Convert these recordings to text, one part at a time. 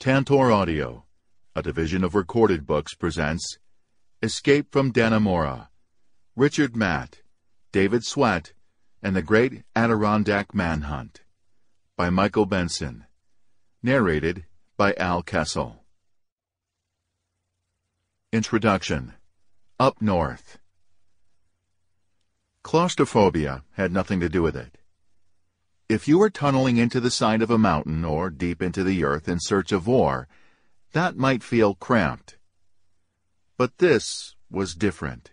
Tantor Audio, a division of recorded books, presents Escape from Dannemora, Richard Matt, David Sweat, and the Great Adirondack Manhunt by Michael Benson. Narrated by Al Kessel. Introduction Up North Claustrophobia had nothing to do with it. If you were tunneling into the side of a mountain or deep into the earth in search of ore, that might feel cramped. But this was different.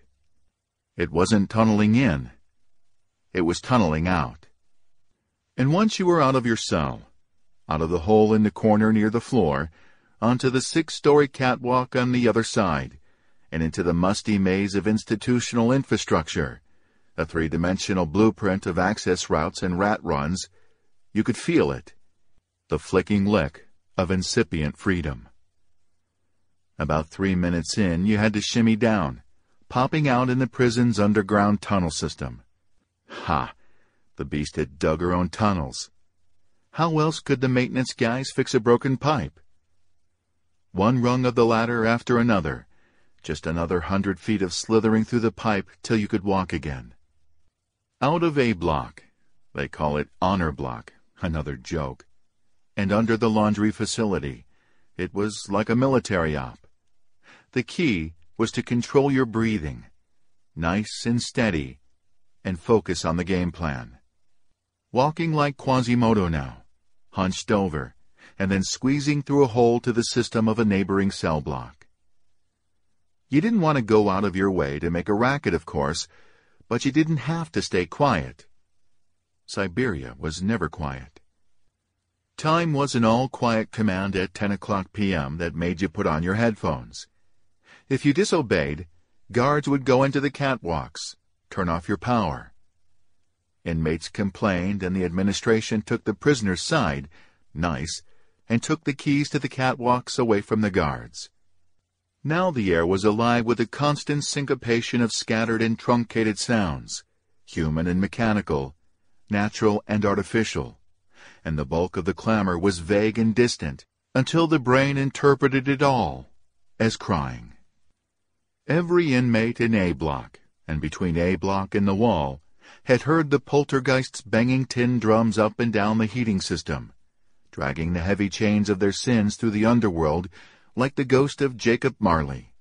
It wasn't tunneling in. It was tunneling out. And once you were out of your cell, out of the hole in the corner near the floor, onto the six-story catwalk on the other side, and into the musty maze of institutional infrastructure, a three-dimensional blueprint of access routes and rat runs, you could feel it, the flicking lick of incipient freedom. About three minutes in, you had to shimmy down, popping out in the prison's underground tunnel system. Ha! The beast had dug her own tunnels. How else could the maintenance guys fix a broken pipe? One rung of the ladder after another, just another hundred feet of slithering through the pipe till you could walk again. Out of A block, they call it honor block, another joke, and under the laundry facility, it was like a military op. The key was to control your breathing, nice and steady, and focus on the game plan. Walking like Quasimodo now, hunched over, and then squeezing through a hole to the system of a neighboring cell block. You didn't want to go out of your way to make a racket, of course, but you didn't have to stay quiet. Siberia was never quiet. Time was an all-quiet command at 10 o'clock p.m. that made you put on your headphones. If you disobeyed, guards would go into the catwalks, turn off your power. Inmates complained and the administration took the prisoner's side, nice, and took the keys to the catwalks away from the guards. Now the air was alive with a constant syncopation of scattered and truncated sounds, human and mechanical, natural and artificial, and the bulk of the clamor was vague and distant until the brain interpreted it all as crying. Every inmate in A block, and between A block and the wall, had heard the poltergeists banging tin drums up and down the heating system, dragging the heavy chains of their sins through the underworld like the ghost of Jacob Marley.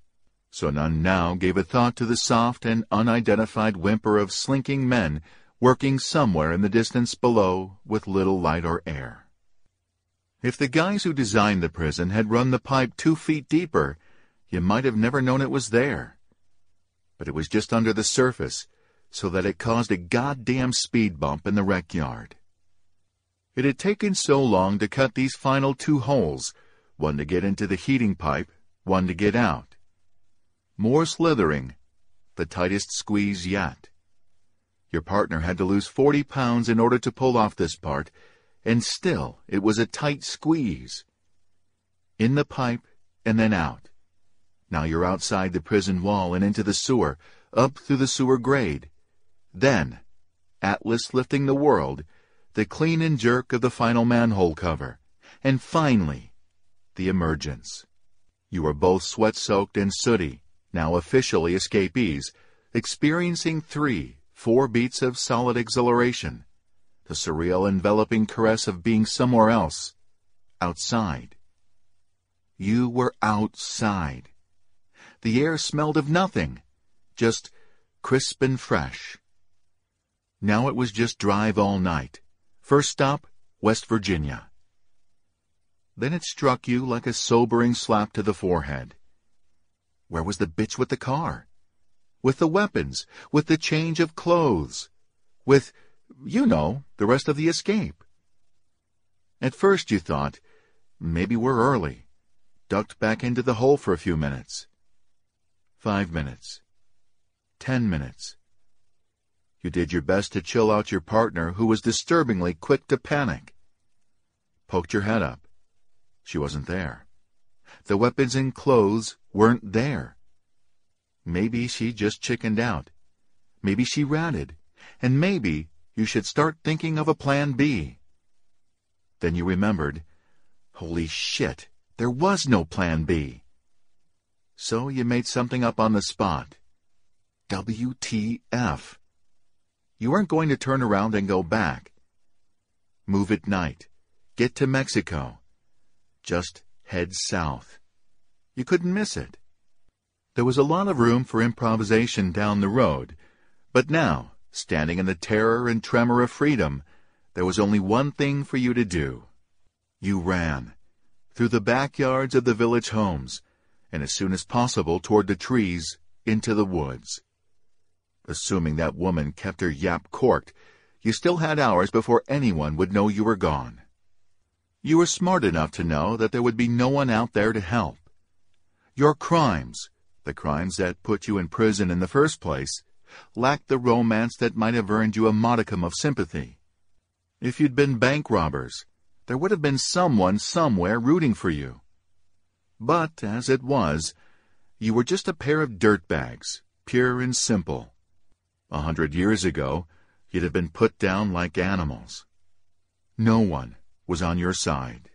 So none now gave a thought to the soft and unidentified whimper of slinking men working somewhere in the distance below with little light or air. If the guys who designed the prison had run the pipe two feet deeper, you might have never known it was there. But it was just under the surface, so that it caused a goddamn speed bump in the wreck yard. It had taken so long to cut these final two holes one to get into the heating pipe, one to get out. More slithering, the tightest squeeze yet. Your partner had to lose 40 pounds in order to pull off this part, and still it was a tight squeeze. In the pipe and then out. Now you're outside the prison wall and into the sewer, up through the sewer grade. Then, Atlas lifting the world, the clean and jerk of the final manhole cover, and finally, the emergence. You were both sweat-soaked and sooty, now officially escapees, experiencing three, four beats of solid exhilaration, the surreal enveloping caress of being somewhere else, outside. You were outside. The air smelled of nothing, just crisp and fresh. Now it was just drive all night. First stop, West Virginia. Then it struck you like a sobering slap to the forehead. Where was the bitch with the car? With the weapons? With the change of clothes? With, you know, the rest of the escape? At first you thought, maybe we're early. Ducked back into the hole for a few minutes. Five minutes. Ten minutes. You did your best to chill out your partner, who was disturbingly quick to panic. Poked your head up. She wasn't there. The weapons and clothes weren't there. Maybe she just chickened out. Maybe she ratted. And maybe you should start thinking of a plan B. Then you remembered, holy shit, There was no plan B. So you made something up on the spot. WTF. You weren't going to turn around and go back. Move at night. Get to Mexico. Just head south. You couldn't miss it. There was a lot of room for improvisation down the road, but now, standing in the terror and tremor of freedom, there was only one thing for you to do. You ran, through the backyards of the village homes, and as soon as possible toward the trees, into the woods. Assuming that woman kept her yap corked, you still had hours before anyone would know you were gone. You were smart enough to know that there would be no one out there to help. Your crimes, the crimes that put you in prison in the first place, lacked the romance that might have earned you a modicum of sympathy. If you'd been bank robbers, there would have been someone somewhere rooting for you. But, as it was, you were just a pair of dirtbags, pure and simple. A hundred years ago, you'd have been put down like animals. No one was on your side.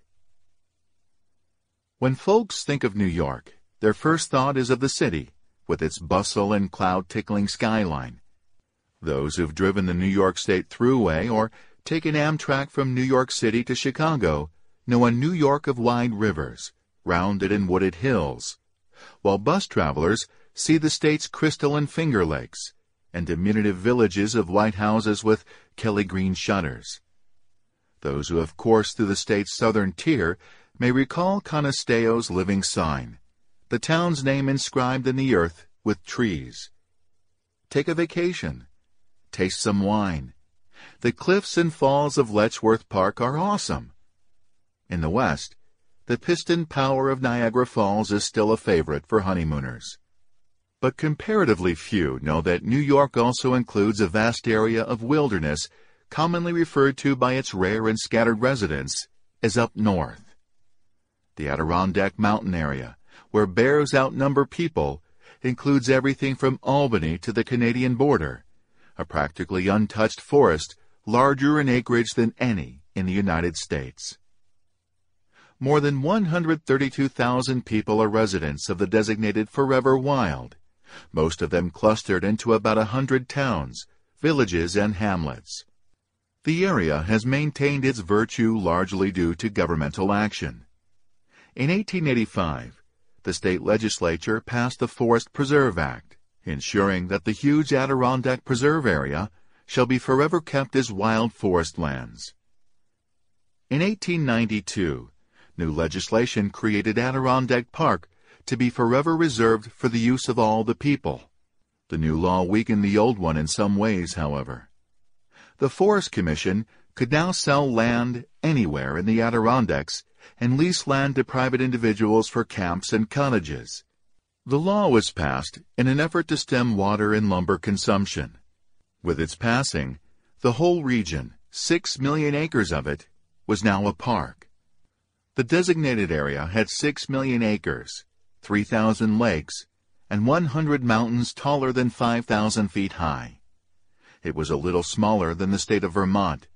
When folks think of New York, their first thought is of the city, with its bustle and cloud-tickling skyline. Those who've driven the New York State Thruway or taken Amtrak from New York City to Chicago know a New York of wide rivers, rounded and wooded hills, while bus travelers see the state's crystal and finger lakes, and diminutive villages of white houses with Kelly green shutters. Those who have coursed through the state's southern tier may recall Canisteo's living sign, the town's name inscribed in the earth with trees. Take a vacation. Taste some wine. The cliffs and falls of Letchworth Park are awesome. In the West, the piston power of Niagara Falls is still a favorite for honeymooners. But comparatively few know that New York also includes a vast area of wilderness commonly referred to by its rare and scattered residents as up north. The Adirondack Mountain area, where bears outnumber people, includes everything from Albany to the Canadian border, a practically untouched forest larger in acreage than any in the United States. More than 132,000 people are residents of the designated Forever Wild, most of them clustered into about a hundred towns, villages, and hamlets. The area has maintained its virtue largely due to governmental action. In 1885, the state legislature passed the Forest Preserve Act, ensuring that the huge Adirondack Preserve area shall be forever kept as wild forest lands. In 1892, new legislation created Adirondack Park to be forever reserved for the use of all the people. The new law weakened the old one in some ways, however. The Forest Commission could now sell land anywhere in the Adirondacks and lease land to private individuals for camps and cottages. The law was passed in an effort to stem water and lumber consumption. With its passing, the whole region, six million acres of it, was now a park. The designated area had six million acres, 3,000 lakes, and 100 mountains taller than 5,000 feet high. It was a little smaller than the state of Vermont,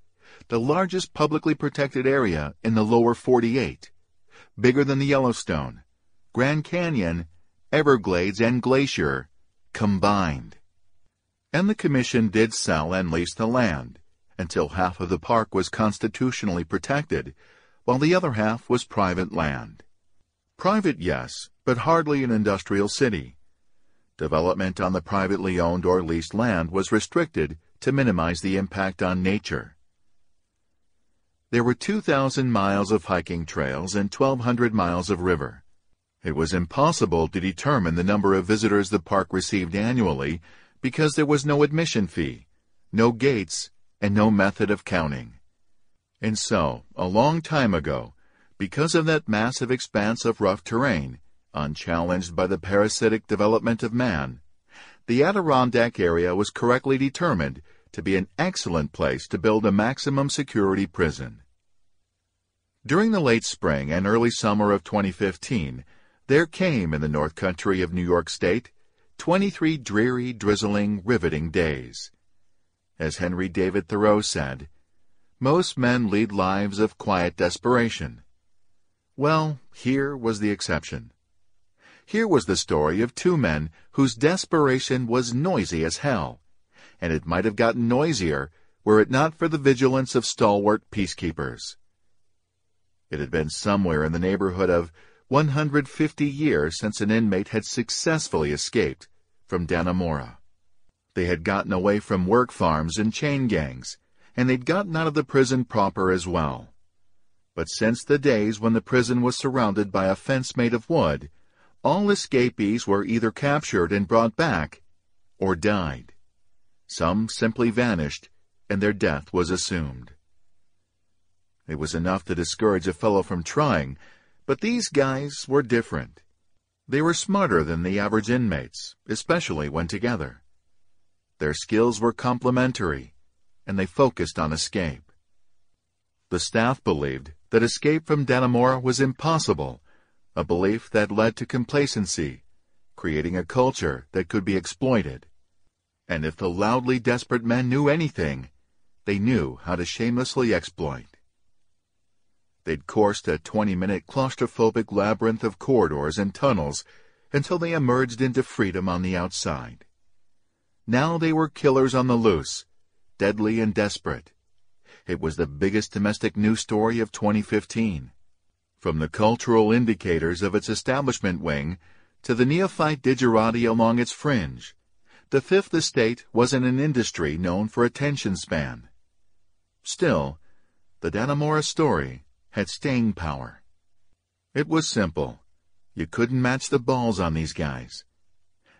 the largest publicly protected area in the lower 48, bigger than the Yellowstone, Grand Canyon, Everglades, and Glacier combined. And the commission did sell and lease the land until half of the park was constitutionally protected, while the other half was private land. Private, yes, but hardly an industrial city. Development on the privately owned or leased land was restricted to minimize the impact on nature. There were 2,000 miles of hiking trails and 1,200 miles of river. It was impossible to determine the number of visitors the park received annually because there was no admission fee, no gates, and no method of counting. And so, a long time ago, because of that massive expanse of rough terrain, unchallenged by the parasitic development of man, the Adirondack area was correctly determined to be an excellent place to build a maximum security prison. During the late spring and early summer of 2015, there came in the North Country of New York State 23 dreary, drizzling, riveting days. As Henry David Thoreau said, most men lead lives of quiet desperation. Well, here was the exception. Here was the story of two men whose desperation was noisy as hell, and it might have gotten noisier were it not for the vigilance of stalwart peacekeepers. It had been somewhere in the neighborhood of 150 years since an inmate had successfully escaped from Dannemora. They had gotten away from work farms and chain gangs, and they'd gotten out of the prison proper as well. But since the days when the prison was surrounded by a fence made of wood, all escapees were either captured and brought back, or died. Some simply vanished, and their death was assumed. It was enough to discourage a fellow from trying, but these guys were different. They were smarter than the average inmates, especially when together. Their skills were complementary, and they focused on escape. The staff believed that escape from Dannemora was impossible, a belief that led to complacency, creating a culture that could be exploited. And if the loudly desperate men knew anything, they knew how to shamelessly exploit. They'd coursed a 20-minute claustrophobic labyrinth of corridors and tunnels until they emerged into freedom on the outside. Now they were killers on the loose, deadly and desperate. It was the biggest domestic news story of 2015. From the cultural indicators of its establishment wing to the neophyte digerati along its fringe, the Fifth Estate wasn't an industry known for attention span. Still, the Dannemora story had staying power. It was simple. You couldn't match the balls on these guys.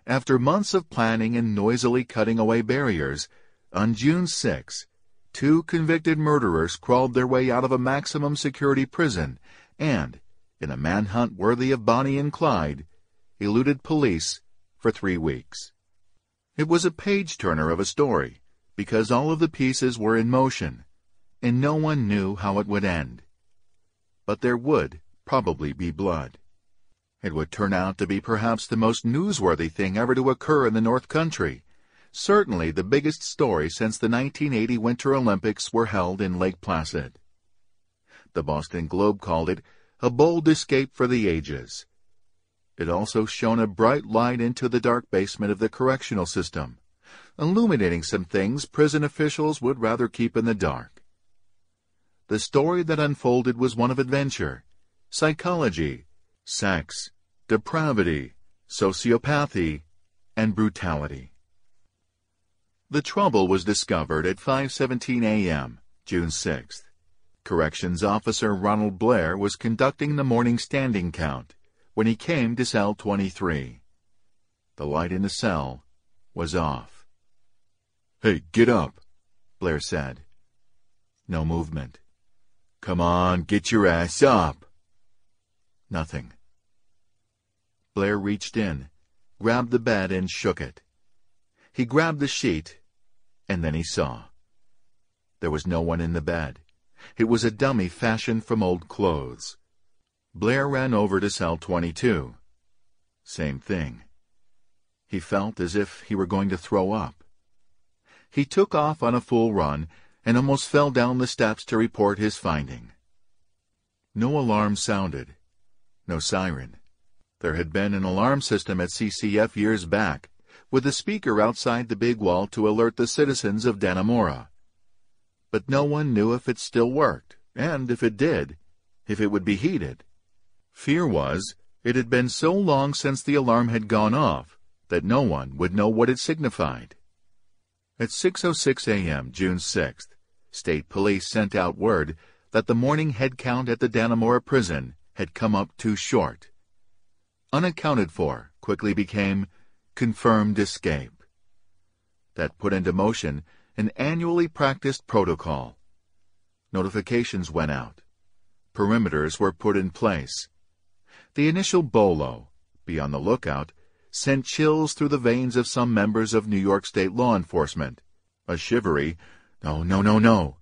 After months of planning and noisily cutting away barriers, on June 6, two convicted murderers crawled their way out of a maximum security prison and, in a manhunt worthy of Bonnie and Clyde, eluded police for three weeks. It was a page-turner of a story, because all of the pieces were in motion, and no one knew how it would end but there would probably be blood. It would turn out to be perhaps the most newsworthy thing ever to occur in the North Country, certainly the biggest story since the 1980 Winter Olympics were held in Lake Placid. The Boston Globe called it a bold escape for the ages. It also shone a bright light into the dark basement of the correctional system, illuminating some things prison officials would rather keep in the dark. The story that unfolded was one of adventure, psychology, sex, depravity, sociopathy, and brutality. The trouble was discovered at 5:17 a.m., June 6th. Corrections Officer Ronald Blair was conducting the morning standing count when he came to cell 23. The light in the cell was off. Hey, get up, Blair said. No movement. Come on, get your ass up. Nothing. Blair reached in, grabbed the bed, and shook it. He grabbed the sheet, and then he saw. There was no one in the bed. It was a dummy fashioned from old clothes. Blair ran over to cell 22. Same thing. He felt as if he were going to throw up. He took off on a full run and almost fell down the steps to report his finding. No alarm sounded. No siren. There had been an alarm system at CCF years back, with a speaker outside the big wall to alert the citizens of Dannemora. But no one knew if it still worked, and if it did, if it would be heated. Fear was, it had been so long since the alarm had gone off that no one would know what it signified. At 6.06 a.m., June 6th, State Police sent out word that the morning head count at the Dannemora prison had come up too short. Unaccounted for quickly became confirmed escape. That put into motion an annually practiced protocol. Notifications went out. Perimeters were put in place. The initial BOLO, be on the lookout, sent chills through the veins of some members of New York State law enforcement. A shivery no, no, no, no.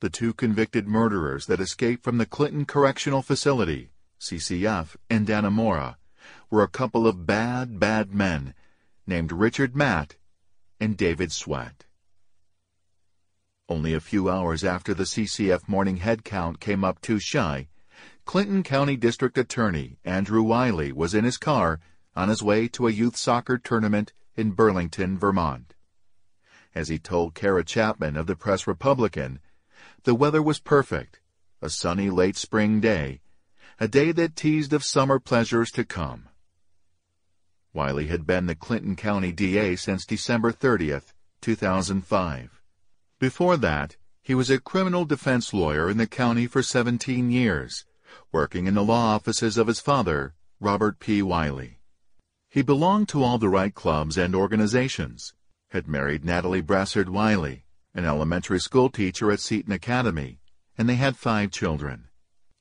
The two convicted murderers that escaped from the Clinton Correctional Facility, CCF, in Dannemora, were a couple of bad, bad men named Richard Matt and David Sweat. Only a few hours after the CCF morning headcount came up too shy, Clinton County District Attorney Andrew Wiley was in his car on his way to a youth soccer tournament in Burlington, Vermont. As he told Cara Chapman of the Press Republican, the weather was perfect, a sunny late spring day, a day that teased of summer pleasures to come. Wiley had been the Clinton County DA since December 30th, 2005. Before that, he was a criminal defense lawyer in the county for 17 years, working in the law offices of his father, Robert P. Wiley. He belonged to all the right clubs and organizations, had married Natalie Brassard Wiley, an elementary school teacher at Seton Academy, and they had five children.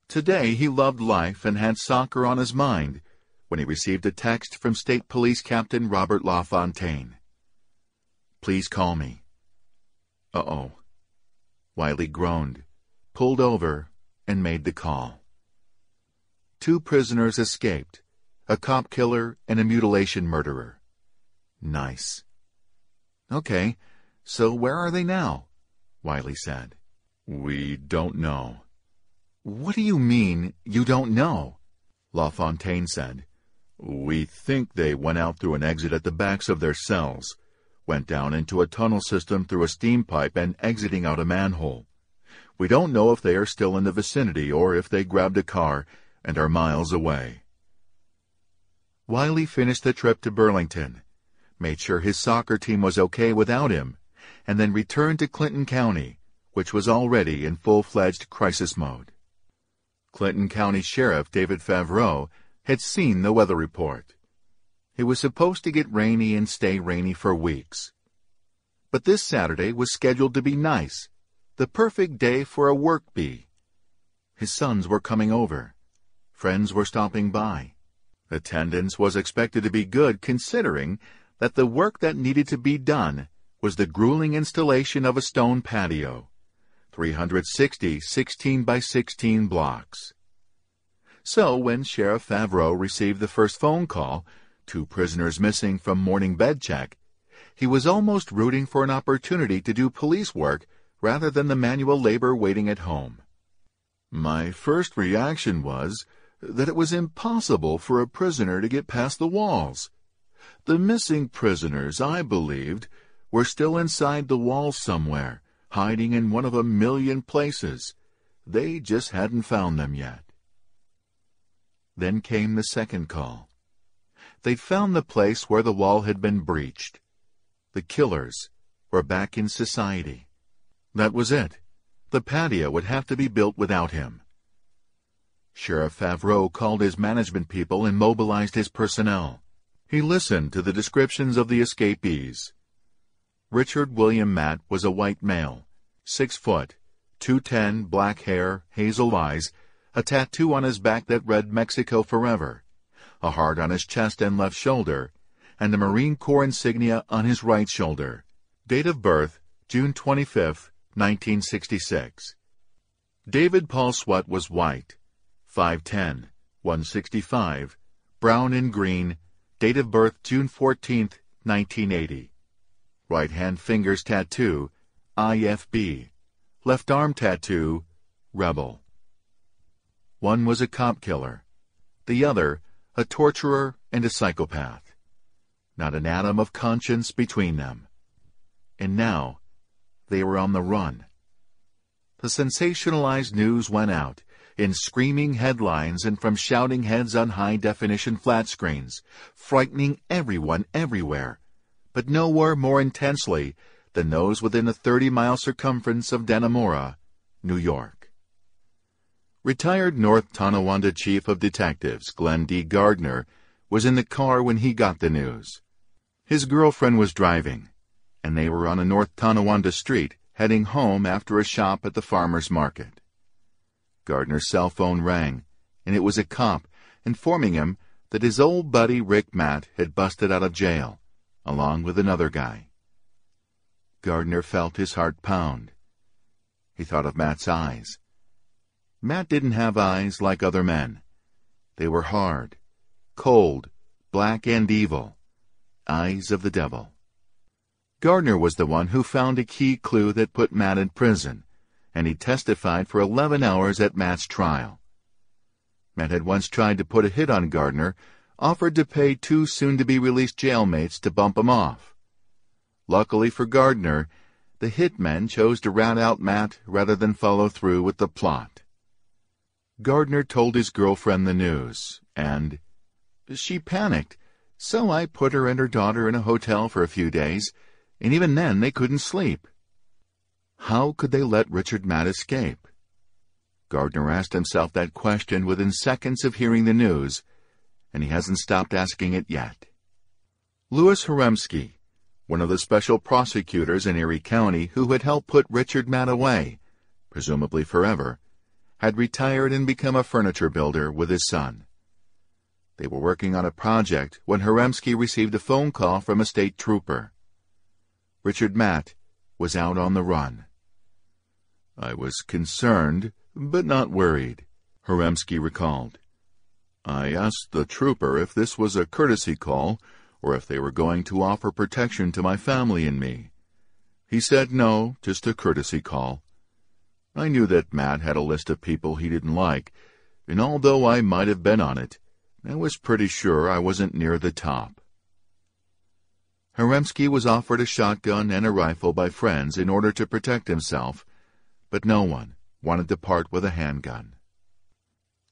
Today he loved life and had soccer on his mind when he received a text from State Police Captain Robert LaFontaine. Please call me. Uh-oh. Wiley groaned, pulled over, and made the call. Two prisoners escaped, a cop killer and a mutilation murderer. Nice. Okay, so where are they now? Wiley said. We don't know. What do you mean, you don't know? LaFontaine said. We think they went out through an exit at the backs of their cells, went down into a tunnel system through a steam pipe and exiting out a manhole. We don't know if they are still in the vicinity or if they grabbed a car and are miles away. Wiley finished the trip to Burlington made sure his soccer team was okay without him, and then returned to Clinton County, which was already in full-fledged crisis mode. Clinton County Sheriff David Favro had seen the weather report. It was supposed to get rainy and stay rainy for weeks. But this Saturday was scheduled to be nice, the perfect day for a work bee. His sons were coming over. Friends were stopping by. Attendance was expected to be good considering that the work that needed to be done was the grueling installation of a stone patio, 360 16 by 16 blocks. So when Sheriff Favro received the first phone call, two prisoners missing from morning bed check, he was almost rooting for an opportunity to do police work rather than the manual labor waiting at home. My first reaction was that it was impossible for a prisoner to get past the walls. The missing prisoners, I believed, were still inside the walls somewhere, hiding in one of a million places. They just hadn't found them yet. Then came the second call. They'd found the place where the wall had been breached. The killers were back in society. That was it. The patio would have to be built without him. Sheriff Favro called his management people and mobilized his personnel. He listened to the descriptions of the escapees. Richard William Matt was a white male, six foot, 210, black hair, hazel eyes, a tattoo on his back that read Mexico Forever, a heart on his chest and left shoulder, and the Marine Corps insignia on his right shoulder. Date of birth, June 25, 1966. David Paul Sweat was white, 5'10", 165, brown and green, Date of birth June 14, 1980. Right hand fingers tattoo, IFB. Left arm tattoo, Rebel. One was a cop killer. The other, a torturer and a psychopath. Not an atom of conscience between them. And now, they were on the run. The sensationalized news went out, in screaming headlines and from shouting heads on high-definition flat screens, frightening everyone everywhere, but nowhere more intensely than those within a 30-mile circumference of Dannemora, New York. Retired North Tonawanda Chief of Detectives Glenn D. Gardner was in the car when he got the news. His girlfriend was driving, and they were on a North Tonawanda street heading home after a shop at the farmer's market. Gardner's cell phone rang, and it was a cop informing him that his old buddy Rick Matt had busted out of jail, along with another guy. Gardner felt his heart pound. He thought of Matt's eyes. Matt didn't have eyes like other men. They were hard, cold, black and evil. Eyes of the devil. Gardner was the one who found a key clue that put Matt in prison and he testified for 11 hours at Matt's trial. Matt had once tried to put a hit on Gardner, offered to pay two soon-to-be-released jailmates to bump him off. Luckily for Gardner, the hitmen chose to rat out Matt rather than follow through with the plot. Gardner told his girlfriend the news, and she panicked, so I put her and her daughter in a hotel for a few days, and even then they couldn't sleep. How could they let Richard Matt escape? Gardner asked himself that question within seconds of hearing the news, and he hasn't stopped asking it yet. Louis Haremski, one of the special prosecutors in Erie County who had helped put Richard Matt away, presumably forever, had retired and become a furniture builder with his son. They were working on a project when Haremski received a phone call from a state trooper. Richard Matt was out on the run. I was concerned, but not worried, Haremski recalled. I asked the trooper if this was a courtesy call or if they were going to offer protection to my family and me. He said no, just a courtesy call. I knew that Matt had a list of people he didn't like, and although I might have been on it, I was pretty sure I wasn't near the top. Haremski was offered a shotgun and a rifle by friends in order to protect himself, but no one wanted to part with a handgun.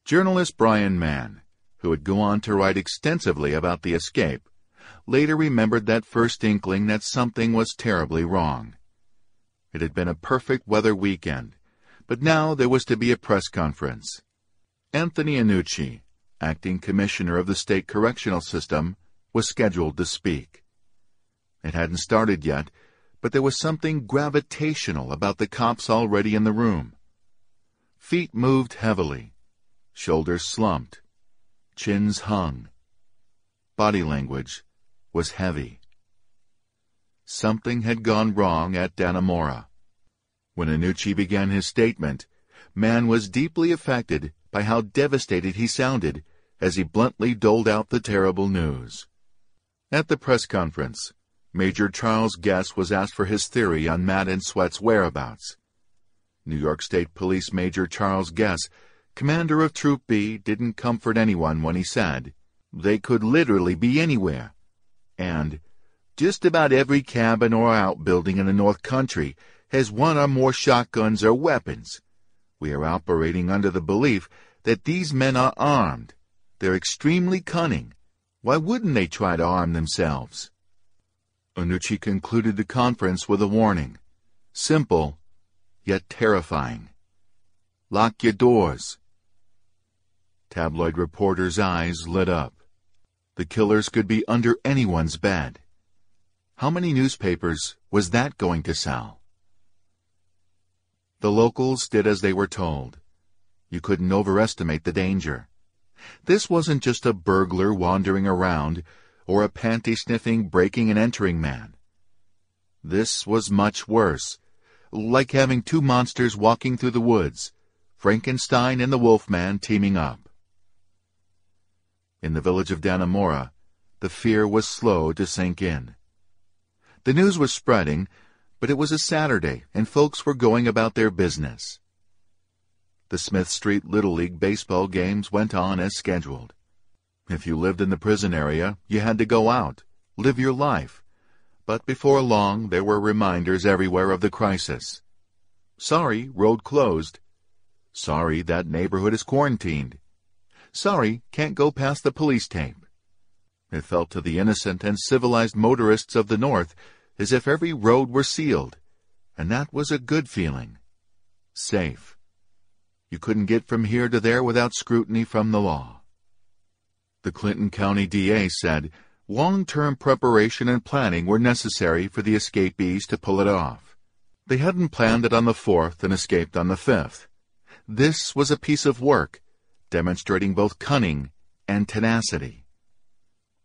Journalist Brian Mann, who would go on to write extensively about the escape, later remembered that first inkling that something was terribly wrong. It had been a perfect weather weekend, but now there was to be a press conference. Anthony Annucci, acting commissioner of the state correctional system, was scheduled to speak. It hadn't started yet, but there was something gravitational about the cops already in the room. Feet moved heavily, shoulders slumped, chins hung. Body language was heavy. Something had gone wrong at Dannemora. When Annucci began his statement, Mann was deeply affected by how devastated he sounded as he bluntly doled out the terrible news. At the press conference, Major Charles Guess was asked for his theory on Matt and Sweat's whereabouts. New York State Police Major Charles Guess, commander of Troop B, didn't comfort anyone when he said, they could literally be anywhere. And, just about every cabin or outbuilding in the North Country has one or more shotguns or weapons. We are operating under the belief that these men are armed. They're extremely cunning. Why wouldn't they try to arm themselves? Annucci concluded the conference with a warning. Simple, yet terrifying. Lock your doors. Tabloid reporters' eyes lit up. The killers could be under anyone's bed. How many newspapers was that going to sell? The locals did as they were told. You couldn't overestimate the danger. This wasn't just a burglar wandering around or a panty-sniffing breaking and entering man. This was much worse, like having two monsters walking through the woods, Frankenstein and the Wolfman teaming up. In the village of Dannemora, the fear was slow to sink in. The news was spreading, but it was a Saturday and folks were going about their business. The Smith Street Little League baseball games went on as scheduled. If you lived in the prison area, you had to go out, live your life. But before long, there were reminders everywhere of the crisis. Sorry, road closed. Sorry, that neighborhood is quarantined. Sorry, can't go past the police tape. It felt to the innocent and civilized motorists of the North as if every road were sealed, and that was a good feeling. Safe. You couldn't get from here to there without scrutiny from the law. The Clinton County DA said long-term preparation and planning were necessary for the escapees to pull it off. They hadn't planned it on the 4th and escaped on the 5th. This was a piece of work, demonstrating both cunning and tenacity.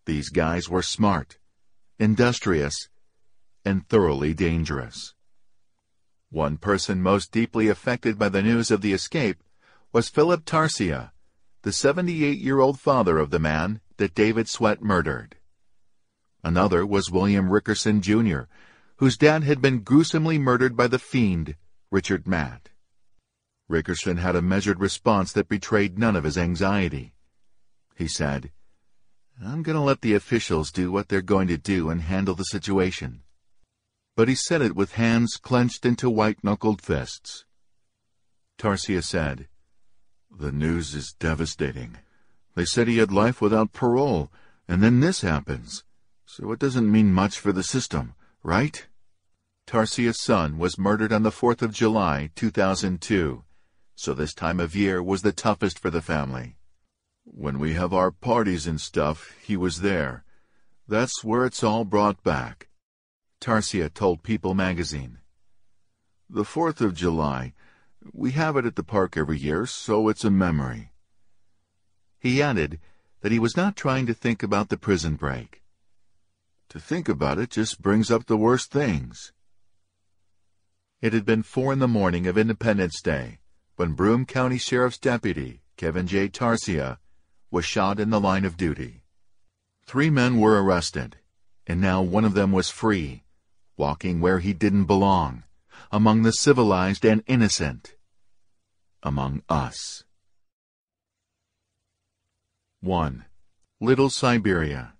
These guys were smart, industrious, and thoroughly dangerous. One person most deeply affected by the news of the escape was Philip Tarsia, the 78-year-old father of the man that David Sweat murdered. Another was William Rickerson, Jr., whose dad had been gruesomely murdered by the fiend, Richard Matt. Rickerson had a measured response that betrayed none of his anxiety. He said, I'm going to let the officials do what they're going to do and handle the situation. But he said it with hands clenched into white-knuckled fists. Tarsia said, The news is devastating. They said he had life without parole, and then this happens. So it doesn't mean much for the system, right? Tarsia's son was murdered on the 4th of July, 2002, so this time of year was the toughest for the family. When we have our parties and stuff, he was there. That's where it's all brought back. Tarsia told People magazine. The 4th of July, we have it at the park every year, so it's a memory. He added that he was not trying to think about the prison break. To think about it just brings up the worst things. It had been four in the morning of Independence Day when Broome County Sheriff's Deputy Kevin J. Tarsia was shot in the line of duty. Three men were arrested, and now one of them was free, walking where he didn't belong, among the civilized and innocent, among us. 1. Little Siberia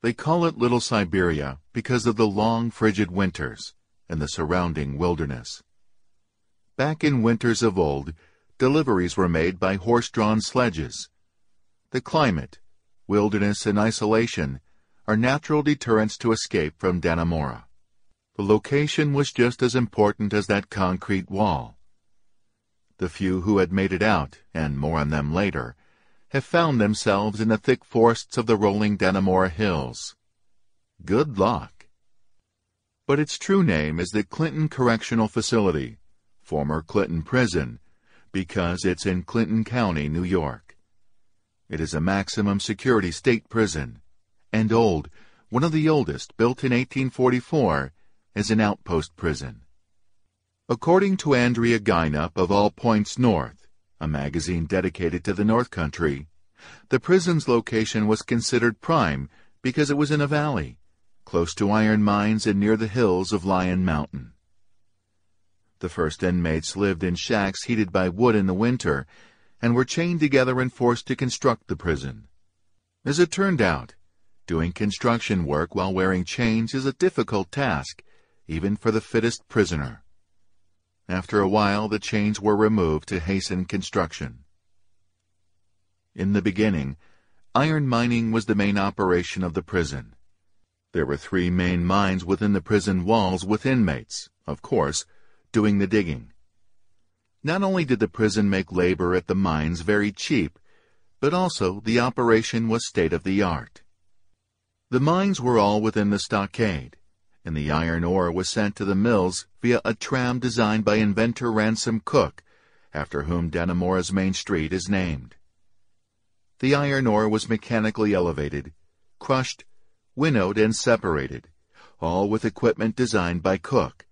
They call it Little Siberia because of the long frigid winters and the surrounding wilderness. Back in winters of old, deliveries were made by horse-drawn sledges. The climate, wilderness, and isolation are natural deterrents to escape from Dannemora. The location was just as important as that concrete wall. The few who had made it out, and more on them later, have found themselves in the thick forests of the rolling Dannemora hills. Good luck. But its true name is the Clinton Correctional Facility, former Clinton Prison, because it's in Clinton County, New York. It is a maximum security state prison, and old, one of the oldest, built in 1844, as an outpost prison. According to Andrea Guynup of All Points North, a magazine dedicated to the North Country, the prison's location was considered prime because it was in a valley, close to iron mines and near the hills of Lyon Mountain. The first inmates lived in shacks heated by wood in the winter and were chained together and forced to construct the prison. As it turned out, doing construction work while wearing chains is a difficult task, even for the fittest prisoner. After a while, the chains were removed to hasten construction. In the beginning, iron mining was the main operation of the prison. There were three main mines within the prison walls with inmates, of course, doing the digging. Not only did the prison make labor at the mines very cheap, but also the operation was state-of-the-art. The mines were all within the stockade, and the iron ore was sent to the mills via a tram designed by inventor Ransom Cook, after whom Dannemora's main street is named. The iron ore was mechanically elevated, crushed, winnowed, and separated, all with equipment designed by Cook.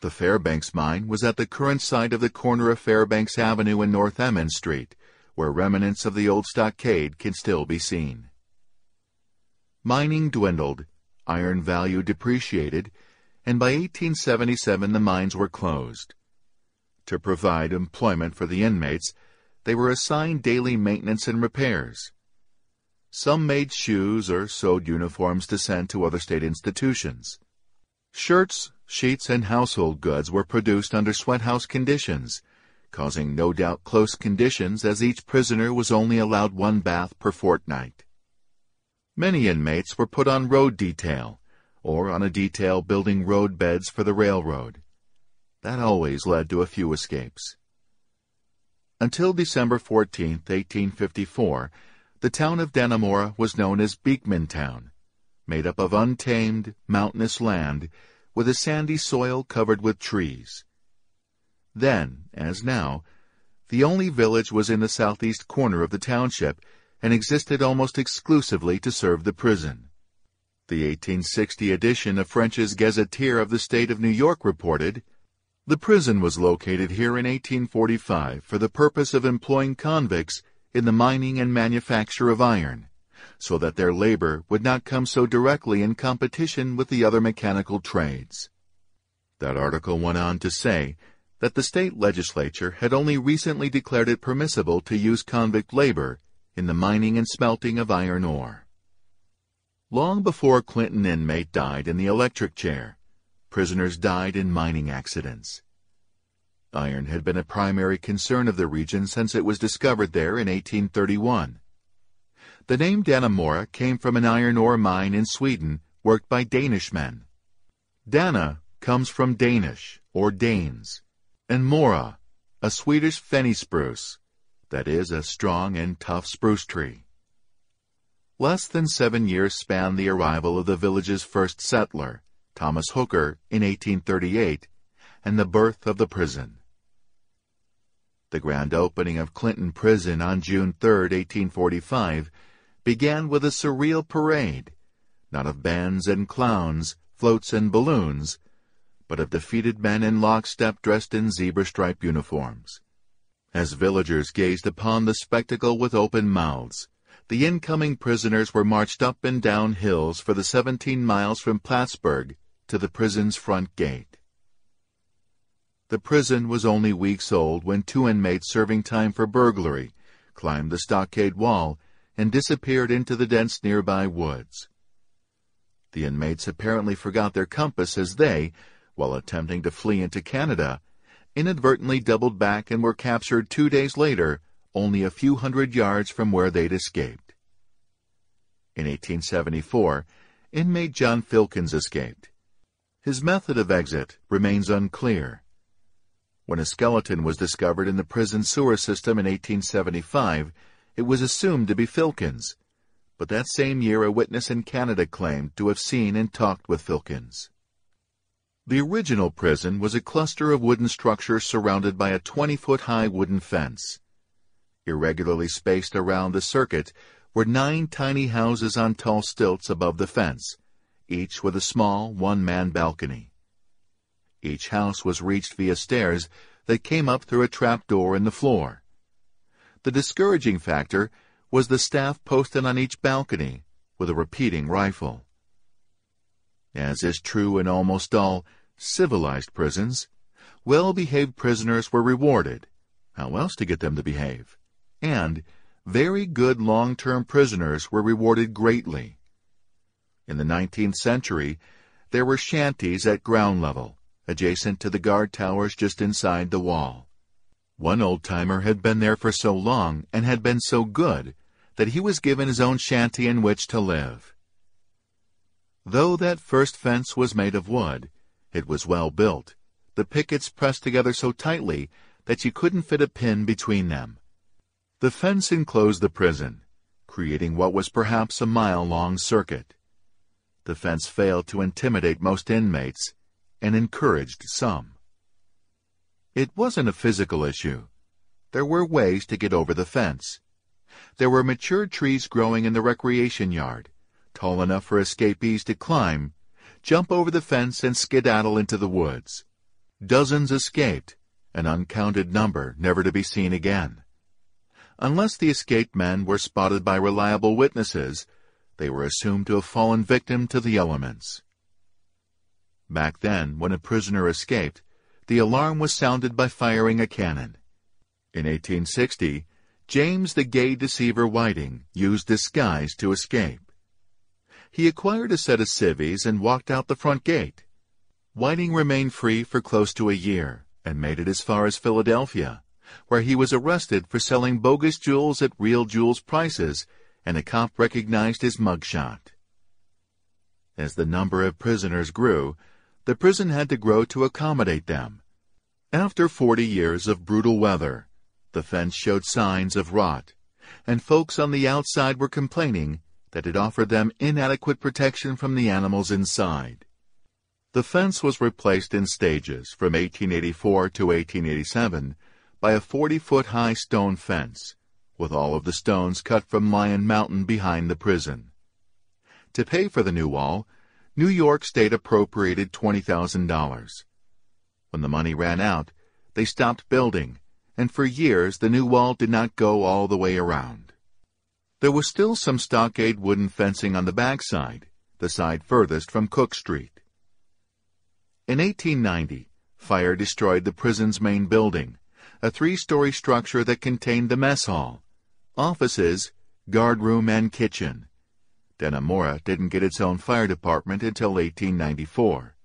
The Fairbanks mine was at the current site of the corner of Fairbanks Avenue and North Emmons Street, where remnants of the old stockade can still be seen. Mining dwindled, iron value depreciated, and by 1877 the mines were closed. To provide employment for the inmates, they were assigned daily maintenance and repairs. Some made shoes or sewed uniforms to send to other state institutions. Shirts, sheets, and household goods were produced under sweathouse conditions, causing no doubt close conditions as each prisoner was only allowed one bath per fortnight. Many inmates were put on road detail, or on a detail building road beds for the railroad. That always led to a few escapes. Until December 14, 1854, the town of Dannemora was known as Beekmantown, made up of untamed, mountainous land with a sandy soil covered with trees. Then, as now, the only village was in the southeast corner of the township and existed almost exclusively to serve the prison. The 1860 edition of French's Gazetteer of the State of New York reported, The prison was located here in 1845 for the purpose of employing convicts in the mining and manufacture of iron, so that their labor would not come so directly in competition with the other mechanical trades. That article went on to say that the state legislature had only recently declared it permissible to use convict labor in the mining and smelting of iron ore. Long before Clinton inmate died in the electric chair, prisoners died in mining accidents. Iron had been a primary concern of the region since it was discovered there in 1831. The name Dannemora came from an iron ore mine in Sweden worked by Danish men. Dana comes from Danish, or Danes, and Mora, a Swedish fenny spruce, that is, a strong and tough spruce tree. Less than seven years spanned the arrival of the village's first settler, Thomas Hooker, in 1838, and the birth of the prison. The grand opening of Clinton Prison on June 3, 1845, began with a surreal parade, not of bands and clowns, floats and balloons, but of defeated men in lockstep dressed in zebra-striped uniforms. As villagers gazed upon the spectacle with open mouths, the incoming prisoners were marched up and down hills for the 17 miles from Plattsburgh to the prison's front gate. The prison was only weeks old when two inmates serving time for burglary climbed the stockade wall and disappeared into the dense nearby woods. The inmates apparently forgot their compass as they, while attempting to flee into Canada, inadvertently doubled back and were captured two days later, only a few hundred yards from where they'd escaped. In 1874, inmate John Filkins escaped. His method of exit remains unclear. When a skeleton was discovered in the prison sewer system in 1875, it was assumed to be Filkins, but that same year a witness in Canada claimed to have seen and talked with Filkins. The original prison was a cluster of wooden structures surrounded by a 20-foot-high wooden fence. Irregularly spaced around the circuit were nine tiny houses on tall stilts above the fence, each with a small one-man balcony. Each house was reached via stairs that came up through a trap door in the floor. The discouraging factor was the staff posted on each balcony with a repeating rifle. As is true in almost all civilized prisons, well-behaved prisoners were rewarded. How else to get them to behave? And very good long-term prisoners were rewarded greatly. In the 19th century, there were shanties at ground level, adjacent to the guard towers just inside the wall. One old-timer had been there for so long and had been so good that he was given his own shanty in which to live. Though that first fence was made of wood, it was well built, the pickets pressed together so tightly that you couldn't fit a pin between them. The fence enclosed the prison, creating what was perhaps a mile-long circuit. The fence failed to intimidate most inmates and encouraged some. It wasn't a physical issue. There were ways to get over the fence. There were mature trees growing in the recreation yard, tall enough for escapees to climb, jump over the fence and skedaddle into the woods. Dozens escaped, an uncounted number never to be seen again. Unless the escaped men were spotted by reliable witnesses, they were assumed to have fallen victim to the elements. Back then, when a prisoner escaped, the alarm was sounded by firing a cannon. In 1860, James the Gay Deceiver Whiting used disguise to escape. He acquired a set of civvies and walked out the front gate. Whiting remained free for close to a year and made it as far as Philadelphia, where he was arrested for selling bogus jewels at real jewels prices and a cop recognized his mugshot. As the number of prisoners grew, the prison had to grow to accommodate them. After 40 years of brutal weather, the fence showed signs of rot, and folks on the outside were complaining that it offered them inadequate protection from the animals inside. The fence was replaced in stages from 1884 to 1887 by a 40-foot high stone fence, with all of the stones cut from Lyon Mountain behind the prison. To pay for the new wall, New York State appropriated $20,000. When the money ran out, they stopped building, and for years the new wall did not go all the way around. There was still some stockade wooden fencing on the backside, the side furthest from Cook Street. In 1890, Fire destroyed the prison's main building, a three-story structure that contained the mess hall, offices, guard room, and kitchen. Dannemora didn't get its own fire department until 1894.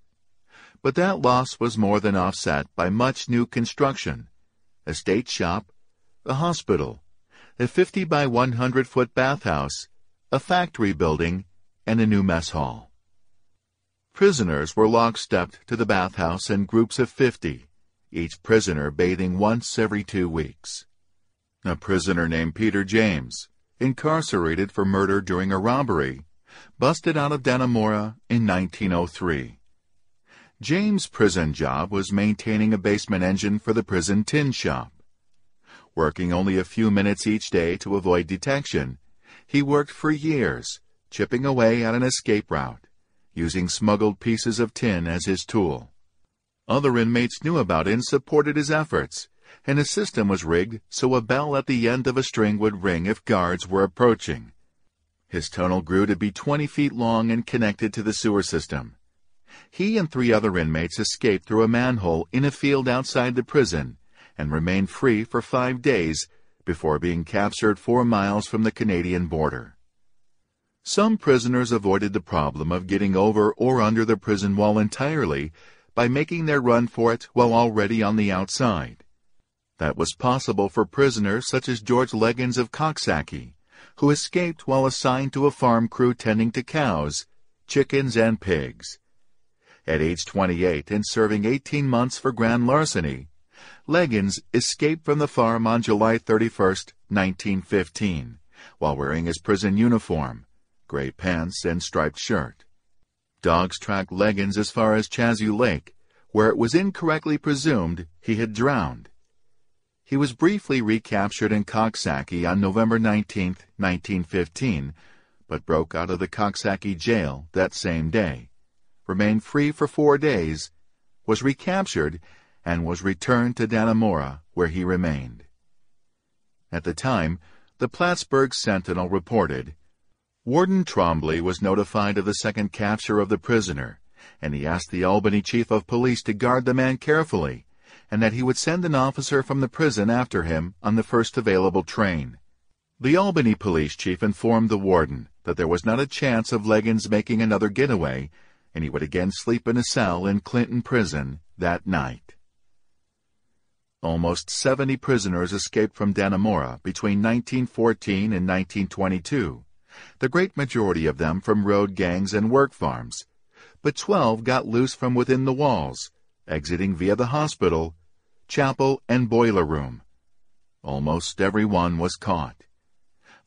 But that loss was more than offset by much new construction, a state shop, a hospital, a 50 by 100 foot bathhouse, a factory building, and a new mess hall. Prisoners were lockstepped to the bathhouse in groups of 50, each prisoner bathing once every two weeks. A prisoner named Peter James, incarcerated for murder during a robbery, busted out of Dannemora in 1903. James' prison job was maintaining a basement engine for the prison tin shop. Working only a few minutes each day to avoid detection, he worked for years, chipping away at an escape route using smuggled pieces of tin as his tool. Other inmates knew about it and supported his efforts, and a system was rigged so a bell at the end of a string would ring if guards were approaching. His tunnel grew to be 20 feet long and connected to the sewer system. He and three other inmates escaped through a manhole in a field outside the prison and remained free for five days before being captured four miles from the Canadian border. Some prisoners avoided the problem of getting over or under the prison wall entirely by making their run for it while already on the outside. That was possible for prisoners such as George Leggins of Coxsackie, who escaped while assigned to a farm crew tending to cows, chickens, and pigs. At age 28 and serving 18 months for grand larceny, Leggins escaped from the farm on July 31, 1915, while wearing his prison uniform, gray pants, and striped shirt. Dogs tracked Leggins as far as Chazy Lake, where it was incorrectly presumed he had drowned. He was briefly recaptured in Coxsackie on November 19, 1915, but broke out of the Coxsackie jail that same day, remained free for four days, was recaptured, and was returned to Dannemora, where he remained. At the time, the Plattsburgh Sentinel reported, Warden Trombley was notified of the second capture of the prisoner, and he asked the Albany chief of police to guard the man carefully, and that he would send an officer from the prison after him on the first available train. The Albany police chief informed the warden that there was not a chance of Leggins making another getaway, and he would again sleep in a cell in Clinton Prison that night. Almost 70 prisoners escaped from Dannemora between 1914 and 1922 the great majority of them from road gangs and work farms. But twelve got loose from within the walls, exiting via the hospital, chapel, and boiler room. Almost every one was caught.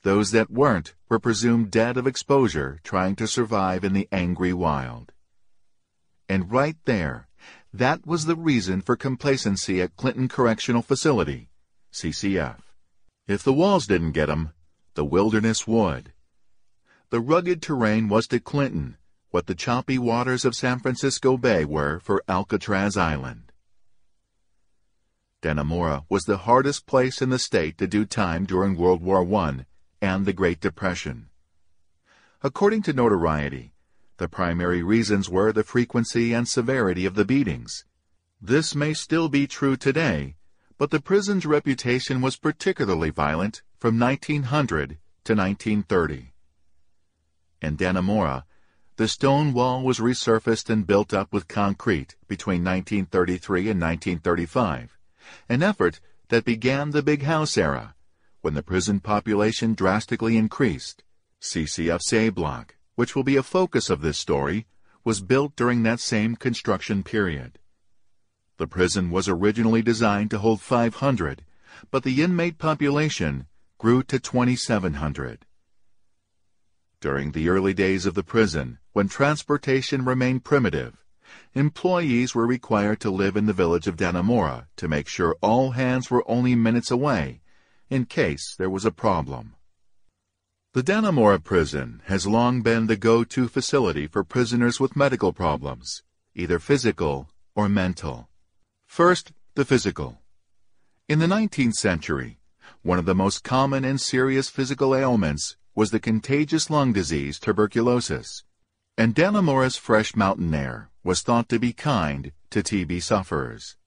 Those that weren't were presumed dead of exposure trying to survive in the angry wild. And right there, that was the reason for complacency at Clinton Correctional Facility, CCF. If the walls didn't get 'em, the wilderness would. The rugged terrain was to Clinton what the choppy waters of San Francisco Bay were for Alcatraz Island. Dannemora was the hardest place in the state to do time during World War I and the Great Depression. According to notoriety, the primary reasons were the frequency and severity of the beatings. This may still be true today, but the prison's reputation was particularly violent from 1900 to 1930 In Dannemora, the stone wall was resurfaced and built up with concrete between 1933 and 1935, an effort that began the Big House era, when the prison population drastically increased. CCF's A Block, which will be a focus of this story, was built during that same construction period. The prison was originally designed to hold 500, but the inmate population grew to 2,700. During the early days of the prison, when transportation remained primitive, employees were required to live in the village of Dannemora to make sure all hands were only minutes away, in case there was a problem. The Dannemora prison has long been the go-to facility for prisoners with medical problems, either physical or mental. First, the physical. In the 19th century, one of the most common and serious physical ailments was the contagious lung disease tuberculosis, and Dannemora's fresh mountain air was thought to be kind to TB sufferers.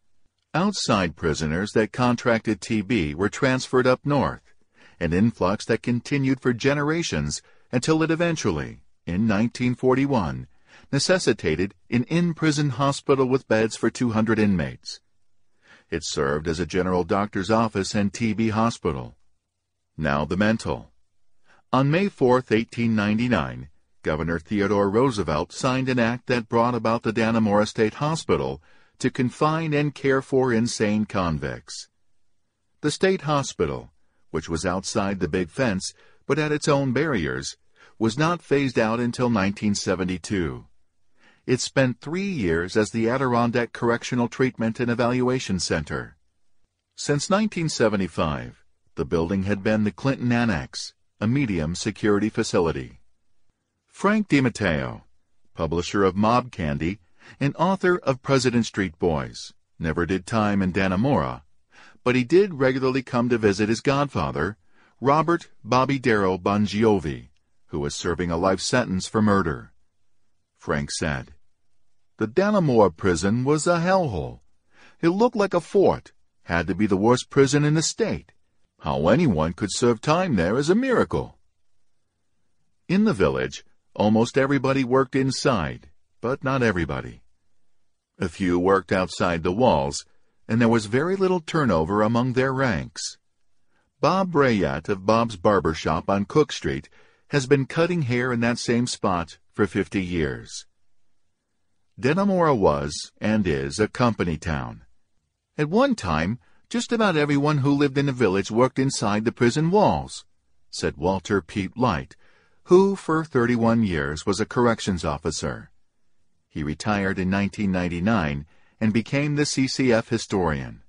Outside prisoners that contracted TB were transferred up north, an influx that continued for generations until it eventually, in 1941, necessitated an in-prison hospital with beds for 200 inmates. It served as a general doctor's office and TB hospital. Now the mental. On May 4, 1899, Governor Theodore Roosevelt signed an act that brought about the Dannemora State Hospital to confine and care for insane convicts. The state hospital, which was outside the big fence but had its own barriers, was not phased out until 1972. It spent three years as the Adirondack Correctional Treatment and Evaluation Center. Since 1975, the building had been the Clinton Annex, a medium security facility. Frank DiMatteo, publisher of Mob Candy and author of President Street Boys, never did time in Dannemora, but he did regularly come to visit his godfather, Robert Bobby Darrow Bongiovi, who was serving a life sentence for murder. Frank said, the Dannemora prison was a hellhole. It looked like a fort. Had to be the worst prison in the state. How anyone could serve time there is a miracle. In the village, almost everybody worked inside, but not everybody. A few worked outside the walls, and there was very little turnover among their ranks. Bob Brayat of Bob's Barber Shop on Cook Street has been cutting hair in that same spot for 50 years. Dannemora was, and is, a company town. At one time, just about everyone who lived in the village worked inside the prison walls, said Walter Pete Light, who for 31 years was a corrections officer. He retired in 1999 and became the CCF historian.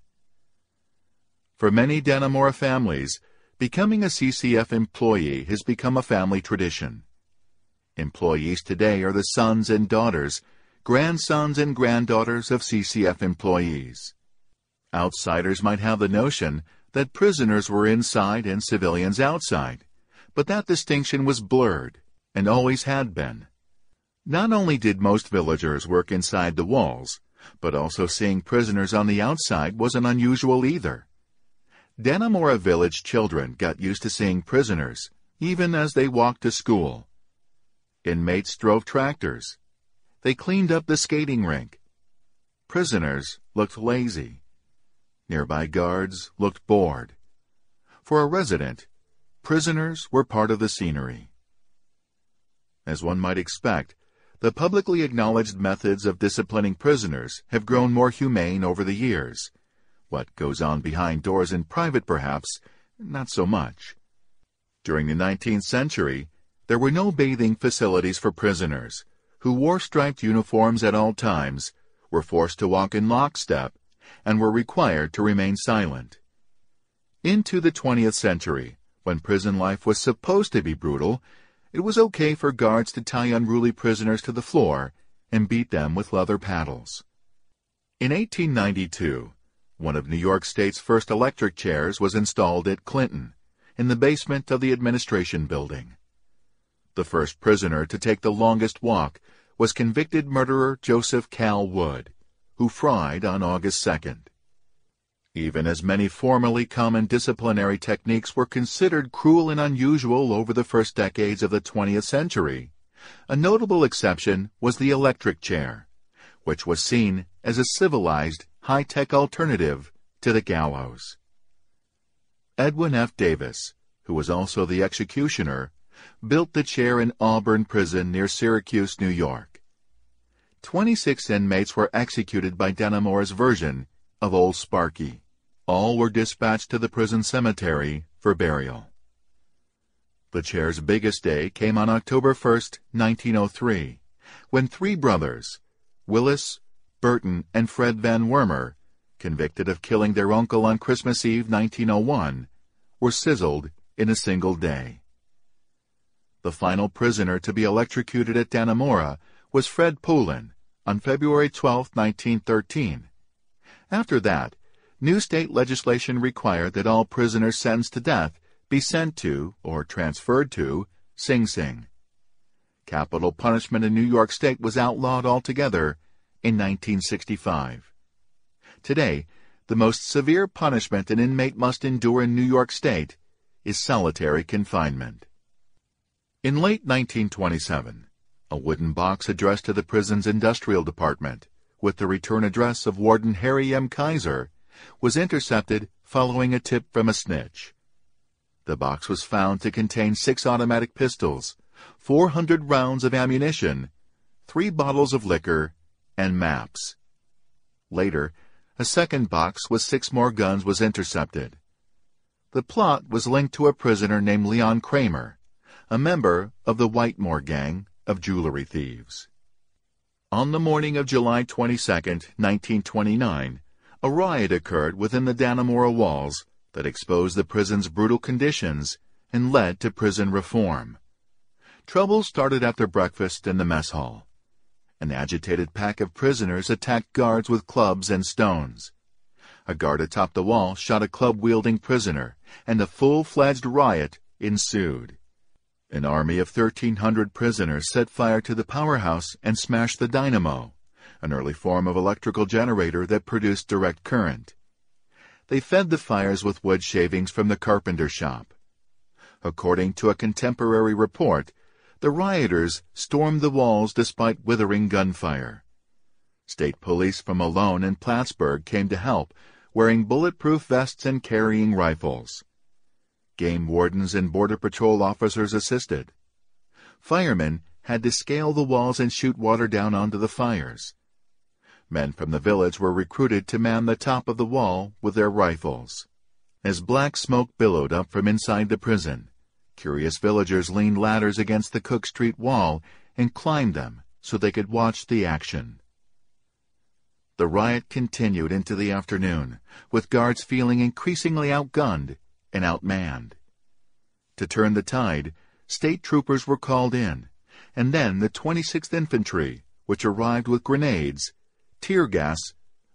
For many Dannemora families, becoming a CCF employee has become a family tradition. Employees today are the sons and daughters grandsons and granddaughters of CCF employees. Outsiders might have the notion that prisoners were inside and civilians outside, but that distinction was blurred, and always had been. Not only did most villagers work inside the walls, but also seeing prisoners on the outside wasn't unusual either. Dannemora village children got used to seeing prisoners, even as they walked to school. Inmates drove tractors, they cleaned up the skating rink. Prisoners looked lazy. Nearby guards looked bored. For a resident, prisoners were part of the scenery. As one might expect, the publicly acknowledged methods of disciplining prisoners have grown more humane over the years. What goes on behind doors in private, perhaps, not so much. During the 19th century, there were no bathing facilities for prisoners, who wore striped uniforms at all times, were forced to walk in lockstep, and were required to remain silent. Into the 20th century, when prison life was supposed to be brutal, it was okay for guards to tie unruly prisoners to the floor and beat them with leather paddles. In 1892, one of New York State's first electric chairs was installed at Clinton, in the basement of the administration building. The first prisoner to take the longest walk was convicted murderer Joseph Cal Wood, who fried on August 2nd. Even as many formerly common disciplinary techniques were considered cruel and unusual over the first decades of the 20th century, a notable exception was the electric chair, which was seen as a civilized, high-tech alternative to the gallows. Edwin F. Davis, who was also the executioner, built the chair in Auburn Prison near Syracuse, New York. Twenty-six inmates were executed by Dannemora's version of Old Sparky. All were dispatched to the prison cemetery for burial. The chair's biggest day came on October 1, 1903, when three brothers, Willis, Burton, and Fred Van Wormer, convicted of killing their uncle on Christmas Eve 1901, were sizzled in a single day. The final prisoner to be electrocuted at Dannemora was Fred Poulin on February 12, 1913. After that, new state legislation required that all prisoners sentenced to death be sent to, or transferred to, Sing Sing. Capital punishment in New York State was outlawed altogether in 1965. Today, the most severe punishment an inmate must endure in New York State is solitary confinement. In late 1927, a wooden box addressed to the prison's industrial department, with the return address of Warden Harry M. Kaiser, was intercepted following a tip from a snitch. The box was found to contain six automatic pistols, 400 rounds of ammunition, three bottles of liquor, and maps. Later, a second box with six more guns was intercepted. The plot was linked to a prisoner named Leon Kramer, a member of the Whittemore gang of jewelry thieves. On the morning of July 22, 1929, a riot occurred within the Dannemora walls that exposed the prison's brutal conditions and led to prison reform. Trouble started after breakfast in the mess hall. An agitated pack of prisoners attacked guards with clubs and stones. A guard atop the wall shot a club-wielding prisoner, and a full-fledged riot ensued. An army of 1,300 prisoners set fire to the powerhouse and smashed the dynamo, an early form of electrical generator that produced direct current. They fed the fires with wood shavings from the carpenter shop. According to a contemporary report, the rioters stormed the walls despite withering gunfire. State police from Malone and Plattsburgh came to help, wearing bulletproof vests and carrying rifles. Game wardens and Border Patrol officers assisted. Firemen had to scale the walls and shoot water down onto the fires. Men from the village were recruited to man the top of the wall with their rifles. As black smoke billowed up from inside the prison, Curious villagers leaned ladders against the Cook Street wall and climbed them so they could watch the action. The riot continued into the afternoon, with guards feeling increasingly outgunned and outmanned. To turn the tide, state troopers were called in, and then the 26th Infantry, which arrived with grenades, tear gas,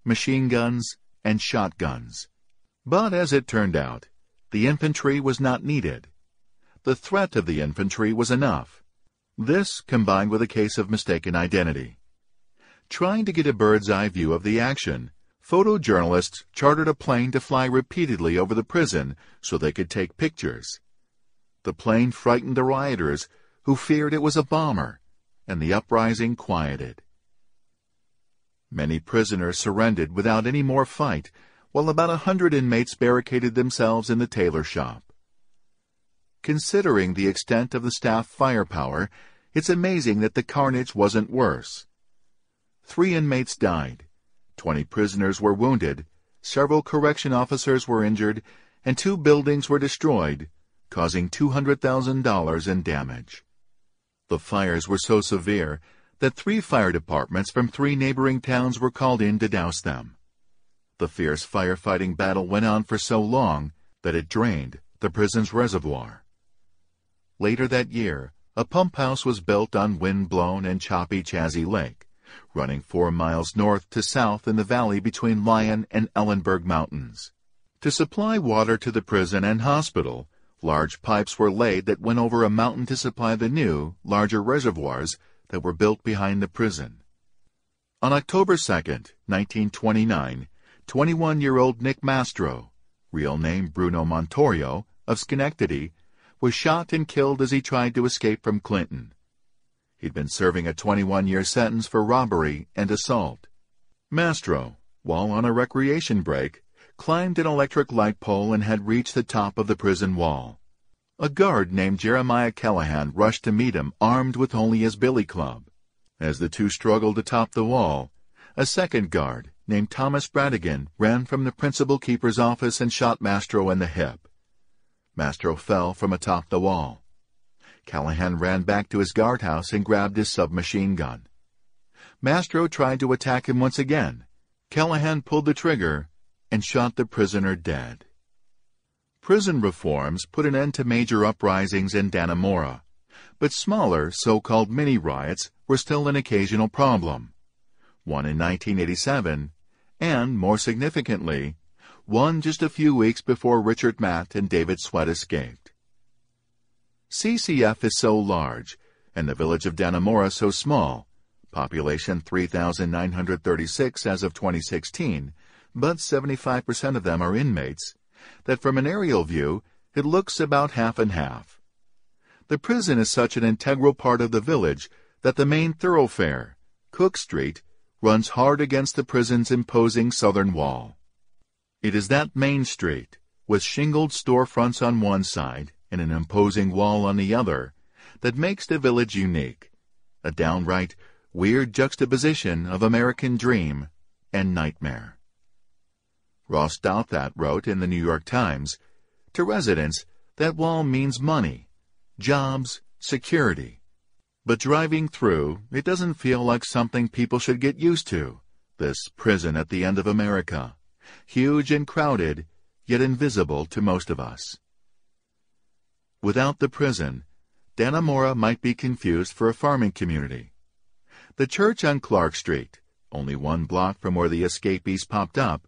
machine guns, and shotguns. But as it turned out, the infantry was not needed the threat of the infantry was enough. This combined with a case of mistaken identity. Trying to get a bird's eye view of the action, photojournalists chartered a plane to fly repeatedly over the prison so they could take pictures. The plane frightened the rioters, who feared it was a bomber, and the uprising quieted. Many prisoners surrendered without any more fight, while about a hundred inmates barricaded themselves in the tailor shop. Considering the extent of the staff firepower, it's amazing that the carnage wasn't worse. Three inmates died, 20 prisoners were wounded, several correction officers were injured, and two buildings were destroyed, causing $200,000 in damage. The fires were so severe that three fire departments from three neighboring towns were called in to douse them. The fierce firefighting battle went on for so long that it drained the prison's reservoir. Later that year, a pump house was built on wind-blown and choppy Chazy Lake, running four miles north to south in the valley between Lyon and Ellenburg Mountains. To supply water to the prison and hospital, large pipes were laid that went over a mountain to supply the new, larger reservoirs that were built behind the prison. On October 2, 1929, 21-year-old Nick Mastro, real name Bruno Montorio, of Schenectady, was shot and killed as he tried to escape from Clinton. He'd been serving a 21-year sentence for robbery and assault. Mastro, while on a recreation break, climbed an electric light pole and had reached the top of the prison wall. A guard named Jeremiah Callahan rushed to meet him armed with only his billy club. As the two struggled atop the wall, a second guard, named Thomas Bradigan, ran from the principal keeper's office and shot Mastro in the hip. Mastro fell from atop the wall. Callahan ran back to his guardhouse and grabbed his submachine gun. Mastro tried to attack him once again. Callahan pulled the trigger and shot the prisoner dead. Prison reforms put an end to major uprisings in Dannemora, but smaller so-called mini-riots were still an occasional problem. One in 1987, and, more significantly, one just a few weeks before Richard Matt and David Sweat escaped. CCF is so large, and the village of Dannemora so small, population 3,936 as of 2016, but 75% of them are inmates, that from an aerial view, it looks about half and half. The prison is such an integral part of the village that the main thoroughfare, Cook Street, runs hard against the prison's imposing southern wall. It is that main street, with shingled storefronts on one side and an imposing wall on the other, that makes the village unique, a downright weird juxtaposition of American dream and nightmare. Ross Douthat wrote in the New York Times, To residents, that wall means money, jobs, security. But driving through, it doesn't feel like something people should get used to. This prison at the end of America, huge and crowded, yet invisible to most of us. Without the prison, Dannemora might be confused for a farming community. The church on Clark Street, only one block from where the escapees popped up,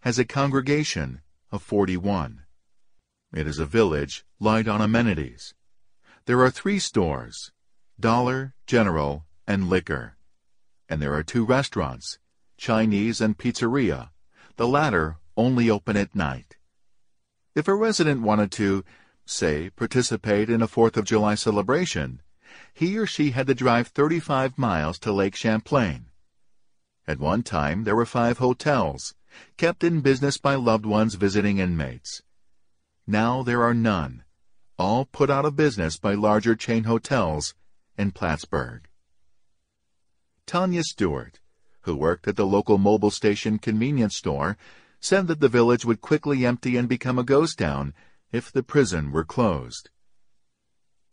has a congregation of 41. It is a village light on amenities. There are three stores, Dollar, General, and Liquor. And there are two restaurants, Chinese and Pizzeria, the latter only open at night. If a resident wanted to, say, participate in a Fourth of July celebration, he or she had to drive 35 miles to Lake Champlain. At one time, there were five hotels, kept in business by loved ones visiting inmates. Now there are none, all put out of business by larger chain hotels in Plattsburgh. Tanya Stewart, who worked at the local Mobil station convenience store, said that the village would quickly empty and become a ghost town if the prison were closed.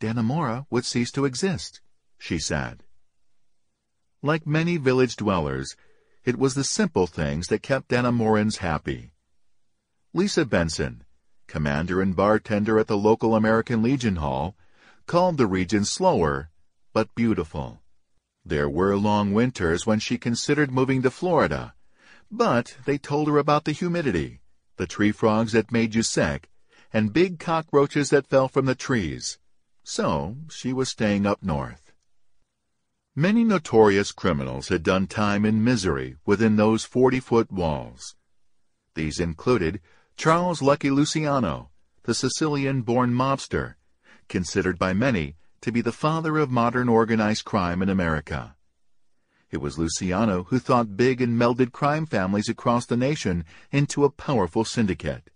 Dannemora would cease to exist, she said. Like many village dwellers, it was the simple things that kept Dannemorans happy. Lisa Benson, commander and bartender at the local American Legion Hall, called the region slower but beautiful. There were long winters when she considered moving to Florida, but they told her about the humidity, the tree frogs that made you sick, and big cockroaches that fell from the trees. So she was staying up north. Many notorious criminals had done time in misery within those 40-foot walls. These included Charles Lucky Luciano, the Sicilian-born mobster, considered by many to be the father of modern organized crime in America. It was Luciano who thought big and melded crime families across the nation into a powerful syndicate.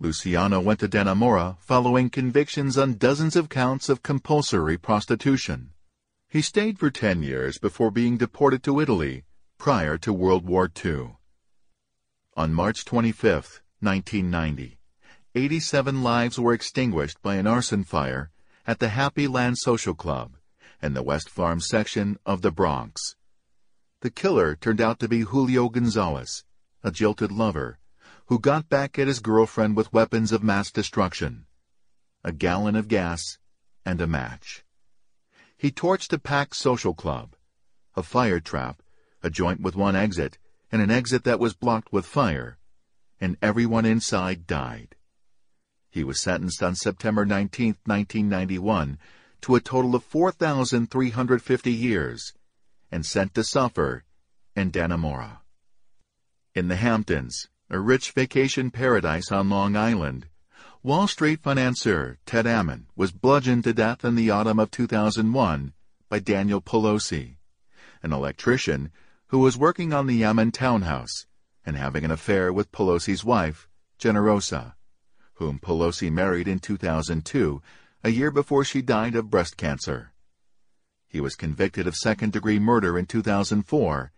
Luciano went to Dannemora following convictions on dozens of counts of compulsory prostitution. He stayed for ten years before being deported to Italy prior to World War II. On March 25, 1990, 87 lives were extinguished by an arson fire at the Happy Land Social Club in the West Farm section of the Bronx. The killer turned out to be Julio Gonzalez, a jilted lover, who got back at his girlfriend with weapons of mass destruction, a gallon of gas, and a match. He torched a packed social club, a fire trap, a joint with one exit, and an exit that was blocked with fire, and everyone inside died. He was sentenced on September 19, 1991, to a total of 4,350 years, and sent to suffer in Dannemora. In the Hamptons, a rich vacation paradise on Long Island, Wall Street financier Ted Ammon was bludgeoned to death in the autumn of 2001 by Daniel Pelosi, an electrician who was working on the Ammon townhouse and having an affair with Pelosi's wife, Generosa, whom Pelosi married in 2002, a year before she died of breast cancer. He was convicted of second-degree murder in 2004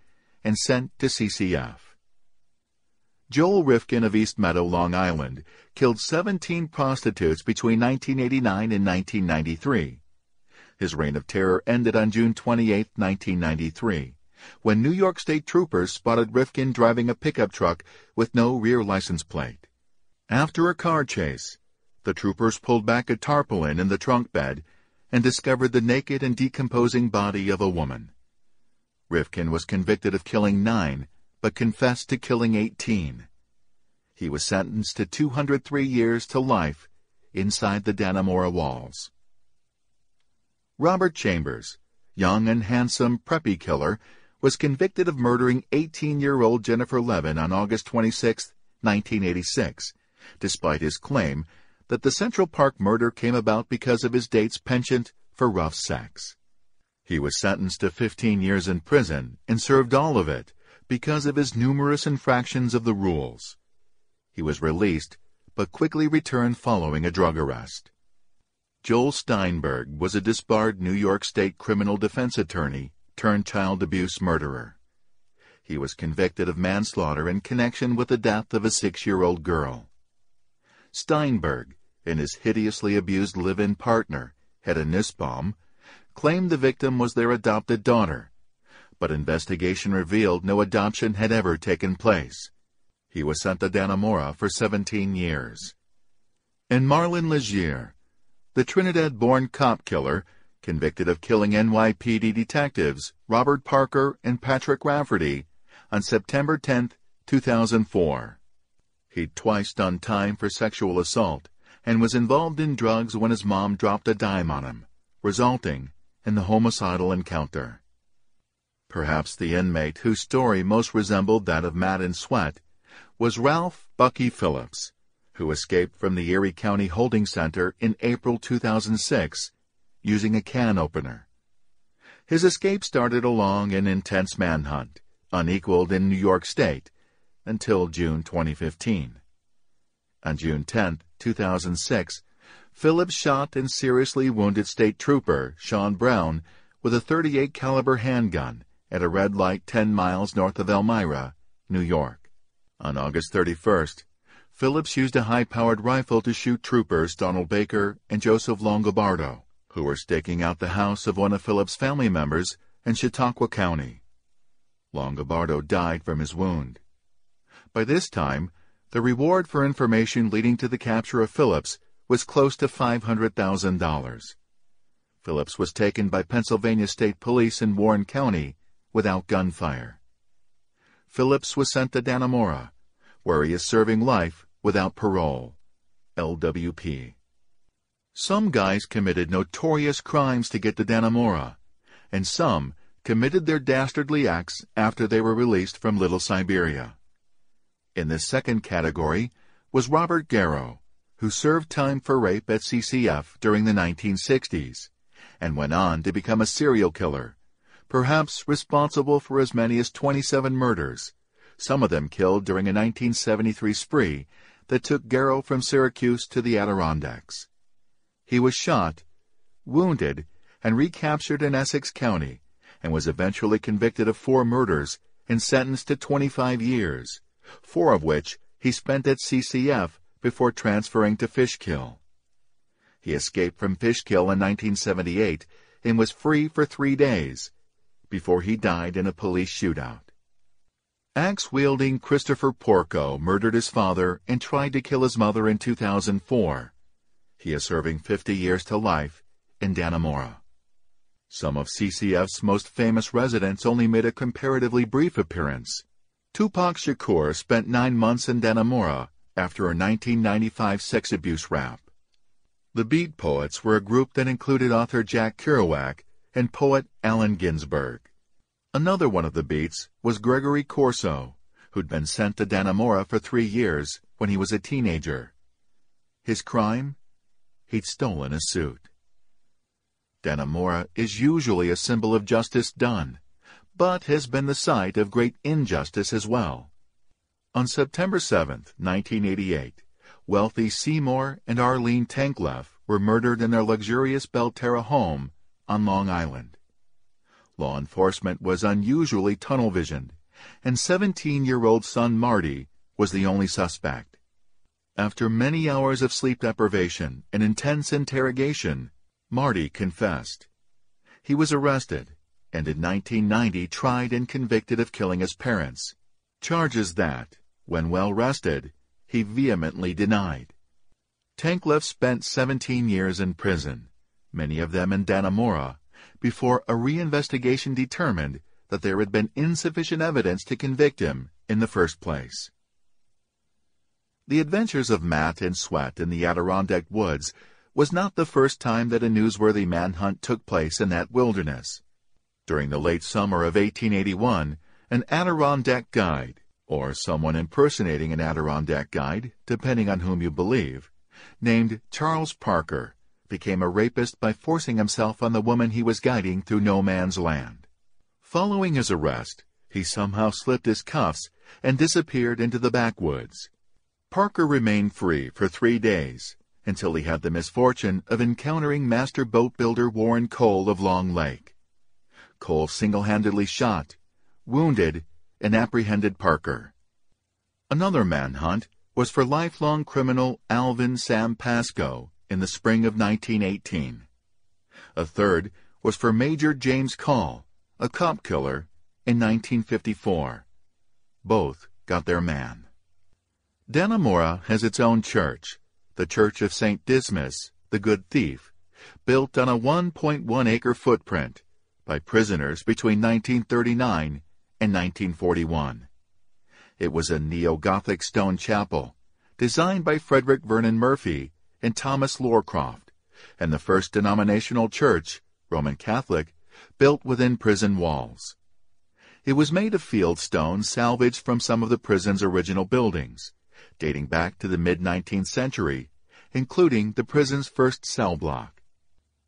and sent to CCF. Joel Rifkin of East Meadow, Long Island, killed 17 prostitutes between 1989 and 1993. His reign of terror ended on June 28, 1993, when New York State troopers spotted Rifkin driving a pickup truck with no rear license plate. After a car chase, the troopers pulled back a tarpaulin in the trunk bed and discovered the naked and decomposing body of a woman. Rifkin was convicted of killing nine, but confessed to killing 18. He was sentenced to 203 years to life inside the Dannemora walls. Robert Chambers, young and handsome preppy killer, was convicted of murdering 18-year-old Jennifer Levin on August 26, 1986, despite his claim that the Central Park murder came about because of his date's penchant for rough sex. He was sentenced to 15 years in prison and served all of it because of his numerous infractions of the rules. He was released, but quickly returned following a drug arrest. Joel Steinberg was a disbarred New York State criminal defense attorney turned child abuse murderer. He was convicted of manslaughter in connection with the death of a six-year-old girl. Steinberg and his hideously abused live-in partner, Hedda Nussbaum, claimed the victim was their adopted daughter, but investigation revealed no adoption had ever taken place. He was sent to Dannemora for 17 years. And Marlon Legere, the Trinidad-born cop killer, convicted of killing NYPD detectives Robert Parker and Patrick Rafferty on September 10, 2004. He'd twice done time for sexual assault and was involved in drugs when his mom dropped a dime on him, resulting in the homicidal encounter. Perhaps the inmate whose story most resembled that of Matt and Sweat was Ralph Bucky Phillips, who escaped from the Erie County Holding Center in April 2006 using a can opener. His escape started a long and intense manhunt, unequaled in New York State, until June 2015. On June 10, 2006, Phillips shot and seriously wounded State Trooper Sean Brown with a 38 caliber handgun at a red light 10 miles north of Elmira, New York. On August 31st, Phillips used a high-powered rifle to shoot troopers Donald Baker and Joseph Longobardo who were staking out the house of one of Phillips' family members in Chautauqua County. Longobardo died from his wound. By this time, the reward for information leading to the capture of Phillips was close to $500,000. Phillips was taken by Pennsylvania State Police in Warren County without gunfire. Phillips was sent to Dannemora, where he is serving life without parole. LWP. Some guys committed notorious crimes to get to Dannemora, and some committed their dastardly acts after they were released from Little Siberia. In this second category was Robert Garrow, who served time for rape at CCF during the 1960s and went on to become a serial killer, perhaps responsible for as many as 27 murders, some of them killed during a 1973 spree that took Garrow from Syracuse to the Adirondacks. He was shot, wounded, and recaptured in Essex County, and was eventually convicted of four murders and sentenced to 25 years, four of which he spent at CCF before transferring to Fishkill. He escaped from Fishkill in 1978 and was free for three days before he died in a police shootout. Axe-wielding Christopher Porco murdered his father and tried to kill his mother in 2004. He is serving 50 years to life in Dannemora. Some of CCF's most famous residents only made a comparatively brief appearance. Tupac Shakur spent nine months in Dannemora after a 1995 sex abuse rap. The Beat Poets were a group that included author Jack Kerouac and poet Allen Ginsberg. Another one of the Beats was Gregory Corso, who'd been sent to Dannemora for three years when he was a teenager. His crime? he'd stolen a suit. Dannemora is usually a symbol of justice done, but has been the site of great injustice as well. On September 7, 1988, wealthy Seymour and Arlene Tankleff were murdered in their luxurious Belle Terre home on Long Island. Law enforcement was unusually tunnel-visioned, and 17-year-old son Marty was the only suspect. After many hours of sleep deprivation and intense interrogation, Marty confessed. He was arrested and in 1990 tried and convicted of killing his parents, charges that, when well rested, he vehemently denied. Tankleff spent 17 years in prison, many of them in Dannemora, before a reinvestigation determined that there had been insufficient evidence to convict him in the first place. The adventures of Matt and Sweat in the Adirondack woods was not the first time that a newsworthy manhunt took place in that wilderness. During the late summer of 1881, an Adirondack guide, or someone impersonating an Adirondack guide, depending on whom you believe, named Charles Parker, became a rapist by forcing himself on the woman he was guiding through no man's land. Following his arrest, he somehow slipped his cuffs and disappeared into the backwoods. Parker remained free for three days, until he had the misfortune of encountering master boat builder Warren Cole of Long Lake. Cole single-handedly shot, wounded, and apprehended Parker. Another manhunt was for lifelong criminal Alvin Sam Pasco in the spring of 1918. A third was for Major James Call, a cop killer, in 1954. Both got their man. Dannemora has its own church, the Church of St. Dismas, the Good Thief, built on a 1.1 acre footprint by prisoners between 1939 and 1941. It was a neo-Gothic stone chapel, designed by Frederick Vernon Murphy and Thomas Locraft, and the first denominational church, Roman Catholic, built within prison walls. It was made of field stone salvaged from some of the prison's original buildings, dating back to the mid-19th century, including the prison's first cell block.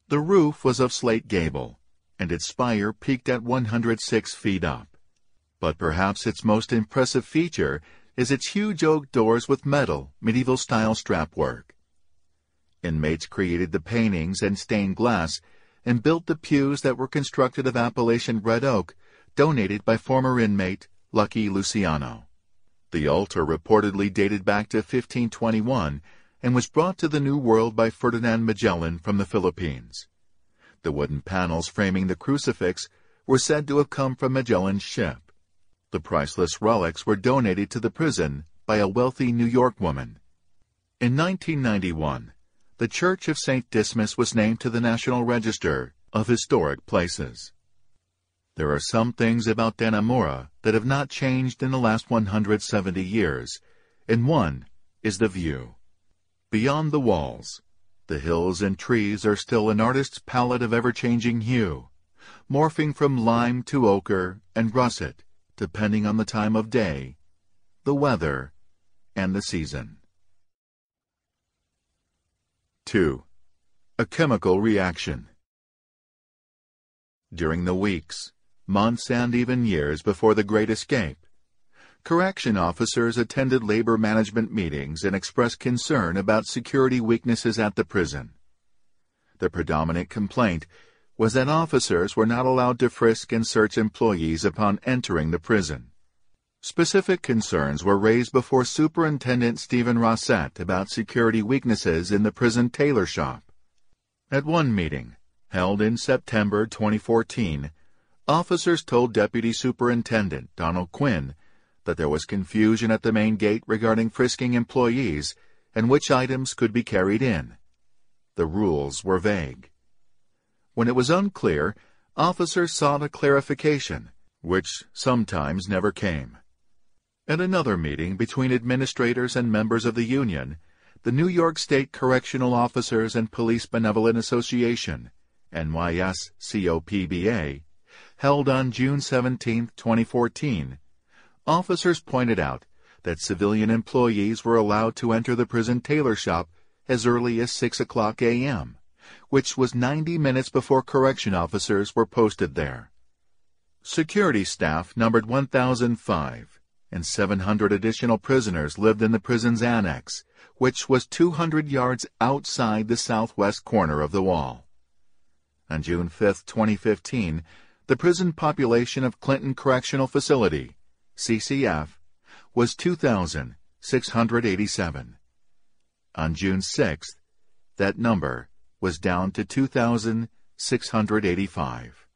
The roof was of slate gable, and its spire peaked at 106 feet up. But perhaps its most impressive feature is its huge oak doors with metal, medieval-style strapwork. Inmates created the paintings and stained glass and built the pews that were constructed of Appalachian red oak, donated by former inmate Lucky Luciano. The altar reportedly dated back to 1521 and was brought to the New World by Ferdinand Magellan from the Philippines. The wooden panels framing the crucifix were said to have come from Magellan's ship. The priceless relics were donated to the prison by a wealthy New York woman. In 1991, the Church of St. Dismas was named to the National Register of Historic Places. There are some things about Dannemora that have not changed in the last 170 years, and one is the view. Beyond the walls, the hills and trees are still an artist's palette of ever-changing hue, morphing from lime to ochre and russet, depending on the time of day, the weather, and the season. 2. A chemical reaction. During the weeks, months, and even years before the Great Escape, Correction officers attended labor management meetings and expressed concern about security weaknesses at the prison. The predominant complaint was that officers were not allowed to frisk and search employees upon entering the prison. Specific concerns were raised before Superintendent Steven Racette about security weaknesses in the prison tailor shop. At one meeting, held in September 2014, officers told Deputy Superintendent Donald Quinn that there was confusion at the main gate regarding frisking employees and which items could be carried in. The rules were vague. When it was unclear, officers sought a clarification, which sometimes never came. At another meeting between administrators and members of the union, the New York State Correctional Officers and Police Benevolent Association, NYSCOPBA, held on June 17, 2014, officers pointed out that civilian employees were allowed to enter the prison tailor shop as early as 6 o'clock a.m., which was 90 minutes before correction officers were posted there. Security staff numbered 1,005, and 700 additional prisoners lived in the prison's annex, which was 200 yards outside the southwest corner of the wall. On June 5, 2015, the prison population of Clinton Correctional Facility CCF, was 2,687. On June 6, that number was down to 2,685.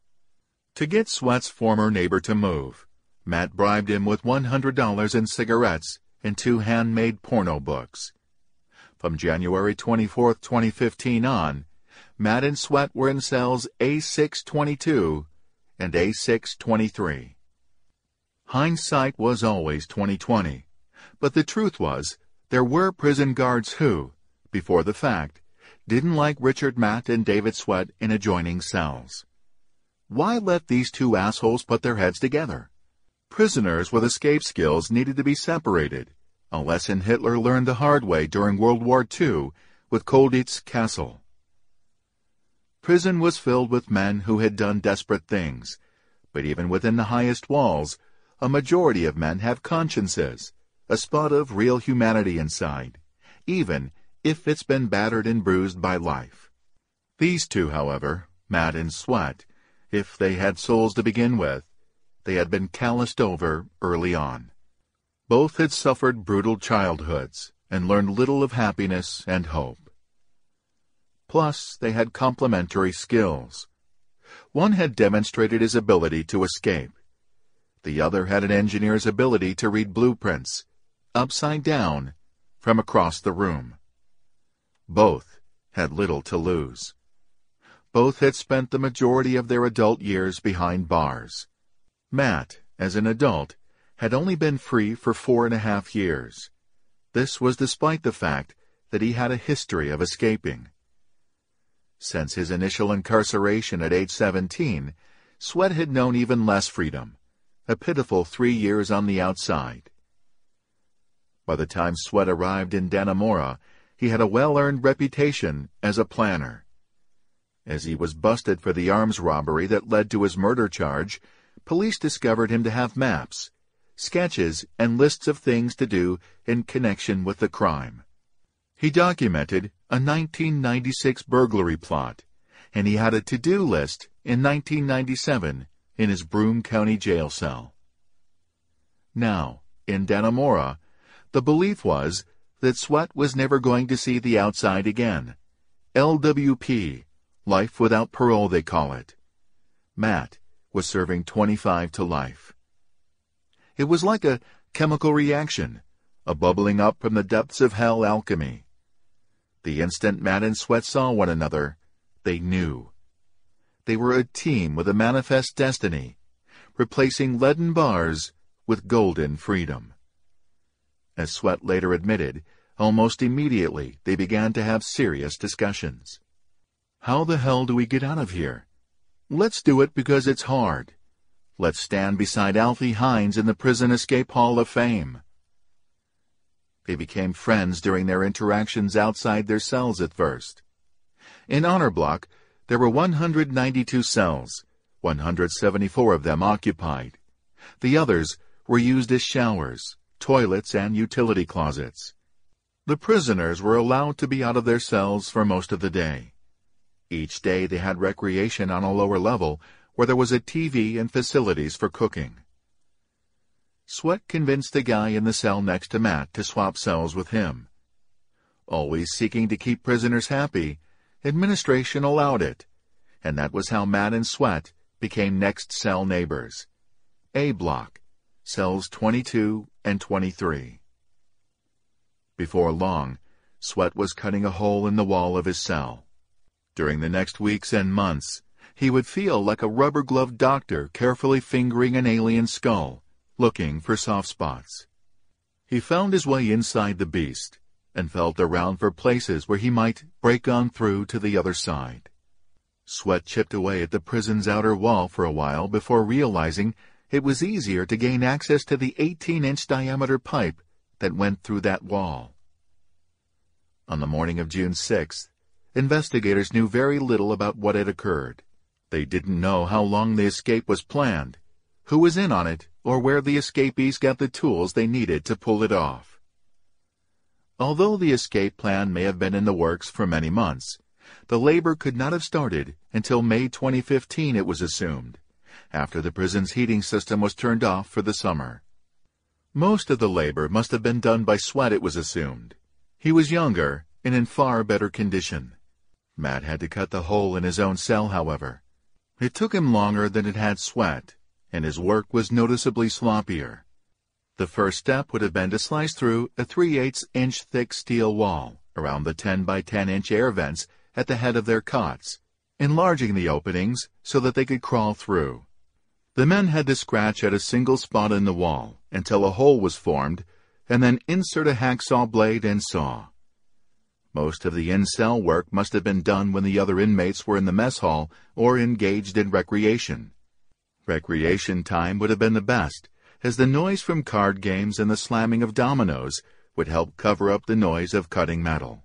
To get Sweat's former neighbor to move, Matt bribed him with $100 in cigarettes and two handmade porno books. From January 24, 2015 on, Matt and Sweat were in cells A622 and A623. Hindsight was always 2020. But the truth was, there were prison guards who, before the fact, didn't like Richard Matt and David Sweat in adjoining cells. Why let these two assholes put their heads together? Prisoners with escape skills needed to be separated, a lesson Hitler learned the hard way during World War II with Colditz Castle. Prison was filled with men who had done desperate things, but even within the highest walls, a majority of men have consciences, a spot of real humanity inside, even if it's been battered and bruised by life. These two, however, Matt and Sweat, if they had souls to begin with, they had been calloused over early on. Both had suffered brutal childhoods and learned little of happiness and hope. Plus, they had complementary skills. One had demonstrated his ability to escape. The other had an engineer's ability to read blueprints, upside down, from across the room. Both had little to lose. Both had spent the majority of their adult years behind bars. Matt, as an adult, had only been free for four and a half years. This was despite the fact that he had a history of escaping. Since his initial incarceration at age 17, Sweat had known even less freedom, a pitiful three years on the outside. By the time Sweat arrived in Dannemora, he had a well-earned reputation as a planner. As he was busted for the arms robbery that led to his murder charge, police discovered him to have maps, sketches, and lists of things to do in connection with the crime. He documented a 1996 burglary plot, and he had a to-do list in 1997 in his Broome County jail cell. Now, in Dannemora, the belief was that Sweat was never going to see the outside again. LWP, life without parole they call it. Matt was serving 25 to life. It was like a chemical reaction, a bubbling up from the depths of hell alchemy. The instant Matt and Sweat saw one another, they knew. They were a team with a manifest destiny, replacing leaden bars with golden freedom. As Sweat later admitted, almost immediately they began to have serious discussions. How the hell do we get out of here? Let's do it because it's hard. Let's stand beside Alfie Hinds in the Prison Escape Hall of Fame. They became friends during their interactions outside their cells at first. In Honor Block, there were 192 cells, 174 of them occupied. The others were used as showers, toilets, and utility closets. The prisoners were allowed to be out of their cells for most of the day. Each day they had recreation on a lower level where there was a TV and facilities for cooking. Sweat convinced the guy in the cell next to Matt to swap cells with him. Always seeking to keep prisoners happy, administration allowed it, and that was how Matt and Sweat became next cell neighbors. A block, cells 22 and 23. Before long, Sweat was cutting a hole in the wall of his cell. During the next weeks and months, he would feel like a rubber-gloved doctor carefully fingering an alien skull, looking for soft spots. He found his way inside the beast and felt around for places where he might break on through to the other side. Sweat chipped away at the prison's outer wall for a while before realizing it was easier to gain access to the 18-inch diameter pipe that went through that wall. On the morning of June 6th, investigators knew very little about what had occurred. They didn't know how long the escape was planned, who was in on it, or where the escapees got the tools they needed to pull it off. Although the escape plan may have been in the works for many months, the labor could not have started until May 2015, it was assumed, after the prison's heating system was turned off for the summer. Most of the labor must have been done by Sweat, it was assumed. He was younger and in far better condition. Matt had to cut the hole in his own cell, however. It took him longer than it had Sweat, and his work was noticeably sloppier. The first step would have been to slice through a 3 8 inch thick steel wall around the 10 by 10 inch air vents at the head of their cots, enlarging the openings so that they could crawl through. The men had to scratch at a single spot in the wall until a hole was formed, and then insert a hacksaw blade and saw. Most of the in-cell work must have been done when the other inmates were in the mess hall or engaged in recreation. Recreation time would have been the best, as the noise from card games and the slamming of dominoes would help cover up the noise of cutting metal.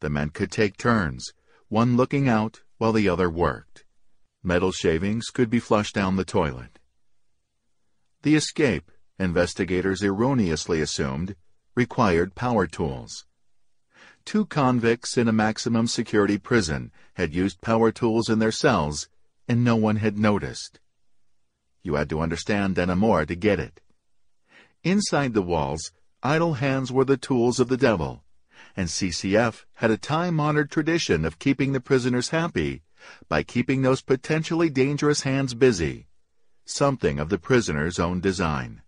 The men could take turns, one looking out while the other worked. Metal shavings could be flushed down the toilet. The escape, investigators erroneously assumed, required power tools. Two convicts in a maximum security prison had used power tools in their cells, and no one had noticed. You had to understand Dannemora to get it. Inside the walls, idle hands were the tools of the devil, and CCF had a time-honored tradition of keeping the prisoners happy by keeping those potentially dangerous hands busy, something of the prisoner's own design.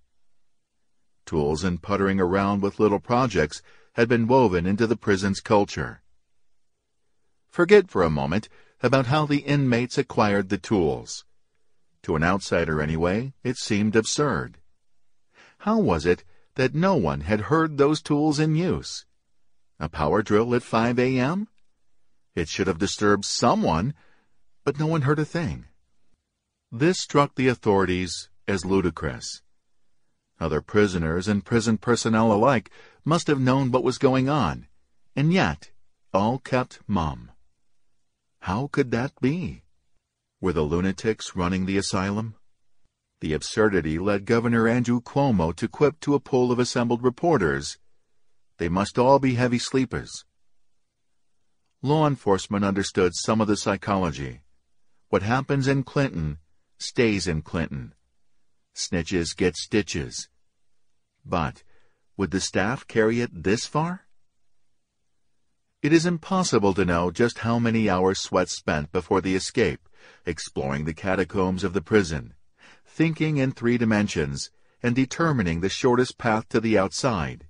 Tools and puttering around with little projects had been woven into the prison's culture. Forget for a moment about how the inmates acquired the tools. To an outsider, anyway, it seemed absurd. How was it that no one had heard those tools in use? A power drill at 5 a.m.? It should have disturbed someone, but no one heard a thing. This struck the authorities as ludicrous. Other prisoners and prison personnel alike must have known what was going on, and yet all kept mum. How could that be? Were the lunatics running the asylum? The absurdity led Governor Andrew Cuomo to quip to a pool of assembled reporters. They must all be heavy sleepers. Law enforcement understood some of the psychology. What happens in Clinton stays in Clinton. Snitches get stitches. But would the staff carry it this far? It is impossible to know just how many hours Sweat spent before the escape, exploring the catacombs of the prison, thinking in three dimensions, and determining the shortest path to the outside,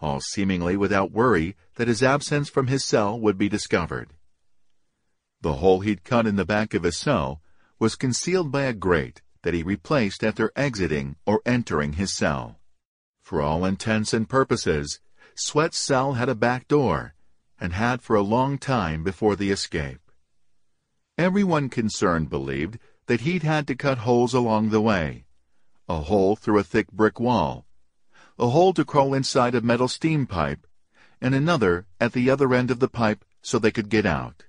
all seemingly without worry that his absence from his cell would be discovered. The hole he'd cut in the back of his cell was concealed by a grate that he replaced after exiting or entering his cell. For all intents and purposes, Sweat's cell had a back door, and had for a long time before the escape. Everyone concerned believed that he'd had to cut holes along the way. A hole through a thick brick wall, a hole to crawl inside a metal steam pipe, and another at the other end of the pipe so they could get out.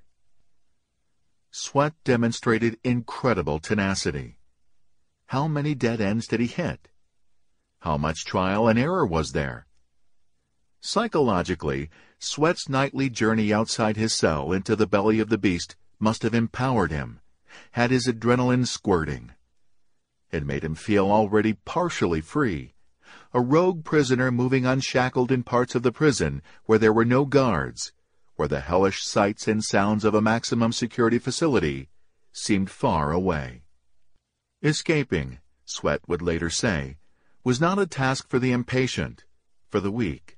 Sweat demonstrated incredible tenacity. How many dead ends did he hit? How much trial and error was there? Psychologically, Sweat's nightly journey outside his cell into the belly of the beast must have empowered him, had his adrenaline squirting. It made him feel already partially free, a rogue prisoner moving unshackled in parts of the prison where there were no guards, where the hellish sights and sounds of a maximum security facility seemed far away. Escaping, Sweat would later say, was not a task for the impatient, for the weak.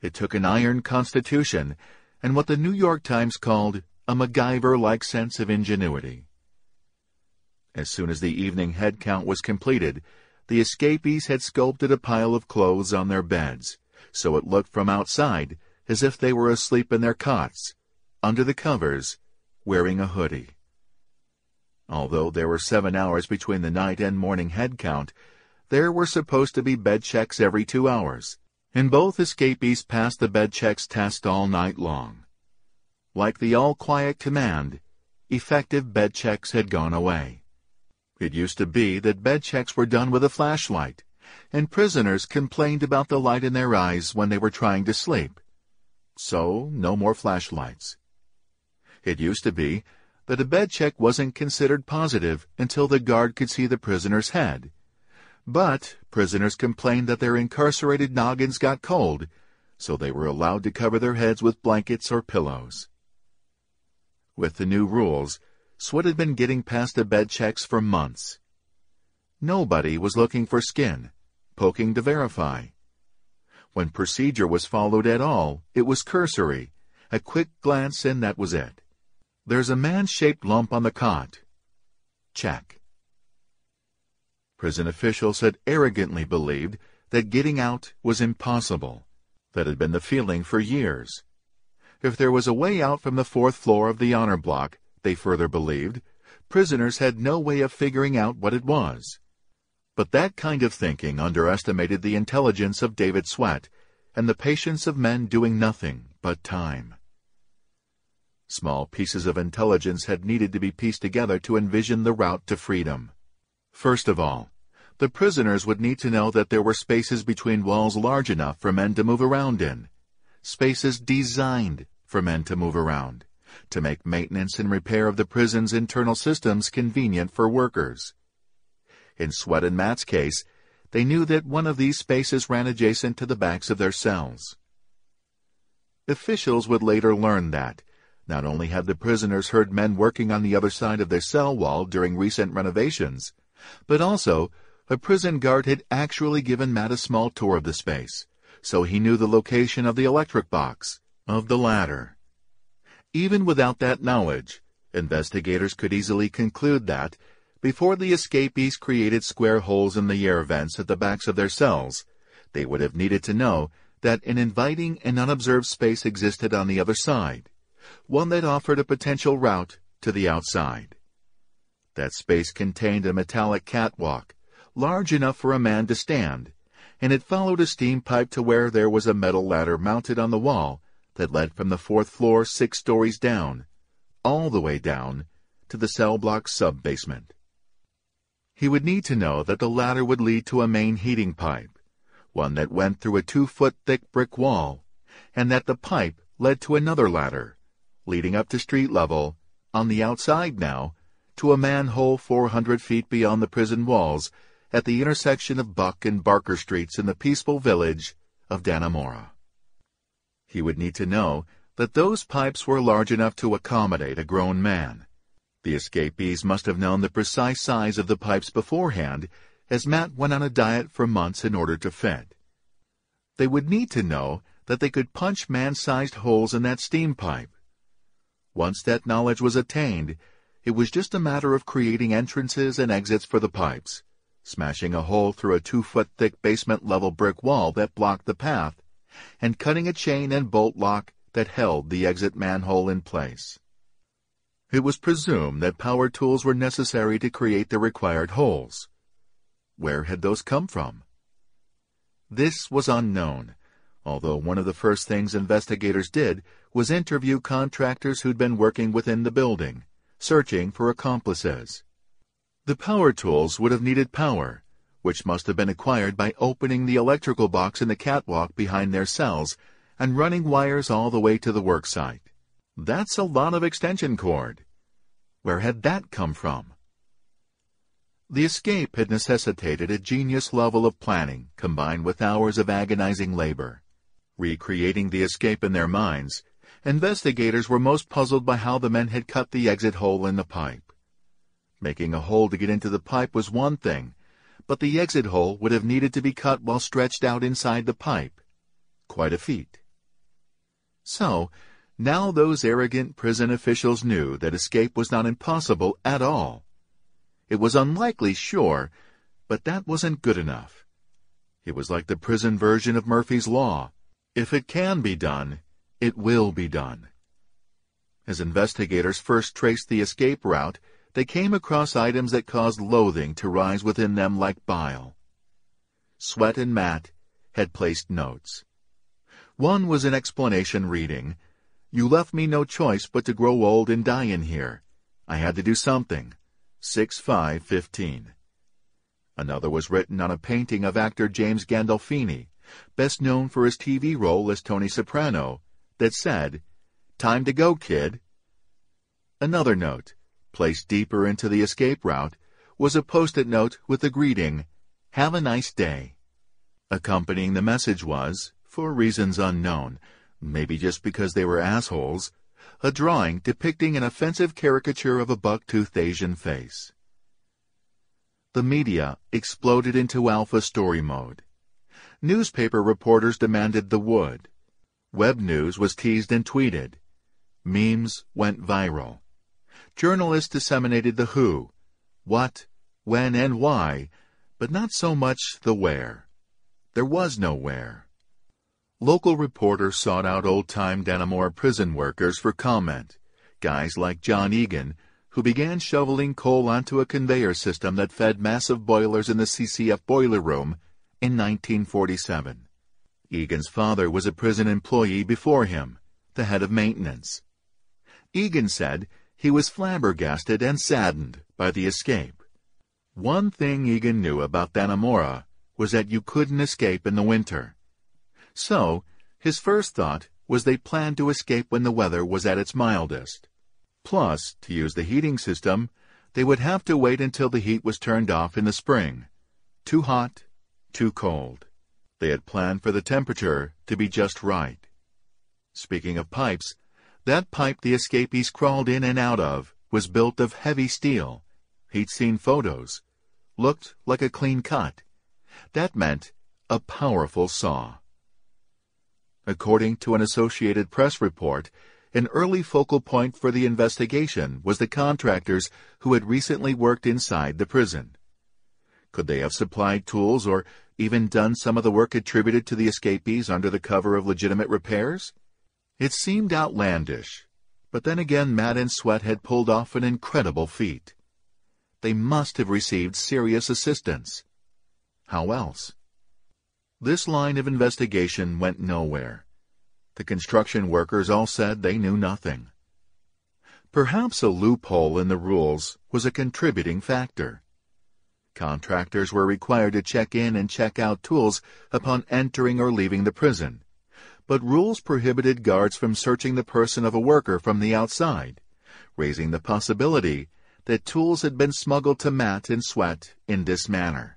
It took an iron constitution and what the New York Times called a MacGyver-like sense of ingenuity. As soon as the evening head count was completed, the escapees had sculpted a pile of clothes on their beds, so it looked from outside as if they were asleep in their cots, under the covers, wearing a hoodie. Although there were seven hours between the night and morning head count, there were supposed to be bed checks every two hours, and both escapees passed the bed checks test all night long. Like the all-quiet command, effective bed checks had gone away. It used to be that bed checks were done with a flashlight, and prisoners complained about the light in their eyes when they were trying to sleep. So, no more flashlights. It used to be that a bed check wasn't considered positive until the guard could see the prisoner's head, but prisoners complained that their incarcerated noggins got cold, so they were allowed to cover their heads with blankets or pillows. With the new rules, Sweat had been getting past the bed checks for months. Nobody was looking for skin, poking to verify. When procedure was followed at all, it was cursory, a quick glance and that was it. There's a man-shaped lump on the cot. Check. Prison officials had arrogantly believed that getting out was impossible. That had been the feeling for years. if there was a way out from the fourth floor of the honor block, they further believed, prisoners had no way of figuring out what it was. But that kind of thinking underestimated the intelligence of David Sweat and the patience of men doing nothing but time. Small pieces of intelligence had needed to be pieced together to envision the route to freedom. First of all, the prisoners would need to know that there were spaces between walls large enough for men to move around in, spaces designed for men to move around, to make maintenance and repair of the prison's internal systems convenient for workers. In Sweat and Matt's case, they knew that one of these spaces ran adjacent to the backs of their cells. Officials would later learn that, not only had the prisoners heard men working on the other side of their cell wall during recent renovations, but also a prison guard had actually given Matt a small tour of the space, so he knew the location of the electric box, of the ladder. Even without that knowledge, investigators could easily conclude that, before the escapees created square holes in the air vents at the backs of their cells, they would have needed to know that an inviting and unobserved space existed on the other side, one that offered a potential route to the outside. That space contained a metallic catwalk, large enough for a man to stand, and it followed a steam pipe to where there was a metal ladder mounted on the wall that led from the fourth floor six stories down, all the way down, to the cell block sub-basement. He would need to know that the ladder would lead to a main heating pipe, one that went through a two-foot thick brick wall, and that the pipe led to another ladder, leading up to street level, on the outside now, to a manhole 400 feet beyond the prison walls at the intersection of Buck and Barker Streets in the peaceful village of Dannemora. He would need to know that those pipes were large enough to accommodate a grown man. The escapees must have known the precise size of the pipes beforehand, as Matt went on a diet for months in order to fit. They would need to know that they could punch man-sized holes in that steam pipe. Once that knowledge was attained, it was just a matter of creating entrances and exits for the pipes, smashing a hole through a two-foot-thick basement-level brick wall that blocked the path, and cutting a chain and bolt lock that held the exit manhole in place. It was presumed that power tools were necessary to create the required holes. Where had those come from? This was unknown, although one of the first things investigators did was interview contractors who'd been working within the building, searching for accomplices. The power tools would have needed power, which must have been acquired by opening the electrical box in the catwalk behind their cells and running wires all the way to the worksite. That's a lot of extension cord. Where had that come from? The escape had necessitated a genius level of planning combined with hours of agonizing labor. Recreating the escape in their minds, investigators were most puzzled by how the men had cut the exit hole in the pipe. Making a hole to get into the pipe was one thing, but the exit hole would have needed to be cut while stretched out inside the pipe. Quite a feat. So, now those arrogant prison officials knew that escape was not impossible at all. It was unlikely, sure, but that wasn't good enough. It was like the prison version of Murphy's Law. If it can be done, it will be done. As investigators first traced the escape route, they came across items that caused loathing to rise within them like bile. Sweat and Matt had placed notes. One was an explanation reading, You left me no choice but to grow old and die in here. I had to do something. 6-5-15. Another was written on a painting of actor James Gandolfini, best known for his TV role as Tony Soprano, that said, Time to go, kid. Another note, placed deeper into the escape route, was a post-it note with the greeting, Have a nice day. Accompanying the message was, for reasons unknown, maybe just because they were assholes, a drawing depicting an offensive caricature of a buck-toothed Asian face. The media exploded into alpha story mode. Newspaper reporters demanded the wood. Web news was teased and tweeted. Memes went viral. Journalists disseminated the who, what, when, and why, but not so much the where. There was no where. Local reporters sought out old-time Dannemora prison workers for comment. Guys like John Egan, who began shoveling coal onto a conveyor system that fed massive boilers in the CCF boiler room in 1947. Egan's father was a prison employee before him, the head of maintenance. Egan said he was flabbergasted and saddened by the escape. One thing Egan knew about Dannemora was that you couldn't escape in the winter. So, his first thought was they planned to escape when the weather was at its mildest. Plus, to use the heating system, they would have to wait until the heat was turned off in the spring. Too hot, too cold. They had planned for the temperature to be just right. Speaking of pipes, that pipe the escapees crawled in and out of was built of heavy steel. He'd seen photos. Looked like a clean cut. That meant a powerful saw. According to an Associated Press report, an early focal point for the investigation was the contractors who had recently worked inside the prison. Could they have supplied tools or even done some of the work attributed to the escapees under the cover of legitimate repairs? It seemed outlandish, but then again Matt and Sweat had pulled off an incredible feat. They must have received serious assistance. How else? This line of investigation went nowhere. The construction workers all said they knew nothing. Perhaps a loophole in the rules was a contributing factor. Contractors were required to check in and check out tools upon entering or leaving the prison, but rules prohibited guards from searching the person of a worker from the outside, raising the possibility that tools had been smuggled to Matt and Sweat in this manner.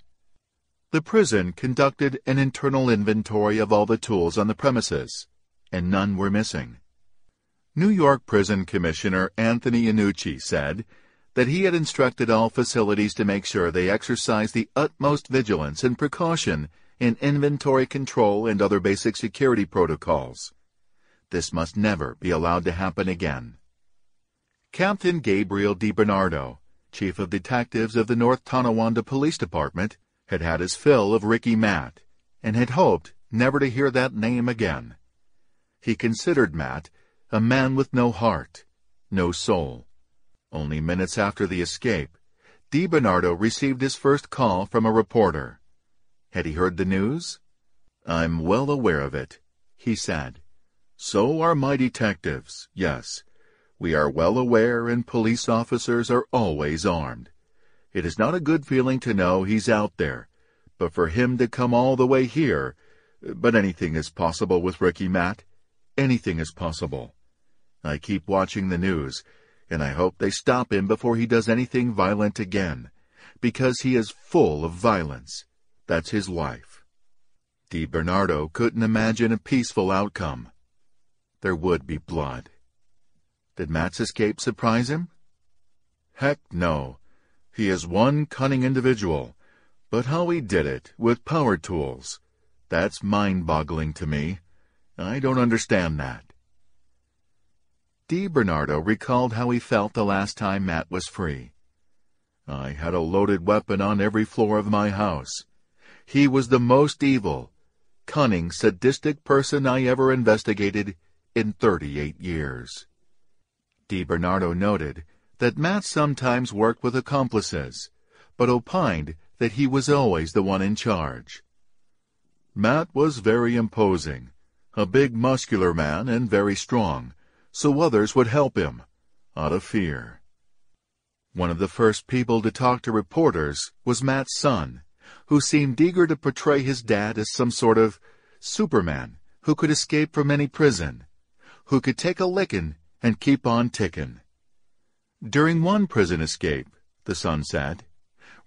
The prison conducted an internal inventory of all the tools on the premises, and none were missing. New York Prison Commissioner Anthony Annucci said that he had instructed all facilities to make sure they exercise the utmost vigilance and precaution in inventory control and other basic security protocols. This must never be allowed to happen again. Captain Gabriel DiBernardo, Chief of Detectives of the North Tonawanda Police Department, had had his fill of Ricky Matt, and had hoped never to hear that name again. He considered Matt a man with no heart, no soul. Only minutes after the escape, DiBernardo received his first call from a reporter. Had he heard the news? I'm well aware of it, he said. So are my detectives, yes. We are well aware and police officers are always armed. It is not a good feeling to know he's out there, but for him to come all the way here, but anything is possible with Ricky Matt. Anything is possible. I keep watching the news, and I hope they stop him before he does anything violent again, because he is full of violence. That's his life. DiBernardo couldn't imagine a peaceful outcome. There would be blood. Did Matt's escape surprise him? Heck no. He is one cunning individual. But how he did it, with power tools, that's mind-boggling to me. I don't understand that. DiBernardo recalled how he felt the last time Matt was free. I had a loaded weapon on every floor of my house. He was the most evil, cunning, sadistic person I ever investigated in 38 years. DiBernardo noted that Matt sometimes worked with accomplices, but opined that he was always the one in charge. Matt was very imposing, a big muscular man and very strong, so others would help him, out of fear. One of the first people to talk to reporters was Matt's son, who seemed eager to portray his dad as some sort of Superman who could escape from any prison, who could take a lickin' and keep on tickin'. During one prison escape, the son said,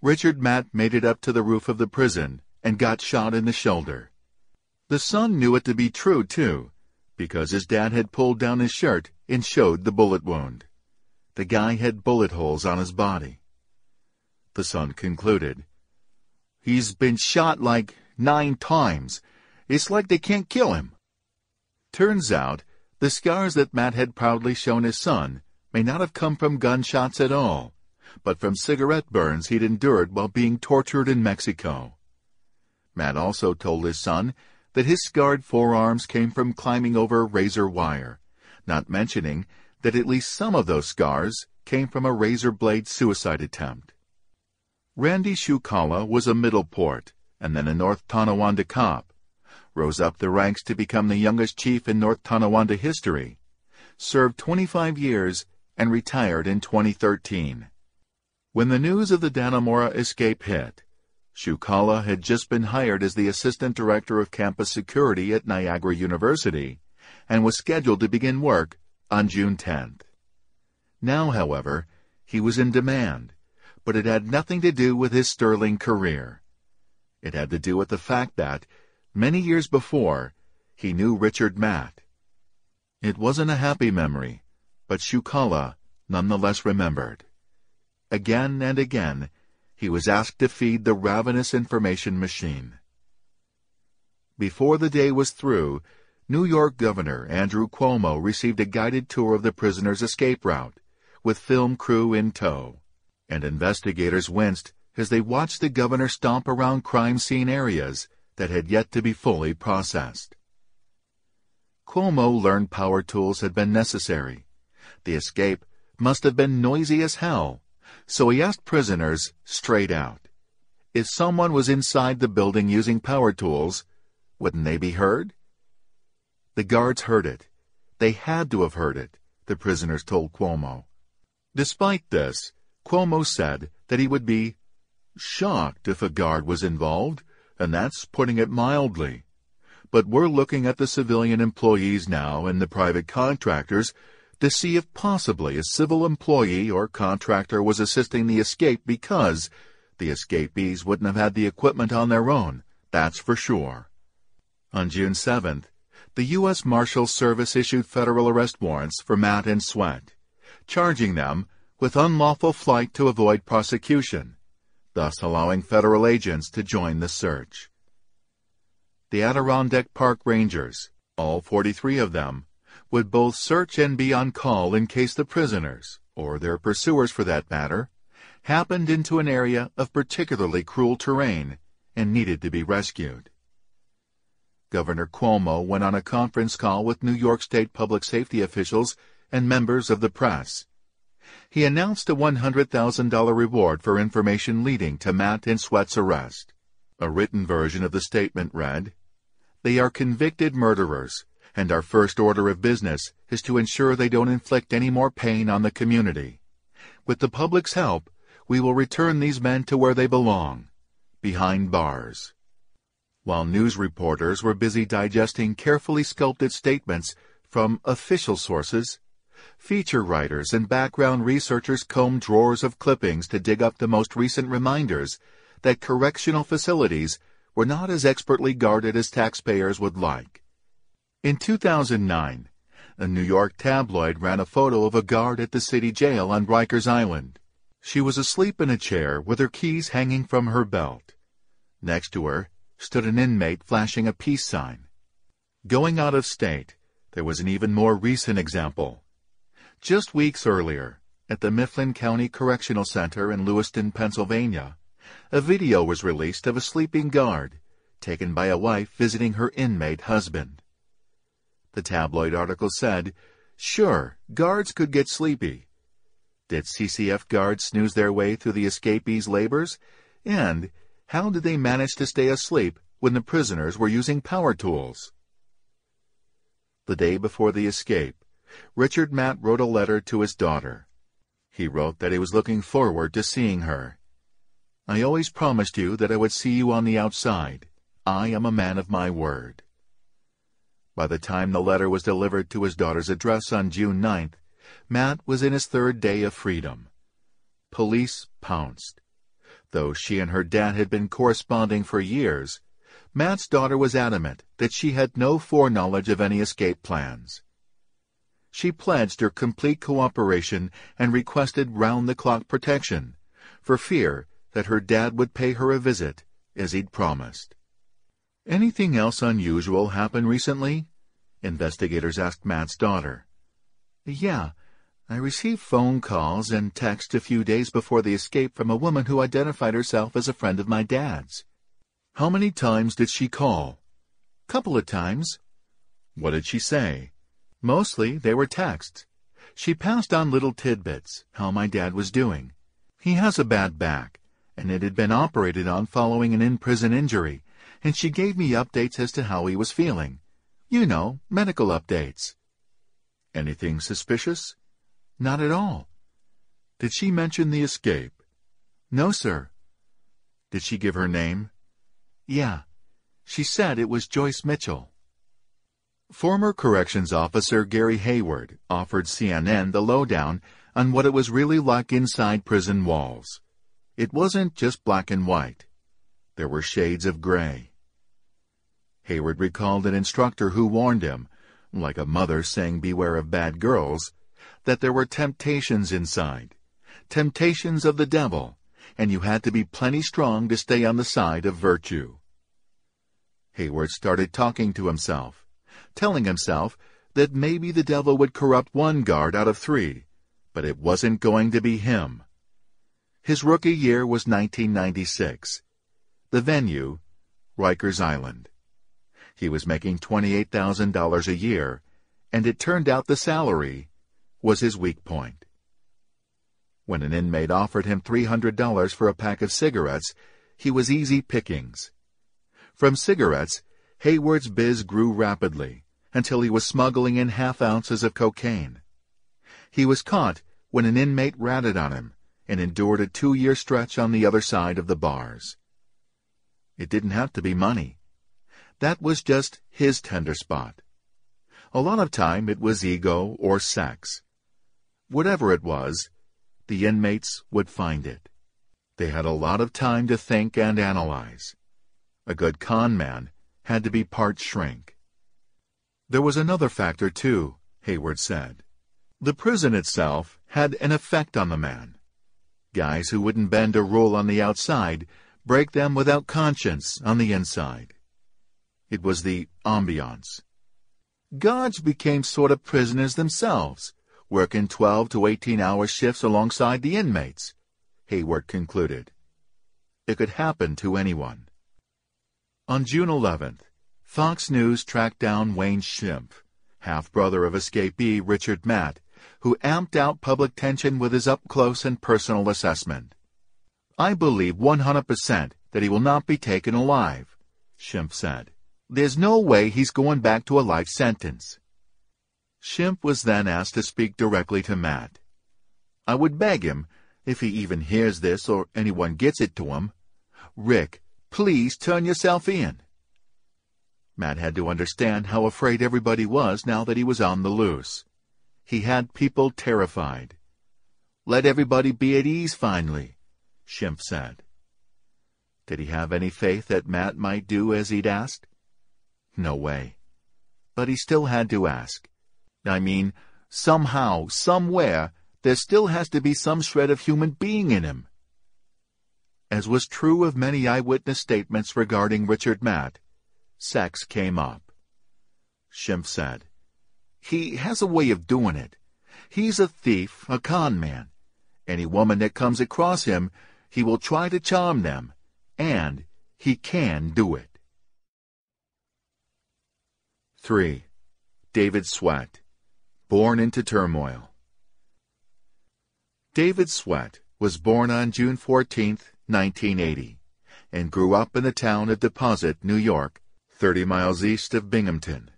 Richard Matt made it up to the roof of the prison and got shot in the shoulder. The son knew it to be true, too, because his dad had pulled down his shirt and showed the bullet wound. The guy had bullet holes on his body. The son concluded, He's been shot like nine times. It's like they can't kill him. Turns out the scars that Matt had proudly shown his son may not have come from gunshots at all, but from cigarette burns he'd endured while being tortured in Mexico. Matt also told his son that his scarred forearms came from climbing over razor wire, not mentioning that at least some of those scars came from a razor blade suicide attempt. Randy Szukala was a Middleport and then a North Tonawanda cop, rose up the ranks to become the youngest chief in North Tonawanda history, served 25 years, and retired in 2013. When the news of the Dannemora escape hit, Szukala had just been hired as the Assistant Director of Campus Security at Niagara University and was scheduled to begin work on June 10th. Now, however, he was in demand, but it had nothing to do with his sterling career. It had to do with the fact that, many years before, he knew Richard Matt. It wasn't a happy memory, but Szukala nonetheless remembered. Again and again, he was asked to feed the ravenous information machine. Before the day was through, New York Governor Andrew Cuomo received a guided tour of the prisoner's escape route, with film crew in tow, and investigators winced as they watched the governor stomp around crime scene areas that had yet to be fully processed. Cuomo learned power tools had been necessary. The escape must have been noisy as hell, so he asked prisoners straight out. If someone was inside the building using power tools, wouldn't they be heard? The guards heard it. They had to have heard it, the prisoners told Cuomo. Despite this, Cuomo said that he would be shocked if a guard was involved, and that's putting it mildly. But we're looking at the civilian employees now and the private contractors to see if possibly a civil employee or contractor was assisting the escape because the escapees wouldn't have had the equipment on their own, that's for sure. On June 7th, the U.S. Marshals Service issued federal arrest warrants for Matt and Sweat, charging them with unlawful flight to avoid prosecution, thus allowing federal agents to join the search. The Adirondack Park Rangers, all 43 of them, would both search and be on call in case the prisoners, or their pursuers for that matter, happened into an area of particularly cruel terrain and needed to be rescued. Governor Cuomo went on a conference call with New York State public safety officials and members of the press. He announced a $100,000 reward for information leading to Matt and Sweat's arrest. A written version of the statement read, They are convicted murderers and our first order of business is to ensure they don't inflict any more pain on the community. With the public's help, we will return these men to where they belong, behind bars. While news reporters were busy digesting carefully sculpted statements from official sources, feature writers and background researchers combed drawers of clippings to dig up the most recent reminders that correctional facilities were not as expertly guarded as taxpayers would like. In 2009, a New York tabloid ran a photo of a guard at the city jail on Rikers Island. She was asleep in a chair with her keys hanging from her belt. Next to her stood an inmate flashing a peace sign. Going out of state, there was an even more recent example. Just weeks earlier, at the Mifflin County Correctional Center in Lewistown, Pennsylvania, a video was released of a sleeping guard, taken by a wife visiting her inmate husband. The tabloid article said, Sure, guards could get sleepy. Did CCF guards snooze their way through the escapees' labors? And how did they manage to stay asleep when the prisoners were using power tools? The day before the escape, Richard Matt wrote a letter to his daughter. He wrote that he was looking forward to seeing her. I always promised you that I would see you on the outside. I am a man of my word. By the time the letter was delivered to his daughter's address on June 9th, Matt was in his third day of freedom. Police pounced. Though she and her dad had been corresponding for years, Matt's daughter was adamant that she had no foreknowledge of any escape plans. She pledged her complete cooperation and requested round-the-clock protection, for fear that her dad would pay her a visit, as he'd promised. Anything else unusual happen recently? Investigators asked Matt's daughter. Yeah, I received phone calls and texts a few days before the escape from a woman who identified herself as a friend of my dad's. How many times did she call? Couple of times. What did she say? Mostly they were texts. She passed on little tidbits, how my dad was doing. He has a bad back, and it had been operated on following an in-prison injury, and she gave me updates as to how he was feeling. You know, medical updates. Anything suspicious? Not at all. Did she mention the escape? No, sir. Did she give her name? Yeah. She said it was Joyce Mitchell. Former corrections officer Gary Hayward offered CNN the lowdown on what it was really like inside prison walls. It wasn't just black and white. There were shades of gray. Hayward recalled an instructor who warned him, like a mother saying beware of bad girls, that there were temptations inside, temptations of the devil, and you had to be plenty strong to stay on the side of virtue. Hayward started talking to himself, telling himself that maybe the devil would corrupt one guard out of three, but it wasn't going to be him. His rookie year was 1996. The venue, Rikers Island. He was making $28,000 a year, and it turned out the salary was his weak point. When an inmate offered him $300 for a pack of cigarettes, he was easy pickings. From cigarettes, Hayward's biz grew rapidly until he was smuggling in half ounces of cocaine. He was caught when an inmate ratted on him and endured a two-year stretch on the other side of the bars. It didn't have to be money. That was just his tender spot. A lot of time it was ego or sex. Whatever it was, the inmates would find it. They had a lot of time to think and analyze. A good con man had to be part shrink. There was another factor, too, Hayward said. The prison itself had an effect on the man. Guys who wouldn't bend a rule on the outside break them without conscience on the inside. It was the ambiance. Guards became sort of prisoners themselves, working 12 to 18 hour shifts alongside the inmates, Hayward concluded. It could happen to anyone. On June 11th, Fox News tracked down Wayne Schimpf, half-brother of escapee Richard Matt, who amped out public tension with his up-close and personal assessment. I believe 100% that he will not be taken alive, Schimpf said. There's no way he's going back to a life sentence. Schimpf was then asked to speak directly to Matt. I would beg him, if he even hears this or anyone gets it to him, Rick, please turn yourself in. Matt had to understand how afraid everybody was now that he was on the loose. He had people terrified. Let everybody be at ease finally, Schimpf said. Did he have any faith that Matt might do as he'd asked? No way. But he still had to ask. I mean, somehow, somewhere, there still has to be some shred of human being in him. As was true of many eyewitness statements regarding Richard Matt, sex came up. Schimpf said, He has a way of doing it. He's a thief, a con man. Any woman that comes across him, he will try to charm them, and he can do it. 3. David Sweat Born into Turmoil David Sweat was born on June 14, 1980, and grew up in the town of Deposit, New York, 30 miles east of Binghamton.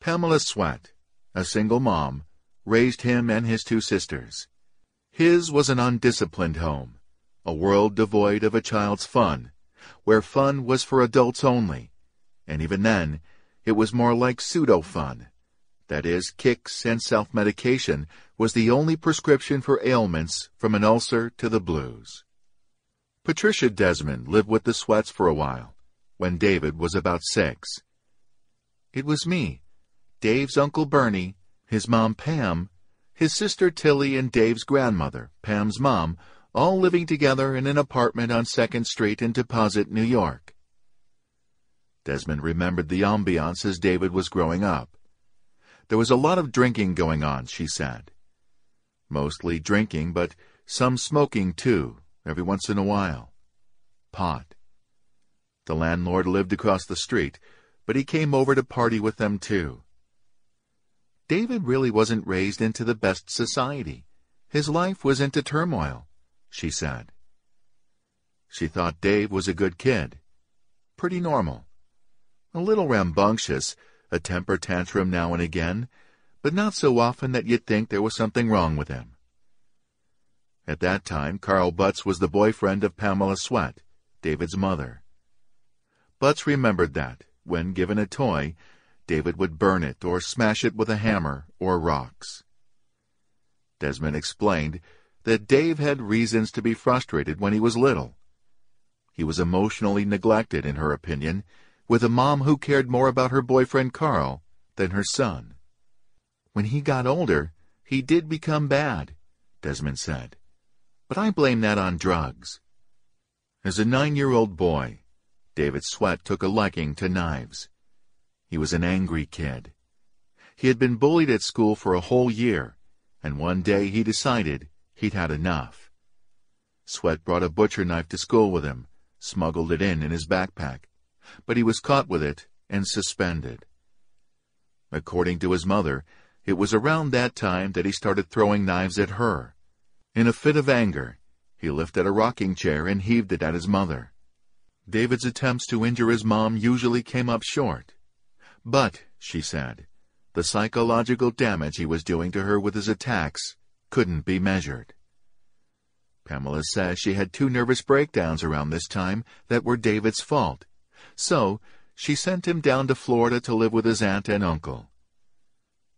Pamela Sweat, a single mom, raised him and his two sisters. His was an undisciplined home, a world devoid of a child's fun, where fun was for adults only, and even then, it was more like pseudo-fun. That is, kicks and self-medication was the only prescription for ailments from an ulcer to the blues. Patricia Desmond lived with the Sweats for a while, when David was about six. It was me, Dave's Uncle Bernie, his mom Pam, his sister Tilly and Dave's grandmother, Pam's mom, all living together in an apartment on 2nd Street in Deposit, New York. Desmond remembered the ambiance as David was growing up. There was a lot of drinking going on, she said. Mostly drinking, but some smoking too, every once in a while. Pot. The landlord lived across the street, but he came over to party with them too. David really wasn't raised into the best society. His life was into turmoil, she said. She thought Dave was a good kid. Pretty normal. A little rambunctious, a temper tantrum now and again, but not so often that you'd think there was something wrong with him. At that time, Carl Butts was the boyfriend of Pamela Sweat, David's mother. Butts remembered that, when given a toy, David would burn it or smash it with a hammer or rocks. Desmond explained that Dave had reasons to be frustrated when he was little. He was emotionally neglected, in her opinion, with a mom who cared more about her boyfriend Carl than her son. When he got older, he did become bad, Desmond said. But I blame that on drugs. As a nine-year-old boy, David Sweat took a liking to knives. He was an angry kid. He had been bullied at school for a whole year, and one day he decided he'd had enough. Sweat brought a butcher knife to school with him, smuggled it in in his backpack, but he was caught with it and suspended. According to his mother, it was around that time that he started throwing knives at her. In a fit of anger, he lifted a rocking chair and heaved it at his mother. David's attempts to injure his mom usually came up short. But, she said, the psychological damage he was doing to her with his attacks couldn't be measured. Pamela says she had two nervous breakdowns around this time that were David's fault, so she sent him down to Florida to live with his aunt and uncle.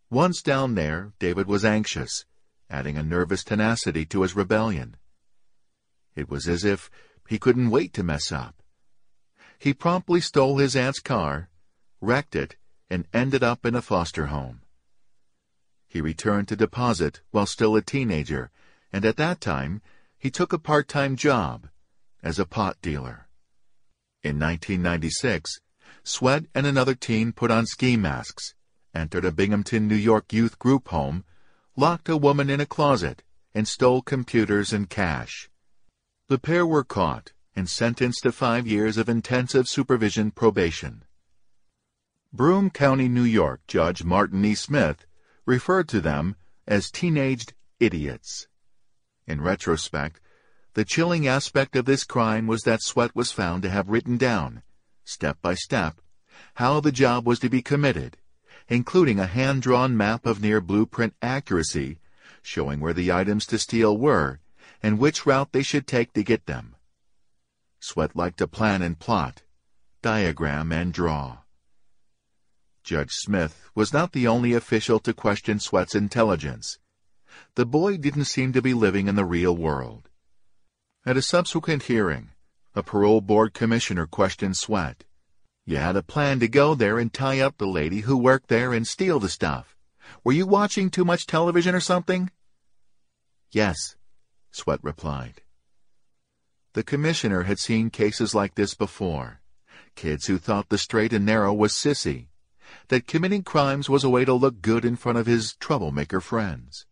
Once down there, David was anxious, adding a nervous tenacity to his rebellion. It was as if he couldn't wait to mess up. He promptly stole his aunt's car, wrecked it, and ended up in a foster home. He returned to deposit while still a teenager, and at that time he took a part-time job as a pot dealer. In 1996, Sweat and another teen put on ski masks, entered a Binghamton, New York youth group home, locked a woman in a closet, and stole computers and cash. The pair were caught and sentenced to five years of intensive supervision probation. Broome County, New York Judge Martin E. Smith referred to them as teenaged idiots. In retrospect, the chilling aspect of this crime was that Sweat was found to have written down, step by step, how the job was to be committed, including a hand-drawn map of near blueprint accuracy showing where the items to steal were and which route they should take to get them. Sweat liked to plan and plot, diagram and draw. Judge Smith was not the only official to question Sweat's intelligence. The boy didn't seem to be living in the real world. At a subsequent hearing, a parole board commissioner questioned Sweat. You had a plan to go there and tie up the lady who worked there and steal the stuff. Were you watching too much television or something? Yes, Sweat replied. The commissioner had seen cases like this before. Kids who thought the straight and narrow was sissy. That committing crimes was a way to look good in front of his troublemaker friends.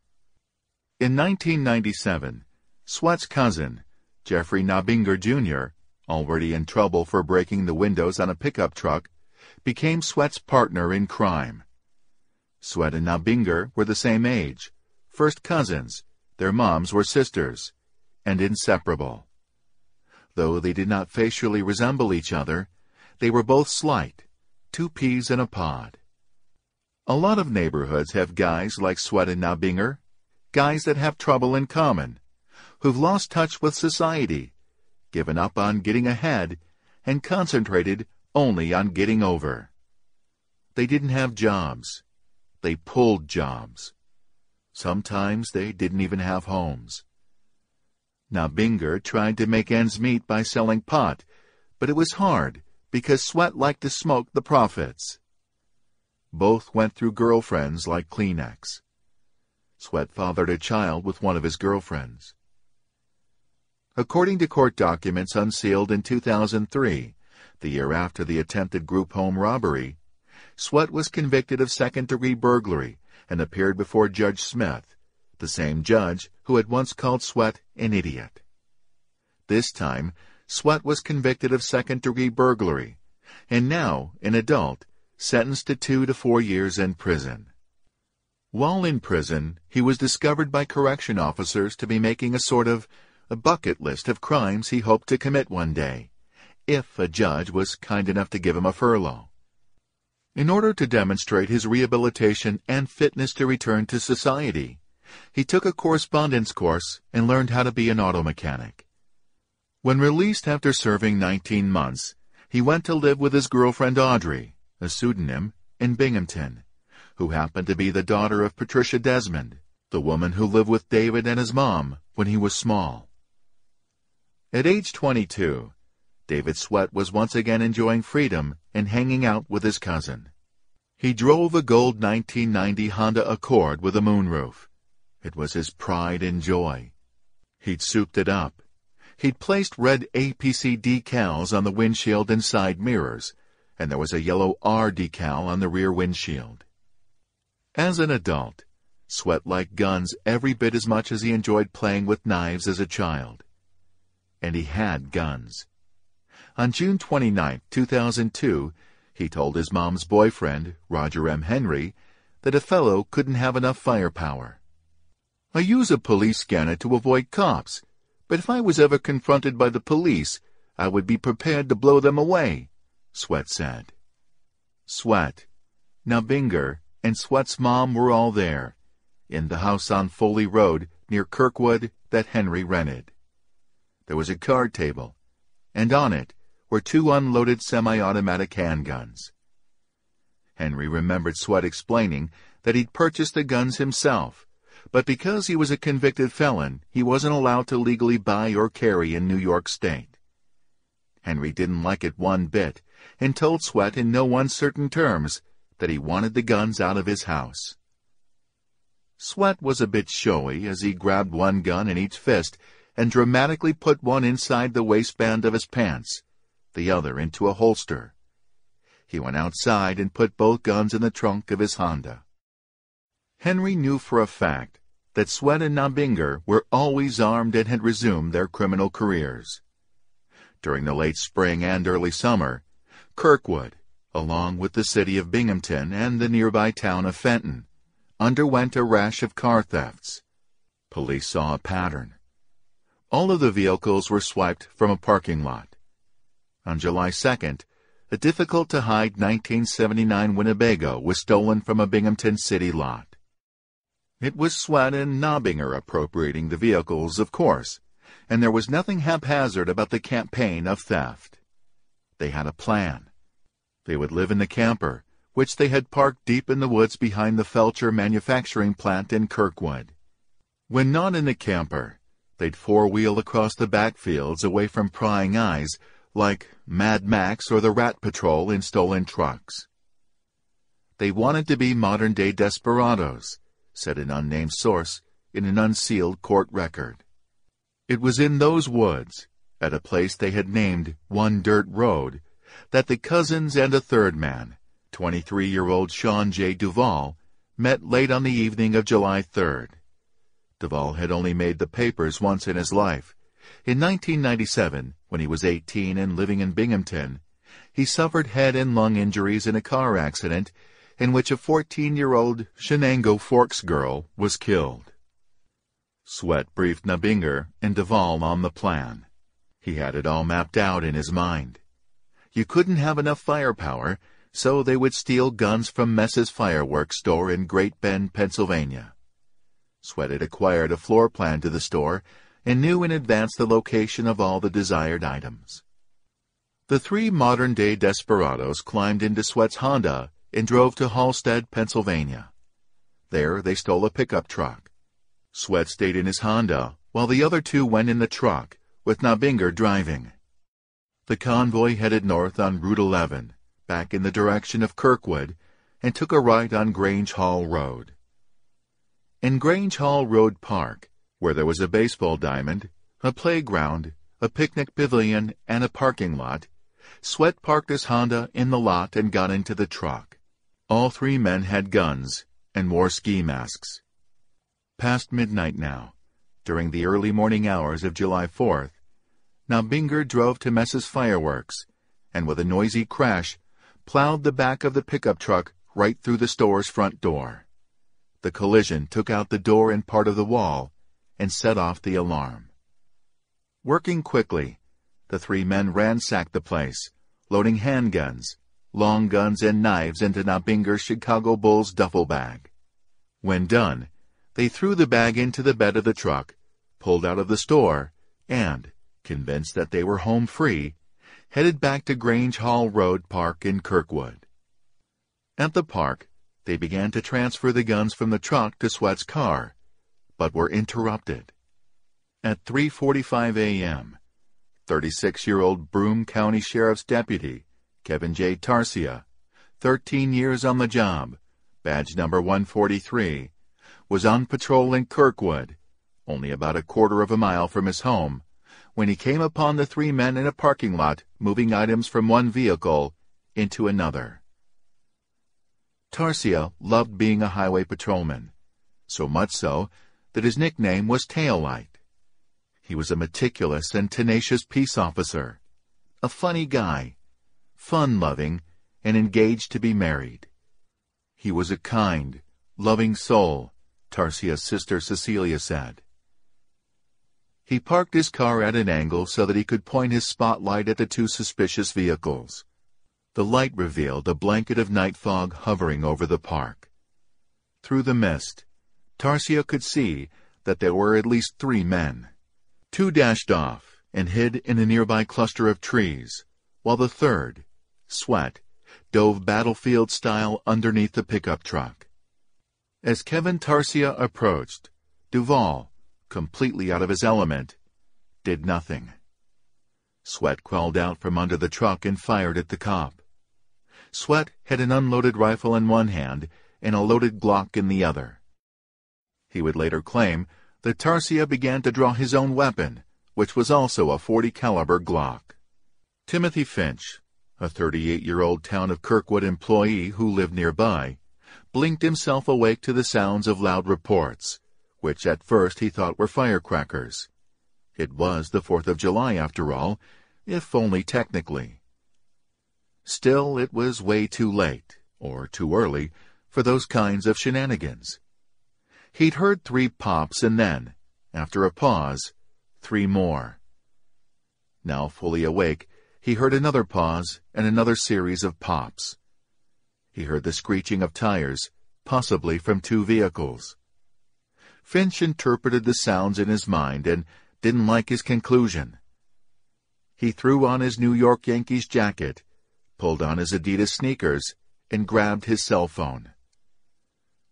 In 1997, Sweat's cousin, Jeffrey Nabinger Jr., already in trouble for breaking the windows on a pickup truck, became Sweat's partner in crime. Sweat and Nabinger were the same age, first cousins, their moms were sisters, and inseparable. Though they did not facially resemble each other, they were both slight, two peas in a pod. A lot of neighborhoods have guys like Swett and Nabinger, guys that have trouble in common, who've lost touch with society, given up on getting ahead, and concentrated only on getting over. They didn't have jobs. They pulled jobs. Sometimes they didn't even have homes. Nabinger tried to make ends meet by selling pot, but it was hard because Sweat liked to smoke the profits. Both went through girlfriends like Kleenex. Sweat fathered a child with one of his girlfriends. According to court documents unsealed in 2003, the year after the attempted group home robbery, Sweat was convicted of second-degree burglary and appeared before Judge Smith, the same judge who had once called Sweat an idiot. This time, Sweat was convicted of second-degree burglary, and now, an adult, sentenced to two to four years in prison. While in prison, he was discovered by correction officers to be making a sort of a bucket list of crimes he hoped to commit one day, if a judge was kind enough to give him a furlough. In order to demonstrate his rehabilitation and fitness to return to society, he took a correspondence course and learned how to be an auto mechanic. When released after serving 19 months, he went to live with his girlfriend Audrey, a pseudonym, in Binghamton who happened to be the daughter of Patricia Desmond, the woman who lived with David and his mom when he was small. At age 22, David Sweat was once again enjoying freedom and hanging out with his cousin. He drove a gold 1990 Honda Accord with a moonroof. It was his pride and joy. He'd souped it up. He'd placed red APC decals on the windshield and side mirrors, and there was a yellow R decal on the rear windshield. As an adult, Sweat liked guns every bit as much as he enjoyed playing with knives as a child. And he had guns. On June 29, 2002, he told his mom's boyfriend, Roger M. Henry, that a fellow couldn't have enough firepower. I use a police scanner to avoid cops, but if I was ever confronted by the police, I would be prepared to blow them away, Sweat said. Sweat, Nabinger, and Sweat's mom were all there, in the house on Foley Road near Kirkwood that Henry rented. There was a card table, and on it were two unloaded semi-automatic handguns. Henry remembered Sweat explaining that he'd purchased the guns himself, but because he was a convicted felon, he wasn't allowed to legally buy or carry in New York State. Henry didn't like it one bit, and told Sweat in no uncertain terms that he wanted the guns out of his house. Sweat was a bit showy as he grabbed one gun in each fist and dramatically put one inside the waistband of his pants, the other into a holster. He went outside and put both guns in the trunk of his Honda. Henry knew for a fact that Sweat and Nabinger were always armed and had resumed their criminal careers. During the late spring and early summer, Kirkwood, along with the city of Binghamton and the nearby town of Fenton, underwent a rash of car thefts. Police saw a pattern. All of the vehicles were swiped from a parking lot. On July 2nd, a difficult-to-hide 1979 Winnebago was stolen from a Binghamton city lot. It was Sweat and Nabinger appropriating the vehicles, of course, and there was nothing haphazard about the campaign of theft. They had a plan. They would live in the camper, which they had parked deep in the woods behind the Felchar manufacturing plant in Kirkwood. When not in the camper, they'd four-wheel across the backfields away from prying eyes, like Mad Max or the Rat Patrol in stolen trucks. They wanted to be modern-day desperados, said an unnamed source in an unsealed court record. It was in those woods, at a place they had named One Dirt Road, that the cousins and a third man, 23-year-old Sean J. Duval, met late on the evening of July 3rd. Duvall had only made the papers once in his life. In 1997, when he was 18 and living in Binghamton, he suffered head and lung injuries in a car accident in which a 14-year-old Chenango Forks girl was killed. Sweat briefed Nabinger and Duvall on the plan. He had it all mapped out in his mind. You couldn't have enough firepower, so they would steal guns from Mess's fireworks store in Great Bend, Pennsylvania. Sweat had acquired a floor plan to the store and knew in advance the location of all the desired items. The three modern-day desperados climbed into Sweat's Honda and drove to Hallstead, Pennsylvania. There they stole a pickup truck. Sweat stayed in his Honda, while the other two went in the truck, with Nabinger driving. The convoy headed north on Route 11, back in the direction of Kirkwood, and took a right on Grange Hall Road. In Grange Hall Road Park, where there was a baseball diamond, a playground, a picnic pavilion, and a parking lot, Sweat parked his Honda in the lot and got into the truck. All three men had guns and wore ski masks. Past midnight now, during the early morning hours of July 4th, Nabinger drove to Mess's Fireworks and with a noisy crash, plowed the back of the pickup truck right through the store's front door. The collision took out the door and part of the wall and set off the alarm. Working quickly, the three men ransacked the place, loading handguns, long guns, and knives into Nabinger's Chicago Bulls duffel bag. When done, they threw the bag into the bed of the truck, pulled out of the store, and, convinced that they were home free, headed back to Grange Hall Road Park in Kirkwood. At the park, they began to transfer the guns from the truck to Sweat's car, but were interrupted. At 3.45 a.m., 36-year-old Broome County Sheriff's Deputy Kevin J. Tarsia, 13 years on the job, badge number 143, was on patrol in Kirkwood, only about a quarter of a mile from his home, when he came upon the three men in a parking lot moving items from one vehicle into another. Tarsia loved being a highway patrolman, so much so that his nickname was Taillight. He was a meticulous and tenacious peace officer, a funny guy, fun-loving, and engaged to be married. He was a kind, loving soul, Tarsia's sister Cecilia said. He parked his car at an angle so that he could point his spotlight at the two suspicious vehicles. The light revealed a blanket of night fog hovering over the park. Through the mist, Tarsia could see that there were at least three men. Two dashed off and hid in a nearby cluster of trees, while the third, Sweat, dove battlefield-style underneath the pickup truck. As Kevin Tarsia approached, Duval, completely out of his element, did nothing. Sweat crawled out from under the truck and fired at the cop. Sweat had an unloaded rifle in one hand and a loaded Glock in the other. He would later claim that Tarsia began to draw his own weapon, which was also a 40 caliber Glock. Timothy Finch, a 38-year-old town of Kirkwood employee who lived nearby, blinked himself awake to the sounds of loud reports, which at first he thought were firecrackers. It was the 4th of July, after all, if only technically. Still, it was way too late, or too early, for those kinds of shenanigans. He'd heard three pops and then, after a pause, three more. Now fully awake, he heard another pause and another series of pops. He heard the screeching of tires, possibly from two vehicles. Finch interpreted the sounds in his mind and didn't like his conclusion. He threw on his New York Yankees jacket, pulled on his Adidas sneakers, and grabbed his cell phone.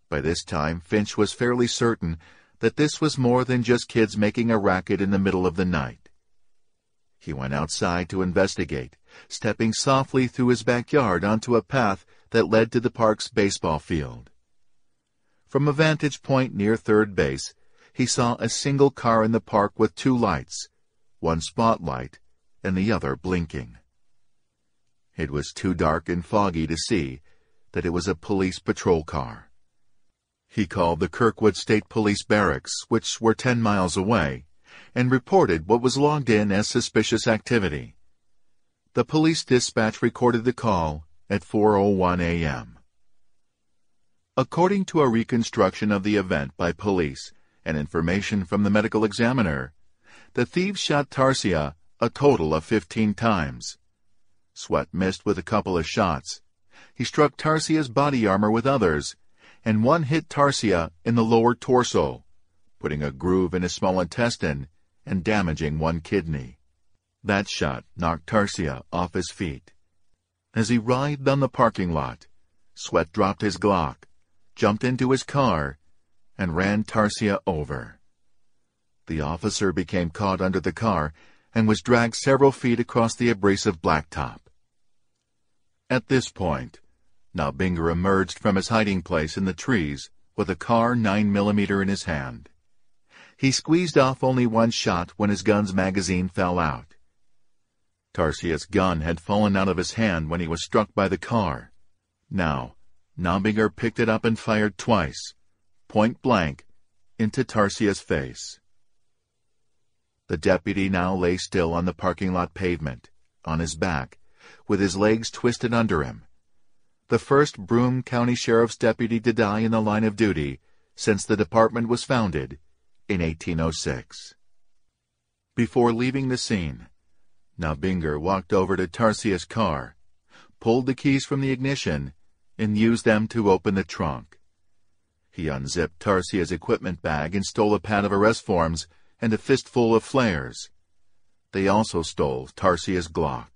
By this time, Finch was fairly certain that this was more than just kids making a racket in the middle of the night. He went outside to investigate, stepping softly through his backyard onto a path that led to the park's baseball field. From a vantage point near third base, he saw a single car in the park with two lights, one spotlight and the other blinking. It was too dark and foggy to see that it was a police patrol car. He called the Kirkwood State Police Barracks, which were ten miles away, and reported what was logged in as suspicious activity. The police dispatch recorded the call at 4.01 a.m. According to a reconstruction of the event by police and information from the medical examiner, the thieves shot Tarsia a total of 15 times. Sweat missed with a couple of shots. He struck Tarsia's body armor with others and one hit Tarsia in the lower torso, putting a groove in his small intestine and damaging one kidney. That shot knocked Tarsia off his feet. As he writhed on the parking lot, Sweat dropped his Glock, jumped into his car, and ran Tarsia over. The officer became caught under the car and was dragged several feet across the abrasive blacktop. At this point, Nabinger emerged from his hiding place in the trees with a Kahr 9mm in his hand. He squeezed off only one shot when his gun's magazine fell out. Tarsia's gun had fallen out of his hand when he was struck by the car. Now, Nabinger picked it up and fired twice, point blank, into Tarsia's face. The deputy now lay still on the parking lot pavement, on his back, with his legs twisted under him. The first Broome County Sheriff's deputy to die in the line of duty since the department was founded in 1806. Before leaving the scene, Nabinger walked over to Tarsia's car, pulled the keys from the ignition, and used them to open the trunk. He unzipped Tarsia's equipment bag and stole a pad of arrest forms and a fistful of flares. They also stole Tarsia's Glock.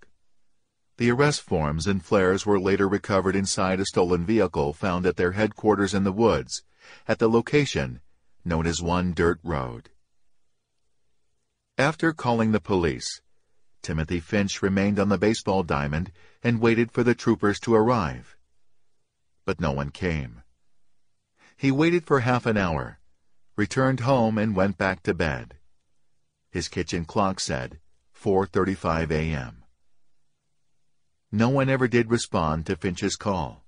The arrest forms and flares were later recovered inside a stolen vehicle found at their headquarters in the woods, at the location known as One Dirt Road. After calling the police, Timothy Finch remained on the baseball diamond and waited for the troopers to arrive. But no one came. He waited for half an hour, returned home, and went back to bed. His kitchen clock said 4.35 a.m. No one ever did respond to Finch's call.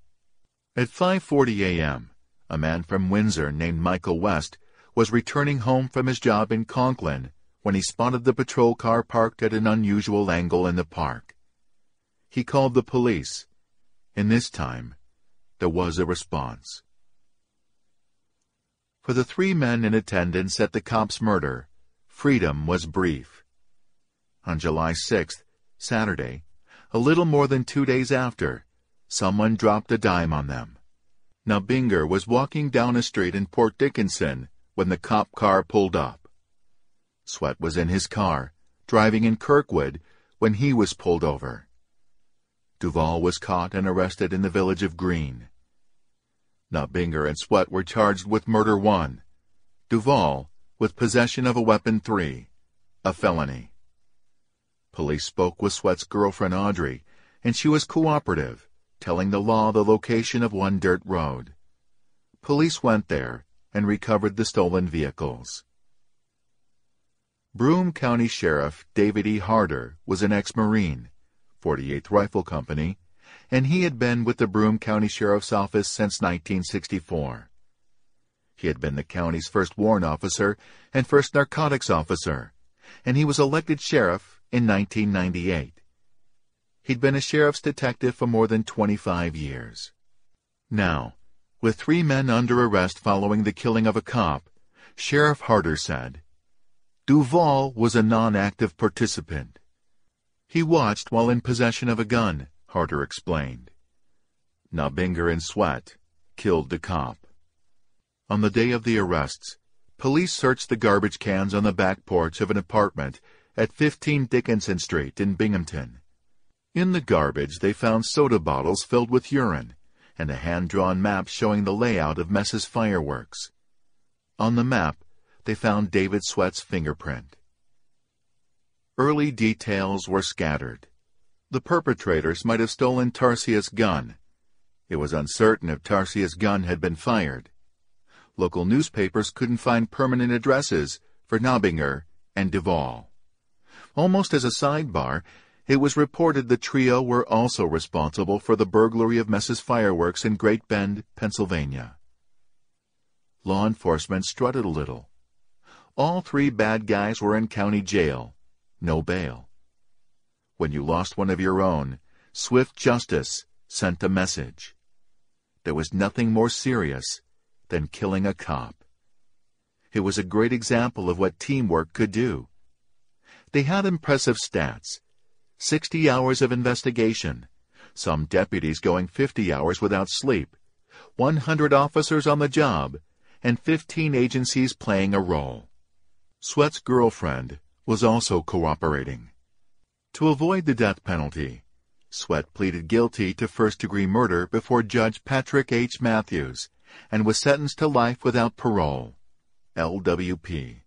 At 5.40 a.m., a man from Windsor named Michael West was returning home from his job in Conklin when he spotted the patrol car parked at an unusual angle in the park. He called the police, and this time there was a response. For the three men in attendance at the cop's murder, freedom was brief. On July 6th, Saturday, a little more than two days after, someone dropped a dime on them. Nabinger was walking down a street in Port Dickinson when the cop car pulled up. Sweat was in his car, driving in Kirkwood, when he was pulled over. Duval was caught and arrested in the village of Greene. Nabinger and Sweat were charged with murder one. Duval with possession of a weapon three, a felony. Police spoke with Sweat's girlfriend Audrey, and she was cooperative, telling the law the location of one dirt road. Police went there and recovered the stolen vehicles. Broome County Sheriff David E. Harder was an ex-Marine, 48th Rifle Company, and he had been with the Broome County Sheriff's Office since 1964. He had been the county's first warrant officer and first narcotics officer, and he was elected sheriff in 1998. He'd been a sheriff's detective for more than 25 years. Now, with three men under arrest following the killing of a cop, Sheriff Harder said, Duval was a non-active participant. He watched while in possession of a gun, Harder explained. Nabinger and Sweat killed the cop. On the day of the arrests, police searched the garbage cans on the back porch of an apartment at 15 Dickinson Street in Binghamton. In the garbage, they found soda bottles filled with urine and a hand-drawn map showing the layout of Mess's fireworks. On the map, they found David Sweat's fingerprint. Early details were scattered. The perpetrators might have stolen Tarsia's gun. It was uncertain if Tarsia's gun had been fired. Local newspapers couldn't find permanent addresses for Nabinger and Duval. Almost as a sidebar, it was reported the trio were also responsible for the burglary of Mess's fireworks in Great Bend, Pennsylvania. Law enforcement strutted a little. All three bad guys were in county jail. No bail. When you lost one of your own, swift justice sent a message. There was nothing more serious than killing a cop. It was a great example of what teamwork could do. They had impressive stats. 60 hours of investigation, some deputies going 50 hours without sleep, 100 officers on the job, and 15 agencies playing a role. Sweat's girlfriend was also cooperating. To avoid the death penalty, Sweat pleaded guilty to first-degree murder before Judge Patrick H. Matthews and was sentenced to life without parole, LWP.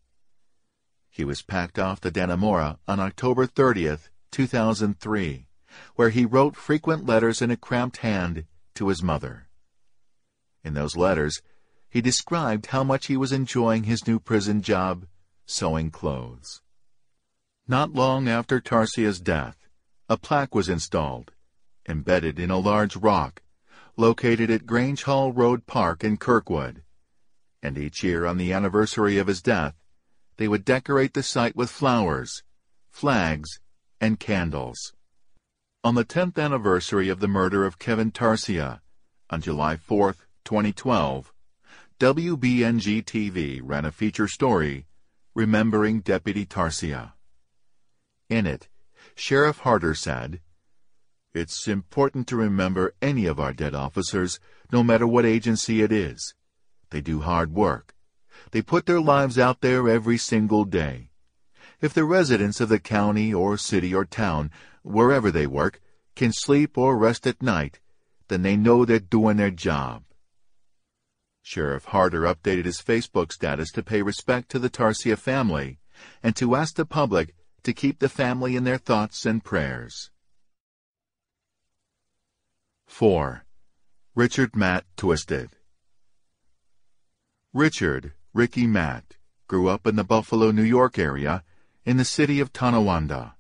He was packed off to Dannemora on October 30th, 2003, where he wrote frequent letters in a cramped hand to his mother. In those letters, he described how much he was enjoying his new prison job sewing clothes. Not long after Tarsia's death, a plaque was installed, embedded in a large rock, located at Grange Hall Road Park in Kirkwood. And each year on the anniversary of his death, they would decorate the site with flowers, flags, and candles. On the 10th anniversary of the murder of Kevin Tarsia, on July 4, 2012, WBNG-TV ran a feature story, Remembering Deputy Tarsia. In it, Sheriff Harder said, It's important to remember any of our dead officers, no matter what agency it is. They do hard work. They put their lives out there every single day. If the residents of the county or city or town wherever they work, can sleep or rest at night, then they know they're doing their job. Sheriff Harder updated his Facebook status to pay respect to the Tarsia family and to ask the public to keep the family in their thoughts and prayers. 4. Richard Matt Twisted Richard, Ricky Matt, grew up in the Buffalo, New York area in the city of Tonawanda.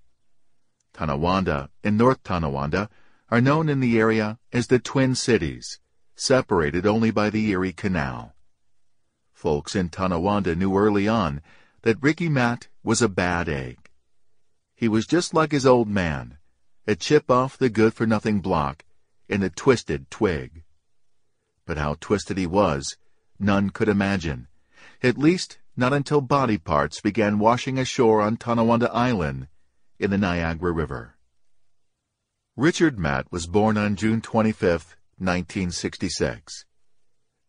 Tonawanda and North Tonawanda are known in the area as the Twin Cities, separated only by the Erie Canal. Folks in Tonawanda knew early on that Ricky Matt was a bad egg. He was just like his old man, a chip off the good-for-nothing block and a twisted twig. But how twisted he was, none could imagine, at least not until body parts began washing ashore on Tonawanda Island in the Niagara River. Richard Matt was born on June 25, 1966.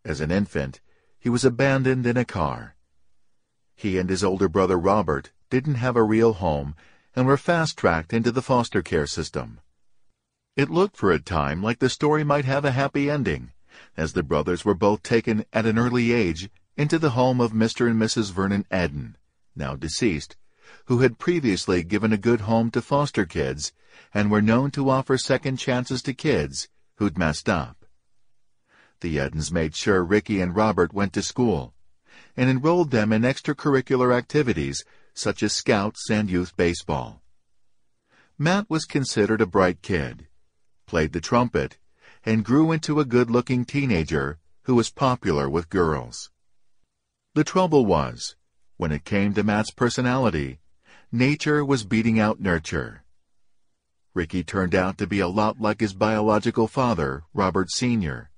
As an infant, he was abandoned in a car. He and his older brother Robert didn't have a real home and were fast-tracked into the foster care system. It looked for a time like the story might have a happy ending, as the brothers were both taken at an early age into the home of Mr. and Mrs. Vernon Eden, now deceased, who had previously given a good home to foster kids and were known to offer second chances to kids who'd messed up. The Edens made sure Ricky and Robert went to school and enrolled them in extracurricular activities such as scouts and youth baseball. Matt was considered a bright kid, played the trumpet, and grew into a good-looking teenager who was popular with girls. The trouble was, when it came to Matt's personality, Nature was beating out nurture. Ricky turned out to be a lot like his biological father, Robert Sr.,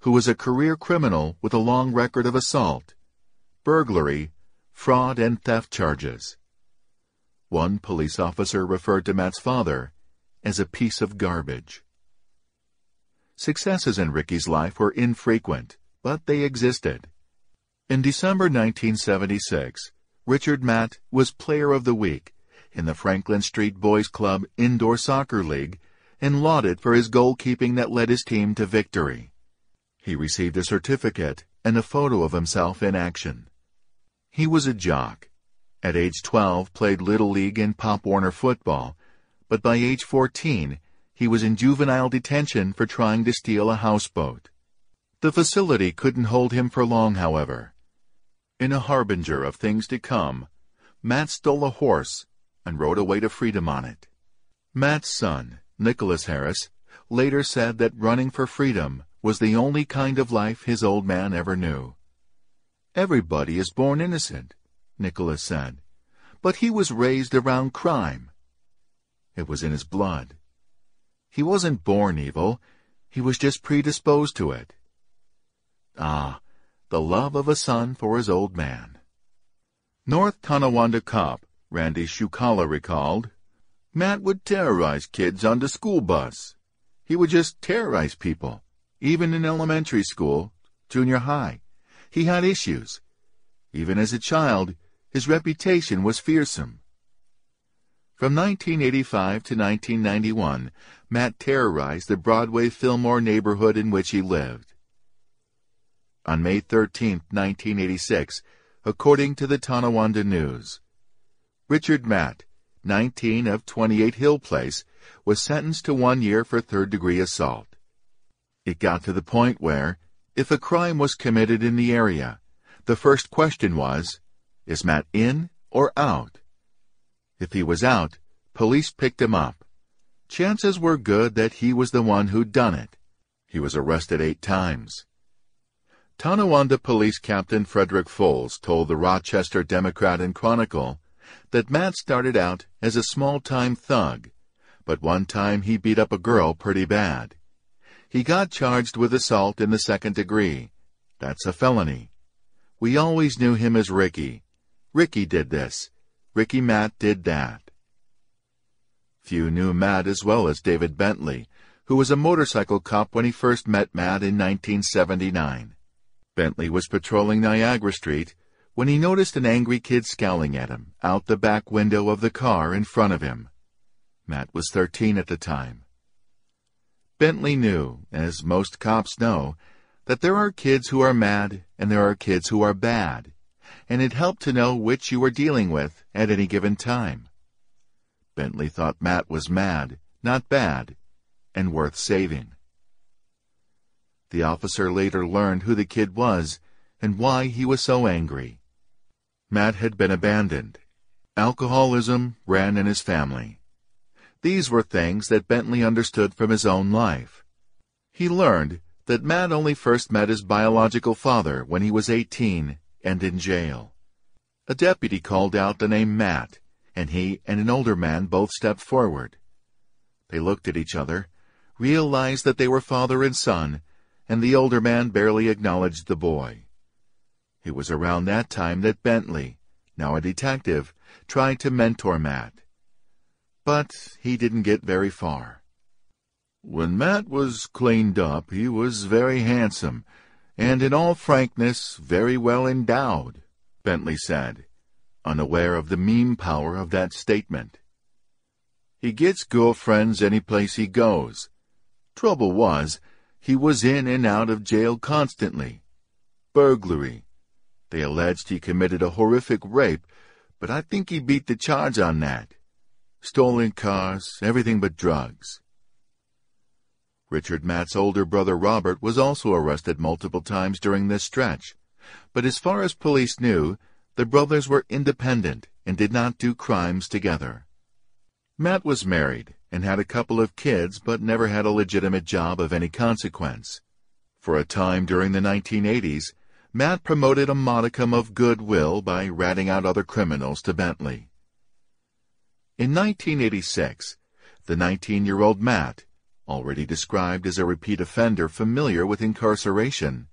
who was a career criminal with a long record of assault, burglary, fraud, and theft charges. One police officer referred to Matt's father as a piece of garbage. Successes in Ricky's life were infrequent, but they existed. In December 1976, Richard Matt was Player of the Week in the Franklin Street Boys Club Indoor Soccer League and lauded for his goalkeeping that led his team to victory. He received a certificate and a photo of himself in action. He was a jock. At age 12, played Little League and Pop Warner football, but by age 14, he was in juvenile detention for trying to steal a houseboat. The facility couldn't hold him for long, however. In a harbinger of things to come, Matt stole a horse and rode away to freedom on it. Matt's son, Nicholas Harris, later said that running for freedom was the only kind of life his old man ever knew. Everybody is born innocent, Nicholas said, but he was raised around crime. It was in his blood. He wasn't born evil, he was just predisposed to it. Ah, the love of a son for his old man. North Tonawanda cop Randy Szukala recalled, Matt would terrorize kids on the school bus. He would just terrorize people, even in elementary school, junior high. He had issues. Even as a child, his reputation was fearsome. From 1985 to 1991, Matt terrorized the Broadway Fillmore neighborhood in which he lived on May 13, 1986, according to the Tonawanda News. Richard Matt, 19 of 28 Hill Place, was sentenced to one year for third-degree assault. It got to the point where, if a crime was committed in the area, the first question was, is Matt in or out? If he was out, police picked him up. Chances were good that he was the one who'd done it. He was arrested eight times. Tonawanda Police Captain Frederick Foles told the Rochester Democrat and Chronicle that Matt started out as a small-time thug, but one time he beat up a girl pretty bad. He got charged with assault in the second degree. That's a felony. We always knew him as Ricky. Ricky did this. Ricky Matt did that. Few knew Matt as well as David Bentley, who was a motorcycle cop when he first met Matt in 1979. Bentley was patrolling Niagara Street when he noticed an angry kid scowling at him out the back window of the car in front of him. Matt was 13 at the time. Bentley knew, as most cops know, that there are kids who are mad and there are kids who are bad, and it helped to know which you were dealing with at any given time. Bentley thought Matt was mad, not bad, and worth saving. The officer later learned who the kid was and why he was so angry. Matt had been abandoned. Alcoholism ran in his family. These were things that Bentley understood from his own life. He learned that Matt only first met his biological father when he was 18 and in jail. A deputy called out the name Matt, and he and an older man both stepped forward. They looked at each other, realized that they were father and son, and the older man barely acknowledged the boy. It was around that time that Bentley, now a detective, tried to mentor Matt. But he didn't get very far. When Matt was cleaned up, he was very handsome, and in all frankness, very well endowed, Bentley said, unaware of the meme power of that statement. He gets girlfriends any place he goes. Trouble was, he was in and out of jail constantly. Burglary, they alleged he committed a horrific rape, but I think he beat the charge on that. Stolen cars, everything but drugs. Richard Matt's older brother Robert was also arrested multiple times during this stretch, but as far as police knew, the brothers were independent and did not do crimes together. Matt was married and had a couple of kids but never had a legitimate job of any consequence. For a time during the 1980s, Matt promoted a modicum of goodwill by ratting out other criminals to Bentley. In 1986, the 19-year-old Matt, already described as a repeat offender familiar with incarceration,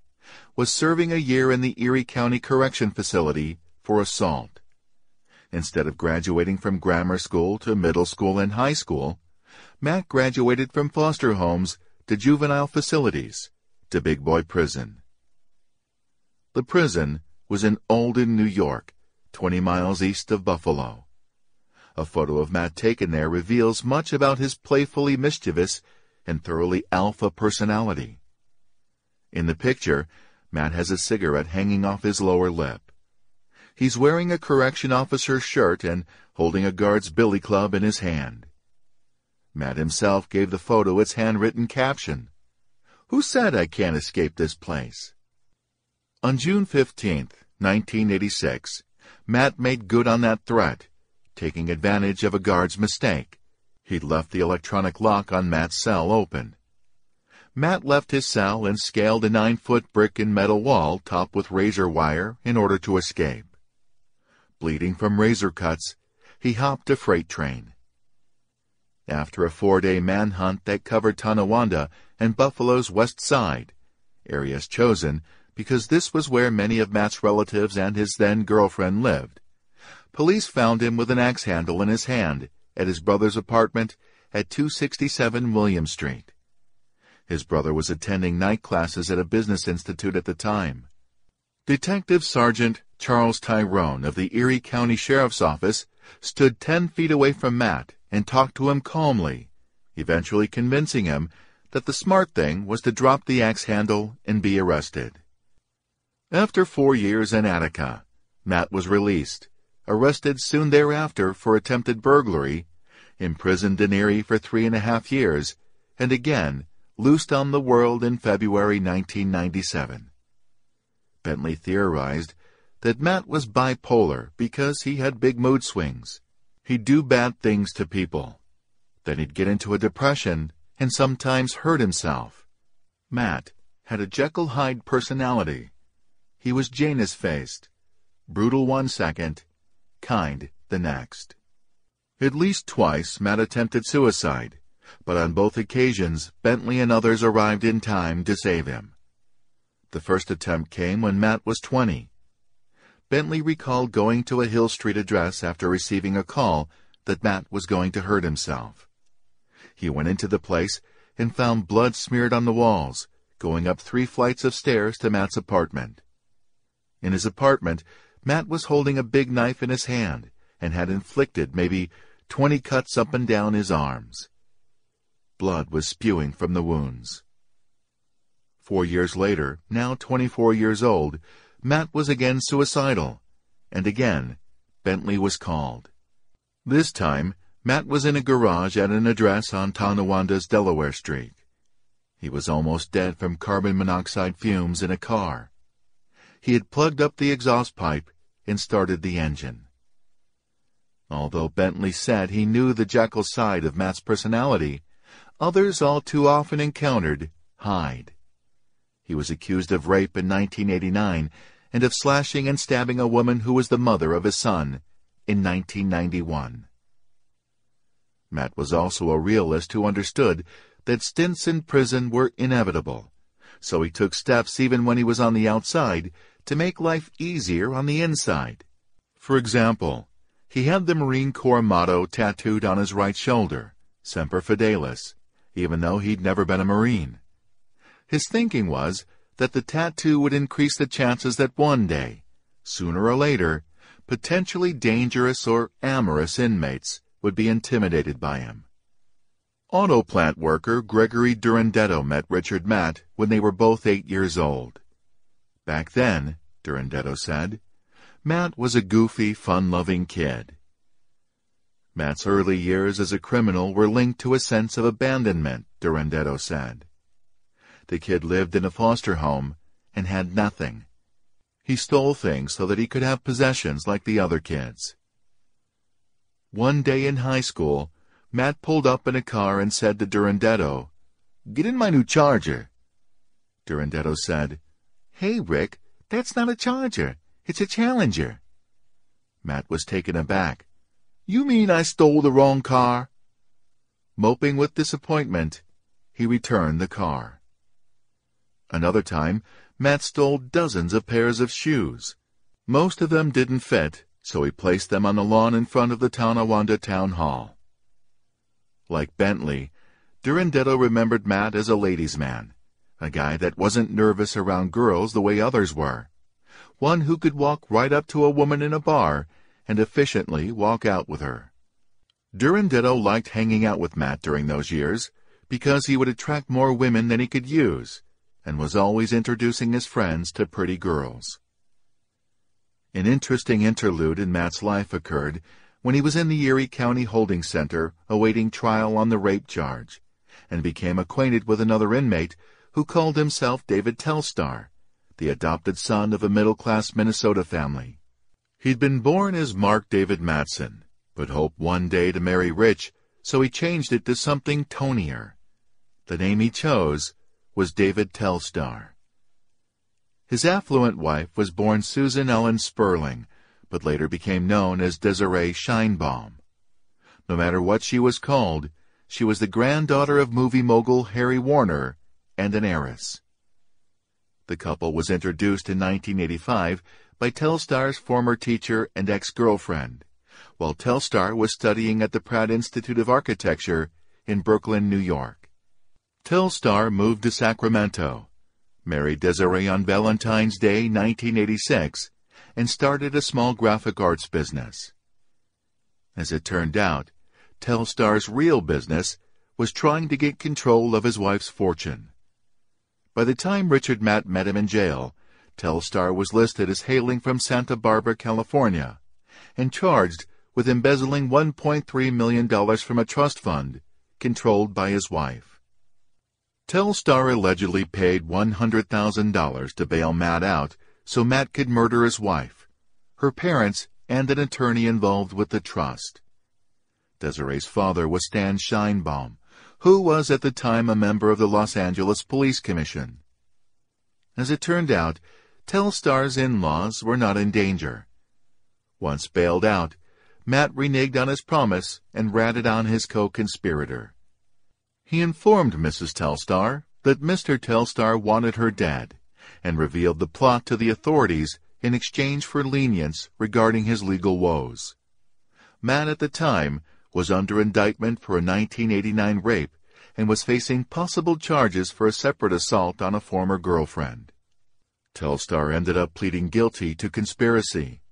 was serving a year in the Erie County Correction Facility for assault. Instead of graduating from grammar school to middle school and high school, Matt graduated from foster homes to juvenile facilities to big boy prison. The prison was in Alden, New York, 20 miles east of Buffalo. A photo of Matt taken there reveals much about his playfully mischievous and thoroughly alpha personality. In the picture, Matt has a cigarette hanging off his lower lip. He's wearing a correction officer's shirt and holding a guard's billy club in his hand. Matt himself gave the photo its handwritten caption. Who said I can't escape this place? On June 15, 1986, Matt made good on that threat, taking advantage of a guard's mistake. He'd left the electronic lock on Matt's cell open. Matt left his cell and scaled a nine-foot brick and metal wall topped with razor wire in order to escape. Bleeding from razor cuts, he hopped a freight train. After a four-day manhunt that covered Tonawanda and Buffalo's west side, areas chosen because this was where many of Matt's relatives and his then-girlfriend lived. Police found him with an axe handle in his hand at his brother's apartment at 267 William Street. His brother was attending night classes at a business institute at the time. Detective Sergeant Charles Tyrone of the Erie County Sheriff's Office stood ten feet away from Matt and talked to him calmly, eventually convincing him that the smart thing was to drop the axe handle and be arrested. After four years in Attica, Matt was released, arrested soon thereafter for attempted burglary, imprisoned in Erie for three and a half years, and again loosed on the world in February 1997. Bentley theorized that Matt was bipolar because he had big mood swings. He'd do bad things to people. Then he'd get into a depression and sometimes hurt himself. Matt had a Jekyll Hyde personality he was Janus-faced, brutal one second, kind the next. At least twice, Matt attempted suicide, but on both occasions, Bentley and others arrived in time to save him. The first attempt came when Matt was 20. Bentley recalled going to a Hill Street address after receiving a call that Matt was going to hurt himself. He went into the place and found blood smeared on the walls, going up three flights of stairs to Matt's apartment. In his apartment, Matt was holding a big knife in his hand and had inflicted maybe twenty cuts up and down his arms. Blood was spewing from the wounds. Four years later, now 24 years old, Matt was again suicidal, and again Bentley was called. This time, Matt was in a garage at an address on Tonawanda's Delaware Street. He was almost dead from carbon monoxide fumes in a car. He had plugged up the exhaust pipe and started the engine. Although Bentley said he knew the Jekyll side of Matt's personality, others all too often encountered Hyde. He was accused of rape in 1989 and of slashing and stabbing a woman who was the mother of his son in 1991. Matt was also a realist who understood that stints in prison were inevitable, so he took steps even when he was on the outside to make life easier on the inside. For example, he had the Marine Corps motto tattooed on his right shoulder, Semper Fidelis, even though he'd never been a Marine. His thinking was that the tattoo would increase the chances that one day, sooner or later, potentially dangerous or amorous inmates would be intimidated by him. Auto plant worker Gregory Durandetto met Richard Matt when they were both eight years old. Back then, Durandetto said, Matt was a goofy, fun-loving kid. Matt's early years as a criminal were linked to a sense of abandonment, Durandetto said. The kid lived in a foster home and had nothing. He stole things so that he could have possessions like the other kids. One day in high school, Matt pulled up in a car and said to Durandetto, Get in my new Charger. Durandetto said, Hey, Rick, that's not a Charger. It's a Challenger. Matt was taken aback. You mean I stole the wrong car? Moping with disappointment, he returned the car. Another time, Matt stole dozens of pairs of shoes. Most of them didn't fit, so he placed them on the lawn in front of the Tonawanda Town Hall. Like Bentley, Durandetto remembered Matt as a ladies' man, a guy that wasn't nervous around girls the way others were, one who could walk right up to a woman in a bar and efficiently walk out with her. Durandetto liked hanging out with Matt during those years because he would attract more women than he could use, and was always introducing his friends to pretty girls. An interesting interlude in Matt's life occurred when he was in the Erie County Holding Center awaiting trial on the rape charge, and became acquainted with another inmate who called himself David Telstar, the adopted son of a middle-class Minnesota family. He'd been born as Mark David Matson, but hoped one day to marry rich, so he changed it to something tonier. The name he chose was David Telstar. His affluent wife was born Susan Ellen Sperling, but later became known as Desiree Sheinbaum. No matter what she was called, she was the granddaughter of movie mogul Harry Warner and an heiress. The couple was introduced in 1985 by Telstar's former teacher and ex-girlfriend, while Telstar was studying at the Pratt Institute of Architecture in Brooklyn, New York. Telstar moved to Sacramento, married Desiree on Valentine's Day 1986, and started a small graphic arts business. As it turned out, Telstar's real business was trying to get control of his wife's fortune. By the time Richard Matt met him in jail, Telstar was listed as hailing from Santa Barbara, California, and charged with embezzling $1.3 million from a trust fund controlled by his wife. Telstar allegedly paid $100,000 to bail Matt out so Matt could murder his wife, her parents, and an attorney involved with the trust. Desiree's father was Stan Sheinbaum, who was at the time a member of the Los Angeles Police Commission. As it turned out, Telstar's in-laws were not in danger. Once bailed out, Matt reneged on his promise and ratted on his co-conspirator. He informed Mrs. Telstar that Mr. Telstar wanted her dead and revealed the plot to the authorities in exchange for lenience regarding his legal woes. Matt at the time was under indictment for a 1989 rape and was facing possible charges for a separate assault on a former girlfriend. Telstar ended up pleading guilty to conspiracy.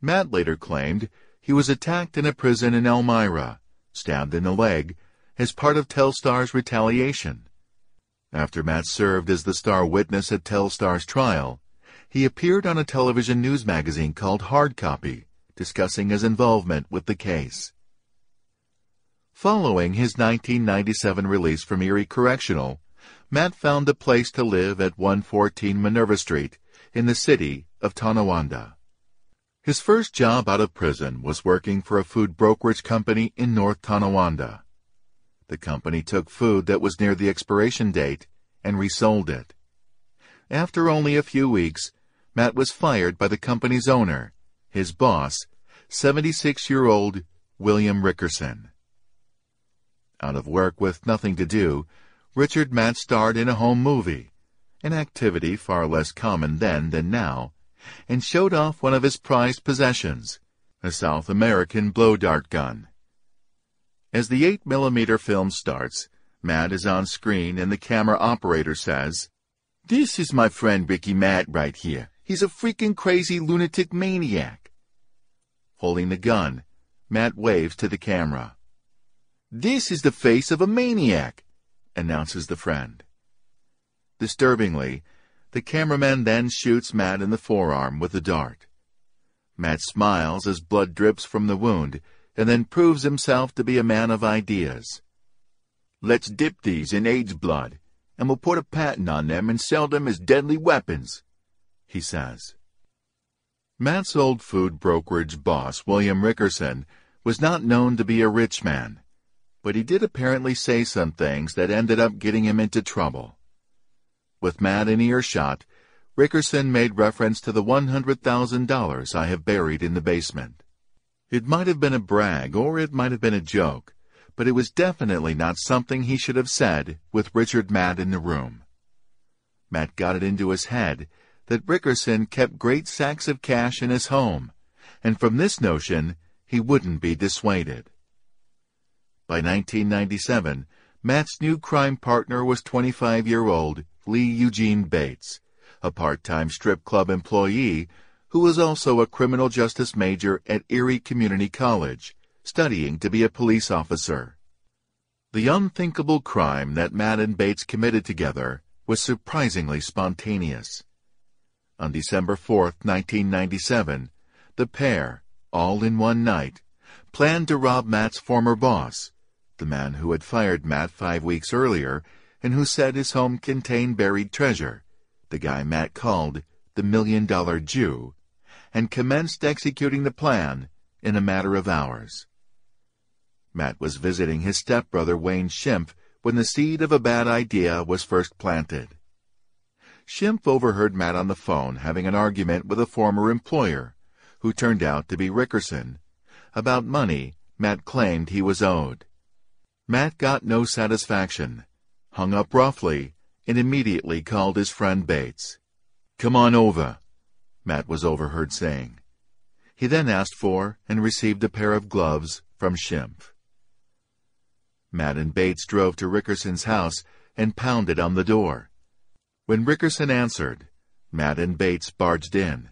Matt later claimed he was attacked in a prison in Elmira, stabbed in the leg, as part of Telstar's retaliation. After Matt served as the star witness at Telstar's trial, he appeared on a television news magazine called Hard Copy, discussing his involvement with the case. Following his 1997 release from Erie Correctional, Matt found a place to live at 114 Minerva Street in the city of Tonawanda. His first job out of prison was working for a food brokerage company in North Tonawanda. The company took food that was near the expiration date and resold it. After only a few weeks, Matt was fired by the company's owner, his boss, 76-year-old William Rickerson. Out of work with nothing to do, Richard Matt starred in a home movie, an activity far less common then than now, and showed off one of his prized possessions, a South American blow dart gun. As the 8mm film starts, Matt is on screen and the camera operator says, This is my friend Ricky Matt right here. He's a freaking crazy lunatic maniac. Holding the gun, Matt waves to the camera. This is the face of a maniac, announces the friend. Disturbingly, the cameraman then shoots Matt in the forearm with a dart. Matt smiles as blood drips from the wound and then proves himself to be a man of ideas. Let's dip these in AIDS blood, and we'll put a patent on them and sell them as deadly weapons, he says. Matt's old food brokerage boss, William Rickerson, was not known to be a rich man but he did apparently say some things that ended up getting him into trouble. With Matt in earshot, Rickerson made reference to the $100,000 I have buried in the basement. It might have been a brag or it might have been a joke, but it was definitely not something he should have said with Richard Matt in the room. Matt got it into his head that Rickerson kept great sacks of cash in his home, and from this notion he wouldn't be dissuaded. By 1997, Matt's new crime partner was 25-year-old Lee Eugene Bates, a part-time strip club employee who was also a criminal justice major at Erie Community College, studying to be a police officer. The unthinkable crime that Matt and Bates committed together was surprisingly spontaneous. On December 4, 1997, the pair, all in one night, planned to rob Matt's former boss, the man who had fired Matt five weeks earlier and who said his home contained buried treasure, the guy Matt called the Million Dollar Jew, and commenced executing the plan in a matter of hours. Matt was visiting his stepbrother Wayne Schimpf when the seed of a bad idea was first planted. Schimpf overheard Matt on the phone having an argument with a former employer, who turned out to be Rickerson, about money Matt claimed he was owed. Matt got no satisfaction, hung up roughly, and immediately called his friend Bates. Come on over, Matt was overheard saying. He then asked for and received a pair of gloves from Schimpf. Matt and Bates drove to Rickerson's house and pounded on the door. When Rickerson answered, Matt and Bates barged in.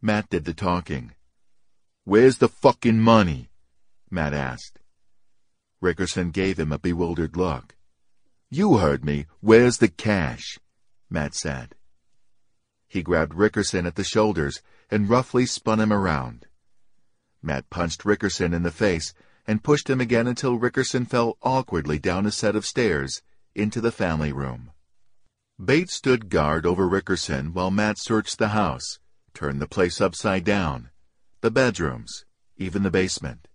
Matt did the talking. Where's the fucking money? Matt asked. Rickerson gave him a bewildered look. You heard me. Where's the cash? Matt said. He grabbed Rickerson at the shoulders and roughly spun him around. Matt punched Rickerson in the face and pushed him again until Rickerson fell awkwardly down a set of stairs into the family room. Bates stood guard over Rickerson while Matt searched the house, turned the place upside down, the bedrooms, even the basement.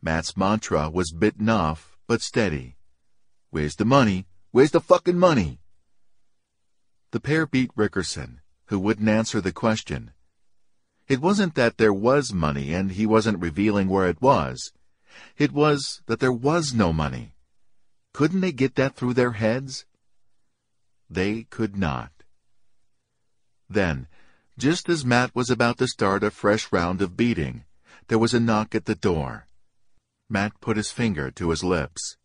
Matt's mantra was bitten off, but steady. Where's the money? Where's the fucking money? The pair beat Rickerson, who wouldn't answer the question. It wasn't that there was money and he wasn't revealing where it was. It was that there was no money. Couldn't they get that through their heads? They could not. Then, just as Matt was about to start a fresh round of beating, there was a knock at the door. Matt put his finger to his lips.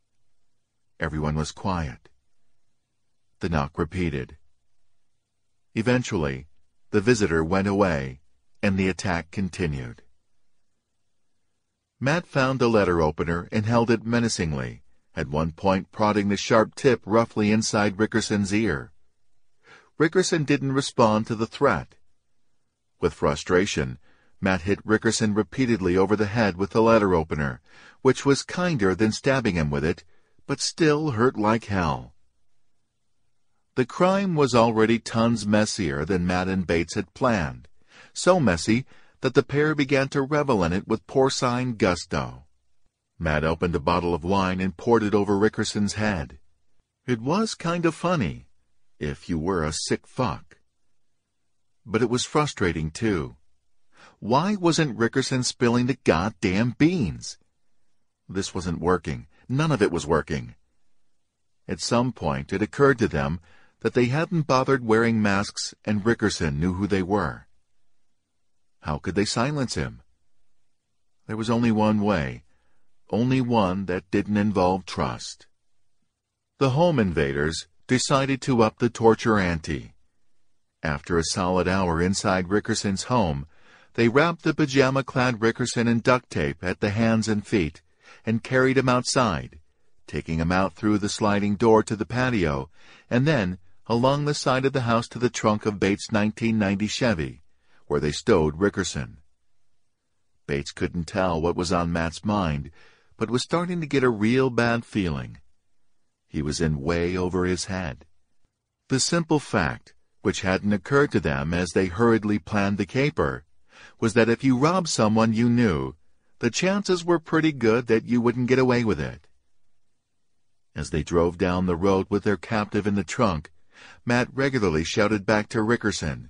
Everyone was quiet. The knock repeated. Eventually, the visitor went away, and the attack continued. Matt found the letter opener and held it menacingly, at one point prodding the sharp tip roughly inside Rickerson's ear. Rickerson didn't respond to the threat. With frustration, Matt hit Rickerson repeatedly over the head with the letter opener, which was kinder than stabbing him with it, but still hurt like hell. The crime was already tons messier than Matt and Bates had planned, so messy that the pair began to revel in it with porcine gusto. Matt opened a bottle of wine and poured it over Rickerson's head. It was kind of funny, if you were a sick fuck. But it was frustrating, too. Why wasn't Rickerson spilling the goddamn beans? This wasn't working. None of it was working. At some point, it occurred to them that they hadn't bothered wearing masks and Rickerson knew who they were. How could they silence him? There was only one way, only one that didn't involve trust. The home invaders decided to up the torture ante. After a solid hour inside Rickerson's home, they wrapped the pajama-clad Rickerson in duct tape at the hands and feet and carried him outside, taking him out through the sliding door to the patio and then along the side of the house to the trunk of Bates' 1990 Chevy, where they stowed Rickerson. Bates couldn't tell what was on Matt's mind, but was starting to get a real bad feeling. He was in way over his head. The simple fact, which hadn't occurred to them as they hurriedly planned the caper, was that if you robbed someone you knew, the chances were pretty good that you wouldn't get away with it. As they drove down the road with their captive in the trunk, Matt regularly shouted back to Rickerson,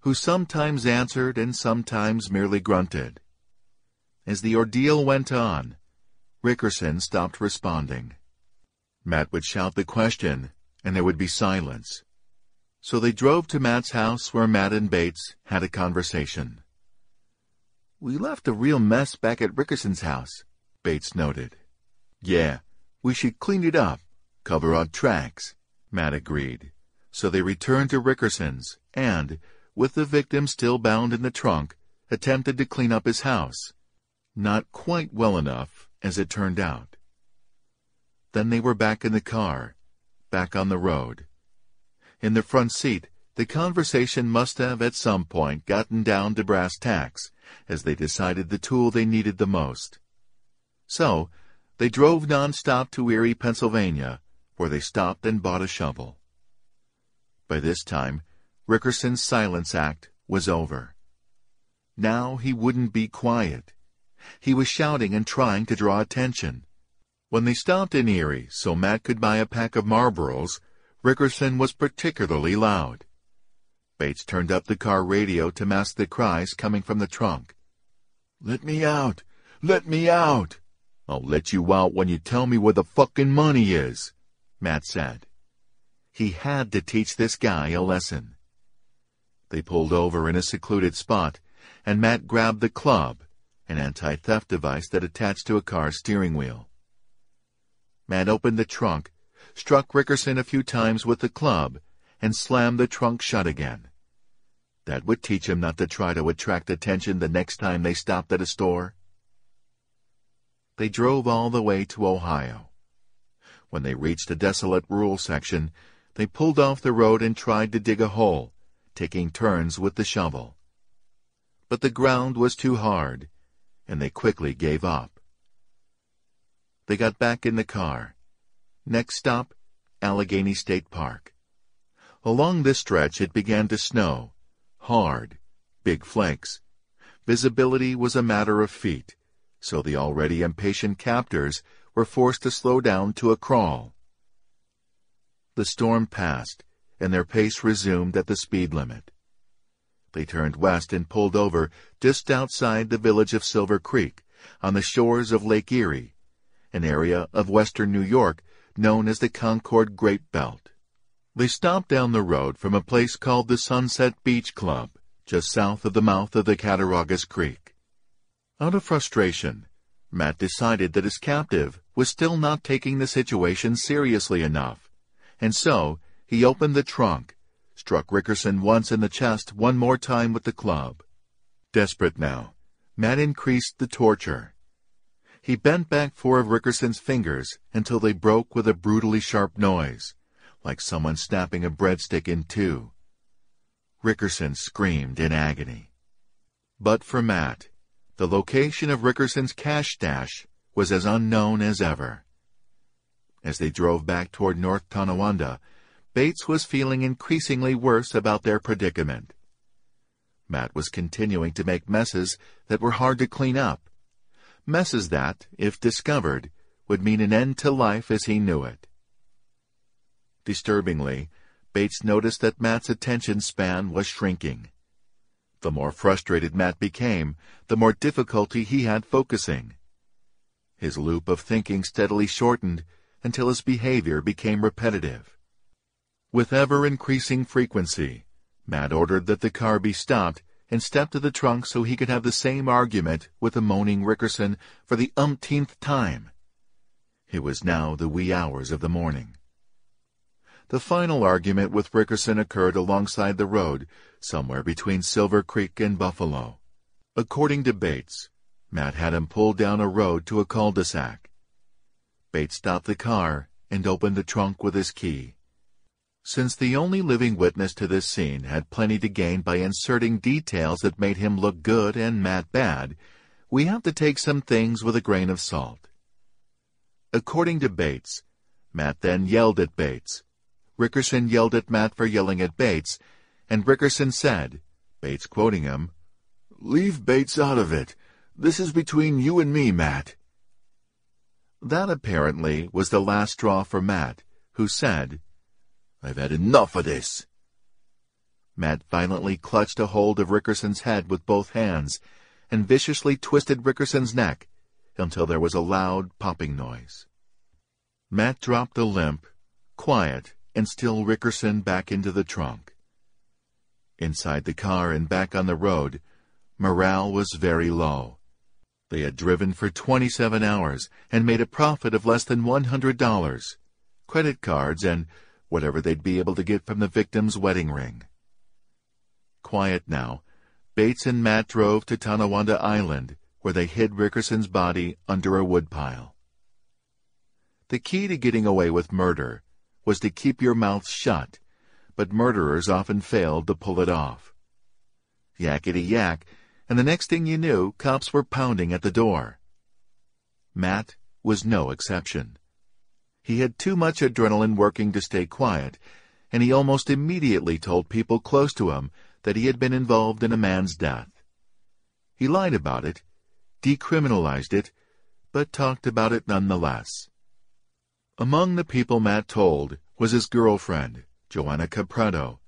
who sometimes answered and sometimes merely grunted. As the ordeal went on, Rickerson stopped responding. Matt would shout the question, and there would be silence. So they drove to Matt's house where Matt and Bates had a conversation. We left a real mess back at Rickerson's house, Bates noted. Yeah, we should clean it up, cover our tracks, Matt agreed. So they returned to Rickerson's and, with the victim still bound in the trunk, attempted to clean up his house. Not quite well enough, as it turned out. Then they were back in the car, back on the road. In the front seat, the conversation must have at some point gotten down to brass tacks as they decided the tool they needed the most. So, they drove nonstop to Erie, Pennsylvania, where they stopped and bought a shovel. By this time, Rickerson's silence act was over. Now he wouldn't be quiet. He was shouting and trying to draw attention. When they stopped in Erie so Matt could buy a pack of Marlboros, Rickerson was particularly loud. Bates turned up the car radio to mask the cries coming from the trunk. Let me out! Let me out! I'll let you out when you tell me where the fucking money is, Matt said. He had to teach this guy a lesson. They pulled over in a secluded spot, and Matt grabbed the club, an anti-theft device that attached to a car's steering wheel. Matt opened the trunk, struck Rickerson a few times with the club, and slammed the trunk shut again. That would teach him not to try to attract attention the next time they stopped at a store. They drove all the way to Ohio. When they reached a desolate rural section, they pulled off the road and tried to dig a hole, taking turns with the shovel. But the ground was too hard, and they quickly gave up. They got back in the car. Next stop, Allegheny State Park. Along this stretch it began to snow, hard, big flakes. Visibility was a matter of feet, so the already impatient captors were forced to slow down to a crawl. The storm passed, and their pace resumed at the speed limit. They turned west and pulled over just outside the village of Silver Creek, on the shores of Lake Erie, an area of western New York known as the Concord Grape Belt. They stopped down the road from a place called the Sunset Beach Club, just south of the mouth of the Cattaraugus Creek. Out of frustration, Matt decided that his captive was still not taking the situation seriously enough, and so he opened the trunk, struck Rickerson once in the chest one more time with the club. Desperate now, Matt increased the torture. He bent back four of Rickerson's fingers until they broke with a brutally sharp noise like someone snapping a breadstick in two. Rickerson screamed in agony. But for Matt, the location of Rickerson's cash stash was as unknown as ever. As they drove back toward North Tonawanda, Bates was feeling increasingly worse about their predicament. Matt was continuing to make messes that were hard to clean up. Messes that, if discovered, would mean an end to life as he knew it. Disturbingly, Bates noticed that Matt's attention span was shrinking. The more frustrated Matt became, the more difficulty he had focusing. His loop of thinking steadily shortened until his behavior became repetitive. With ever-increasing frequency, Matt ordered that the car be stopped and stepped to the trunk so he could have the same argument with the moaning Rickerson for the umpteenth time. It was now the wee hours of the morning. The final argument with Rickerson occurred alongside the road, somewhere between Silver Creek and Buffalo. According to Bates, Matt had him pulled down a road to a cul-de-sac. Bates stopped the car and opened the trunk with his key. Since the only living witness to this scene had plenty to gain by inserting details that made him look good and Matt bad, we have to take some things with a grain of salt. According to Bates, Matt then yelled at Bates, Rickerson yelled at Matt for yelling at Bates, and Rickerson said, Bates quoting him, Leave Bates out of it. This is between you and me, Matt. That apparently was the last straw for Matt, who said, I've had enough of this. Matt violently clutched a hold of Rickerson's head with both hands and viciously twisted Rickerson's neck until there was a loud popping noise. Matt dropped the limp, quiet, and still Rickerson back into the trunk. Inside the car and back on the road, morale was very low. They had driven for 27 hours and made a profit of less than $100, credit cards, and whatever they'd be able to get from the victim's wedding ring. Quiet now, Bates and Matt drove to Tonawanda Island, where they hid Rickerson's body under a woodpile. The key to getting away with murder was to keep your mouth shut, but murderers often failed to pull it off. Yakety yak, and the next thing you knew, cops were pounding at the door. Matt was no exception. He had too much adrenaline working to stay quiet, and he almost immediately told people close to him that he had been involved in a man's death. He lied about it, decriminalized it, but talked about it nonetheless. Among the people Matt told was his girlfriend, Joanna Capredo,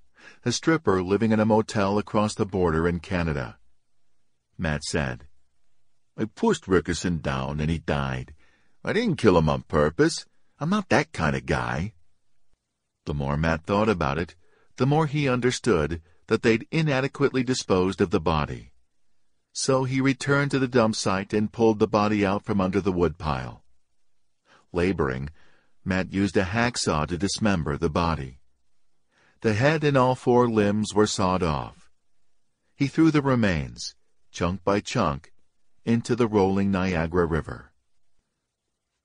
a stripper living in a motel across the border in Canada. Matt said, I pushed Rickerson down and he died. I didn't kill him on purpose. I'm not that kind of guy. The more Matt thought about it, the more he understood that they'd inadequately disposed of the body. So he returned to the dump site and pulled the body out from under the woodpile. Laboring, Matt used a hacksaw to dismember the body. The head and all four limbs were sawed off. He threw the remains, chunk by chunk, into the rolling Niagara River.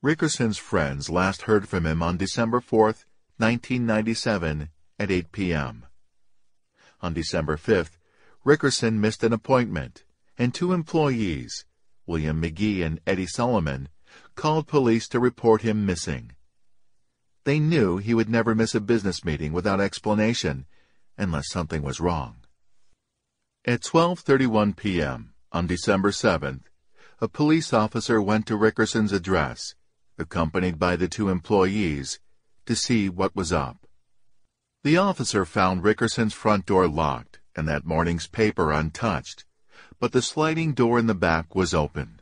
Rickerson's friends last heard from him on December 4, 1997, at 8 p.m. On December 5th, Rickerson missed an appointment, and two employees, William McGee and Eddie Solomon, called police to report him missing. They knew he would never miss a business meeting without explanation, unless something was wrong. At 12.31 p.m. on December 7th, a police officer went to Rickerson's address, accompanied by the two employees, to see what was up. The officer found Rickerson's front door locked and that morning's paper untouched, but the sliding door in the back was open.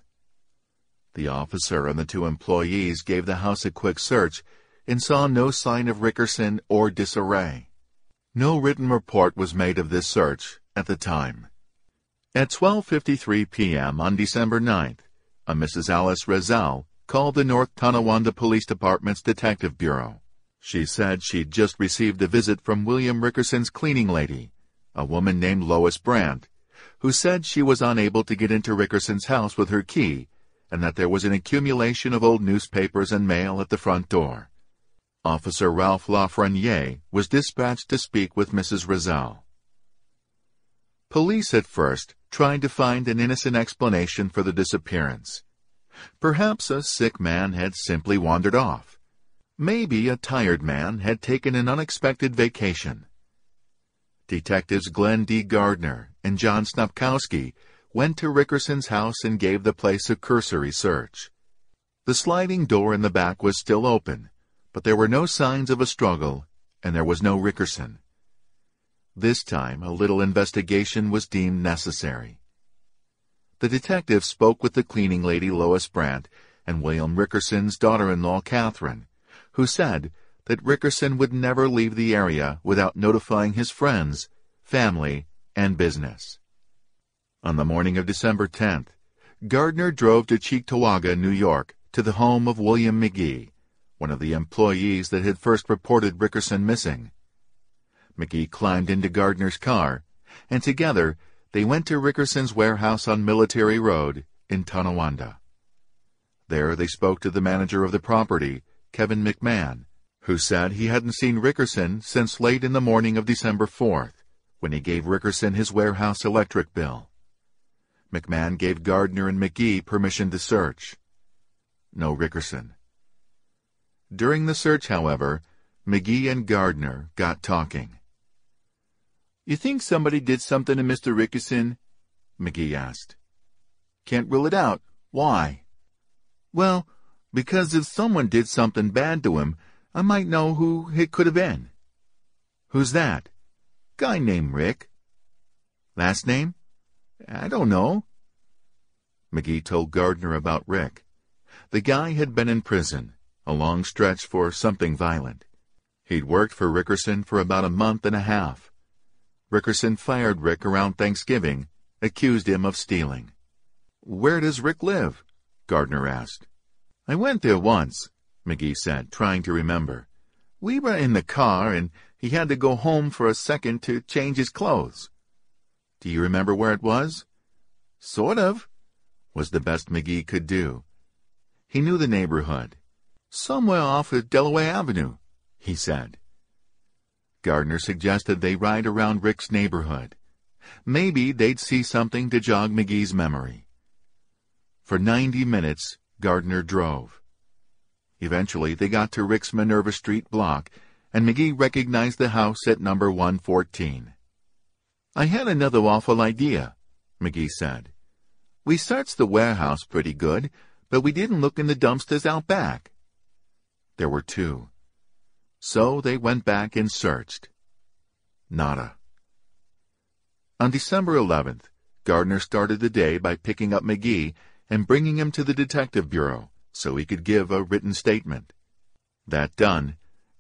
The officer and the two employees gave the house a quick search and saw no sign of Rickerson or disarray. No written report was made of this search at the time. At 12.53 p.m. on December 9th, a Mrs. Alice Rezal called the North Tonawanda Police Department's Detective Bureau. She said she'd just received a visit from William Rickerson's cleaning lady, a woman named Lois Brandt, who said she was unable to get into Rickerson's house with her key and that there was an accumulation of old newspapers and mail at the front door. Officer Ralph Lafreniere was dispatched to speak with Mrs. Rezal. Police at first tried to find an innocent explanation for the disappearance. Perhaps a sick man had simply wandered off. Maybe a tired man had taken an unexpected vacation. Detectives Glenn D. Gardner and John Snopkowski went to Rickerson's house and gave the place a cursory search. The sliding door in the back was still open, but there were no signs of a struggle, and there was no Rickerson. This time, a little investigation was deemed necessary. The detective spoke with the cleaning lady Lois Brandt and William Rickerson's daughter-in-law Catherine, who said that Rickerson would never leave the area without notifying his friends, family, and business. On the morning of December 10th, Gardner drove to Cheektowaga, New York, to the home of William McGee, one of the employees that had first reported Rickerson missing. McGee climbed into Gardner's car, and together they went to Rickerson's warehouse on Military Road in Tonawanda. There they spoke to the manager of the property, Kevin McMahon, who said he hadn't seen Rickerson since late in the morning of December 4th, when he gave Rickerson his warehouse electric bill. McMahon gave Gardner and McGee permission to search. No Rickerson. During the search, however, McGee and Gardner got talking. You think somebody did something to Mr. Rickerson? McGee asked. Can't rule it out. Why? Well, because if someone did something bad to him, I might know who it could have been. Who's that? Guy named Rick. Last name? I don't know. McGee told Gardner about Rick. The guy had been in prison a long stretch for something violent. He'd worked for Rickerson for about a month and a half. Rickerson fired Rick around Thanksgiving, accused him of stealing. Where does Rick live? Gardner asked. I went there once, McGee said, trying to remember. We were in the car, and he had to go home for a second to change his clothes. Do you remember where it was? Sort of, was the best McGee could do. He knew the neighborhood. Somewhere off of Delaware Avenue, he said. Gardner suggested they ride around Rick's neighborhood. Maybe they'd see something to jog McGee's memory. For ninety minutes, Gardner drove. Eventually, they got to Rick's Minerva Street block, and McGee recognized the house at number 114. I had another awful idea, McGee said. We searched the warehouse pretty good, but we didn't look in the dumpsters out back. There were two. So they went back and searched. Nada. On December 11th, Gardner started the day by picking up McGee and bringing him to the Detective Bureau so he could give a written statement. That done,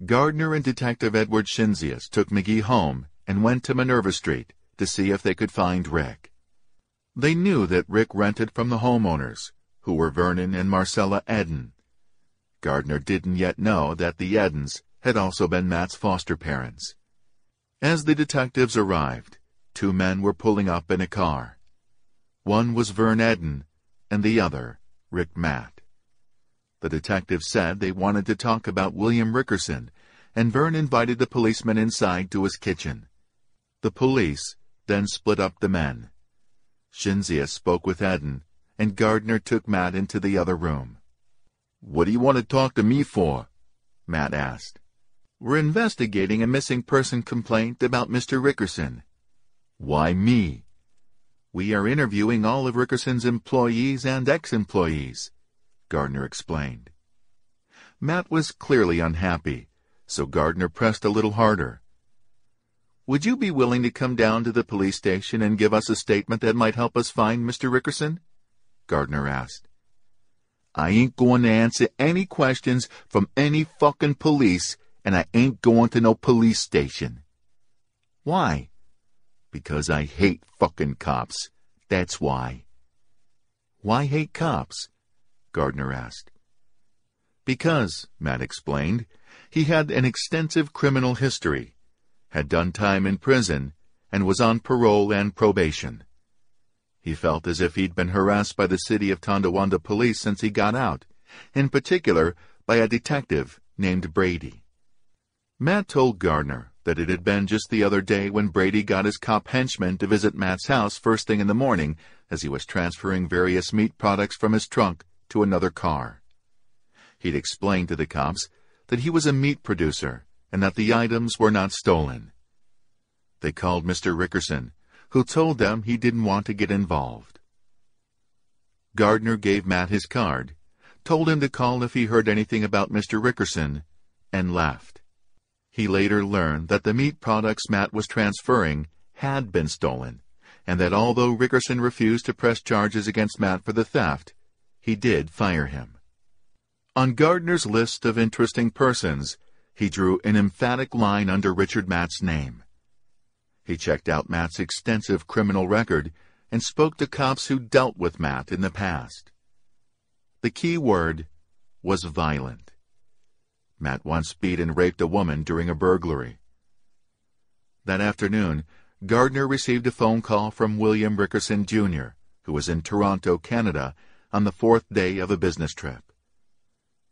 Gardner and Detective Edward Shinzius took McGee home and went to Minerva Street to see if they could find Rick. They knew that Rick rented from the homeowners, who were Vernon and Marcella Eden. Gardner didn't yet know that the Edens had also been Matt's foster parents. As the detectives arrived, two men were pulling up in a car. One was Vern Eden, and the other, Rick Matt. The detectives said they wanted to talk about William Rickerson, and Vern invited the policeman inside to his kitchen. The police then split up the men. Shinzius spoke with Eden, and Gardner took Matt into the other room. What do you want to talk to me for? Matt asked. We're investigating a missing person complaint about Mr. Rickerson. Why me? We are interviewing all of Rickerson's employees and ex-employees, Gardner explained. Matt was clearly unhappy, so Gardner pressed a little harder. would you be willing to come down to the police station and give us a statement that might help us find Mr. Rickerson? Gardner asked. I ain't going to answer any questions from any fucking police, and I ain't going to no police station. Why? Because I hate fucking cops. That's why. Why hate cops? Gardner asked. Because, Matt explained, he had an extensive criminal history, had done time in prison, and was on parole and probation. He felt as if he'd been harassed by the city of Tonawanda police since he got out, in particular by a detective named Brady. Matt told Gardner that it had been just the other day when Brady got his cop henchman to visit Matt's house first thing in the morning as he was transferring various meat products from his trunk to another car. He'd explained to the cops that he was a meat producer and that the items were not stolen. They called Mr. Rickerson, who told them he didn't want to get involved. Gardner gave Matt his card, told him to call if he heard anything about Mr. Rickerson, and left. He later learned that the meat products Matt was transferring had been stolen, and that although Rickerson refused to press charges against Matt for the theft, he did fire him. On Gardner's list of interesting persons, he drew an emphatic line under Richard Matt's name. He checked out Matt's extensive criminal record and spoke to cops who dealt with Matt in the past. The key word was violent. Matt once beat and raped a woman during a burglary. That afternoon, Gardner received a phone call from William Rickerson, Jr., who was in Toronto, Canada, on the fourth day of a business trip.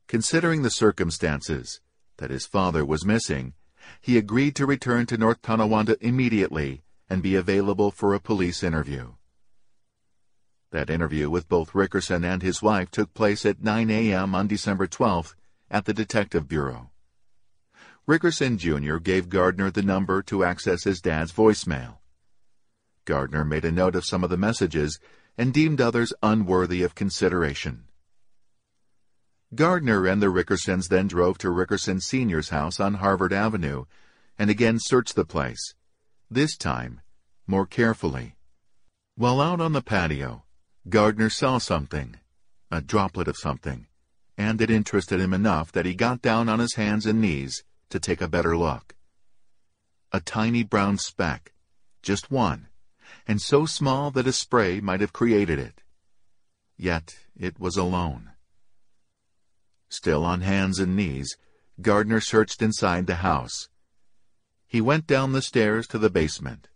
Considering the circumstances, that his father was missing, he agreed to return to North Tonawanda immediately and be available for a police interview. That interview with both Rickerson and his wife took place at 9 a.m. on December 12th at the Detective Bureau. Rickerson Jr. gave Gardner the number to access his dad's voicemail. Gardner made a note of some of the messages and deemed others unworthy of consideration. Gardner and the Rickersons then drove to Rickerson Sr.'s house on Harvard Avenue and again searched the place, this time more carefully. While out on the patio, Gardner saw something, a droplet of something, and it interested him enough that he got down on his hands and knees to take a better look. A tiny brown speck, just one, and so small that a spray might have created it. Yet it was alone. Still on hands and knees, Gardner searched inside the house. He went down the stairs to the basement.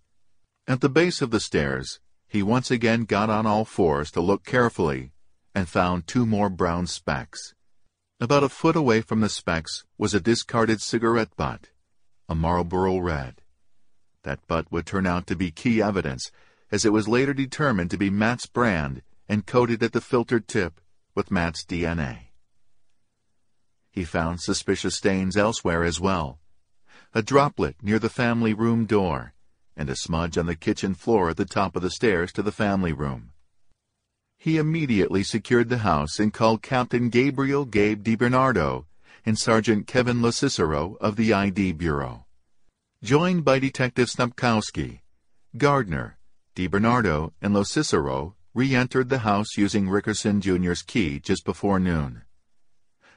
At the base of the stairs, he once again got on all fours to look carefully and found two more brown specks. About a foot away from the specks was a discarded cigarette butt, a Marlboro Red. That butt would turn out to be key evidence, as it was later determined to be Matt's brand and coated at the filtered tip with Matt's DNA. He found suspicious stains elsewhere as well. A droplet near the family room door, and a smudge on the kitchen floor at the top of the stairs to the family room. He immediately secured the house and called Captain Gabriel Gabe DiBernardo and Sergeant Kevin LoCicero of the ID Bureau. Joined by Detective Snupkowski, Gardner, DiBernardo, and LoCicero re-entered the house using Rickerson Jr.'s key just before noon.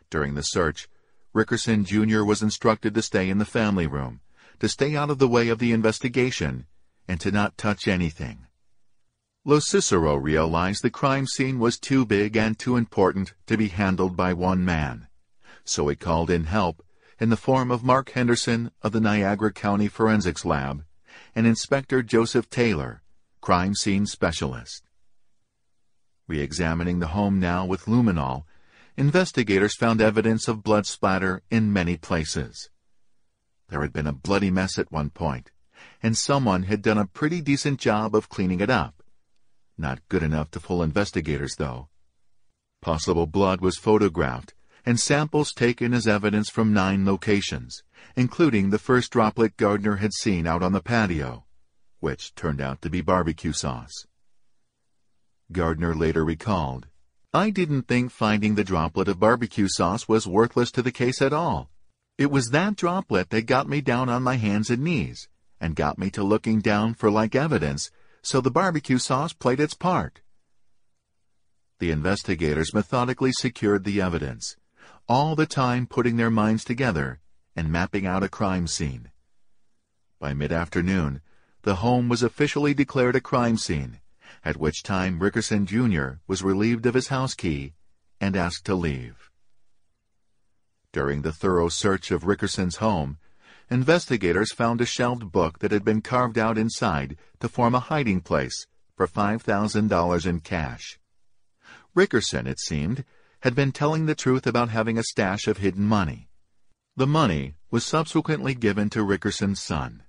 During the search, Rickerson Jr. was instructed to stay in the family room, to stay out of the way of the investigation, and to not touch anything. LoCicero realized the crime scene was too big and too important to be handled by one man, so he called in help in the form of Mark Henderson of the Niagara County Forensics Lab and Inspector Joseph Taylor, crime scene specialist. Re-examining the home now with luminol, investigators found evidence of blood splatter in many places. There had been a bloody mess at one point, and someone had done a pretty decent job of cleaning it up. Not good enough to fool investigators, though. Possible blood was photographed, and samples taken as evidence from nine locations, including the first droplet Gardner had seen out on the patio, which turned out to be barbecue sauce. Gardner later recalled, I didn't think finding the droplet of barbecue sauce was worthless to the case at all. It was that droplet that got me down on my hands and knees, and got me to looking down for like evidence, so the barbecue sauce played its part. The investigators methodically secured the evidence, all the time putting their minds together and mapping out a crime scene. By mid-afternoon, the home was officially declared a crime scene, at which time Rickerson Jr. was relieved of his house key and asked to leave. During the thorough search of Rickerson's home, investigators found a shelved book that had been carved out inside to form a hiding place for $5,000 in cash. Rickerson, it seemed, had been telling the truth about having a stash of hidden money. The money was subsequently given to Rickerson's son.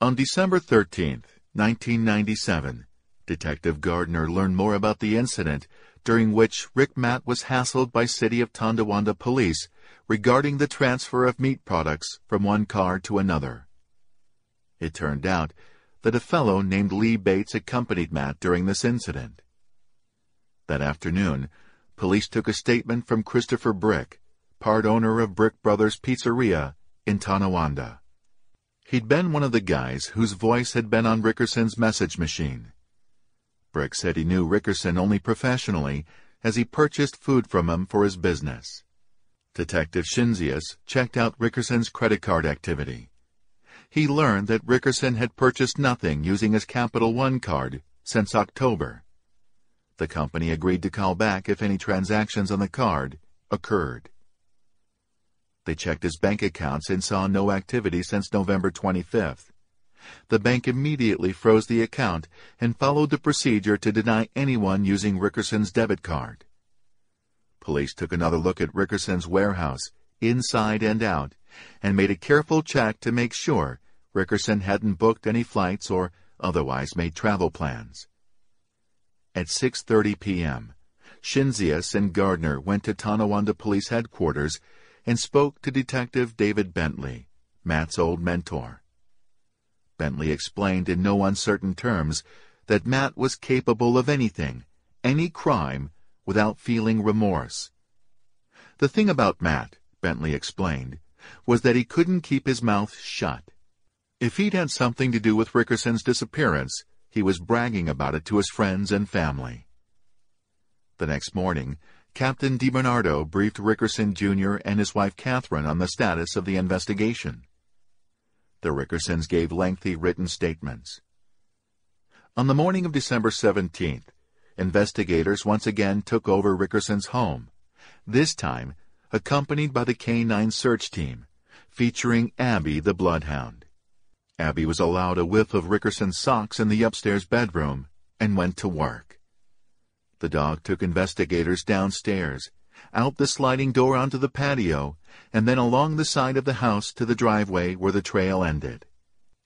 On December 13, 1997, Detective Gardner learned more about the incident during which Rick Matt was hassled by City of Tonawanda police regarding the transfer of meat products from one car to another. It turned out that a fellow named Lee Bates accompanied Matt during this incident. That afternoon, police took a statement from Christopher Brick, part owner of Brick Brothers Pizzeria in Tonawanda. He'd been one of the guys whose voice had been on Rickerson's message machine. Brick said he knew Rickerson only professionally as he purchased food from him for his business. Detective Shinzius checked out Rickerson's credit card activity. He learned that Rickerson had purchased nothing using his Capital One card since October. The company agreed to call back if any transactions on the card occurred. They checked his bank accounts and saw no activity since November 25th. The bank immediately froze the account and followed the procedure to deny anyone using Rickerson's debit card. Police took another look at Rickerson's warehouse, inside and out, and made a careful check to make sure Rickerson hadn't booked any flights or otherwise made travel plans. At 6.30 p.m., Shinzius and Gardner went to Tonawanda Police Headquarters and spoke to Detective David Bentley, Matt's old mentor. Bentley explained in no uncertain terms that Matt was capable of anything, any crime, without feeling remorse. The thing about Matt, Bentley explained, was that he couldn't keep his mouth shut. If he'd had something to do with Rickerson's disappearance, he was bragging about it to his friends and family. The next morning, Captain DiBernardo briefed Rickerson Jr. and his wife Catherine on the status of the investigation. The Rickersons gave lengthy written statements. On the morning of December 17th, investigators once again took over Rickerson's home, this time accompanied by the K-9 search team, featuring Abby the Bloodhound. Abby was allowed a whiff of Rickerson's socks in the upstairs bedroom and went to work. The dog took investigators downstairs, out the sliding door onto the patio, and then along the side of the house to the driveway where the trail ended.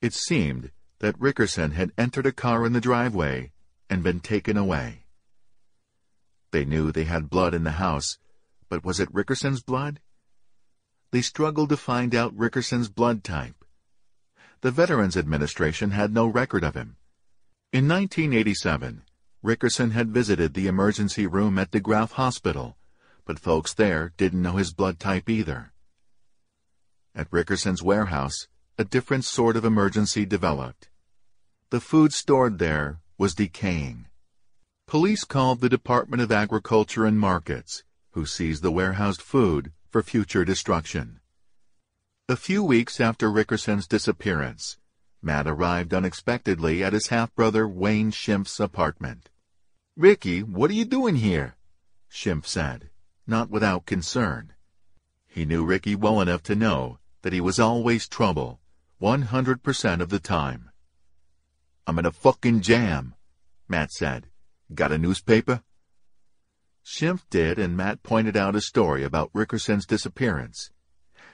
It seemed that Rickerson had entered a car in the driveway and been taken away. They knew they had blood in the house, but was it Rickerson's blood? They struggled to find out Rickerson's blood type. The Veterans Administration had no record of him. In 1987, Rickerson had visited the emergency room at DeGraff Hospital, but folks there didn't know his blood type either. At Rickerson's warehouse, a different sort of emergency developed. The food stored there was decaying. Police called the Department of Agriculture and Markets, who seized the warehoused food for future destruction. A few weeks after Rickerson's disappearance, Matt arrived unexpectedly at his half-brother Wayne Schimpf's apartment. Ricky, what are you doing here? Schimpf said, not without concern. He knew Ricky well enough to know that he was always trouble, 100% of the time. I'm in a fucking jam, Matt said. Got a newspaper? Schimpf did, and Matt pointed out a story about Rickerson's disappearance.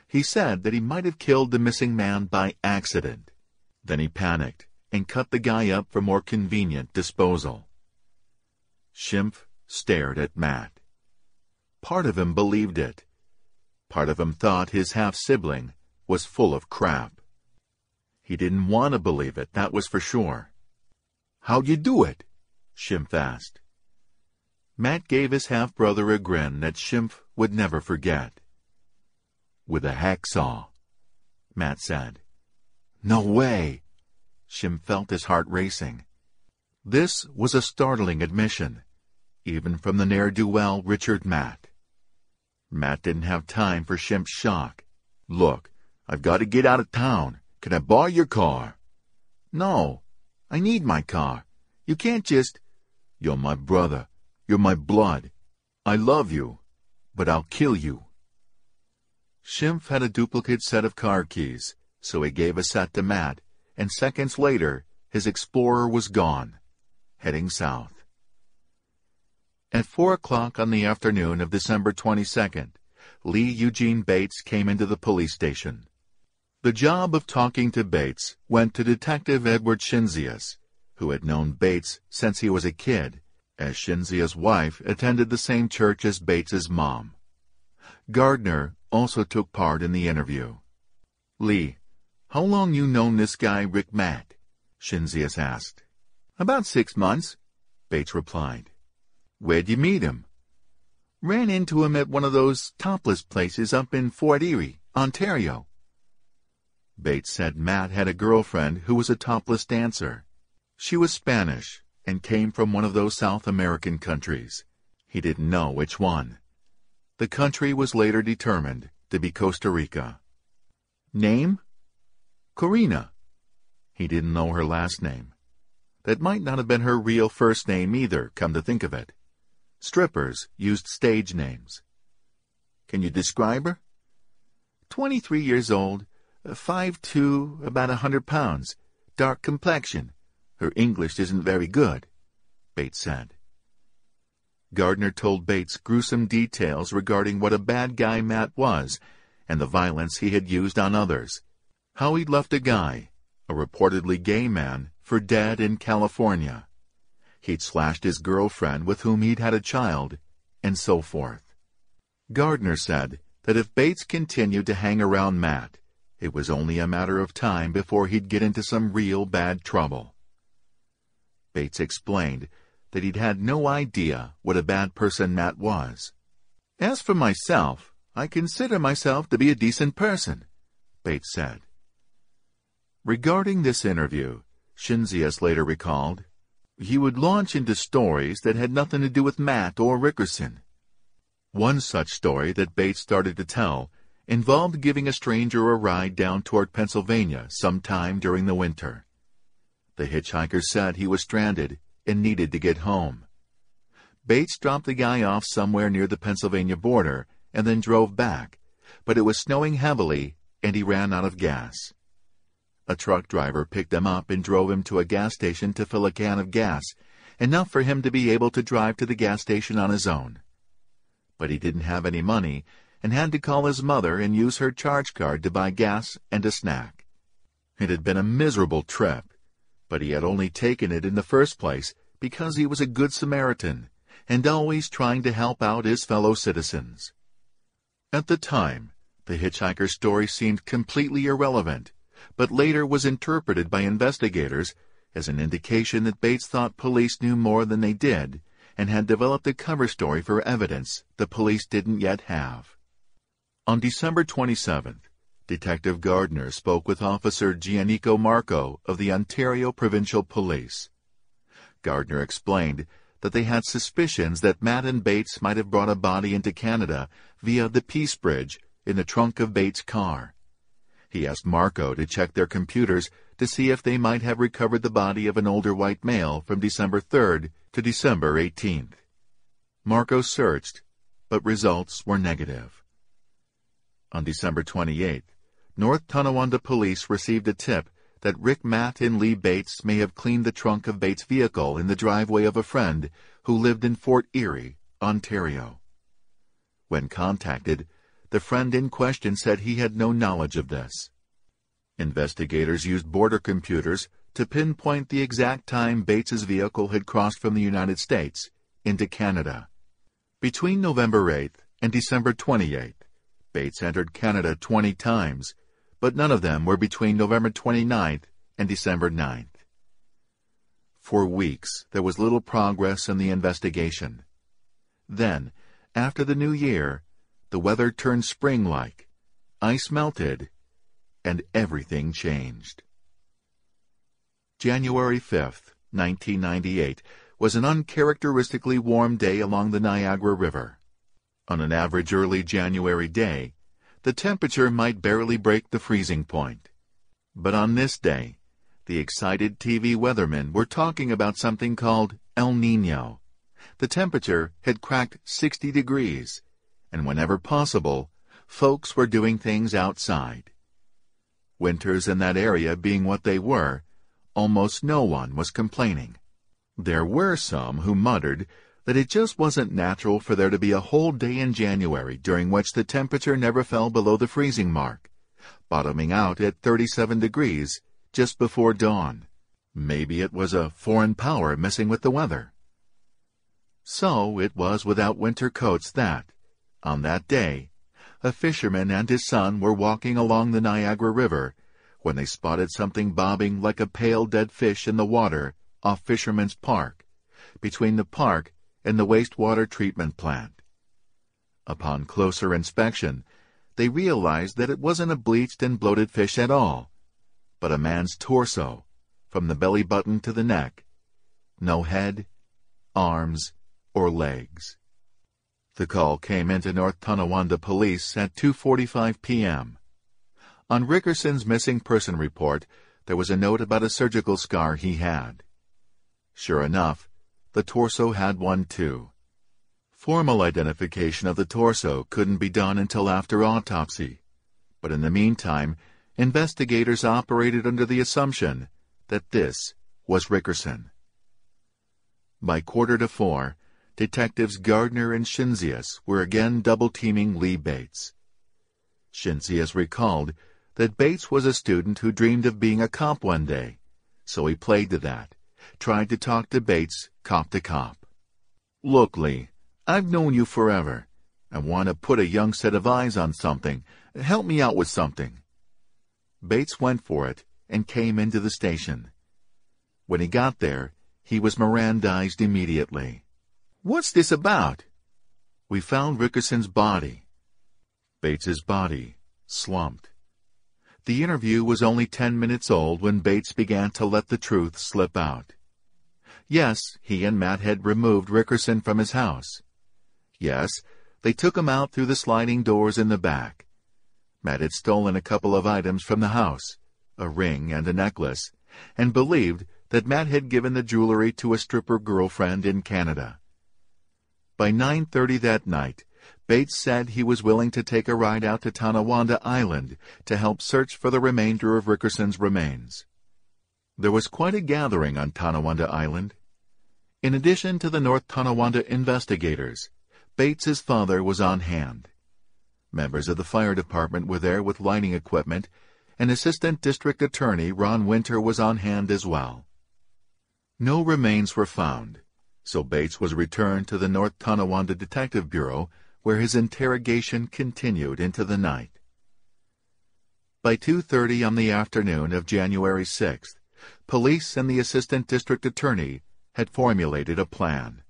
He said that he might have killed the missing man by accident. Then he panicked and cut the guy up for more convenient disposal. Schimpf stared at Matt. Part of him believed it. Part of him thought his half-sibling was full of crap. He didn't want to believe it, that was for sure. How'd you do it? Schimpf asked. Matt gave his half-brother a grin that Schimpf would never forget with a hacksaw, Matt said. No way! Schimpf felt his heart racing. This was a startling admission, even from the ne'er-do-well Richard Matt. Matt didn't have time for Schimpf's shock. Look, I've got to get out of town. Can I borrow your car? No, I need my car. You can't just... You're my brother. You're my blood. I love you, but I'll kill you. Schimpf had a duplicate set of car keys, so he gave a set to Matt, and seconds later, his Explorer was gone heading south. At four o'clock on the afternoon of December 22nd, Lee Eugene Bates came into the police station. The job of talking to Bates went to Detective Edward Shinzius, who had known Bates since he was a kid, as Shinzius' wife attended the same church as Bates's mom. Gardner also took part in the interview. Lee, how long you known this guy Rick Matt? Shinzius asked. About six months, Bates replied. Where'd you meet him? Ran into him at one of those topless places up in Fort Erie, Ontario. Bates said Matt had a girlfriend who was a topless dancer. She was Spanish and came from one of those South American countries. He didn't know which one. The country was later determined to be Costa Rica. Name? Corina. He didn't know her last name. That might not have been her real first name either, come to think of it. Strippers used stage names. Can you describe her? Twenty-three years old, five-two, about a hundred pounds, dark complexion. Her English isn't very good, Bates said. Gardner told Bates gruesome details regarding what a bad guy Matt was and the violence he had used on others. How he'd left a guy, a reportedly gay man, for dead in California. He'd slashed his girlfriend with whom he'd had a child, and so forth. Gardner said that if Bates continued to hang around Matt, it was only a matter of time before he'd get into some real bad trouble. Bates explained that he'd had no idea what a bad person Matt was. As for myself, I consider myself to be a decent person, Bates said. Regarding this interview, Shinzius later recalled, he would launch into stories that had nothing to do with Matt or Rickerson. One such story that Bates started to tell involved giving a stranger a ride down toward Pennsylvania sometime during the winter. The hitchhiker said he was stranded and needed to get home. Bates dropped the guy off somewhere near the Pennsylvania border and then drove back, but it was snowing heavily and he ran out of gas. A truck driver picked him up and drove him to a gas station to fill a can of gas, enough for him to be able to drive to the gas station on his own. But he didn't have any money and had to call his mother and use her charge card to buy gas and a snack. It had been a miserable trip, but he had only taken it in the first place because he was a good Samaritan and always trying to help out his fellow citizens. At the time, the hitchhiker's story seemed completely irrelevant but later was interpreted by investigators as an indication that Bates thought police knew more than they did and had developed a cover story for evidence the police didn't yet have. On December 27th, Detective Gardner spoke with Officer Giannico Marco of the Ontario Provincial Police. Gardner explained that they had suspicions that Matt and Bates might have brought a body into Canada via the Peace Bridge in the trunk of Bates' car. He asked Marco to check their computers to see if they might have recovered the body of an older white male from December 3rd to December 18th. Marco searched, but results were negative. On December 28th, North Tonawanda police received a tip that Rick Matt and Lee Bates may have cleaned the trunk of Bates' vehicle in the driveway of a friend who lived in Fort Erie, Ontario. When contacted, the friend in question said he had no knowledge of this. Investigators used border computers to pinpoint the exact time Bates's vehicle had crossed from the United States into Canada. Between November 8th and December 28th, Bates entered Canada 20 times, but none of them were between November 29th and December 9th. For weeks, there was little progress in the investigation. Then, after the new year, the weather turned spring-like, ice melted, and everything changed. January 5th, 1998, was an uncharacteristically warm day along the Niagara River. On an average early January day, the temperature might barely break the freezing point. But on this day, the excited TV weathermen were talking about something called El Nino. The temperature had cracked 60 degrees, and whenever possible, folks were doing things outside. Winters in that area being what they were, almost no one was complaining. There were some who muttered that it just wasn't natural for there to be a whole day in January during which the temperature never fell below the freezing mark, bottoming out at 37 degrees just before dawn. Maybe it was a foreign power messing with the weather. So it was without winter coats that, on that day, a fisherman and his son were walking along the Niagara River when they spotted something bobbing like a pale dead fish in the water off Fisherman's Park, between the park and the wastewater treatment plant. Upon closer inspection, they realized that it wasn't a bleached and bloated fish at all, but a man's torso, from the belly button to the neck. No head, arms, or legs. The call came into North Tonawanda Police at 2.45 p.m. On Rickerson's missing person report, there was a note about a surgical scar he had. Sure enough, the torso had one too. Formal identification of the torso couldn't be done until after autopsy, but in the meantime, investigators operated under the assumption that this was Rickerson. By quarter to four, detectives Gardner and Shinzius were again double-teaming Lee Bates. Shinzius recalled that Bates was a student who dreamed of being a cop one day, so he played to that tried to talk to Bates, cop to cop. Look, Lee, I've known you forever. I want to put a young set of eyes on something. Help me out with something. Bates went for it and came into the station. When he got there, he was Mirandized immediately. What's this about? We found Rickerson's body. Bates's body slumped. The interview was only ten minutes old when Bates began to let the truth slip out. Yes, he and Matt had removed Rickerson from his house. Yes, they took him out through the sliding doors in the back. Matt had stolen a couple of items from the house, a ring and a necklace, and believed that Matt had given the jewelry to a stripper girlfriend in Canada. By 9.30 that night, Bates said he was willing to take a ride out to Tonawanda Island to help search for the remainder of Rickerson's remains. There was quite a gathering on Tonawanda Island. In addition to the North Tonawanda investigators, Bates's father was on hand. Members of the fire department were there with lighting equipment, and Assistant District Attorney Ron Winter was on hand as well. No remains were found, so Bates was returned to the North Tonawanda Detective Bureau, where his interrogation continued into the night. By 2.30 on the afternoon of January 6th, police and the Assistant District Attorney had formulated a plan.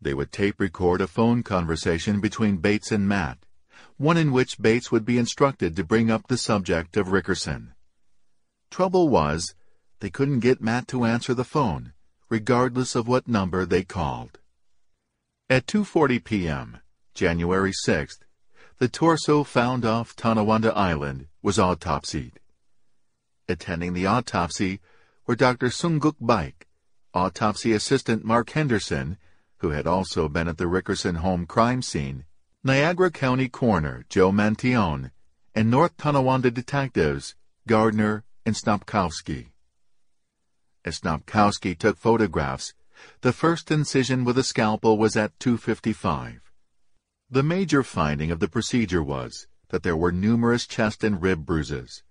They would tape record a phone conversation between Bates and Matt, one in which Bates would be instructed to bring up the subject of Rickerson. Trouble was, they couldn't get Matt to answer the phone, regardless of what number they called. At 2.40 p.m., January 6th, the torso found off Tonawanda Island was autopsied. Attending the autopsy were Dr. Sunguk Baik, autopsy assistant Mark Henderson, who had also been at the Rickerson home crime scene, Niagara County Coroner Joe Mantione, and North Tonawanda detectives Gardner and Snopkowski. As Snopkowski took photographs, the first incision with a scalpel was at 255. The major finding of the procedure was that there were numerous chest and rib bruises.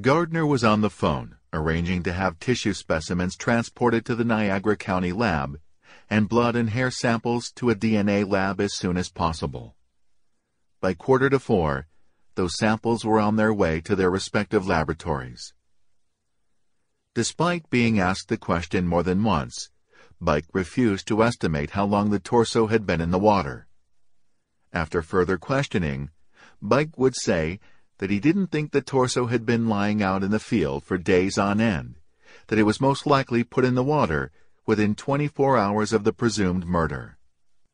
Gardner was on the phone, arranging to have tissue specimens transported to the Niagara County lab and blood and hair samples to a DNA lab as soon as possible. By quarter to four, those samples were on their way to their respective laboratories. Despite being asked the question more than once, Baik refused to estimate how long the torso had been in the water. After further questioning, Baik would say that he didn't think the torso had been lying out in the field for days on end, that it was most likely put in the water within 24 hours of the presumed murder.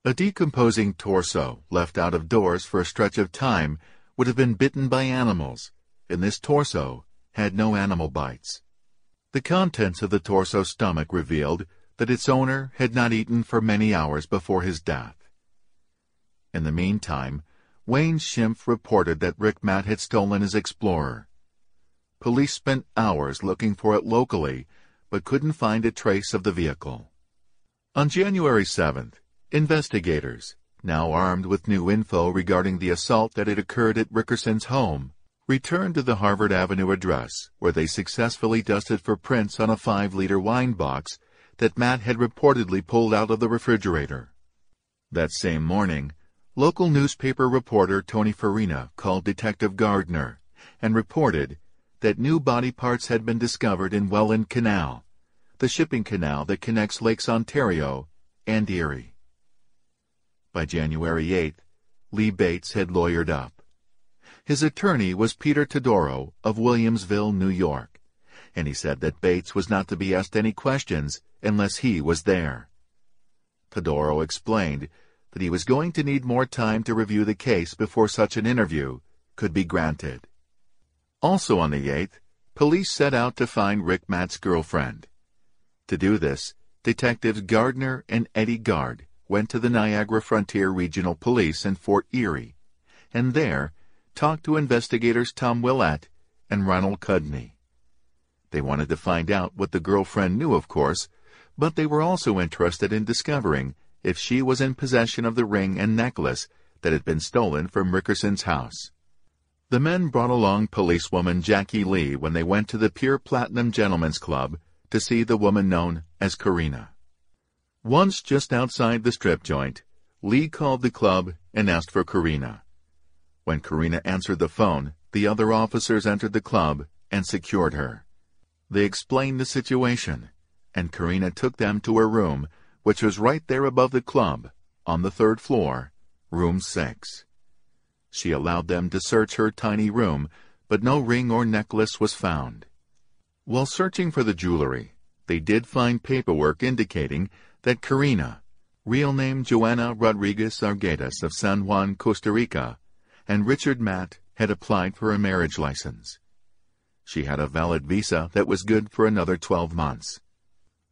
A decomposing torso left out of doors for a stretch of time would have been bitten by animals, and this torso had no animal bites. The contents of the torso stomach revealed that its owner had not eaten for many hours before his death. In the meantime, Wayne Schimpf reported that Rick Matt had stolen his Explorer. Police spent hours looking for it locally, but couldn't find a trace of the vehicle. On January 7th, investigators, now armed with new info regarding the assault that had occurred at Rickerson's home, returned to the Harvard Avenue address, where they successfully dusted for prints on a five-liter wine box that Matt had reportedly pulled out of the refrigerator. That same morning, local newspaper reporter Tony Farina called Detective Gardner and reported that new body parts had been discovered in Welland Canal, the shipping canal that connects Lakes Ontario and Erie. By January 8th, Lee Bates had lawyered up. His attorney was Peter Todoro of Williamsville, New York, and he said that Bates was not to be asked any questions unless he was there. Todoro explained that he was going to need more time to review the case before such an interview could be granted. Also on the 8th, police set out to find Rick Matt's girlfriend. To do this, detectives Gardner and Eddie Gard went to the Niagara Frontier Regional Police in Fort Erie, and there talked to investigators Tom Willett and Ronald Cudney. They wanted to find out what the girlfriend knew, of course, but they were also interested in discovering if she was in possession of the ring and necklace that had been stolen from Rickerson's house. The men brought along policewoman Jackie Lee when they went to the Pure Platinum Gentlemen's Club to see the woman known as Karina. Once just outside the strip joint, Lee called the club and asked for Karina. When Karina answered the phone, the other officers entered the club and secured her. They explained the situation, and Karina took them to her room, which was right there above the club, on the third floor, room six. She allowed them to search her tiny room, but no ring or necklace was found. While searching for the jewelry, they did find paperwork indicating that Karina, real name Joanna Rodriguez Arguedas of San Juan, Costa Rica, and Richard Matt had applied for a marriage license. She had a valid visa that was good for another 12 months.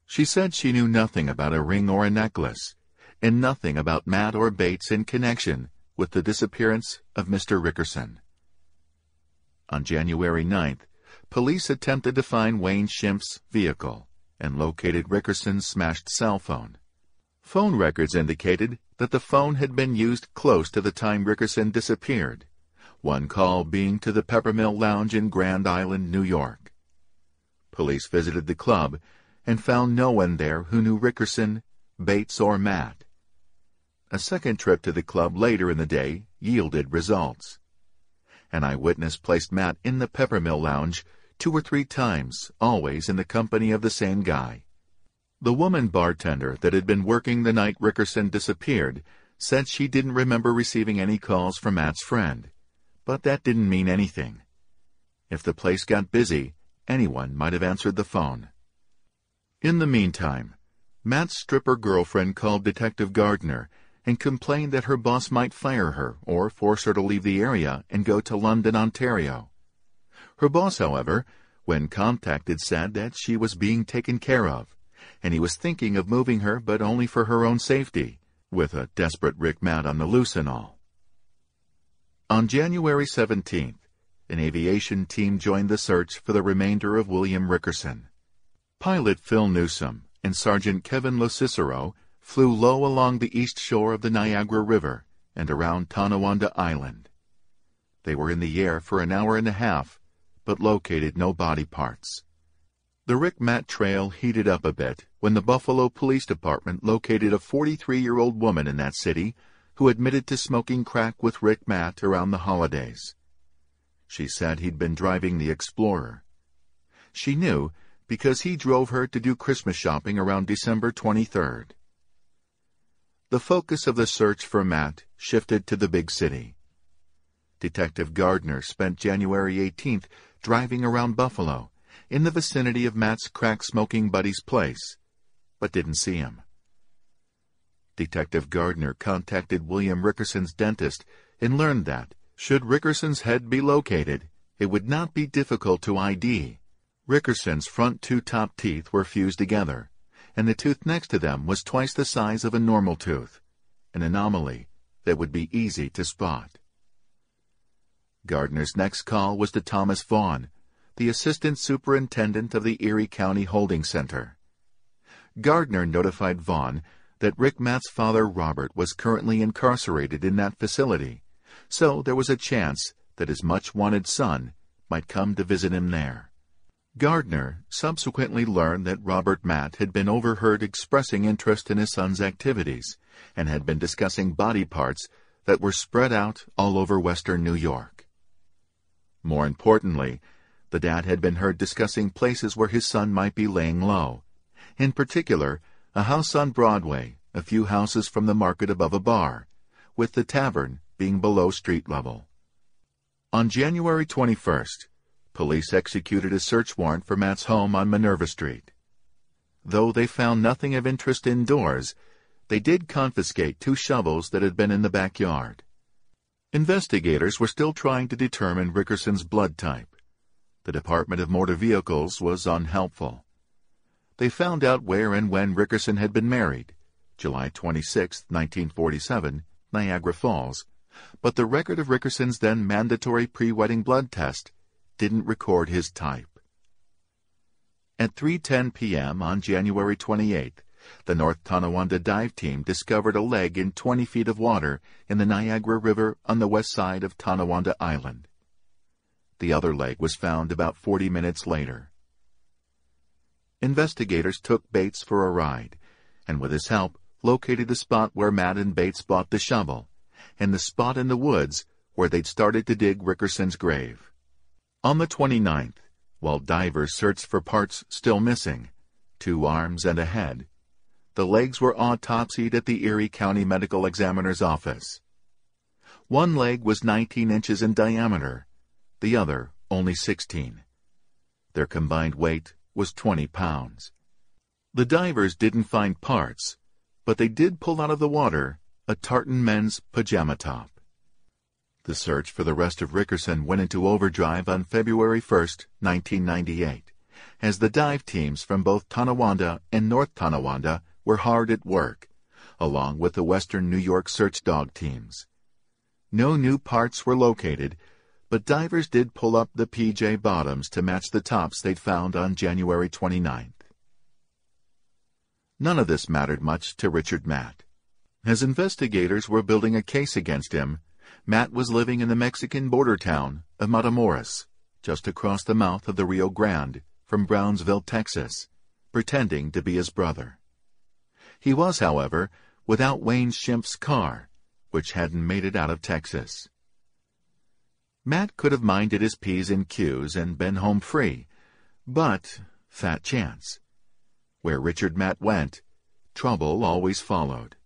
She said she knew nothing about a ring or a necklace, and nothing about Matt or Bates in connection with the disappearance of Mr. Rickerson. On January 9th, police attempted to find Wayne Schimpf's vehicle and located Rickerson's smashed cell phone. Phone records indicated that the phone had been used close to the time Rickerson disappeared, one call being to the Peppermill Lounge in Grand Island, New York. Police visited the club and found no one there who knew Rickerson, Bates, or Matt. A second trip to the club later in the day yielded results. An eyewitness placed Matt in the Peppermill Lounge two or three times, always in the company of the same guy. The woman bartender that had been working the night Rickerson disappeared said she didn't remember receiving any calls from Matt's friend, but that didn't mean anything. If the place got busy, anyone might have answered the phone. In the meantime, Matt's stripper girlfriend called Detective Gardner and complained that her boss might fire her or force her to leave the area and go to London, Ontario. Her boss, however, when contacted said that she was being taken care of and he was thinking of moving her, but only for her own safety, with a desperate Rick Matt on the loose and all. On January 17th, an aviation team joined the search for the remainder of William Rickerson. Pilot Phil Newsom and Sergeant Kevin LoCicero flew low along the east shore of the Niagara River and around Tonawanda Island. They were in the air for an hour and a half, but located no body parts. The Rick Matt trail heated up a bit when the Buffalo Police Department located a 43-year-old woman in that city who admitted to smoking crack with Rick Matt around the holidays. She said he'd been driving the Explorer. She knew because he drove her to do Christmas shopping around December 23rd. The focus of the search for Matt shifted to the big city. Detective Gardner spent January 18th driving around Buffalo in the vicinity of Matt's crack-smoking buddy's place, but didn't see him. Detective Gardner contacted William Rickerson's dentist and learned that, should Rickerson's head be located, it would not be difficult to ID. Rickerson's front two top teeth were fused together, and the tooth next to them was twice the size of a normal tooth, an anomaly that would be easy to spot. Gardner's next call was to Thomas Vaughn, the assistant superintendent of the Erie County Holding Center. Gardner notified Vaughn that Rick Matt's father Robert was currently incarcerated in that facility, so there was a chance that his much-wanted son might come to visit him there. Gardner subsequently learned that Robert Matt had been overheard expressing interest in his son's activities and had been discussing body parts that were spread out all over western New York. More importantly, the dad had been heard discussing places where his son might be laying low. In particular, a house on Broadway, a few houses from the market above a bar, with the tavern being below street level. On January 21st, police executed a search warrant for Matt's home on Minerva Street. Though they found nothing of interest indoors, they did confiscate two shovels that had been in the backyard. Investigators were still trying to determine Rickerson's blood type. The Department of Motor Vehicles was unhelpful. They found out where and when Rickerson had been married, July 26, 1947, Niagara Falls, but the record of Rickerson's then mandatory pre-wedding blood test didn't record his type. At 3.10 p.m. on January 28th, the North Tonawanda dive team discovered a leg in 20 feet of water in the Niagara River on the west side of Tonawanda Island. The other leg was found about 40 minutes later. Investigators took Bates for a ride, and with his help, located the spot where Matt and Bates bought the shovel, and the spot in the woods where they'd started to dig Rickerson's grave. On the 29th, while divers searched for parts still missing, two arms and a head, the legs were autopsied at the Erie County Medical Examiner's office. One leg was 19 inches in diameter, the other only 16. Their combined weight was 20 pounds. The divers didn't find parts, but they did pull out of the water a tartan men's pajama top. The search for the rest of Rickerson went into overdrive on February 1, 1998, as the dive teams from both Tonawanda and North Tonawanda were hard at work, along with the Western New York search dog teams. No new parts were located, but divers did pull up the PJ bottoms to match the tops they'd found on January 29th. None of this mattered much to Richard Matt. As investigators were building a case against him, Matt was living in the Mexican border town of Matamoros, just across the mouth of the Rio Grande from Brownsville, Texas, pretending to be his brother. He was, however, without Wayne Schimpf's car, which hadn't made it out of Texas. Matt could have minded his P's and Q's and been home free, but fat chance. Where Richard Matt went, trouble always followed.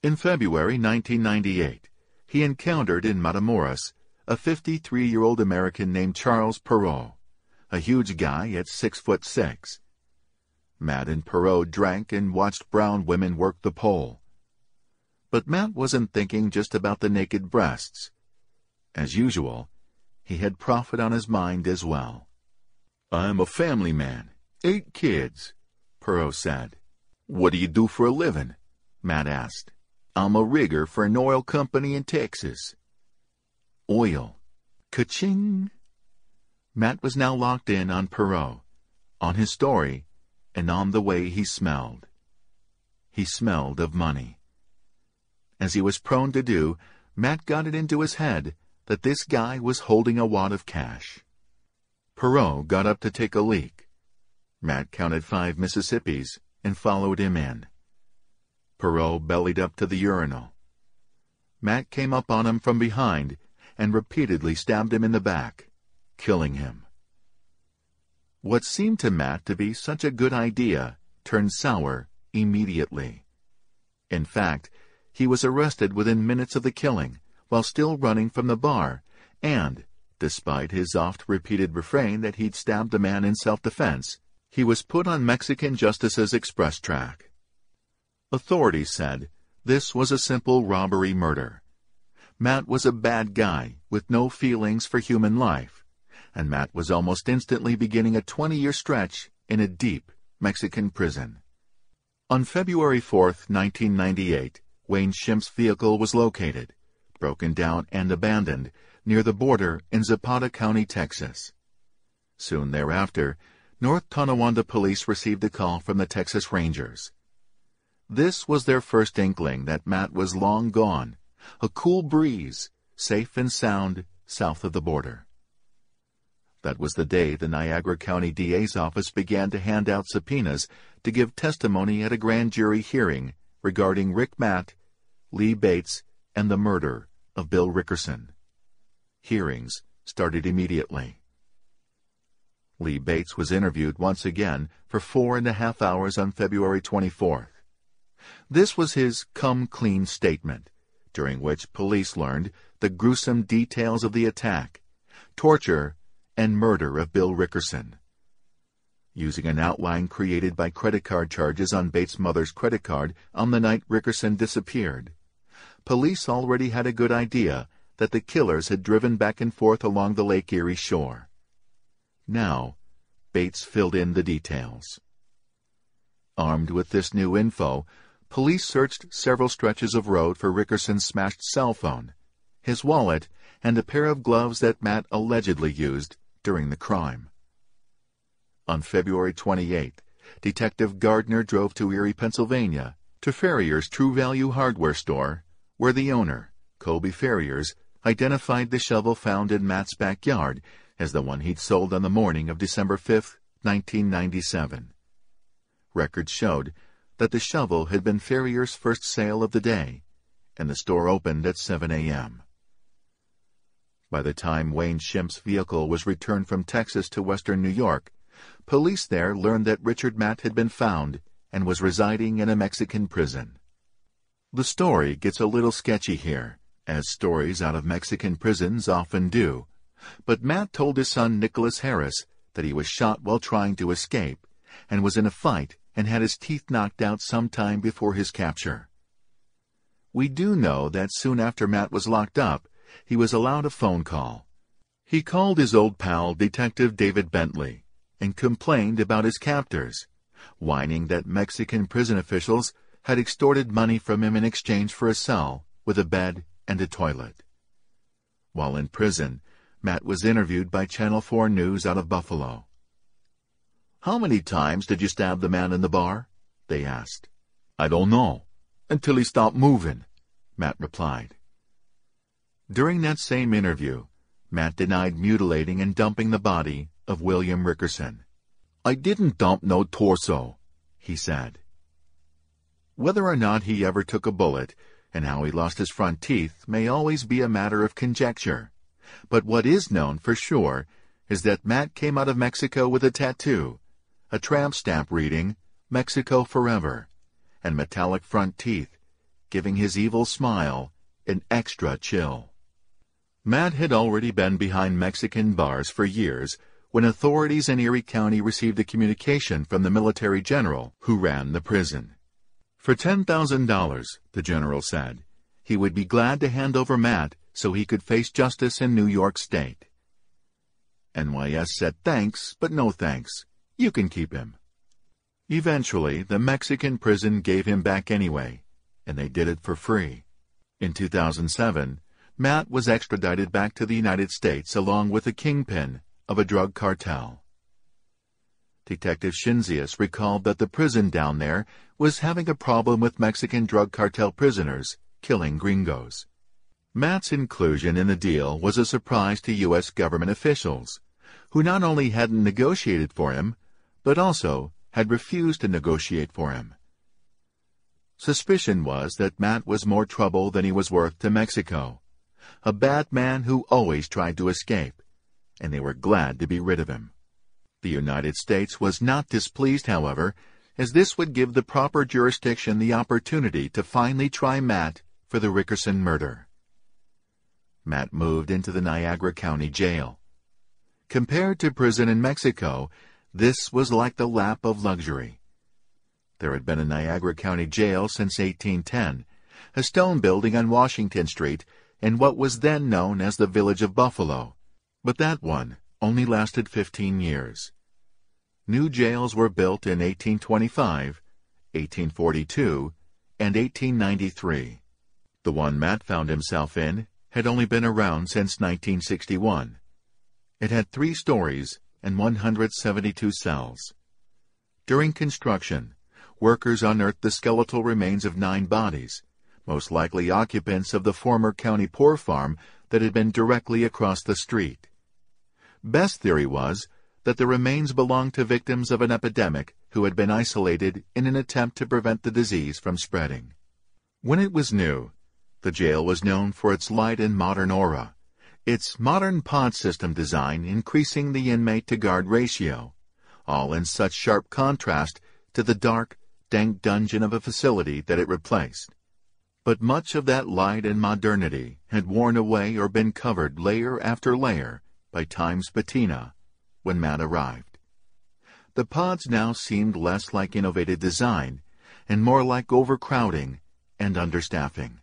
In February 1998, he encountered in Matamoros a 53-year-old American named Charles Perrault, a huge guy at six foot six. Matt and Perrault drank and watched brown women work the pole. But Matt wasn't thinking just about the naked breasts. As usual, he had profit on his mind as well. I'm a family man. Eight kids, Perrault said. What do you do for a living? Matt asked. I'm a rigger for an oil company in Texas. Oil. Ka-ching! Matt was now locked in on Perrault, on his story, and on the way he smelled. He smelled of money. As he was prone to do, Matt got it into his head that this guy was holding a wad of cash. Perrault got up to take a leak. Matt counted five Mississippis and followed him in. Perrault bellied up to the urinal. Matt came up on him from behind and repeatedly stabbed him in the back, killing him. What seemed to Matt to be such a good idea turned sour immediately. In fact, he was arrested within minutes of the killing while still running from the bar and, Despite his oft-repeated refrain that he'd stabbed a man in self-defense, he was put on Mexican Justice's express track. Authorities said this was a simple robbery murder. Matt was a bad guy with no feelings for human life, and Matt was almost instantly beginning a 20-year stretch in a deep Mexican prison. On February 4, 1998, Wayne Schimpf's vehicle was located, broken down and abandoned, near the border in Zapata County, Texas. Soon thereafter, North Tonawanda police received a call from the Texas Rangers. This was their first inkling that Matt was long gone, a cool breeze, safe and sound south of the border. That was the day the Niagara County DA's office began to hand out subpoenas to give testimony at a grand jury hearing regarding Rick Matt, Lee Bates, and the murder of Bill Rickerson. Hearings started immediately. Lee Bates was interviewed once again for four and a half hours on February 24th. This was his come clean statement, during which police learned the gruesome details of the attack, torture, and murder of Bill Rickerson. Using an outline created by credit card charges on Bates' mother's credit card on the night Rickerson disappeared, police already had a good idea that the killers had driven back and forth along the Lake Erie shore. Now, Bates filled in the details. Armed with this new info, police searched several stretches of road for Rickerson's smashed cell phone, his wallet, and a pair of gloves that Matt allegedly used during the crime. On February 28th, Detective Gardner drove to Erie, Pennsylvania, to Ferrier's True Value hardware store, where the owner, Colby Ferriers, identified the shovel found in Matt's backyard as the one he'd sold on the morning of December 5, 1997. Records showed that the shovel had been Ferrier's first sale of the day, and the store opened at 7 a.m. By the time Wayne Schimpf's vehicle was returned from Texas to western New York, police there learned that Richard Matt had been found and was residing in a Mexican prison. The story gets a little sketchy here, as stories out of Mexican prisons often do, but Matt told his son Nicholas Harris that he was shot while trying to escape and was in a fight and had his teeth knocked out some time before his capture. We do know that soon after Matt was locked up, he was allowed a phone call. He called his old pal, Detective David Bentley, and complained about his captors, whining that Mexican prison officials had extorted money from him in exchange for a cell with a bed and a toilet. While in prison, Matt was interviewed by Channel 4 News out of Buffalo. How many times did you stab the man in the bar? They asked. I don't know. Until he stopped moving, Matt replied. During that same interview, Matt denied mutilating and dumping the body of William Rickerson. I didn't dump no torso, he said. Whether or not he ever took a bullet and how he lost his front teeth may always be a matter of conjecture. But what is known for sure is that Matt came out of Mexico with a tattoo, a tramp stamp reading, Mexico Forever, and metallic front teeth, giving his evil smile an extra chill. Matt had already been behind Mexican bars for years when authorities in Erie County received a communication from the military general who ran the prison. For $10,000, the general said, he would be glad to hand over Matt so he could face justice in New York State. NYS said thanks, but no thanks. You can keep him. Eventually, the Mexican prison gave him back anyway, and they did it for free. In 2007, Matt was extradited back to the United States along with the kingpin of a drug cartel. Detective Shinzius recalled that the prison down there was having a problem with Mexican drug cartel prisoners killing gringos. Matt's inclusion in the deal was a surprise to U.S. government officials, who not only hadn't negotiated for him, but also had refused to negotiate for him. Suspicion was that Matt was more trouble than he was worth to Mexico, a bad man who always tried to escape, and they were glad to be rid of him. The United States was not displeased, however, as this would give the proper jurisdiction the opportunity to finally try Matt for the Rickerson murder. Matt moved into the Niagara County Jail. Compared to prison in Mexico, this was like the lap of luxury. There had been a Niagara County jail since 1810, a stone building on Washington Street in what was then known as the Village of Buffalo. But that one only lasted 15 years. New jails were built in 1825, 1842, and 1893. The one Matt found himself in had only been around since 1961. It had three stories and 172 cells. During construction, workers unearthed the skeletal remains of nine bodies, most likely occupants of the former county poor farm that had been directly across the street. Best theory was that the remains belonged to victims of an epidemic who had been isolated in an attempt to prevent the disease from spreading. When it was new, the jail was known for its light and modern aura, its modern pod system design increasing the inmate-to-guard ratio, all in such sharp contrast to the dark, dank dungeon of a facility that it replaced. But much of that light and modernity had worn away or been covered layer after layer by time's patina when Matt arrived. The pods now seemed less like innovative design and more like overcrowding and understaffing.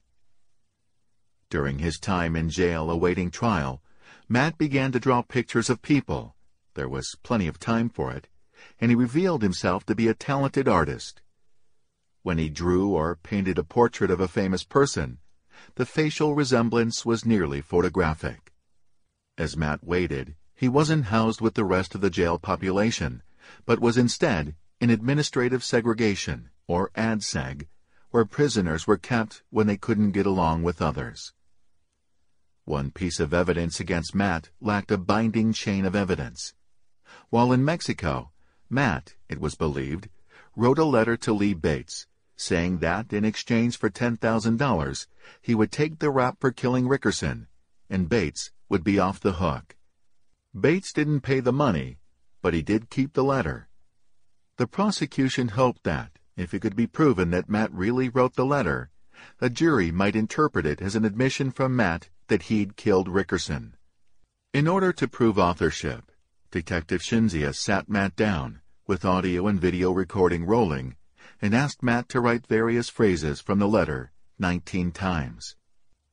During his time in jail awaiting trial, Matt began to draw pictures of people. There was plenty of time for it, and he revealed himself to be a talented artist. When he drew or painted a portrait of a famous person, the facial resemblance was nearly photographic. As Matt waited, he wasn't housed with the rest of the jail population, but was instead in administrative segregation, or ADSEG, where prisoners were kept when they couldn't get along with others. One piece of evidence against Matt lacked a binding chain of evidence. While in Mexico, Matt, it was believed, wrote a letter to Lee Bates, saying that in exchange for $10,000, he would take the rap for killing Rickerson, and Bates would be off the hook. Bates didn't pay the money, but he did keep the letter. The prosecution hoped that, if it could be proven that Matt really wrote the letter, a jury might interpret it as an admission from Matt that he'd killed Rickerson. In order to prove authorship, Detective Shinzia sat Matt down, with audio and video recording rolling, and asked Matt to write various phrases from the letter 19 times.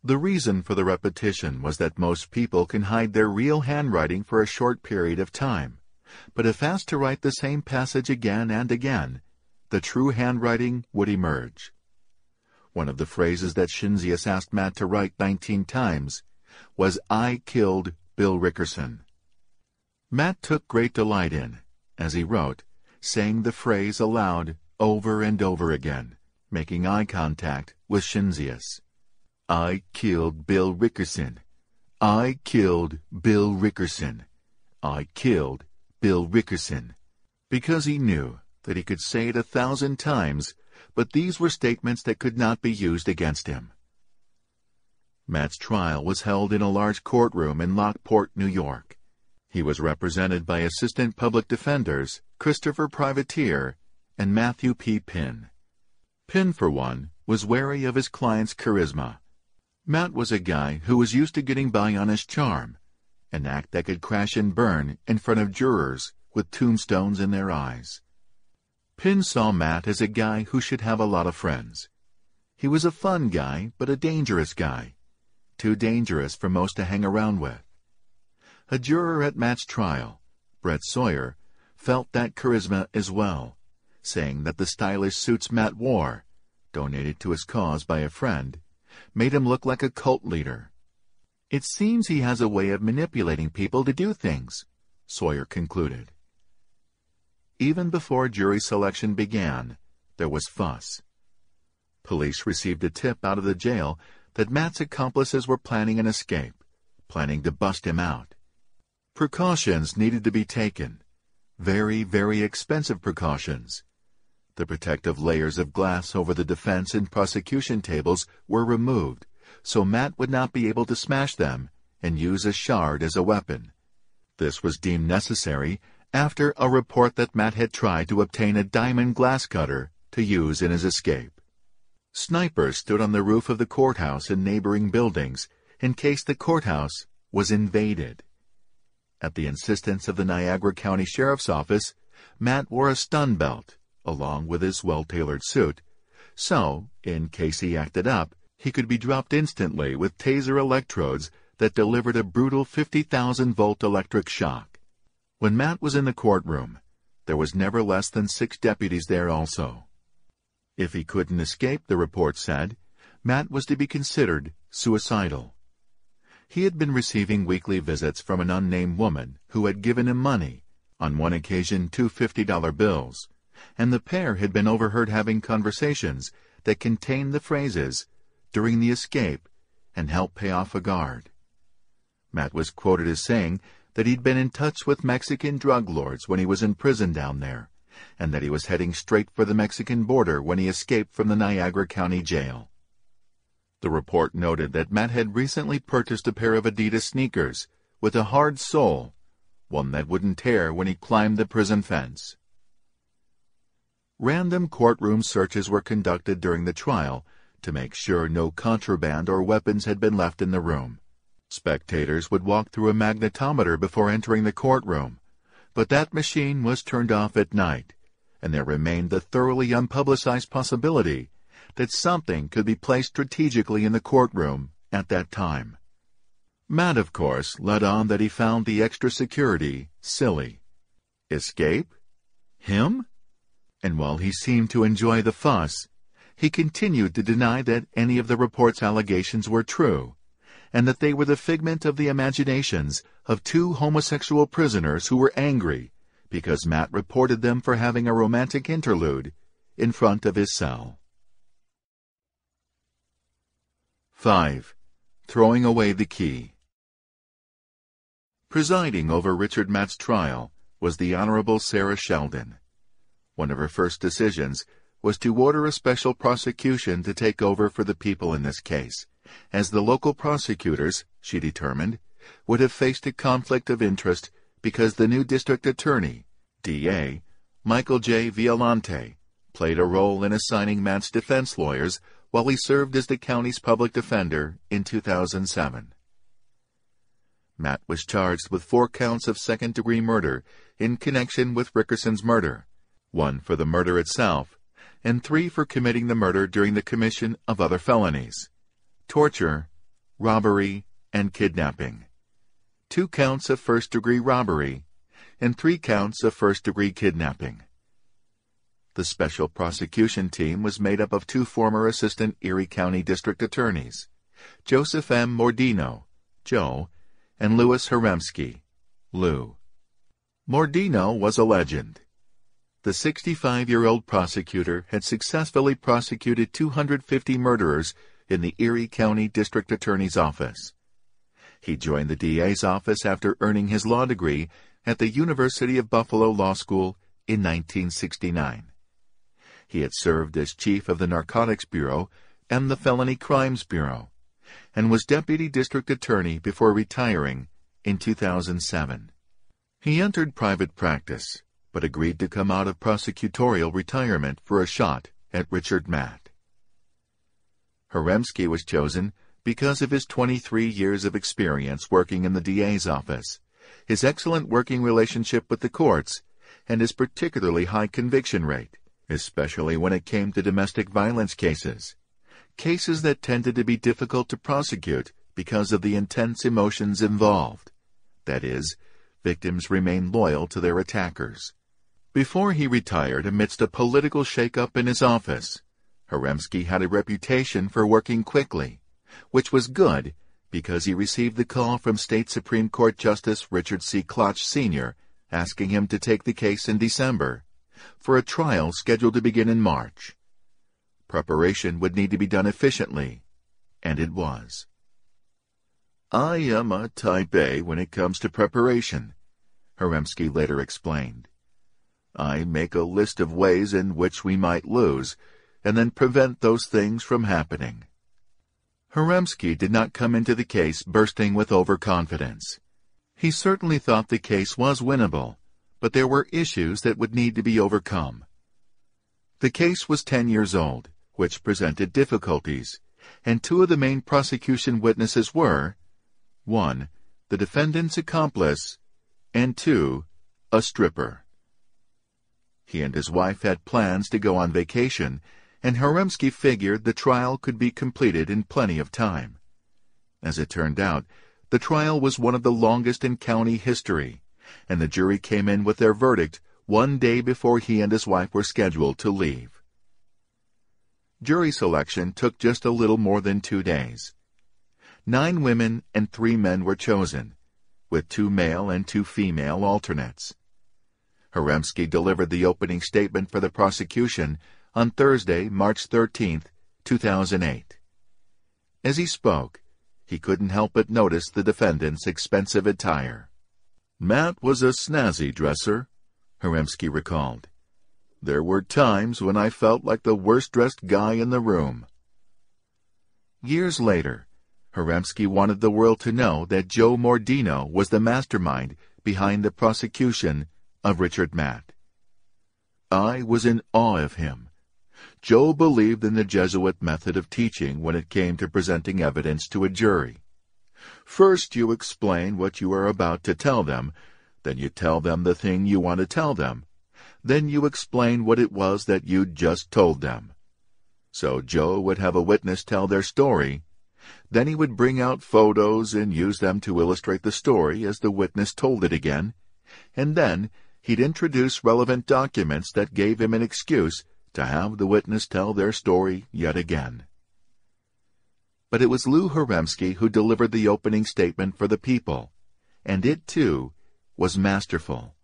The reason for the repetition was that most people can hide their real handwriting for a short period of time, but if asked to write the same passage again and again, the true handwriting would emerge. One of the phrases that Shinzius asked Matt to write 19 times was, I killed Bill Rickerson. Matt took great delight in, as he wrote, saying the phrase aloud over and over again, making eye contact with Shinzius. I killed Bill Rickerson. I killed Bill Rickerson. I killed Bill Rickerson. Because he knew that he could say it a thousand times, but these were statements that could not be used against him. Matt's trial was held in a large courtroom in Lockport, New York. He was represented by Assistant Public Defenders Christopher Privateer and Matthew P. Pinn. Pinn, for one, was wary of his client's charisma. Matt was a guy who was used to getting by on his charm, an act that could crash and burn in front of jurors with tombstones in their eyes. Pinn saw Matt as a guy who should have a lot of friends. He was a fun guy, but a dangerous guy. Too dangerous for most to hang around with. A juror at Matt's trial, Brett Sawyer, felt that charisma as well saying that the stylish suits Matt wore, donated to his cause by a friend, made him look like a cult leader. It seems he has a way of manipulating people to do things, Sawyer concluded. Even before jury selection began, there was fuss. Police received a tip out of the jail that Matt's accomplices were planning an escape, planning to bust him out. Precautions needed to be taken. Very, very expensive precautions. The protective layers of glass over the defense and prosecution tables were removed, so Matt would not be able to smash them and use a shard as a weapon. This was deemed necessary after a report that Matt had tried to obtain a diamond glass cutter to use in his escape. Snipers stood on the roof of the courthouse and neighboring buildings, in case the courthouse was invaded. At the insistence of the Niagara County Sheriff's Office, Matt wore a stun belt, along with his well-tailored suit, so, in case he acted up, he could be dropped instantly with taser electrodes that delivered a brutal 50,000-volt electric shock. When Matt was in the courtroom, there was never less than six deputies there also. If he couldn't escape, the report said, Matt was to be considered suicidal. He had been receiving weekly visits from an unnamed woman who had given him money, on one occasion two $50 bills, and the pair had been overheard having conversations that contained the phrases, during the escape, and help pay off a guard. Matt was quoted as saying that he'd been in touch with Mexican drug lords when he was in prison down there, and that he was heading straight for the Mexican border when he escaped from the Niagara County Jail. The report noted that Matt had recently purchased a pair of Adidas sneakers with a hard sole, one that wouldn't tear when he climbed the prison fence. Random courtroom searches were conducted during the trial to make sure no contraband or weapons had been left in the room. Spectators would walk through a magnetometer before entering the courtroom, but that machine was turned off at night, and there remained the thoroughly unpublicized possibility that something could be placed strategically in the courtroom at that time. Matt, of course, led on that he found the extra security silly. Escape? Him? And while he seemed to enjoy the fuss, he continued to deny that any of the report's allegations were true, and that they were the figment of the imaginations of two homosexual prisoners who were angry because Matt reported them for having a romantic interlude in front of his cell. 5. Throwing away the key. Presiding over Richard Matt's trial was the Honorable Sarah Sheldon. One of her first decisions was to order a special prosecution to take over for the people in this case, as the local prosecutors, she determined, would have faced a conflict of interest because the new district attorney, DA, Michael J. Violante, played a role in assigning Matt's defense lawyers while he served as the county's public defender in 2007. Matt was charged with four counts of second-degree murder in connection with Rickerson's murder, one for the murder itself, and three for committing the murder during the commission of other felonies, torture, robbery, and kidnapping, two counts of first-degree robbery, and three counts of first-degree kidnapping. The special prosecution team was made up of two former assistant Erie County District Attorneys, Joseph M. Mordino, Joe, and Louis Haremski, Lou. Mordino was a legend. The 65-year-old prosecutor had successfully prosecuted 250 murderers in the Erie County District Attorney's Office. He joined the DA's office after earning his law degree at the University of Buffalo Law School in 1969. He had served as chief of the Narcotics Bureau and the Felony Crimes Bureau, and was deputy district attorney before retiring in 2007. He entered private practice, but agreed to come out of prosecutorial retirement for a shot at Richard Matt. Haremski was chosen because of his 23 years of experience working in the DA's office, his excellent working relationship with the courts, and his particularly high conviction rate especially when it came to domestic violence cases, cases that tended to be difficult to prosecute because of the intense emotions involved. That is, victims remain loyal to their attackers. Before he retired amidst a political shakeup in his office, Haremski had a reputation for working quickly, which was good because he received the call from State Supreme Court Justice Richard C. Kloch Sr. asking him to take the case in December for a trial scheduled to begin in March. Preparation would need to be done efficiently, and it was. I am a type A when it comes to preparation, Haremski later explained. I make a list of ways in which we might lose, and then prevent those things from happening. Haremski did not come into the case bursting with overconfidence. He certainly thought the case was winnable, but there were issues that would need to be overcome. The case was ten years old, which presented difficulties, and two of the main prosecution witnesses were 1. The defendant's accomplice, and 2. A stripper. He and his wife had plans to go on vacation, and Haremski figured the trial could be completed in plenty of time. As it turned out, the trial was one of the longest in county history, and the jury came in with their verdict one day before he and his wife were scheduled to leave. Jury selection took just a little more than two days. Nine women and three men were chosen, with two male and two female alternates. Haremski delivered the opening statement for the prosecution on Thursday, March 13, 2008. As he spoke, he couldn't help but notice the defendant's expensive attire. Matt was a snazzy dresser, Haremski recalled. There were times when I felt like the worst-dressed guy in the room. Years later, Haremski wanted the world to know that Joe Mordino was the mastermind behind the prosecution of Richard Matt. I was in awe of him. Joe believed in the Jesuit method of teaching when it came to presenting evidence to a jury. First you explain what you are about to tell them, then you tell them the thing you want to tell them, then you explain what it was that you'd just told them. So Joe would have a witness tell their story, then he would bring out photos and use them to illustrate the story as the witness told it again, and then he'd introduce relevant documents that gave him an excuse to have the witness tell their story yet again. But it was Lou Haremski who delivered the opening statement for the people, and it, too, was masterful.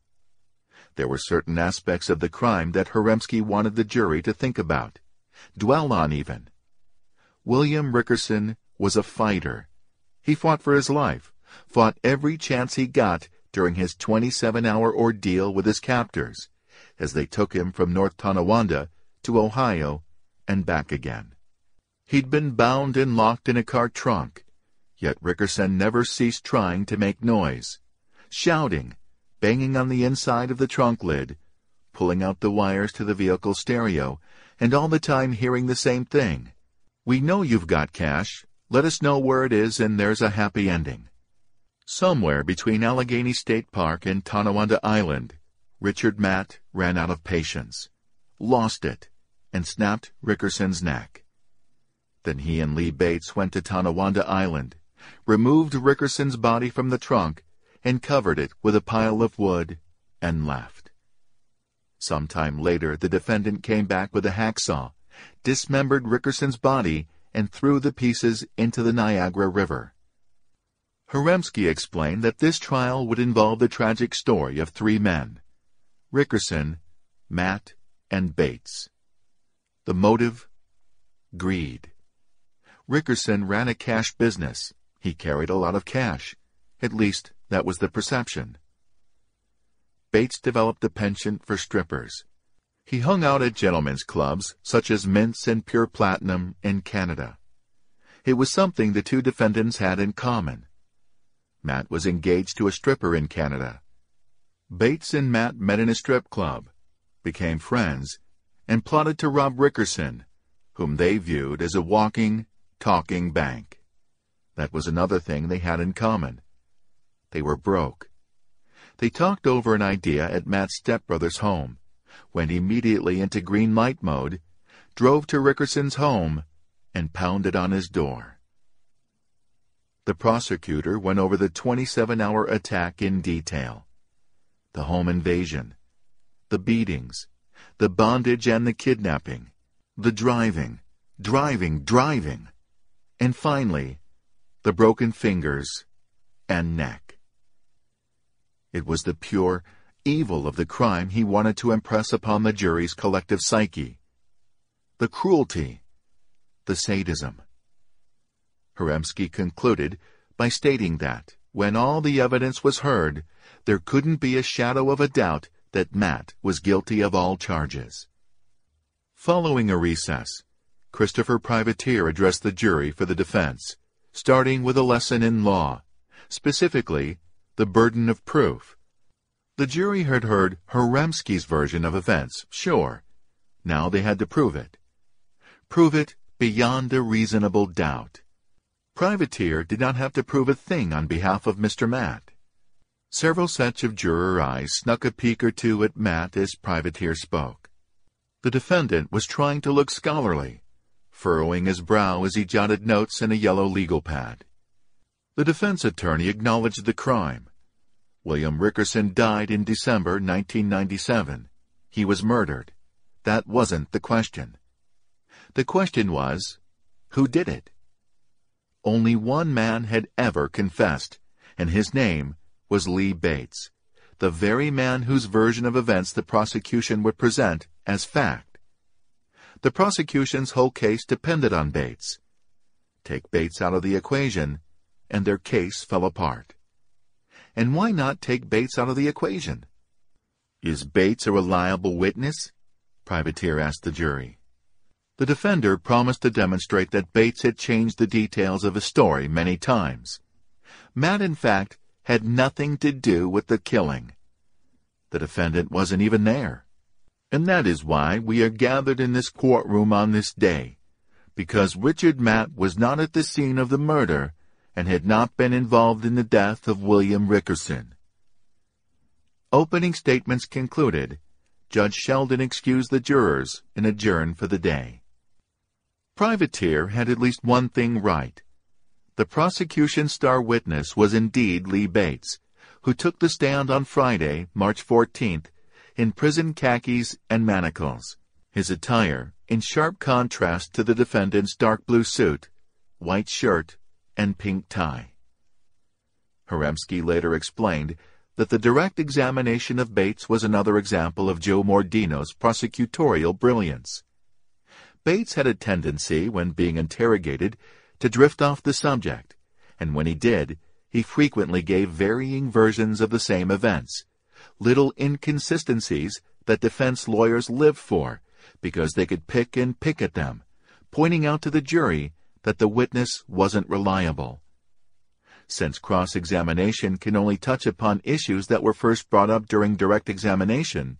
There were certain aspects of the crime that Haremski wanted the jury to think about, dwell on even. William Rickerson was a fighter. He fought for his life, fought every chance he got during his 27-hour ordeal with his captors, as they took him from North Tonawanda to Ohio and back again. He'd been bound and locked in a car trunk, yet Rickerson never ceased trying to make noise, shouting, banging on the inside of the trunk lid, pulling out the wires to the vehicle stereo, and all the time hearing the same thing. We know you've got cash. Let us know where it is and there's a happy ending. Somewhere between Allegheny State Park and Tonawanda Island, Richard Matt ran out of patience, lost it, and snapped Rickerson's neck. Then he and Lee Bates went to Tonawanda Island, removed Rickerson's body from the trunk, and covered it with a pile of wood, and left. Some time later, the defendant came back with a hacksaw, dismembered Rickerson's body, and threw the pieces into the Niagara River. Haremski explained that this trial would involve the tragic story of three men, Rickerson, Matt, and Bates. The motive? Greed. Rickerson ran a cash business. He carried a lot of cash. At least, that was the perception. Bates developed a penchant for strippers. He hung out at gentlemen's clubs, such as Mintz and Pure Platinum, in Canada. It was something the two defendants had in common. Matt was engaged to a stripper in Canada. Bates and Matt met in a strip club, became friends, and plotted to rob Rickerson, whom they viewed as a walking, talking bank. That was another thing they had in common. They were broke. They talked over an idea at Matt's stepbrother's home, went immediately into green light mode, drove to Rickerson's home, and pounded on his door. The prosecutor went over the 27-hour attack in detail. The home invasion, the beatings, the bondage and the kidnapping, the driving, driving, driving, and finally, the broken fingers and neck. It was the pure, evil of the crime he wanted to impress upon the jury's collective psyche. The cruelty, the sadism. Haremski concluded by stating that, when all the evidence was heard, there couldn't be a shadow of a doubt that Matt was guilty of all charges. Following a recess, Christopher Privateer addressed the jury for the defense, starting with a lesson in law, specifically the burden of proof the jury had heard Haremski's version of events, sure. Now they had to prove it. Prove it beyond a reasonable doubt. Privateer did not have to prove a thing on behalf of Mr. Matt. Several sets of juror eyes snuck a peek or two at Matt as Privateer spoke. The defendant was trying to look scholarly, furrowing his brow as he jotted notes in a yellow legal pad. The defense attorney acknowledged the crime. William Rickerson died in December 1997. He was murdered. That wasn't the question. The question was, who did it? Only one man had ever confessed, and his name was Lee Bates, the very man whose version of events the prosecution would present as fact. The prosecution's whole case depended on Bates. Take Bates out of the equation, and their case fell apart. And why not take Bates out of the equation? Is Bates a reliable witness? Privateer asked the jury. The defender promised to demonstrate that Bates had changed the details of his story many times. Matt, in fact, had nothing to do with the killing. The defendant wasn't even there. And that is why we are gathered in this courtroom on this day, because Richard Matt was not at the scene of the murder and had not been involved in the death of William Rickerson. Opening statements concluded, Judge Sheldon excused the jurors and adjourned for the day. Privateer had at least one thing right. The prosecution's star witness was indeed Lee Bates, who took the stand on Friday, March 14th, in prison khakis and manacles, his attire in sharp contrast to the defendant's dark blue suit, white shirt, and pink tie. Haremski later explained that the direct examination of Bates was another example of Joe Mordino's prosecutorial brilliance. Bates had a tendency, when being interrogated, to drift off the subject, and when he did, he frequently gave varying versions of the same events, little inconsistencies that defense lawyers lived for, because they could pick and pick at them, pointing out to the jury that the witness wasn't reliable. Since cross-examination can only touch upon issues that were first brought up during direct examination,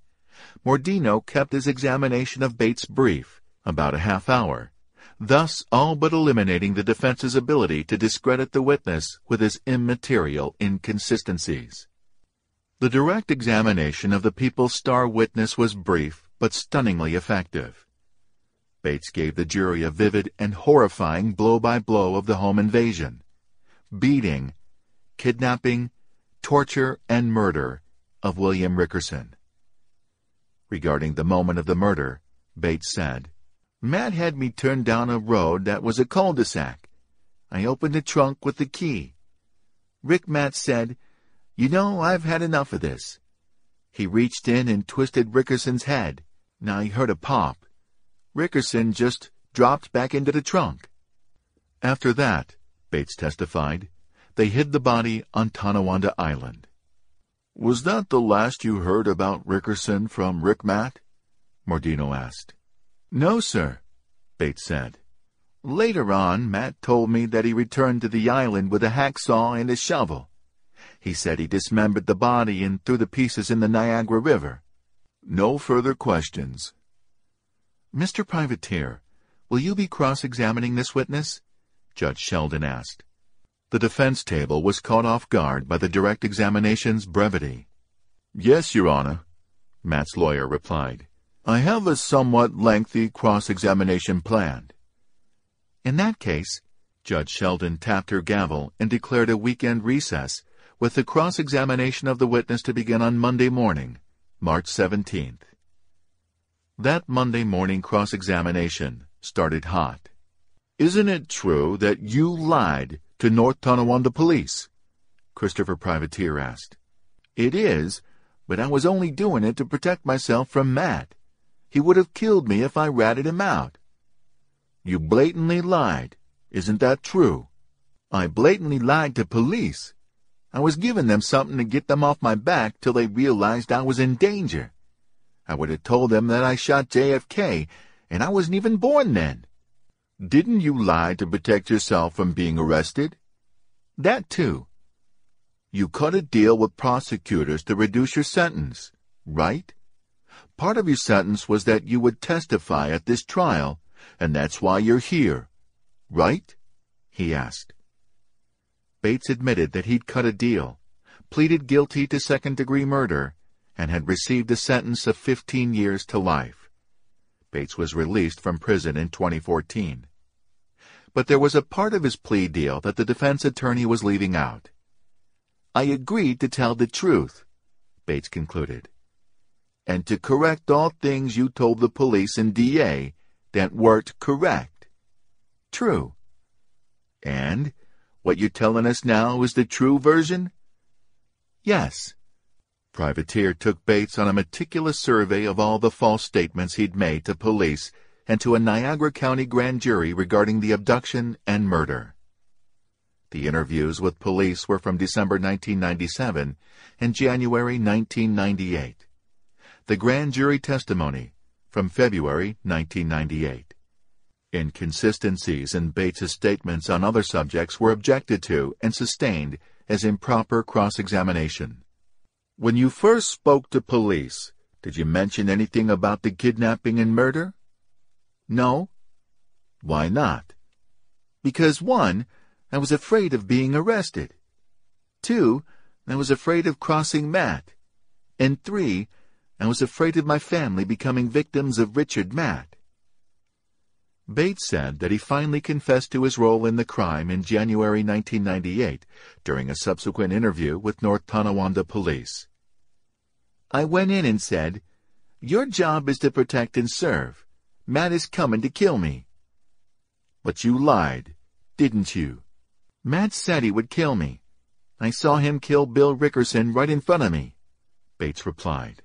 Mordino kept his examination of Bates brief, about a half hour, thus all but eliminating the defense's ability to discredit the witness with his immaterial inconsistencies. The direct examination of the people's star witness was brief but stunningly effective. Bates gave the jury a vivid and horrifying blow-by-blow of the home invasion, beating, kidnapping, torture, and murder of William Rickerson. Regarding the moment of the murder, Bates said, Matt had me turn down a road that was a cul-de-sac. I opened the trunk with the key. Rick Matt said, You know, I've had enough of this. He reached in and twisted Rickerson's head. Now he heard a pop. Rickerson just dropped back into the trunk. After that, Bates testified, they hid the body on Tonawanda Island. Was that the last you heard about Rickerson from Rick Matt? Mordino asked. No, sir, Bates said. Later on, Matt told me that he returned to the island with a hacksaw and a shovel. He said he dismembered the body and threw the pieces in the Niagara River. No further questions. Mr. Privateer, will you be cross-examining this witness? Judge Sheldon asked. The defense table was caught off guard by the direct examination's brevity. Yes, Your Honor, Matt's lawyer replied. I have a somewhat lengthy cross-examination planned. In that case, Judge Sheldon tapped her gavel and declared a weekend recess, with the cross-examination of the witness to begin on Monday morning, March 17th. That Monday morning cross-examination started hot. Isn't it true that you lied to North Tonawanda Police? Christopher Privateer asked. It is, but I was only doing it to protect myself from Matt. He would have killed me if I ratted him out. You blatantly lied. Isn't that true? I blatantly lied to police. I was giving them something to get them off my back till they realized I was in danger. I would have told them that I shot JFK, and I wasn't even born then. Didn't you lie to protect yourself from being arrested? That too. You cut a deal with prosecutors to reduce your sentence, right? Part of your sentence was that you would testify at this trial and that's why you're here. Right? he asked. Bates admitted that he'd cut a deal, pleaded guilty to second-degree murder, and had received a sentence of 15 years to life. Bates was released from prison in 2014. But there was a part of his plea deal that the defense attorney was leaving out. I agreed to tell the truth, Bates concluded, and to correct all things you told the police and DA that weren't correct. True. And what you're telling us now is the true version? Yes. Privateer took Bates on a meticulous survey of all the false statements he'd made to police and to a Niagara County grand jury regarding the abduction and murder. The interviews with police were from December 1997 and January 1998. The grand jury testimony from February 1998. Inconsistencies in Bates's statements on other subjects were objected to and sustained as improper cross-examination. When you first spoke to police, did you mention anything about the kidnapping and murder? No. Why not? Because one, I was afraid of being arrested. Two, I was afraid of crossing Matt. And three, I was afraid of my family becoming victims of Richard Matt. Bates said that he finally confessed to his role in the crime in January 1998 during a subsequent interview with North Tonawanda Police. I went in and said, Your job is to protect and serve. Matt is coming to kill me. But you lied, didn't you? Matt said he would kill me. I saw him kill Bill Rickerson right in front of me, Bates replied.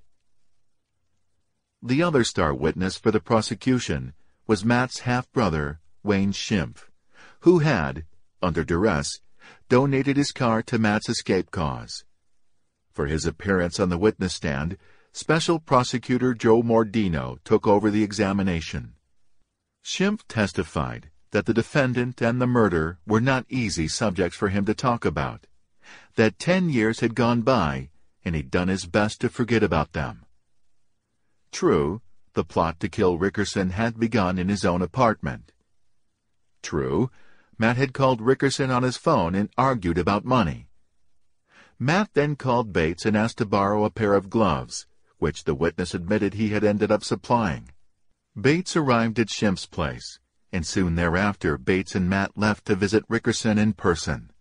The other star witness for the prosecution was Matt's half-brother, Wayne Schimpf, who had, under duress, donated his car to Matt's escape cause. For his appearance on the witness stand, Special Prosecutor Joe Mordino took over the examination. Schimpf testified that the defendant and the murder were not easy subjects for him to talk about, that ten years had gone by and he'd done his best to forget about them. True, the plot to kill Rickerson had begun in his own apartment. True, Matt had called Rickerson on his phone and argued about money. Matt then called Bates and asked to borrow a pair of gloves, which the witness admitted he had ended up supplying. Bates arrived at Schimpf's place, and soon thereafter Bates and Matt left to visit Rickerson in person.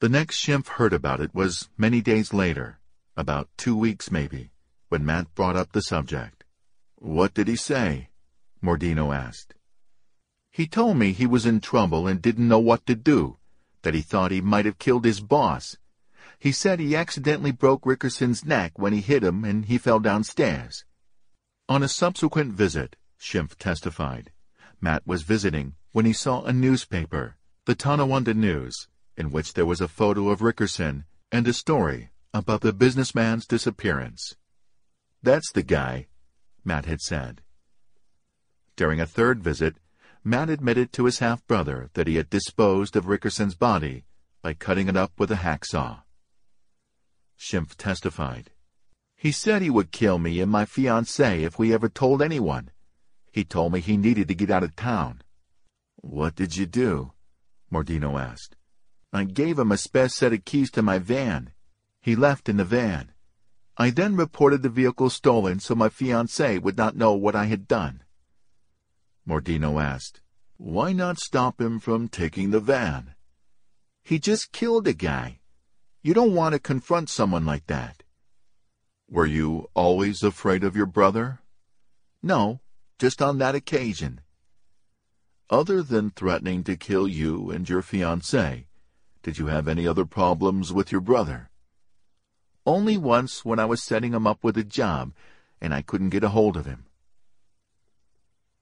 The next Schimpf heard about it was many days later, about two weeks maybe, when Matt brought up the subject. What did he say? Mordino asked. He told me he was in trouble and didn't know what to do, that he thought he might have killed his boss. He said he accidentally broke Rickerson's neck when he hit him and he fell downstairs. On a subsequent visit, Schimpf testified, Matt was visiting when he saw a newspaper, the Tonawanda News, in which there was a photo of Rickerson and a story about the businessman's disappearance. That's the guy, Matt had said. During a third visit, Matt admitted to his half-brother that he had disposed of Rickerson's body by cutting it up with a hacksaw. Schimpf testified. He said he would kill me and my fiancée if we ever told anyone. He told me he needed to get out of town. What did you do? Mordino asked. I gave him a spare set of keys to my van. He left in the van. I then reported the vehicle stolen so my fiancée would not know what I had done. Mordino asked, Why not stop him from taking the van? He just killed a guy. You don't want to confront someone like that. Were you always afraid of your brother? No, just on that occasion. Other than threatening to kill you and your fiancée, did you have any other problems with your brother? Only once when I was setting him up with a job, and I couldn't get a hold of him.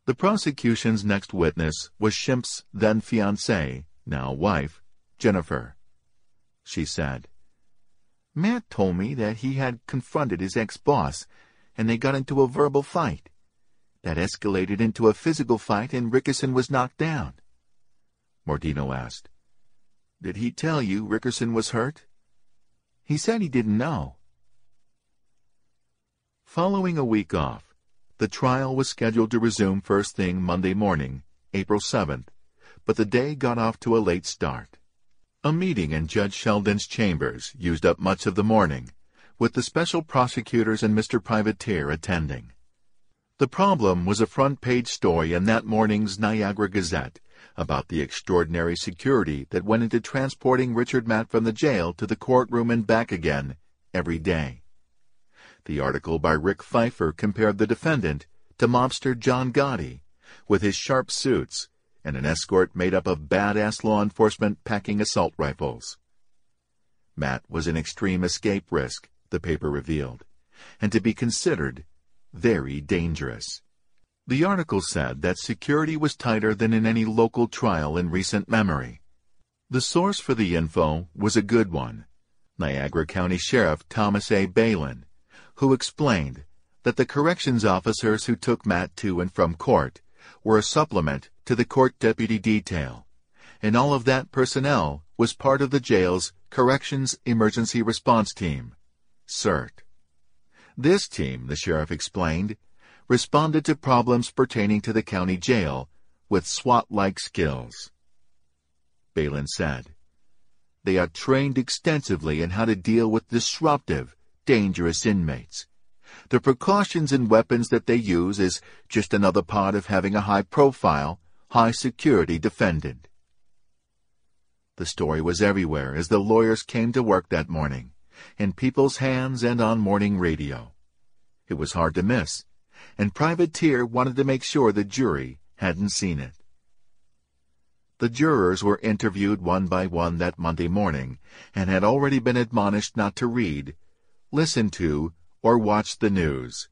The prosecution's next witness was Schimpf's then fiancée, now wife, Jennifer. She said, Matt told me that he had confronted his ex-boss, and they got into a verbal fight. That escalated into a physical fight, and Rickerson was knocked down. Mordino asked, Did he tell you Rickerson was hurt? He said he didn't know. Following a week off, The trial was scheduled to resume first thing Monday morning, April 7th, but the day got off to a late start. A meeting in Judge Sheldon's chambers used up much of the morning, with the special prosecutors and Mr. Privateer attending. The problem was a front-page story in that morning's Niagara Gazette about the extraordinary security that went into transporting Richard Matt from the jail to the courtroom and back again every day. The article by Rick Pfeiffer compared the defendant to mobster John Gotti, with his sharp suits and an escort made up of badass law enforcement packing assault rifles. Matt was an extreme escape risk, the paper revealed, and to be considered very dangerous. The article said that security was tighter than in any local trial in recent memory. The source for the info was a good one, Niagara County Sheriff Thomas A. Beilein, who explained that the corrections officers who took Matt to and from court were a supplement to the court deputy detail, and all of that personnel was part of the jail's Corrections Emergency Response Team, CERT. This team, the sheriff explained, responded to problems pertaining to the county jail with SWAT-like skills. Beilein said, They are trained extensively in how to deal with disruptive, dangerous inmates. The precautions and weapons that they use is just another part of having a high-profile, high-security defendant. The story was everywhere as the lawyers came to work that morning, in people's hands and on morning radio. It was hard to miss, and Privateer wanted to make sure the jury hadn't seen it. The jurors were interviewed one by one that Monday morning and had already been admonished not to read, listen to, or watch the news.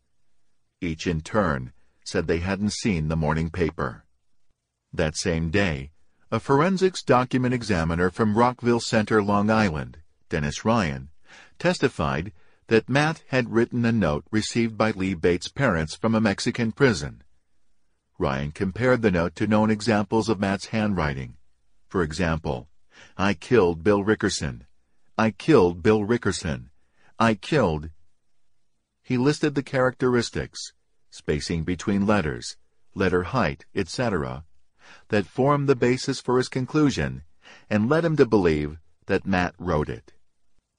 Each in turn said they hadn't seen the morning paper. That same day, a forensics document examiner from Rockville Centre, Long Island, Dennis Ryan, testified that Matt had written a note received by Lee Bates' parents from a Mexican prison. Ryan compared the note to known examples of Matt's handwriting. For example, I killed Bill Rickerson. I killed Bill Rickerson. I killed. He listed the characteristics, spacing between letters, letter height, etc., that formed the basis for his conclusion and led him to believe that Matt wrote it.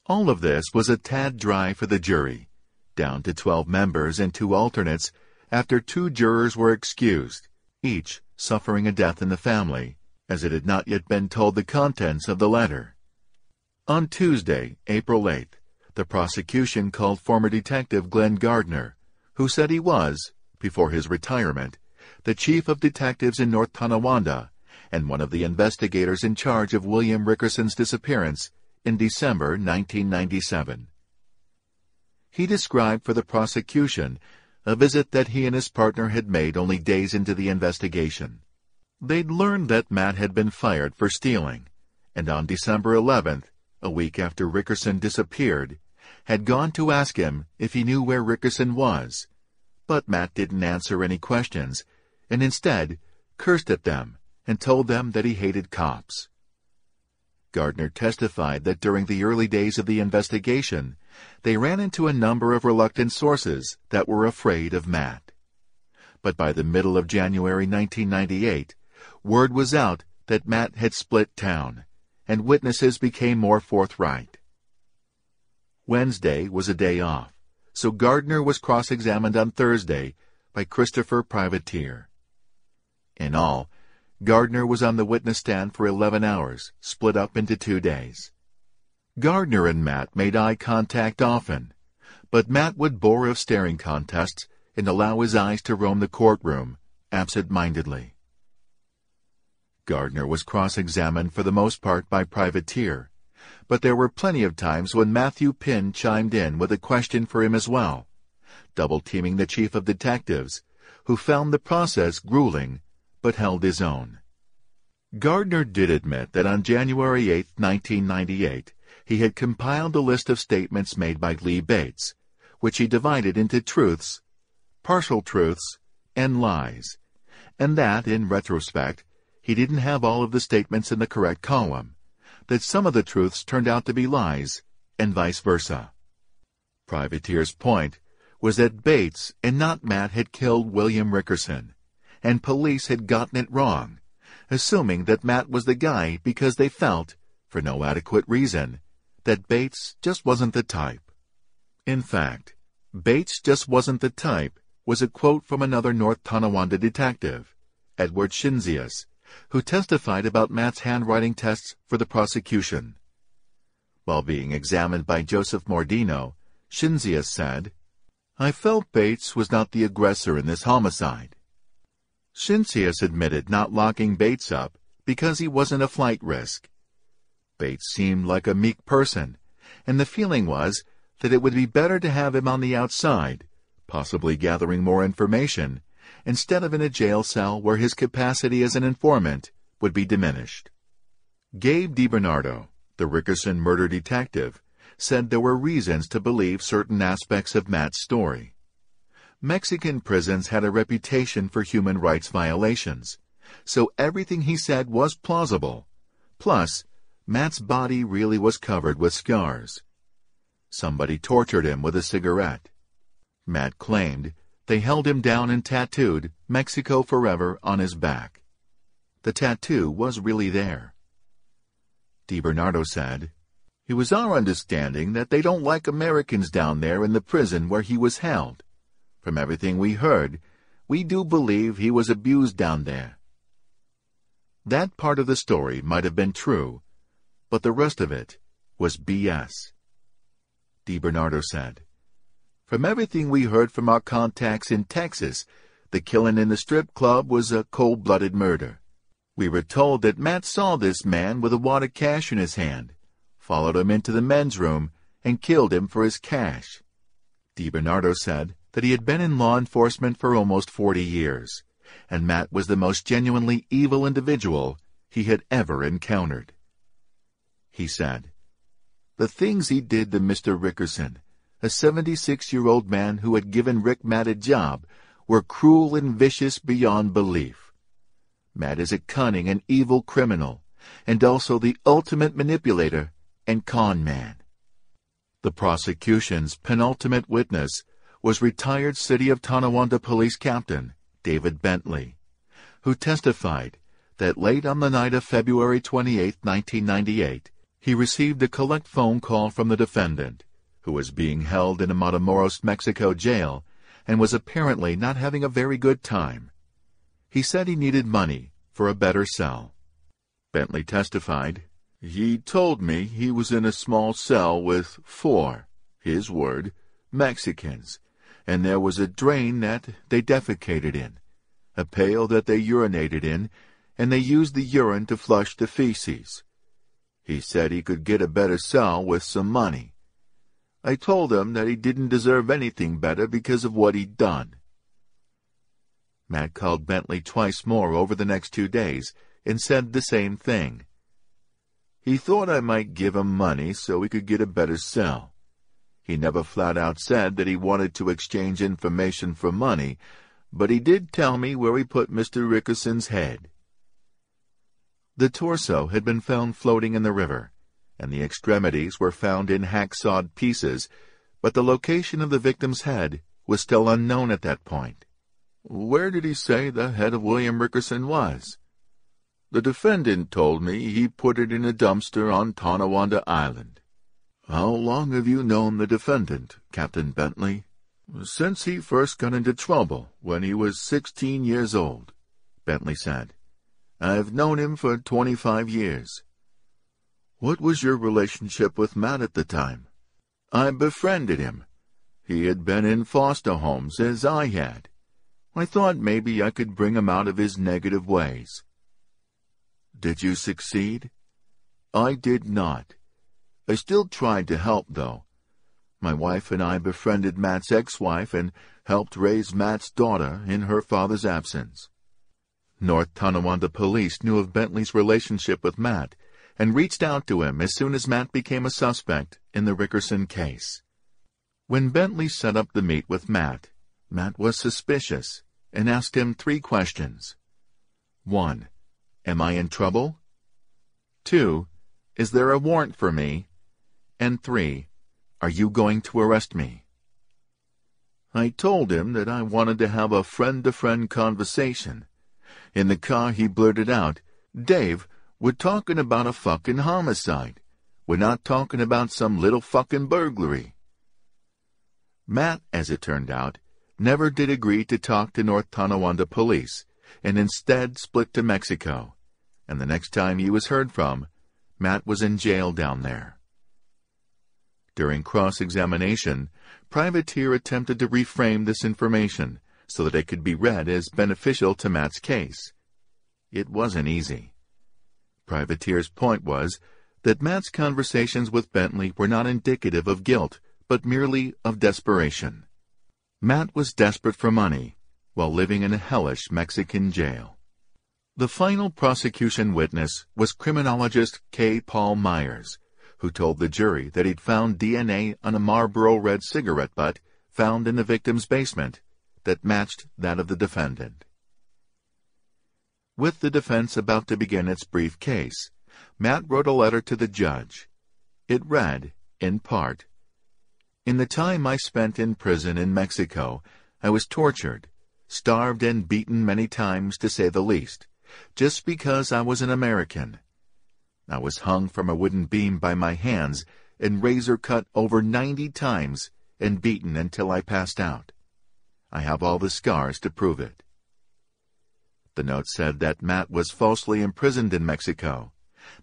All of this was a tad dry for the jury, down to 12 members and two alternates after two jurors were excused, each suffering a death in the family, as it had not yet been told the contents of the letter. On Tuesday, April 8th, the prosecution called former detective Glenn Gardner, who said he was, before his retirement, the chief of detectives in North Tonawanda and one of the investigators in charge of William Rickerson's disappearance in December 1997. He described for the prosecution a visit that he and his partner had made only days into the investigation. They'd learned that Matt had been fired for stealing, and on December 11th, a week after Rickerson disappeared, had gone to ask him if he knew where Rickerson was. But Matt didn't answer any questions and instead cursed at them and told them that he hated cops. Gardner testified that during the early days of the investigation, they ran into a number of reluctant sources that were afraid of Matt. But by the middle of January 1998, word was out that Matt had split town, and witnesses became more forthright. Wednesday was a day off, so Gardner was cross-examined on Thursday by Christopher Privateer. In all, Gardner was on the witness stand for 11 hours, split up into two days. Gardner and Matt made eye contact often, but Matt would bore of staring contests and allow his eyes to roam the courtroom, absent-mindedly. Gardner was cross-examined for the most part by Privateer, but there were plenty of times when Matthew Pinn chimed in with a question for him as well, double-teaming the chief of detectives, who found the process grueling but held his own. Gardner did admit that on January 8, 1998, he had compiled a list of statements made by Lee Bates, which he divided into truths, partial truths, and lies, and that, in retrospect, he didn't have all of the statements in the correct column, that some of the truths turned out to be lies, and vice versa. Privateer's point was that Bates and not Matt had killed William Rickerson, and police had gotten it wrong, assuming that Matt was the guy because they felt, for no adequate reason, that Bates just wasn't the type. In fact, Bates just wasn't the type was a quote from another North Tonawanda detective, Edward Shinzius, who testified about Matt's handwriting tests for the prosecution. While being examined by Joseph Mordino, Shinzius said, I felt Bates was not the aggressor in this homicide. Shinzius admitted not locking Bates up because he wasn't a flight risk. Bates seemed like a meek person, and the feeling was that it would be better to have him on the outside, possibly gathering more information, instead of in a jail cell where his capacity as an informant would be diminished. Gabe DiBernardo, the Rickerson murder detective, said there were reasons to believe certain aspects of Matt's story. Mexican prisons had a reputation for human rights violations, so everything he said was plausible. Plus, Matt's body really was covered with scars. Somebody tortured him with a cigarette. Matt claimed they held him down and tattooed Mexico Forever on his back. The tattoo was really there. DiBernardo said, It was our understanding that they don't like Americans down there in the prison where he was held. From everything we heard, we do believe he was abused down there. That part of the story might have been true, but the rest of it was B.S. DiBernardo said. From everything we heard from our contacts in Texas, the killing in the strip club was a cold-blooded murder. We were told that Matt saw this man with a wad of cash in his hand, followed him into the men's room, and killed him for his cash. DiBernardo said that he had been in law enforcement for almost forty years, and Matt was the most genuinely evil individual he had ever encountered. He said, The things he did to Mr. Rickerson a 76-year-old man who had given Rick Matt a job, were cruel and vicious beyond belief. Matt is a cunning and evil criminal, and also the ultimate manipulator and con man. The prosecution's penultimate witness was retired City of Tonawanda Police Captain David Bentley, who testified that late on the night of February 28, 1998, he received a collect phone call from the defendant who was being held in a Matamoros, Mexico jail and was apparently not having a very good time. He said he needed money for a better cell. Bentley testified, He told me he was in a small cell with four, his word, Mexicans, and there was a drain that they defecated in, a pail that they urinated in, and they used the urine to flush the feces. He said he could get a better cell with some money. I told him that he didn't deserve anything better because of what he'd done. Matt called Bentley twice more over the next two days and said the same thing. He thought I might give him money so he could get a better cell. He never flat out said that he wanted to exchange information for money, but he did tell me where he put Mr. Rickerson's head. The torso had been found floating in the river and the extremities were found in hacksawed pieces, but the location of the victim's head was still unknown at that point. Where did he say the head of William Rickerson was? The defendant told me he put it in a dumpster on Tonawanda Island. How long have you known the defendant, Captain Bentley? Since he first got into trouble, when he was sixteen years old, Bentley said. I've known him for twenty-five years. What was your relationship with Matt at the time? I befriended him. He had been in foster homes, as I had. I thought maybe I could bring him out of his negative ways. Did you succeed? I did not. I still tried to help, though. My wife and I befriended Matt's ex-wife and helped raise Matt's daughter in her father's absence. North Tonawanda police knew of Bentley's relationship with Matt and reached out to him as soon as Matt became a suspect in the Rickerson case. When Bentley set up the meet with Matt, Matt was suspicious and asked him three questions. 1. Am I in trouble? 2. Is there a warrant for me? And 3. Are you going to arrest me? I told him that I wanted to have a friend-to-friend conversation. In the car, he blurted out, Dave, we're talking about a fucking homicide. We're not talking about some little fucking burglary. Matt, as it turned out, never did agree to talk to North Tonawanda police, and instead split to Mexico. And the next time he was heard from, Matt was in jail down there. During cross-examination, Privateer attempted to reframe this information so that it could be read as beneficial to Matt's case. It wasn't easy. Privateer's point was that Matt's conversations with Bentley were not indicative of guilt, but merely of desperation. Matt was desperate for money while living in a hellish Mexican jail. The final prosecution witness was criminologist K. Paul Myers, who told the jury that he'd found DNA on a Marlboro Red cigarette butt found in the victim's basement that matched that of the defendant. With the defense about to begin its brief case, Matt wrote a letter to the judge. It read, in part, In the time I spent in prison in Mexico, I was tortured, starved and beaten many times to say the least, just because I was an American. I was hung from a wooden beam by my hands and razor cut over ninety times and beaten until I passed out. I have all the scars to prove it. The note said that Matt was falsely imprisoned in Mexico,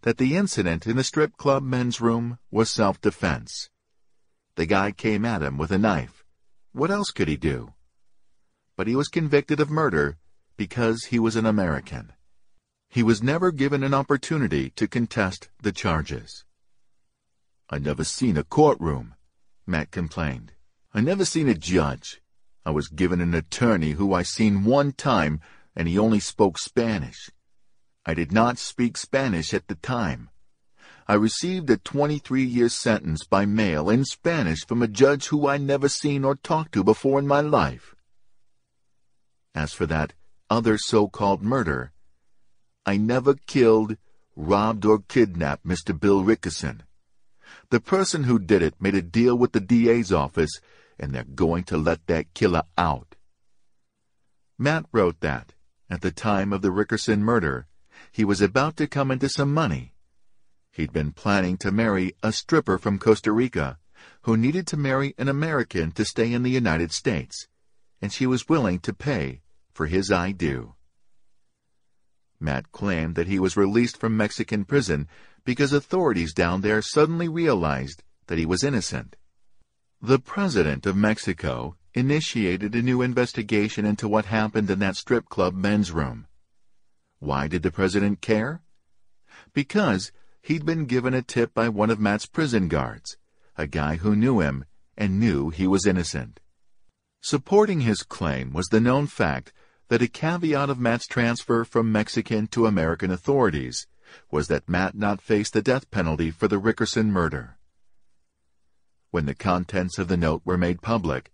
that the incident in the strip club men's room was self-defense. The guy came at him with a knife. What else could he do? But he was convicted of murder because he was an American. He was never given an opportunity to contest the charges. I never seen a courtroom, Matt complained. I never seen a judge. I was given an attorney who I seen one time, and he only spoke Spanish. I did not speak Spanish at the time. I received a 23-year sentence by mail in Spanish from a judge who I never seen or talked to before in my life. As for that other so-called murder, I never killed, robbed, or kidnapped Mr. Bill Rickerson. The person who did it made a deal with the DA's office, and they're going to let that killer out. Matt wrote that, at the time of the Rickerson murder, he was about to come into some money. He'd been planning to marry a stripper from Costa Rica, who needed to marry an American to stay in the United States, and she was willing to pay for his I do. Matt claimed that he was released from Mexican prison because authorities down there suddenly realized that he was innocent. The president of Mexico initiated a new investigation into what happened in that strip club men's room. Why did the president care? Because he'd been given a tip by one of Matt's prison guards, a guy who knew him and knew he was innocent. Supporting his claim was the known fact that a caveat of Matt's transfer from Mexican to American authorities was that Matt not face the death penalty for the Rickerson murder. When the contents of the note were made public,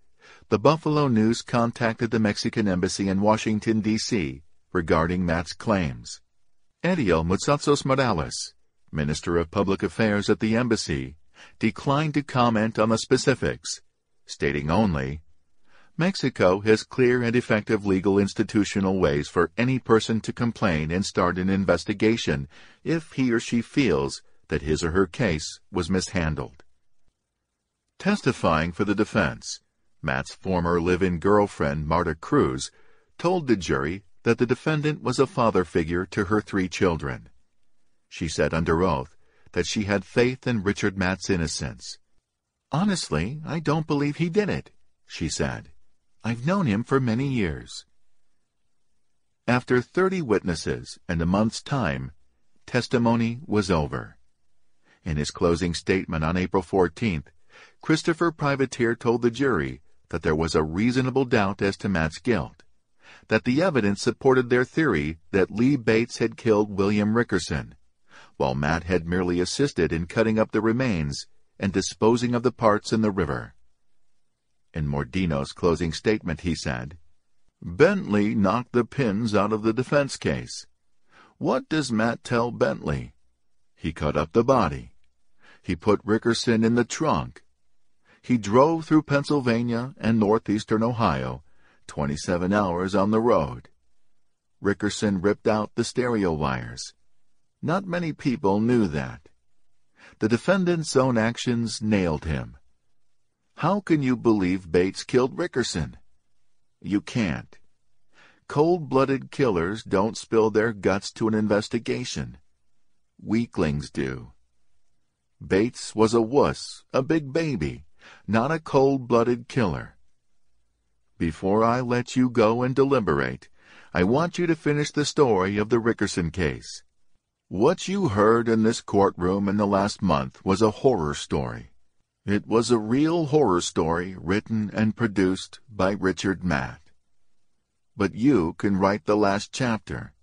the Buffalo News contacted the Mexican embassy in Washington, D.C. regarding Matt's claims. Ariel Moutsatsos Morales, Minister of Public Affairs at the embassy, declined to comment on the specifics, stating only Mexico has clear and effective legal institutional ways for any person to complain and start an investigation if he or she feels that his or her case was mishandled. Testifying for the defense, Matt's former live-in girlfriend, Marta Cruz, told the jury that the defendant was a father figure to her three children. She said under oath that she had faith in Richard Matt's innocence. Honestly, I don't believe he did it, she said. I've known him for many years. After 30 witnesses and a month's time, testimony was over. In his closing statement on April 14th, Christopher Privateer told the jury that there was a reasonable doubt as to Matt's guilt, that the evidence supported their theory that Lee Bates had killed William Rickerson, while Matt had merely assisted in cutting up the remains and disposing of the parts in the river. In Mordino's closing statement, he said, Bentley knocked the pins out of the defense case. What does Matt tell Bentley? He cut up the body. He put Rickerson in the trunk. he drove through Pennsylvania and northeastern Ohio, 27 hours on the road. Rickerson ripped out the stereo wires. Not many people knew that. The defendant's own actions nailed him. How can you believe Bates killed Rickerson? You can't. Cold-blooded killers don't spill their guts to an investigation. Weaklings do. Bates was a wuss, a big baby, not a cold-blooded killer. Before I let you go and deliberate, I want you to finish the story of the Rickerson case. What you heard in this courtroom in the last month was a horror story. It was a real horror story written and produced by Richard Matt. But you can write the last chapter.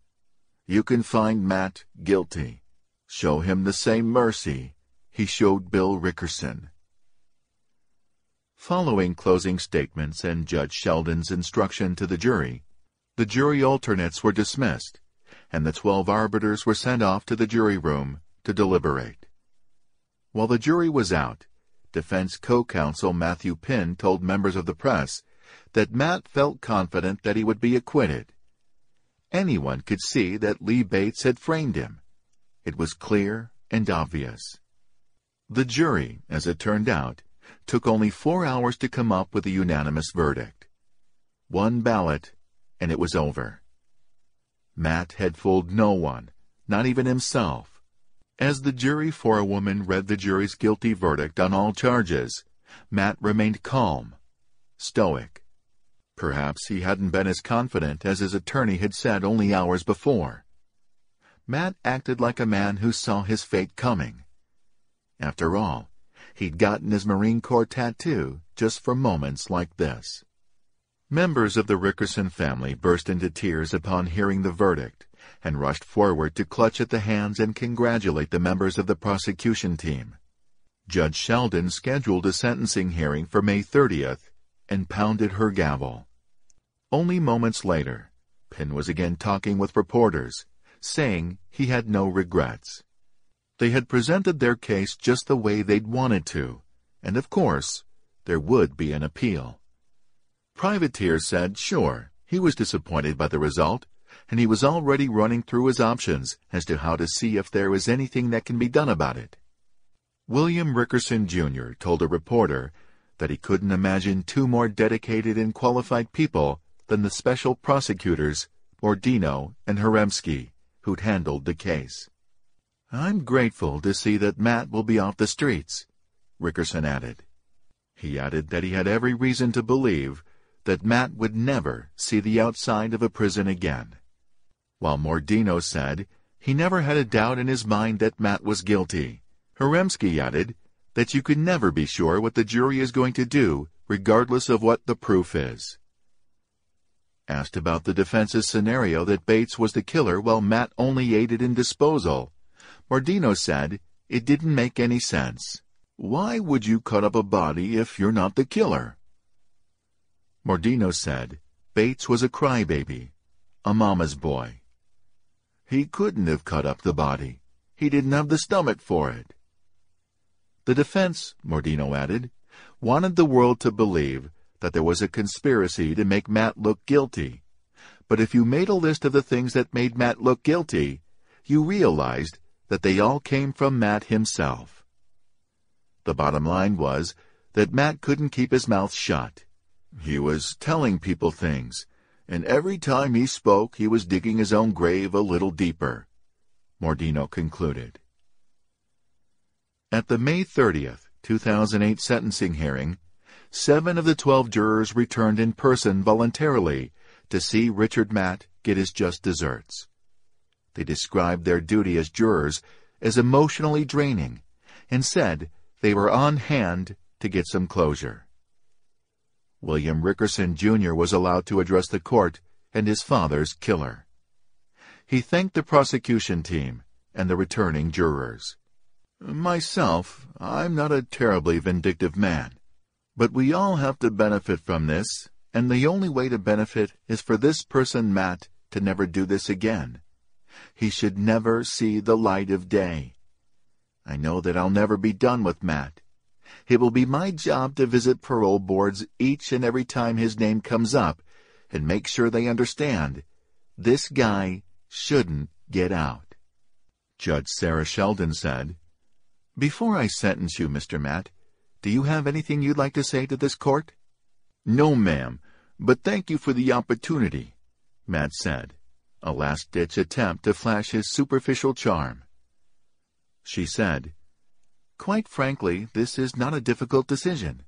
You can find Matt guilty. Show him the same mercy he showed Bill Rickerson. Following closing statements and Judge Sheldon's instruction to the jury, the jury alternates were dismissed, and the twelve arbiters were sent off to the jury room to deliberate. While the jury was out, defense co-counsel Matthew Pinn told members of the press that Matt felt confident that he would be acquitted. Anyone could see that Lee Bates had framed him. It was clear and obvious. The jury, as it turned out, took only four hours to come up with a unanimous verdict. One ballot, and it was over. Matt had fooled no one, not even himself. As the jury forewoman read the jury's guilty verdict on all charges, Matt remained calm, stoic. Perhaps he hadn't been as confident as his attorney had said only hours before. Matt acted like a man who saw his fate coming. After all, he'd gotten his Marine Corps tattoo just for moments like this. Members of the Rickerson family burst into tears upon hearing the verdict and rushed forward to clutch at the hands and congratulate the members of the prosecution team. Judge Sheldon scheduled a sentencing hearing for May 30th and pounded her gavel. Only moments later, Pinn was again talking with reporters, saying he had no regrets. They had presented their case just the way they'd wanted to, and of course, there would be an appeal. Privateer said sure, he was disappointed by the result, and he was already running through his options as to how to see if there was anything that can be done about it. William Rickerson Jr. told a reporter that he couldn't imagine two more dedicated and qualified people than the special prosecutors, Mordino and Haremski, who'd handled the case. I'm grateful to see that Matt will be off the streets, Rickerson added. He added that he had every reason to believe that Matt would never see the outside of a prison again. While Mordino said he never had a doubt in his mind that Matt was guilty, Haremski added that you can never be sure what the jury is going to do regardless of what the proof is. Asked about the defense's scenario that Bates was the killer while Matt only aided in disposal, Mordino said it didn't make any sense. Why would you cut up a body if you're not the killer? Mordino said Bates was a crybaby, a mama's boy. He couldn't have cut up the body. He didn't have the stomach for it. The defense, Mordino added, wanted the world to believe that there was a conspiracy to make Matt look guilty. But if you made a list of the things that made Matt look guilty, you realized that they all came from Matt himself. The bottom line was that Matt couldn't keep his mouth shut. He was telling people things, and every time he spoke he was digging his own grave a little deeper, Mordino concluded. At the May 30th, 2008 sentencing hearing, seven of the twelve jurors returned in person voluntarily to see Richard Matt get his just desserts. They described their duty as jurors as emotionally draining and said they were on hand to get some closure. William Rickerson Jr. was allowed to address the court and his father's killer. He thanked the prosecution team and the returning jurors. Myself, I'm not a terribly vindictive man. But we all have to benefit from this, and the only way to benefit is for this person, Matt, to never do this again. He should never see the light of day. I know that I'll never be done with Matt. It will be my job to visit parole boards each and every time his name comes up and make sure they understand this guy shouldn't get out. Judge Sara Sheldon said, Before I sentence you, Mr. Matt, do you have anything you'd like to say to this court? No, ma'am, but thank you for the opportunity, Matt said, a last-ditch attempt to flash his superficial charm. She said, Quite frankly, this is not a difficult decision,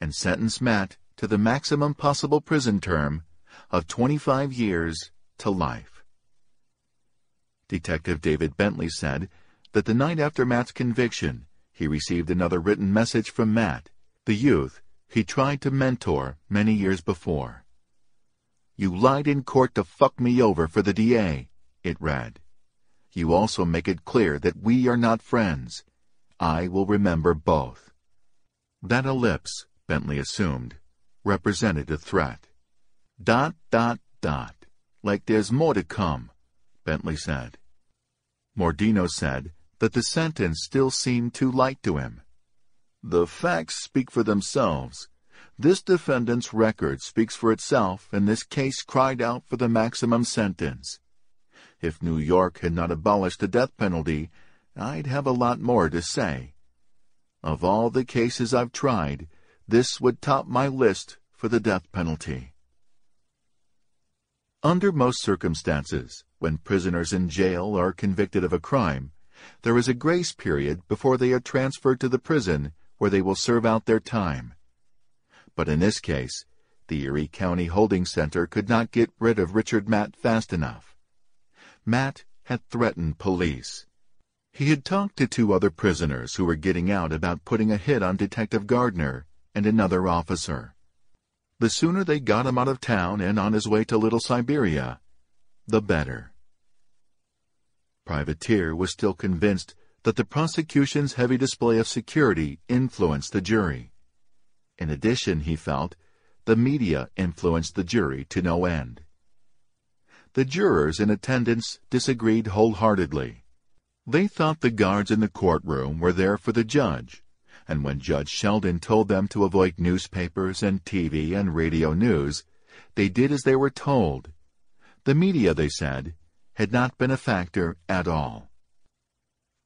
and sentenced Matt to the maximum possible prison term of 25 years to life. Detective David Bentley said that the night after Matt's conviction, he received another written message from Matt, the youth he tried to mentor many years before. You lied in court to fuck me over for the DA, it read. You also make it clear that we are not friends I will remember both. That ellipse, Bentley assumed, represented a threat. Dot, dot, dot. Like there's more to come, Bentley said. Mordino said that the sentence still seemed too light to him. The facts speak for themselves. This defendant's record speaks for itself, and this case cried out for the maximum sentence. If New York had not abolished the death penalty, I'd have a lot more to say. Of all the cases I've tried, this would top my list for the death penalty. Under most circumstances, when prisoners in jail are convicted of a crime, there is a grace period before they are transferred to the prison where they will serve out their time. But in this case, the Erie County Holding Center could not get rid of Richard Matt fast enough. Matt had threatened police. He had talked to two other prisoners who were getting out about putting a hit on Detective Gardner and another officer. The sooner they got him out of town and on his way to Little Siberia, the better. Privateer was still convinced that the prosecution's heavy display of security influenced the jury. In addition, he felt, the media influenced the jury to no end. The jurors in attendance disagreed wholeheartedly. They thought the guards in the courtroom were there for the judge, and when Judge Sheldon told them to avoid newspapers and TV and radio news, they did as they were told. The media, they said, had not been a factor at all.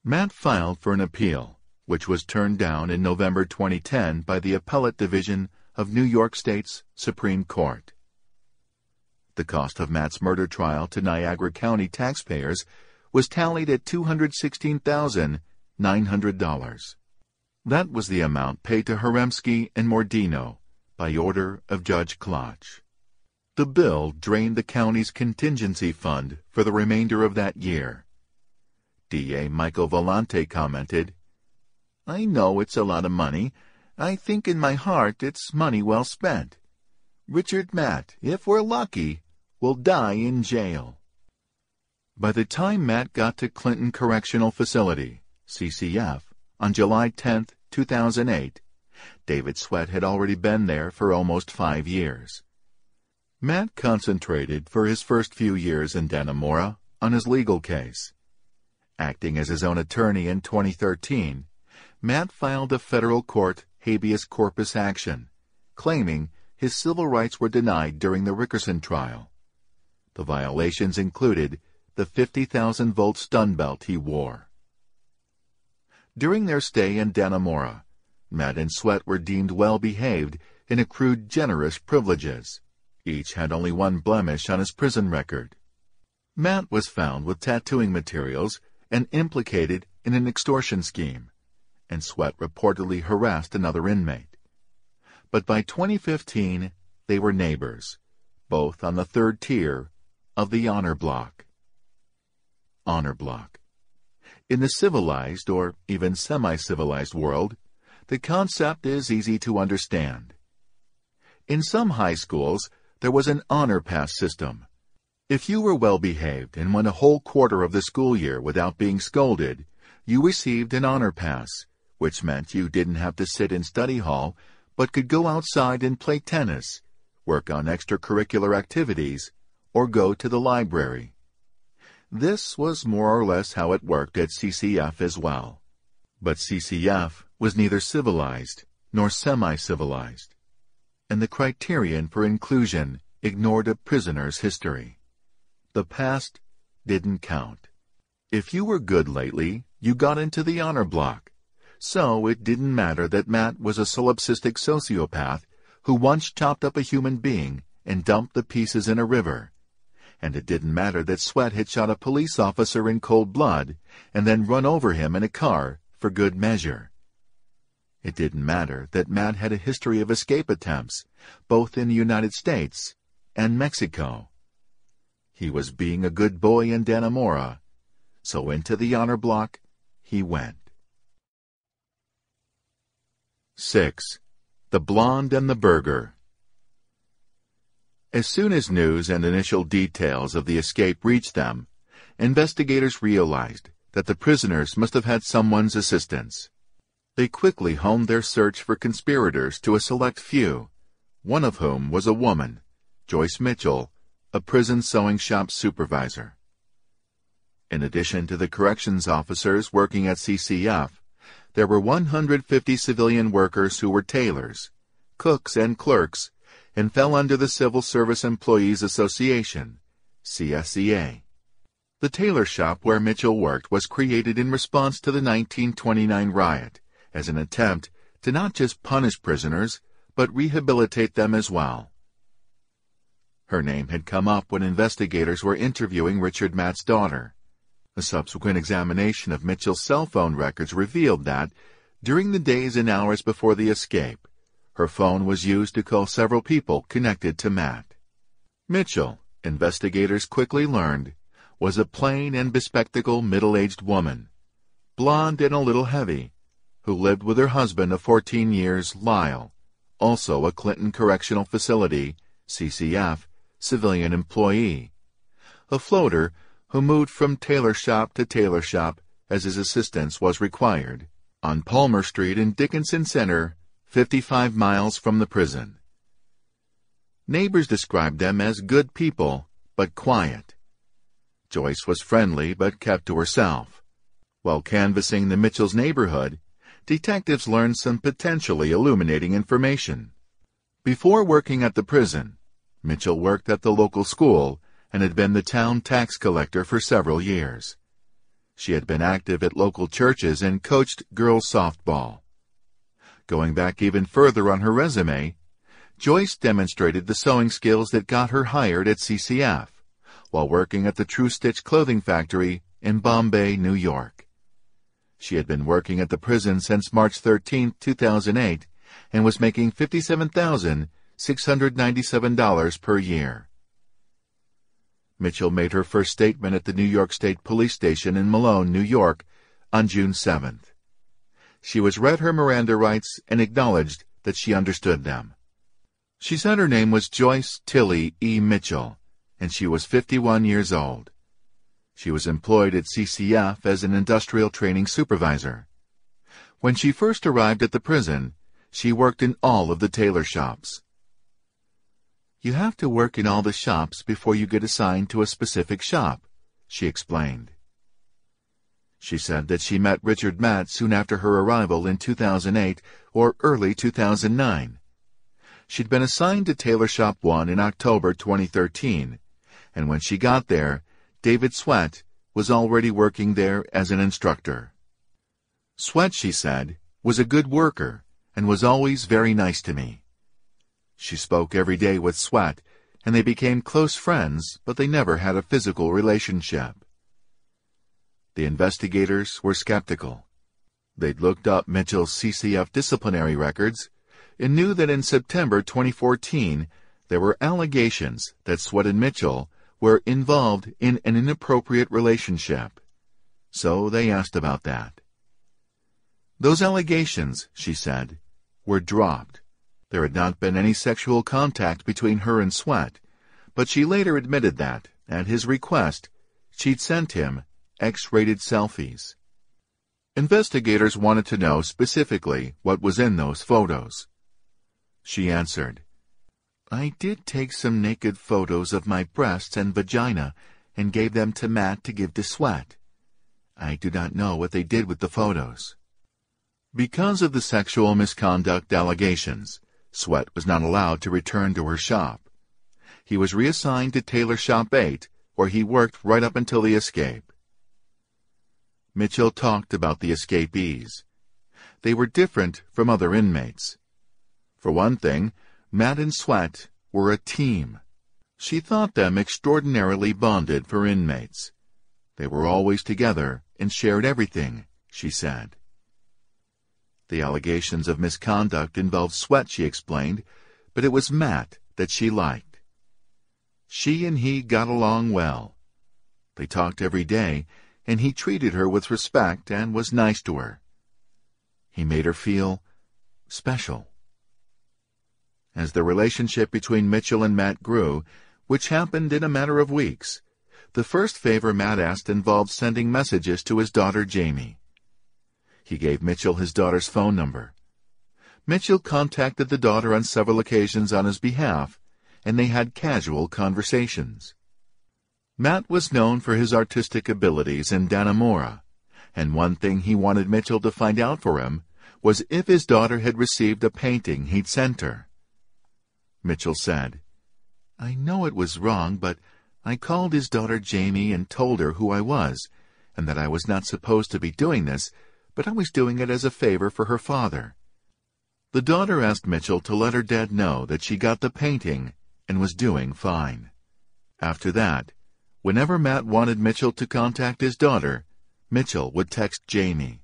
Matt filed for an appeal, which was turned down in November 2010 by the Appellate Division of New York State's Supreme Court. The cost of Matt's murder trial to Niagara County taxpayers was tallied at $216,900. That was the amount paid to Haremski and Mordino by order of Judge Kloch. The bill drained the county's contingency fund for the remainder of that year. D.A. Michael Violante commented, I know it's a lot of money. I think in my heart it's money well spent. Richard Matt, if we're lucky, will die in jail. By the time Matt got to Clinton Correctional Facility, CCF, on July 10, 2008, David Sweat had already been there for almost five years. Matt concentrated for his first few years in Dannemora on his legal case. Acting as his own attorney in 2013, Matt filed a federal court habeas corpus action, claiming his civil rights were denied during the Rickerson trial. The violations included the 50,000 volt stun belt he wore. During their stay in Dannemora, Matt and Sweat were deemed well behaved and accrued generous privileges. Each had only one blemish on his prison record. Matt was found with tattooing materials and implicated in an extortion scheme, and Sweat reportedly harassed another inmate. But by 2015, they were neighbors, both on the third tier of the honor block honor block. In the civilized or even semi-civilized world, the concept is easy to understand. In some high schools, there was an honor pass system. If you were well behaved and went a whole quarter of the school year without being scolded, you received an honor pass, which meant you didn't have to sit in study hall, but could go outside and play tennis, work on extracurricular activities, or go to the library. This was more or less how it worked at CCF as well. But CCF was neither civilized nor semi-civilized, and the criterion for inclusion ignored a prisoner's history. The past didn't count. If you were good lately, you got into the honor block. So it didn't matter that Matt was a solipsistic sociopath who once chopped up a human being and dumped the pieces in a river. And it didn't matter that Sweat had shot a police officer in cold blood and then run over him in a car for good measure. It didn't matter that Matt had a history of escape attempts, both in the United States and Mexico. He was being a good boy in Dannemora, so into the honor block he went. 6. The Blonde and the Burger As soon as news and initial details of the escape reached them, investigators realized that the prisoners must have had someone's assistance. They quickly honed their search for conspirators to a select few, one of whom was a woman, Joyce Mitchell, a prison sewing shop supervisor. In addition to the corrections officers working at CCF, there were 150 civilian workers who were tailors, cooks, and clerks, and fell under the Civil Service Employees Association, CSEA. The tailor shop where Mitchell worked was created in response to the 1929 riot as an attempt to not just punish prisoners, but rehabilitate them as well. Her name had come up when investigators were interviewing Richard Matt's daughter. A subsequent examination of Mitchell's cell phone records revealed that, during the days and hours before the escape, her phone was used to call several people connected to Matt. Mitchell, investigators quickly learned, was a plain and bespectacled middle-aged woman, blonde and a little heavy, who lived with her husband of 14 years, Lyle, also a Clinton Correctional Facility, CCF, civilian employee. A floater who moved from tailor shop to tailor shop as his assistance was required, on Palmer Street in Dickinson Center, 55 miles from the prison. Neighbors described them as good people, but quiet. Joyce was friendly, but kept to herself. While canvassing the Mitchells' neighborhood, detectives learned some potentially illuminating information. Before working at the prison, Mitchell worked at the local school and had been the town tax collector for several years. She had been active at local churches and coached girls softball. Going back even further on her resume, Joyce demonstrated the sewing skills that got her hired at CCF while working at the True Stitch clothing factory in Bombay, New York. She had been working at the prison since March 13, 2008, and was making $57,697 per year. Mitchell made her first statement at the New York State Police Station in Malone, New York, on June 7th. She was read her Miranda rights and acknowledged that she understood them. She said her name was Joyce Tilly E. Mitchell, and she was 51 years old. She was employed at CCF as an industrial training supervisor. When she first arrived at the prison, she worked in all of the tailor shops. You have to work in all the shops before you get assigned to a specific shop, she explained. She said that she met Richard Matt soon after her arrival in 2008 or early 2009. She'd been assigned to Tailor Shop 1 in October 2013, and when she got there, David Sweat was already working there as an instructor. Sweat, she said, was a good worker and was always very nice to me. She spoke every day with Sweat, and they became close friends, but they never had a physical relationship. The investigators were skeptical. They'd looked up Mitchell's CCF disciplinary records and knew that in September 2014 there were allegations that Sweat and Mitchell were involved in an inappropriate relationship. So they asked about that. Those allegations, she said, were dropped. There had not been any sexual contact between her and Sweat, but she later admitted that, at his request, she'd sent him X-rated selfies. Investigators wanted to know specifically what was in those photos. She answered, I did take some naked photos of my breasts and vagina and gave them to Matt to give to Sweat. I do not know what they did with the photos. Because of the sexual misconduct allegations, Sweat was not allowed to return to her shop. He was reassigned to Tailor Shop 8, where he worked right up until the escape. Mitchell talked about the escapees. They were different from other inmates. For one thing, Matt and Sweat were a team. She thought them extraordinarily bonded for inmates. They were always together and shared everything, she said. The allegations of misconduct involved Sweat, she explained, but it was Matt that she liked. She and he got along well. They talked every day, and he treated her with respect and was nice to her. He made her feel special. As the relationship between Mitchell and Matt grew, which happened in a matter of weeks, the first favor Matt asked involved sending messages to his daughter Jamie. He gave Mitchell his daughter's phone number. Mitchell contacted the daughter on several occasions on his behalf, and they had casual conversations. Matt was known for his artistic abilities in Dannemora, and one thing he wanted Mitchell to find out for him was if his daughter had received a painting he'd sent her. Mitchell said, I know it was wrong, but I called his daughter Jamie and told her who I was, and that I was not supposed to be doing this, but I was doing it as a favor for her father. The daughter asked Mitchell to let her dad know that she got the painting and was doing fine. After that, whenever Matt wanted Mitchell to contact his daughter, Mitchell would text Jamie.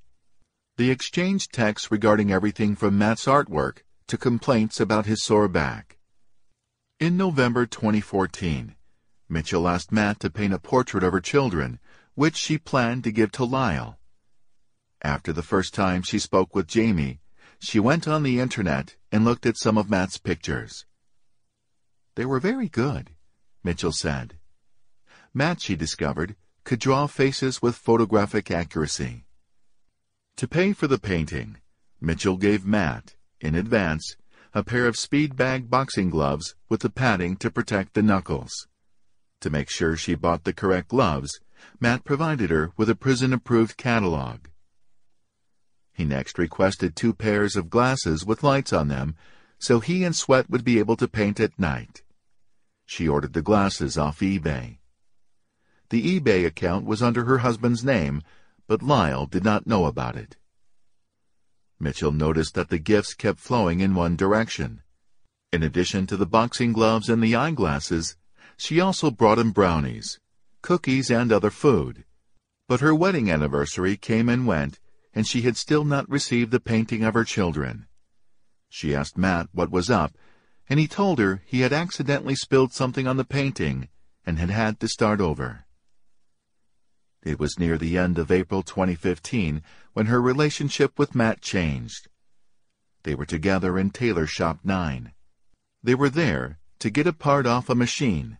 They exchanged texts regarding everything from Matt's artwork to complaints about his sore back. In November 2014, Mitchell asked Matt to paint a portrait of her children, which she planned to give to Lyle. After the first time she spoke with Jamie, she went on the internet and looked at some of Matt's pictures. They were very good, Mitchell said. Matt, she discovered, could draw faces with photographic accuracy. To pay for the painting, Mitchell gave Matt, in advance, a pair of speed bag boxing gloves with the padding to protect the knuckles. To make sure she bought the correct gloves, Matt provided her with a prison-approved catalog. He next requested two pairs of glasses with lights on them, so he and Sweat would be able to paint at night. She ordered the glasses off eBay. The eBay account was under her husband's name, but Lyle did not know about it. Mitchell noticed that the gifts kept flowing in one direction. In addition to the boxing gloves and the eyeglasses, she also brought him brownies, cookies, and other food. But her wedding anniversary came and went, and she had still not received the painting of her children. She asked Matt what was up, and he told her he had accidentally spilled something on the painting and had had to start over. It was near the end of April 2015 when her relationship with Matt changed. They were together in Tailor Shop 9. They were there to get a part off a machine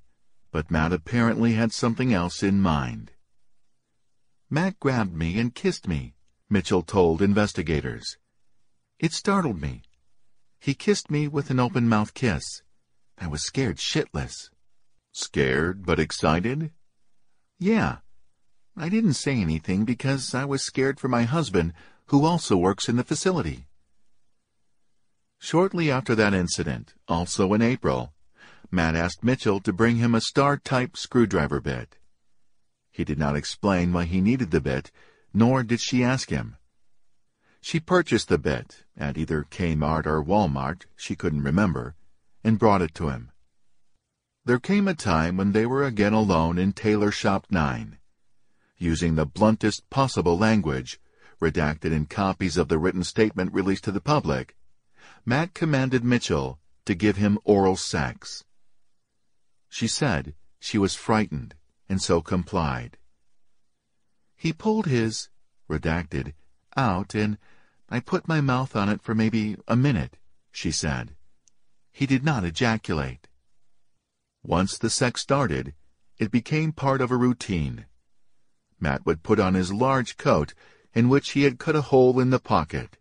but Matt apparently had something else in mind. Matt grabbed me and kissed me, Mitchell told investigators. It startled me. He kissed me with an open-mouth kiss. I was scared shitless. Scared but excited? Yeah. I didn't say anything because I was scared for my husband, who also works in the facility. Shortly after that incident, also in April, Matt asked Mitchell to bring him a star-type screwdriver bit. He did not explain why he needed the bit, nor did she ask him. She purchased the bit at either Kmart or Walmart, she couldn't remember, and brought it to him. There came a time when they were again alone in Tailor Shop 9. Using the bluntest possible language, redacted in copies of the written statement released to the public, Matt commanded Mitchell to give him oral sex. She said she was frightened, and so complied. He pulled his, redacted, out, and I put my mouth on it for maybe a minute, she said. He did not ejaculate. Once the sex started, it became part of a routine. Matt would put on his large coat, in which he had cut a hole in the pocket.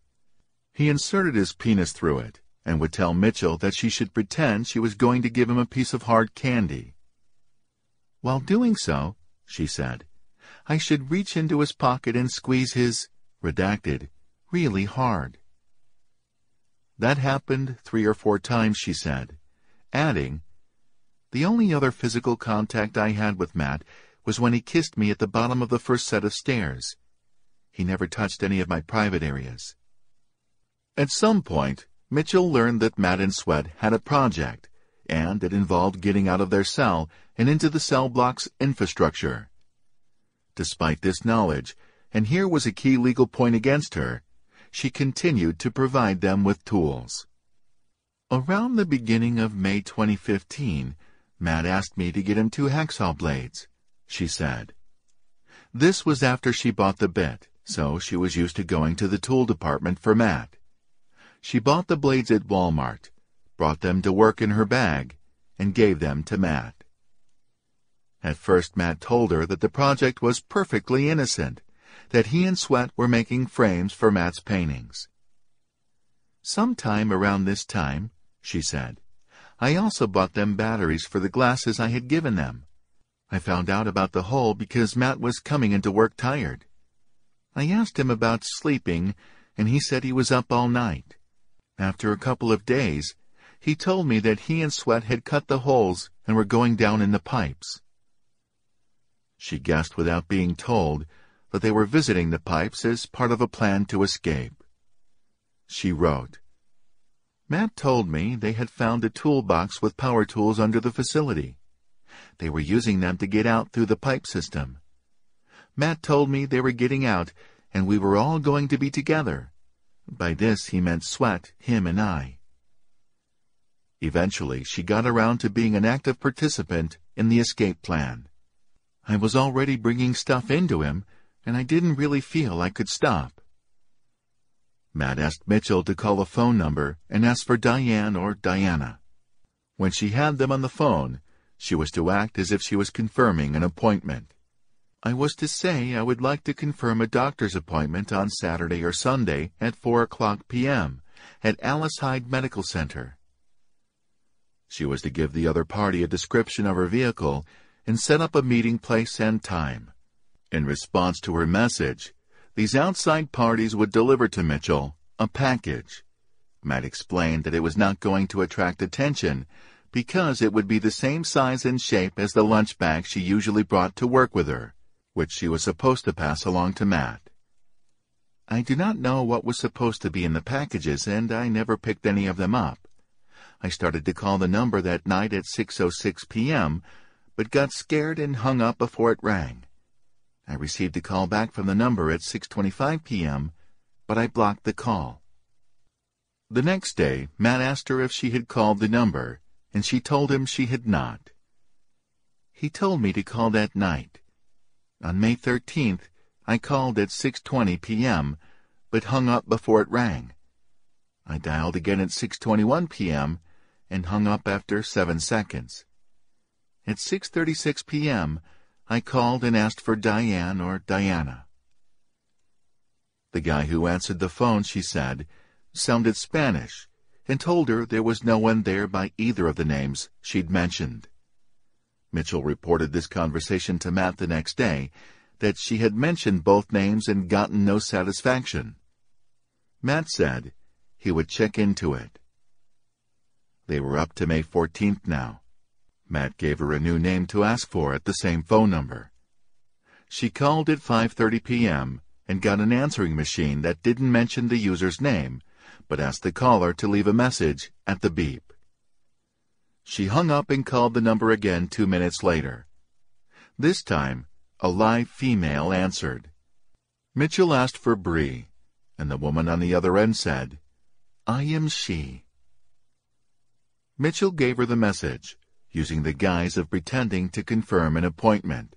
He inserted his penis through it, and would tell Mitchell that she should pretend she was going to give him a piece of hard candy. While doing so, she said, I should reach into his pocket and squeeze his, redacted, really hard. That happened three or four times, she said, adding, The only other physical contact I had with Matt was when he kissed me at the bottom of the first set of stairs. He never touched any of my private areas. At some point, Mitchell learned that Matt and Sweat had a project, and it involved getting out of their cell and into the cell block's infrastructure. Despite this knowledge, and here was a key legal point against her, she continued to provide them with tools. Around the beginning of May 2015, Matt asked me to get him two hacksaw blades, she said. This was after she bought the bit, so she was used to going to the tool department for Matt. She bought the blades at Walmart, brought them to work in her bag, and gave them to Matt. At first Matt told her that the project was perfectly innocent, that he and Sweat were making frames for Matt's paintings. Sometime around this time, she said, I also bought them batteries for the glasses I had given them. I found out about the hole because Matt was coming into work tired. I asked him about sleeping, and he said he was up all night. After a couple of days, he told me that he and Sweat had cut the holes and were going down in the pipes. She guessed without being told that they were visiting the pipes as part of a plan to escape. She wrote, Matt told me they had found a toolbox with power tools under the facility. They were using them to get out through the pipe system. Matt told me they were getting out and we were all going to be together. By this he meant Sweat, him, and I. Eventually, she got around to being an active participant in the escape plan. I was already bringing stuff into him, and I didn't really feel I could stop. Matt asked Mitchell to call a phone number and ask for Diane or Diana. When she had them on the phone, she was to act as if she was confirming an appointment. I was to say I would like to confirm a doctor's appointment on Saturday or Sunday at 4 o'clock p.m. at Alice Hyde Medical Center. She was to give the other party a description of her vehicle and set up a meeting place and time. In response to her message, these outside parties would deliver to Mitchell a package. Matt explained that it was not going to attract attention because it would be the same size and shape as the lunch bag she usually brought to work with her which she was supposed to pass along to Matt. I do not know what was supposed to be in the packages, and I never picked any of them up. I started to call the number that night at 6.06 p.m., but got scared and hung up before it rang. I received a call back from the number at 6.25 p.m., but I blocked the call. The next day, Matt asked her if she had called the number, and she told him she had not. He told me to call that night. On May 13th, I called at 6.20 p.m., but hung up before it rang. I dialed again at 6.21 p.m. and hung up after seven seconds. At 6.36 p.m., I called and asked for Diane or Diana. The guy who answered the phone, she said, sounded Spanish and told her there was no one there by either of the names she'd mentioned. Mitchell reported this conversation to Matt the next day, that she had mentioned both names and gotten no satisfaction. Matt said he would check into it. They were up to May 14th now. Matt gave her a new name to ask for at the same phone number. She called at 5.30 p.m. and got an answering machine that didn't mention the user's name, but asked the caller to leave a message at the beep. She hung up and called the number again two minutes later. This time, a live female answered. Mitchell asked for Bree, and the woman on the other end said, I am she. Mitchell gave her the message, using the guise of pretending to confirm an appointment.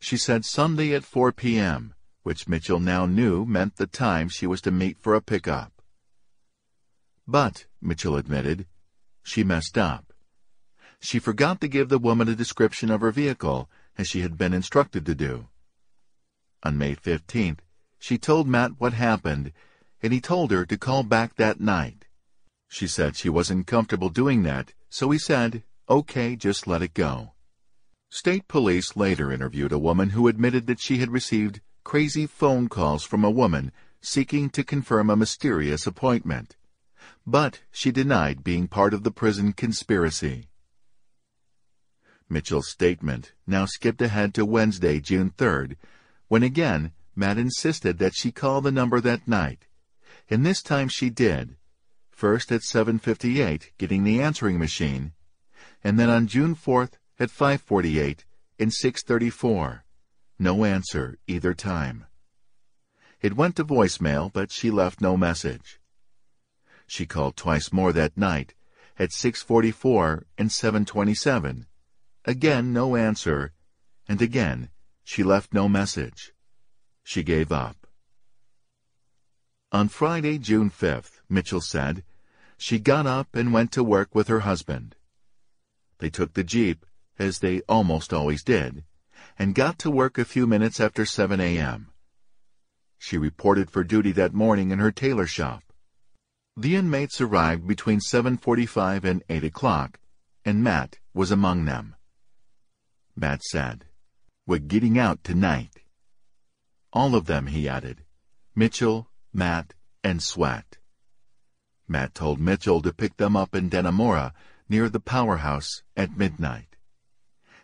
She said Sunday at 4 p.m., which Mitchell now knew meant the time she was to meet for a pickup. But, Mitchell admitted, she messed up she forgot to give the woman a description of her vehicle, as she had been instructed to do. On May 15th, she told Matt what happened, and he told her to call back that night. She said she wasn't comfortable doing that, so he said, okay, just let it go. State police later interviewed a woman who admitted that she had received crazy phone calls from a woman seeking to confirm a mysterious appointment. But she denied being part of the prison conspiracy. Mitchell's statement now skipped ahead to Wednesday, June 3rd, when again Matt insisted that she call the number that night. And this time she did, first at 7.58, getting the answering machine, and then on June 4th at 5.48 and 6.34. No answer either time. It went to voicemail, but she left no message. She called twice more that night, at 6.44 and 7.27. Again no answer, and again she left no message. She gave up. On Friday, June 5th, Mitchell said, she got up and went to work with her husband. They took the Jeep, as they almost always did, and got to work a few minutes after 7 a.m. She reported for duty that morning in her tailor shop. The inmates arrived between 7.45 and 8 o'clock, and Matt was among them. Matt said, We're getting out tonight. All of them, he added. Mitchell, Matt, and Sweat. Matt told Mitchell to pick them up in Dannemora, near the powerhouse, at midnight.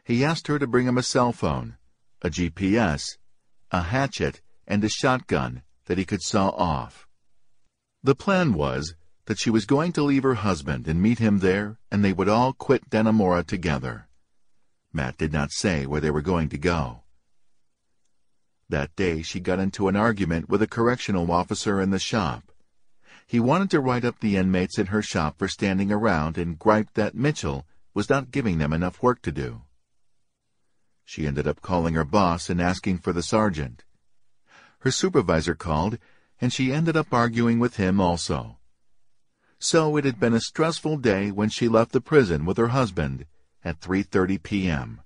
He asked her to bring him a cell phone, a GPS, a hatchet, and a shotgun that he could saw off. The plan was that she was going to leave her husband and meet him there, and they would all quit Dannemora together. Matt did not say where they were going to go. That day she got into an argument with a correctional officer in the shop. He wanted to write up the inmates in her shop for standing around and griped that Mitchell was not giving them enough work to do. She ended up calling her boss and asking for the sergeant. Her supervisor called, and she ended up arguing with him also. So it had been a stressful day when she left the prison with her husband at 3.30 p.m.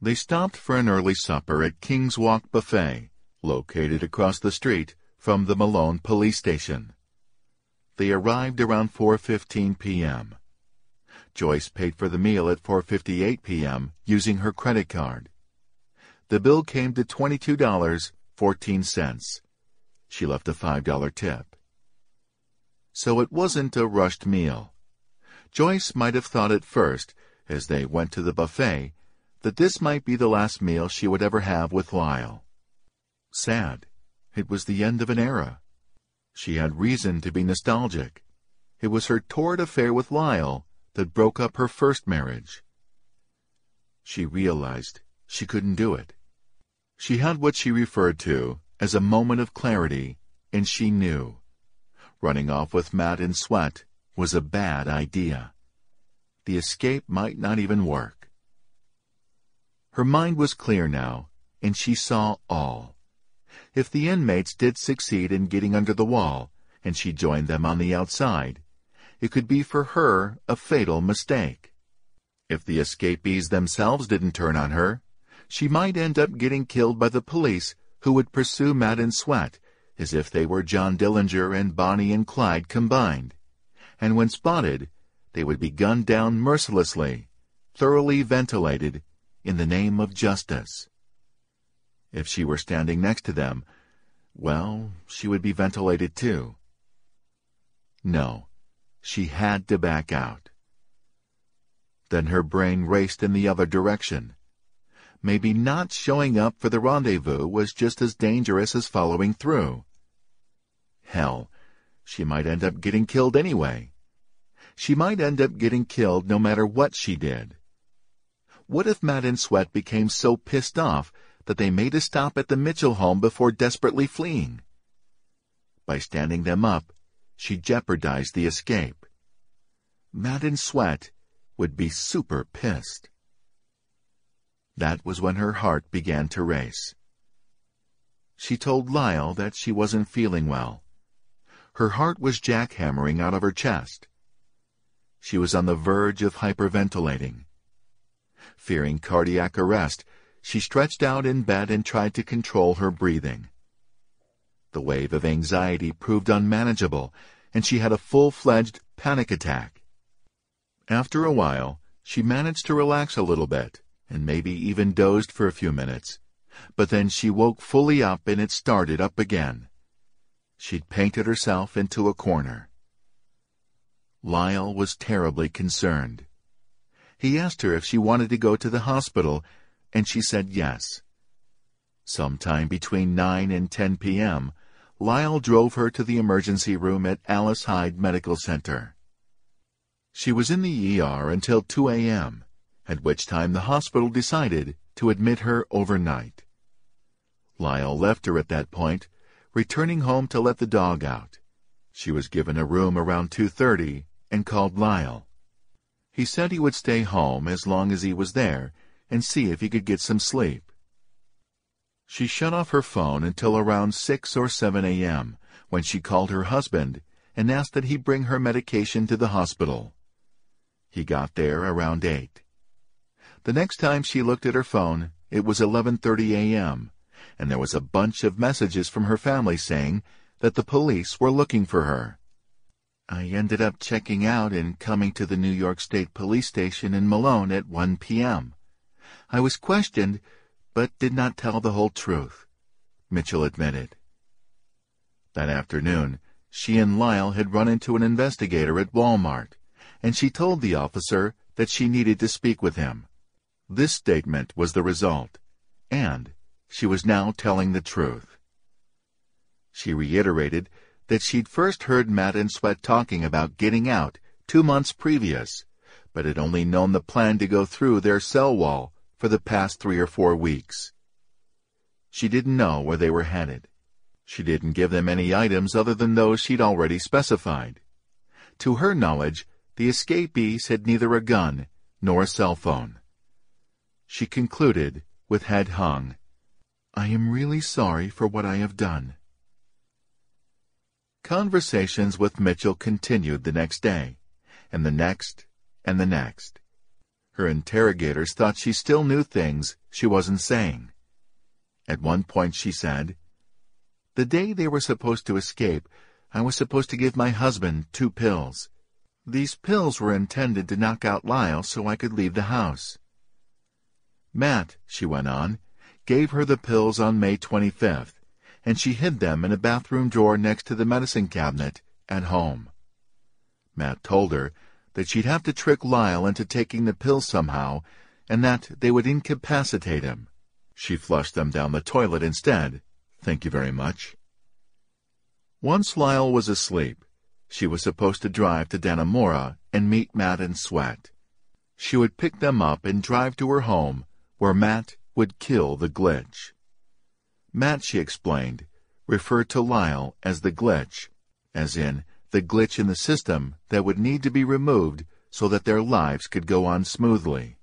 They stopped for an early supper at King's Walk Buffet, located across the street from the Malone police station. They arrived around 4.15 p.m. Joyce paid for the meal at 4.58 p.m. using her credit card. The bill came to $22.14. She left a $5 tip. So it wasn't a rushed meal. Joyce might have thought at first, as they went to the buffet, that this might be the last meal she would ever have with Lyle. Sad. It was the end of an era. She had reason to be nostalgic. It was her torrid affair with Lyle that broke up her first marriage. She realized she couldn't do it. She had what she referred to as a moment of clarity, and she knew. Running off with Matt in Sweat was a bad idea. The escape might not even work. Her mind was clear now, and she saw all. If the inmates did succeed in getting under the wall, and she joined them on the outside, it could be for her a fatal mistake. If the escapees themselves didn't turn on her, she might end up getting killed by the police who would pursue Matt and Sweat as if they were John Dillinger and Bonnie and Clyde combined. And when spotted, they would be gunned down mercilessly, thoroughly ventilated, in the name of justice. If she were standing next to them, well, she would be ventilated too. No, she had to back out. Then her brain raced in the other direction. Maybe not showing up for the rendezvous was just as dangerous as following through. Hell, she might end up getting killed anyway. She might end up getting killed no matter what she did. What if Matt and Sweat became so pissed off that they made a stop at the Mitchell home before desperately fleeing? By standing them up, she jeopardized the escape. Matt and Sweat would be super pissed. That was when her heart began to race. She told Lyle that she wasn't feeling well. Her heart was jackhammering out of her chest. She was on the verge of hyperventilating. Fearing cardiac arrest, she stretched out in bed and tried to control her breathing. The wave of anxiety proved unmanageable, and she had a full-fledged panic attack. After a while, she managed to relax a little bit, and maybe even dozed for a few minutes. But then she woke fully up and it started up again. she'd painted herself into a corner. Lyle was terribly concerned. He asked her if she wanted to go to the hospital, and she said yes. Sometime between 9 and 10 p.m., Lyle drove her to the emergency room at Alice Hyde Medical Center. She was in the ER until 2 a.m., at which time the hospital decided to admit her overnight. Lyle left her at that point, returning home to let the dog out. She was given a room around 2.30 and called Lyle. He said he would stay home as long as he was there and see if he could get some sleep. She shut off her phone until around 6 or 7 a.m., when she called her husband and asked that he bring her medication to the hospital. He got there around 8. The next time she looked at her phone, it was 11.30 a.m., and there was a bunch of messages from her family saying that the police were looking for her. I ended up checking out and coming to the New York State Police Station in Malone at 1 p.m. I was questioned, but did not tell the whole truth, Mitchell admitted. That afternoon, she and Lyle had run into an investigator at Walmart, and she told the officer that she needed to speak with him. This statement was the result, and she was now telling the truth. She reiterated that she'd first heard Matt and Sweat talking about getting out two months previous, but had only known the plan to go through their cell wall for the past three or four weeks. She didn't know where they were headed. She didn't give them any items other than those she'd already specified. To her knowledge, the escapees had neither a gun nor a cell phone. She concluded, with head hung, I am really sorry for what I have done. Conversations with Mitchell continued the next day, and the next, and the next. Her interrogators thought she still knew things she wasn't saying. At one point she said, The day they were supposed to escape, I was supposed to give my husband two pills. These pills were intended to knock out Lyle so I could leave the house. Matt, she went on, gave her the pills on May 25th and she hid them in a bathroom drawer next to the medicine cabinet at home. Matt told her that she'd have to trick Lyle into taking the pills somehow, and that they would incapacitate him. She flushed them down the toilet instead. Thank you very much. Once Lyle was asleep, she was supposed to drive to Dannemora and meet Matt and Sweat. She would pick them up and drive to her home, where Matt would kill the glitch. Matt, she explained, referred to Lyle as the glitch, as in the glitch in the system that would need to be removed so that their lives could go on smoothly.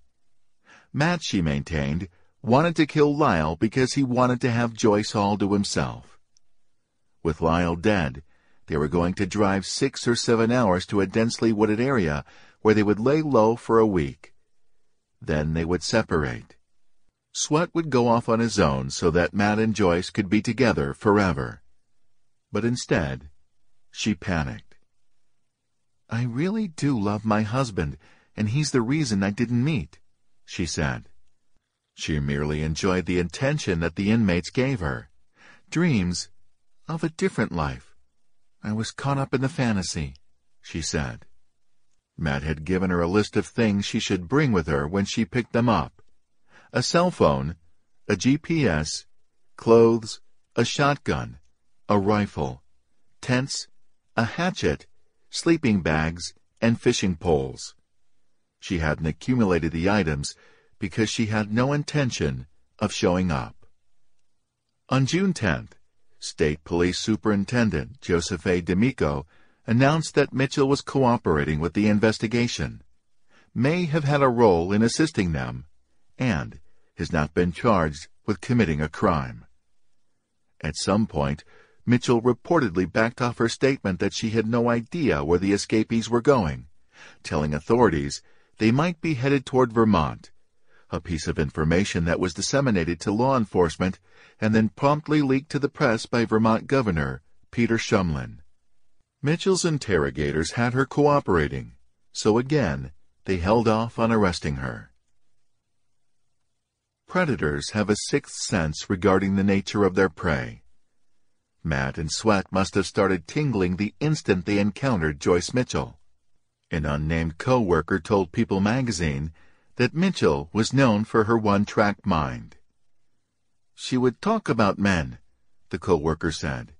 Matt, she maintained, wanted to kill Lyle because he wanted to have Joyce all to himself. With Lyle dead, they were going to drive six or seven hours to a densely wooded area where they would lay low for a week. Then they would separate. Sweat would go off on his own so that Matt and Joyce could be together forever. But instead, she panicked. I really do love my husband, and he's the reason I didn't meet, she said. She merely enjoyed the attention that the inmates gave her. Dreams of a different life. I was caught up in the fantasy, she said. Matt had given her a list of things she should bring with her when she picked them up a cell phone, a GPS, clothes, a shotgun, a rifle, tents, a hatchet, sleeping bags, and fishing poles. She hadn't accumulated the items because she had no intention of showing up. On June 10th, State Police Superintendent Joseph A. D'Amico announced that Mitchell was cooperating with the investigation, may have had a role in assisting them, and has not been charged with committing a crime. At some point, Mitchell reportedly backed off her statement that she had no idea where the escapees were going, telling authorities they might be headed toward Vermont, a piece of information that was disseminated to law enforcement and then promptly leaked to the press by Vermont Governor Peter Shumlin. Mitchell's interrogators had her cooperating, so again they held off on arresting her. Predators have a sixth sense regarding the nature of their prey. Matt and Sweat must have started tingling the instant they encountered Joyce Mitchell. An unnamed co-worker told People magazine that Mitchell was known for her one-track mind. She would talk about men, the co-worker said.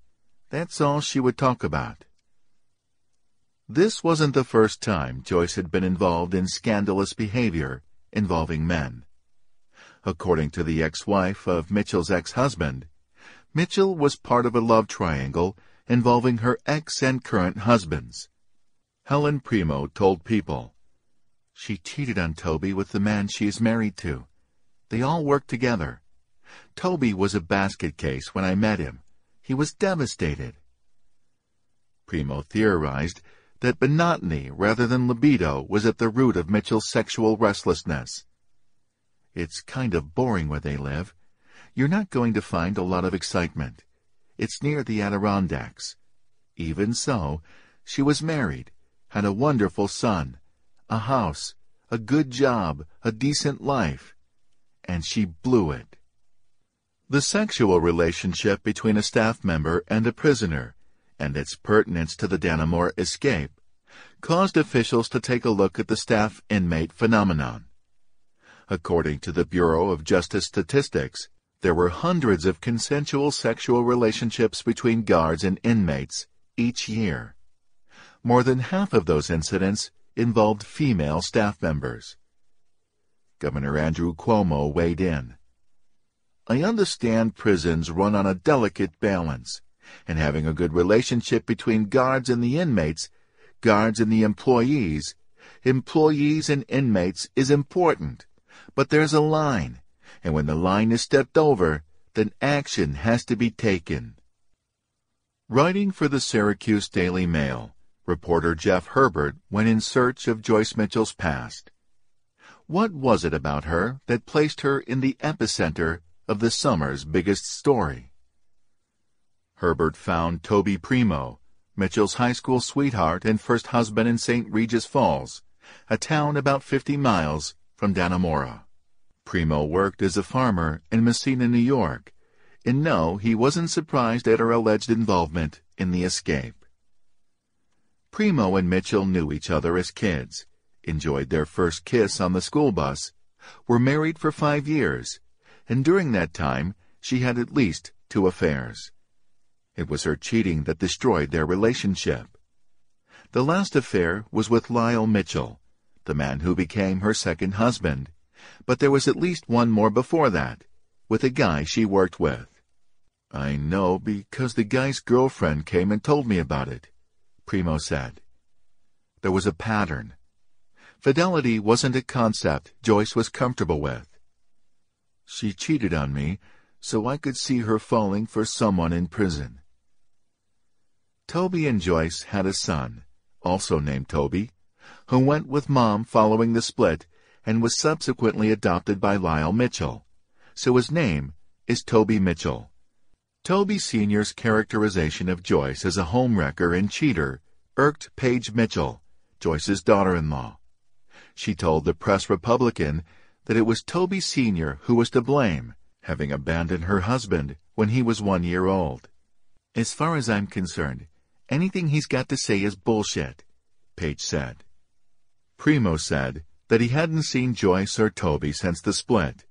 That's all she would talk about. This wasn't the first time Joyce had been involved in scandalous behavior involving men. According to the ex-wife of Mitchell's ex-husband, Mitchell was part of a love triangle involving her ex and current husbands. Helen Primo told People, She cheated on Toby with the man she is married to. They all worked together. Toby was a basket case when I met him. He was devastated. Primo theorized that monotony rather than libido was at the root of Mitchell's sexual restlessness. It's kind of boring where they live. You're not going to find a lot of excitement. It's near the Adirondacks. Even so, she was married, had a wonderful son, a house, a good job, a decent life, and she blew it. The sexual relationship between a staff member and a prisoner and its pertinence to the Dannemora escape, caused officials to take a look at the staff inmate phenomenon. According to the Bureau of Justice Statistics, there were hundreds of consensual sexual relationships between guards and inmates each year. More than half of those incidents involved female staff members. Governor Andrew Cuomo weighed in. I understand prisons run on a delicate balance and having a good relationship between guards and the inmates, guards and the employees, employees and inmates is important. But there's a line, and when the line is stepped over, then action has to be taken. Writing for the Syracuse Daily Mail, reporter Jeff Herbert went in search of Joyce Mitchell's past. What was it about her that placed her in the epicenter of the summer's biggest story? Herbert found Toby Primo, Mitchell's high school sweetheart and first husband in St. Regis Falls, a town about 50 miles from Dannemora. Primo worked as a farmer in Massena, New York, and no, he wasn't surprised at her alleged involvement in the escape. Primo and Mitchell knew each other as kids, enjoyed their first kiss on the school bus, were married for five years, and during that time she had at least two affairs. It was her cheating that destroyed their relationship. The last affair was with Lyle Mitchell, the man who became her second husband, but there was at least one more before that, with a guy she worked with. I know because the guy's girlfriend came and told me about it, Primo said. There was a pattern. Fidelity wasn't a concept Joyce was comfortable with. She cheated on me, so I could see her falling for someone in prison. Toby and Joyce had a son, also named Toby, who went with Mom following the split and was subsequently adopted by Lyle Mitchell, so his name is Toby Mitchell. Toby Sr.'s characterization of Joyce as a homewrecker and cheater irked Paige Mitchell, Joyce's daughter-in-law. She told the Press Republican that it was Toby Sr. who was to blame, having abandoned her husband when he was one year old. As far as I'm concerned, Anything he's got to say is bullshit, Paige said. Primo said that he hadn't seen Joyce or Toby since the split,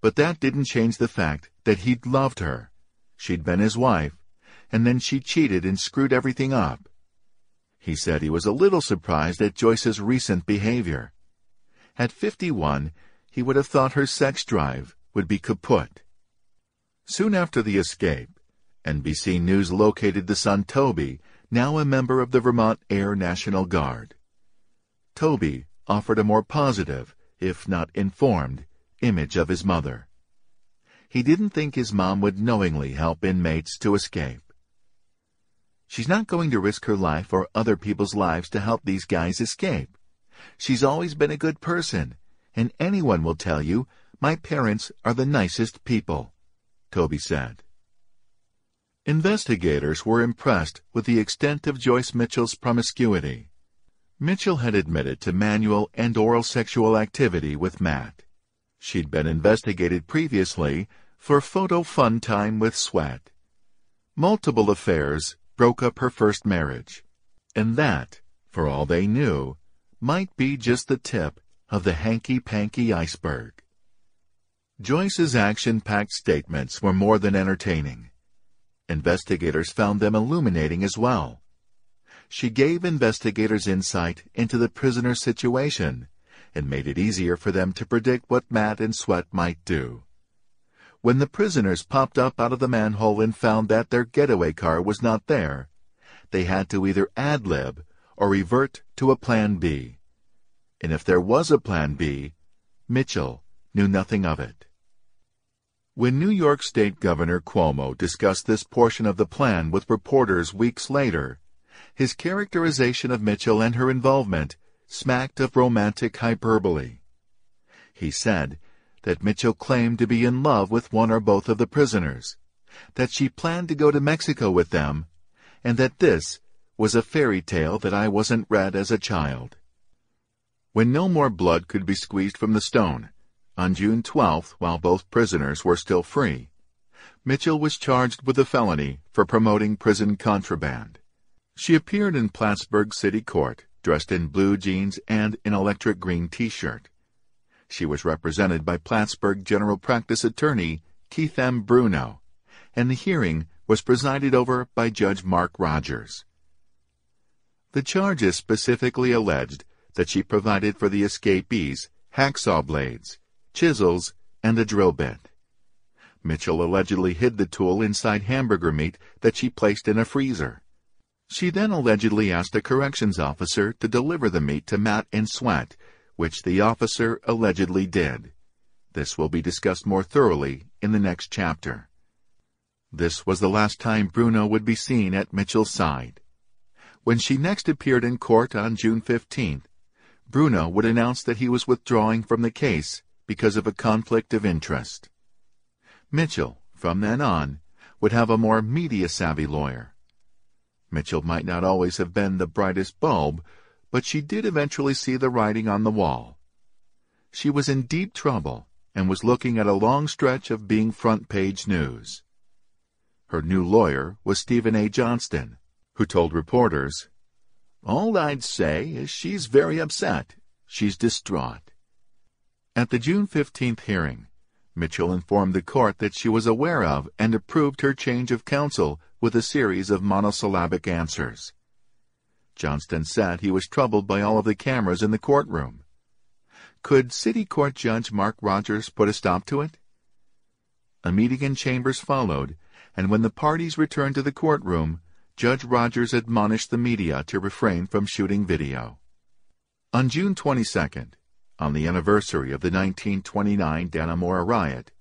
but that didn't change the fact that he'd loved her. She'd been his wife, and then she cheated and screwed everything up. He said he was a little surprised at Joyce's recent behavior. At 51, he would have thought her sex drive would be kaput. Soon after the escape, NBC News located the son Toby now a member of the Vermont Air National Guard. Toby offered a more positive, if not informed, image of his mother. He didn't think his mom would knowingly help inmates to escape. She's not going to risk her life or other people's lives to help these guys escape. She's always been a good person, and anyone will tell you my parents are the nicest people, Toby said. Investigators were impressed with the extent of Joyce Mitchell's promiscuity. Mitchell had admitted to manual and oral sexual activity with Matt. She'd been investigated previously for photo fun time with Sweat. Multiple affairs broke up her first marriage, and that, for all they knew, might be just the tip of the hanky-panky iceberg. Joyce's action-packed statements were more than entertaining. Investigators found them illuminating as well. She gave investigators insight into the prisoner's situation and made it easier for them to predict what Matt and Sweat might do. When the prisoners popped up out of the manhole and found that their getaway car was not there, they had to either ad-lib or revert to a plan B. And if there was a plan B, Mitchell knew nothing of it. When New York State Governor Cuomo discussed this portion of the plan with reporters weeks later, his characterization of Mitchell and her involvement smacked of romantic hyperbole. He said that Mitchell claimed to be in love with one or both of the prisoners, that she planned to go to Mexico with them, and that this was a fairy tale that I wasn't read as a child. When no more blood could be squeezed from the stone, on June 12th, while both prisoners were still free, Mitchell was charged with a felony for promoting prison contraband. She appeared in Plattsburgh City Court, dressed in blue jeans and an electric green T-shirt. She was represented by Plattsburgh General Practice Attorney Keith M. Bruno, and the hearing was presided over by Judge Mark Rogers. The charges specifically alleged that she provided for the escapees hacksaw blades, chisels, and a drill bit. Mitchell allegedly hid the tool inside hamburger meat that she placed in a freezer. She then allegedly asked a corrections officer to deliver the meat to Matt and Sweat, which the officer allegedly did. This will be discussed more thoroughly in the next chapter. This was the last time Bruno would be seen at Mitchell's side. When she next appeared in court on June 15th, Bruno would announce that he was withdrawing from the case because of a conflict of interest. Mitchell, from then on, would have a more media-savvy lawyer. Mitchell might not always have been the brightest bulb, but she did eventually see the writing on the wall. She was in deep trouble and was looking at a long stretch of being front-page news. Her new lawyer was Stephen A. Johnston, who told reporters, All I'd say is she's very upset. She's distraught. At the June 15th hearing, Mitchell informed the court that she was aware of and approved her change of counsel with a series of monosyllabic answers. Johnston said he was troubled by all of the cameras in the courtroom. Could City Court Judge Mark Rogers put a stop to it? A meeting in chambers followed, and when the parties returned to the courtroom, Judge Rogers admonished the media to refrain from shooting video. On June 22nd, on the anniversary of the 1929 Dannemora riot,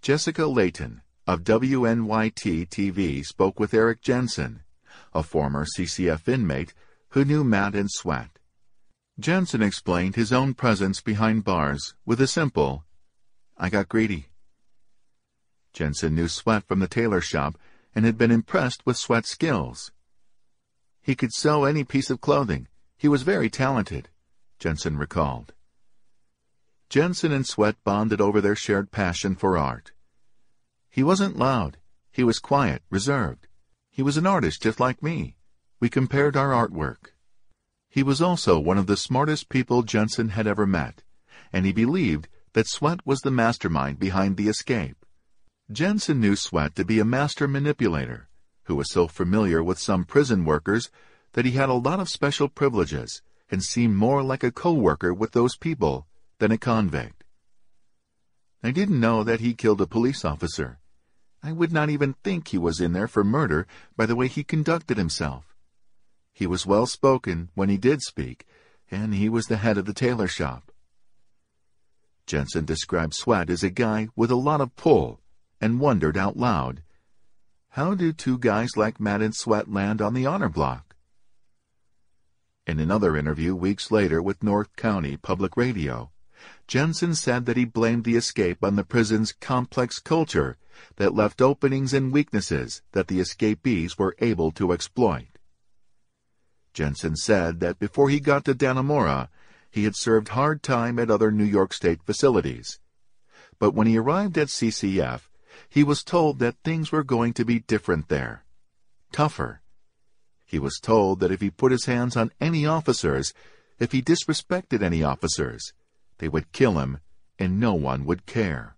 Jessica Layton, of WNYT TV spoke with Eric Jensen, a former CCF inmate who knew Matt and Sweat. Jensen explained his own presence behind bars with a simple, I got greedy. Jensen knew Sweat from the tailor shop and had been impressed with Sweat's skills. He could sew any piece of clothing. He was very talented, Jensen recalled. Jensen and Sweat bonded over their shared passion for art. He wasn't loud. He was quiet, reserved. He was an artist just like me. We compared our artwork. He was also one of the smartest people Jensen had ever met, and he believed that Sweat was the mastermind behind the escape. Jensen knew Sweat to be a master manipulator, who was so familiar with some prison workers that he had a lot of special privileges and seemed more like a co-worker with those people than a convict. I didn't know that he killed a police officer, I would not even think he was in there for murder by the way he conducted himself. He was well spoken when he did speak, and he was the head of the tailor shop. Jensen described Sweat as a guy with a lot of pull and wondered out loud, how do two guys like Matt and Sweat land on the honor block? In another interview weeks later with North Country Public Radio, Jensen said that he blamed the escape on the prison's complex culture that left openings and weaknesses that the escapees were able to exploit. Jensen said that before he got to Dannemora, he had served hard time at other New York State facilities. But when he arrived at CCF, he was told that things were going to be different there, tougher. He was told that if he put his hands on any officers, if he disrespected any officers, they would kill him and no one would care.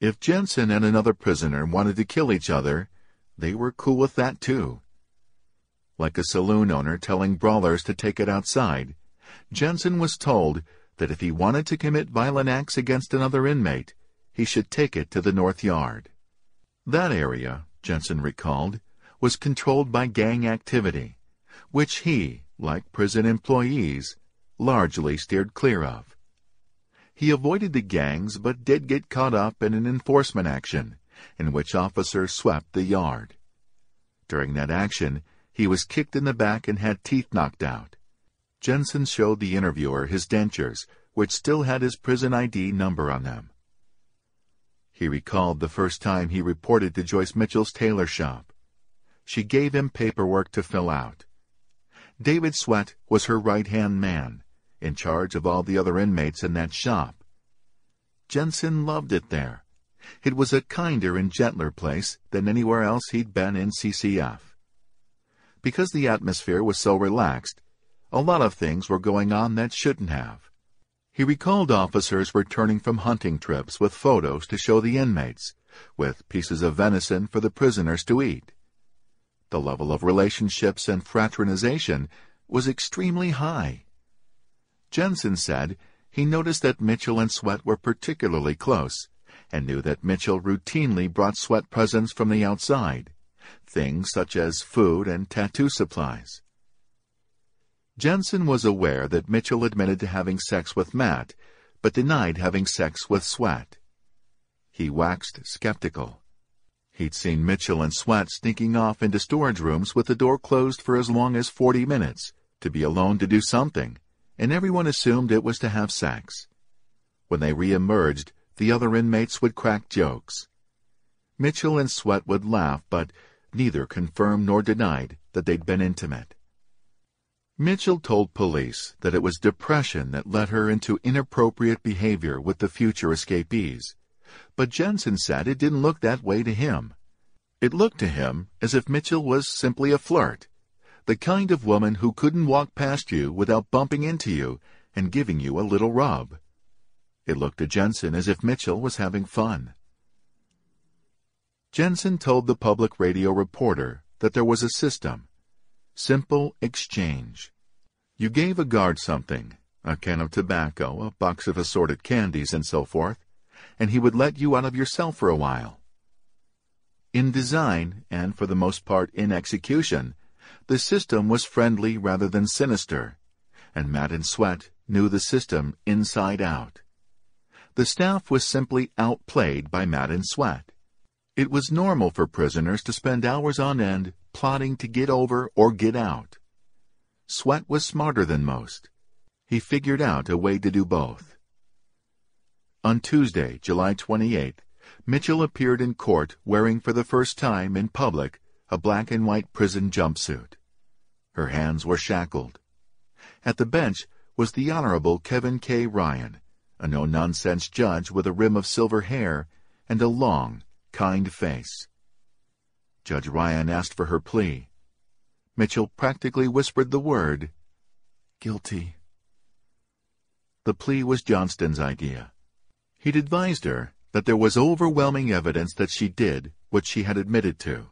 If Jensen and another prisoner wanted to kill each other, they were cool with that too. Like a saloon owner telling brawlers to take it outside, Jensen was told that if he wanted to commit violent acts against another inmate, he should take it to the North Yard. That area, Jensen recalled, was controlled by gang activity, which he, like prison employees, largely steered clear of. He avoided the gangs but did get caught up in an enforcement action, in which officers swept the yard. During that action, he was kicked in the back and had teeth knocked out. Jensen showed the interviewer his dentures, which still had his prison ID number on them. He recalled the first time he reported to Joyce Mitchell's tailor shop. She gave him paperwork to fill out. David Sweat was her right-hand man, in charge of all the other inmates in that shop. Jensen loved it there. It was a kinder and gentler place than anywhere else he'd been in CCF. Because the atmosphere was so relaxed, a lot of things were going on that shouldn't have. He recalled officers returning from hunting trips with photos to show the inmates, with pieces of venison for the prisoners to eat. The level of relationships and fraternization was extremely high. Jensen said he noticed that Mitchell and Sweat were particularly close, and knew that Mitchell routinely brought Sweat presents from the outside, things such as food and tattoo supplies. Jensen was aware that Mitchell admitted to having sex with Matt, but denied having sex with Sweat. He waxed skeptical. He'd seen Mitchell and Sweat sneaking off into storage rooms with the door closed for as long as forty minutes, to be alone to do something, and everyone assumed it was to have sex. When they re-emerged, the other inmates would crack jokes. Mitchell and Sweat would laugh, but neither confirmed nor denied that they'd been intimate. Mitchell told police that it was depression that led her into inappropriate behavior with the future escapees, but Jensen said it didn't look that way to him. It looked to him as if Mitchell was simply a flirt, the kind of woman who couldn't walk past you without bumping into you and giving you a little rub. It looked to Jensen as if Mitchell was having fun. Jensen told the public radio reporter that there was a system, simple exchange. You gave a guard something, a can of tobacco, a box of assorted candies, and so forth, and he would let you out of your cell for a while. In design, and for the most part in execution, the system was friendly rather than sinister, and and Sweat knew the system inside out. The staff was simply outplayed by and Sweat. It was normal for prisoners to spend hours on end plotting to get over or get out. Sweat was smarter than most. He figured out a way to do both. On Tuesday, July 28th, Mitchell appeared in court wearing for the first time in public a black and white prison jumpsuit. Her hands were shackled. At the bench was the Honorable Kevin K. Ryan, a no-nonsense judge with a rim of silver hair and a long, kind face. Judge Ryan asked for her plea. Mitchell practically whispered the word, guilty. The plea was Johnston's idea. He'd advised her that there was overwhelming evidence that she did what she had admitted to.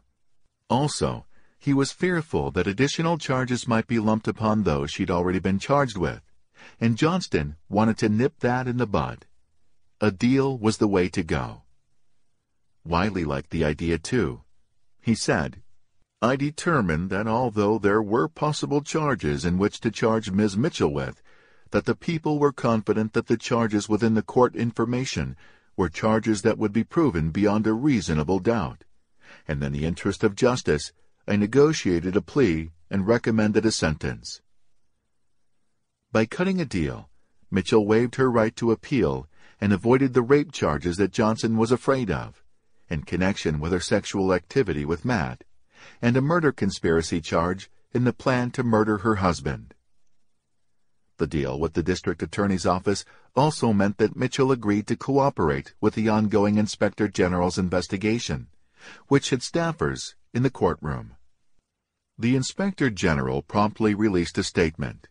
Also, he was fearful that additional charges might be lumped upon those she'd already been charged with, and Johnston wanted to nip that in the bud. A deal was the way to go. Wiley liked the idea too. He said, I determined that although there were possible charges in which to charge Ms. Mitchell with, that the people were confident that the charges within the court information were charges that would be proven beyond a reasonable doubt. And in the interest of justice, I negotiated a plea and recommended a sentence. By cutting a deal, Mitchell waived her right to appeal and avoided the rape charges that Johnston was afraid of, in connection with her sexual activity with Matt and a murder conspiracy charge in the plan to murder her husband. The deal with the district attorney's office also meant that Mitchell agreed to cooperate with the ongoing inspector general's investigation, which had staffers in the courtroom. The Inspector General promptly released a statement.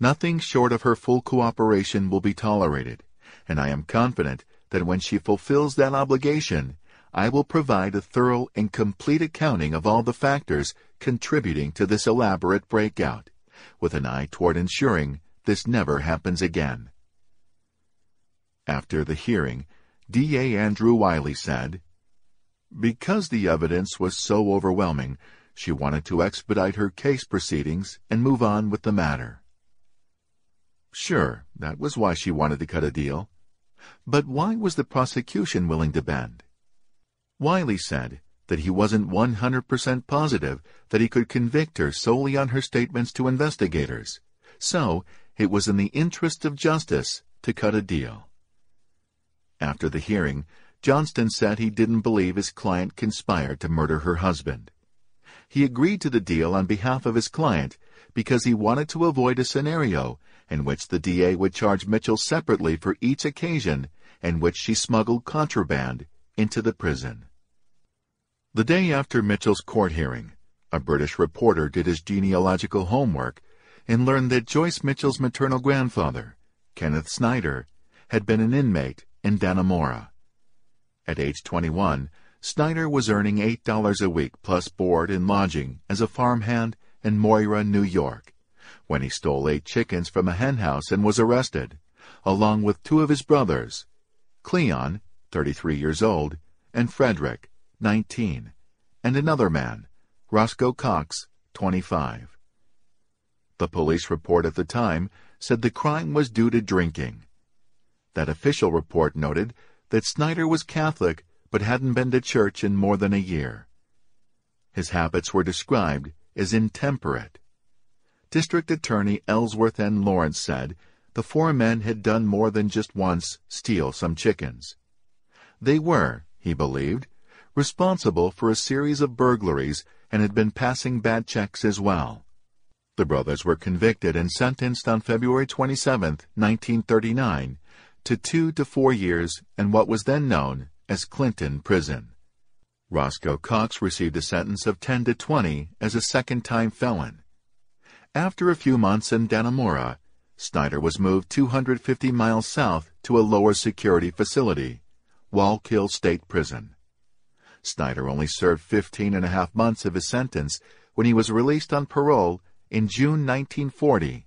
Nothing short of her full cooperation will be tolerated, and I am confident that when she fulfills that obligation, I will provide a thorough and complete accounting of all the factors contributing to this elaborate breakout, with an eye toward ensuring this never happens again. After the hearing, D.A. Andrew Wiley said, Because the evidence was so overwhelming, she wanted to expedite her case proceedings and move on with the matter. Sure, that was why she wanted to cut a deal. But why was the prosecution willing to bend? Wiley said that he wasn't 100% positive that he could convict her solely on her statements to investigators, so it was in the interest of justice to cut a deal. After the hearing, Johnston said he didn't believe his client conspired to murder her husband. He agreed to the deal on behalf of his client because he wanted to avoid a scenario in which the DA would charge Mitchell separately for each occasion in which she smuggled contraband into the prison. The day after Mitchell's court hearing, a British reporter did his genealogical homework and learned that Joyce Mitchell's maternal grandfather, Kenneth Snyder, had been an inmate in Dannemora. At age 21, Snyder was earning $8 a week plus board and lodging as a farmhand in Moira, New York, when he stole eight chickens from a henhouse and was arrested, along with two of his brothers, Cleon, 33 years old, and Frederick, 19, and another man, Roscoe Cox, 25. The police report at the time said the crime was due to drinking. That official report noted that Snyder was Catholic but hadn't been to church in more than a year. His habits were described as intemperate. District Attorney Ellsworth N. Lawrence said the four men had done more than just once steal some chickens. They were, he believed, responsible for a series of burglaries and had been passing bad checks as well. The brothers were convicted and sentenced on February 27, 1939, to two to four years in what was then known as Clinton Prison. Roscoe Cox received a sentence of 10 to 20 as a second-time felon. After a few months in Dannemora, Snyder was moved 250 miles south to a lower security facility, Wallkill State Prison. Snyder only served 15 and a half months of his sentence when he was released on parole in June 1940,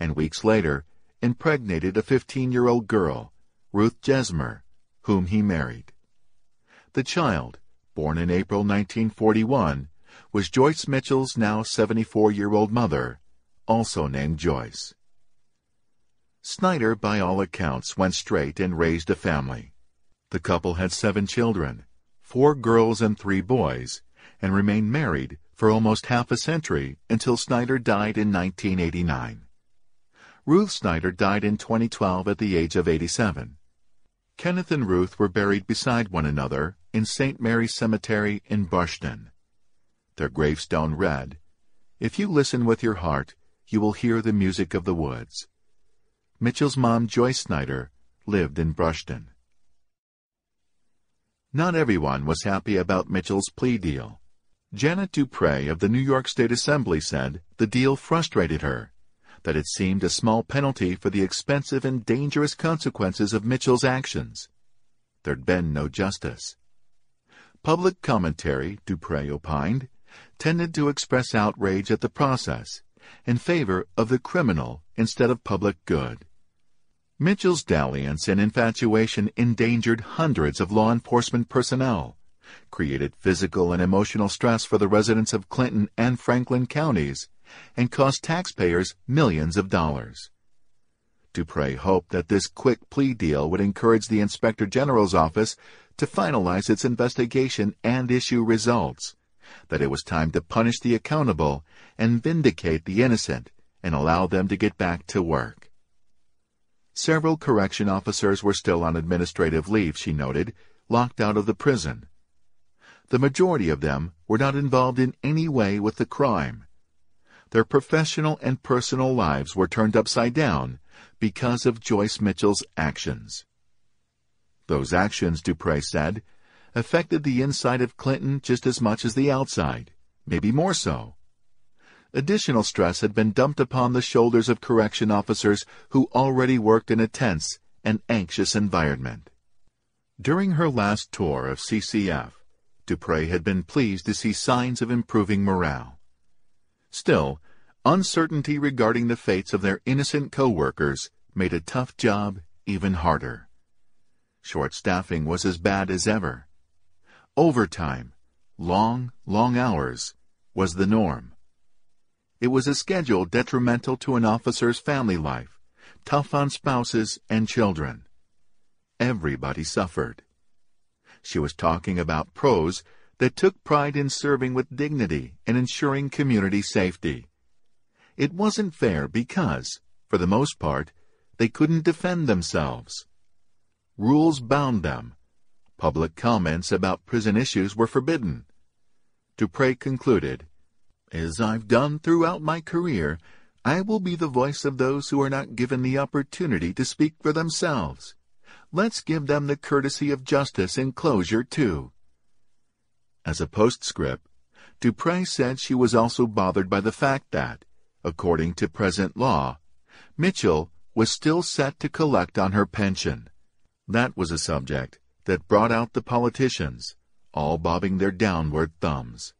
and weeks later impregnated a 15-year-old girl, Ruth Jesmer, whom he married. The child, born in April 1941, was Joyce Mitchell's now 74-year-old mother, also named Joyce. Snyder, by all accounts, went straight and raised a family. The couple had seven children, four girls and three boys, and remained married for almost half a century until Snyder died in 1989. Ruth Snyder died in 2012 at the age of 87. Kenneth and Ruth were buried beside one another in St. Mary's Cemetery in Brushton. Their gravestone read, If you listen with your heart, you will hear the music of the woods. Mitchell's mom, Joyce Snyder, lived in Brushton. Not everyone was happy about Mitchell's plea deal. Janet Duprey of the New York State Assembly said the deal frustrated her that it seemed a small penalty for the expensive and dangerous consequences of Mitchell's actions. There'd been no justice. Public commentary, Duprey opined, tended to express outrage at the process in favor of the criminal instead of public good. Mitchell's dalliance and infatuation endangered hundreds of law enforcement personnel, created physical and emotional stress for the residents of Clinton and Franklin counties, and cost taxpayers millions of dollars. Duprey hoped that this quick plea deal would encourage the Inspector General's office to finalize its investigation and issue results, that it was time to punish the accountable and vindicate the innocent and allow them to get back to work. Several correction officers were still on administrative leave, she noted, locked out of the prison. The majority of them were not involved in any way with the crime their professional and personal lives were turned upside down because of Joyce Mitchell's actions. Those actions, Duprey said, affected the inside of Clinton just as much as the outside, maybe more so. Additional stress had been dumped upon the shoulders of correction officers who already worked in a tense and anxious environment. During her last tour of CCF, Duprey had been pleased to see signs of improving morale. Still, uncertainty regarding the fates of their innocent co-workers made a tough job even harder. Short staffing was as bad as ever. Overtime, long, long hours, was the norm. It was a schedule detrimental to an officer's family life, tough on spouses and children. Everybody suffered. She was talking about pros that took pride in serving with dignity and ensuring community safety. It wasn't fair because, for the most part, they couldn't defend themselves. Rules bound them. Public comments about prison issues were forbidden. Duprey concluded, As I've done throughout my career, I will be the voice of those who are not given the opportunity to speak for themselves. Let's give them the courtesy of justice and closure, too. As a postscript, Duprey said she was also bothered by the fact that, according to present law, Mitchell was still set to collect on her pension. That was a subject that brought out the politicians, all bobbing their downward thumbs.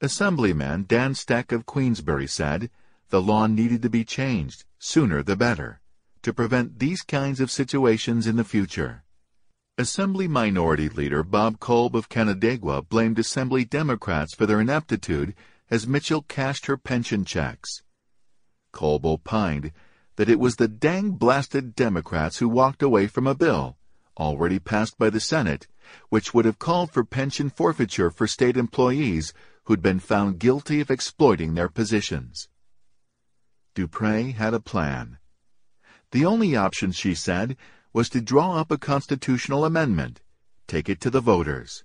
Assemblyman Dan Stec of Queensbury said the law needed to be changed, sooner the better, to prevent these kinds of situations in the future. Assembly Minority Leader Bob Kolb of Canandaigua blamed Assembly Democrats for their ineptitude as Mitchell cashed her pension checks. Kolb opined that it was the dang blasted Democrats who walked away from a bill, already passed by the Senate, which would have called for pension forfeiture for state employees who'd been found guilty of exploiting their positions. Duprey had a plan. The only option, she said, was to draw up a constitutional amendment, take it to the voters.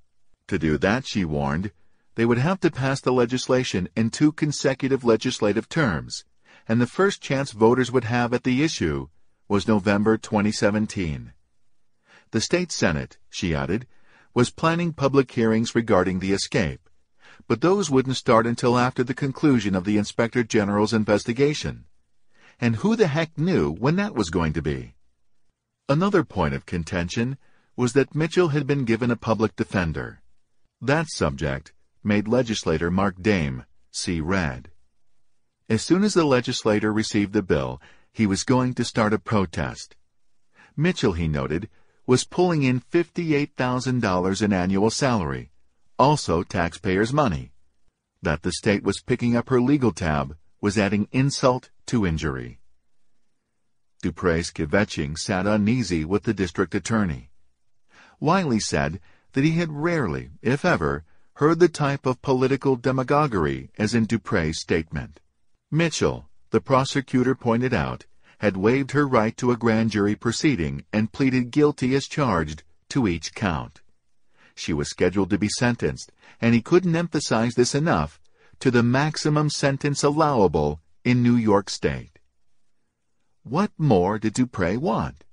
To do that, she warned, they would have to pass the legislation in two consecutive legislative terms, and the first chance voters would have at the issue was November 2017. The state Senate, she added, was planning public hearings regarding the escape, but those wouldn't start until after the conclusion of the Inspector General's investigation. And who the heck knew when that was going to be? Another point of contention was that Mitchell had been given a public defender. That subject made legislator Mark Dame see red. As soon as the legislator received the bill, he was going to start a protest. Mitchell, he noted, was pulling in $58,000 in annual salary, also taxpayers' money. That the state was picking up her legal tab was adding insult to injury. Duprey's kvetching sat uneasy with the district attorney. Wiley said that he had rarely, if ever, heard the type of political demagoguery as in Duprey's statement. Mitchell, the prosecutor pointed out, had waived her right to a grand jury proceeding and pleaded guilty as charged to each count. She was scheduled to be sentenced, and he couldn't emphasize this enough, to the maximum sentence allowable in New York State. What more did Duprey want?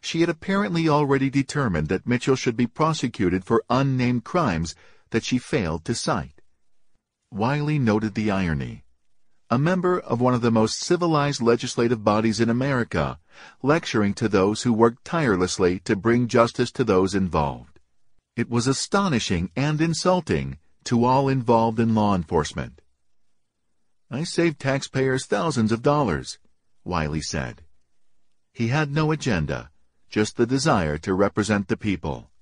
She had apparently already determined that Mitchell should be prosecuted for unnamed crimes that she failed to cite. Wiley noted the irony a member of one of the most civilized legislative bodies in America, lecturing to those who worked tirelessly to bring justice to those involved. It was astonishing and insulting to all involved in law enforcement. I saved taxpayers thousands of dollars, Wiley said. He had no agenda, just the desire to represent the people.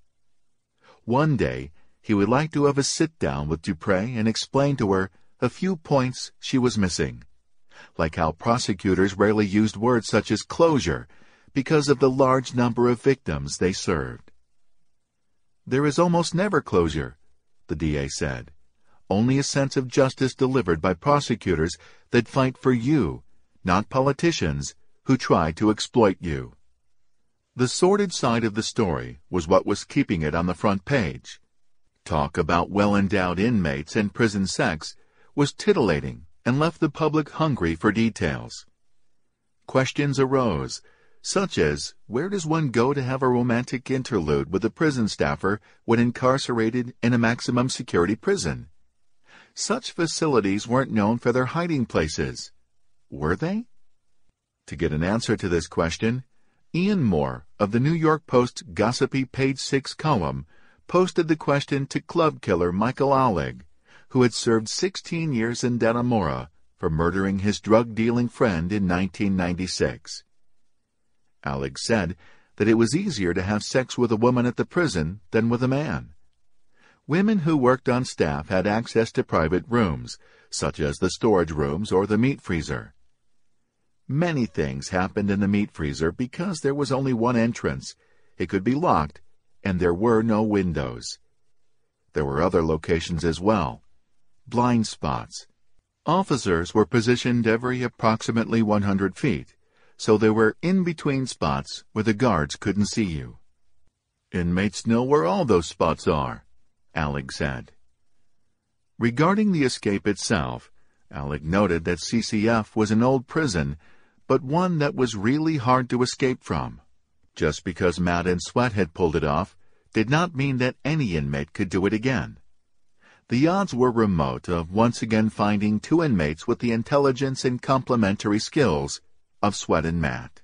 One day, he would like to have a sit-down with Duprey and explain to her a few points she was missing, like how prosecutors rarely used words such as closure because of the large number of victims they served. There is almost never closure, the DA said. Only a sense of justice delivered by prosecutors that fight for you, not politicians who try to exploit you. The sordid side of the story was what was keeping it on the front page. Talk about well-endowed inmates and prison sex was titillating and left the public hungry for details. Questions arose, such as where does one go to have a romantic interlude with a prison staffer when incarcerated in a maximum security prison? Such facilities weren't known for their hiding places. Were they? To get an answer to this question, Ian Mohr of the New York Post's gossipy Page 6 column posted the question to club killer Michael Alig, who had served 16 years in Dannemora for murdering his drug-dealing friend in 1996. Alig said that it was easier to have sex with a woman at the prison than with a man. Women who worked on staff had access to private rooms, such as the storage rooms or the meat freezer. Many things happened in the meat freezer because there was only one entrance. It could be locked, and there were no windows. There were other locations as well. Blind spots. Officers were positioned every approximately 100 feet, so there were in-between spots where the guards couldn't see you. Inmates know where all those spots are, Alig said. Regarding the escape itself, Alig noted that CCF was an old prison but one that was really hard to escape from. Just because Matt and Sweat had pulled it off did not mean that any inmate could do it again. The odds were remote of once again finding two inmates with the intelligence and complementary skills of Sweat and Matt.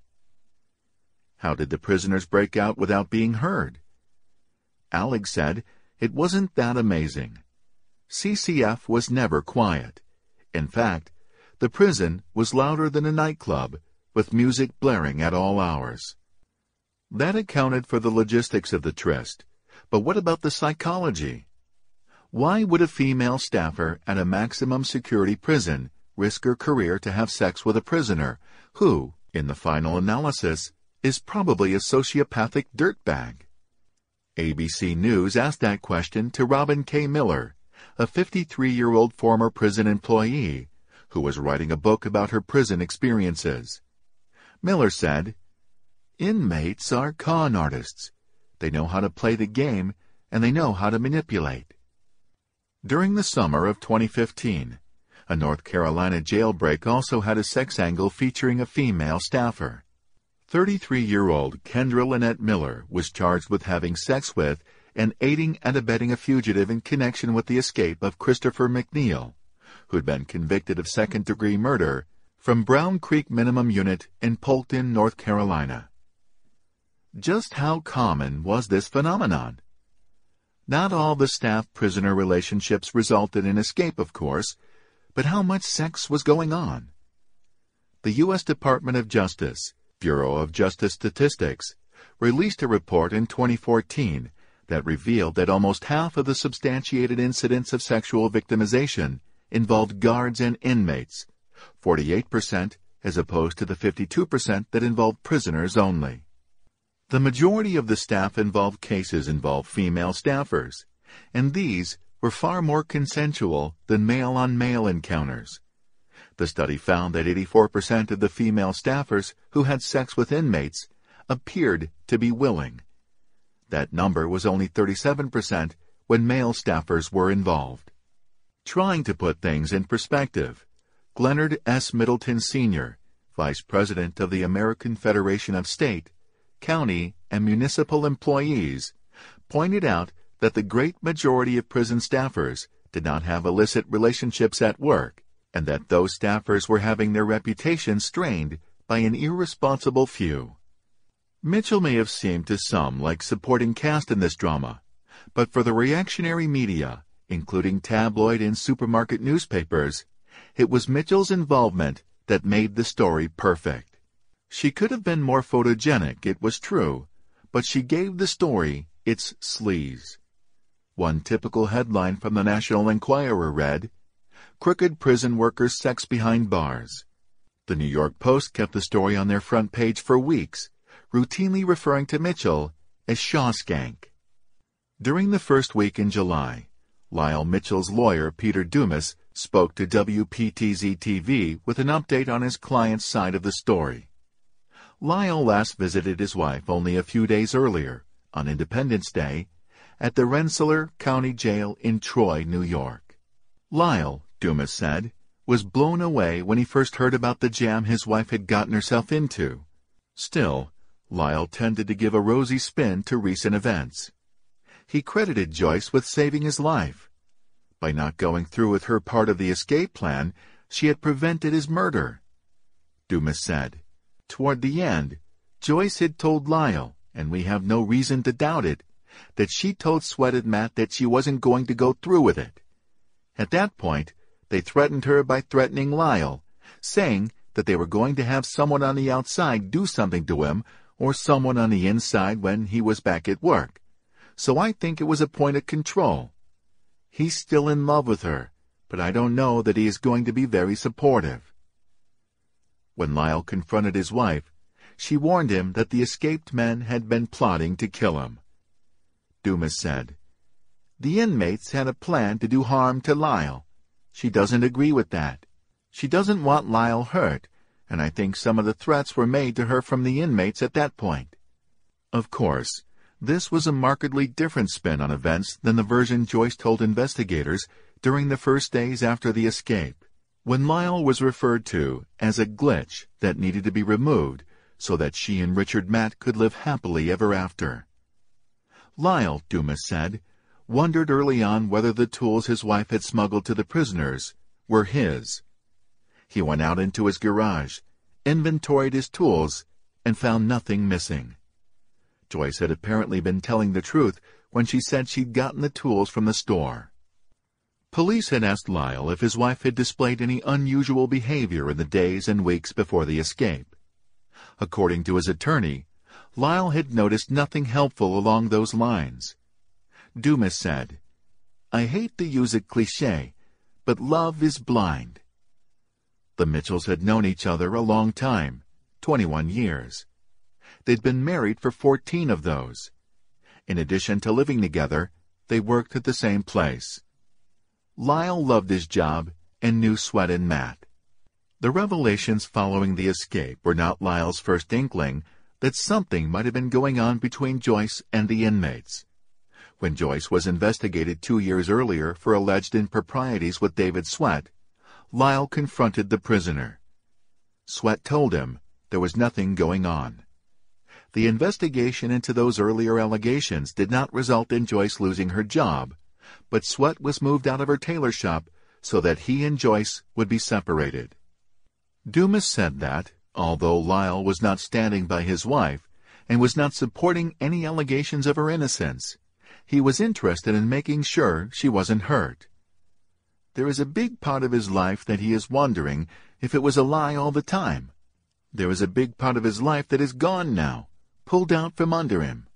How did the prisoners break out without being heard? Alig said it wasn't that amazing. CCF was never quiet. In fact, the prison was louder than a nightclub, with music blaring at all hours. That accounted for the logistics of the tryst, but what about the psychology? Why would a female staffer at a maximum security prison risk her career to have sex with a prisoner who, in the final analysis, is probably a sociopathic dirtbag? ABC News asked that question to Robin K. Miller, a 53-year-old former prison employee who was writing a book about her prison experiences. Miller said, Inmates are con artists. They know how to play the game, and they know how to manipulate. During the summer of 2015, a North Carolina jailbreak also had a sex angle featuring a female staffer. 33-year-old Kendra Lynette Miller was charged with having sex with and aiding and abetting a fugitive in connection with the escape of Christopher McNeil, who'd been convicted of second-degree murder from Brown Creek Minimum Unit in Polkton, North Carolina. Just how common was this phenomenon? Not all the staff-prisoner relationships resulted in escape, of course, but how much sex was going on? The U.S. Department of Justice, Bureau of Justice Statistics, released a report in 2014 that revealed that almost half of the substantiated incidents of sexual victimization involved guards and inmates, 48% as opposed to the 52% that involved prisoners only. The majority of the staff involved cases involved female staffers, and these were far more consensual than male-on-male encounters. The study found that 84% of the female staffers who had sex with inmates appeared to be willing. That number was only 37% when male staffers were involved. Trying to put things in perspective, Glenard S. Middleton Sr., Vice President of the American Federation of State, County, and Municipal Employees, pointed out that the great majority of prison staffers did not have illicit relationships at work, and that those staffers were having their reputations strained by an irresponsible few. Mitchell may have seemed to some like supporting cast in this drama, but for the reactionary media, including tabloid and supermarket newspapers, it was Mitchell's involvement that made the story perfect. She could have been more photogenic, it was true, but she gave the story its sleaze. One typical headline from the National Enquirer read, Crooked Prison Workers Sex Behind Bars. The New York Post kept the story on their front page for weeks, routinely referring to Mitchell as Shawskank. During the first week in July, Lyle Mitchell's lawyer, Peter Dumas, spoke to WPTZ-TV with an update on his client's side of the story. Lyle last visited his wife only a few days earlier, on Independence Day, at the Rensselaer County Jail in Troy, New York. Lyle, Dumas said, was blown away when he first heard about the jam his wife had gotten herself into. Still, Lyle tended to give a rosy spin to recent events. He credited Joyce with saving his life. By not going through with her part of the escape plan, she had prevented his murder. Dumas said. Toward the end, Joyce had told Lyle, and we have no reason to doubt it, that she told Sweated Matt that she wasn't going to go through with it. At that point, they threatened her by threatening Lyle, saying that they were going to have someone on the outside do something to him or someone on the inside when he was back at work. So I think it was a point of control. He's still in love with her, but I don't know that he is going to be very supportive. When Lyle confronted his wife, she warned him that the escaped men had been plotting to kill him. Dumas said, The inmates had a plan to do harm to Lyle. She doesn't agree with that. She doesn't want Lyle hurt, and I think some of the threats were made to her from the inmates at that point. Of course, this was a markedly different spin on events than the version Joyce told investigators during the first days after the escape, when Lyle was referred to as a glitch that needed to be removed so that she and Richard Matt could live happily ever after. Lyle, Dumas said, wondered early on whether the tools his wife had smuggled to the prisoners were his. He went out into his garage, inventoried his tools, and found nothing missing. Joyce had apparently been telling the truth when she said she'd gotten the tools from the store. Police had asked Lyle if his wife had displayed any unusual behavior in the days and weeks before the escape. According to his attorney, Lyle had noticed nothing helpful along those lines. Dumas said, I hate to use a cliche, but love is blind. The Mitchells had known each other a long time, 21 years. They'd been married for 14 of those. In addition to living together, they worked at the same place. Lyle loved his job and knew Sweat and Matt. The revelations following the escape were not Lyle's first inkling that something might have been going on between Joyce and the inmates. When Joyce was investigated two years earlier for alleged improprieties with David Sweat, Lyle confronted the prisoner. Sweat told him there was nothing going on. The investigation into those earlier allegations did not result in Joyce losing her job, but Sweat was moved out of her tailor shop so that he and Joyce would be separated. Dumas said that, although Lyle was not standing by his wife and was not supporting any allegations of her innocence, he was interested in making sure she wasn't hurt. There is a big part of his life that he is wondering if it was a lie all the time. There is a big part of his life that is gone now, pulled out from under him.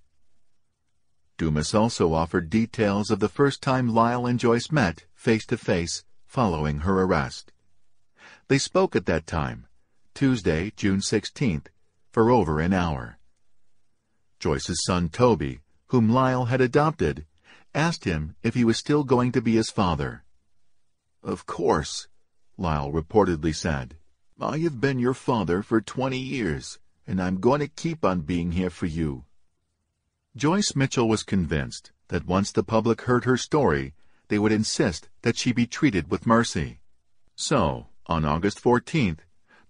Dumas also offered details of the first time Lyle and Joyce met face to face following her arrest. They spoke at that time, Tuesday, June 16th, for over an hour. Joyce's son Toby, whom Lyle had adopted, asked him if he was still going to be his father. Of course, Lyle reportedly said. I have been your father for twenty years, and I'm going to keep on being here for you. Joyce Mitchell was convinced that once the public heard her story, they would insist that she be treated with mercy. So, on August 14th,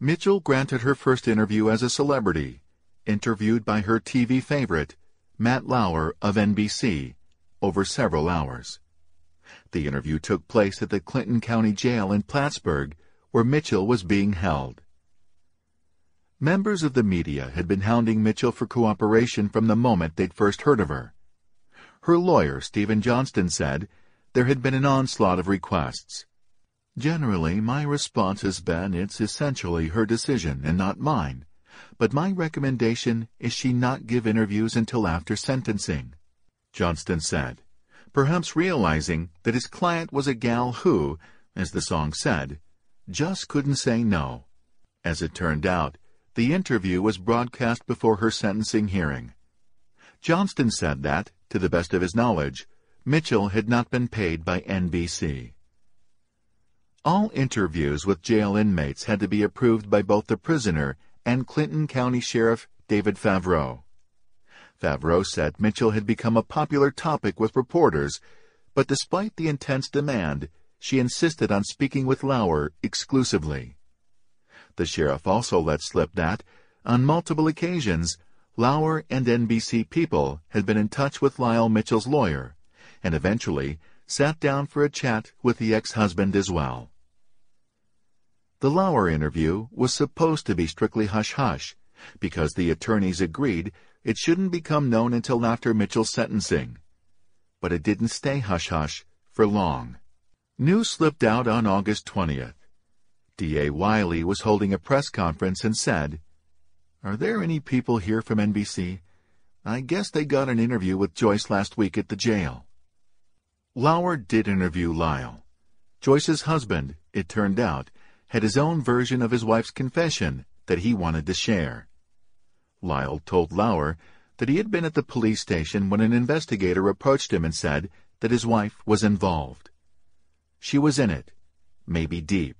Mitchell granted her first interview as a celebrity, interviewed by her TV favorite, Matt Lauer of NBC, over several hours. The interview took place at the Clinton County Jail in Plattsburgh, where Mitchell was being held. Members of the media had been hounding Mitchell for cooperation from the moment they'd first heard of her. Her lawyer, Stephen Johnston, said there had been an onslaught of requests. Generally, my response has been it's essentially her decision and not mine, but my recommendation is she not give interviews until after sentencing, Johnston said perhaps realizing that his client was a gal who, as the song said, just couldn't say no. As it turned out, the interview was broadcast before her sentencing hearing. Johnston said that, to the best of his knowledge, Mitchell had not been paid by NBC. All interviews with jail inmates had to be approved by both the prisoner and Clinton County Sheriff David Favro. Favro said Mitchell had become a popular topic with reporters, but despite the intense demand, she insisted on speaking with Lauer exclusively. The sheriff also let slip that, on multiple occasions, Lauer and NBC people had been in touch with Lyle Mitchell's lawyer, and eventually sat down for a chat with the ex-husband as well. The Lauer interview was supposed to be strictly hush-hush, because the attorneys agreed it shouldn't become known until after Mitchell's sentencing. But it didn't stay hush-hush for long. News slipped out on August 20th. D.A. Wiley was holding a press conference and said, Are there any people here from NBC? I guess they got an interview with Joyce last week at the jail. Lauer did interview Lyle. Joyce's husband, it turned out, had his own version of his wife's confession that he wanted to share. Lyle told Lauer that he had been at the police station when an investigator approached him and said that his wife was involved. She was in it, maybe deep.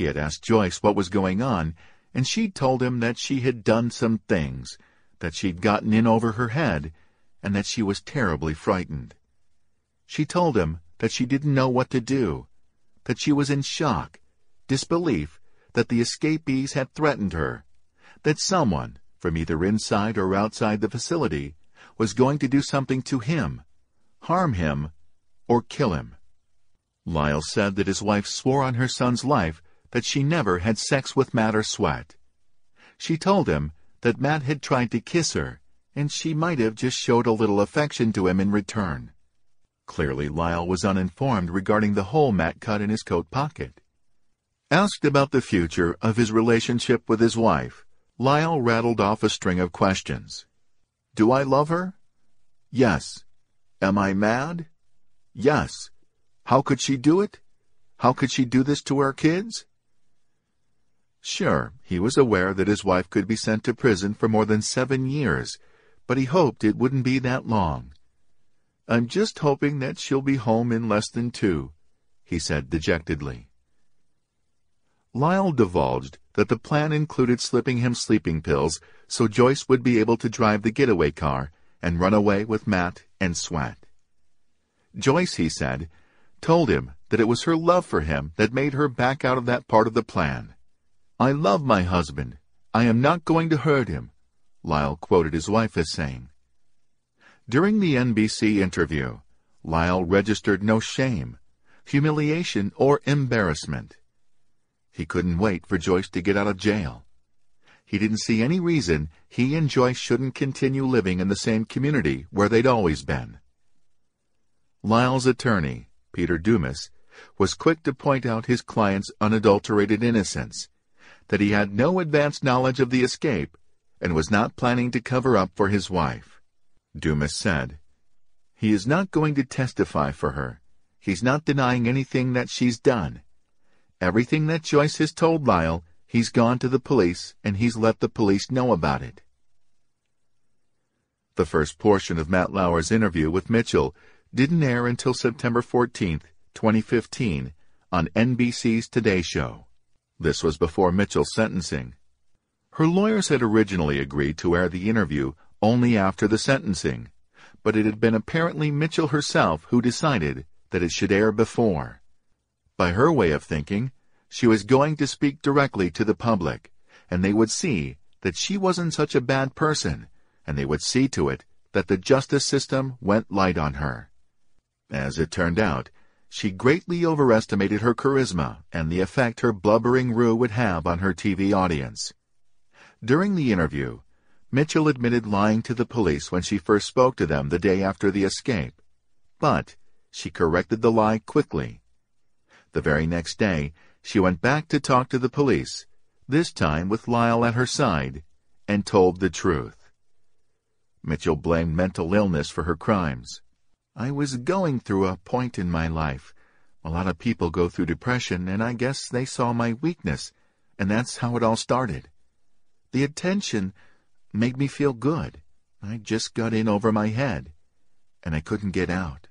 He had asked Joyce what was going on, and she'd told him that she had done some things, that she'd gotten in over her head, and that she was terribly frightened. She told him that she didn't know what to do, that she was in shock, disbelief that the escapees had threatened her, that someone, from either inside or outside the facility, was going to do something to him, harm him, or kill him. Lyle said that his wife swore on her son's life that she never had sex with Matt or Sweat. She told him that Matt had tried to kiss her, and she might have just showed a little affection to him in return. Clearly, Lyle was uninformed regarding the hole Matt cut in his coat pocket. Asked about the future of his relationship with his wife, Lyle rattled off a string of questions. Do I love her? Yes. Am I mad? Yes. How could she do it? How could she do this to our kids? Sure, he was aware that his wife could be sent to prison for more than seven years, but he hoped it wouldn't be that long. I'm just hoping that she'll be home in less than two, he said dejectedly. Lyle divulged that the plan included slipping him sleeping pills so Joyce would be able to drive the getaway car and run away with Matt and Sweat. Joyce, he said, told him that it was her love for him that made her back out of that part of the plan. I love my husband. I am not going to hurt him, Lyle quoted his wife as saying. During the NBC interview, Lyle registered no shame, humiliation, or embarrassment. He couldn't wait for Joyce to get out of jail. He didn't see any reason he and Joyce shouldn't continue living in the same community where they'd always been. Lyle's attorney, Peter Dumas, was quick to point out his client's unadulterated innocence, that he had no advanced knowledge of the escape and was not planning to cover up for his wife. Dumas said. He is not going to testify for her. He's not denying anything that she's done. Everything that Joyce has told Lyle, he's gone to the police and he's let the police know about it. The first portion of Matt Lauer's interview with Mitchell didn't air until September 14, 2015, on NBC's Today Show. This was before Mitchell's sentencing. Her lawyers had originally agreed to air the interview only after the sentencing, but it had been apparently Mitchell herself who decided that it should air before. By her way of thinking, she was going to speak directly to the public, and they would see that she wasn't such a bad person, and they would see to it that the justice system went light on her. As it turned out, she greatly overestimated her charisma and the effect her blubbering roux would have on her TV audience. During the interview, Mitchell admitted lying to the police when she first spoke to them the day after the escape, but she corrected the lie quickly. The very next day, she went back to talk to the police, this time with Lyle at her side, and told the truth. Mitchell blamed mental illness for her crimes. I was going through a point in my life. A lot of people go through depression, and I guess they saw my weakness, and that's how it all started. The attention made me feel good. I just got in over my head, and I couldn't get out.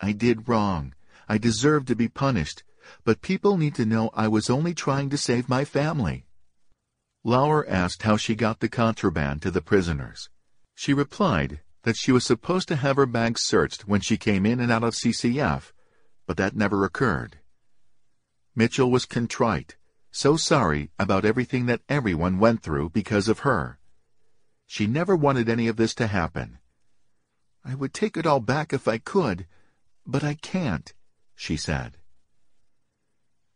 I did wrong. I deserved to be punished, but people need to know I was only trying to save my family. Lauer asked how she got the contraband to the prisoners. She replied that she was supposed to have her bag searched when she came in and out of CCF, but that never occurred. Mitchell was contrite, so sorry about everything that everyone went through because of her. She never wanted any of this to happen. I would take it all back if I could, But I can't, she said.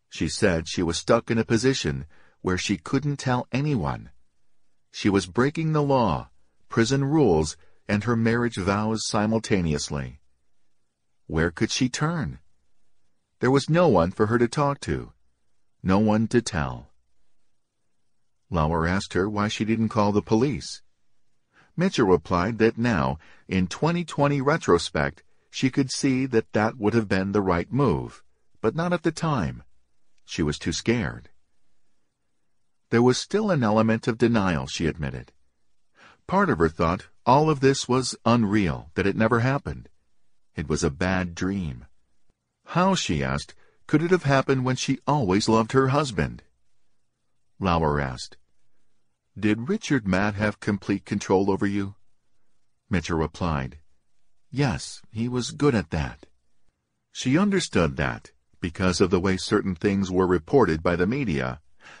She said she was stuck in a position where she couldn't tell anyone. She was breaking the law, prison rules, and her marriage vows simultaneously. Where could she turn? There was no one for her to talk to, no one to tell. Lauer asked her why she didn't call the police. Mitchell replied that now, in 2020 retrospect, she could see that that would have been the right move, but not at the time. She was too scared. There was still an element of denial, she admitted. Part of her thought all of this was unreal, that it never happened. It was a bad dream. How, she asked, could it have happened when she always loved her husband? Lauer asked, Did Richard Matt have complete control over you? Mitchell replied, Yes, he was good at that. She understood that, because of the way certain things were reported by the media,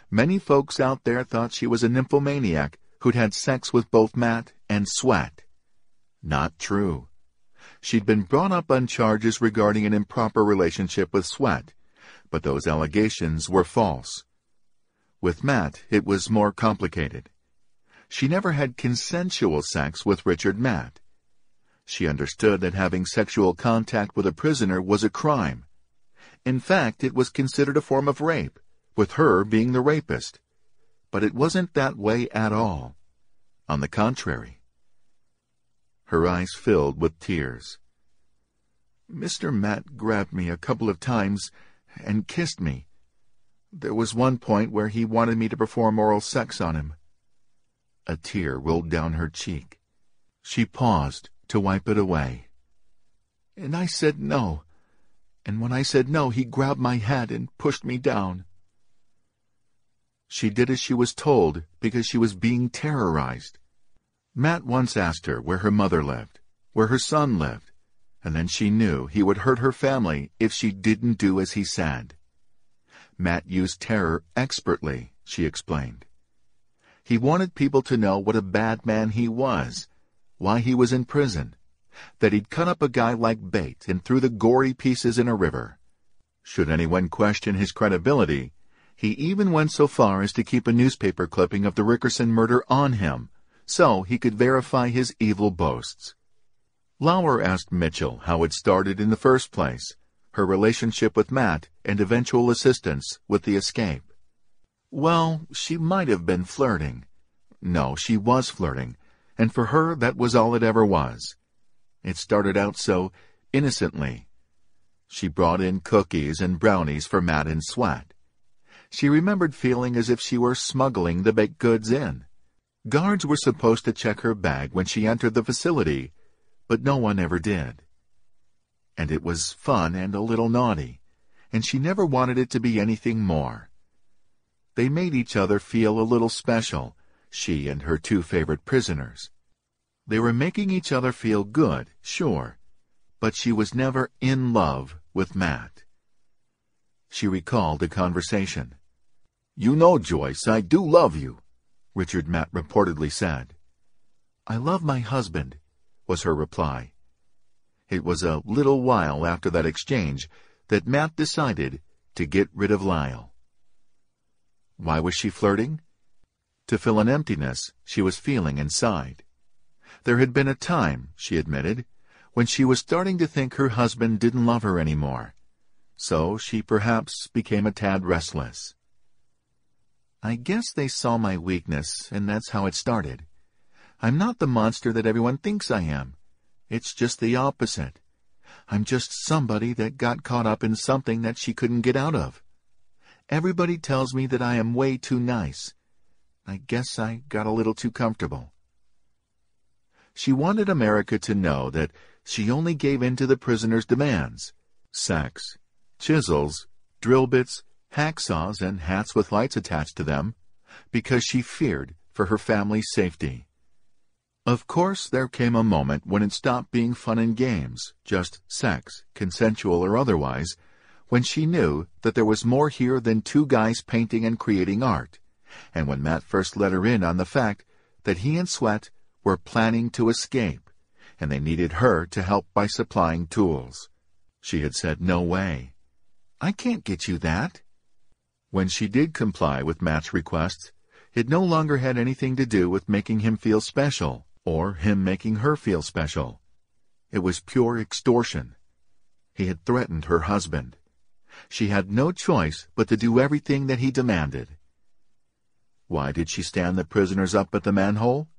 many folks out there thought she was a nymphomaniac who'd had sex with both Matt and Sweat. Not true. She'd been brought up on charges regarding an improper relationship with Sweat, but those allegations were false. With Matt, it was more complicated. She never had consensual sex with Richard Matt. She understood that having sexual contact with a prisoner was a crime. In fact, it was considered a form of rape, with her being the rapist. But it wasn't that way at all. On the contrary. Her eyes filled with tears. Mr. Matt grabbed me a couple of times and kissed me. There was one point where he wanted me to perform oral sex on him. A tear rolled down her cheek. She paused to wipe it away. And I said no. And when I said no, he grabbed my head and pushed me down. She did as she was told because she was being terrorized. Matt once asked her where her mother lived, where her son lived, and then she knew he would hurt her family if she didn't do as he said. Matt used terror expertly, she explained. He wanted people to know what a bad man he was, why he was in prison, that he'd cut up a guy like bait and threw the gory pieces in a river. Should anyone question his credibility, he even went so far as to keep a newspaper clipping of the Rickerson murder on him, so he could verify his evil boasts. Lauer asked Mitchell how it started in the first place, her relationship with Matt, and eventual assistance with the escape. Well, she might have been flirting. No, she was flirting, and for her that was all it ever was. It started out so innocently. She brought in cookies and brownies for Matt and Sweat. She remembered feeling as if she were smuggling the baked goods in. Guards were supposed to check her bag when she entered the facility, but no one ever did. And it was fun and a little naughty, and she never wanted it to be anything more. They made each other feel a little special, she and her two favorite prisoners. They were making each other feel good, sure, but she was never in love with Matt. She recalled the conversation. You know, Joyce, I do love you. Richard Matt reportedly said. I love my husband, was her reply. It was a little while after that exchange that Matt decided to get rid of Lyle. Why was she flirting? To fill an emptiness she was feeling inside. There had been a time, she admitted, when she was starting to think her husband didn't love her anymore. So she perhaps became a tad restless. I guess they saw my weakness, and that's how it started. I'm not the monster that everyone thinks I am. It's just the opposite. I'm just somebody that got caught up in something that she couldn't get out of. Everybody tells me that I am way too nice. I guess I got a little too comfortable. She wanted America to know that she only gave in to the prisoner's demands. Sex, chisels, drill bits, hacksaws, and hats with lights attached to them, because she feared for her family's safety. Of course, there came a moment when it stopped being fun and games, just sex, consensual or otherwise, when she knew that there was more here than two guys painting and creating art, and when Matt first let her in on the fact that he and Sweat were planning to escape, and they needed her to help by supplying tools. She had said, No way. I can't get you that. When she did comply with Matt's requests, it no longer had anything to do with making him feel special or him making her feel special. It was pure extortion. He had threatened her husband. She had no choice but to do everything that he demanded. Why did she stand the prisoners up at the manhole?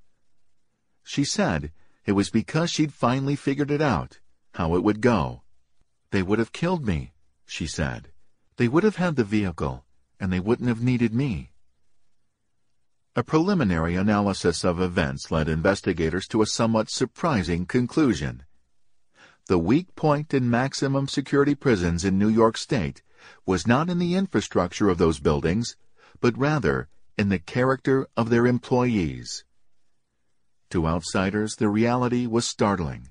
She said it was because she'd finally figured it out, how it would go. They would have killed me, she said. They would have had the vehicle, and they wouldn't have needed me. A preliminary analysis of events led investigators to a somewhat surprising conclusion. The weak point in maximum security prisons in New York State was not in the infrastructure of those buildings, but rather in the character of their employees. To outsiders, the reality was startling.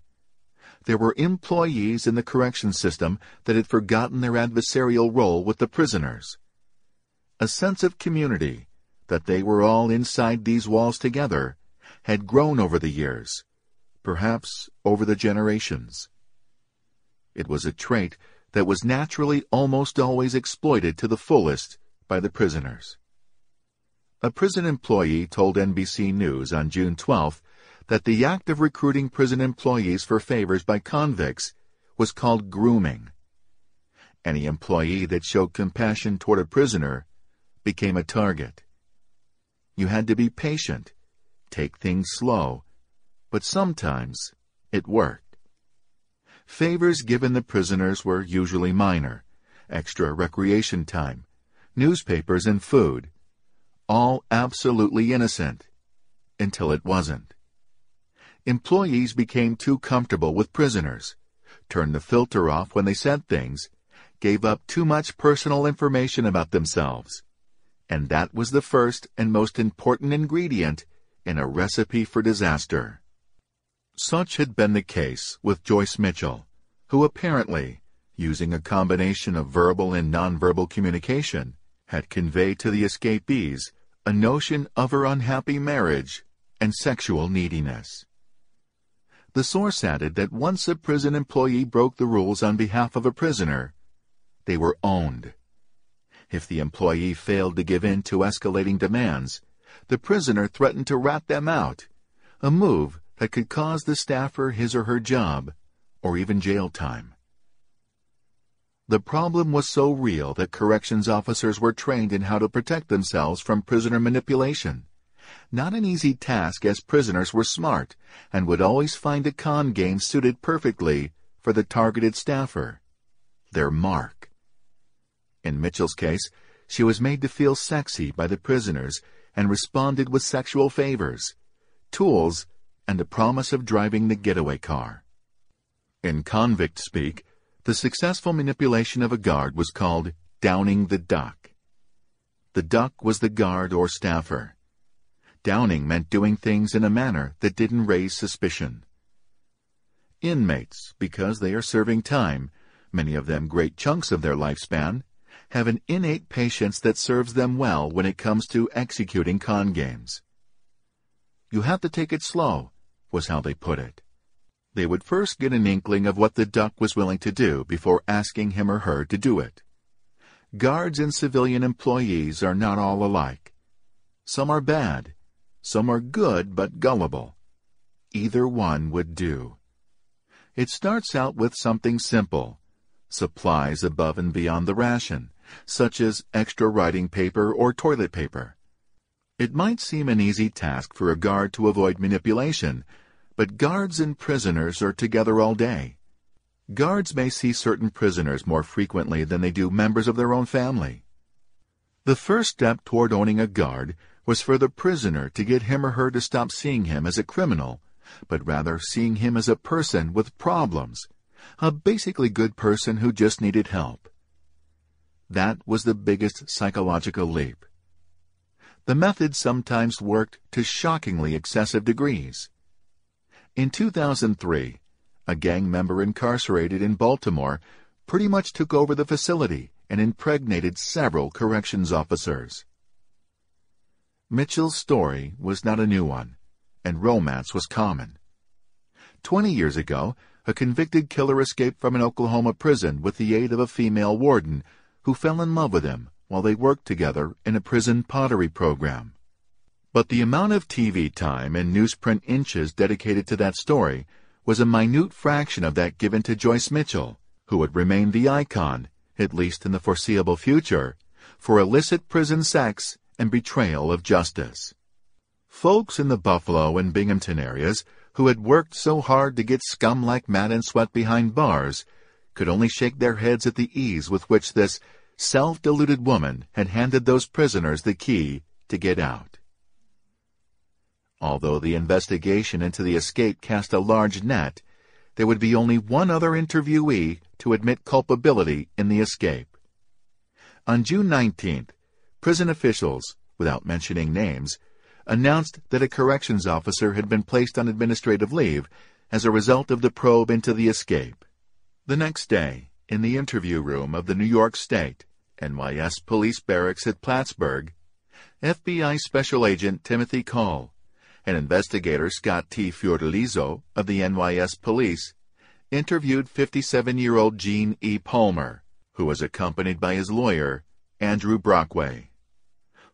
There were employees in the correction system that had forgotten their adversarial role with the prisoners. A sense of community, that they were all inside these walls together, had grown over the years, perhaps over the generations. It was a trait that was naturally almost always exploited to the fullest by the prisoners. A prison employee told NBC News on June 12th that the act of recruiting prison employees for favors by convicts was called grooming. Any employee that showed compassion toward a prisoner became a target. You had to be patient, take things slow, but sometimes it worked. Favors given the prisoners were usually minor, extra recreation time, newspapers and food, all absolutely innocent, until it wasn't. Employees became too comfortable with prisoners, turned the filter off when they said things, gave up too much personal information about themselves. And that was the first and most important ingredient in a recipe for disaster. Such had been the case with Joyce Mitchell, who apparently, using a combination of verbal and nonverbal communication, had conveyed to the escapees a notion of her unhappy marriage and sexual neediness. The source added that once a prison employee broke the rules on behalf of a prisoner, they were owned. If the employee failed to give in to escalating demands, the prisoner threatened to rat them out, a move that could cause the staffer his or her job, or even jail time. The problem was so real that corrections officers were trained in how to protect themselves from prisoner manipulation. Not an easy task as prisoners were smart and would always find a con game suited perfectly for the targeted staffer. Their mark. In Mitchell's case, she was made to feel sexy by the prisoners and responded with sexual favors, tools, and a promise of driving the getaway car. In convict speak, the successful manipulation of a guard was called downing the duck. The duck was the guard or staffer. Downing meant doing things in a manner that didn't raise suspicion. Inmates, because they are serving time, many of them great chunks of their lifespan, have an innate patience that serves them well when it comes to executing con games. You have to take it slow, was how they put it. They would first get an inkling of what the duck was willing to do before asking him or her to do it. Guards and civilian employees are not all alike. Some are bad. Some are good but gullible. Either one would do. It starts out with something simple, supplies above and beyond the ration, such as extra writing paper or toilet paper. It might seem an easy task for a guard to avoid manipulation, but guards and prisoners are together all day. Guards may see certain prisoners more frequently than they do members of their own family. The first step toward owning a guard was for the prisoner to get him or her to stop seeing him as a criminal, but rather seeing him as a person with problems, a basically good person who just needed help. That was the biggest psychological leap. The method sometimes worked to shockingly excessive degrees. In 2003, a gang member incarcerated in Baltimore pretty much took over the facility and impregnated several corrections officers. Mitchell's story was not a new one, and romance was common. Twenty years ago, a convicted killer escaped from an Oklahoma prison with the aid of a female warden who fell in love with him while they worked together in a prison pottery program. But the amount of TV time and newsprint inches dedicated to that story was a minute fraction of that given to Joyce Mitchell, who would remain the icon, at least in the foreseeable future, for illicit prison sex and betrayal of justice. Folks in the Buffalo and Binghamton areas who had worked so hard to get scum like Matt and Sweat behind bars could only shake their heads at the ease with which this self-deluded woman had handed those prisoners the key to get out. Although the investigation into the escape cast a large net, there would be only one other interviewee to admit culpability in the escape. On June 19th, prison officials, without mentioning names, announced that a corrections officer had been placed on administrative leave as a result of the probe into the escape. The next day, in the interview room of the New York State, NYS Police Barracks at Plattsburgh, FBI Special Agent Timothy Call and investigator Scott T. Fiordaliso of the NYS Police interviewed 57-year-old Gene E. Palmer, who was accompanied by his lawyer, Andrew Brockway.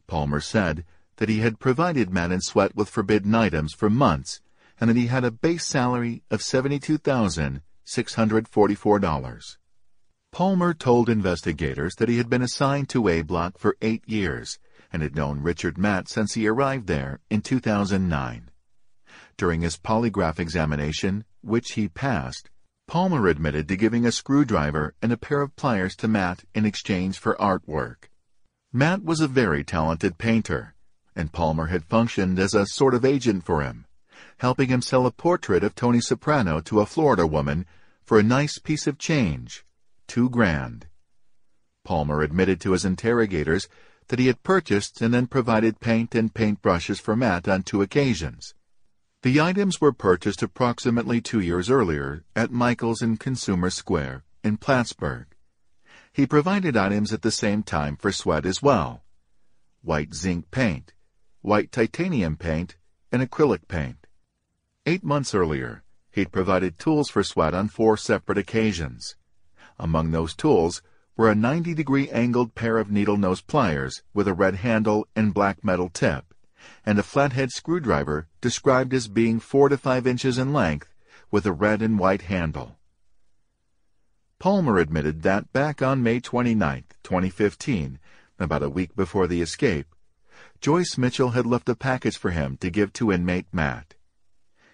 Palmer said that he had provided and Sweat with forbidden items for months and that he had a base salary of $72,644. Palmer told investigators that he had been assigned to A Block for eight years and had known Richard Matt since he arrived there in 2009. During his polygraph examination, which he passed, Palmer admitted to giving a screwdriver and a pair of pliers to Matt in exchange for artwork. Matt was a very talented painter, and Palmer had functioned as a sort of agent for him, helping him sell a portrait of Tony Soprano to a Florida woman for a nice piece of change, two grand. Palmer admitted to his interrogators that he had purchased and then provided paint and paintbrushes for Matt on two occasions. The items were purchased approximately two years earlier at Michael's in Consumer Square in Plattsburgh. He provided items at the same time for Sweat as well. White zinc paint, white titanium paint, and acrylic paint. Eight months earlier, he'd provided tools for Sweat on four separate occasions. Among those tools were a 90-degree angled pair of needle-nose pliers with a red handle and black metal tip, and a flathead screwdriver described as being 4 to 5 inches in length with a red and white handle. Palmer admitted that back on May 29, 2015, about a week before the escape, Joyce Mitchell had left a package for him to give to inmate Matt.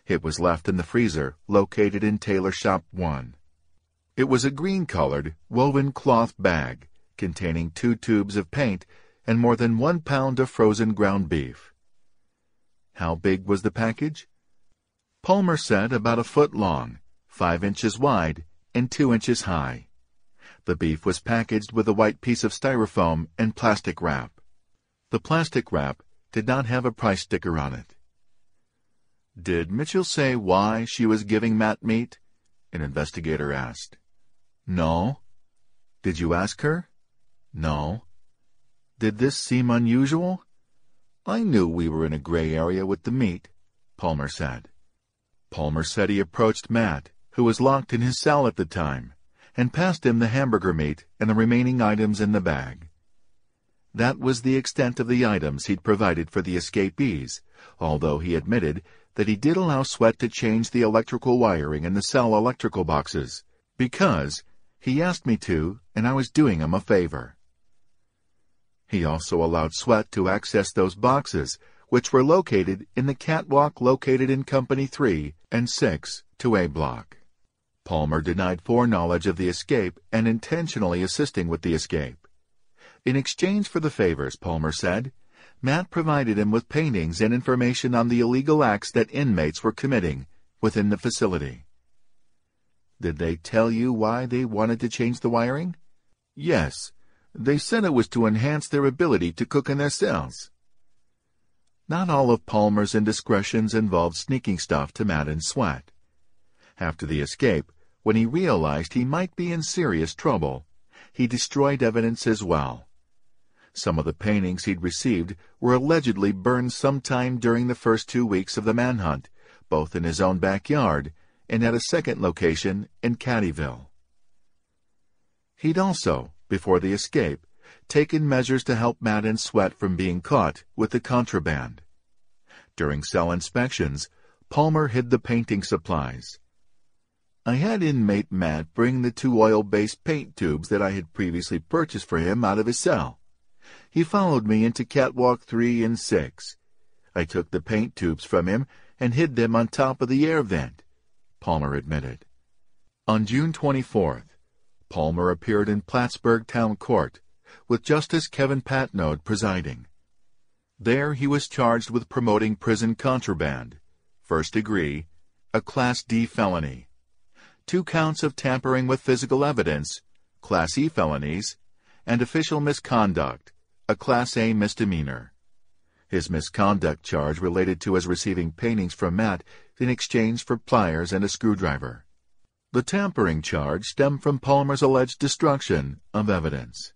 It was left in the freezer located in Tailor Shop 1. It was a green-colored, woven cloth bag containing two tubes of paint and more than one pound of frozen ground beef. How big was the package? Palmer said about a foot long, five inches wide, and two inches high. The beef was packaged with a white piece of styrofoam and plastic wrap. The plastic wrap did not have a price sticker on it. Did Mitchell say why she was giving Matt meat? An investigator asked. No. Did you ask her? No. Did this seem unusual? I knew we were in a gray area with the meat, Palmer said. Palmer said he approached Matt, who was locked in his cell at the time, and passed him the hamburger meat and the remaining items in the bag. That was the extent of the items he'd provided for the escapees, although he admitted that he did allow Sweat to change the electrical wiring in the cell electrical boxes, because he asked me to, and I was doing him a favor. He also allowed Sweat to access those boxes, which were located in the catwalk located in Company 3 and 6 to A Block. Palmer denied foreknowledge of the escape and intentionally assisting with the escape. In exchange for the favors, Palmer said, Matt provided him with paintings and information on the illegal acts that inmates were committing within the facility. Did they tell you why they wanted to change the wiring? Yes. They said it was to enhance their ability to cook in their cells. Not all of Palmer's indiscretions involved sneaking stuff to Matt and Sweat. After the escape, when he realized he might be in serious trouble, he destroyed evidence as well. Some of the paintings he'd received were allegedly burned sometime during the first two weeks of the manhunt, both in his own backyard and at a second location in Cadyville. He'd also, before the escape, taken measures to help Matt and Sweat from being caught with the contraband. During cell inspections, Palmer hid the painting supplies. I had inmate Matt bring the two oil-based paint tubes that I had previously purchased for him out of his cell. He followed me into catwalk 3 and 6. I took the paint tubes from him and hid them on top of the air vent, Palmer admitted. On June 24th, Palmer appeared in Plattsburgh Town Court, with Justice Kevin Patnode presiding. There he was charged with promoting prison contraband, first degree, a Class D felony, two counts of tampering with physical evidence, Class E felonies, and official misconduct, a Class A misdemeanor. His misconduct charge related to his receiving paintings from Matt in exchange for pliers and a screwdriver. The tampering charge stemmed from Palmer's alleged destruction of evidence.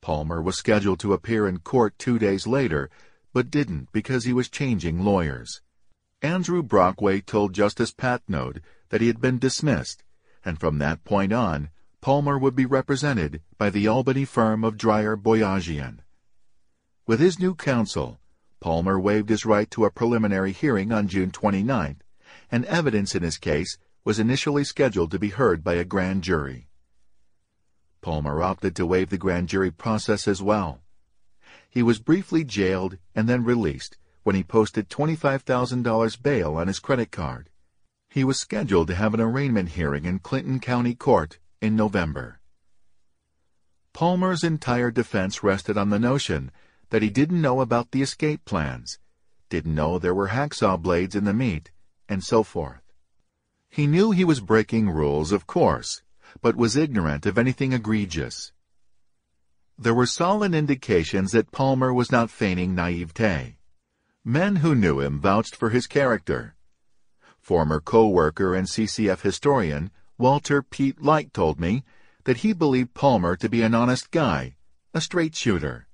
Palmer was scheduled to appear in court two days later, but didn't because he was changing lawyers. Andrew Brockway told Justice Patnode that he had been dismissed, and from that point on, Palmer would be represented by the Albany firm of Dreyer Boyajian. With his new counsel, Palmer waived his right to a preliminary hearing on June 29, and evidence in his case was initially scheduled to be heard by a grand jury. Palmer opted to waive the grand jury process as well. He was briefly jailed and then released when he posted $25,000 bail on his credit card. He was scheduled to have an arraignment hearing in Clinton County Court in November. Palmer's entire defense rested on the notion that he didn't know about the escape plans, didn't know there were hacksaw blades in the meat, and so forth. He knew he was breaking rules, of course, but was ignorant of anything egregious. There were solid indications that Palmer was not feigning naivete. Men who knew him vouched for his character. Former co-worker and CCF historian Walter Pete Light told me that he believed Palmer to be an honest guy, a straight shooter.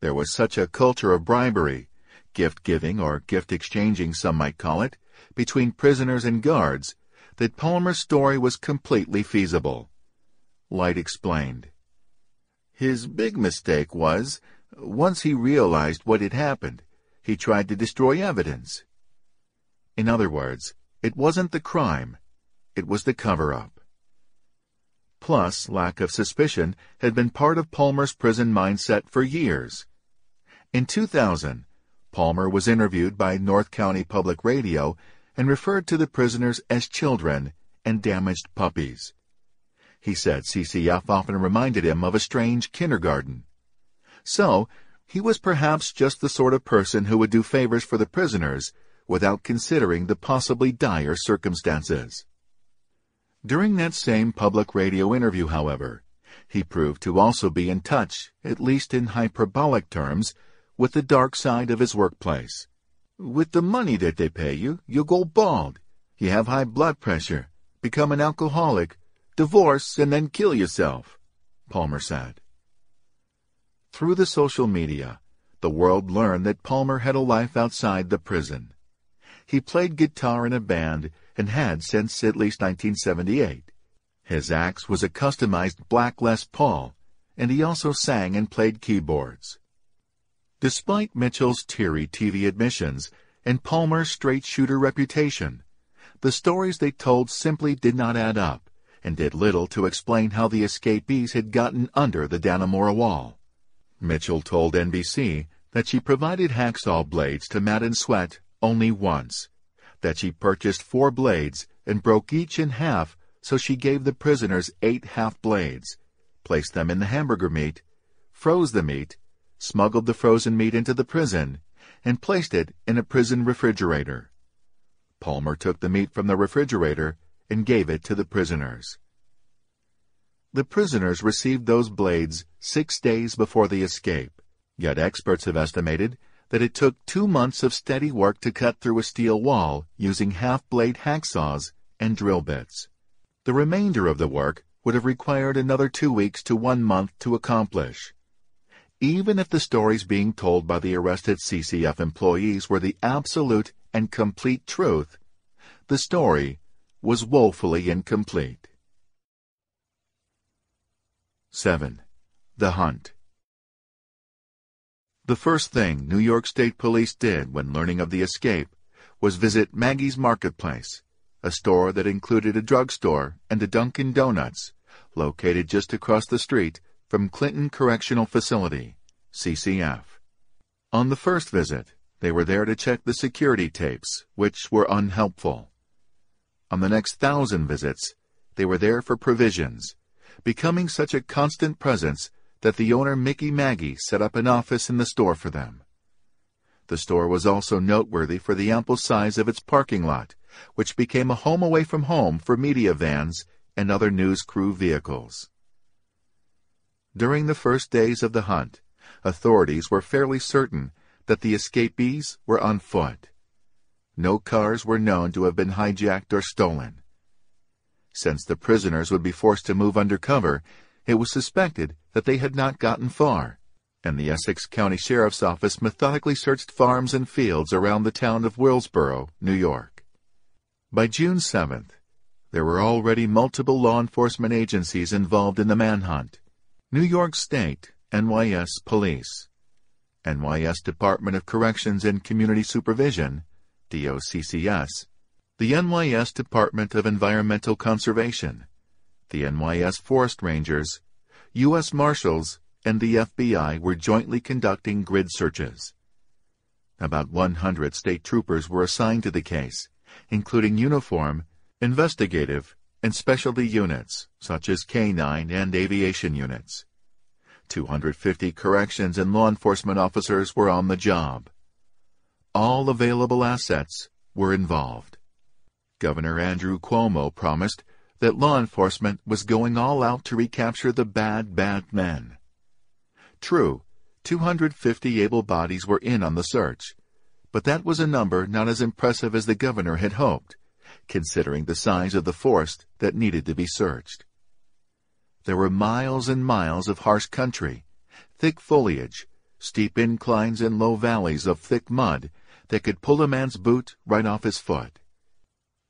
There was such a culture of bribery, gift-giving or gift-exchanging some might call it, between prisoners and guards that Palmer's story was completely feasible. Light explained. His big mistake was, once he realized what had happened, he tried to destroy evidence. In other words, it wasn't the crime, it was the cover-up. Plus, lack of suspicion had been part of Palmer's prison mindset for years. In 2000, Palmer was interviewed by North Country Public Radio and referred to the prisoners as children and damaged puppies. He said CCF often reminded him of a strange kindergarten. So, he was perhaps just the sort of person who would do favors for the prisoners without considering the possibly dire circumstances. During that same public radio interview, however, he proved to also be in touch, at least in hyperbolic terms, with the dark side of his workplace. With the money that they pay you, you go bald. You have high blood pressure, become an alcoholic, divorce, and then kill yourself, Palmer said. Through the social media, the world learned that Palmer had a life outside the prison. He played guitar in a band and had since at least 1978. His axe was a customized black Les Paul, and he also sang and played keyboards. Despite Mitchell's teary TV admissions and Palmer's straight shooter reputation, the stories they told simply did not add up and did little to explain how the escapees had gotten under the Dannemora wall. Mitchell told NBC that she provided hacksaw blades to Matt and Sweat only once, that she purchased four blades and broke each in half so she gave the prisoners eight half blades, placed them in the hamburger meat, froze the meat, smuggled the frozen meat into the prison, and placed it in a prison refrigerator. Palmer took the meat from the refrigerator and gave it to the prisoners. The prisoners received those blades six days before the escape, yet experts have estimated that it took two months of steady work to cut through a steel wall using half-blade hacksaws and drill bits. The remainder of the work would have required another two weeks to one month to accomplish. Even if the stories being told by the arrested CCF employees were the absolute and complete truth, the story was woefully incomplete. 7. The Hunt The first thing New York State Police did when learning of the escape was visit Maggie's Marketplace, a store that included a drugstore and a Dunkin' Donuts, located just across the street from Clinton Correctional Facility, CCF. On the first visit, they were there to check the security tapes, which were unhelpful. On the next thousand visits, they were there for provisions, becoming such a constant presence that the owner Mickey Maggie set up an office in the store for them. The store was also noteworthy for the ample size of its parking lot, which became a home away from home for media vans and other news crew vehicles. During the first days of the hunt, authorities were fairly certain that the escapees were on foot. No cars were known to have been hijacked or stolen. Since the prisoners would be forced to move under cover, it was suspected that they had not gotten far, and the Essex County Sheriff's Office methodically searched farms and fields around the town of Willsboro, New York. By June 7th, there were already multiple law enforcement agencies involved in the manhunt. New York State, NYS Police, NYS Department of Corrections and Community Supervision, DOCCS, the NYS Department of Environmental Conservation, the NYS Forest Rangers, U.S. Marshals, and the FBI were jointly conducting grid searches. About 100 state troopers were assigned to the case, including uniform investigative, and specialty units, such as K-9 and aviation units. 250 corrections and law enforcement officers were on the job. All available assets were involved. Governor Andrew Cuomo promised that law enforcement was going all out to recapture the bad, bad men. True, 250 able bodies were in on the search, but that was a number not as impressive as the governor had hoped considering the size of the forest that needed to be searched. There were miles and miles of harsh country, thick foliage, steep inclines and low valleys of thick mud that could pull a man's boot right off his foot.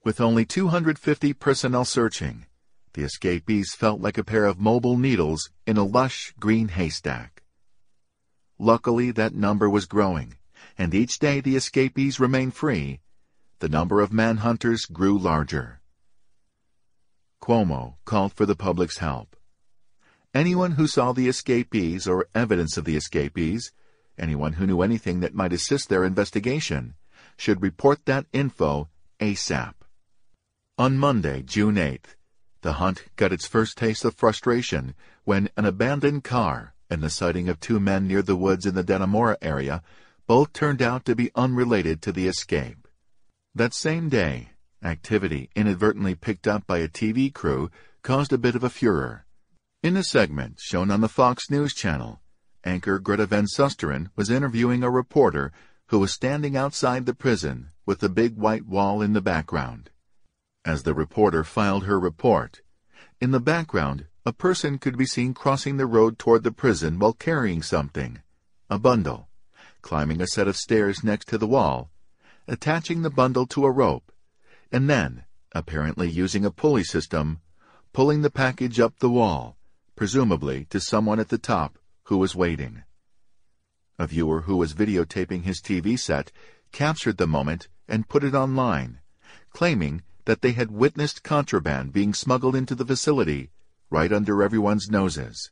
With only 250 personnel searching, the escapees felt like a pair of mobile needles in a lush green haystack. Luckily, that number was growing, and each day the escapees remained free, the number of manhunters grew larger. Cuomo called for the public's help. Anyone who saw the escapees or evidence of the escapees, anyone who knew anything that might assist their investigation, should report that info ASAP. On Monday, June 8th, the hunt got its first taste of frustration when an abandoned car and the sighting of two men near the woods in the Dannemora area both turned out to be unrelated to the escape. That same day, activity inadvertently picked up by a TV crew caused a bit of a furor. In a segment shown on the Fox News channel, anchor Greta Van Susteren was interviewing a reporter who was standing outside the prison with the big white wall in the background. As the reporter filed her report, in the background, a person could be seen crossing the road toward the prison while carrying something, a bundle, climbing a set of stairs next to the wall, attaching the bundle to a rope, and then, apparently using a pulley system, pulling the package up the wall, presumably to someone at the top who was waiting. A viewer who was videotaping his TV set captured the moment and put it online, claiming that they had witnessed contraband being smuggled into the facility right under everyone's noses.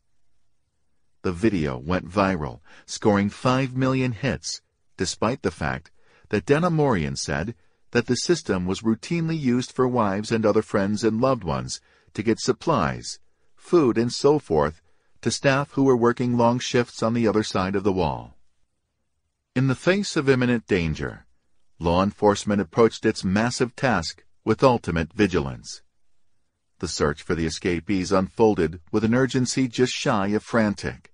The video went viral, scoring 5 million hits, despite the fact that Dannemorian said that the system was routinely used for wives and other friends and loved ones to get supplies, food, and so forth to staff who were working long shifts on the other side of the wall. In the face of imminent danger, law enforcement approached its massive task with ultimate vigilance. The search for the escapees unfolded with an urgency just shy of frantic.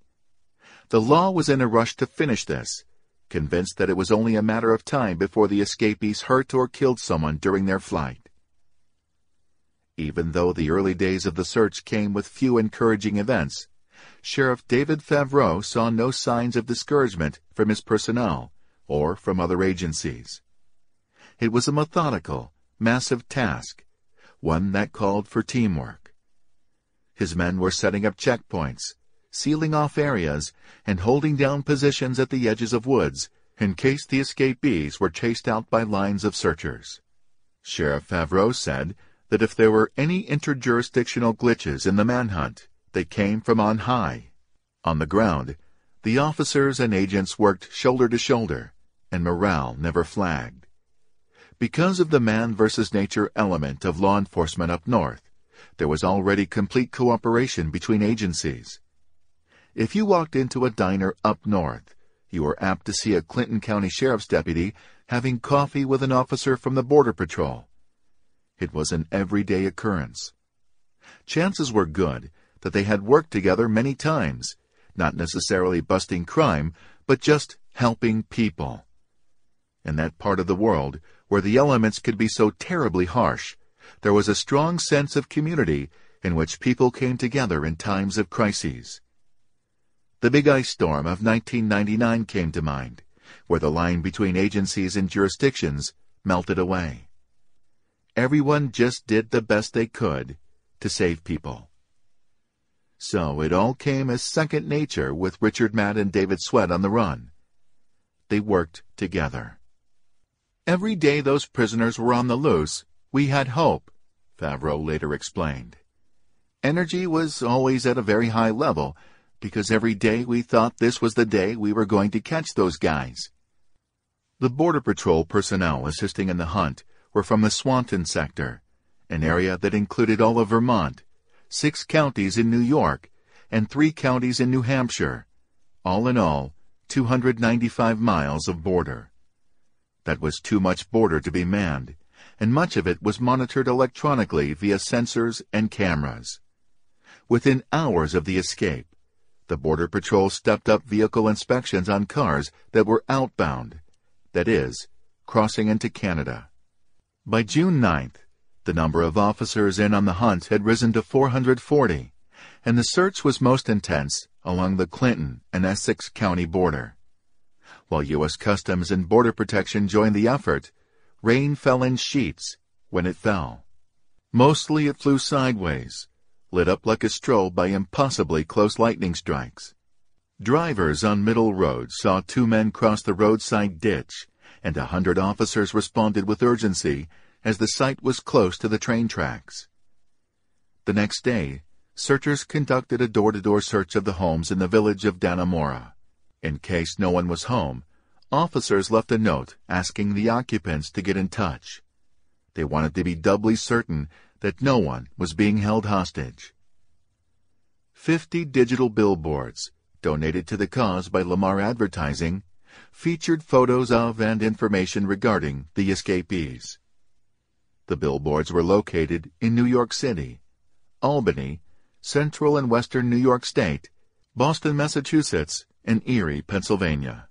The law was in a rush to finish this, convinced that it was only a matter of time before the escapees hurt or killed someone during their flight. Even though the early days of the search came with few encouraging events, Sheriff David Favro saw no signs of discouragement from his personnel or from other agencies. It was a methodical massive task, one that called for teamwork. His men were setting up checkpoints, sealing off areas, and holding down positions at the edges of woods in case the escapees were chased out by lines of searchers. Sheriff Favro said that if there were any interjurisdictional glitches in the manhunt, they came from on high. On the ground, the officers and agents worked shoulder to shoulder, and morale never flagged. Because of the man versus nature element of law enforcement up north, there was already complete cooperation between agencies. If you walked into a diner up north, you were apt to see a Clinton County Sheriff's deputy having coffee with an officer from the Border Patrol. It was an everyday occurrence. Chances were good that they had worked together many times, not necessarily busting crime, but just helping people. In that part of the world where the elements could be so terribly harsh, there was a strong sense of community in which people came together in times of crises. The big ice storm of 1999 came to mind, where the line between agencies and jurisdictions melted away. Everyone just did the best they could to save people. So it all came as second nature with Richard Matt and David Sweat on the run. They worked together. Every day those prisoners were on the loose, we had hope, Favro later explained. Energy was always at a very high level, because every day we thought this was the day we were going to catch those guys. The Border Patrol personnel assisting in the hunt were from the Swanton sector, an area that included all of Vermont, six counties in New York, and three counties in New Hampshire. All in all, 295 miles of border. That was too much border to be manned, and much of it was monitored electronically via sensors and cameras. Within hours of the escape, the Border Patrol stepped up vehicle inspections on cars that were outbound, that is, crossing into Canada. By June 9th, the number of officers in on the hunt had risen to 440, and the search was most intense along the Clinton and Essex County border. While U.S. Customs and Border Protection joined the effort, rain fell in sheets when it fell. Mostly it flew sideways, lit up like a strobe by impossibly close lightning strikes. Drivers on Middle Road saw two men cross the roadside ditch, and a hundred officers responded with urgency as the site was close to the train tracks. The next day, searchers conducted a door-to-door search of the homes in the village of Dannemora. In case no one was home, officers left a note asking the occupants to get in touch. They wanted to be doubly certain that no one was being held hostage. Fifty digital billboards, donated to the cause by Lamar Advertising, featured photos of and information regarding the escapees. The billboards were located in New York City, Albany, Central and Western New York State, Boston, Massachusetts, and Erie, Pennsylvania.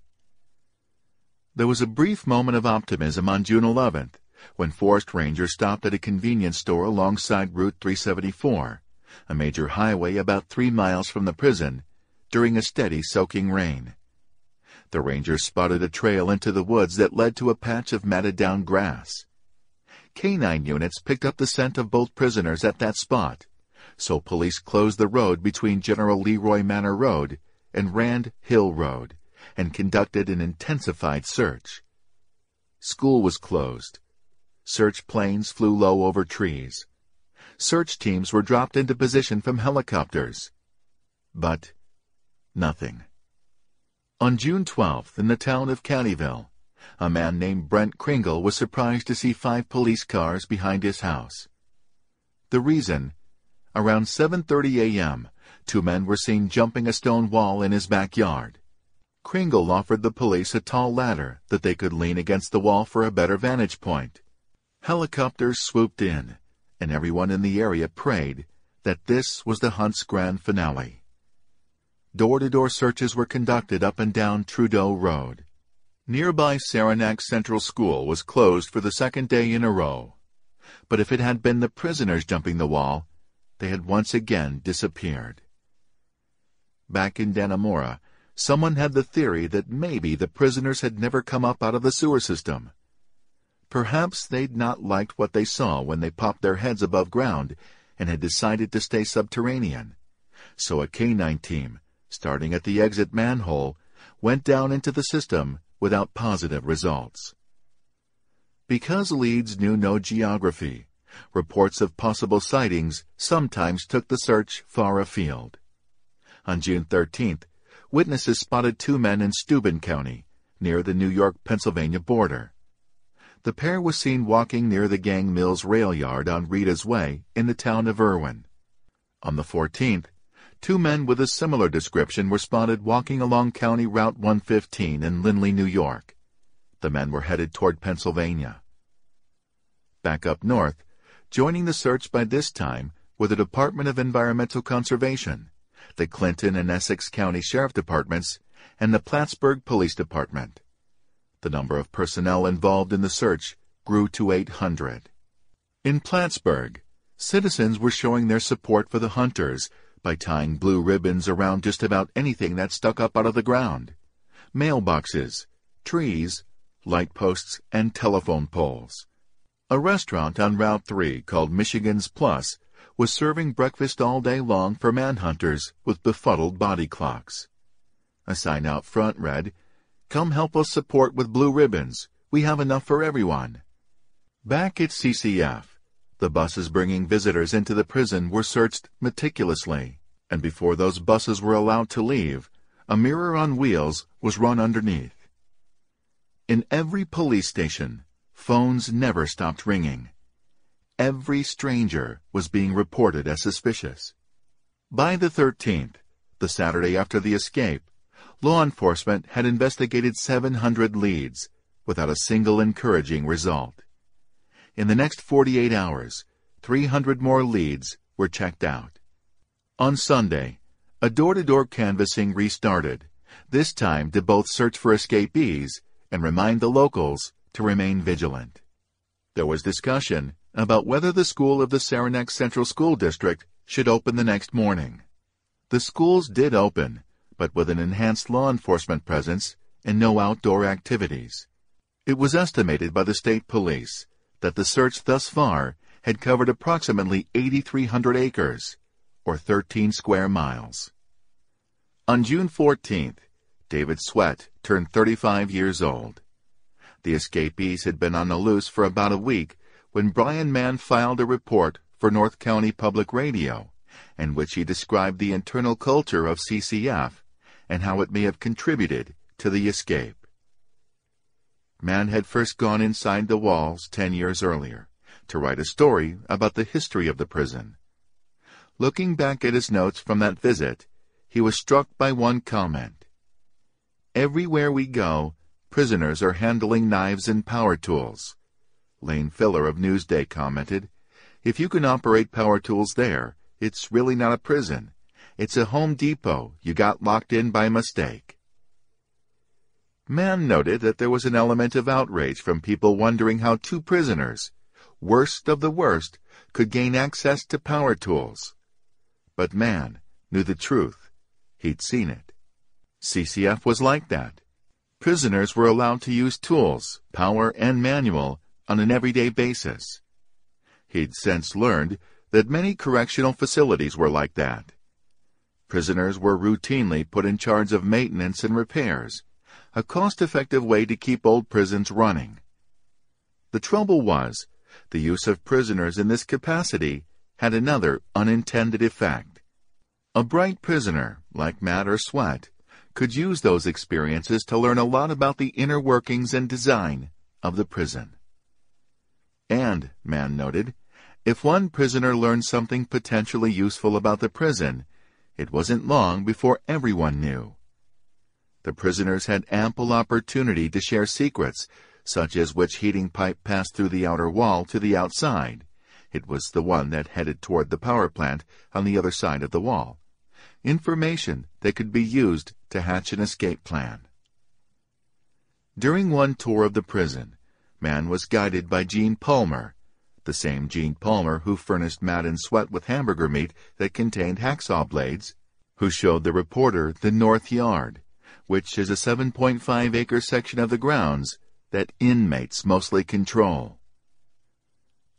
There was a brief moment of optimism on June 11th when forest rangers stopped at a convenience store alongside Route 374, a major highway about three miles from the prison, during a steady soaking rain. The rangers spotted a trail into the woods that led to a patch of matted down grass. Canine units picked up the scent of both prisoners at that spot, so police closed the road between General Leroy Manor Road and Rand Hill Road and conducted an intensified search. School was closed, Search planes flew low over trees. Search teams were dropped into position from helicopters. But nothing. On June 12th, in the town of Cadyville, a man named Brent Kringle was surprised to see five police cars behind his house. The reason? Around 7.30 a.m., two men were seen jumping a stone wall in his backyard. Kringle offered the police a tall ladder that they could lean against the wall for a better vantage point. Helicopters swooped in, and everyone in the area prayed that this was the hunt's grand finale. Door-to-door searches were conducted up and down Trudeau Road. Nearby Saranac Central School was closed for the second day in a row. But if it had been the prisoners jumping the wall, they had once again disappeared. Back in Dannemora, someone had the theory that maybe the prisoners had never come up out of the sewer system. Perhaps they'd not liked what they saw when they popped their heads above ground and had decided to stay subterranean. So a canine team, starting at the exit manhole, went down into the system without positive results. Because leads knew no geography, reports of possible sightings sometimes took the search far afield. On June 13th, witnesses spotted two men in Steuben County, near the New York-Pennsylvania border. The pair was seen walking near the Gang Mills rail yard on Rita's Way in the town of Erwin. On the 14th, two men with a similar description were spotted walking along County Route 115 in Lindley, New York. The men were headed toward Pennsylvania. Back up north, joining the search by this time were the Department of Environmental Conservation, the Clinton and Essex County Sheriff Departments, and the Plattsburgh Police Department. The number of personnel involved in the search grew to 800. In Plattsburgh, citizens were showing their support for the hunters by tying blue ribbons around just about anything that stuck up out of the ground. Mailboxes, trees, light posts, and telephone poles. A restaurant on Route 3 called Michigan's Plus was serving breakfast all day long for manhunters with befuddled body clocks. A sign out front read, Come help us support with blue ribbons. We have enough for everyone. Back at CCF, the buses bringing visitors into the prison were searched meticulously, and before those buses were allowed to leave, a mirror on wheels was run underneath. In every police station, phones never stopped ringing. Every stranger was being reported as suspicious. By the 13th, the Saturday after the escape, law enforcement had investigated 700 leads without a single encouraging result. In the next 48 hours, 300 more leads were checked out. On Sunday, a door-to-door canvassing restarted, this time to both search for escapees and remind the locals to remain vigilant. There was discussion about whether the school of the Saranac Central School District should open the next morning. The schools did open, but with an enhanced law enforcement presence and no outdoor activities. It was estimated by the state police that the search thus far had covered approximately 8,300 acres, or 13 square miles. On June 14th, David Sweat turned 35 years old. The escapees had been on the loose for about a week when Brian Mann filed a report for North Country Public Radio, in which he described the internal culture of CCF and how it may have contributed to the escape. Mann had first gone inside the walls ten years earlier to write a story about the history of the prison. Looking back at his notes from that visit, he was struck by one comment. Everywhere we go, prisoners are handling knives and power tools. Lane Filler of Newsday commented, If you can operate power tools there, it's really not a prison. It's a Home Depot you got locked in by mistake. Mann noted that there was an element of outrage from people wondering how two prisoners, worst of the worst, could gain access to power tools. But Mann knew the truth. He'd seen it. CCF was like that. Prisoners were allowed to use tools, power and manual, on an everyday basis. He'd since learned that many correctional facilities were like that. Prisoners were routinely put in charge of maintenance and repairs, a cost-effective way to keep old prisons running. The trouble was, the use of prisoners in this capacity had another unintended effect. A bright prisoner, like Matt or Sweat, could use those experiences to learn a lot about the inner workings and design of the prison. And, Mann noted, if one prisoner learned something potentially useful about the prison, it wasn't long before everyone knew. The prisoners had ample opportunity to share secrets, such as which heating pipe passed through the outer wall to the outside. It was the one that headed toward the power plant on the other side of the wall. Information that could be used to hatch an escape plan. During one tour of the prison, Mann was guided by Gene Palmer, the same Gene Palmer who furnished and Sweat with hamburger meat that contained hacksaw blades, who showed the reporter the North Yard, which is a 7.5 acre section of the grounds that inmates mostly control.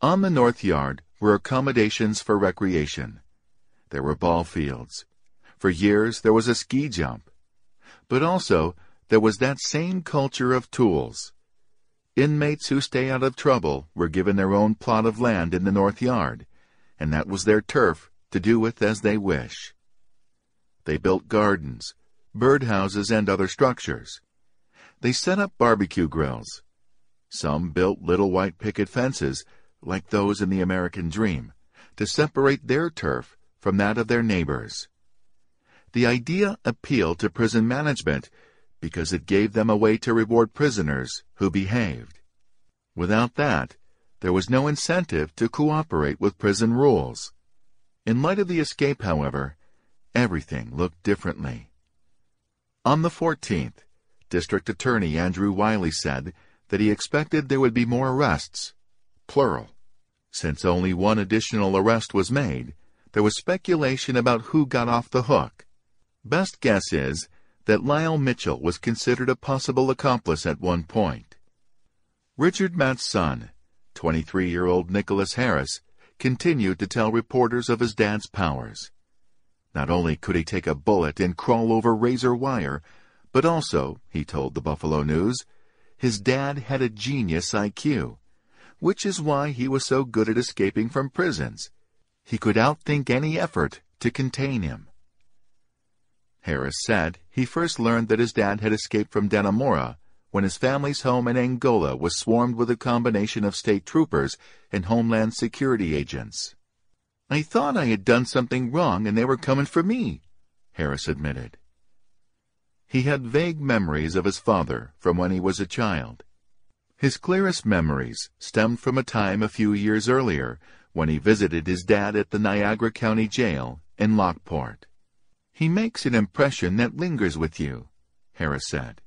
On the north yard were accommodations for recreation. There were ball fields. For years there was a ski jump. But also there was that same culture of tools. Inmates who stay out of trouble were given their own plot of land in the north yard, and that was their turf to do with as they wish. They built gardens, birdhouses, and other structures. They set up barbecue grills. Some built little white picket fences, like those in the American dream, to separate their turf from that of their neighbors. The idea appealed to prison management because it gave them a way to reward prisoners who behaved. Without that, there was no incentive to cooperate with prison rules. In light of the escape, however, everything looked differently. On the 14th, District Attorney Andrew Wylie said that he expected there would be more arrests, plural. Since only one additional arrest was made, there was speculation about who got off the hook. Best guess is that Lyle Mitchell was considered a possible accomplice at one point. Richard Matt's son, 23-year-old Nicholas Harris, continued to tell reporters of his dad's powers. Not only could he take a bullet and crawl over razor wire, but also, he told the Buffalo News, his dad had a genius IQ, which is why he was so good at escaping from prisons. He could outthink any effort to contain him. Harris said he first learned that his dad had escaped from Dannemora when his family's home in Angola was swarmed with a combination of state troopers and Homeland Security agents. I thought I had done something wrong and they were coming for me, Harris admitted. He had vague memories of his father from when he was a child. His clearest memories stemmed from a time a few years earlier when he visited his dad at the Niagara County Jail in Lockport. He makes an impression that lingers with you, Harris said.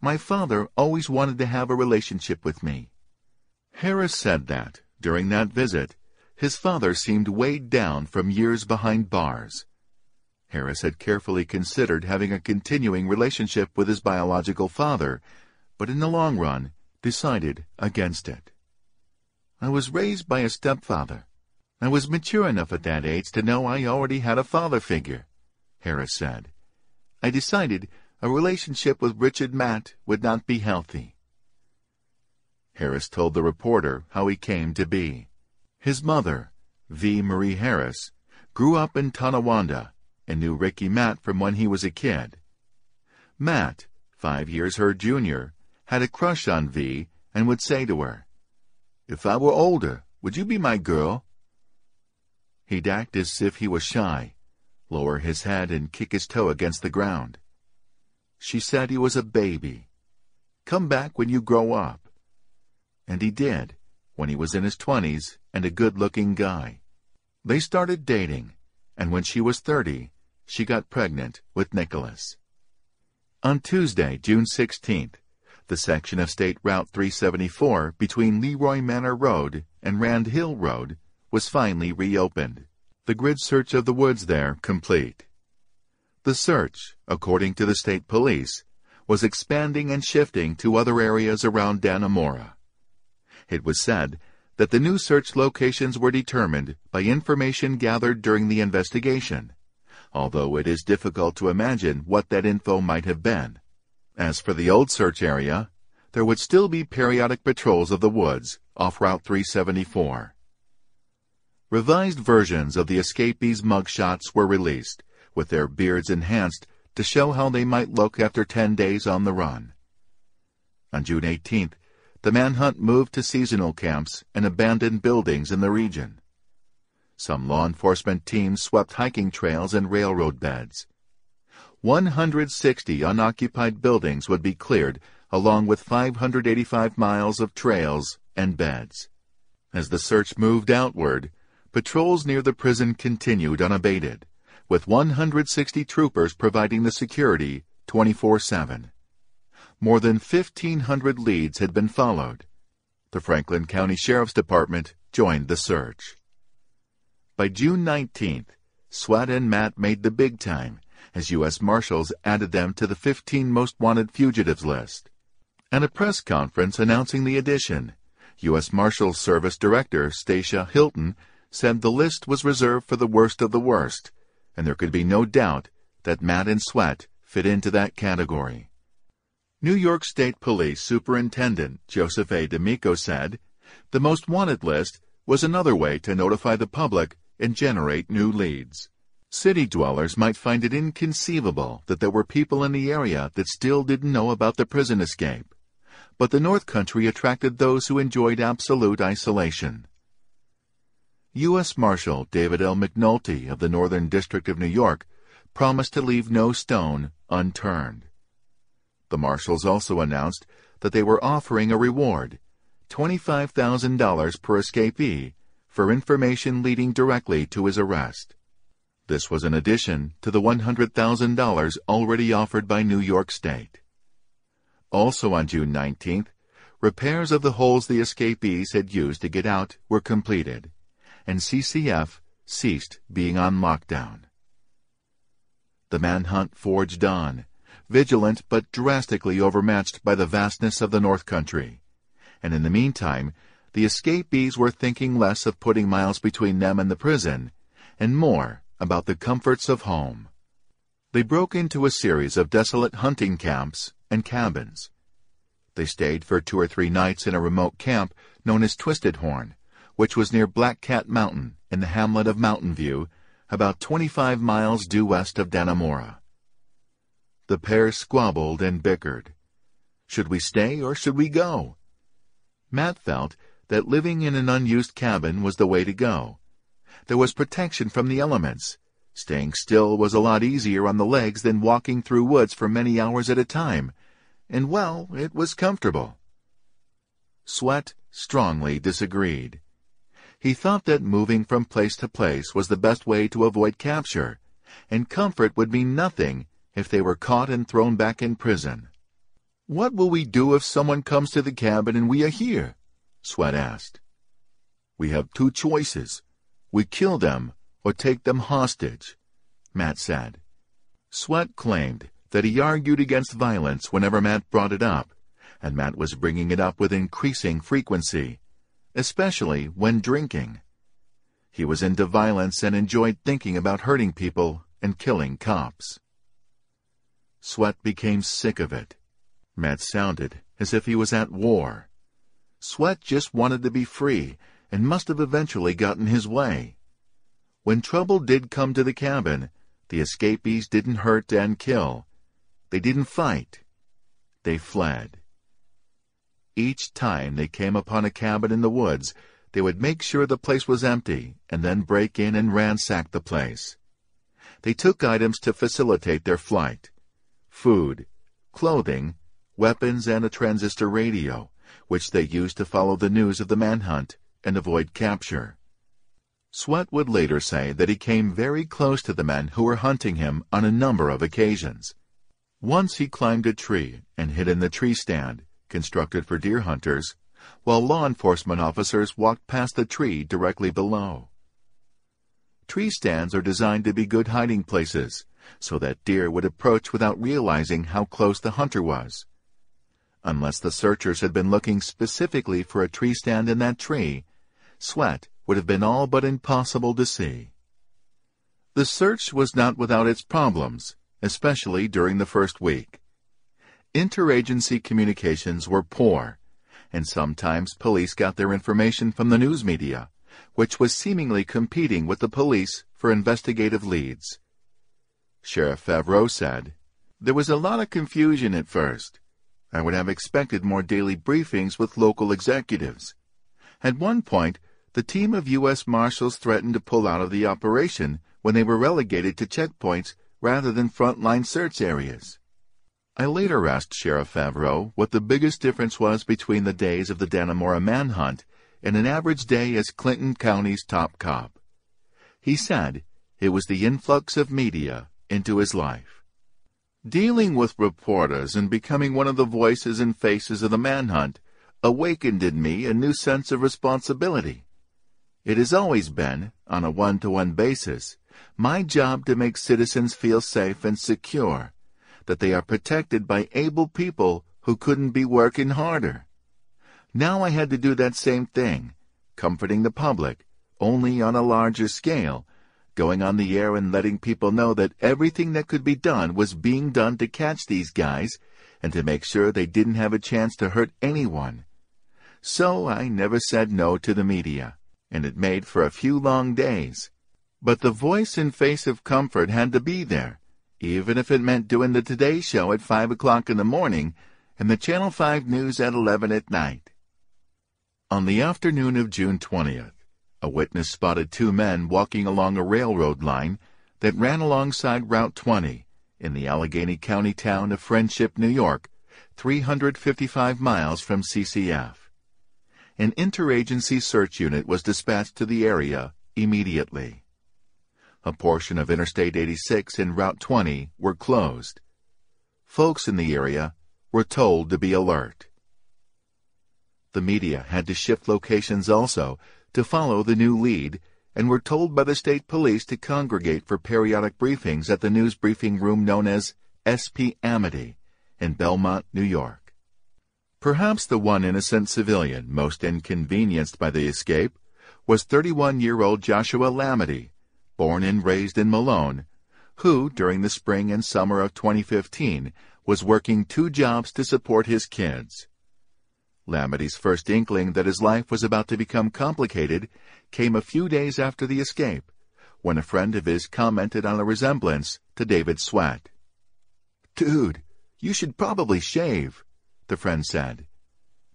My father always wanted to have a relationship with me. Harris said that, during that visit, his father seemed weighed down from years behind bars. Harris had carefully considered having a continuing relationship with his biological father, but in the long run decided against it. I was raised by a stepfather. I was mature enough at that age to know I already had a father figure. Harris said. I decided a relationship with Richard Matt would not be healthy. Harris told the reporter how he came to be. His mother, V. Marie Harris, grew up in Tonawanda and knew Ricky Matt from when he was a kid. Matt, five years her junior, had a crush on V and would say to her, If I were older, would you be my girl? He'd act as if he was shy, lower his head and kick his toe against the ground. She said he was a baby. Come back when you grow up. And he did, when he was in his twenties and a good-looking guy. They started dating, and when she was thirty, she got pregnant with Nicholas. On Tuesday, June 16th, the section of State Route 374 between Leroy Manor Road and Rand Hill Road was finally reopened the grid search of the woods there complete. The search, according to the state police, was expanding and shifting to other areas around Dannemora. It was said that the new search locations were determined by information gathered during the investigation, although it is difficult to imagine what that info might have been. As for the old search area, there would still be periodic patrols of the woods off Route 374. Revised versions of the escapees' mugshots were released, with their beards enhanced to show how they might look after 10 days on the run. On June 18th, the manhunt moved to seasonal camps and abandoned buildings in the region. Some law enforcement teams swept hiking trails and railroad beds. 160 unoccupied buildings would be cleared, along with 585 miles of trails and beds. As the search moved outward, patrols near the prison continued unabated, with 160 troopers providing the security 24-7. More than 1,500 leads had been followed. The Franklin County Sheriff's Department joined the search. By June 19th, Sweat and Matt made the big time as U.S. Marshals added them to the 15 most wanted fugitives list. At a press conference announcing the addition, U.S. Marshals Service Director Stacia Hylton said the list was reserved for the worst of the worst, and there could be no doubt that Matt and Sweat fit into that category. New York State Police Superintendent Joseph A. D'Amico said, the most wanted list was another way to notify the public and generate new leads. City dwellers might find it inconceivable that there were people in the area that still didn't know about the prison escape. But the North Country attracted those who enjoyed absolute isolation. U.S. Marshal David L. McNulty of the Northern District of New York promised to leave no stone unturned. The marshals also announced that they were offering a reward, $25,000 per escapee, for information leading directly to his arrest. This was in addition to the $100,000 already offered by New York State. Also on June 19th, repairs of the holes the escapees had used to get out were completed, and CCF ceased being on lockdown. The manhunt forged on, vigilant but drastically overmatched by the vastness of the North Country. And in the meantime, the escapees were thinking less of putting miles between them and the prison, and more about the comforts of home. They broke into a series of desolate hunting camps and cabins. They stayed for two or three nights in a remote camp known as Twisted Horn, which was near Black Cat Mountain in the hamlet of Mountain View, about 25 miles due west of Dannemora. The pair squabbled and bickered. Should we stay or should we go? Matt felt that living in an unused cabin was the way to go. There was protection from the elements. Staying still was a lot easier on the legs than walking through woods for many hours at a time. And well, it was comfortable. Sweat strongly disagreed. He thought that moving from place to place was the best way to avoid capture, and comfort would mean nothing if they were caught and thrown back in prison. What will we do if someone comes to the cabin and we are here? Sweat asked. We have two choices. We kill them or take them hostage, Matt said. Sweat claimed that he argued against violence whenever Matt brought it up, and Matt was bringing it up with increasing frequency, especially when drinking. He was into violence and enjoyed thinking about hurting people and killing cops. Sweat became sick of it. Matt sounded as if he was at war. Sweat just wanted to be free and must have eventually gotten his way. When trouble did come to the cabin, the escapees didn't hurt and kill. They didn't fight. They fled. Each time they came upon a cabin in the woods, they would make sure the place was empty and then break in and ransack the place. They took items to facilitate their flight food, clothing, weapons, and a transistor radio, which they used to follow the news of the manhunt and avoid capture. Sweat would later say that he came very close to the men who were hunting him on a number of occasions. Once he climbed a tree and hid in the tree stand, constructed for deer hunters, while law enforcement officers walked past the tree directly below. Tree stands are designed to be good hiding places, so that deer would approach without realizing how close the hunter was. Unless the searchers had been looking specifically for a tree stand in that tree, Sweat would have been all but impossible to see. The search was not without its problems, especially during the first week. Interagency communications were poor, and sometimes police got their information from the news media, which was seemingly competing with the police for investigative leads. Sheriff Favro said. There was a lot of confusion at first. I would have expected more daily briefings with local executives. At one point, the team of U.S. Marshals threatened to pull out of the operation when they were relegated to checkpoints rather than frontline search areas. I later asked Sheriff Favro what the biggest difference was between the days of the Dannemora manhunt and an average day as Clinton County's top cop. He said it was the influx of media into his life. Dealing with reporters and becoming one of the voices and faces of the manhunt awakened in me a new sense of responsibility. It has always been, on a one-to-one basis, my job to make citizens feel safe and secure, that they are protected by able people who couldn't be working harder. Now I had to do that same thing, comforting the public, only on a larger scale, going on the air and letting people know that everything that could be done was being done to catch these guys and to make sure they didn't have a chance to hurt anyone. So I never said no to the media, and it made for a few long days. But the voice and face of comfort had to be there, even if it meant doing the Today Show at 5 o'clock in the morning and the Channel 5 News at 11 at night. On the afternoon of June 20th, a witness spotted two men walking along a railroad line that ran alongside Route 20 in the Allegany County town of Friendship, New York, 355 miles from CCF. An interagency search unit was dispatched to the area immediately. A portion of Interstate 86 and Route 20 were closed. Folks in the area were told to be alert. The media had to shift locations also to follow the new lead and were told by the state police to congregate for periodic briefings at the news briefing room known as SP Amity in Belmont, New York. Perhaps the one innocent civilian most inconvenienced by the escape was 31-year-old Joshua Lamity, born and raised in Malone, who, during the spring and summer of 2015, was working two jobs to support his kids. Lamity's first inkling that his life was about to become complicated came a few days after the escape, when a friend of his commented on a resemblance to David Sweat. Dude, you should probably shave, the friend said.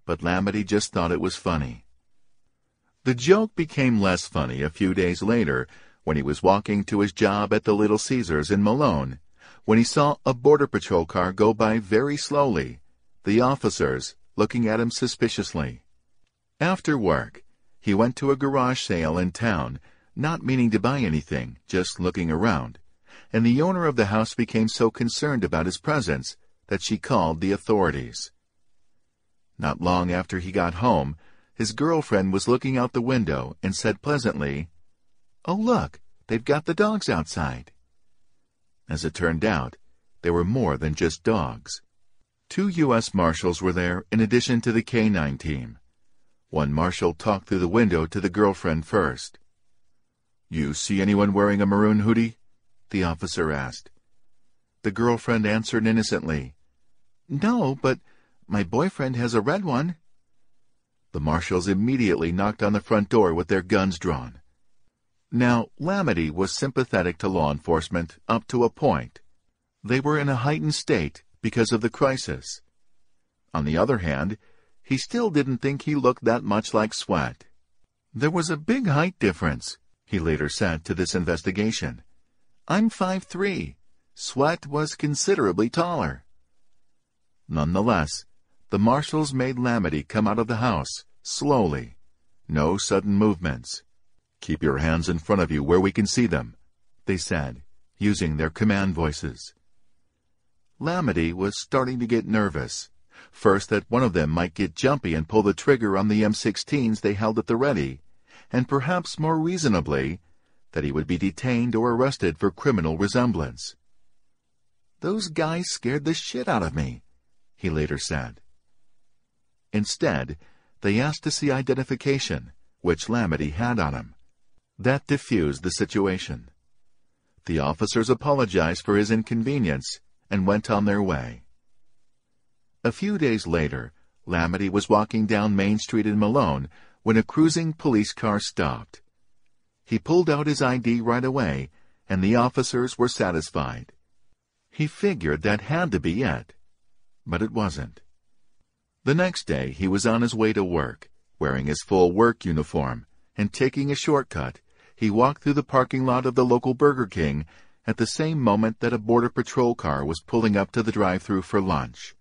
But Lamity just thought it was funny. The joke became less funny a few days later when he was walking to his job at the Little Caesars in Malone, when he saw a Border Patrol car go by very slowly, the officers looking at him suspiciously. After work, he went to a garage sale in town, not meaning to buy anything, just looking around, and the owner of the house became so concerned about his presence that she called the authorities. Not long after he got home, his girlfriend was looking out the window and said pleasantly, Oh, look, they've got the dogs outside. As it turned out, they were more than just dogs. Two U.S. Marshals were there in addition to the K-9 team. One Marshal talked through the window to the girlfriend first. You see anyone wearing a maroon hoodie? The officer asked. The girlfriend answered innocently. No, but my boyfriend has a red one. The marshals immediately knocked on the front door with their guns drawn. Now, Lamity was sympathetic to law enforcement up to a point. They were in a heightened state because of the crisis. On the other hand, he still didn't think he looked that much like Sweat. There was a big height difference, he later said to this investigation. I'm five three. Sweat was considerably taller. Nonetheless, the marshals made Lamity come out of the house, slowly. No sudden movements. Keep your hands in front of you where we can see them, they said, using their command voices. Lamity was starting to get nervous. First that one of them might get jumpy and pull the trigger on the M16s they held at the ready, and perhaps more reasonably, that he would be detained or arrested for criminal resemblance. Those guys scared the shit out of me, he later said. Instead, they asked to see identification, which Lamity had on him. That diffused the situation. The officers apologized for his inconvenience and went on their way. A few days later, Lamity was walking down Main Street in Malone when a cruising police car stopped. He pulled out his ID right away, and the officers were satisfied. He figured that had to be it, but it wasn't. The next day, he was on his way to work, wearing his full work uniform, and taking a shortcut, he walked through the parking lot of the local Burger King at the same moment that a Border Patrol car was pulling up to the drive-through for lunch.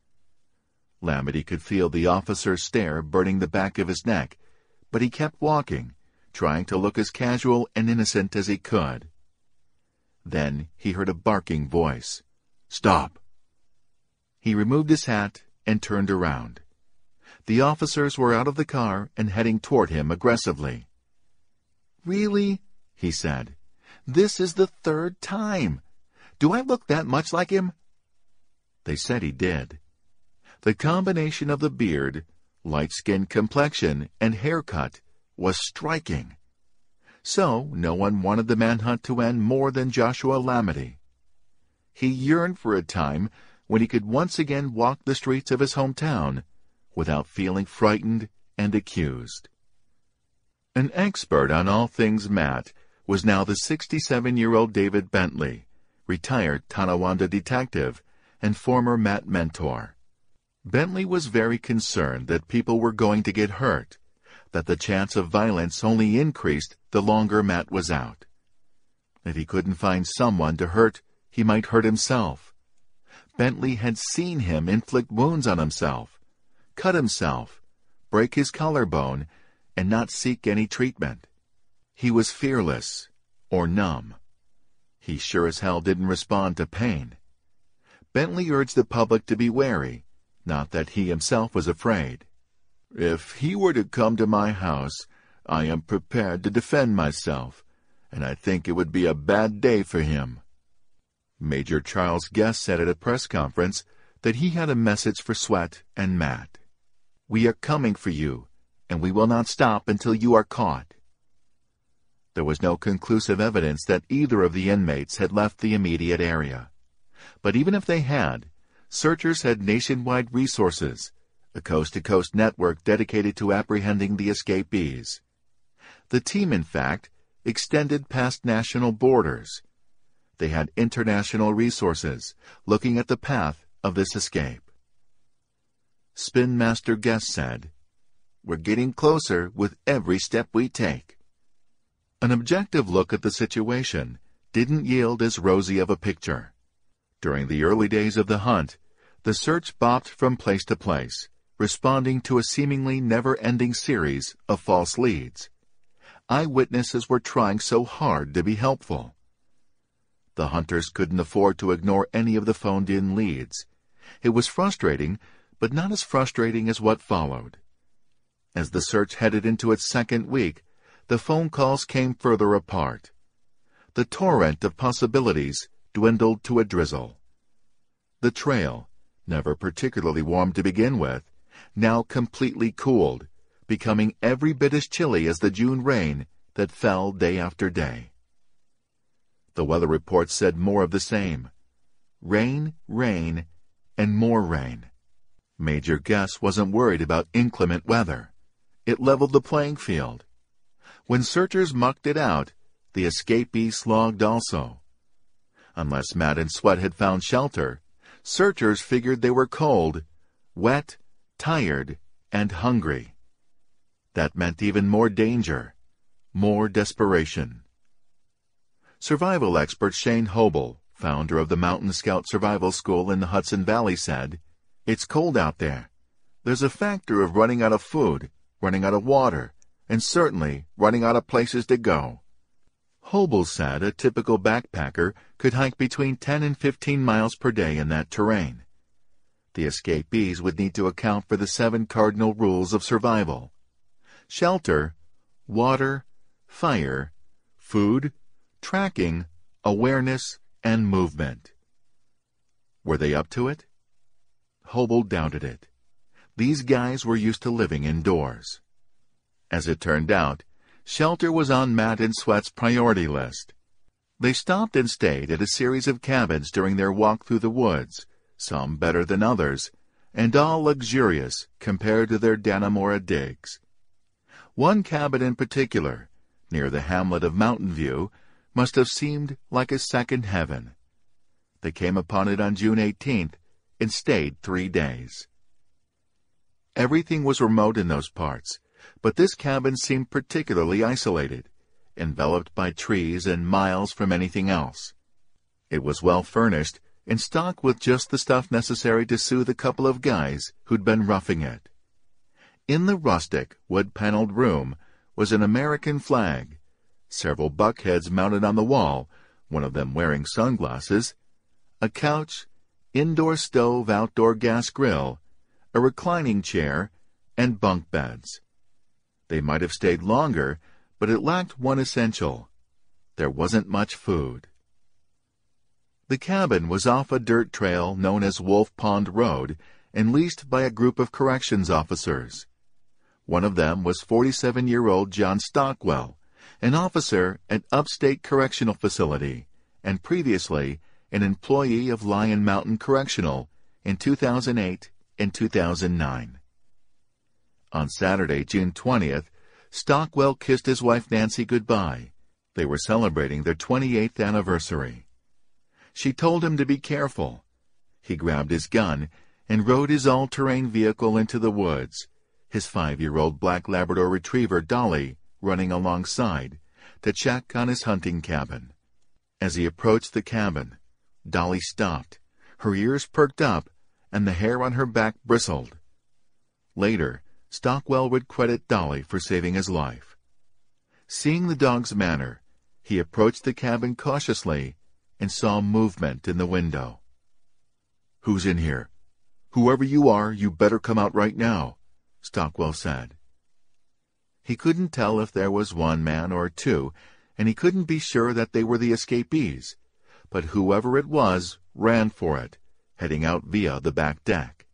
Lamity could feel the officer's stare burning the back of his neck, but he kept walking, trying to look as casual and innocent as he could. Then he heard a barking voice. Stop! He removed his hat and turned around. The officers were out of the car and heading toward him aggressively. Really? He said. This is the third time. Do I look that much like him? They said he did. The combination of the beard, light-skinned complexion, and haircut was striking. So no one wanted the manhunt to end more than Joshua Lamity. He yearned for a time when he could once again walk the streets of his hometown without feeling frightened and accused. An expert on all things Matt was now the 67-year-old David Bentley, retired Tonawanda detective and former Matt mentor. Bentley was very concerned that people were going to get hurt, that the chance of violence only increased the longer Matt was out. If he couldn't find someone to hurt, he might hurt himself. Bentley had seen him inflict wounds on himself, cut himself, break his collarbone, and not seek any treatment. He was fearless, or numb. He sure as hell didn't respond to pain. Bentley urged the public to be wary, not that he himself was afraid. If he were to come to my house, I am prepared to defend myself, and I think it would be a bad day for him. Major Charles Guest said at a press conference that he had a message for Sweat and Matt. We are coming for you, and we will not stop until you are caught. There was no conclusive evidence that either of the inmates had left the immediate area. But even if they had, searchers had nationwide resources, a coast-to-coast network dedicated to apprehending the escapees. The team, in fact, extended past national borders. They had international resources, looking at the path of this escape. Spin Master Guest said, We're getting closer with every step we take. An objective look at the situation didn't yield as rosy of a picture. During the early days of the hunt, the search bopped from place to place, responding to a seemingly never-ending series of false leads. Eyewitnesses were trying so hard to be helpful. The hunters couldn't afford to ignore any of the phoned-in leads. It was frustrating, but not as frustrating as what followed. As the search headed into its second week, the phone calls came further apart. The torrent of possibilities dwindled to a drizzle. The trail, never particularly warm to begin with, now completely cooled, becoming every bit as chilly as the June rain that fell day after day. The weather report said more of the same. Rain, rain, and more rain. Major Guest wasn't worried about inclement weather. It leveled the playing field. When searchers mucked it out, the escapees slogged also. Unless Matt and Sweat had found shelter, searchers figured they were cold, wet, tired, and hungry. That meant even more danger, more desperation. Survival expert Shane Hobel, founder of the Mountain Scout Survival School in the Hudson Valley, said, It's cold out there. There's a factor of running out of food, running out of water, and certainly running out of places to go. Hobel said a typical backpacker could hike between 10 and 15 miles per day in that terrain. The escapees would need to account for the seven cardinal rules of survival. Shelter, water, fire, food, tracking, awareness, and movement. Were they up to it? Hobel doubted it. These guys were used to living indoors. As it turned out, shelter was on Matt and Sweat's priority list. They stopped and stayed at a series of cabins during their walk through the woods, some better than others, and all luxurious compared to their Dannemora digs. One cabin in particular, near the hamlet of Mountain View, must have seemed like a second heaven. They came upon it on June 18th and stayed three days. Everything was remote in those parts, but this cabin seemed particularly isolated, enveloped by trees and miles from anything else. It was well furnished and stocked with just the stuff necessary to soothe a couple of guys who'd been roughing it. In the rustic, wood-paneled room was an American flag, several buckheads mounted on the wall, one of them wearing sunglasses, a couch, indoor stove outdoor gas grill, a reclining chair, and bunk beds. They might have stayed longer, but it lacked one essential. There wasn't much food. The cabin was off a dirt trail known as Wolf Pond Road and leased by a group of corrections officers. One of them was 47-year-old John Stockwell, an officer at Upstate Correctional Facility, and previously an employee of Lyon Mountain Correctional in 2008 and 2009. On Saturday, June 20th, Stockwell kissed his wife Nancy goodbye. They were celebrating their 28th anniversary. She told him to be careful. He grabbed his gun and rode his all-terrain vehicle into the woods, his five-year-old black Labrador retriever, Dolly, running alongside, to check on his hunting cabin. As he approached the cabin, Dolly stopped. Her ears perked up, and the hair on her back bristled. Later, Stockwell would credit Dolly for saving his life. Seeing the dog's manner, he approached the cabin cautiously and saw movement in the window. Who's in here? Whoever you are, you better come out right now, Stockwell said. He couldn't tell if there was one man or two, and he couldn't be sure that they were the escapees. But whoever it was ran for it, heading out via the back deck.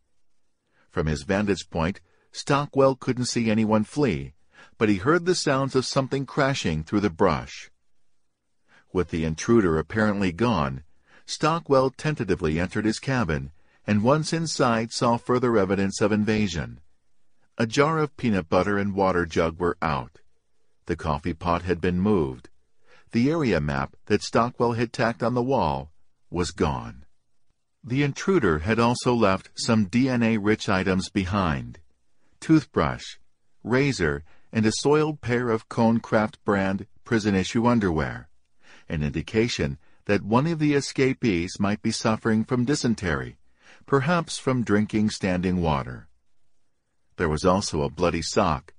From his vantage point, Stockwell couldn't see anyone flee, but he heard the sounds of something crashing through the brush. With the intruder apparently gone, Stockwell tentatively entered his cabin and once inside saw further evidence of invasion. A jar of peanut butter and water jug were out. The coffee pot had been moved. The area map that Stockwell had tacked on the wall was gone. The intruder had also left some DNA-rich items behind. Toothbrush, razor, and a soiled pair of Cone-Craft brand prison-issue underwear, an indication that one of the escapees might be suffering from dysentery perhaps from drinking standing water. There was also a bloody sock,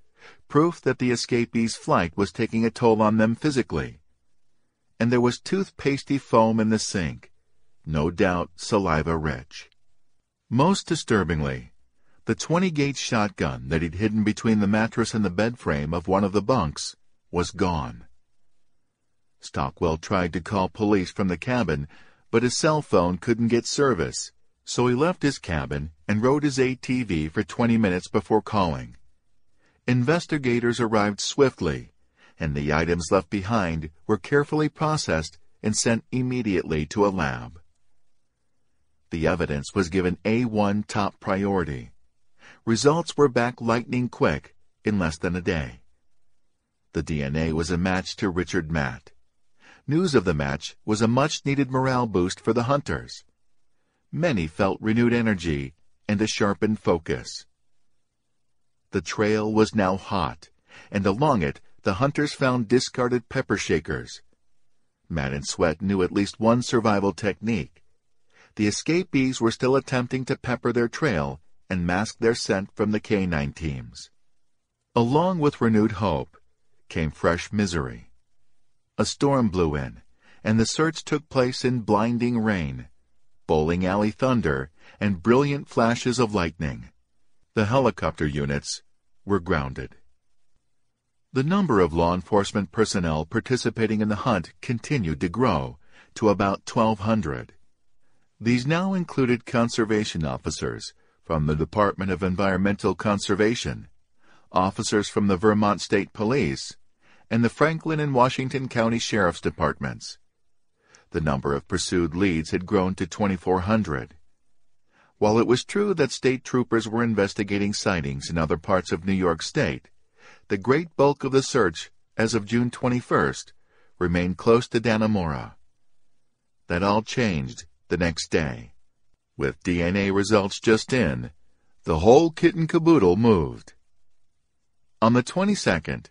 proof that the escapees' flight was taking a toll on them physically. And there was toothpastey foam in the sink, no doubt saliva-rich. Most disturbingly, the 20-gauge shotgun that he'd hidden between the mattress and the bed frame of one of the bunks was gone. Stockwell tried to call police from the cabin, but his cell phone couldn't get service, so he left his cabin and rode his ATV for 20 minutes before calling. Investigators arrived swiftly, and the items left behind were carefully processed and sent immediately to a lab. The evidence was given A1 top priority. Results were back lightning quick in less than a day. The DNA was a match to Richard Matt. News of the match was a much-needed morale boost for the hunters many felt renewed energy and a sharpened focus. The trail was now hot, and along it the hunters found discarded pepper shakers. Matt and Sweat knew at least one survival technique. The escapees were still attempting to pepper their trail and mask their scent from the canine teams. Along with renewed hope came fresh misery. A storm blew in, and the search took place in blinding rain bowling alley thunder, and brilliant flashes of lightning. The helicopter units were grounded. The number of law enforcement personnel participating in the hunt continued to grow to about 1,200. These now included conservation officers from the Department of Environmental Conservation, officers from the Vermont State Police, and the Franklin and Washington County Sheriff's Departments the number of pursued leads had grown to 2,400. While it was true that state troopers were investigating sightings in other parts of New York State, the great bulk of the search, as of June 21st, remained close to Dannemora. That all changed the next day. With DNA results just in, the whole kit and caboodle moved. On the 22nd,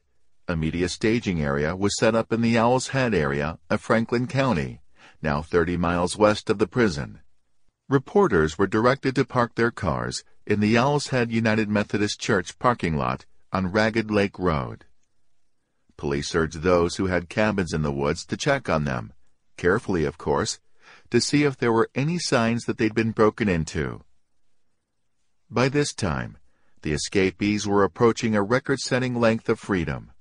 a media staging area was set up in the Owl's Head area of Franklin County now 30 miles west of the prison. Reporters were directed to park their cars in the Owl's Head United Methodist Church parking lot on Ragged Lake Road. Police urged those who had cabins in the woods to check on them, carefully of course, to see if there were any signs that they'd been broken into. By this time, the escapees were approaching a record-setting length of freedom.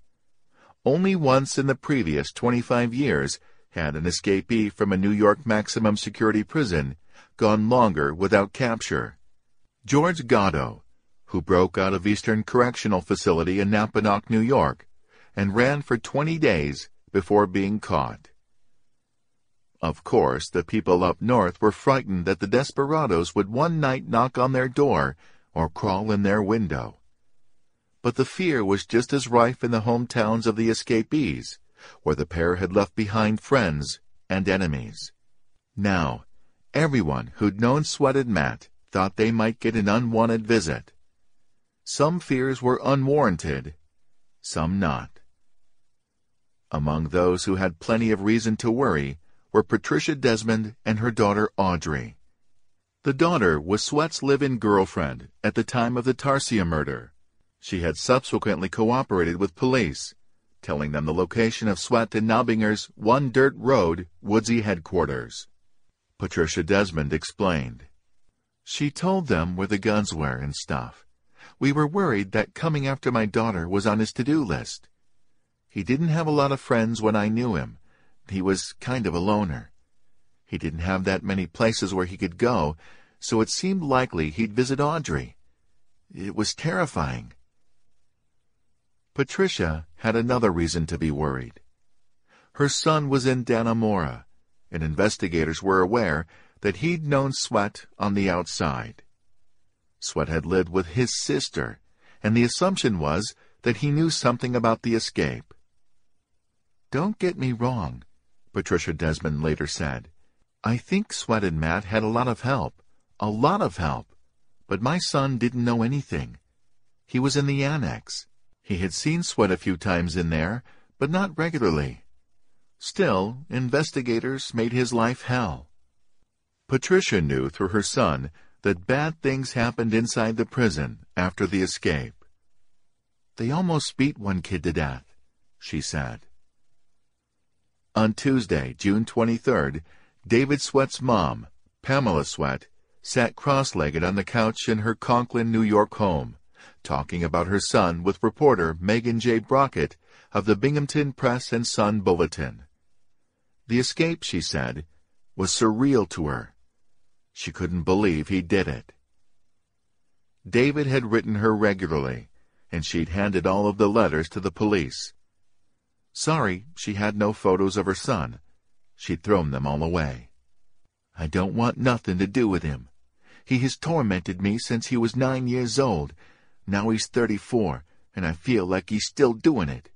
Only once in the previous 25 years had an escapee from a New York maximum security prison gone longer without capture. George Gatto, who broke out of Eastern Correctional Facility in Napanoch, New York, and ran for 20 days before being caught. Of course, the people up north were frightened that the desperados would one night knock on their door or crawl in their window. But the fear was just as rife in the hometowns of the escapees, where the pair had left behind friends and enemies. Now, everyone who'd known Sweated Matt thought they might get an unwanted visit. Some fears were unwarranted, some not. Among those who had plenty of reason to worry were Patricia Desmond and her daughter Audrey. The daughter was Sweat's live-in girlfriend at the time of the Tarsia murder. She had subsequently cooperated with police, telling them the location of Sweat and Nabinger's One Dirt Road woodsy headquarters. Patricia Desmond explained. She told them where the guns were and stuff. We were worried that coming after my daughter was on his to-do list. He didn't have a lot of friends when I knew him, he was kind of a loner. He didn't have that many places where he could go, so it seemed likely he'd visit Audrey. It was terrifying. Patricia had another reason to be worried. Her son was in Dannemora, and investigators were aware that he'd known Sweat on the outside. Sweat had lived with his sister, and the assumption was that he knew something about the escape. Don't get me wrong. Patricia Desmond later said. I think Sweat and Matt had a lot of help. A lot of help. But my son didn't know anything. He was in the annex. He had seen Sweat a few times in there, but not regularly. Still, investigators made his life hell. Patricia knew through her son that bad things happened inside the prison after the escape. They almost beat one kid to death, she said. On Tuesday, June 23rd, David Sweat's mom, Pamela Sweat, sat cross-legged on the couch in her Conklin, New York home, talking about her son with reporter Megan J. Brockett of the Binghamton Press and Sun Bulletin. The escape, she said, was surreal to her. She couldn't believe he did it. David had written her regularly, and she'd handed all of the letters to the police. Sorry, she had no photos of her son. She'd thrown them all away. I don't want nothing to do with him. He has tormented me since he was nine years old. Now he's thirty-four, and I feel like he's still doing it.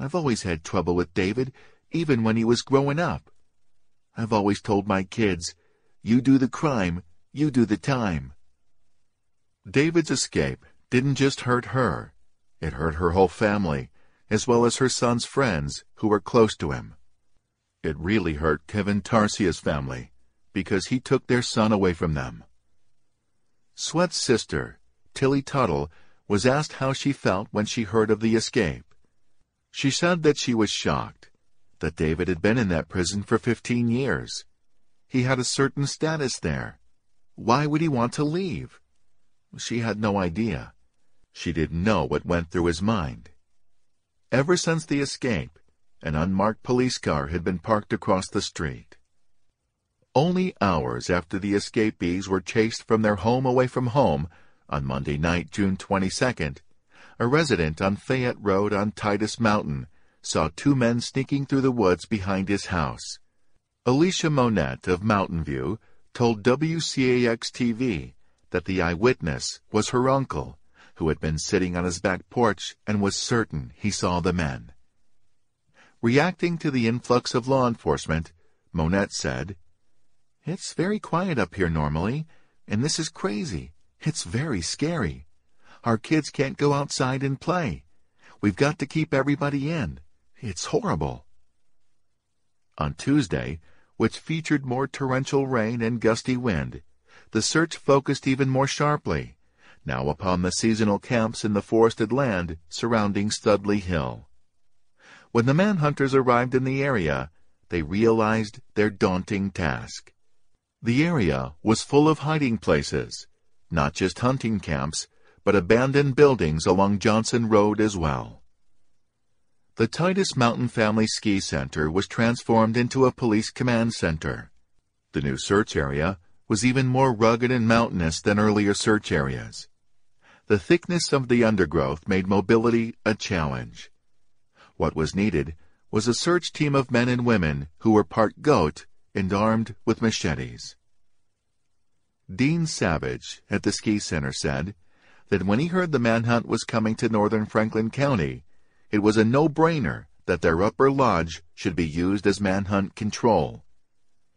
I've always had trouble with David, even when he was growing up. I've always told my kids, you do the crime, you do the time. David's escape didn't just hurt her. It hurt her whole family, as well as her son's friends who were close to him. It really hurt Kevin Tarsia's family because he took their son away from them. Sweat's sister, Tilly Tuttle, was asked how she felt when she heard of the escape. She said that she was shocked, that David had been in that prison for 15 years. He had a certain status there. Why would he want to leave? She had no idea. She didn't know what went through his mind. Ever since the escape, an unmarked police car had been parked across the street. Only hours after the escapees were chased from their home away from home, on Monday night, June 22nd, a resident on Fayette Road on Titus Mountain saw two men sneaking through the woods behind his house. Alicia Monette of Mountain View told WCAX-TV that the eyewitness was her uncle, who had been sitting on his back porch and was certain he saw the men. Reacting to the influx of law enforcement, Monette said, It's very quiet up here normally, and this is crazy. It's very scary. Our kids can't go outside and play. We've got to keep everybody in. It's horrible. On Tuesday, which featured more torrential rain and gusty wind, the search focused even more sharply now upon the seasonal camps in the forested land surrounding Studley Hill. When the manhunters arrived in the area, they realized their daunting task. The area was full of hiding places, not just hunting camps, but abandoned buildings along Johnson Road as well. The Titus Mountain Family Ski Center was transformed into a police command center. The new search area, was even more rugged and mountainous than earlier search areas. The thickness of the undergrowth made mobility a challenge. What was needed was a search team of men and women who were part goat and armed with machetes. Dean Savage at the ski center said that when he heard the manhunt was coming to northern Franklin County, it was a no-brainer that their upper lodge should be used as manhunt control.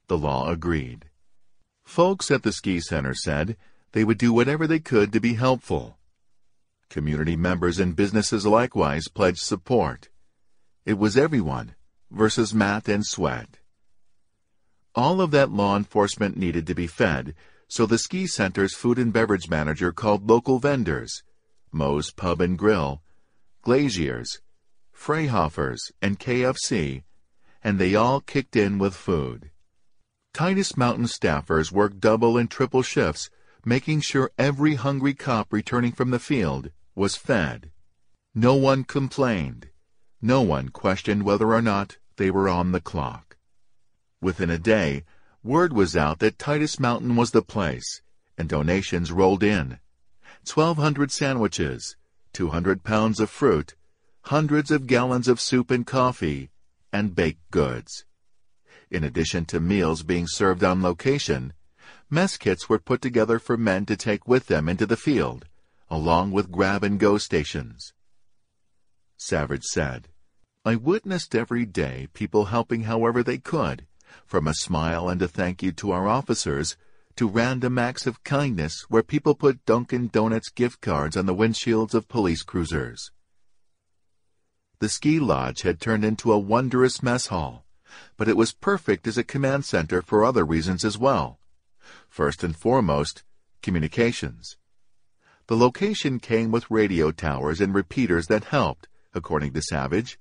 The law agreed. Folks at the ski center said they would do whatever they could to be helpful. Community members and businesses likewise pledged support. It was everyone versus Matt and Sweat. All of that law enforcement needed to be fed, so the ski center's food and beverage manager called local vendors, Moe's Pub and Grill, Glazier's, Freyhofer's, and KFC, and they all kicked in with food. Titus Mountain staffers worked double and triple shifts, making sure every hungry cop returning from the field was fed. No one complained. No one questioned whether or not they were on the clock. Within a day, word was out that Titus Mountain was the place, and donations rolled in. 1,200 sandwiches, 200 pounds of fruit, hundreds of gallons of soup and coffee, and baked goods. In addition to meals being served on location, mess kits were put together for men to take with them into the field, along with grab-and-go stations. Savage said, I witnessed every day people helping however they could, from a smile and a thank you to our officers to random acts of kindness where people put Dunkin' Donuts gift cards on the windshields of police cruisers. The ski lodge had turned into a wondrous mess hall, but it was perfect as a command center for other reasons as well. First and foremost, communications. The location came with radio towers and repeaters that helped, according to Savage,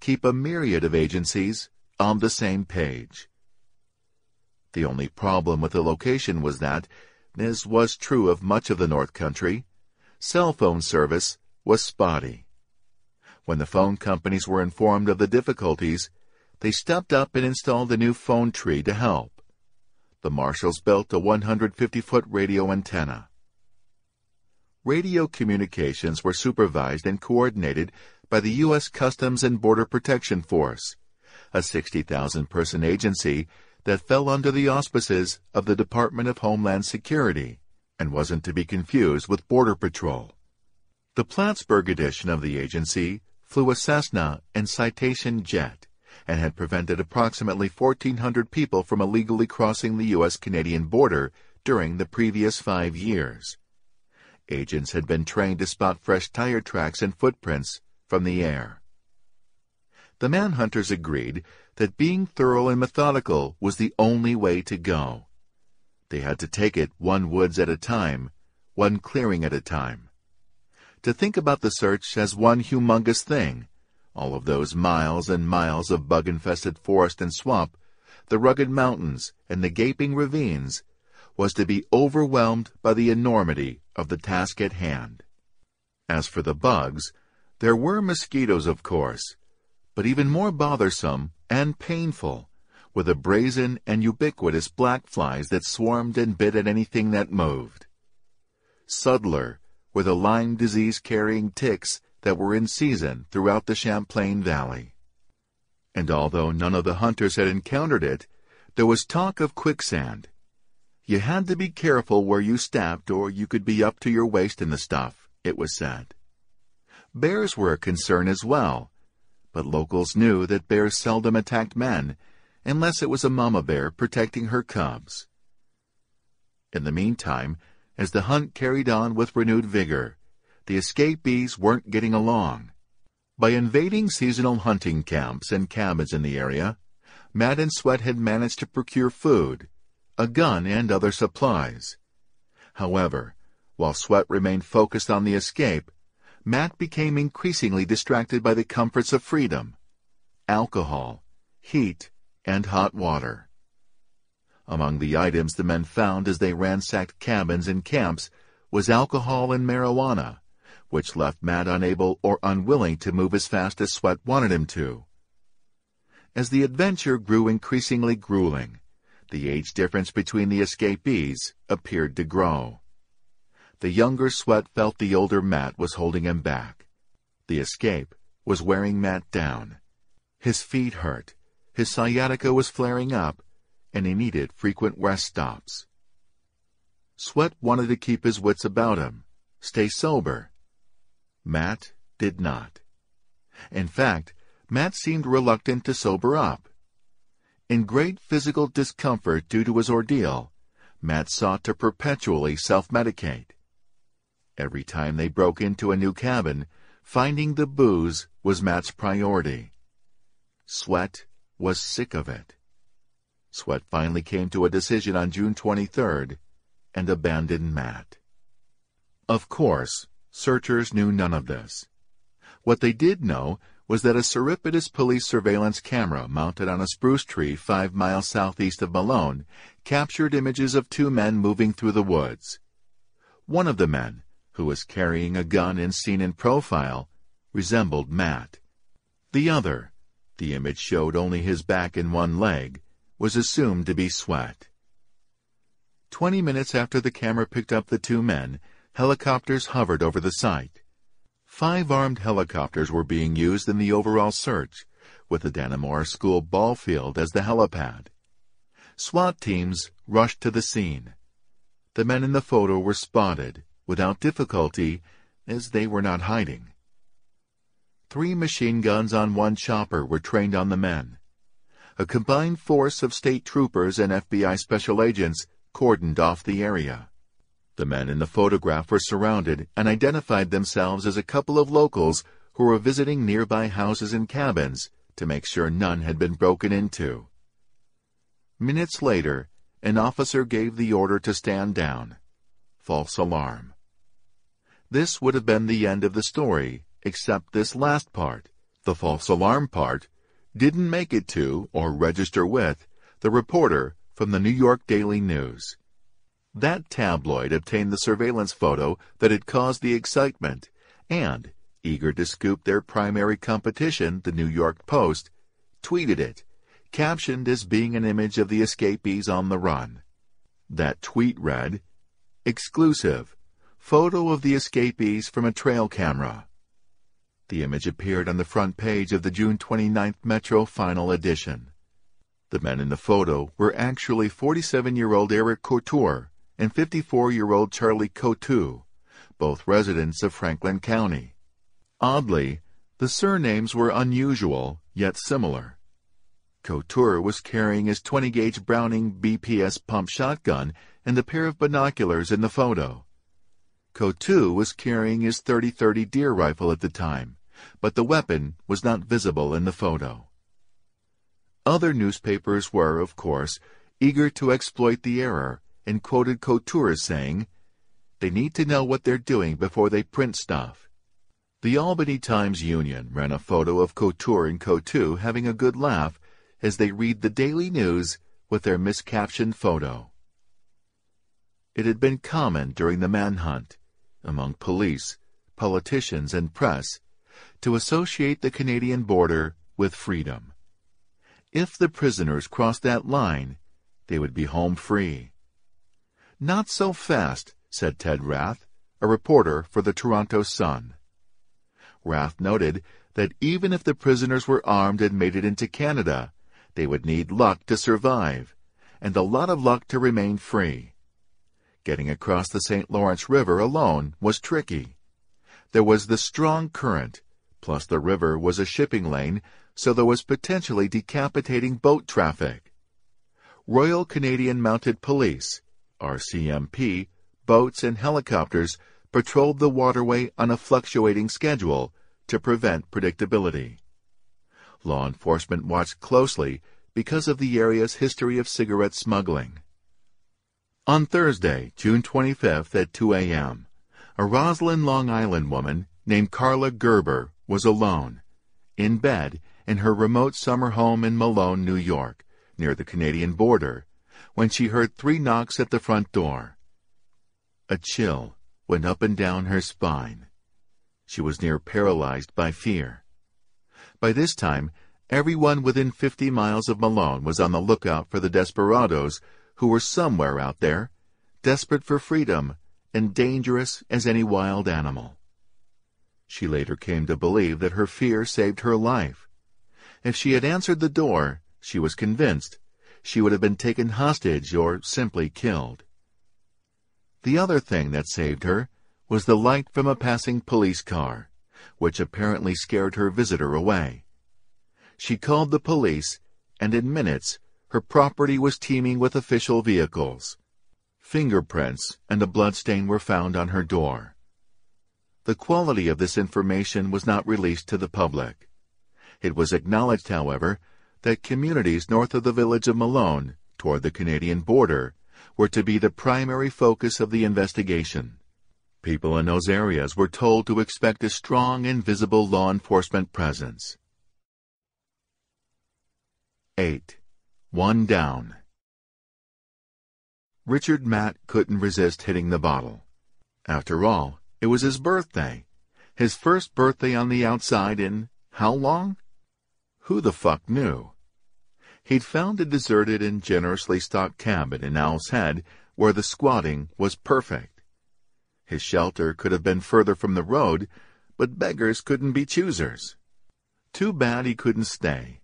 keep a myriad of agencies on the same page. The only problem with the location was that, as was true of much of the North Country, cell phone service was spotty. When the phone companies were informed of the difficulties, they stepped up and installed a new phone tree to help. The marshals built a 150-foot radio antenna. Radio communications were supervised and coordinated by the U.S. Customs and Border Protection Force, a 60,000-person agency that fell under the auspices of the Department of Homeland Security and wasn't to be confused with Border Patrol. The Plattsburgh edition of the agency flew a Cessna and Citation jet and had prevented approximately 1,400 people from illegally crossing the U.S.-Canadian border during the previous five years. Agents had been trained to spot fresh tire tracks and footprints from the air. The manhunters agreed that being thorough and methodical was the only way to go. They had to take it one woods at a time, one clearing at a time. To think about the search as one humongous thing, all of those miles and miles of bug-infested forest and swamp, the rugged mountains and the gaping ravines, was to be overwhelmed by the enormity of the task at hand. As for the bugs, there were mosquitoes, of course, but even more bothersome and painful were the brazen and ubiquitous black flies that swarmed and bit at anything that moved. Subtler were the Lyme disease-carrying ticks that were in season throughout the Champlain Valley. And although none of the hunters had encountered it, there was talk of quicksand. You had to be careful where you stepped or you could be up to your waist in the stuff, it was said. Bears were a concern as well, but locals knew that bears seldom attacked men, unless it was a mama bear protecting her cubs. In the meantime, as the hunt carried on with renewed vigor, the escapees weren't getting along. By invading seasonal hunting camps and cabins in the area, Matt and Sweat had managed to procure food, a gun, and other supplies. However, while Sweat remained focused on the escape, Matt became increasingly distracted by the comforts of freedom, alcohol, heat, and hot water. Among the items the men found as they ransacked cabins and camps was alcohol and marijuana, which left Matt unable or unwilling to move as fast as Sweat wanted him to. As the adventure grew increasingly grueling, The age difference between the escapees appeared to grow. The younger Sweat felt the older Matt was holding him back. The escape was wearing Matt down. His feet hurt, his sciatica was flaring up, and he needed frequent rest stops. Sweat wanted to keep his wits about him, stay sober. Matt did not. In fact, Matt seemed reluctant to sober up. In great physical discomfort due to his ordeal, Matt sought to perpetually self-medicate. Every time they broke into a new cabin, finding the booze was Matt's priority. Sweat was sick of it. Sweat finally came to a decision on June 23rd and abandoned Matt. Of course, searchers knew none of this. What they did know was that a surreptitious police surveillance camera mounted on a spruce tree five miles southeast of Malone captured images of two men moving through the woods. One of the men, who was carrying a gun and seen in profile, resembled Matt. The other, the image showed only his back and one leg, was assumed to be Sweat. Twenty minutes after the camera picked up the two men, helicopters hovered over the site. Five armed helicopters were being used in the overall search, with the Dannemora School ball field as the helipad. SWAT teams rushed to the scene. The men in the photo were spotted, without difficulty, as they were not hiding. Three machine guns on one chopper were trained on the men. A combined force of state troopers and FBI special agents cordoned off the area. The men in the photograph were surrounded and identified themselves as a couple of locals who were visiting nearby houses and cabins to make sure none had been broken into. Minutes later, an officer gave the order to stand down. False alarm. This would have been the end of the story, except this last part, the false alarm part, didn't make it to, or register with, the reporter from the New York Daily News. That tabloid obtained the surveillance photo that had caused the excitement, and, eager to scoop their primary competition, the New York Post, tweeted it, captioned as being an image of the escapees on the run. That tweet read, Exclusive, photo of the escapees from a trail camera. The image appeared on the front page of the June 29th Metro Final Edition. The men in the photo were actually 47-year-old Eric Couture, and 54-year-old Charlie Coutu, both residents of Franklin County. Oddly, the surnames were unusual, yet similar. Couture was carrying his 20-gauge Browning BPS pump shotgun and a pair of binoculars in the photo. Coutu was carrying his 30-30 deer rifle at the time, but the weapon was not visible in the photo. Other newspapers were, of course, eager to exploit the error and quoted Couture as saying, They need to know what they're doing before they print stuff. The Albany Times Union ran a photo of Couture and Coutu having a good laugh as they read the daily news with their miscaptioned photo. It had been common during the manhunt, among police, politicians, and press, to associate the Canadian border with freedom. If the prisoners crossed that line, they would be home free. Not so fast, said Ted Rath, a reporter for the Toronto Sun. Rath noted that even if the prisoners were armed and made it into Canada, they would need luck to survive, and a lot of luck to remain free. Getting across the St. Lawrence River alone was tricky. There was the strong current, plus the river was a shipping lane, so there was potentially decapitating boat traffic. Royal Canadian Mounted Police, RCMP, boats and helicopters patrolled the waterway on a fluctuating schedule to prevent predictability. Law enforcement watched closely because of the area's history of cigarette smuggling. On Thursday, June 25th at 2 a.m., a Roslyn, Long Island woman named Carla Gerber was alone, in bed in her remote summer home in Malone, New York, near the Canadian border, when she heard three knocks at the front door. A chill went up and down her spine. She was near paralyzed by fear. By this time, Everyone within 50 miles of Malone was on the lookout for the desperados who were somewhere out there, desperate for freedom and dangerous as any wild animal. She later came to believe that her fear saved her life. If she had answered the door, she was convinced, she would have been taken hostage or simply killed. The other thing that saved her was the light from a passing police car, which apparently scared her visitor away. She called the police, and in minutes her property was teeming with official vehicles. Fingerprints and a bloodstain were found on her door. The quality of this information was not released to the public. It was acknowledged, however, that communities north of the village of Malone, toward the Canadian border, were to be the primary focus of the investigation. People in those areas were told to expect a strong and visible law enforcement presence. 8. One down. Richard Matt couldn't resist hitting the bottle. After all, it was his birthday. His first birthday on the outside in how long? Who the fuck knew? He'd found a deserted and generously stocked cabin in Owl's Head where the squatting was perfect. His shelter could have been further from the road, but beggars couldn't be choosers. Too bad he couldn't stay.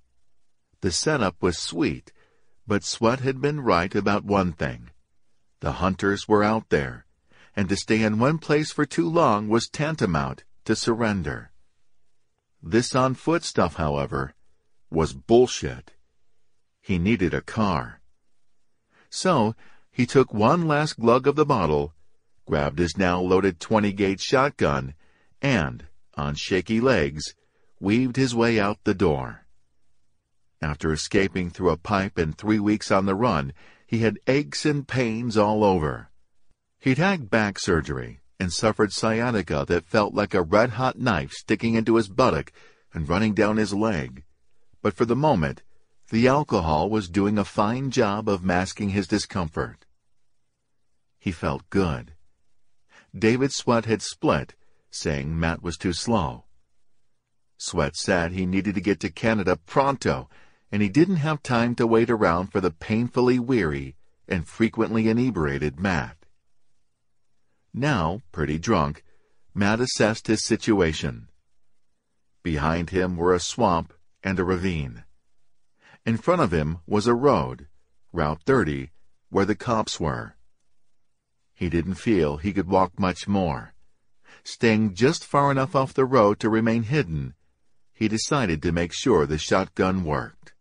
The setup was sweet, but Sweat had been right about one thing. The hunters were out there, and to stay in one place for too long was tantamount to surrender. This on-foot stuff, however, was bullshit. He needed a car. So, he took one last glug of the bottle, grabbed his now loaded 20-gauge shotgun, and, on shaky legs, weaved his way out the door. After escaping through a pipe and three weeks on the run, he had aches and pains all over. He'd had back surgery and suffered sciatica that felt like a red-hot knife sticking into his buttock and running down his leg. But for the moment, the alcohol was doing a fine job of masking his discomfort. He felt good. David Sweat had split, saying Matt was too slow. Sweat said he needed to get to Canada pronto and he didn't have time to wait around for the painfully weary and frequently inebriated Matt. Now, pretty drunk, Matt assessed his situation. Behind him were a swamp and a ravine. In front of him was a road, Route 30, where the cops were. He didn't feel he could walk much more. Staying just far enough off the road to remain hidden, he decided to make sure the shotgun worked.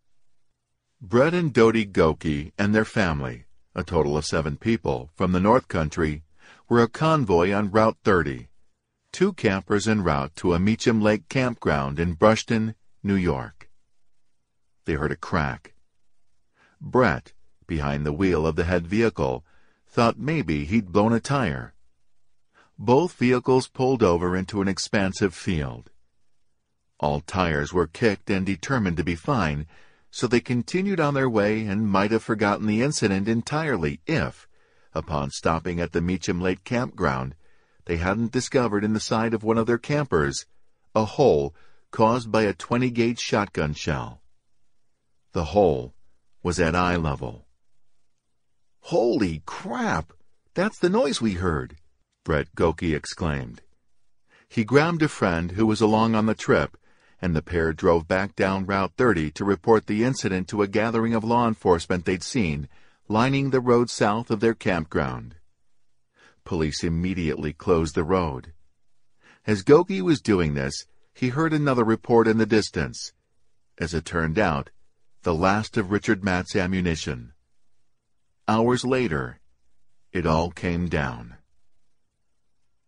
Brett and Dodie Gokey and their family, a total of seven people, from the North Country, were a convoy on Route 30, two campers en route to a Meacham Lake campground in Brushton, New York. They heard a crack. Brett, behind the wheel of the head vehicle, thought maybe he'd blown a tire. Both vehicles pulled over into an expansive field. All tires were kicked and determined to be fine, so they continued on their way and might have forgotten the incident entirely if, upon stopping at the Meacham Lake campground, they hadn't discovered in the side of one of their campers a hole caused by a 20-gauge shotgun shell. The hole was at eye level. Holy crap! That's the noise we heard, Brett Gokey exclaimed. He grabbed a friend who was along on the trip and the pair drove back down Route 30 to report the incident to a gathering of law enforcement they'd seen lining the road south of their campground. Police immediately closed the road. As Gokey was doing this, he heard another report in the distance. As it turned out, the last of Richard Matt's ammunition. Hours later, it all came down.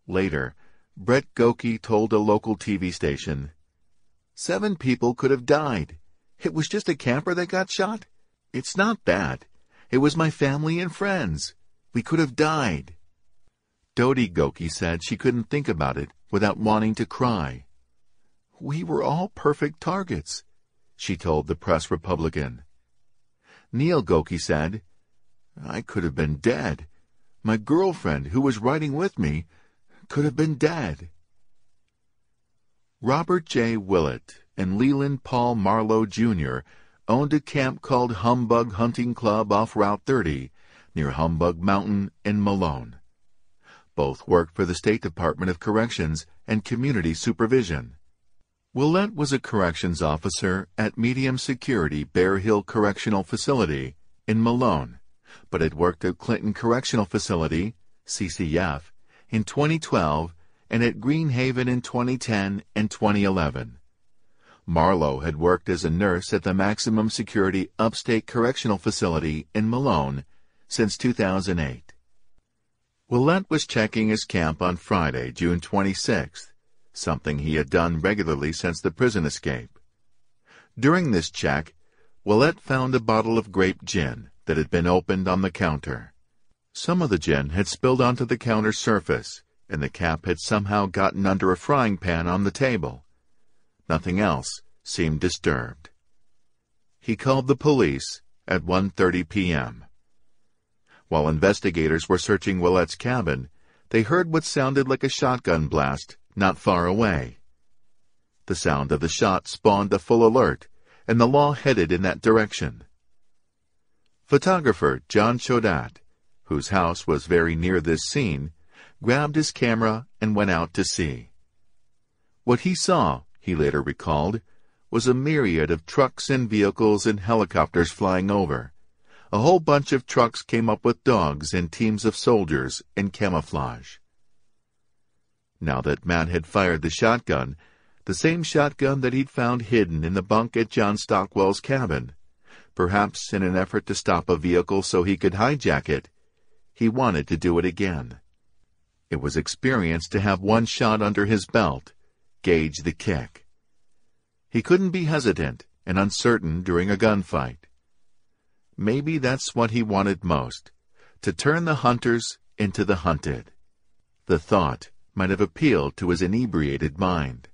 Later, Brett Gokey told a local TV station Seven people could have died. It was just a camper that got shot. It's not that. It was my family and friends. We could have died. Dodie Gokey said she couldn't think about it without wanting to cry. We were all perfect targets, she told the Press Republican. Neil Gokey said, I could have been dead. My girlfriend, who was riding with me, could have been dead. Robert J. Willett and Leland Paul Marlowe, Jr., owned a camp called Humbug Hunting Club off Route 30 near Humbug Mountain in Malone. Both worked for the State Department of Corrections and Community Supervision. Willett was a corrections officer at medium security Bare Hill Correctional Facility in Malone, but had worked at Clinton Correctional Facility, CCF, in 2012 and at Greenhaven in 2010 and 2011. Marlowe had worked as a nurse at the Maximum Security Upstate Correctional Facility in Malone since 2008. Willett was checking his camp on Friday, June 26th, something he had done regularly since the prison escape. During this check, Willett found a bottle of grape gin that had been opened on the counter. Some of the gin had spilled onto the counter surface, and the cap had somehow gotten under a frying pan on the table. Nothing else seemed disturbed. He called the police at 1.30 p.m. While investigators were searching Willett's cabin, they heard what sounded like a shotgun blast not far away. The sound of the shot spawned a full alert, and the law headed in that direction. Photographer John Chodat, whose house was very near this scene, grabbed his camera and went out to see. What he saw, he later recalled, was a myriad of trucks and vehicles and helicopters flying over, a whole bunch of trucks came up with dogs and teams of soldiers in camouflage. Now that Matt had fired the shotgun, the same shotgun that he'd found hidden in the bunk at John Stockwell's cabin, perhaps in an effort to stop a vehicle so he could hijack it, he wanted to do it again. It was experience to have one shot under his belt, gauge the kick. He couldn't be hesitant and uncertain during a gunfight. Maybe that's what he wanted most, to turn the hunters into the hunted. The thought might have appealed to his inebriated mind.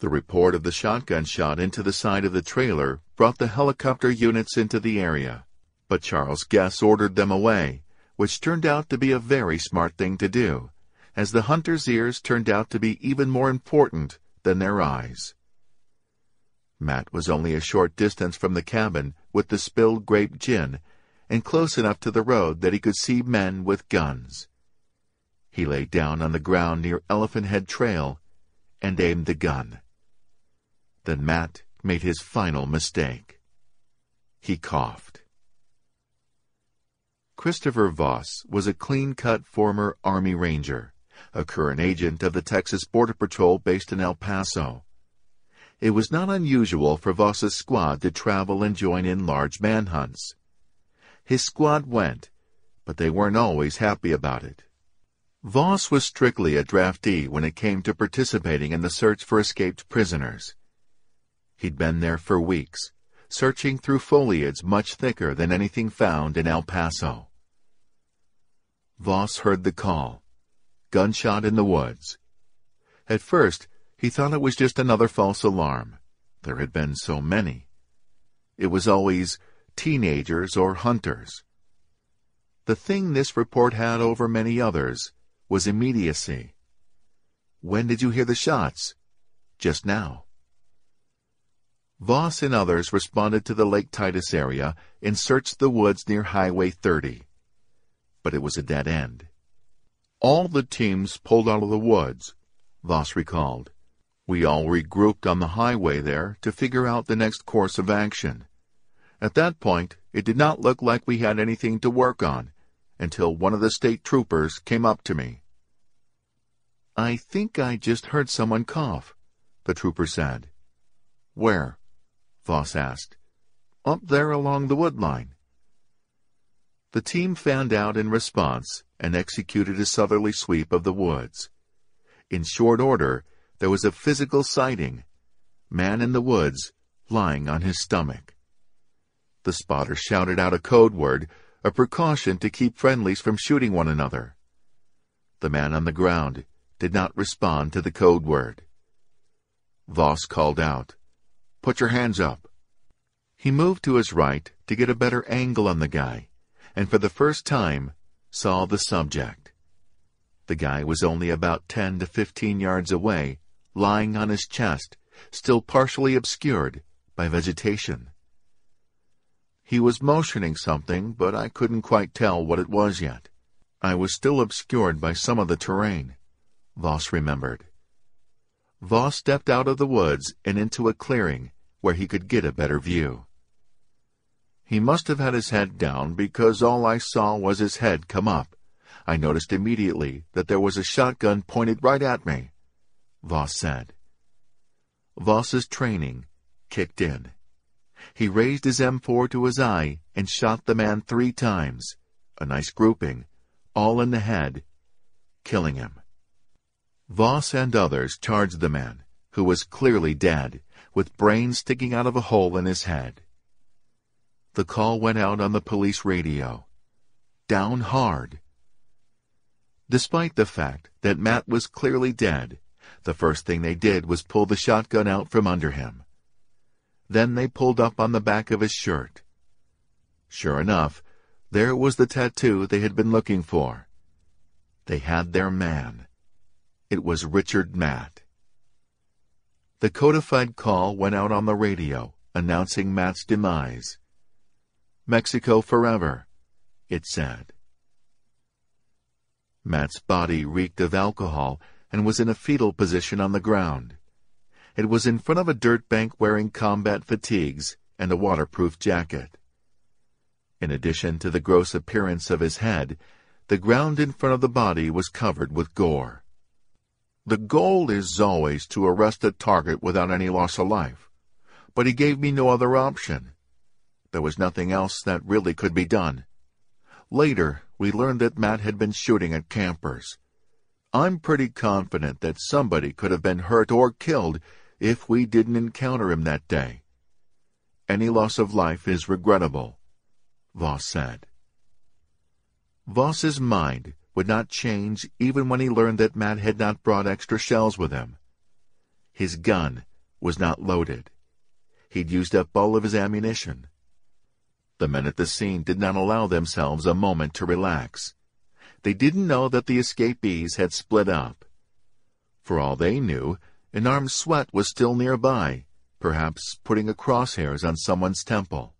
The report of the shotgun shot into the side of the trailer brought the helicopter units into the area, but Charles Guess ordered them away, which turned out to be a very smart thing to do, as the hunter's ears turned out to be even more important than their eyes. Matt was only a short distance from the cabin with the spilled grape gin, and close enough to the road that he could see men with guns. He lay down on the ground near Elephant Head Trail and aimed the gun. Then Matt made his final mistake. He coughed. Christopher Voss was a clean-cut former Army Ranger, a current agent of the Texas Border Patrol based in El Paso. It was not unusual for Voss's squad to travel and join in large manhunts. His squad went, but they weren't always happy about it. Voss was strictly a draftee when it came to participating in the search for escaped prisoners. He'd been there for weeks, searching through foliage much thicker than anything found in El Paso. Voss heard the call. Gunshot in the woods. At first, he thought it was just another false alarm. There had been so many. It was always teenagers or hunters. The thing this report had over many others was immediacy. When did you hear the shots? Just now. Voss and others responded to the Lake Titus area and searched the woods near Highway 30. But it was a dead end. All the teams pulled out of the woods, Voss recalled. We all regrouped on the highway there to figure out the next course of action. At that point, it did not look like we had anything to work on until one of the state troopers came up to me. I think I just heard someone cough, the trooper said. Where? Voss asked. Up there along the wood line. The team fanned out in response and executed a southerly sweep of the woods. In short order, there was a physical sighting. Man in the woods, lying on his stomach. The spotter shouted out a code word, a precaution to keep friendlies from shooting one another. The man on the ground did not respond to the code word. Voss called out, Put your hands up. He moved to his right to get a better angle on the guy, and for the first time saw the subject. The guy was only about ten to fifteen yards away lying on his chest, still partially obscured by vegetation. He was motioning something, but I couldn't quite tell what it was yet. I was still obscured by some of the terrain, Voss remembered. Voss stepped out of the woods and into a clearing where he could get a better view. He must have had his head down because all I saw was his head come up. I noticed immediately that there was a shotgun pointed right at me, Voss said. Voss's training kicked in. He raised his M4 to his eye and shot the man three times, a nice grouping, all in the head, killing him. Voss and others charged the man, who was clearly dead, with brains sticking out of a hole in his head. The call went out on the police radio. Down hard. Despite the fact that Matt was clearly dead, the first thing they did was pull the shotgun out from under him. Then they pulled up on the back of his shirt. Sure enough, there was the tattoo they had been looking for. They had their man. It was Richard Matt. The codified call went out on the radio, announcing Matt's demise. Mexico forever, it said. Matt's body reeked of alcohol and was in a fetal position on the ground. It was in front of a dirt bank wearing combat fatigues and a waterproof jacket. In addition to the gross appearance of his head, the ground in front of the body was covered with gore. The goal is always to arrest a target without any loss of life, but he gave me no other option. There was nothing else that really could be done. Later, we learned that Matt had been shooting at campers. I'm pretty confident that somebody could have been hurt or killed if we didn't encounter him that day. Any loss of life is regrettable, Voss said. Voss's mind would not change even when he learned that Matt had not brought extra shells with him. His gun was not loaded. He'd used up all of his ammunition. The men at the scene did not allow themselves a moment to relax. They didn't know that the escapees had split up. For all they knew, an armed sweat was still nearby, perhaps putting a crosshairs on someone's temple.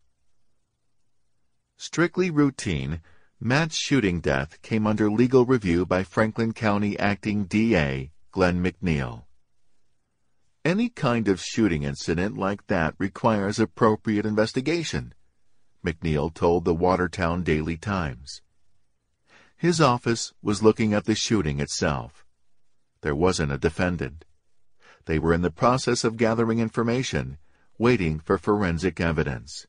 Strictly routine, Matt's shooting death came under legal review by Franklin County Acting DA Glenn McNeil. Any kind of shooting incident like that requires appropriate investigation. McNeil told the Watertown Daily Times. His office was looking at the shooting itself. There wasn't a defendant. They were in the process of gathering information, waiting for forensic evidence.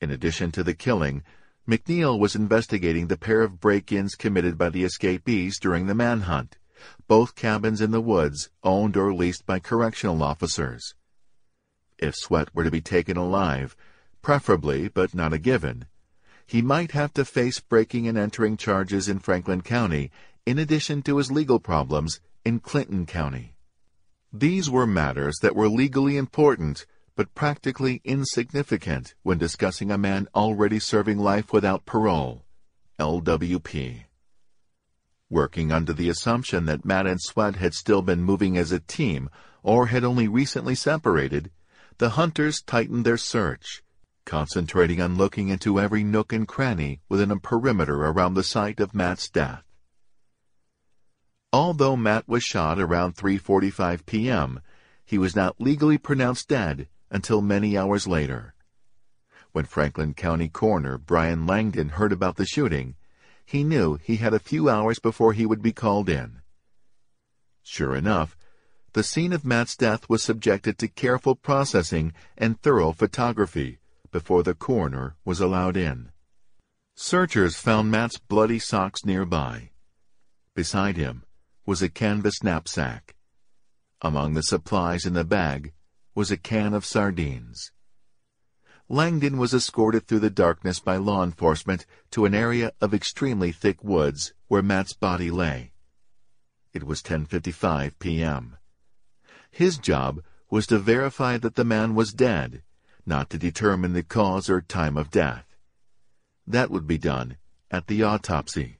In addition to the killing, McNeil was investigating the pair of break-ins committed by the escapees during the manhunt, both cabins in the woods owned or leased by correctional officers. If Sweat were to be taken alive, preferably but not a given. He might have to face breaking and entering charges in Franklin County in addition to his legal problems in Clinton County. These were matters that were legally important but practically insignificant when discussing a man already serving life without parole, LWP. Working under the assumption that Matt and Sweat had still been moving as a team or had only recently separated, the hunters tightened their search, concentrating on looking into every nook and cranny within a perimeter around the site of Matt's death. Although Matt was shot around 3.45 p.m., he was not legally pronounced dead until many hours later. When Franklin County Coroner Brian Langdon heard about the shooting, he knew he had a few hours before he would be called in. Sure enough, the scene of Matt's death was subjected to careful processing and thorough photography before the coroner was allowed in. Searchers found Matt's bloody socks nearby. Beside him was a canvas knapsack. Among the supplies in the bag was a can of sardines. Langdon was escorted through the darkness by law enforcement to an area of extremely thick woods where Matt's body lay. It was 10.55 p.m. His job was to verify that the man was dead not to determine the cause or time of death. That would be done at the autopsy.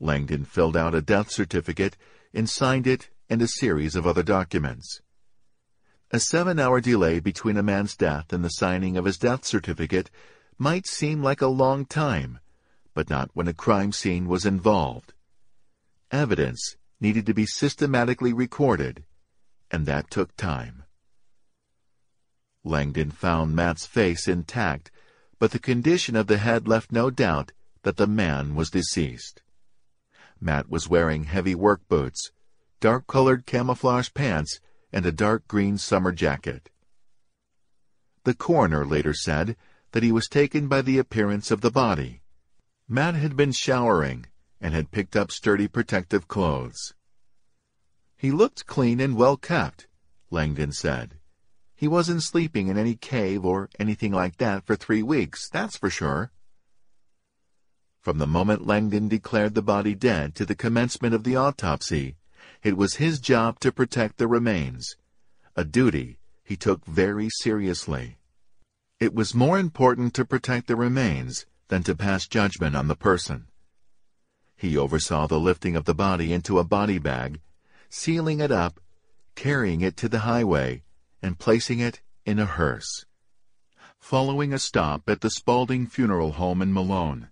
Langdon filled out a death certificate and signed it and a series of other documents. A seven-hour delay between a man's death and the signing of his death certificate might seem like a long time, but not when a crime scene was involved. Evidence needed to be systematically recorded, and that took time. Langdon found Matt's face intact, but the condition of the head left no doubt that the man was deceased. Matt was wearing heavy work boots, dark-colored camouflage pants, and a dark green summer jacket. The coroner later said that he was taken by the appearance of the body. Matt had been showering and had picked up sturdy protective clothes. He looked clean and well kept, Langdon said. He wasn't sleeping in any cave or anything like that for three weeks, that's for sure. From the moment Langdon declared the body dead to the commencement of the autopsy, it was his job to protect the remains, a duty he took very seriously. It was more important to protect the remains than to pass judgment on the person. He oversaw the lifting of the body into a body bag, sealing it up, carrying it to the highway, and placing it in a hearse. Following a stop at the Spaulding Funeral Home in Malone,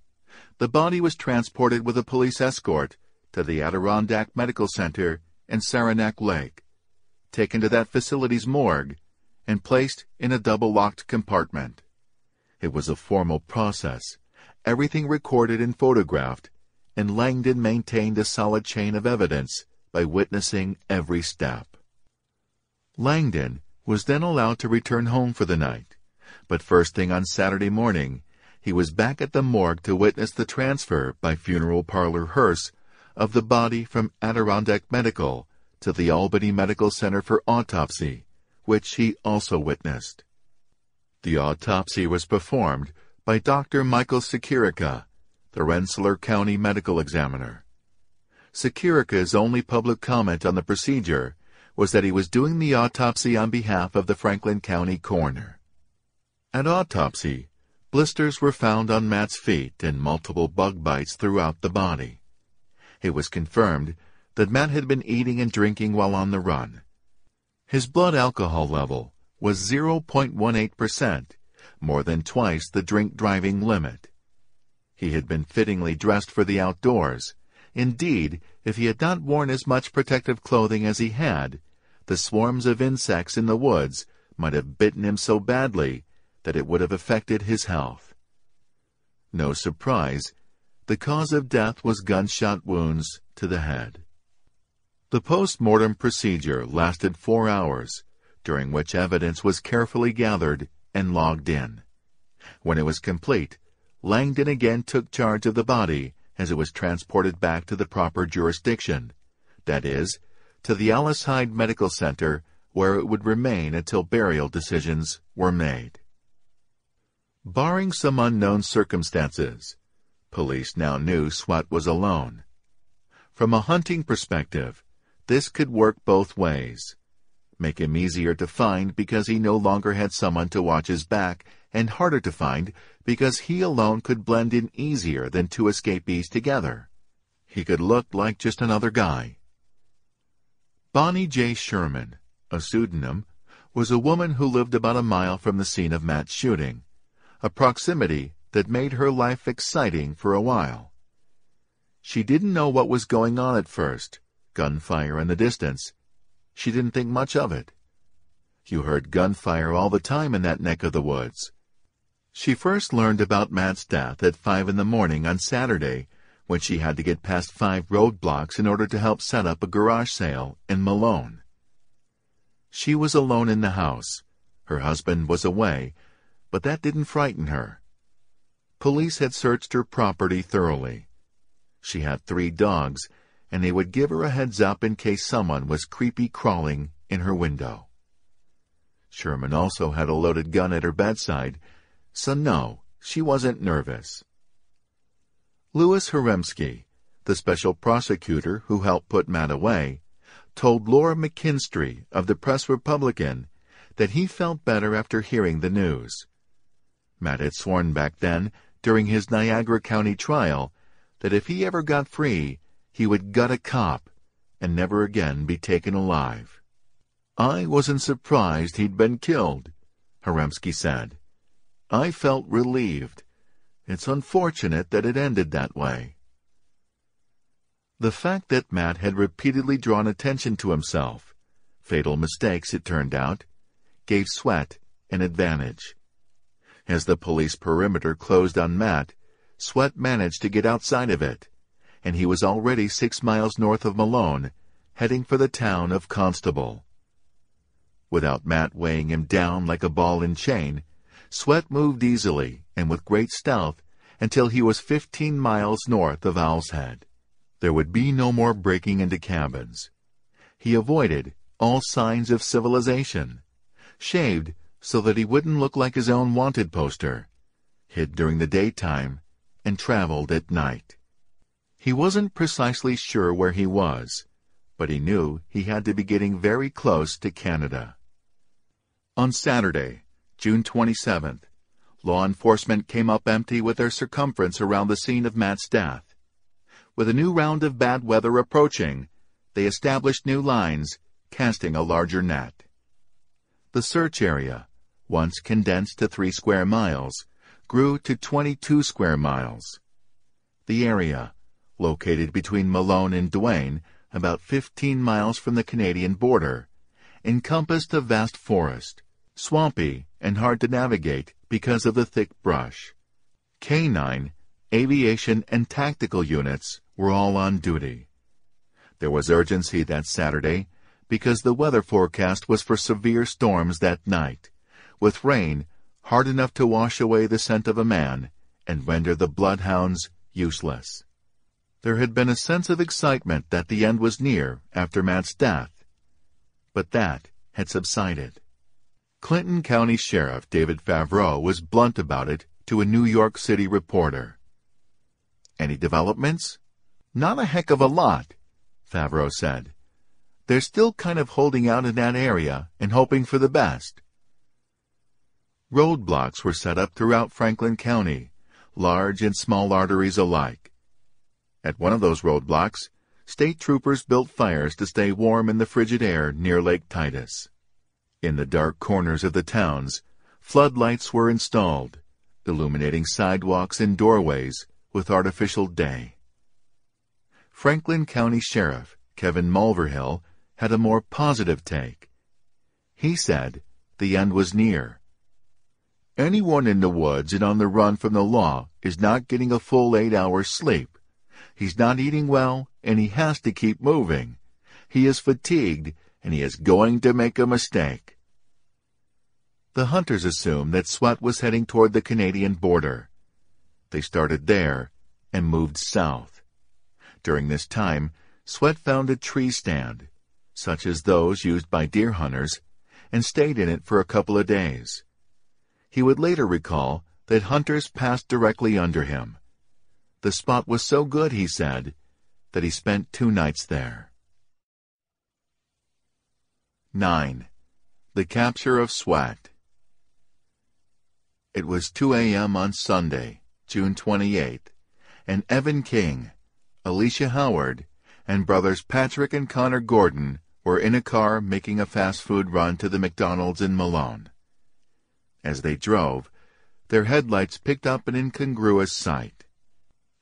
the body was transported with a police escort to the Adirondack Medical Center in Saranac Lake, taken to that facility's morgue, and placed in a double-locked compartment. It was a formal process, everything recorded and photographed, and Langdon maintained a solid chain of evidence by witnessing every step. Langdon was then allowed to return home for the night, but first thing on Saturday morning, he was back at the morgue to witness the transfer by funeral parlor hearse of the body from Adirondack Medical to the Albany Medical Center for autopsy, which he also witnessed. The autopsy was performed by Dr. Michael Sikirica, the Rensselaer County Medical Examiner. Sikirica's only public comment on the procedure was that he was doing the autopsy on behalf of the Franklin County coroner. At autopsy, blisters were found on Matt's feet and multiple bug bites throughout the body it was confirmed that Matt had been eating and drinking while on the run. His blood alcohol level was 0.18%, more than twice the drink driving limit. He had been fittingly dressed for the outdoors. Indeed, if he had not worn as much protective clothing as he had, the swarms of insects in the woods might have bitten him so badly that it would have affected his health. No surprise, the cause of death was gunshot wounds to the head. The post-mortem procedure lasted four hours, during which evidence was carefully gathered and logged in. When it was complete, Langdon again took charge of the body as it was transported back to the proper jurisdiction, that is, to the Alice Hyde Medical Center where it would remain until burial decisions were made. Barring some unknown circumstances, Police now knew Sweat was alone. From a hunting perspective, this could work both ways. Make him easier to find because he no longer had someone to watch his back, and harder to find because he alone could blend in easier than two escapees together. He could look like just another guy. Bonnie J. Sherman, a pseudonym, was a woman who lived about a mile from the scene of Matt's shooting, a proximity that made her life exciting for a while. She didn't know what was going on at first, gunfire in the distance. She didn't think much of it. You heard gunfire all the time in that neck of the woods. She first learned about Matt's death at five in the morning on Saturday, when she had to get past five roadblocks in order to help set up a garage sale in Malone. She was alone in the house. Her husband was away, but that didn't frighten her. Police had searched her property thoroughly. She had three dogs, and they would give her a heads up in case someone was creepy crawling in her window. Sherman also had a loaded gun at her bedside, so no, she wasn't nervous. Louis Haremski, the special prosecutor who helped put Matt away, told Lohr McKinstry of the Press Republican that he felt better after hearing the news. Matt had sworn back then during his Niagara County trial that if he ever got free, he would gut a cop and never again be taken alive. I wasn't surprised he'd been killed, Haremski said. I felt relieved. It's unfortunate that it ended that way. The fact that Matt had repeatedly drawn attention to himself, fatal mistakes it turned out, gave Sweat an advantage. As the police perimeter closed on Matt, Sweat managed to get outside of it, and he was already six miles north of Malone, heading for the town of Constable. Without Matt weighing him down like a ball and chain, Sweat moved easily and with great stealth until he was fifteen miles north of Owl's Head. There would be no more breaking into cabins. He avoided all signs of civilization, shaved so that he wouldn't look like his own wanted poster, hid during the daytime, and traveled at night. He wasn't precisely sure where he was, but he knew he had to be getting very close to Canada. On Saturday, June 27th, law enforcement came up empty with their circumference around the scene of Matt's death. With a new round of bad weather approaching, they established new lines, casting a larger net. The search area, once condensed to three square miles, grew to 22 square miles. The area, located between Malone and Duane, about 15 miles from the Canadian border, encompassed a vast forest, swampy and hard to navigate because of the thick brush. K-9, aviation, and tactical units were all on duty. There was urgency that Saturday because the weather forecast was for severe storms that night, with rain hard enough to wash away the scent of a man and render the bloodhounds useless. There had been a sense of excitement that the end was near after Matt's death, but that had subsided. Clinton County Sheriff David Favro was blunt about it to a New York City reporter. Any developments? Not a heck of a lot, Favro said. They're still kind of holding out in that area and hoping for the best. Roadblocks were set up throughout Franklin County, large and small arteries alike. At one of those roadblocks, state troopers built fires to stay warm in the frigid air near Lake Titus. In the dark corners of the towns, floodlights were installed, illuminating sidewalks and doorways with artificial day. Franklin County Sheriff Kevin Mulverhill had a more positive take. He said the end was near. Anyone in the woods and on the run from the law is not getting a full eight hours sleep. He's not eating well, and he has to keep moving. He is fatigued, and he is going to make a mistake. The hunters assumed that Sweat was heading toward the Canadian border. They started there and moved south. During this time, Sweat found a tree stand, such as those used by deer hunters, and stayed in it for a couple of days. He would later recall that hunters passed directly under him. The spot was so good, he said, that he spent two nights there. 9. The Capture of Sweat It was 2 a.m. on Sunday, June 28, and Evan King, Alicia Howard, and brothers Patrick and Connor Gordon were in a car making a fast food run to the McDonald's in Malone. As they drove, their headlights picked up an incongruous sight.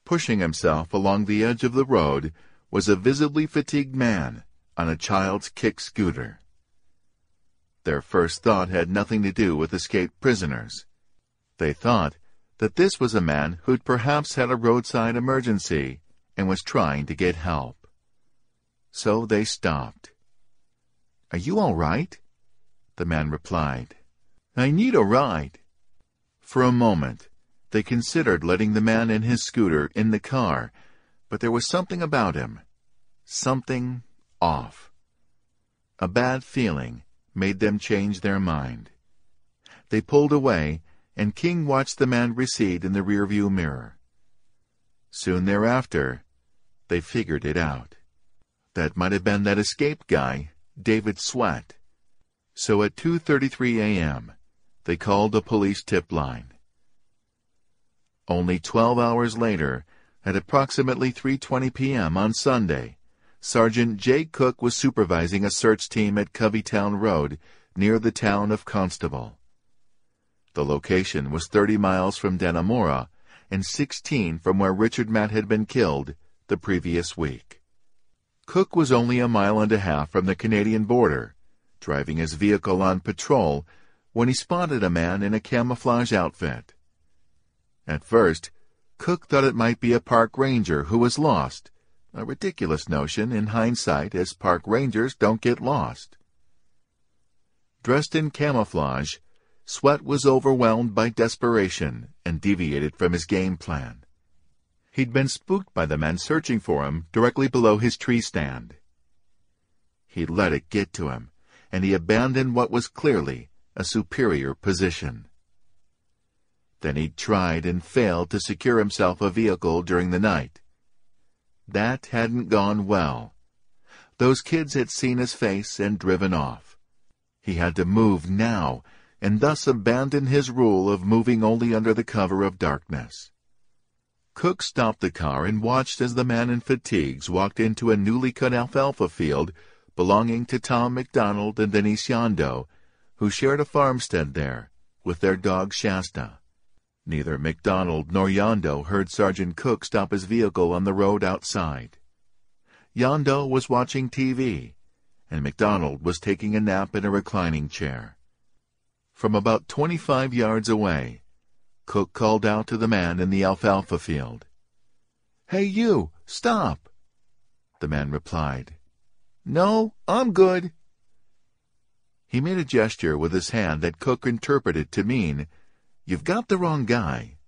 Pushing himself along the edge of the road was a visibly fatigued man on a child's kick scooter. Their first thought had nothing to do with escaped prisoners. They thought that this was a man who'd perhaps had a roadside emergency and was trying to get help. So they stopped. Are you all right? The man replied. I need a ride. For a moment, they considered letting the man and his scooter in the car, but there was something about him. Something off. A bad feeling made them change their mind. They pulled away, and King watched the man recede in the rearview mirror. Soon thereafter, they figured it out. That might have been that escaped guy, David Sweat. So at 2.33 a.m., they called the police tip line. Only 12 hours later, at approximately 3.20 p.m. on Sunday, Sergeant J. Cook was supervising a search team at Coveytown Road near the town of Constable. The location was 30 miles from Dannemora and 16 from where Richard Matt had been killed the previous week. Cook was only a mile and a half from the Canadian border, driving his vehicle on patrol when he spotted a man in a camouflage outfit. At first, Cook thought it might be a park ranger who was lost, a ridiculous notion in hindsight as park rangers don't get lost. Dressed in camouflage, Sweat was overwhelmed by desperation and deviated from his game plan. He'd been spooked by the men searching for him directly below his tree stand. He let it get to him, and he abandoned what was clearly a superior position. Then he'd tried and failed to secure himself a vehicle during the night. That hadn't gone well. Those kids had seen his face and driven off. He had to move now, and thus abandon his rule of moving only under the cover of darkness. Cook stopped the car and watched as the man in fatigues walked into a newly cut alfalfa field belonging to Tom McDonald and Denise Yondo, who shared a farmstead there, with their dog Shasta. Neither McDonald nor Yondo heard Sergeant Cook stop his vehicle on the road outside. Yondo was watching TV, and McDonald was taking a nap in a reclining chair. From about twenty-five yards away, Cook called out to the man in the alfalfa field. Hey, you! Stop! The man replied, no, I'm good. He made a gesture with his hand that Cook interpreted to mean, You've got the wrong guy.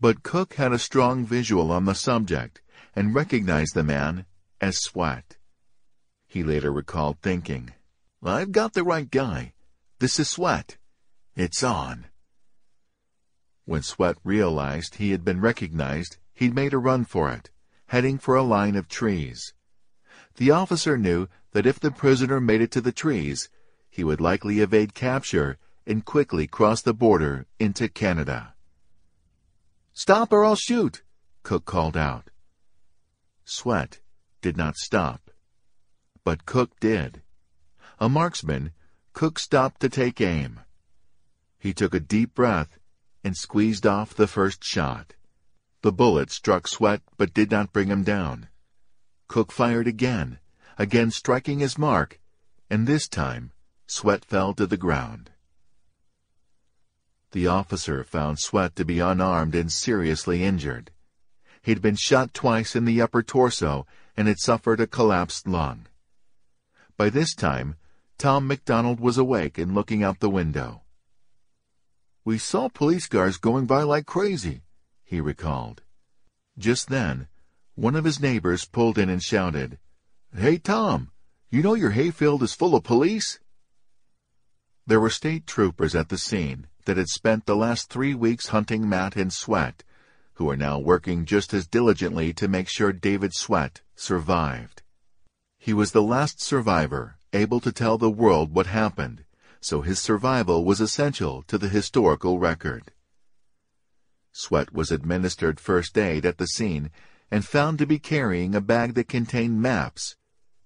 But Cook had a strong visual on the subject and recognized the man as Sweat. He later recalled thinking, I've got the right guy. This is Sweat. It's on. When Sweat realized he had been recognized, he made a run for it, heading for a line of trees. The officer knew that if the prisoner made it to the trees, he would likely evade capture and quickly cross the border into Canada. Stop or I'll shoot, Cook called out. Sweat did not stop. But Cook did. A marksman, Cook stopped to take aim. He took a deep breath and squeezed off the first shot. The bullet struck Sweat but did not bring him down. Cook fired again, again striking his mark, and this time Sweat fell to the ground. The officer found Sweat to be unarmed and seriously injured. He'd been shot twice in the upper torso and had suffered a collapsed lung. By this time, Tom McDonald was awake and looking out the window. We saw police cars going by like crazy, he recalled. Just then, one of his neighbors pulled in and shouted, Hey, Tom, you know your hayfield is full of police? There were state troopers at the scene that had spent the last three weeks hunting Matt and Sweat, who are now working just as diligently to make sure David Sweat survived. He was the last survivor able to tell the world what happened, so his survival was essential to the historical record. Sweat was administered first aid at the scene and found to be carrying a bag that contained maps,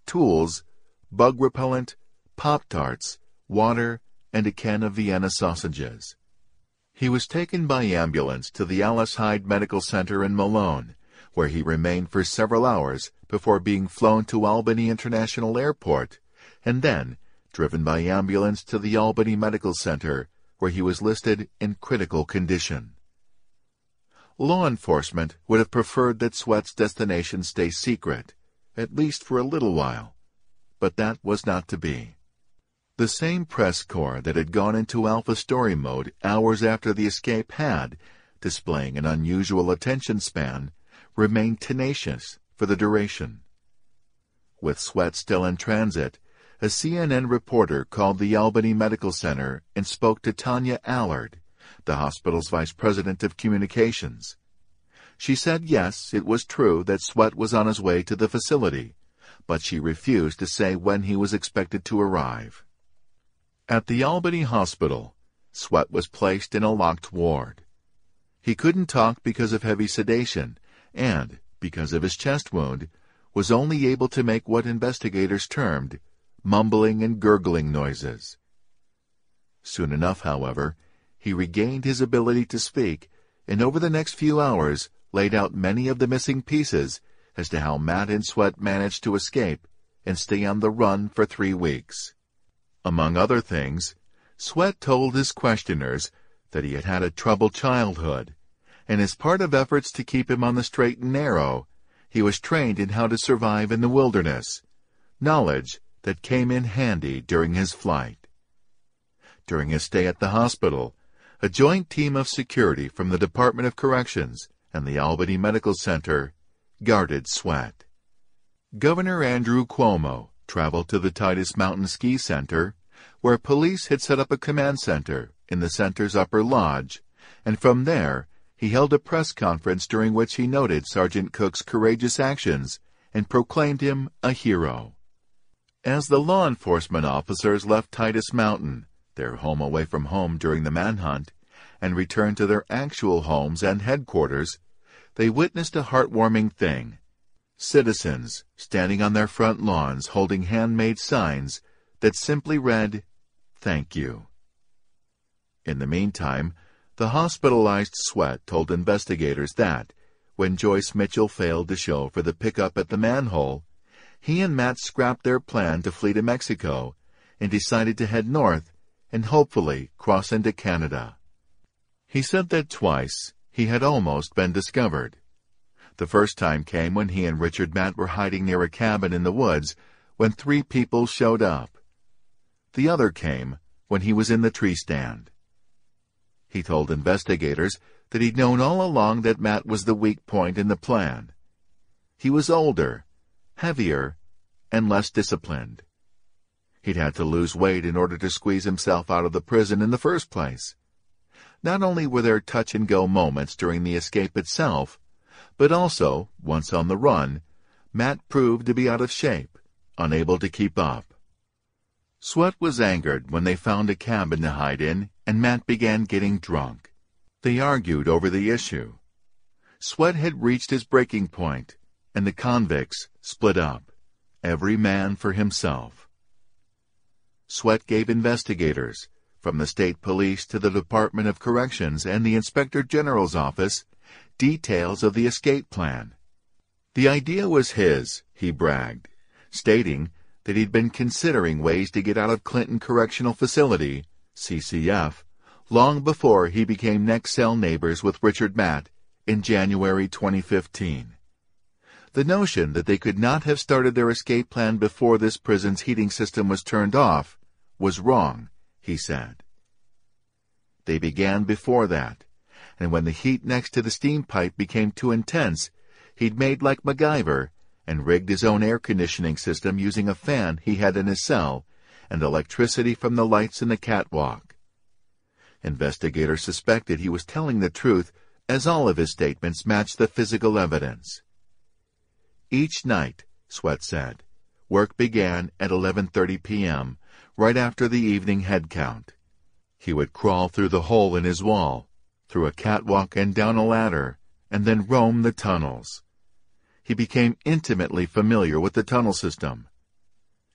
tools, bug repellent, Pop-Tarts, water, and a can of Vienna sausages. He was taken by ambulance to the Alice Hyde Medical Center in Malone, where he remained for several hours before being flown to Albany International Airport, and then driven by ambulance to the Albany Medical Center, where he was listed in critical condition. Law enforcement would have preferred that Sweat's destination stay secret, at least for a little while, but that was not to be. The same press corps that had gone into alpha story mode hours after the escape had, displaying an unusual attention span, remained tenacious for the duration. With Sweat still in transit, a CNN reporter called the Albany Medical Center and spoke to Tanya Allard, the hospital's vice president of communications. She said yes, it was true that Sweat was on his way to the facility, but she refused to say when he was expected to arrive. At the Albany Hospital, Sweat was placed in a locked ward. He couldn't talk because of heavy sedation, and, because of his chest wound, was only able to make what investigators termed mumbling and gurgling noises. Soon enough, however, he regained his ability to speak, and over the next few hours laid out many of the missing pieces as to how Matt and Sweat managed to escape and stay on the run for three weeks. Among other things, Sweat told his questioners that he had had a troubled childhood, and as part of efforts to keep him on the straight and narrow, he was trained in how to survive in the wilderness, knowledge that came in handy during his flight. During his stay at the hospital, a joint team of security from the Department of Corrections and the Albany Medical Center guarded Sweat. Governor Andrew Cuomo traveled to the Titus Mountain Ski Center, where police had set up a command center in the center's upper lodge, and from there he held a press conference during which he noted Sergeant Cook's courageous actions and proclaimed him a hero. As the law enforcement officers left Titus Mountain, their home away from home during the manhunt, and returned to their actual homes and headquarters, they witnessed a heartwarming thing. Citizens standing on their front lawns holding handmade signs that simply read, Thank you. In the meantime, the hospitalized Sweat told investigators that, when Joyce Mitchell failed to show for the pickup at the manhole, he and Matt scrapped their plan to flee to Mexico and decided to head north and hopefully cross into Canada. He said that twice he had almost been discovered. The first time came when he and Richard Matt were hiding near a cabin in the woods when three people showed up. The other came when he was in the tree stand. He told investigators that he'd known all along that Matt was the weak point in the plan. He was older, heavier, and less disciplined. He'd had to lose weight in order to squeeze himself out of the prison in the first place. Not only were there touch-and-go moments during the escape itself, but also, once on the run, Matt proved to be out of shape, unable to keep up. Sweat was angered when they found a cabin to hide in and Matt began getting drunk. They argued over the issue. Sweat had reached his breaking point, and the convicts split up, every man for himself. Sweat gave investigators, from the state police to the Department of Corrections and the Inspector General's office, details of the escape plan. The idea was his, he bragged, stating that he'd been considering ways to get out of Clinton Correctional Facility CCF, long before he became next cell neighbors with Richard Matt in January 2015. The notion that they could not have started their escape plan before this prison's heating system was turned off was wrong, he said. They began before that, and when the heat next to the steam pipe became too intense, he'd made like MacGyver and rigged his own air conditioning system using a fan he had in his cell and electricity from the lights in the catwalk. Investigators suspected he was telling the truth as all of his statements matched the physical evidence. Each night, Sweat said, work began at 11.30 p.m., right after the evening head count. He would crawl through the hole in his wall, through a catwalk and down a ladder, and then roam the tunnels. He became intimately familiar with the tunnel system.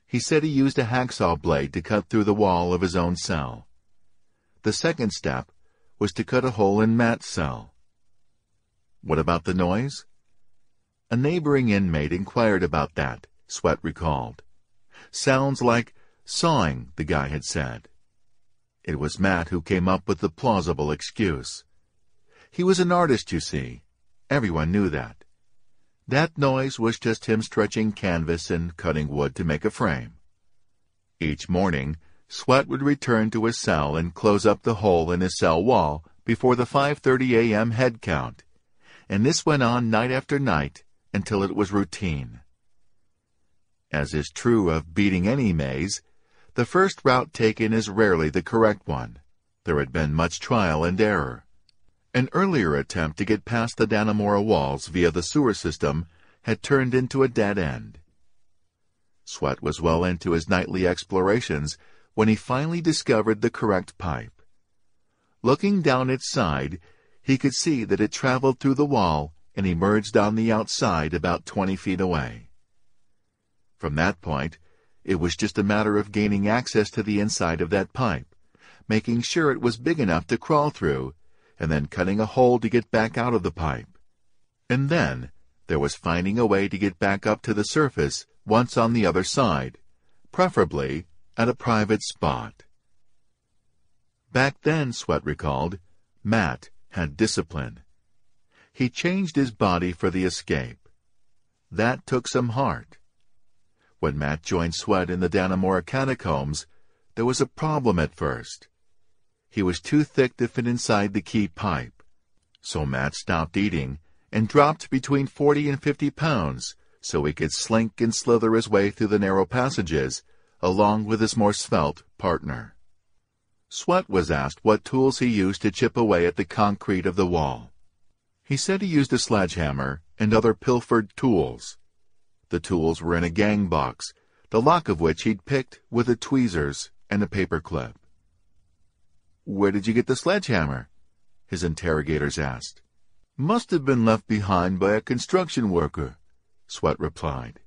He said he used a hacksaw blade to cut through the wall of his own cell. The second step was to cut a hole in Matt's cell. What about the noise? A neighboring inmate inquired about that, Sweat recalled. Sounds like sawing, the guy had said. It was Matt who came up with the plausible excuse. He was an artist, you see. Everyone knew that. That noise was just him stretching canvas and cutting wood to make a frame. Each morning, Sweat would return to his cell and close up the hole in his cell wall before the 5.30 a.m. head count, and this went on night after night until it was routine. As is true of beating any maze, the first route taken is rarely the correct one. There had been much trial and error. An earlier attempt to get past the Dannemora walls via the sewer system had turned into a dead end. Sweat was well into his nightly explorations when he finally discovered the correct pipe. Looking down its side, he could see that it traveled through the wall and emerged on the outside about twenty feet away. From that point, it was just a matter of gaining access to the inside of that pipe, making sure it was big enough to crawl through, and then cutting a hole to get back out of the pipe. And then, there was finding a way to get back up to the surface once on the other side, preferably at a private spot. Back then, Sweat recalled, Matt had discipline. He changed his body for the escape. That took some heart. When Matt joined Sweat in the Dannemora catacombs, there was a problem at first. He was too thick to fit inside the key pipe. So Matt stopped eating and dropped between 40 and 50 pounds so he could slink and slither his way through the narrow passages along with his more svelte partner. Sweat was asked what tools he used to chip away at the concrete of the wall. He said he used a sledgehammer and other pilfered tools. The tools were in a gang box, the lock of which he'd picked with the tweezers and a paperclip. Where did you get the sledgehammer? His interrogators asked. Must have been left behind by a construction worker, Sweat replied.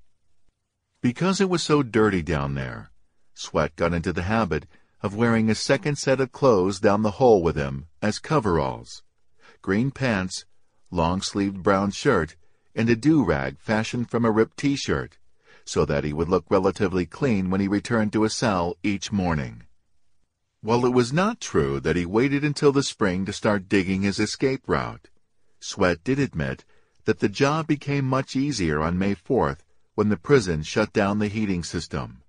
Because it was so dirty down there, Sweat got into the habit of wearing a second set of clothes down the hole with him as coveralls. Green pants long-sleeved brown shirt, and a do-rag fashioned from a ripped T-shirt, so that he would look relatively clean when he returned to his cell each morning. While it was not true that he waited until the spring to start digging his escape route, Sweat did admit that the job became much easier on May 4th when the prison shut down the heating system.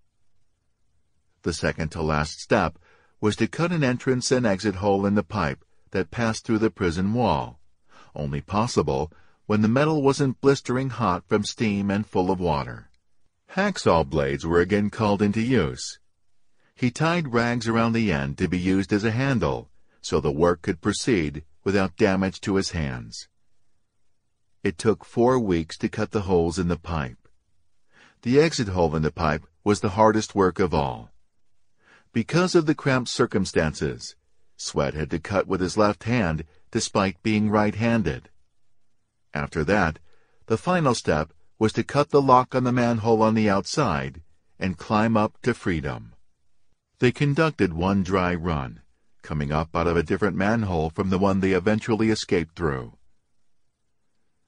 The second to last step was to cut an entrance and exit hole in the pipe that passed through the prison wall, only possible when the metal wasn't blistering hot from steam and full of water. Hacksaw blades were again called into use. He tied rags around the end to be used as a handle, so the work could proceed without damage to his hands. It took four weeks to cut the holes in the pipe. The exit hole in the pipe was the hardest work of all. Because of the cramped circumstances, Sweat had to cut with his left hand despite being right-handed. After that, the final step was to cut the lock on the manhole on the outside and climb up to freedom. They conducted one dry run, coming up out of a different manhole from the one they eventually escaped through.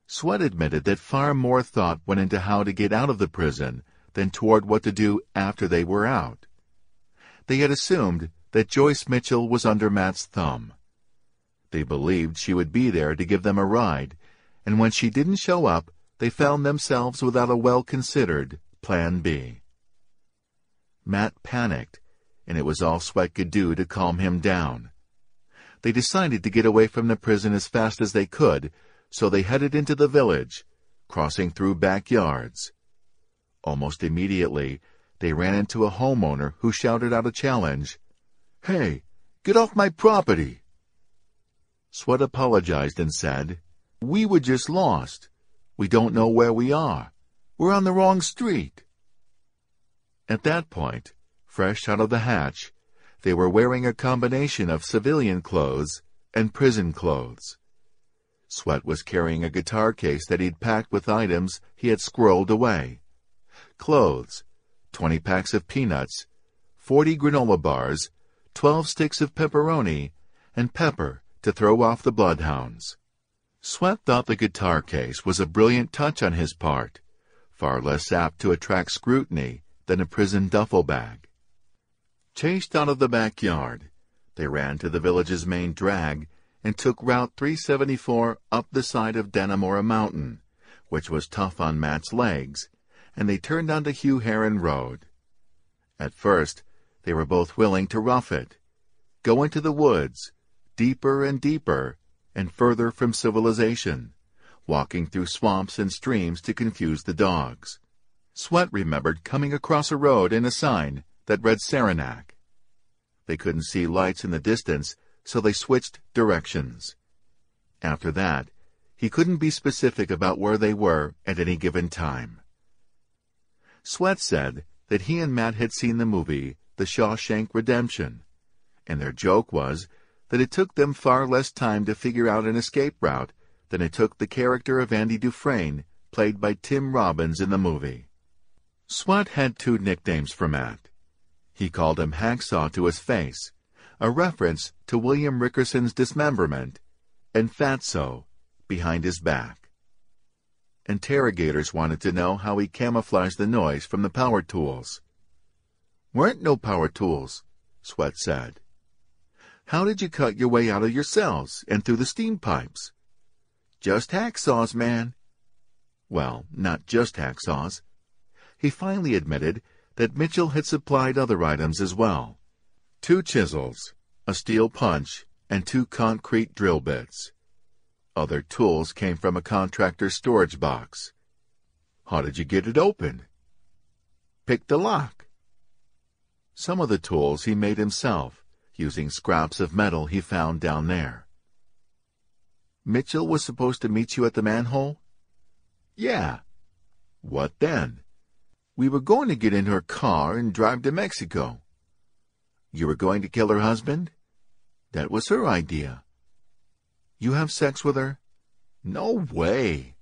Sweat admitted that far more thought went into how to get out of the prison than toward what to do after they were out. They had assumed that Joyce Mitchell was under Matt's thumb. They believed she would be there to give them a ride, and when she didn't show up, they found themselves without a well-considered Plan B. Matt panicked, and it was all Sweat could do to calm him down. They decided to get away from the prison as fast as they could, so they headed into the village, crossing through backyards. Almost immediately, they ran into a homeowner who shouted out a challenge. Hey, get off my property! Sweat apologized and said, We were just lost. We don't know where we are. We're on the wrong street. At that point, fresh out of the hatch, they were wearing a combination of civilian clothes and prison clothes. Sweat was carrying a guitar case that he'd packed with items he had squirreled away. Clothes, 20 packs of peanuts, 40 granola bars, 12 sticks of pepperoni, and pepper to throw off the bloodhounds. Sweat thought the guitar case was a brilliant touch on his part, far less apt to attract scrutiny than a prison duffel bag. Chased out of the backyard, they ran to the village's main drag and took Route 374 up the side of Dannemora Mountain, which was tough on Matt's legs, and they turned onto Hugh Heron Road. At first, they were both willing to rough it, go into the woods, deeper and deeper, and further from civilization, walking through swamps and streams to confuse the dogs. Sweat remembered coming across a road and a sign that read Saranac. They couldn't see lights in the distance, so they switched directions. After that, he couldn't be specific about where they were at any given time. Sweat said that he and Matt had seen the movie The Shawshank Redemption, and their joke was that it took them far less time to figure out an escape route than it took the character of Andy Dufresne, played by Tim Robbins in the movie. Sweat had two nicknames for Matt. He called him Hacksaw to his face, a reference to William Rickerson's dismemberment, and Fatso, behind his back. Interrogators wanted to know how he camouflaged the noise from the power tools. Weren't no power tools, Sweat said. How did you cut your way out of your cells and through the steam pipes? Just hacksaws, man. Well, not just hacksaws. He finally admitted that Mitchell had supplied other items as well. Two chisels, a steel punch, and two concrete drill bits. Other tools came from a contractor's storage box. How did you get it open? Pick the lock. Some of the tools he made himself, using scraps of metal he found down there. Mitchell was supposed to meet you at the manhole? Yeah. What then? We were going to get in her car and drive to Mexico. You were going to kill her husband? That was her idea. You have sex with her? No way.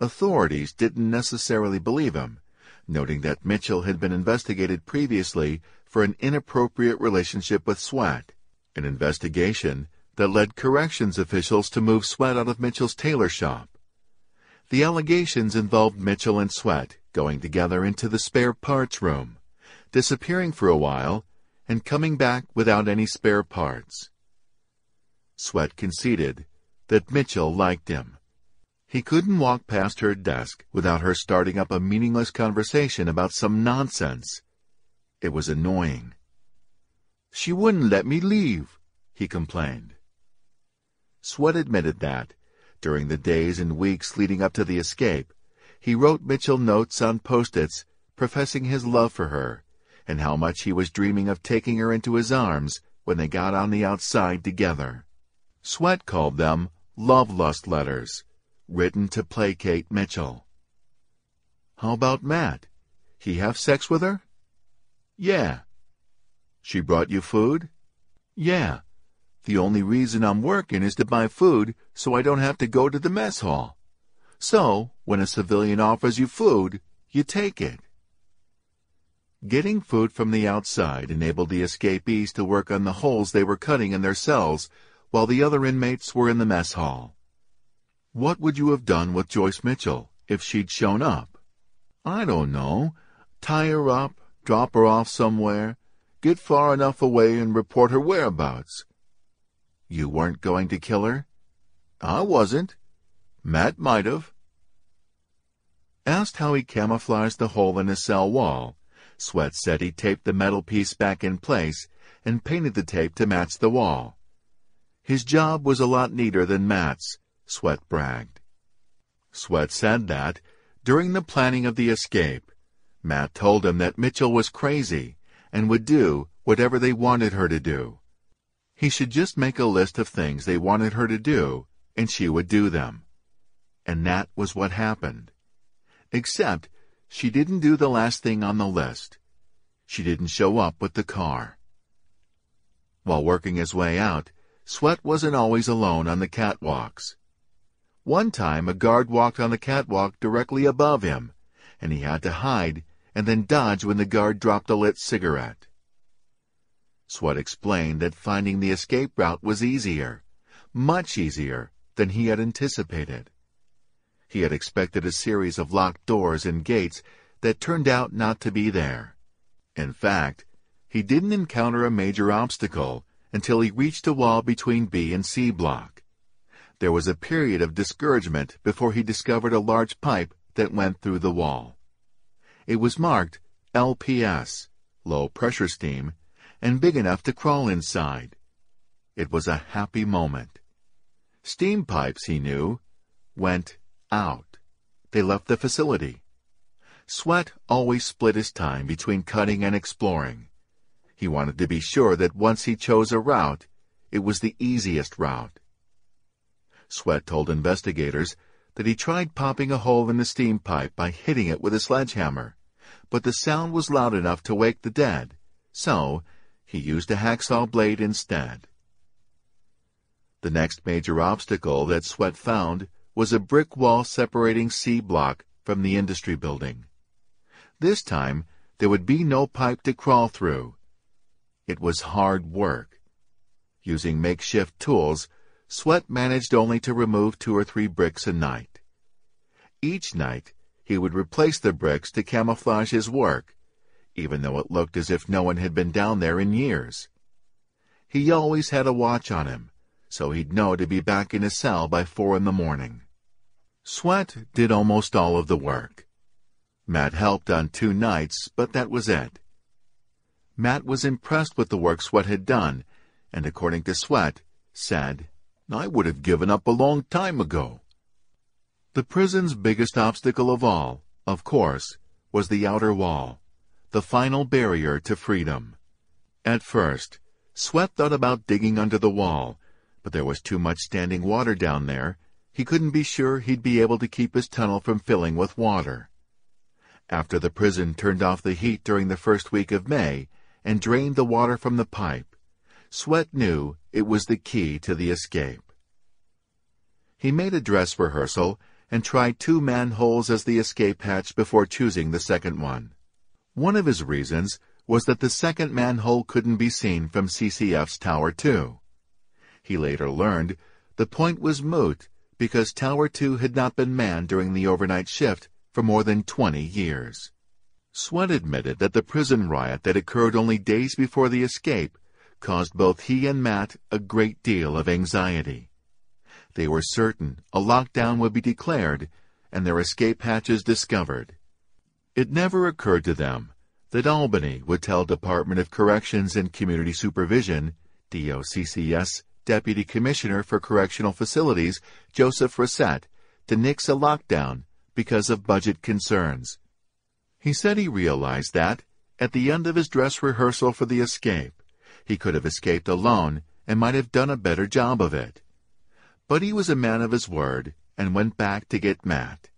Authorities didn't necessarily believe him, noting that Mitchell had been investigated previously for an inappropriate relationship with Sweat, an investigation that led corrections officials to move Sweat out of Mitchell's tailor shop. The allegations involved Mitchell and Sweat going together into the spare parts room, disappearing for a while, and coming back without any spare parts. Sweat conceded that Mitchell liked him. He couldn't walk past her desk without her starting up a meaningless conversation about some nonsense. It was annoying. She wouldn't let me leave, he complained. Sweat admitted that, during the days and weeks leading up to the escape, he wrote Mitchell notes on post-its professing his love for her and how much he was dreaming of taking her into his arms when they got on the outside together. Sweat called them love lust letters, written to placate Mitchell. How about Matt? He have sex with her? Yeah. She brought you food? Yeah. The only reason I'm working is to buy food so I don't have to go to the mess hall. So, when a civilian offers you food, you take it. Getting food from the outside enabled the escapees to work on the holes they were cutting in their cells while the other inmates were in the mess hall. What would you have done with Joyce Mitchell if she'd shown up? I don't know. Tie her up, drop her off somewhere, get far enough away and report her whereabouts. You weren't going to kill her? I wasn't. Matt might have. Asked how he camouflaged the hole in his cell wall, Sweat said he taped the metal piece back in place and painted the tape to match the wall. His job was a lot neater than Matt's, Sweat bragged. Sweat said that, during the planning of the escape, Matt told him that Mitchell was crazy and would do whatever they wanted her to do. He should just make a list of things they wanted her to do, and she would do them and that was what happened. Except she didn't do the last thing on the list. She didn't show up with the car. While working his way out, Sweat wasn't always alone on the catwalks. One time a guard walked on the catwalk directly above him, and he had to hide and then dodge when the guard dropped a lit cigarette. Sweat explained that finding the escape route was easier, much easier, than he had anticipated. He had expected a series of locked doors and gates that turned out not to be there. In fact, he didn't encounter a major obstacle until he reached a wall between B and C block. There was a period of discouragement before he discovered a large pipe that went through the wall. It was marked LPS, low pressure steam, and big enough to crawl inside. It was a happy moment. Steam pipes, he knew, went out. They left the facility. Sweat always split his time between cutting and exploring. He wanted to be sure that once he chose a route, it was the easiest route. Sweat told investigators that he tried popping a hole in the steam pipe by hitting it with a sledgehammer, but the sound was loud enough to wake the dead, so he used a hacksaw blade instead. The next major obstacle that Sweat found was a brick wall separating C block from the industry building. This time, there would be no pipe to crawl through. It was hard work. Using makeshift tools, Sweat managed only to remove two or three bricks a night. Each night, he would replace the bricks to camouflage his work, even though it looked as if no one had been down there in years. He always had a watch on him, so he'd know to be back in his cell by four in the morning. Sweat did almost all of the work. Matt helped on two nights, but that was it. Matt was impressed with the work Sweat had done, and according to Sweat, said, I would have given up a long time ago. The prison's biggest obstacle of all, of course, was the outer wall, the final barrier to freedom. At first, Sweat thought about digging under the wall, but there was too much standing water down there. He couldn't be sure he'd be able to keep his tunnel from filling with water. After the prison turned off the heat during the first week of May and drained the water from the pipe, Sweat knew it was the key to the escape. He made a dress rehearsal and tried two manholes as the escape hatch before choosing the second one. One of his reasons was that the second manhole couldn't be seen from CCF's Tower 2. He later learned the point was moot because Tower 2 had not been manned during the overnight shift for more than 20 years. Sweat admitted that the prison riot that occurred only days before the escape caused both he and Matt a great deal of anxiety. They were certain a lockdown would be declared and their escape hatches discovered. It never occurred to them that Albany would tell Department of Corrections and Community Supervision, DOCCS, Deputy Commissioner for Correctional Facilities, Joseph Rissette, to nix a lockdown because of budget concerns. He said he realized that, at the end of his dress rehearsal for the escape, he could have escaped alone and might have done a better job of it. But he was a man of his word and went back to get Matt.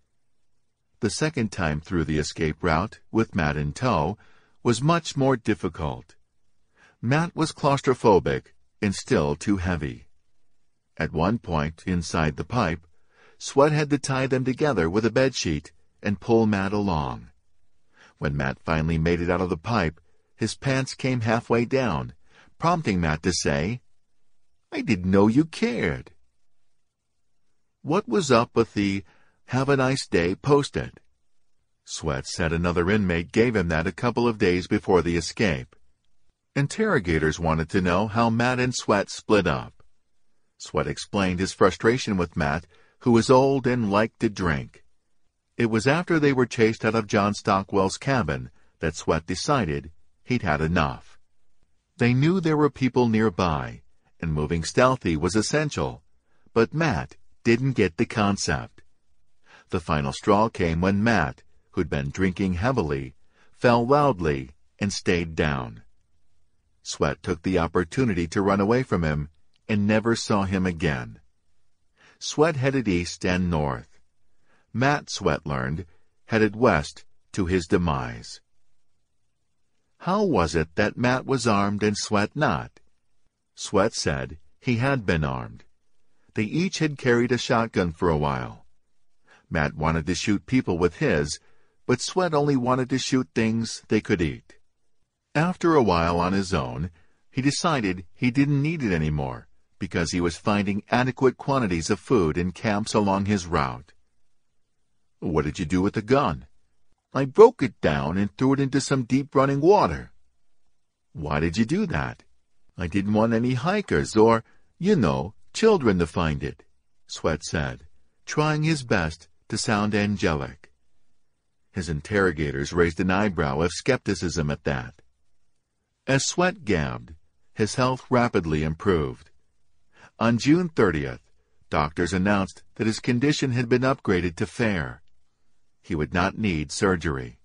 The second time through the escape route, with Matt in tow, was much more difficult. Matt was claustrophobic and still too heavy. At one point, inside the pipe, Sweat had to tie them together with a bedsheet and pull Matt along. When Matt finally made it out of the pipe, his pants came halfway down, prompting Matt to say, I didn't know you cared. What was up with the have a nice day posted. Sweat said another inmate gave him that a couple of days before the escape. Interrogators wanted to know how Matt and Sweat split up. Sweat explained his frustration with Matt, who was old and liked to drink. It was after they were chased out of John Stockwell's cabin that Sweat decided he'd had enough. They knew there were people nearby, and moving stealthy was essential, but Matt didn't get the concept. The final straw came when Matt, who'd been drinking heavily, fell loudly and stayed down. Sweat took the opportunity to run away from him and never saw him again. Sweat headed east and north. Matt, Sweat learned, headed west to his demise. How was it that Matt was armed and Sweat not? Sweat said he had been armed. They each had carried a shotgun for a while. Matt wanted to shoot people with his, but Sweat only wanted to shoot things they could eat. After a while on his own, he decided he didn't need it anymore because he was finding adequate quantities of food in camps along his route. What did you do with the gun? I broke it down and threw it into some deep running water. Why did you do that? I didn't want any hikers or, you know, children to find it, Sweat said, trying his best to sound angelic. His interrogators raised an eyebrow of skepticism at that. As Sweat gabbed, his health rapidly improved. On June 30th, doctors announced that his condition had been upgraded to fair. He would not need surgery.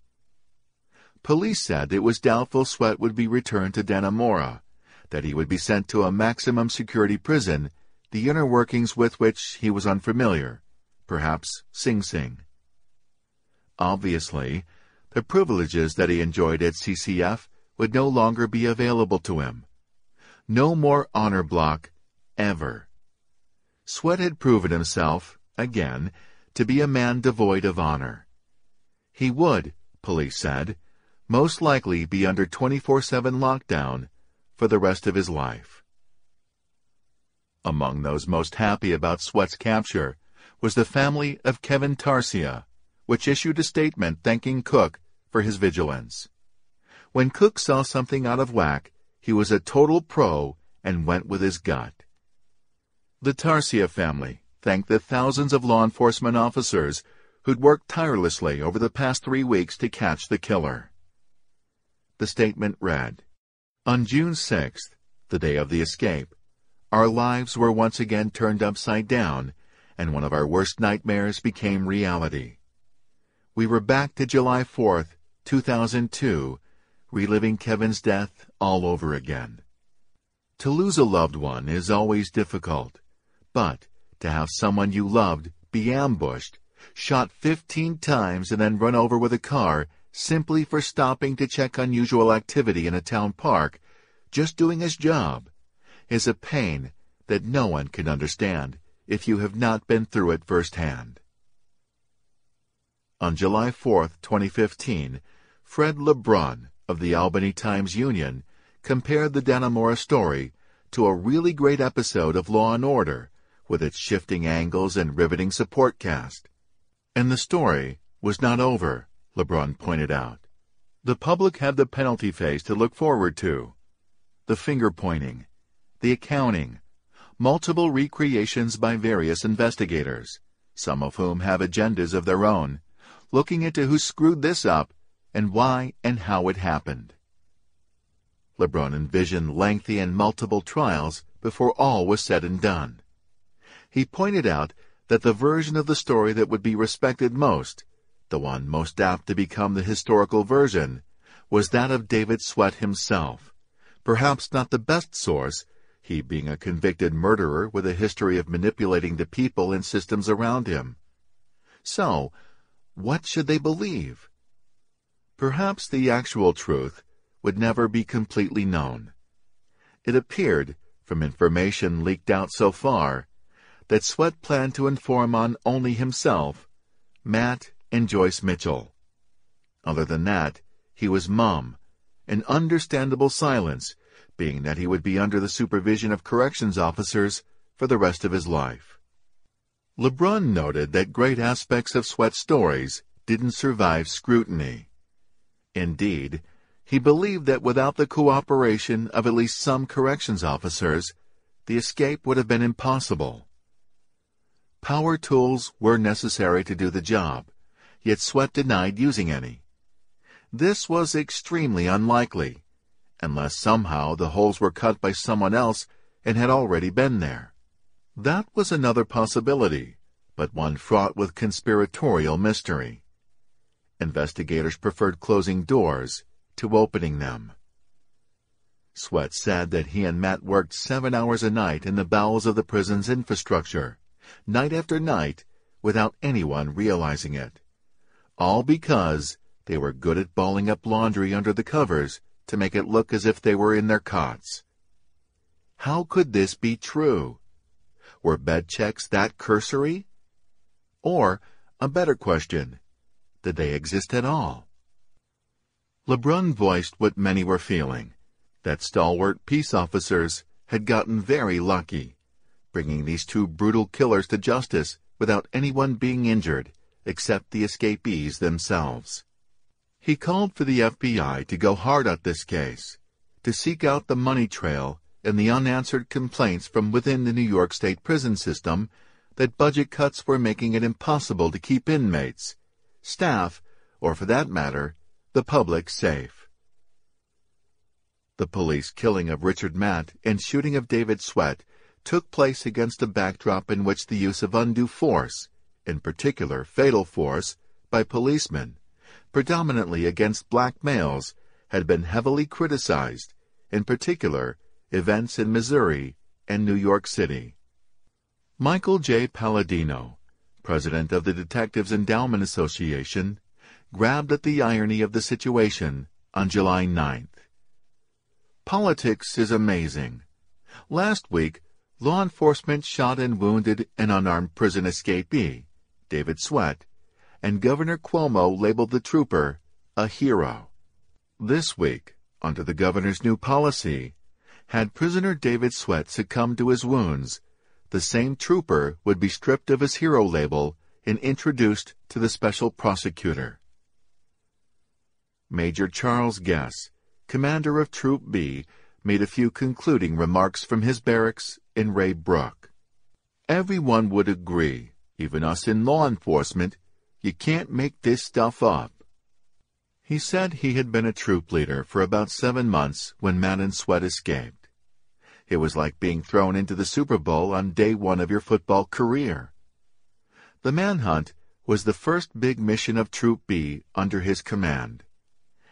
Police said it was doubtful Sweat would be returned to Dannemora, that he would be sent to a maximum security prison, the inner workings with which he was unfamiliar, perhaps Sing Sing. Obviously, the privileges that he enjoyed at CCF would no longer be available to him. No more honor block, ever. Sweat had proven himself, again, to be a man devoid of honor. He would, police said, most likely be under 24-7 lockdown for the rest of his life. Among those most happy about Sweat's capture was the family of Kevin Tarsia, which issued a statement thanking Cook for his vigilance. When Cook saw something out of whack, he was a total pro and went with his gut. The Tarsia family thanked the thousands of law enforcement officers who'd worked tirelessly over the past three weeks to catch the killer. The statement read, On June 6th, the day of the escape, our lives were once again turned upside down, and one of our worst nightmares became reality. We were back to July 4th, 2002, reliving Kevin's death all over again. To lose a loved one is always difficult, but to have someone you loved be ambushed, shot 15 times and then run over with a car simply for stopping to check unusual activity in a town park, just doing his job, is a pain that no one can understand if you have not been through it firsthand. On July 4, 2015, Fred LeBrun of the Albany Times Union compared the Dannemora story to a really great episode of Law and Order with its shifting angles and riveting support cast. And the story was not over, LeBrun pointed out. The public had the penalty phase to look forward to. The finger pointing, the accounting, multiple recreations by various investigators, some of whom have agendas of their own, looking into who screwed this up and why and how it happened. LeBrun envisioned lengthy and multiple trials before all was said and done. He pointed out that the version of the story that would be respected most the one most apt to become the historical version, was that of David Sweat himself. Perhaps not the best source, he being a convicted murderer with a history of manipulating the people and systems around him. So, what should they believe? Perhaps the actual truth would never be completely known. It appeared, from information leaked out so far, that Sweat planned to inform on only himself, Matt, and Joyce Mitchell. Other than that, he was mum, an understandable silence, being that he would be under the supervision of corrections officers for the rest of his life. LeBrun noted that great aspects of Sweat's stories didn't survive scrutiny. Indeed, he believed that without the cooperation of at least some corrections officers, the escape would have been impossible. Power tools were necessary to do the job, yet Sweat denied using any. This was extremely unlikely, unless somehow the holes were cut by someone else and had already been there. That was another possibility, but one fraught with conspiratorial mystery. Investigators preferred closing doors to opening them. Sweat said that he and Matt worked seven hours a night in the bowels of the prison's infrastructure, night after night, without anyone realizing it all because they were good at balling up laundry under the covers to make it look as if they were in their cots. How could this be true? Were bed checks that cursory? Or, a better question, did they exist at all? LeBrun voiced what many were feeling, that stalwart peace officers had gotten very lucky, bringing these two brutal killers to justice without anyone being injured except the escapees themselves. He called for the FBI to go hard at this case, to seek out the money trail and the unanswered complaints from within the New York State prison system that budget cuts were making it impossible to keep inmates, staff, or for that matter, the public safe. The police killing of Richard Matt and shooting of David Sweat took place against a backdrop in which the use of undue force in particular fatal force, by policemen, predominantly against black males, had been heavily criticized, in particular events in Missouri and New York City. Michael J. Palladino, president of the Detectives Endowment Association, grabbed at the irony of the situation on July 9th. Politics is amazing. Last week, law enforcement shot and wounded an unarmed prison escapee. David Sweat, and Governor Cuomo labeled the trooper a hero. This week, under the governor's new policy, had prisoner David Sweat succumbed to his wounds, the same trooper would be stripped of his hero label and introduced to the special prosecutor. Major Charles Guess, commander of Troop B, made a few concluding remarks from his barracks in Ray Brook. Everyone would agree, even us in law enforcement, you can't make this stuff up. He said he had been a troop leader for about seven months when Matt and Sweat escaped. It was like being thrown into the Super Bowl on day one of your football career. The manhunt was the first big mission of Troop B under his command.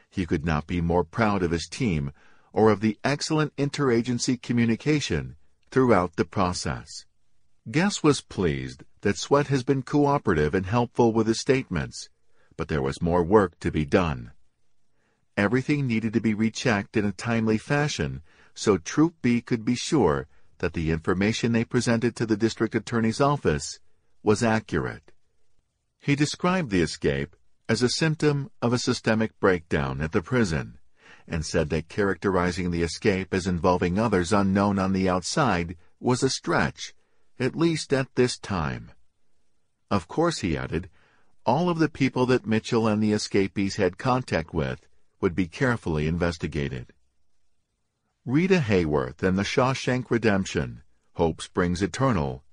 He could not be more proud of his team or of the excellent interagency communication throughout the process. Guess was pleased that Sweat has been cooperative and helpful with his statements, but there was more work to be done. Everything needed to be rechecked in a timely fashion so Troop B could be sure that the information they presented to the district attorney's office was accurate. He described the escape as a symptom of a systemic breakdown at the prison, and said that characterizing the escape as involving others unknown on the outside was a stretch, at least at this time. Of course, he added, all of the people that Mitchell and the escapees had contact with would be carefully investigated. Rita Hayworth and the Shawshank Redemption, Hope Springs Eternal,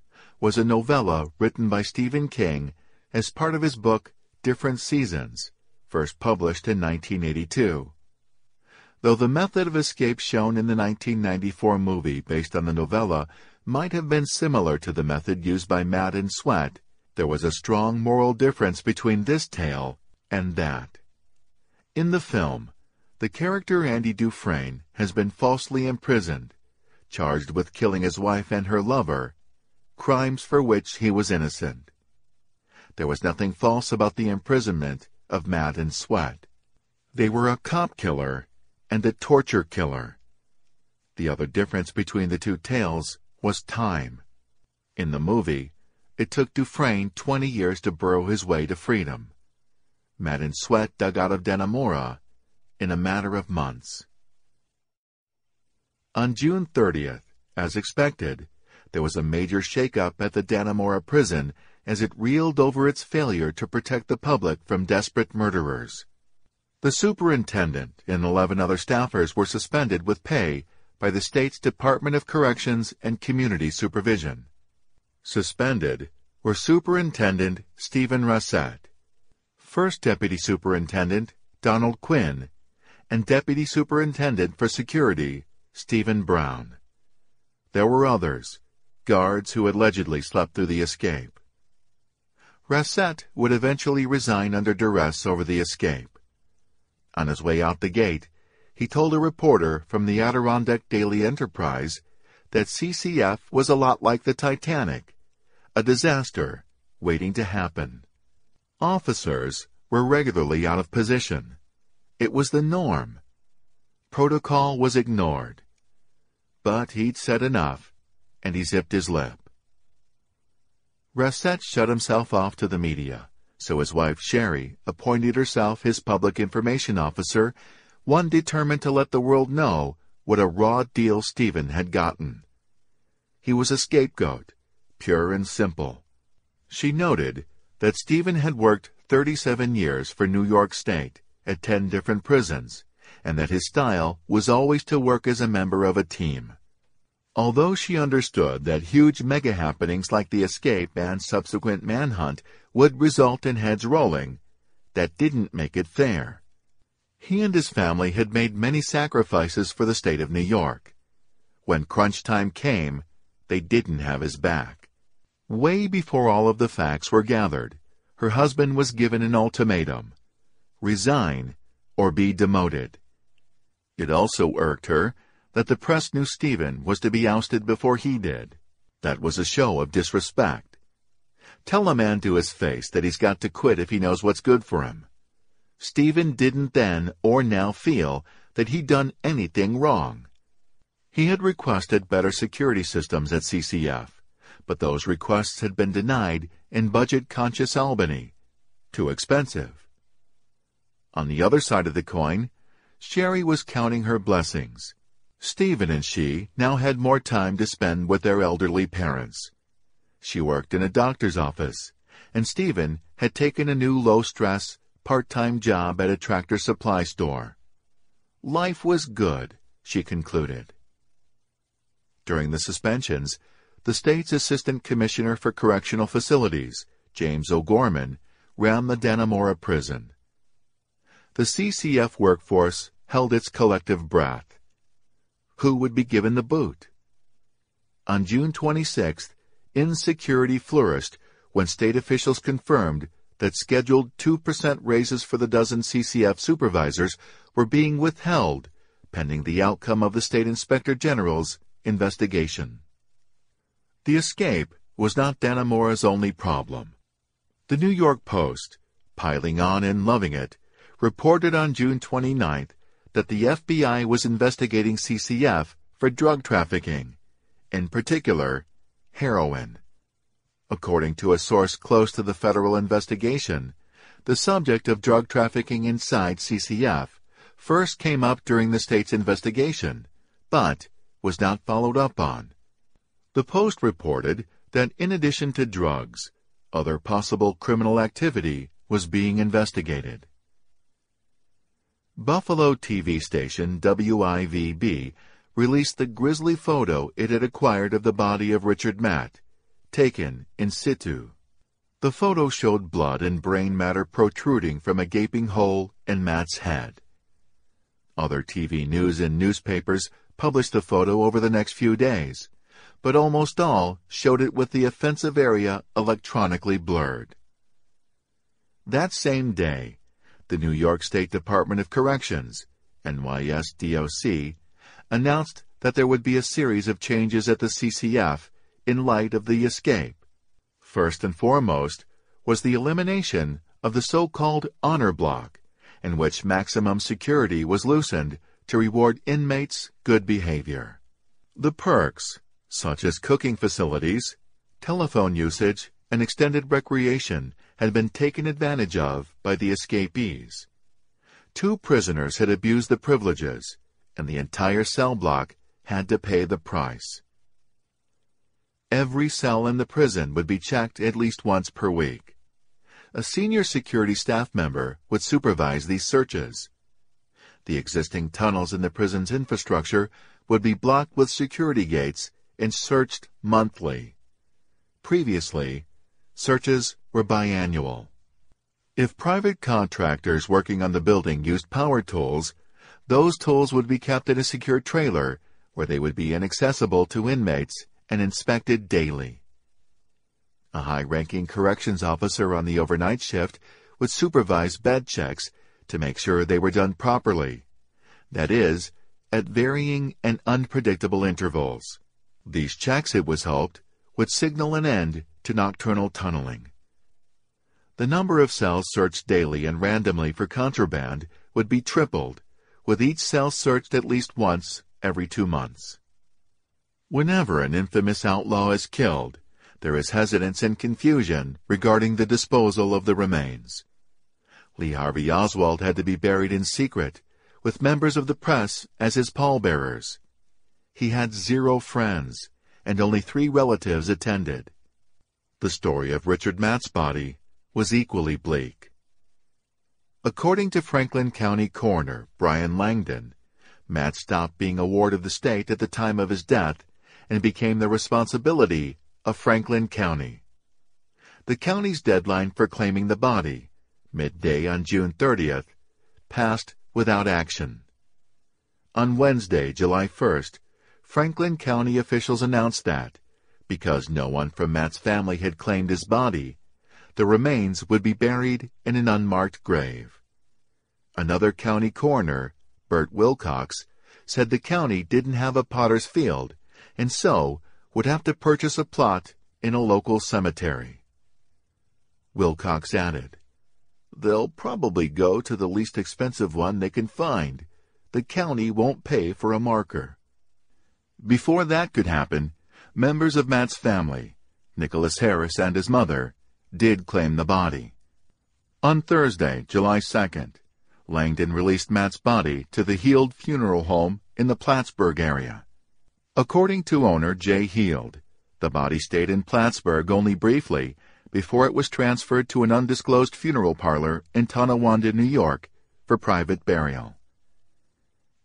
was a novella written by Stephen King as part of his book Different Seasons, first published in 1982. Though the method of escape shown in the 1994 movie based on the novella might have been similar to the method used by Matt and Sweat, there was a strong moral difference between this tale and that. In the film, the character Andy Dufresne has been falsely imprisoned, charged with killing his wife and her lover, crimes for which he was innocent. There was nothing false about the imprisonment of Matt and Sweat. They were a cop killer and a torture killer. The other difference between the two tales was time. In the movie, it took Dufresne 20 years to burrow his way to freedom. Matt and Sweat dug out of Dannemora in a matter of months. On June 30th, as expected, there was a major shakeup at the Dannemora prison as it reeled over its failure to protect the public from desperate murderers. The superintendent and 11 other staffers were suspended with pay by the state's Department of Corrections and Community Supervision. Suspended were Superintendent Steven Racette, First Deputy Superintendent Donald Quinn, and Deputy Superintendent for Security Stephen Brown. There were others, guards who allegedly slept through the escape. Rassett would eventually resign under duress over the escape. On his way out the gate, he told a reporter from the Adirondack Daily Enterprise that CCF was a lot like the Titanic, a disaster waiting to happen. Officers were regularly out of position. It was the norm. Protocol was ignored. But he'd said enough, and he zipped his lip. Racette shut himself off to the media, so his wife Sherry appointed herself his public information officer, one determined to let the world know what a raw deal Steven had gotten. He was a scapegoat, pure and simple. She noted that Steven had worked 37 years for New York State at 10 different prisons, and that his style was always to work as a member of a team. Although she understood that huge mega happenings like the escape and subsequent manhunt would result in heads rolling, that didn't make it fair. He and his family had made many sacrifices for the state of New York. When crunch time came, they didn't have his back. Way before all of the facts were gathered, her husband was given an ultimatum. Resign or be demoted. It also irked her that the press knew Steven was to be ousted before he did. That was a show of disrespect. Tell a man to his face that he's got to quit if he knows what's good for him. Steven didn't then or now feel that he'd done anything wrong. He had requested better security systems at CCF, but those requests had been denied in budget-conscious Albany. Too expensive. On the other side of the coin, Sherry was counting her blessings. Steven and she now had more time to spend with their elderly parents. She worked in a doctor's office, and Steven had taken a new low-stress, part-time job at a tractor supply store. Life was good, she concluded. During the suspensions, the state's Assistant Commissioner for Correctional Facilities, James O'Gorman, ran the Dannemora prison. The CCF workforce held its collective breath. Who would be given the boot? On June 26th, insecurity flourished when state officials confirmed that scheduled 2% raises for the dozen CCF supervisors were being withheld pending the outcome of the State Inspector General's investigation. The escape was not Dannemora's only problem. The New York Post, piling on and loving it, reported on June 29th that the FBI was investigating CCF for drug trafficking, in particular, heroin. According to a source close to the federal investigation, the subject of drug trafficking inside CCF first came up during the state's investigation, but was not followed up on. The Post reported that in addition to drugs, other possible criminal activity was being investigated. Buffalo TV station WIVB released the grisly photo it had acquired of the body of Richard Matt, taken in situ. The photo showed blood and brain matter protruding from a gaping hole in Matt's head. Other TV news and newspapers published the photo over the next few days, but almost all showed it with the offensive area electronically blurred. That same day, the New York State Department of Corrections, NYSDOC, announced that there would be a series of changes at the CCF in light of the escape. First and foremost was the elimination of the so-called honor block, in which maximum security was loosened to reward inmates' good behavior. The perks, such as cooking facilities, telephone usage, and extended recreation, had been taken advantage of by the escapees. Two prisoners had abused the privileges, and the entire cell block had to pay the price. Every cell in the prison would be checked at least once per week. A senior security staff member would supervise these searches. The existing tunnels in the prison's infrastructure would be blocked with security gates and searched monthly. Previously, searches were biannual. If private contractors working on the building used power tools, those tools would be kept in a secure trailer where they would be inaccessible to inmates and inspected daily. A high-ranking corrections officer on the overnight shift would supervise bed checks to make sure they were done properly. That is, at varying and unpredictable intervals. These checks, it was hoped, would signal an end to nocturnal tunneling. The number of cells searched daily and randomly for contraband would be tripled, with each cell searched at least once every two months. Whenever an infamous outlaw is killed, there is hesitance and confusion regarding the disposal of the remains. Lee Harvey Oswald had to be buried in secret, with members of the press as his pallbearers. He had zero friends, and only three relatives attended. The story of Richard Matt's body was equally bleak. According to Franklin County Coroner Brian Langdon, Matt stopped being a ward of the state at the time of his death and became the responsibility of Franklin County. The county's deadline for claiming the body, midday on June 30th, passed without action. On Wednesday, July 1st, Franklin County officials announced that, because no one from Matt's family had claimed his body, the remains would be buried in an unmarked grave. Another county coroner, Bert Wilcox, said the county didn't have a potter's field and so would have to purchase a plot in a local cemetery. Wilcox added, They'll probably go to the least expensive one they can find. The county won't pay for a marker. Before that could happen, members of Matt's family, Nicholas Harris and his mother, did claim the body. On Thursday, July 2nd, Langdon released Matt's body to the Heald Funeral Home in the Plattsburgh area. According to owner Jay Heald, the body stayed in Plattsburgh only briefly before it was transferred to an undisclosed funeral parlor in Tonawanda, New York, for private burial.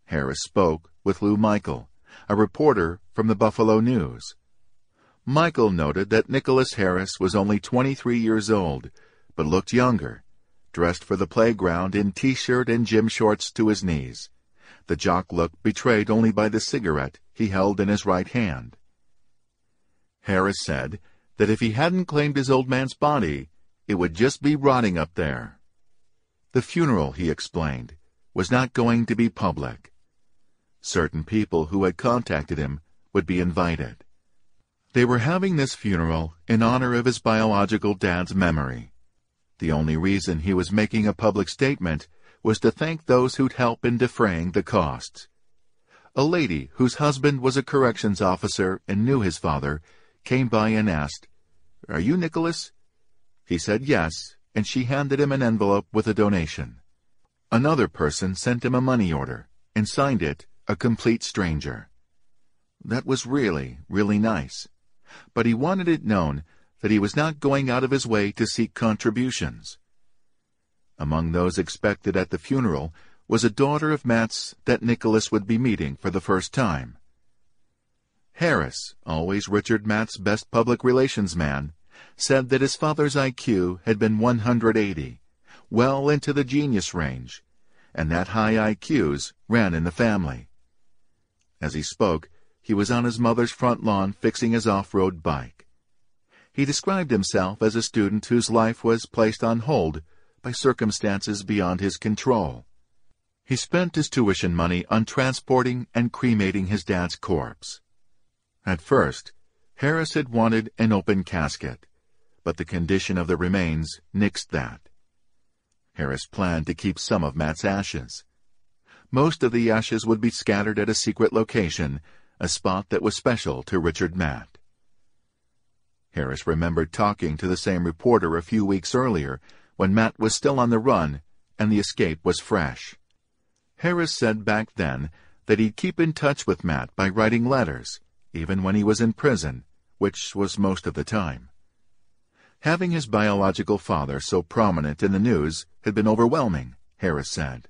Harris spoke with Lou Michael, a reporter from the Buffalo News. Michael noted that Nicholas Harris was only 23 years old, but looked younger dressed for the playground in t-shirt and gym shorts to his knees, the jock look betrayed only by the cigarette he held in his right hand. Harris said that if he hadn't claimed his old man's body, it would just be rotting up there. The funeral, he explained, was not going to be public. Certain people who had contacted him would be invited. They were having this funeral in honor of his biological dad's memory. The only reason he was making a public statement was to thank those who'd help in defraying the costs. A lady whose husband was a corrections officer and knew his father came by and asked, Are you Nicholas? He said yes, and she handed him an envelope with a donation. Another person sent him a money order and signed it a complete stranger. That was really, really nice. But he wanted it known that he was not going out of his way to seek contributions. Among those expected at the funeral was a daughter of Matt's that Nicholas would be meeting for the first time. Harris, always Richard Matt's best public relations man, said that his father's IQ had been 180, well into the genius range, and that high IQs ran in the family. As he spoke, he was on his mother's front lawn fixing his off-road bike. He described himself as a student whose life was placed on hold by circumstances beyond his control. He spent his tuition money on transporting and cremating his dad's corpse. At first, Harris had wanted an open casket, but the condition of the remains nixed that. Harris planned to keep some of Matt's ashes. Most of the ashes would be scattered at a secret location, a spot that was special to Richard Matt. Harris remembered talking to the same reporter a few weeks earlier when Matt was still on the run and the escape was fresh. Harris said back then that he'd keep in touch with Matt by writing letters, even when he was in prison, which was most of the time. Having his biological father so prominent in the news had been overwhelming, Harris said.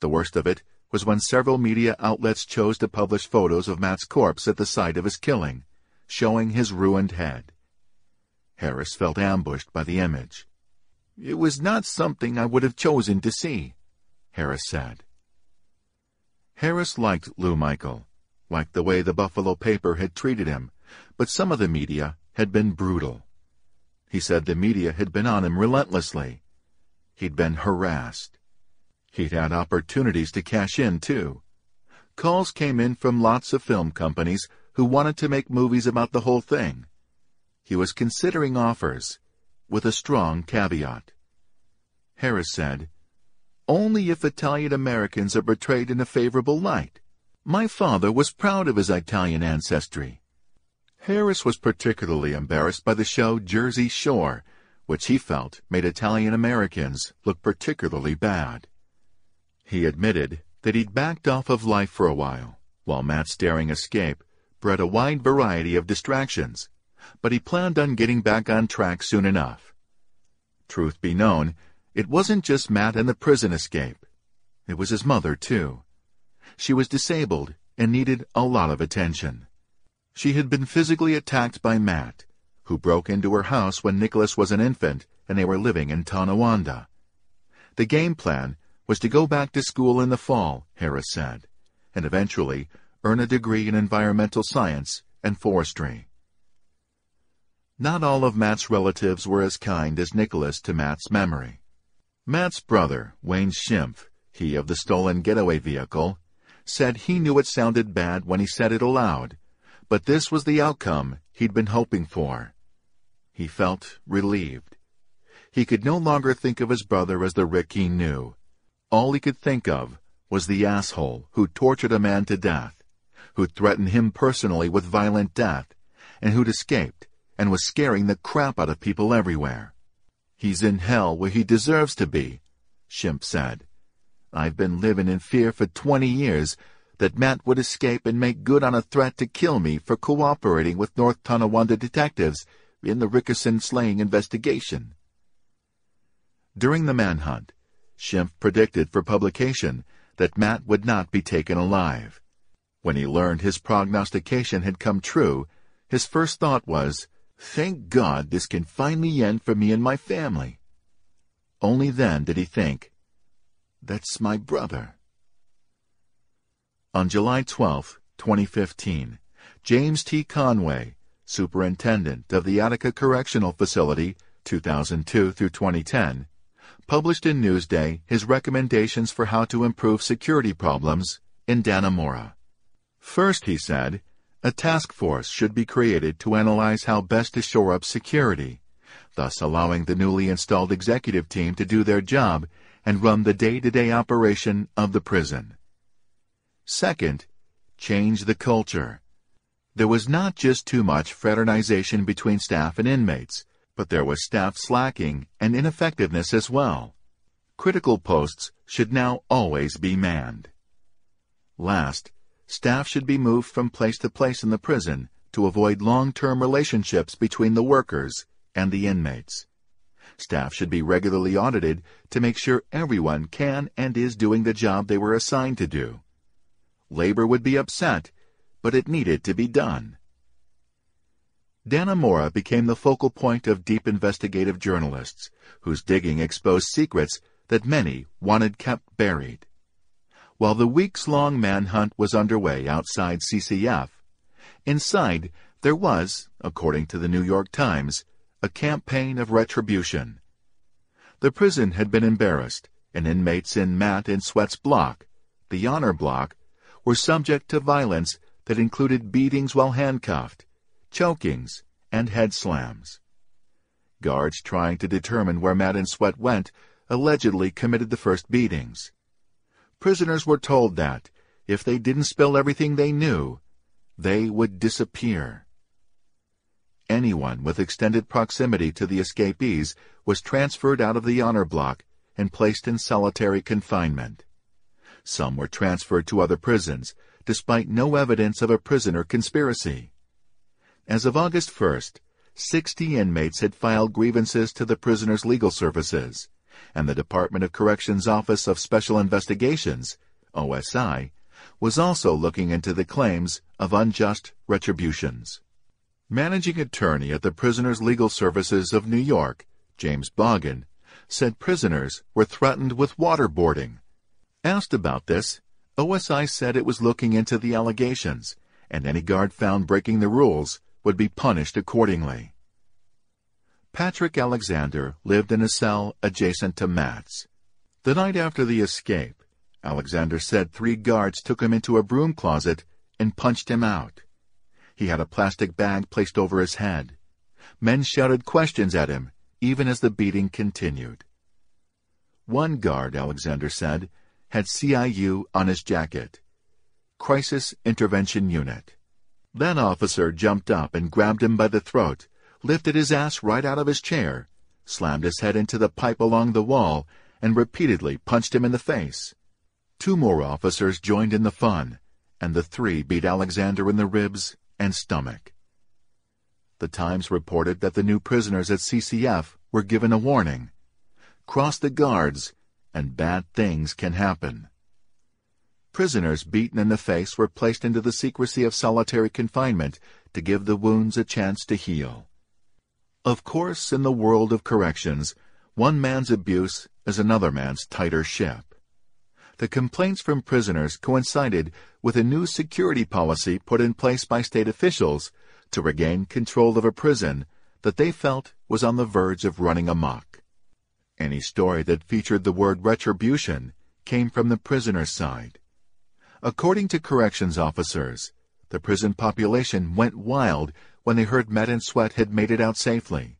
The worst of it was when several media outlets chose to publish photos of Matt's corpse at the site of his killing, showing his ruined head. Harris felt ambushed by the image. It was not something I would have chosen to see, Harris said. Harris liked Lou Michael, liked the way the Buffalo paper had treated him, but some of the media had been brutal. He said the media had been on him relentlessly. He'd been harassed. He'd had opportunities to cash in, too. Calls came in from lots of film companies who wanted to make movies about the whole thing. He was considering offers, with a strong caveat. Harris said, Only if Italian Americans are portrayed in a favorable light. My father was proud of his Italian ancestry. Harris was particularly embarrassed by the show Jersey Shore, which he felt made Italian Americans look particularly bad. He admitted that he'd backed off of life for a while, while Matt's daring escape bred a wide variety of distractions, but he planned on getting back on track soon enough. Truth be known, it wasn't just Matt and the prison escape. It was his mother, too. She was disabled and needed a lot of attention. She had been physically attacked by Matt, who broke into her house when Nicholas was an infant and they were living in Tonawanda. The game plan was to go back to school in the fall, Harris said, and eventually earn a degree in environmental science and forestry. Not all of Matt's relatives were as kind as Nicholas to Matt's memory. Matt's brother, Wayne Schimpf, he of the stolen getaway vehicle, said he knew it sounded bad when he said it aloud, but this was the outcome he'd been hoping for. He felt relieved. He could no longer think of his brother as the Rick he knew. All he could think of was the asshole who tortured a man to death who'd threatened him personally with violent death, and who'd escaped and was scaring the crap out of people everywhere. He's in hell where he deserves to be, Schimpf said, I've been living in fear for 20 years that Matt would escape and make good on a threat to kill me for cooperating with North Tonawanda detectives in the Rickerson slaying investigation. During the manhunt, Schimpf predicted for publication that Matt would not be taken alive. When he learned his prognostication had come true, his first thought was, Thank God this can finally end for me and my family. Only then did he think, That's my brother. On July 12, 2015, James T. Conway, Superintendent of the Attica Correctional Facility, 2002 through 2010, published in Newsday his recommendations for how to improve security problems in Dannemora. First, he said, a task force should be created to analyze how best to shore up security, thus allowing the newly installed executive team to do their job and run the day-to-day operation of the prison. Second, change the culture. There was not just too much fraternization between staff and inmates, but there was staff slacking and ineffectiveness as well. Critical posts should now always be manned. Last, staff should be moved from place to place in the prison to avoid long-term relationships between the workers and the inmates. Staff should be regularly audited to make sure everyone can and is doing the job they were assigned to do. Labor would be upset, but it needed to be done. Dannemora became the focal point of deep investigative journalists, whose digging exposed secrets that many wanted kept buried. While the weeks-long manhunt was underway outside CCF, inside there was, according to the New York Times, a campaign of retribution. The prison had been embarrassed, and inmates in Matt and Sweat's block, the honor block, were subject to violence that included beatings while handcuffed, chokings, and head slams. Guards trying to determine where Matt and Sweat went allegedly committed the first beatings. Prisoners were told that, if they didn't spill everything they knew, they would disappear. Anyone with extended proximity to the escapees was transferred out of the honor block and placed in solitary confinement. Some were transferred to other prisons, despite no evidence of a prisoner conspiracy. As of August 1st, 60 inmates had filed grievances to the prisoners' legal services, and the Department of Corrections Office of Special Investigations, OSI, was also looking into the claims of unjust retributions. Managing attorney at the Prisoners' Legal Services of New York, James Boggin, said prisoners were threatened with waterboarding. Asked about this, OSI said it was looking into the allegations, and any guard found breaking the rules would be punished accordingly. Patrick Alexander lived in a cell adjacent to Matt's. The night after the escape, Alexander said three guards took him into a broom closet and punched him out. He had a plastic bag placed over his head. Men shouted questions at him, even as the beating continued. One guard, Alexander said, had CIU on his jacket. Crisis Intervention Unit. That officer jumped up and grabbed him by the throat, lifted his ass right out of his chair, slammed his head into the pipe along the wall, and repeatedly punched him in the face. Two more officers joined in the fun, and the three beat Alexander in the ribs and stomach. The Times reported that the new prisoners at CCF were given a warning. Cross the guards and bad things can happen. Prisoners beaten in the face were placed into the secrecy of solitary confinement to give the wounds a chance to heal. Of course, in the world of corrections, one man's abuse is another man's tighter ship. The complaints from prisoners coincided with a new security policy put in place by state officials to regain control of a prison that they felt was on the verge of running amok. Any story that featured the word retribution came from the prisoner's side. According to corrections officers, the prison population went wild when they heard Matt and Sweat had made it out safely.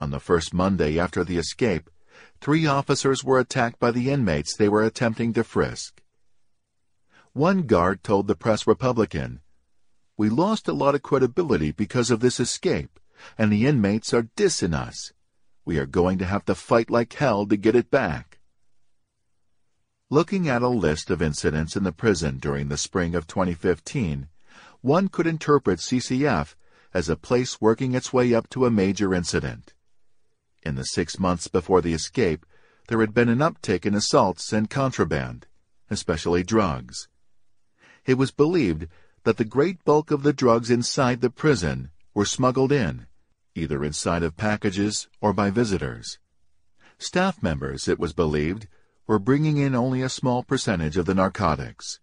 On the first Monday after the escape, three officers were attacked by the inmates they were attempting to frisk. One guard told the Press Republican, We lost a lot of credibility because of this escape, and the inmates are dissing us. We are going to have to fight like hell to get it back. Looking at a list of incidents in the prison during the spring of 2015, one could interpret CCF as a place working its way up to a major incident. In the six months before the escape, there had been an uptick in assaults and contraband, especially drugs. It was believed that the great bulk of the drugs inside the prison were smuggled in, either inside of packages or by visitors. Staff members, it was believed, were bringing in only a small percentage of the narcotics.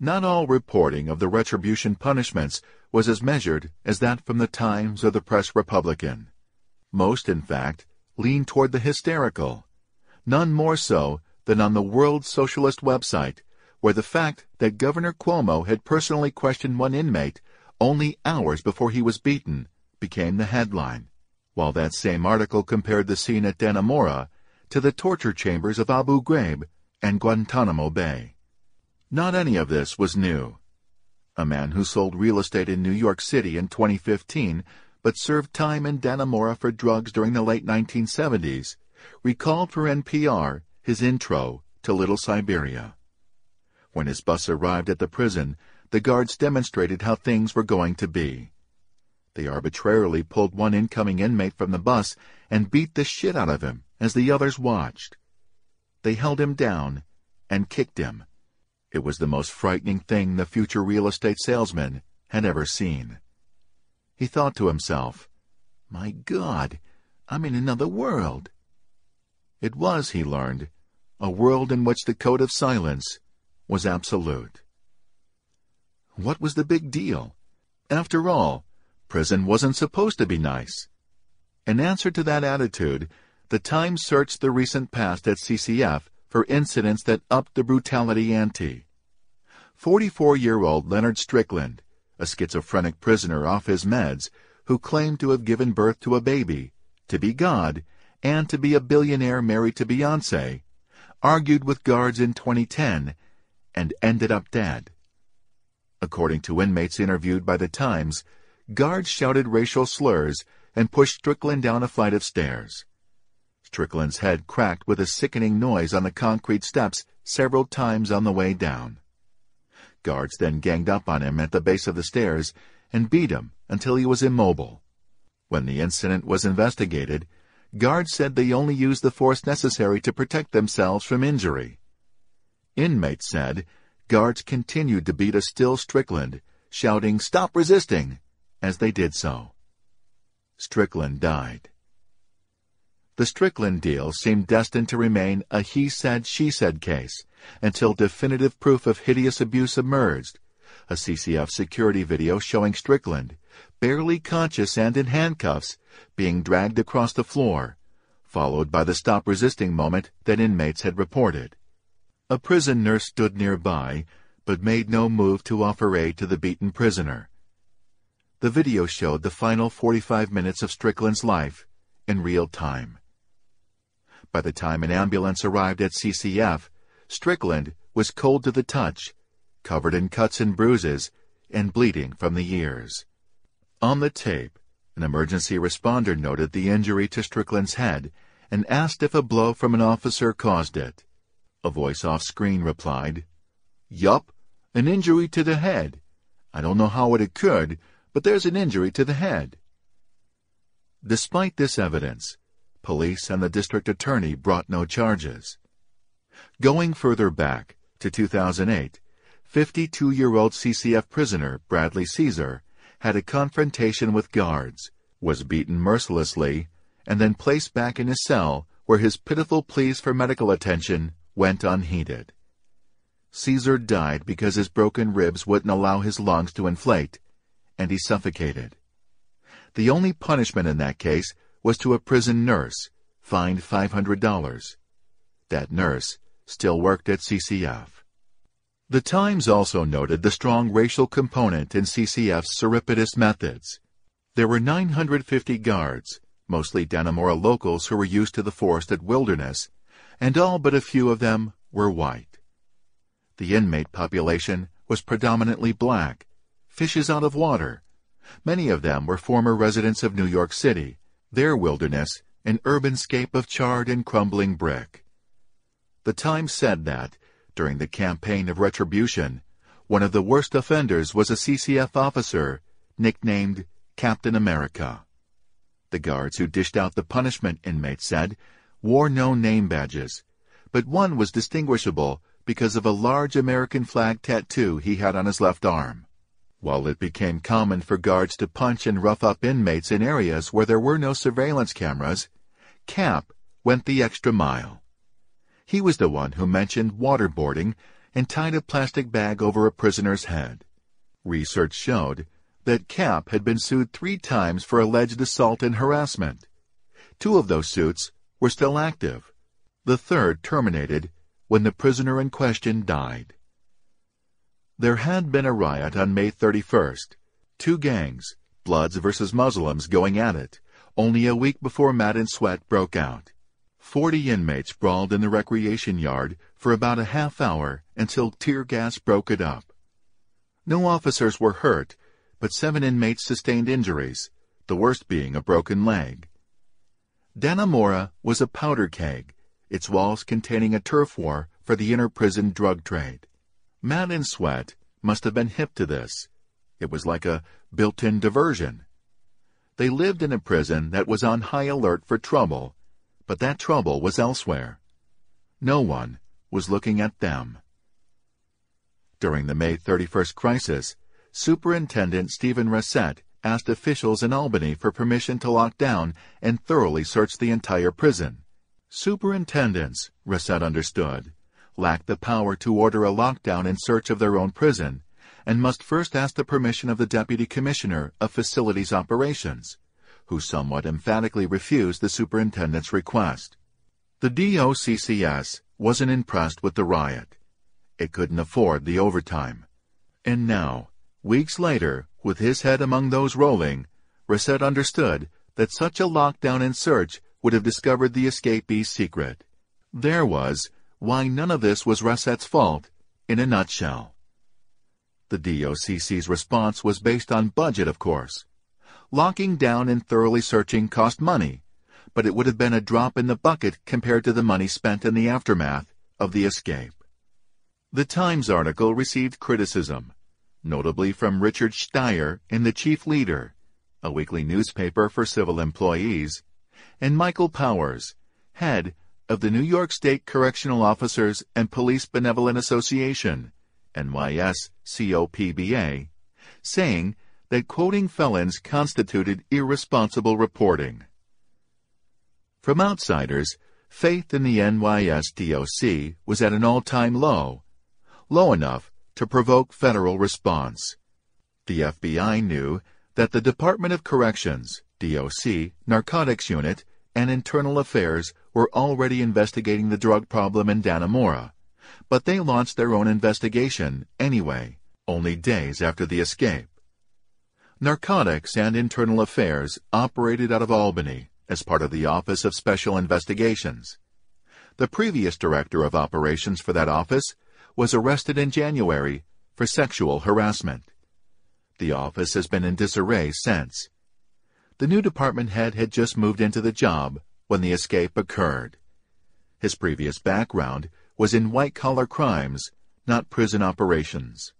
Not all reporting of the retribution punishments was as measured as that from the Times or the Press Republican. Most, in fact, leaned toward the hysterical. None more so than on the World Socialist website, where the fact that Governor Cuomo had personally questioned one inmate only hours before he was beaten became the headline, while that same article compared the scene at Dannemora to the torture chambers of Abu Ghraib and Guantanamo Bay. Not any of this was new. A man who sold real estate in New York City in 2015 but served time in Dannemora for drugs during the late 1970s recalled for NPR his intro to Little Siberia. When his bus arrived at the prison, the guards demonstrated how things were going to be. They arbitrarily pulled one incoming inmate from the bus and beat the shit out of him as the others watched. They held him down and kicked him it was the most frightening thing the future real estate salesman had ever seen. He thought to himself, My God, I'm in another world. It was, he learned, a world in which the code of silence was absolute. What was the big deal? After all, prison wasn't supposed to be nice. In answer to that attitude, the Times searched the recent past at CCF for incidents that upped the brutality ante. 44-year-old Leonard Strickland, a schizophrenic prisoner off his meds, who claimed to have given birth to a baby, to be God, and to be a billionaire married to Beyonce, argued with guards in 2010 and ended up dead. According to inmates interviewed by the Times, guards shouted racial slurs and pushed Strickland down a flight of stairs. Strickland's head cracked with a sickening noise on the concrete steps several times on the way down. Guards then ganged up on him at the base of the stairs and beat him until he was immobile. When the incident was investigated, guards said they only used the force necessary to protect themselves from injury. Inmates said guards continued to beat a still Strickland, shouting, Stop resisting! as they did so. Strickland died. The Strickland deal seemed destined to remain a he said, she said case until definitive proof of hideous abuse emerged. A CCF security video showing Strickland, barely conscious and in handcuffs, being dragged across the floor, followed by the stop resisting moment that inmates had reported. A prison nurse stood nearby, but made no move to offer aid to the beaten prisoner. The video showed the final 45 minutes of Strickland's life in real time. By the time an ambulance arrived at CCF, Strickland was cold to the touch, covered in cuts and bruises, and bleeding from the ears. On the tape, an emergency responder noted the injury to Strickland's head and asked if a blow from an officer caused it. A voice off screen replied, Yup, an injury to the head. I don't know how it occurred, but there's an injury to the head. Despite this evidence, Police and the district attorney brought no charges. Going further back, to 2008, 52-year-old CCF prisoner Bradley Caesar had a confrontation with guards, was beaten mercilessly, and then placed back in his cell where his pitiful pleas for medical attention went unheeded. Caesar died because his broken ribs wouldn't allow his lungs to inflate, and he suffocated. The only punishment in that case was to a prison nurse, fined $500. That nurse still worked at CCF. The Times also noted the strong racial component in CCF's surreptitious methods. There were 950 guards, mostly Dannemora locals who were used to the forested wilderness, and all but a few of them were white. The inmate population was predominantly black, fishes out of water. Many of them were former residents of New York City, their wilderness an urban scape of charred and crumbling brick. The Times said that, during the campaign of retribution, one of the worst offenders was a CCF officer nicknamed Captain America. The guards who dished out the punishment, inmates said, wore no name badges, but one was distinguishable because of a large American flag tattoo he had on his left arm. While it became common for guards to punch and rough up inmates in areas where there were no surveillance cameras, Cap went the extra mile. He was the one who mentioned waterboarding and tied a plastic bag over a prisoner's head. Research showed that Cap had been sued three times for alleged assault and harassment. Two of those suits were still active. The third terminated when the prisoner in question died. There had been a riot on May 31st. Two gangs, Bloods versus Muslims, going at it, only a week before Matt and Sweat broke out. Forty inmates brawled in the recreation yard for about a half hour until tear gas broke it up. No officers were hurt, but seven inmates sustained injuries, the worst being a broken leg. Dannemora was a powder keg, its walls containing a turf war for the inner prison drug trade. Matt and Sweat must have been hip to this. It was like a built-in diversion. They lived in a prison that was on high alert for trouble, but that trouble was elsewhere. No one was looking at them. During the May 31st crisis, Superintendent Steven Racette asked officials in Albany for permission to lock down and thoroughly search the entire prison. Superintendents, Racette understood, lacked the power to order a lockdown in search of their own prison, and must first ask the permission of the Deputy Commissioner of Facilities Operations, who somewhat emphatically refused the superintendent's request. The DOCCS wasn't impressed with the riot. It couldn't afford the overtime. And now, weeks later, with his head among those rolling, Racette understood that such a lockdown and search would have discovered the escapee's secret. There was why none of this was Racette's fault, in a nutshell. The DOCC's response was based on budget, of course. Locking down and thoroughly searching cost money, but it would have been a drop in the bucket compared to the money spent in the aftermath of the escape. The Times article received criticism, notably from Richard Steier in The Chief Leader, a weekly newspaper for civil employees, and Michael Powers, head of the New York State Correctional Officers and Police Benevolent Association, NYSCOPBA, saying that quoting felons constituted irresponsible reporting. From outsiders, faith in the NYSDOC was at an all-time low, low enough to provoke federal response. The FBI knew that the Department of Corrections, DOC, Narcotics Unit, and Internal Affairs were already investigating the drug problem in Dannemora, but they launched their own investigation anyway, only days after the escape. Narcotics and Internal Affairs operated out of Albany as part of the Office of Special Investigations. The previous director of operations for that office was arrested in January for sexual harassment. The office has been in disarray since. The new department head had just moved into the job when the escape occurred. His previous background was in white-collar crimes, not prison operations.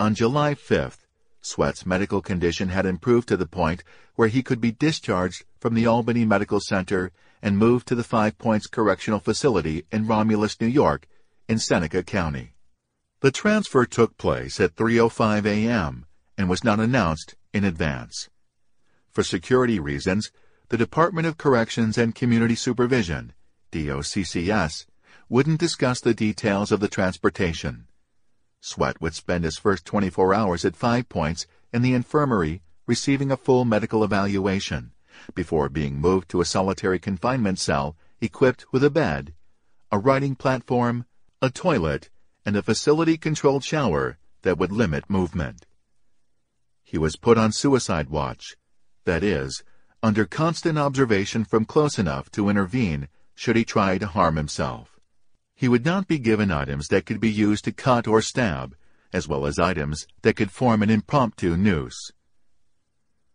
On July 5th, Sweat's medical condition had improved to the point where he could be discharged from the Albany Medical Center and moved to the Five Points Correctional Facility in Romulus, New York, in Seneca County. The transfer took place at 3.05 a.m. and was not announced in advance. For security reasons, the Department of Corrections and Community Supervision, DOCCS, wouldn't discuss the details of the transportation. Sweat would spend his first 24 hours at Five Points in the infirmary receiving a full medical evaluation before being moved to a solitary confinement cell equipped with a bed, a writing platform, a toilet, and a facility-controlled shower that would limit movement. He was put on suicide watch, that is, under constant observation from close enough to intervene should he try to harm himself. He would not be given items that could be used to cut or stab, as well as items that could form an impromptu noose.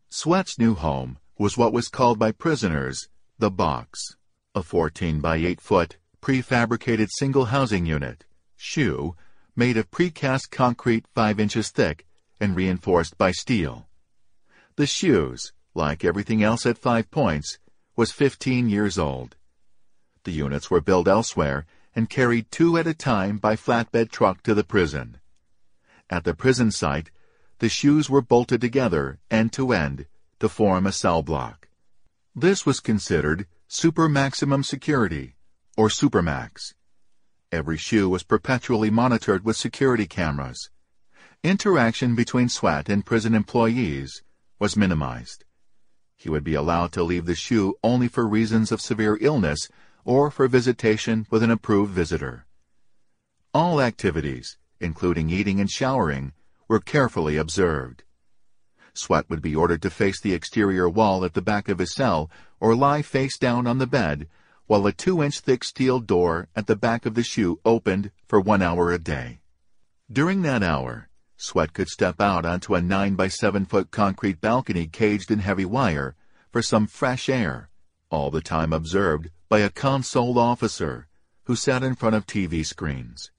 Sweat's new home was what was called by prisoners the box, a 14 by 8 foot prefabricated single housing unit, shoe, made of precast concrete 5 inches thick and reinforced by steel. The shoes, like everything else at Five Points, was 15 years old. The units were built elsewhere and carried two at a time by flatbed truck to the prison. At the prison site, the shoes were bolted together end to end to form a cell block. This was considered super maximum security, or supermax. Every shoe was perpetually monitored with security cameras. Interaction between Sweat and prison employees was minimized. He would be allowed to leave the shoe only for reasons of severe illness or for visitation with an approved visitor. All activities, including eating and showering, were carefully observed. Sweat would be ordered to face the exterior wall at the back of his cell or lie face down on the bed while a two-inch thick steel door at the back of the shoe opened for one hour a day. During that hour, Sweat could step out onto a 9 by 7 foot concrete balcony caged in heavy wire for some fresh air, all the time observed by a console officer who sat in front of TV screens.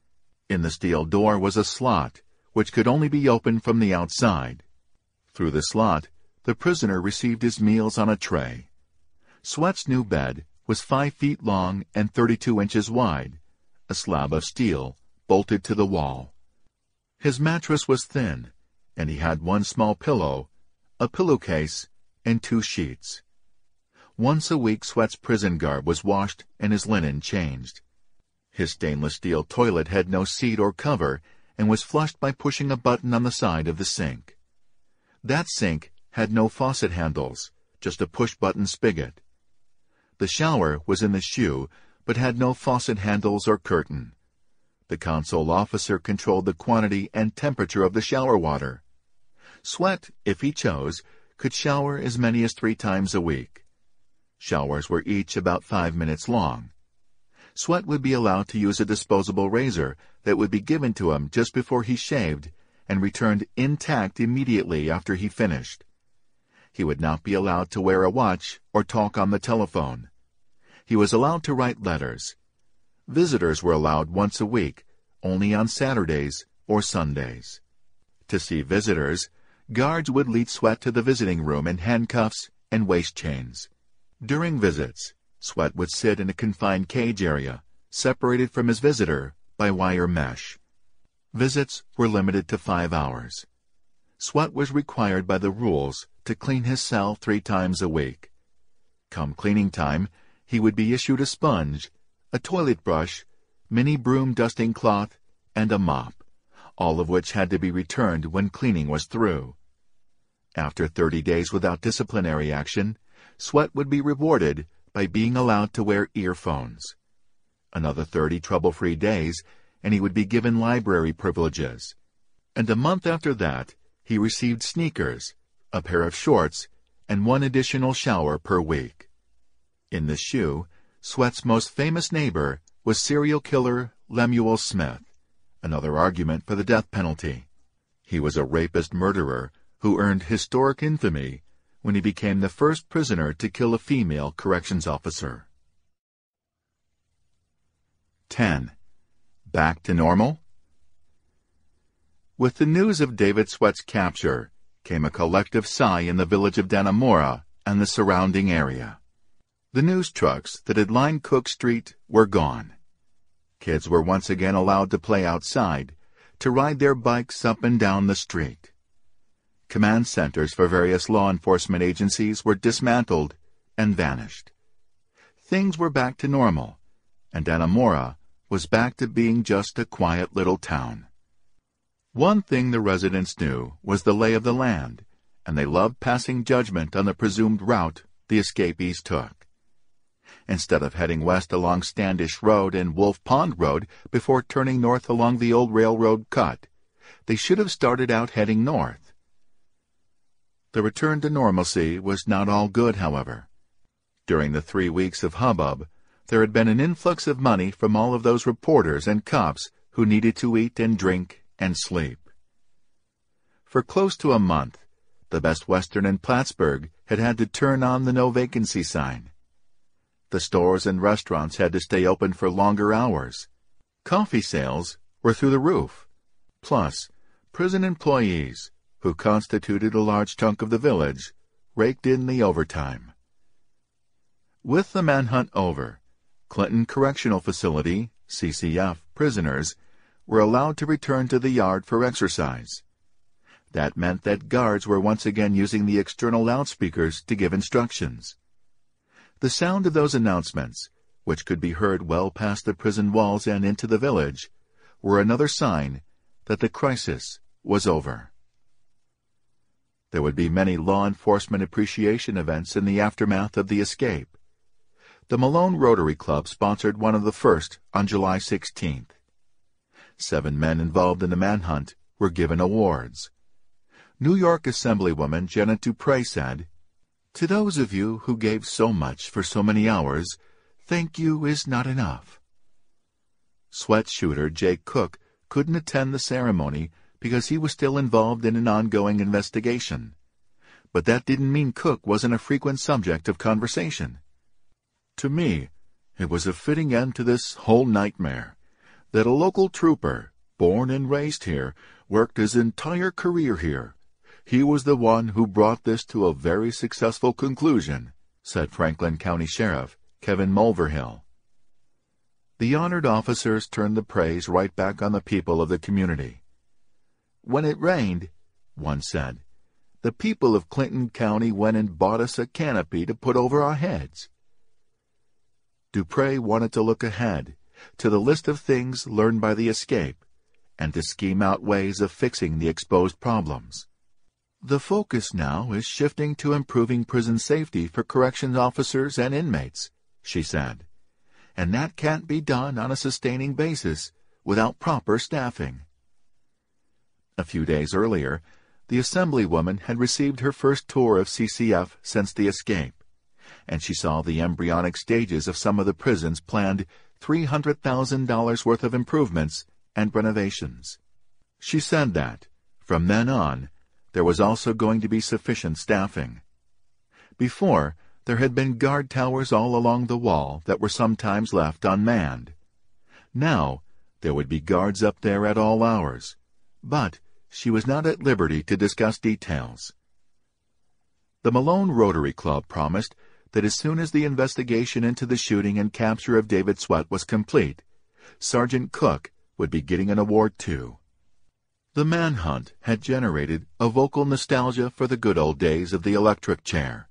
In the steel door was a slot, which could only be opened from the outside. Through the slot, the prisoner received his meals on a tray. Sweat's new bed was five feet long and 32 inches wide, a slab of steel bolted to the wall. His mattress was thin, and he had one small pillow, a pillowcase, and two sheets. Once a week Sweat's prison garb was washed and his linen changed. His stainless steel toilet had no seat or cover and was flushed by pushing a button on the side of the sink. That sink had no faucet handles, just a push-button spigot. The shower was in the shoe, but had no faucet handles or curtain. The console officer controlled the quantity and temperature of the shower water. Sweat, if he chose, could shower as many as three times a week. Showers were each about five minutes long. Sweat would be allowed to use a disposable razor that would be given to him just before he shaved and returned intact immediately after he finished. He would not be allowed to wear a watch or talk on the telephone. He was allowed to write letters. Visitors were allowed once a week, only on Saturdays or Sundays. To see visitors, guards would lead Sweat to the visiting room in handcuffs and waist chains. During visits, Sweat would sit in a confined cage area, separated from his visitor by wire mesh. Visits were limited to five hours. Sweat was required by the rules to clean his cell three times a week. Come cleaning time, he would be issued a sponge, a toilet brush, mini broom dusting cloth, and a mop, all of which had to be returned when cleaning was through. After 30 days without disciplinary action, Sweat would be rewarded by being allowed to wear earphones. Another 30 trouble-free days, and he would be given library privileges. And a month after that, he received sneakers, a pair of shorts, and one additional shower per week. In the shoe, Sweat's most famous neighbor was serial killer Lemuel Smith, another argument for the death penalty. He was a rapist murderer who earned historic infamy when he became the first prisoner to kill a female corrections officer. 10. Back to normal? With the news of David Sweat's capture came a collective sigh in the village of Dannemora and the surrounding area. The news trucks that had lined Cook Street were gone. Kids were once again allowed to play outside, to ride their bikes up and down the street command centers for various law enforcement agencies were dismantled and vanished. Things were back to normal, and Dannemora was back to being just a quiet little town. One thing the residents knew was the lay of the land, and they loved passing judgment on the presumed route the escapees took. Instead of heading west along Standish Road and Wolf Pond Road before turning north along the old railroad cut, they should have started out heading north. The return to normalcy was not all good, however. During the three weeks of hubbub, there had been an influx of money from all of those reporters and cops who needed to eat and drink and sleep. For close to a month, the Best Western in Plattsburgh had had to turn on the no vacancy sign. The stores and restaurants had to stay open for longer hours. Coffee sales were through the roof. Plus, prison employees, who constituted a large chunk of the village, raked in the overtime. With the manhunt over, Clinton Correctional Facility, CCF, prisoners were allowed to return to the yard for exercise. That meant that guards were once again using the external loudspeakers to give instructions. The sound of those announcements, which could be heard well past the prison walls and into the village, were another sign that the crisis was over. There would be many law enforcement appreciation events in the aftermath of the escape. The Malone Rotary Club sponsored one of the first on July 16th. Seven men involved in the manhunt were given awards. New York Assemblywoman Janet Duprey said, to those of you who gave so much for so many hours, thank you is not enough. Sweat shooter Jay Cook couldn't attend the ceremony because he was still involved in an ongoing investigation. But that didn't mean Cook wasn't a frequent subject of conversation. To me, it was a fitting end to this whole nightmare that a local trooper, born and raised here, worked his entire career here, he was the one who brought this to a very successful conclusion, said Franklin County Sheriff Kevin Mulverhill. The honored officers turned the praise right back on the people of the community. When it rained, one said, the people of Clinton County went and bought us a canopy to put over our heads. Duprey wanted to look ahead, to the list of things learned by the escape, and to scheme out ways of fixing the exposed problems. The focus now is shifting to improving prison safety for corrections officers and inmates, she said. And that can't be done on a sustaining basis without proper staffing. A few days earlier, the Assemblywoman had received her first tour of CCF since the escape, and she saw the embryonic stages of some of the prison's planned $300,000 worth of improvements and renovations. She said that, from then on, there was also going to be sufficient staffing. Before, there had been guard towers all along the wall that were sometimes left unmanned. Now, there would be guards up there at all hours, but she was not at liberty to discuss details. The Malone Rotary Club promised that as soon as the investigation into the shooting and capture of David Sweat was complete, Sergeant Cook would be getting an award too. The manhunt had generated a vocal nostalgia for the good old days of the electric chair.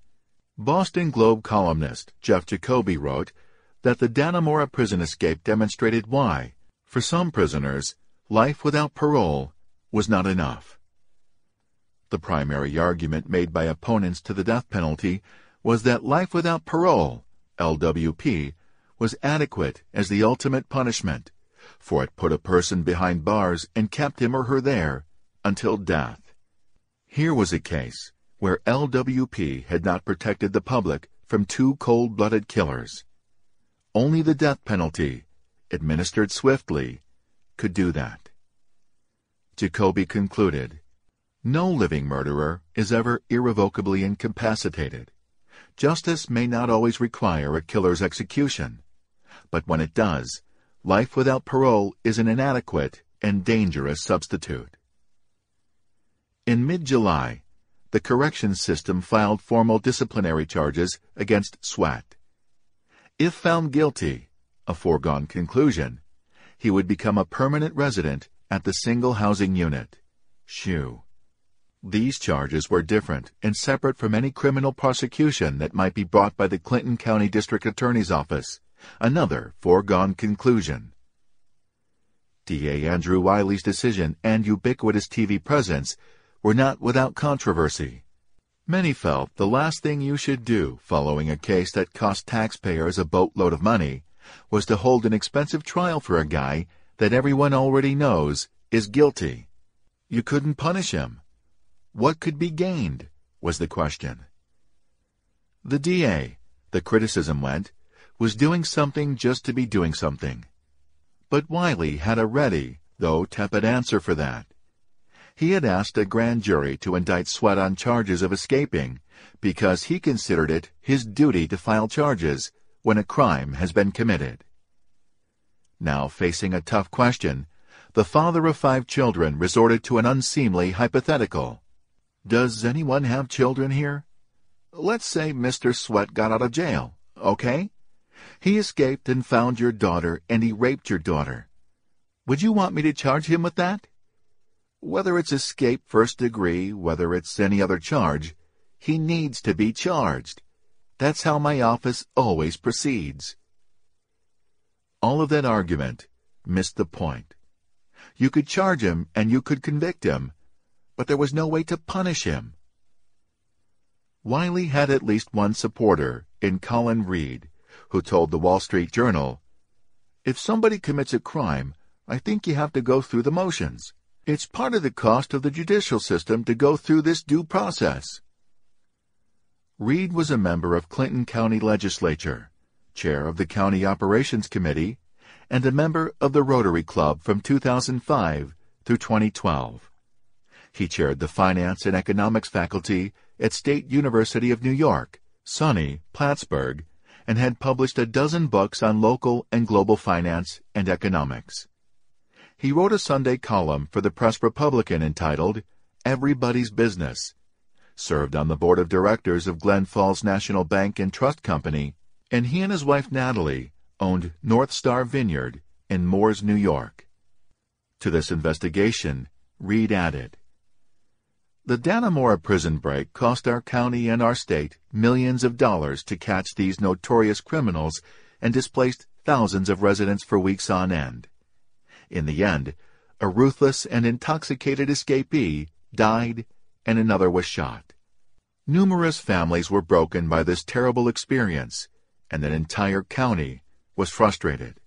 Boston Globe columnist Jeff Jacoby wrote that the Dannemora prison escape demonstrated why, for some prisoners, life without parole was not enough. The primary argument made by opponents to the death penalty was that life without parole, LWP, was adequate as the ultimate punishment for it put a person behind bars and kept him or her there until death. Here was a case where LWP had not protected the public from two cold-blooded killers. Only the death penalty, administered swiftly, could do that. Jacoby concluded, No living murderer is ever irrevocably incapacitated. Justice may not always require a killer's execution, but when it does, life without parole is an inadequate and dangerous substitute. In mid-July, the corrections system filed formal disciplinary charges against Sweat. If found guilty, a foregone conclusion, he would become a permanent resident at the single housing unit, SHU. These charges were different and separate from any criminal prosecution that might be brought by the Clinton County District Attorney's Office another foregone conclusion. D.A. Andrew Wylie's decision and ubiquitous TV presence were not without controversy. Many felt the last thing you should do following a case that cost taxpayers a boatload of money was to hold an expensive trial for a guy that everyone already knows is guilty. You couldn't punish him. What could be gained, was the question. The DA, the criticism went, was doing something just to be doing something. But Wylie had a ready, though tepid answer for that. He had asked a grand jury to indict Sweat on charges of escaping because he considered it his duty to file charges when a crime has been committed. Now facing a tough question, the father of five children resorted to an unseemly hypothetical. Does anyone have children here? Let's say Mr. Sweat got out of jail, okay? He escaped and found your daughter, and he raped your daughter. Would you want me to charge him with that? Whether it's escape first degree, whether it's any other charge, he needs to be charged. That's how my office always proceeds. All of that argument missed the point. You could charge him and you could convict him, but there was no way to punish him. Wylie had at least one supporter in Colin Read, who told the Wall Street Journal, If somebody commits a crime, I think you have to go through the motions. It's part of the cost of the judicial system to go through this due process. Read was a member of Clinton County Legislature, chair of the County Operations Committee, and a member of the Rotary Club from 2005 through 2012. He chaired the Finance and Economics faculty at State University of New York, SUNY Plattsburgh, and had published a dozen books on local and global finance and economics. He wrote a Sunday column for the Press Republican entitled Everybody's Business, served on the board of directors of Glens Falls National Bank and Trust Company, and he and his wife Natalie owned North Star Vineyard in Mooers, New York. To this investigation, Read added, the Dannemora prison break cost our county and our state millions of dollars to catch these notorious criminals and displaced thousands of residents for weeks on end. In the end, a ruthless and intoxicated escapee died and another was shot. Numerous families were broken by this terrible experience, and an entire county was frustrated.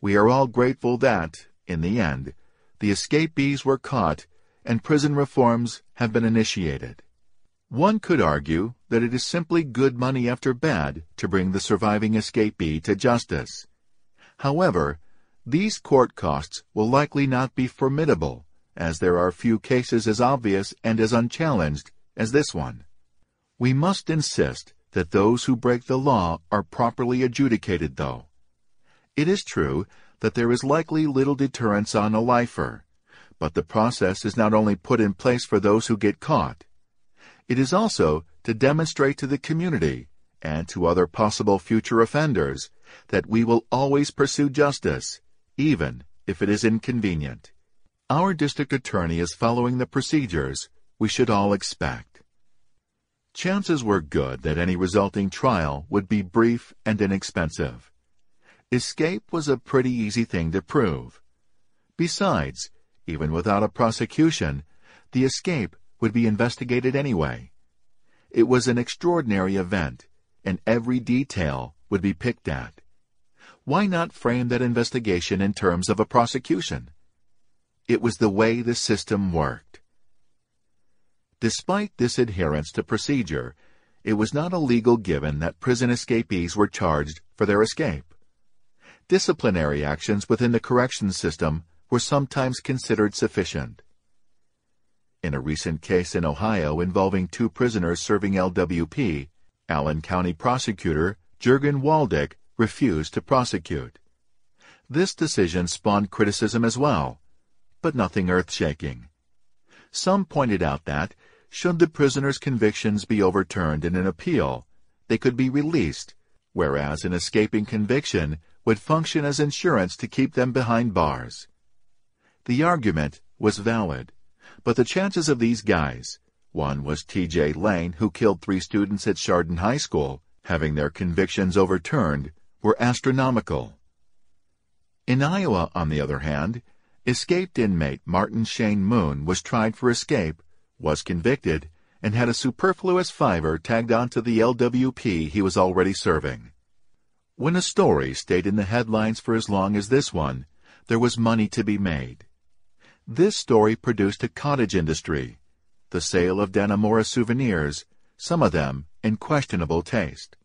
We are all grateful that, in the end, the escapees were caught and prison reforms have been initiated. One could argue that it is simply good money after bad to bring the surviving escapee to justice. However, these court costs will likely not be formidable, as there are few cases as obvious and as unchallenged as this one. We must insist that those who break the law are properly adjudicated, though. It is true that there is likely little deterrence on a lifer, but the process is not only put in place for those who get caught, it is also to demonstrate to the community and to other possible future offenders that we will always pursue justice, even if it is inconvenient. Our district attorney is following the procedures we should all expect. Chances were good that any resulting trial would be brief and inexpensive. Escape was a pretty easy thing to prove. Besides, even without a prosecution, the escape would be investigated anyway. It was an extraordinary event, and every detail would be picked at. Why not frame that investigation in terms of a prosecution? It was the way the system worked. Despite this adherence to procedure, it was not a legal given that prison escapees were charged for their escape. Disciplinary actions within the corrections system were sometimes considered sufficient. In a recent case in Ohio involving two prisoners serving LWP, Allen County prosecutor Juergen Waldick refused to prosecute. This decision spawned criticism as well, but nothing earth-shaking. Some pointed out that, should the prisoners' convictions be overturned in an appeal, they could be released, whereas an escaping conviction would function as insurance to keep them behind bars. The argument was valid, but the chances of these guys, one was T.J. Lane, who killed three students at Chardon High School, having their convictions overturned, were astronomical. In Iowa, on the other hand, escaped inmate Martin Shane Moon was tried for escape, was convicted, and had a superfluous fiver tagged onto the LWP he was already serving. When a story stayed in the headlines for as long as this one, there was money to be made. This story produced a cottage industry, the sale of Dannemora souvenirs, some of them in questionable taste.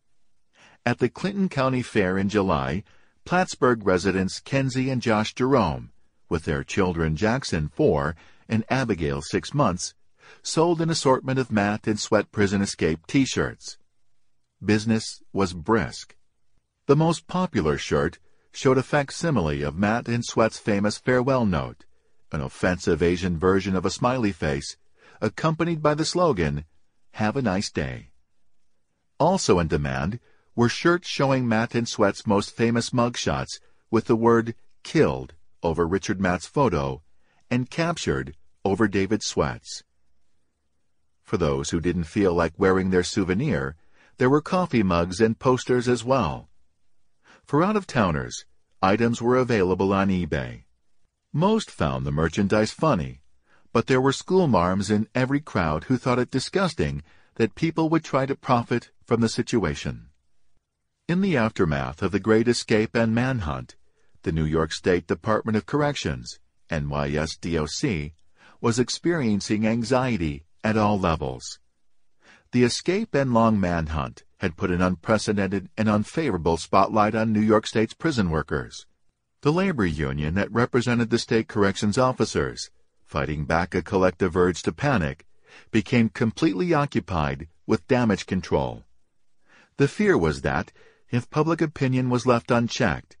At the Clinton County Fair in July, Plattsburgh residents Kenzie and Josh Jerome, with their children Jackson, four, and Abigail, six months, sold an assortment of Matt and Sweat Prison Escape t-shirts. Business was brisk. The most popular shirt showed a facsimile of Matt and Sweat's famous farewell note, an offensive Asian version of a smiley face, accompanied by the slogan, Have a nice day. Also in demand were shirts showing Matt and Sweat's most famous mugshots with the word killed over Richard Matt's photo and captured over David Sweat's. For those who didn't feel like wearing their souvenir, there were coffee mugs and posters as well. For out-of-towners, items were available on eBay. Most found the merchandise funny, but there were schoolmarms in every crowd who thought it disgusting that people would try to profit from the situation. In the aftermath of the Great Escape and Manhunt, the New York State Department of Corrections, NYSDOC, was experiencing anxiety at all levels. The escape and long manhunt had put an unprecedented and unfavorable spotlight on New York State's prison workers. The labor union that represented the state corrections officers, fighting back a collective urge to panic, became completely occupied with damage control. The fear was that, if public opinion was left unchecked,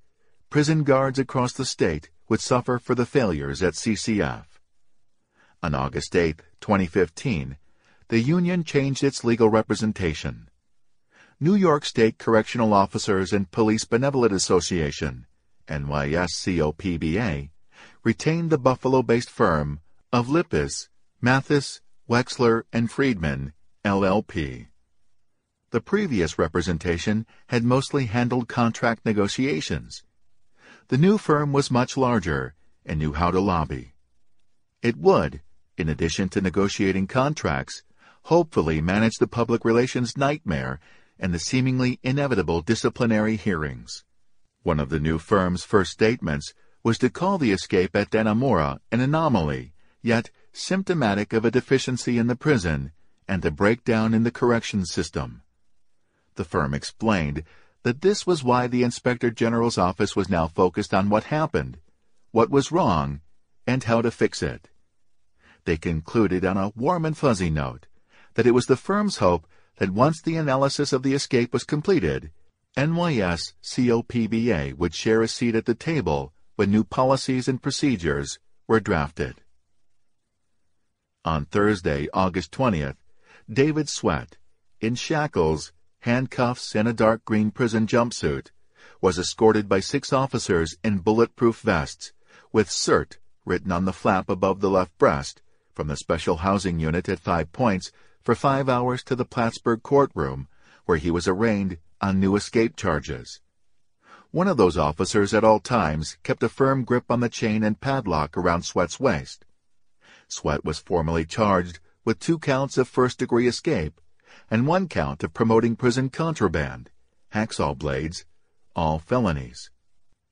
prison guards across the state would suffer for the failures at CCF. On August 8, 2015, the union changed its legal representation. New York State Correctional Officers and Police Benevolent Association, NYSCOPBA, retained the Buffalo-based firm of Lippes, Mathias, Wexler, and Friedman, LLP. The previous representation had mostly handled contract negotiations. The new firm was much larger and knew how to lobby. It would, in addition to negotiating contracts, hopefully manage the public relations nightmare and the seemingly inevitable disciplinary hearings. One of the new firm's first statements was to call the escape at Dannemora an anomaly, yet symptomatic of a deficiency in the prison and a breakdown in the corrections system. The firm explained that this was why the Inspector General's office was now focused on what happened, what was wrong, and how to fix it. They concluded on a warm and fuzzy note that it was the firm's hope that once the analysis of the escape was completed, NYSCOPBA would share a seat at the table when new policies and procedures were drafted. On Thursday, August 20th, David Sweat, in shackles, handcuffs, and a dark green prison jumpsuit, was escorted by six officers in bulletproof vests, with CERT written on the flap above the left breast, from the Special Housing Unit at Five Points for five hours to the Plattsburgh courtroom, where he was arraigned on new escape charges. One of those officers at all times kept a firm grip on the chain and padlock around Sweat's waist. Sweat was formally charged with two counts of first-degree escape and one count of promoting prison contraband, hacksaw blades, all felonies.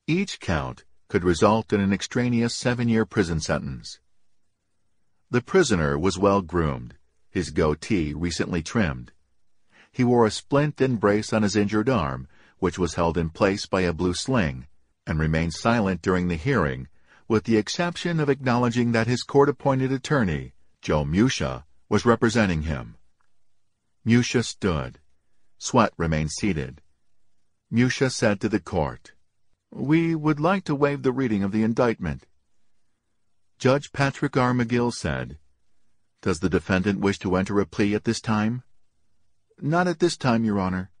Each count could result in an extraneous seven-year prison sentence. The prisoner was well groomed, his goatee recently trimmed. He wore a splint and brace on his injured arm, which was held in place by a blue sling, and remained silent during the hearing, with the exception of acknowledging that his court-appointed attorney, Joe Musha, was representing him. Musha stood. Sweat remained seated. Musha said to the court, We would like to waive the reading of the indictment. Judge Patrick R. McGill said, Does the defendant wish to enter a plea at this time? Not at this time, Your Honor.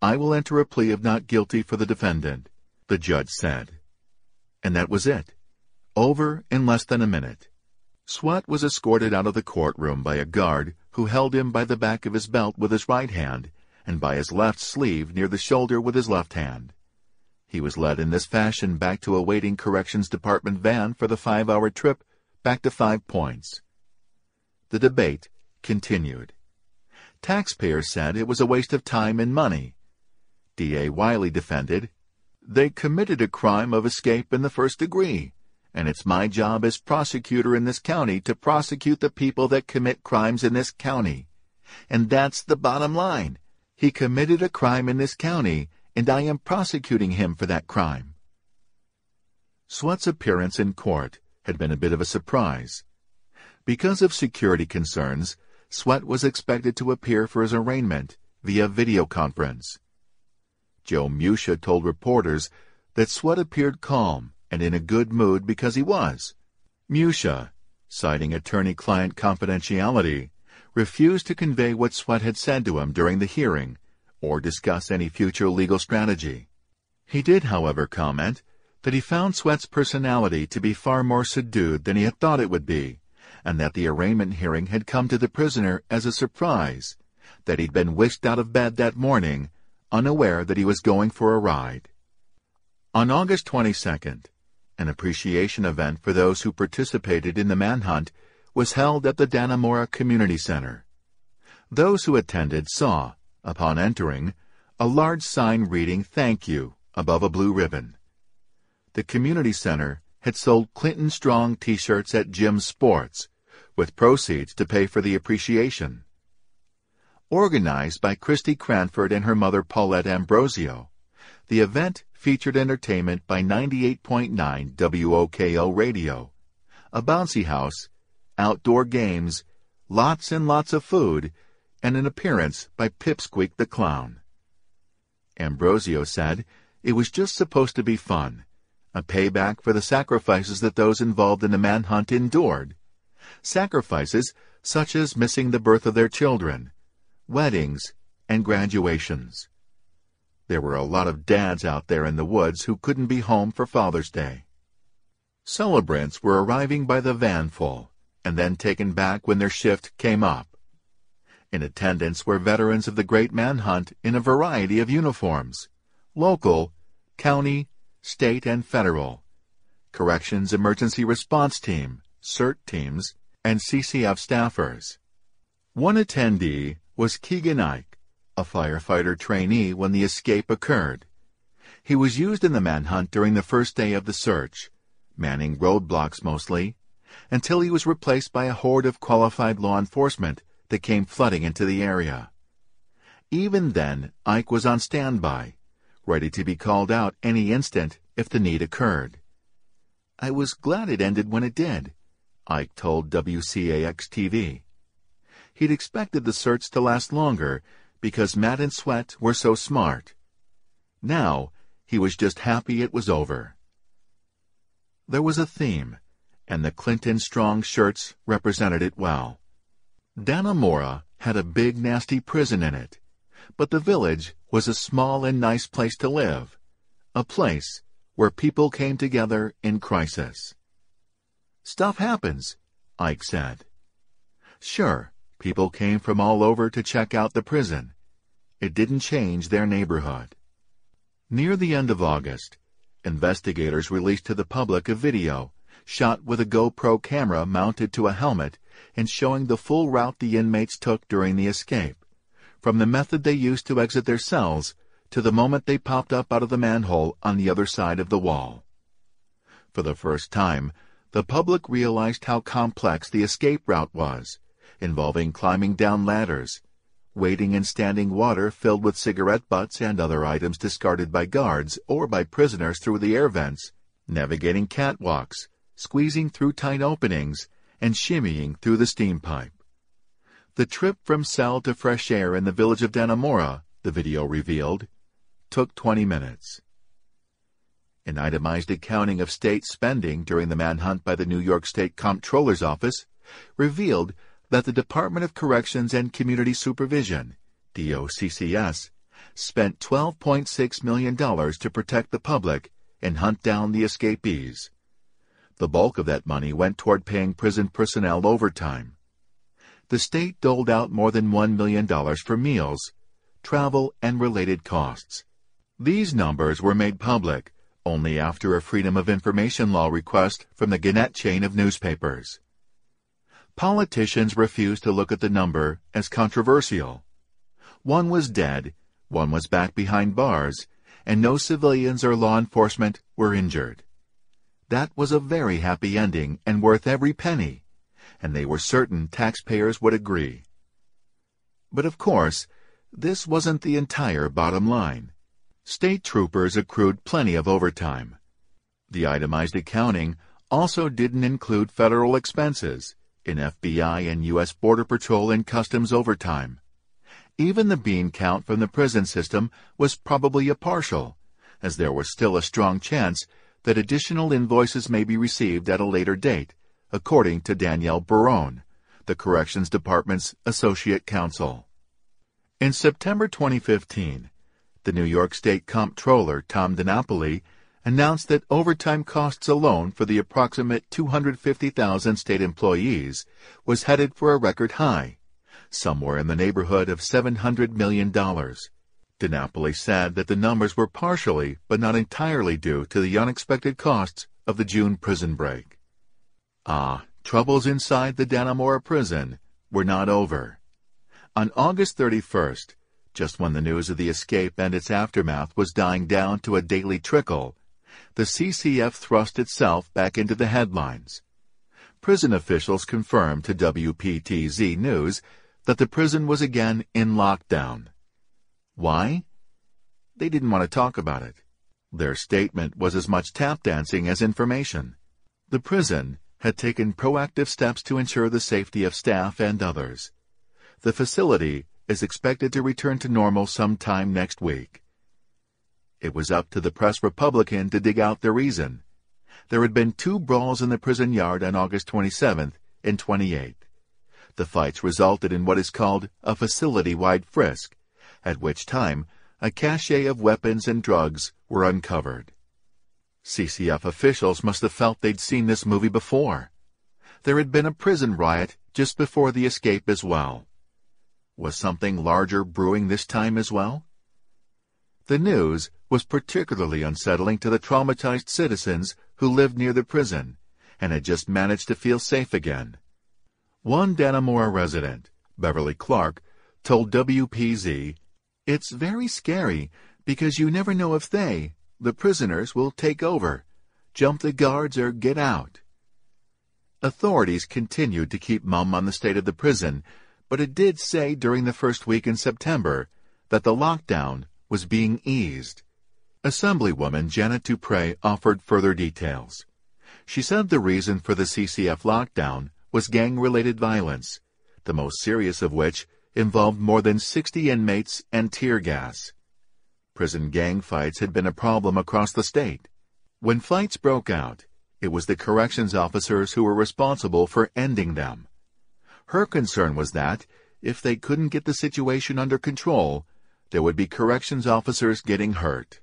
I will enter a plea of not guilty for the defendant, the judge said. And that was it. Over in less than a minute. Sweat was escorted out of the courtroom by a guard who held him by the back of his belt with his right hand and by his left sleeve near the shoulder with his left hand. He was led in this fashion back to a waiting corrections department van for the five-hour trip back to Five Points. The debate continued. Taxpayers said it was a waste of time and money. D.A. Wylie defended, They committed a crime of escape in the first degree, and it's my job as prosecutor in this county to prosecute the people that commit crimes in this county. And that's the bottom line. He committed a crime in this county, and I am prosecuting him for that crime. Sweat's appearance in court had been a bit of a surprise. Because of security concerns, Sweat was expected to appear for his arraignment via video conference. Joe Musha told reporters that Sweat appeared calm and in a good mood because he was. Musha, citing attorney-client confidentiality, refused to convey what Sweat had said to him during the hearing or discuss any future legal strategy. He did, however, comment that he found Sweat's personality to be far more subdued than he had thought it would be, and that the arraignment hearing had come to the prisoner as a surprise, that he'd been whisked out of bed that morning, unaware that he was going for a ride. On August 22nd, an appreciation event for those who participated in the manhunt was held at the Dannemora Community Center. Those who attended saw, upon entering, a large sign reading Thank You above a blue ribbon. The community center had sold Clinton Strong t-shirts at Jim Sports, with proceeds to pay for the appreciation. Organized by Christy Cranford and her mother Paulette Ambrosio, the event featured entertainment by 98.9 WOKO Radio, a bouncy house, outdoor games, lots and lots of food, and an appearance by Pipsqueak the Clown. Ambrosio said it was just supposed to be fun, a payback for the sacrifices that those involved in the manhunt endured. Sacrifices such as missing the birth of their children, weddings, and graduations. There were a lot of dads out there in the woods who couldn't be home for Father's Day. Celebrants were arriving by the vanful and then taken back when their shift came up. In attendance were veterans of the Great Manhunt in a variety of uniforms local, county, state, and federal, Corrections Emergency Response Team, CERT teams, and CCF staffers. One attendee was Keegan Ike, a firefighter trainee when the escape occurred. He was used in the manhunt during the first day of the search, manning roadblocks mostly, until he was replaced by a horde of qualified law enforcement that came flooding into the area. Even then, Ike was on standby, ready to be called out any instant if the need occurred. I was glad it ended when it did, Ike told WCAX-TV. He'd expected the search to last longer because Matt and Sweat were so smart. Now, he was just happy it was over. There was a theme, and the Clinton Strong shirts represented it well. Dannemora had a big, nasty prison in it, but the village was a small and nice place to live, a place where people came together in crisis. Stuff happens, Ike said. Sure, people came from all over to check out the prison. It didn't change their neighborhood. Near the end of August, investigators released to the public a video shot with a GoPro camera mounted to a helmet and showing the full route the inmates took during the escape, from the method they used to exit their cells to the moment they popped up out of the manhole on the other side of the wall. For the first time, the public realized how complex the escape route was, involving climbing down ladders, wading in standing water filled with cigarette butts and other items discarded by guards or by prisoners through the air vents, navigating catwalks, squeezing through tight openings, and shimmying through the steam pipe. The trip from cell to fresh air in the village of Dannemora, the video revealed, took 20 minutes. An itemized accounting of state spending during the manhunt by the New York State Comptroller's Office revealed that the Department of Corrections and Community Supervision, DOCCS, spent $12.6 million to protect the public and hunt down the escapees. The bulk of that money went toward paying prison personnel overtime. The state doled out more than $1 million for meals, travel, and related costs. These numbers were made public only after a Freedom of Information law request from the Gannett chain of newspapers. Politicians refused to look at the number as controversial. One was dead, one was back behind bars, and no civilians or law enforcement were injured. That was a very happy ending and worth every penny, and they were certain taxpayers would agree. But of course, this wasn't the entire bottom line. State troopers accrued plenty of overtime. The itemized accounting also didn't include federal expenses in FBI and U.S. Border Patrol and Customs overtime, Even the bean count from the prison system was probably a partial, as there was still a strong chance that additional invoices may be received at a later date, according to Danielle Barone, the Corrections Department's Associate Counsel. In September 2015, the New York State Comptroller Tom DiNapoli announced that overtime costs alone for the approximate 250,000 state employees was headed for a record high, somewhere in the neighborhood of $700 million. DiNapoli said that the numbers were partially, but not entirely due to the unexpected costs of the June prison break. Ah, troubles inside the Dannemora prison were not over. On August 31st, just when the news of the escape and its aftermath was dying down to a daily trickle, the CCF thrust itself back into the headlines. Prison officials confirmed to WPTZ News that the prison was again in lockdown. Why? They didn't want to talk about it. Their statement was as much tap dancing as information. The prison had taken proactive steps to ensure the safety of staff and others. The facility is expected to return to normal sometime next week. It was up to the Press Republican to dig out the reason. There had been two brawls in the prison yard on August 27th and 28th. The fights resulted in what is called a facility-wide frisk, at which time a cache of weapons and drugs were uncovered. CCF officials must have felt they'd seen this movie before. There had been a prison riot just before the escape as well. Was something larger brewing this time as well? The news was particularly unsettling to the traumatized citizens who lived near the prison and had just managed to feel safe again. One Dannemora resident, Beverly Clark, told WPZ, It's very scary because you never know if they, the prisoners, will take over, jump the guards, or get out. Authorities continued to keep mum on the state of the prison, but it did say during the first week in September that the lockdown was being eased. Assemblywoman Janet Duprey offered further details. She said the reason for the CCF lockdown was gang-related violence, the most serious of which involved more than 60 inmates and tear gas. Prison gang fights had been a problem across the state. When fights broke out, it was the corrections officers who were responsible for ending them. Her concern was that, if they couldn't get the situation under control, there would be corrections officers getting hurt.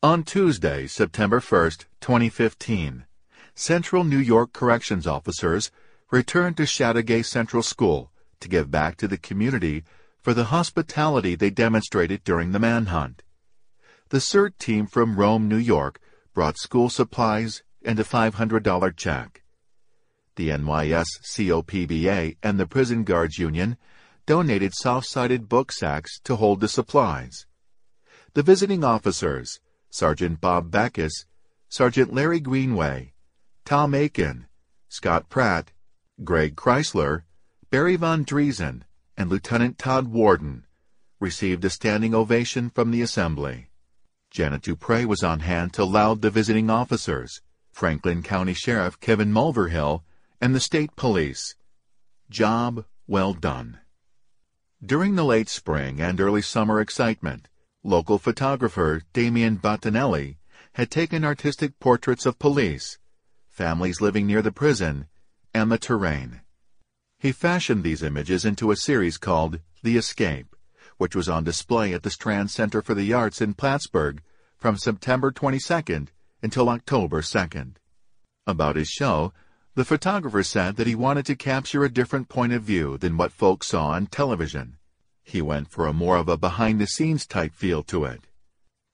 On Tuesday, September 1, 2015, Central New York corrections officers returned to Chateaugay Central School to give back to the community for the hospitality they demonstrated during the manhunt. The CERT team from Rome, New York, brought school supplies and a $500 check. The NYS COPBA and the Prison Guards Union donated soft-sided book sacks to hold the supplies. The visiting officers, Sergeant Bob Backus, Sergeant Larry Greenway, Tom Aiken, Scott Pratt, Greg Chrysler, Barry Von Driesen, and Lieutenant Todd Warden, received a standing ovation from the assembly. Janet Duprey was on hand to laud the visiting officers, Franklin County Sheriff Kevin Mulverhill, and the state police. Job well done. During the late spring and early summer excitement, local photographer Damien Bottinelli had taken artistic portraits of police, families living near the prison, and the terrain. He fashioned these images into a series called The Escape, which was on display at the Strand Center for the Arts in Plattsburgh from September 22nd until October 2nd. About his show, the photographer said that he wanted to capture a different point of view than what folks saw on television. He went for a more of a behind-the-scenes type feel to it.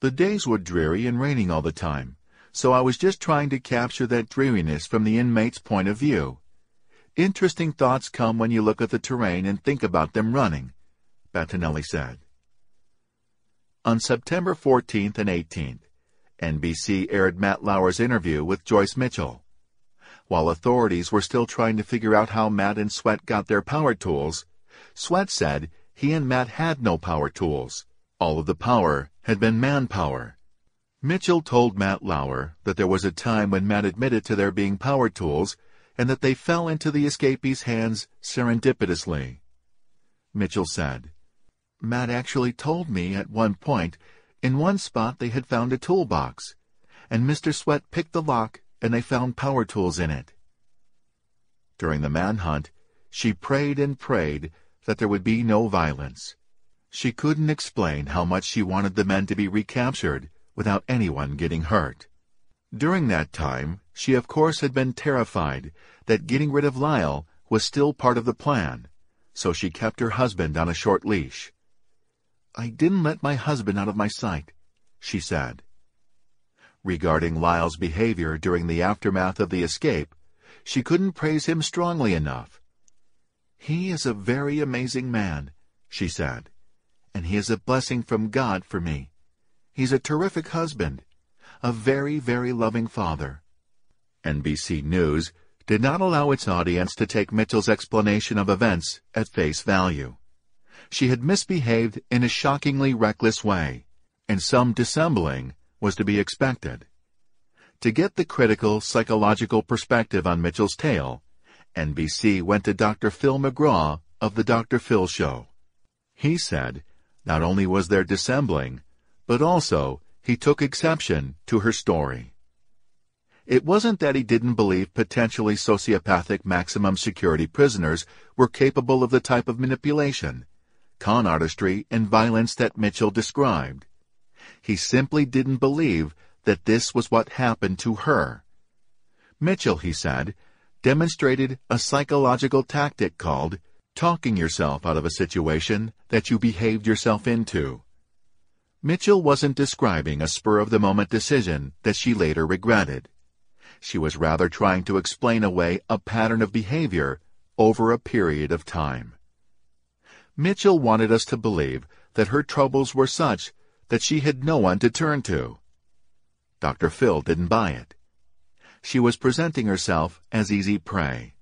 The days were dreary and raining all the time, so I was just trying to capture that dreariness from the inmate's point of view. Interesting thoughts come when you look at the terrain and think about them running, Bottinelli said. On September 14th and 18th, NBC aired Matt Lauer's interview with Joyce Mitchell. While authorities were still trying to figure out how Matt and Sweat got their power tools, Sweat said he and Matt had no power tools. All of the power had been manpower. Mitchell told Matt Lauer that there was a time when Matt admitted to there being power tools and that they fell into the escapee's hands serendipitously. Mitchell said, Matt actually told me at one point, in one spot they had found a toolbox, and Mr. Sweat picked the lock and they found power tools in it. During the manhunt, she prayed and prayed that there would be no violence. She couldn't explain how much she wanted the men to be recaptured without anyone getting hurt. During that time, she of course had been terrified that getting rid of Lyle was still part of the plan, so she kept her husband on a short leash. I didn't let my husband out of my sight, she said. Regarding Lyle's behavior during the aftermath of the escape, she couldn't praise him strongly enough. He is a very amazing man, she said, and he is a blessing from God for me. He's a terrific husband, a very, very loving father. NBC News did not allow its audience to take Mitchell's explanation of events at face value. She had misbehaved in a shockingly reckless way, and some dissembling was to be expected. To get the critical psychological perspective on Mitchell's tale, NBC went to Dr. Phil McGraw of The Dr. Phil Show. He said not only was there dissembling, but also he took exception to her story. It wasn't that he didn't believe potentially sociopathic maximum security prisoners were capable of the type of manipulation, con artistry, and violence that Mitchell described. He simply didn't believe that this was what happened to her. Mitchell, he said, demonstrated a psychological tactic called talking yourself out of a situation that you behaved yourself into. Mitchell wasn't describing a spur-of-the-moment decision that she later regretted. She was rather trying to explain away a pattern of behavior over a period of time. Mitchell wanted us to believe that her troubles were such that she had no one to turn to. Dr. Phil didn't buy it. She was presenting herself as easy prey.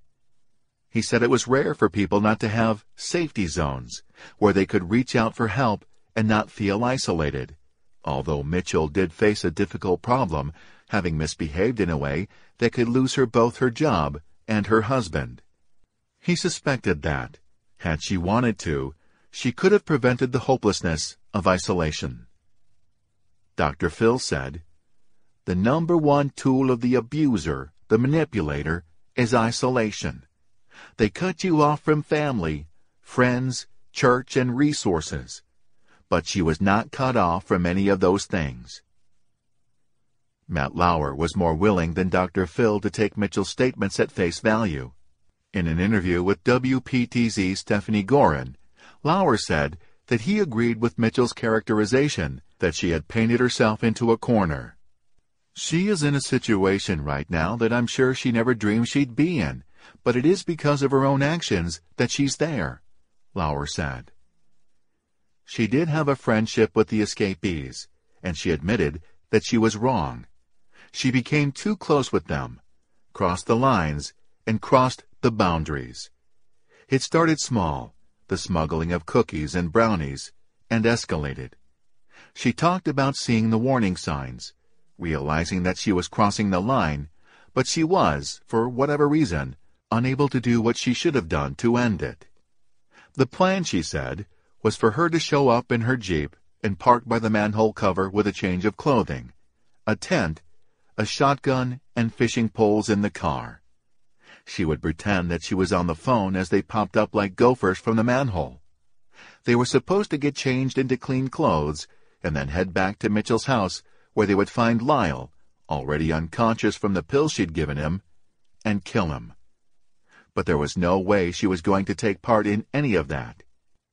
He said it was rare for people not to have safety zones where they could reach out for help and not feel isolated, although Mitchell did face a difficult problem, having misbehaved in a way that could lose her both her job and her husband. He suspected that, had she wanted to, she could have prevented the hopelessness of isolation. Dr. Phil said, The number one tool of the abuser, the manipulator, is isolation. They cut you off from family, friends, church, and resources but she was not cut off from any of those things. Matt Lauer was more willing than Dr. Phil to take Mitchell's statements at face value. In an interview with WPTZ's Stephanie Gorin, Lauer said that he agreed with Mitchell's characterization that she had painted herself into a corner. She is in a situation right now that I'm sure she never dreamed she'd be in, but it is because of her own actions that she's there, Lauer said. She did have a friendship with the escapees, and she admitted that she was wrong. She became too close with them, crossed the lines, and crossed the boundaries. It started small, the smuggling of cookies and brownies, and escalated. She talked about seeing the warning signs, realizing that she was crossing the line, but she was, for whatever reason, unable to do what she should have done to end it. The plan, she said, was for her to show up in her Jeep and park by the manhole cover with a change of clothing, a tent, a shotgun, and fishing poles in the car. She would pretend that she was on the phone as they popped up like gophers from the manhole. They were supposed to get changed into clean clothes and then head back to Mitchell's house where they would find Lyle, already unconscious from the pills she'd given him, and kill him. But there was no way she was going to take part in any of that.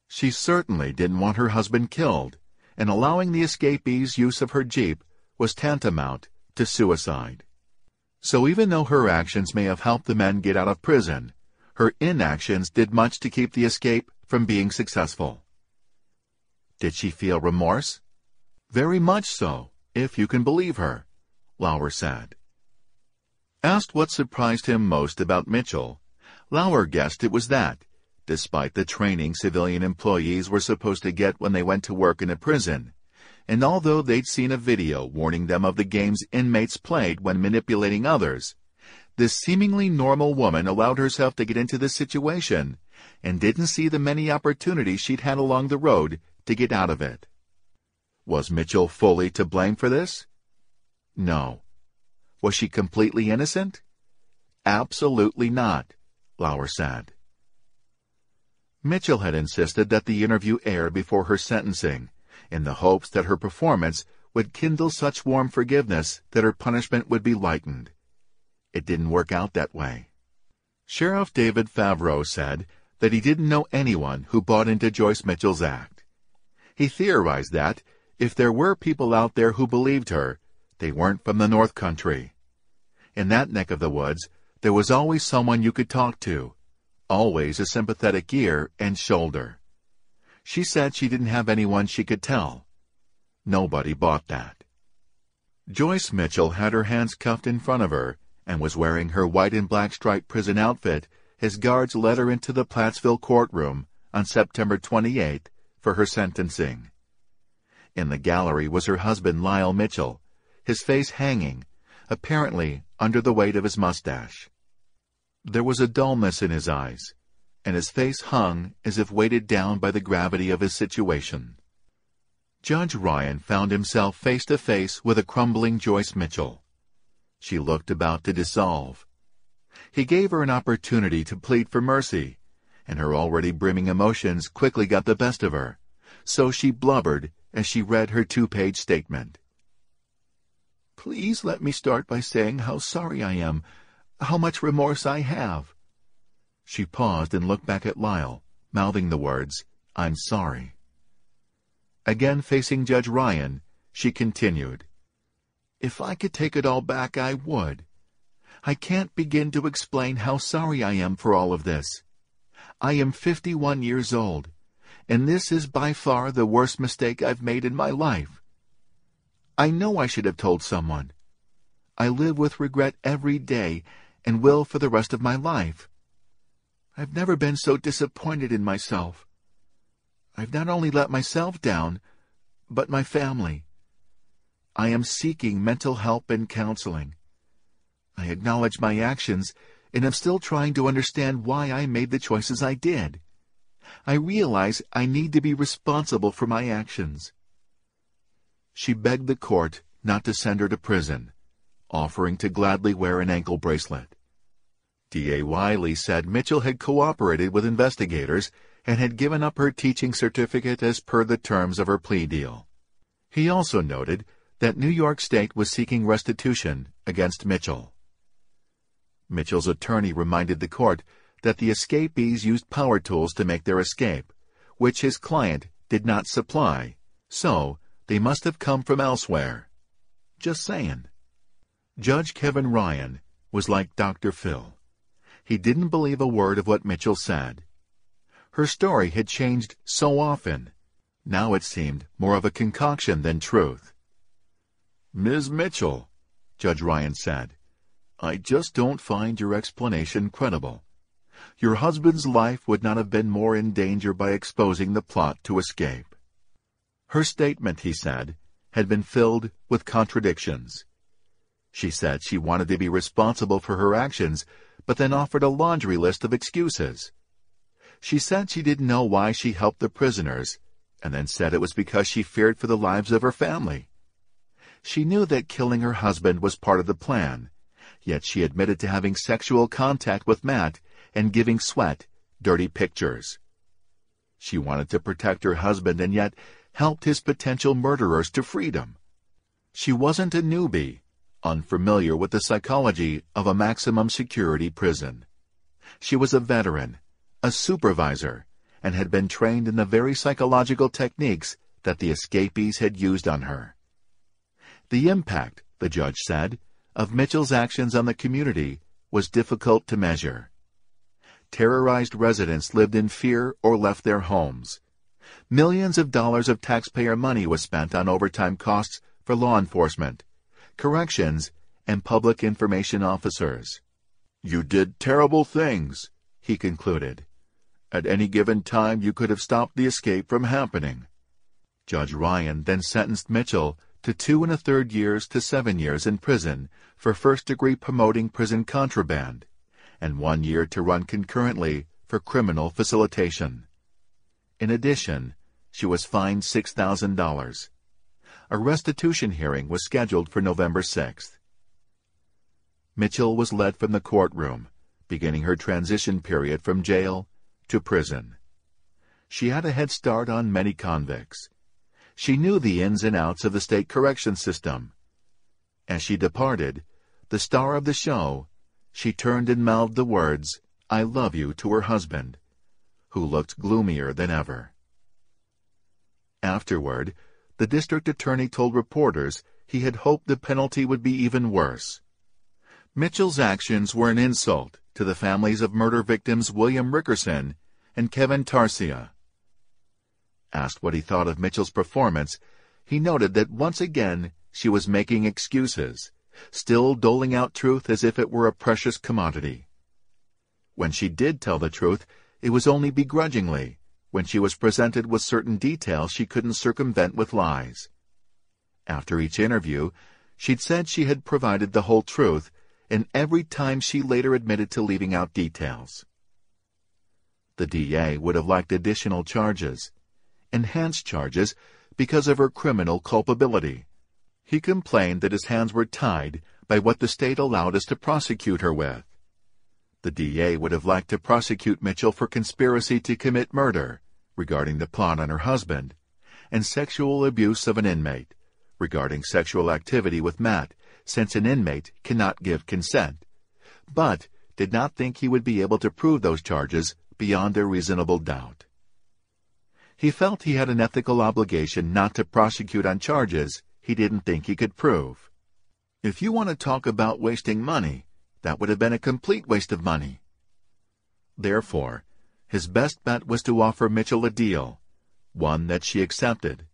She certainly didn't want her husband killed, and allowing the escapees use of her jeep was tantamount to suicide. So even though her actions may have helped the men get out of prison, her inactions did much to keep the escape from being successful. Did she feel remorse? Very much so, if you can believe her, Lauer said. Asked what surprised him most about Mitchell, Lauer guessed it was that despite the training civilian employees were supposed to get when they went to work in a prison. And although they'd seen a video warning them of the games inmates played when manipulating others, this seemingly normal woman allowed herself to get into this situation and didn't see the many opportunities she'd had along the road to get out of it. Was Mitchell fully to blame for this? No. Was she completely innocent? Absolutely not, Lauer said. Mitchell had insisted that the interview air before her sentencing, in the hopes that her performance would kindle such warm forgiveness that her punishment would be lightened. It didn't work out that way. Sheriff David Favro said that he didn't know anyone who bought into Joyce Mitchell's act. He theorized that, if there were people out there who believed her, they weren't from the North Country. In that neck of the woods, there was always someone you could talk to, always a sympathetic ear and shoulder. She said she didn't have anyone she could tell. Nobody bought that. Joyce Mitchell had her hands cuffed in front of her and was wearing her white and black striped prison outfit as guards led her into the Plattsville courtroom on September 28th for her sentencing. In the gallery was her husband Lyle Mitchell, his face hanging, apparently under the weight of his mustache. There was a dullness in his eyes, and his face hung as if weighted down by the gravity of his situation. Judge Ryan found himself face to face with a crumbling Joyce Mitchell. She looked about to dissolve. He gave her an opportunity to plead for mercy, and her already brimming emotions quickly got the best of her, so she blubbered as she read her two-page statement. Please let me start by saying how sorry I am how much remorse I have. She paused and looked back at Lyle, mouthing the words, I'm sorry. Again facing Judge Ryan, she continued, If I could take it all back, I would. I can't begin to explain how sorry I am for all of this. I am 51 years old, and this is by far the worst mistake I've made in my life. I know I should have told someone. I live with regret every day, and will for the rest of my life. I've never been so disappointed in myself. I've not only let myself down, but my family. I am seeking mental help and counseling. I acknowledge my actions and am still trying to understand why I made the choices I did. I realize I need to be responsible for my actions. She begged the court not to send her to prison, offering to gladly wear an ankle bracelet. D.A. Wylie said Mitchell had cooperated with investigators and had given up her teaching certificate as per the terms of her plea deal. He also noted that New York State was seeking restitution against Mitchell. Mitchell's attorney reminded the court that the escapees used power tools to make their escape, which his client did not supply, so they must have come from elsewhere. Just saying. Judge Kevin Ryan was like Dr. Phil. He didn't believe a word of what Mitchell said. Her story had changed so often. Now it seemed more of a concoction than truth. Ms. Mitchell, Judge Ryan said, I just don't find your explanation credible. Your husband's life would not have been more in danger by exposing the plot to escape. Her statement, he said, had been filled with contradictions. She said she wanted to be responsible for her actions but then offered a laundry list of excuses. She said she didn't know why she helped the prisoners, and then said it was because she feared for the lives of her family. She knew that killing her husband was part of the plan, yet she admitted to having sexual contact with Matt and giving Sweat dirty pictures. She wanted to protect her husband and yet helped his potential murderers to freedom. She wasn't a newbie, unfamiliar with the psychology of a maximum security prison. She was a veteran, a supervisor, and had been trained in the very psychological techniques that the escapees had used on her. The impact, the judge said, of Mitchell's actions on the community was difficult to measure. Terrorized residents lived in fear or left their homes. Millions of dollars of taxpayer money was spent on overtime costs for law enforcement, corrections, and public information officers. You did terrible things, he concluded. At any given time you could have stopped the escape from happening. Judge Ryan then sentenced Mitchell to two and a third years to seven years in prison for first-degree promoting prison contraband, and one year to run concurrently for criminal facilitation. In addition, she was fined $6,000. A restitution hearing was scheduled for November 6th. Mitchell was led from the courtroom, beginning her transition period from jail to prison. She had a head start on many convicts. She knew the ins and outs of the state correction system. As she departed, the star of the show, she turned and mouthed the words, I love you, to her husband, who looked gloomier than ever. Afterward, the district attorney told reporters he had hoped the penalty would be even worse. Mitchell's actions were an insult to the families of murder victims William Rickerson and Kevin Tarsia. Asked what he thought of Mitchell's performance, he noted that once again she was making excuses, still doling out truth as if it were a precious commodity. When she did tell the truth, it was only begrudgingly, when she was presented with certain details she couldn't circumvent with lies. After each interview, she'd said she had provided the whole truth, and every time she later admitted to leaving out details. The DA would have liked additional charges, enhanced charges, because of her criminal culpability. He complained that his hands were tied by what the state allowed us to prosecute her with. The DA would have liked to prosecute Mitchell for conspiracy to commit murder, regarding the plot on her husband, and sexual abuse of an inmate, regarding sexual activity with Matt, since an inmate cannot give consent, but did not think he would be able to prove those charges beyond a reasonable doubt. He felt he had an ethical obligation not to prosecute on charges he didn't think he could prove. If you want to talk about wasting money, that would have been a complete waste of money. Therefore, his best bet was to offer Mitchell a deal, one that she accepted.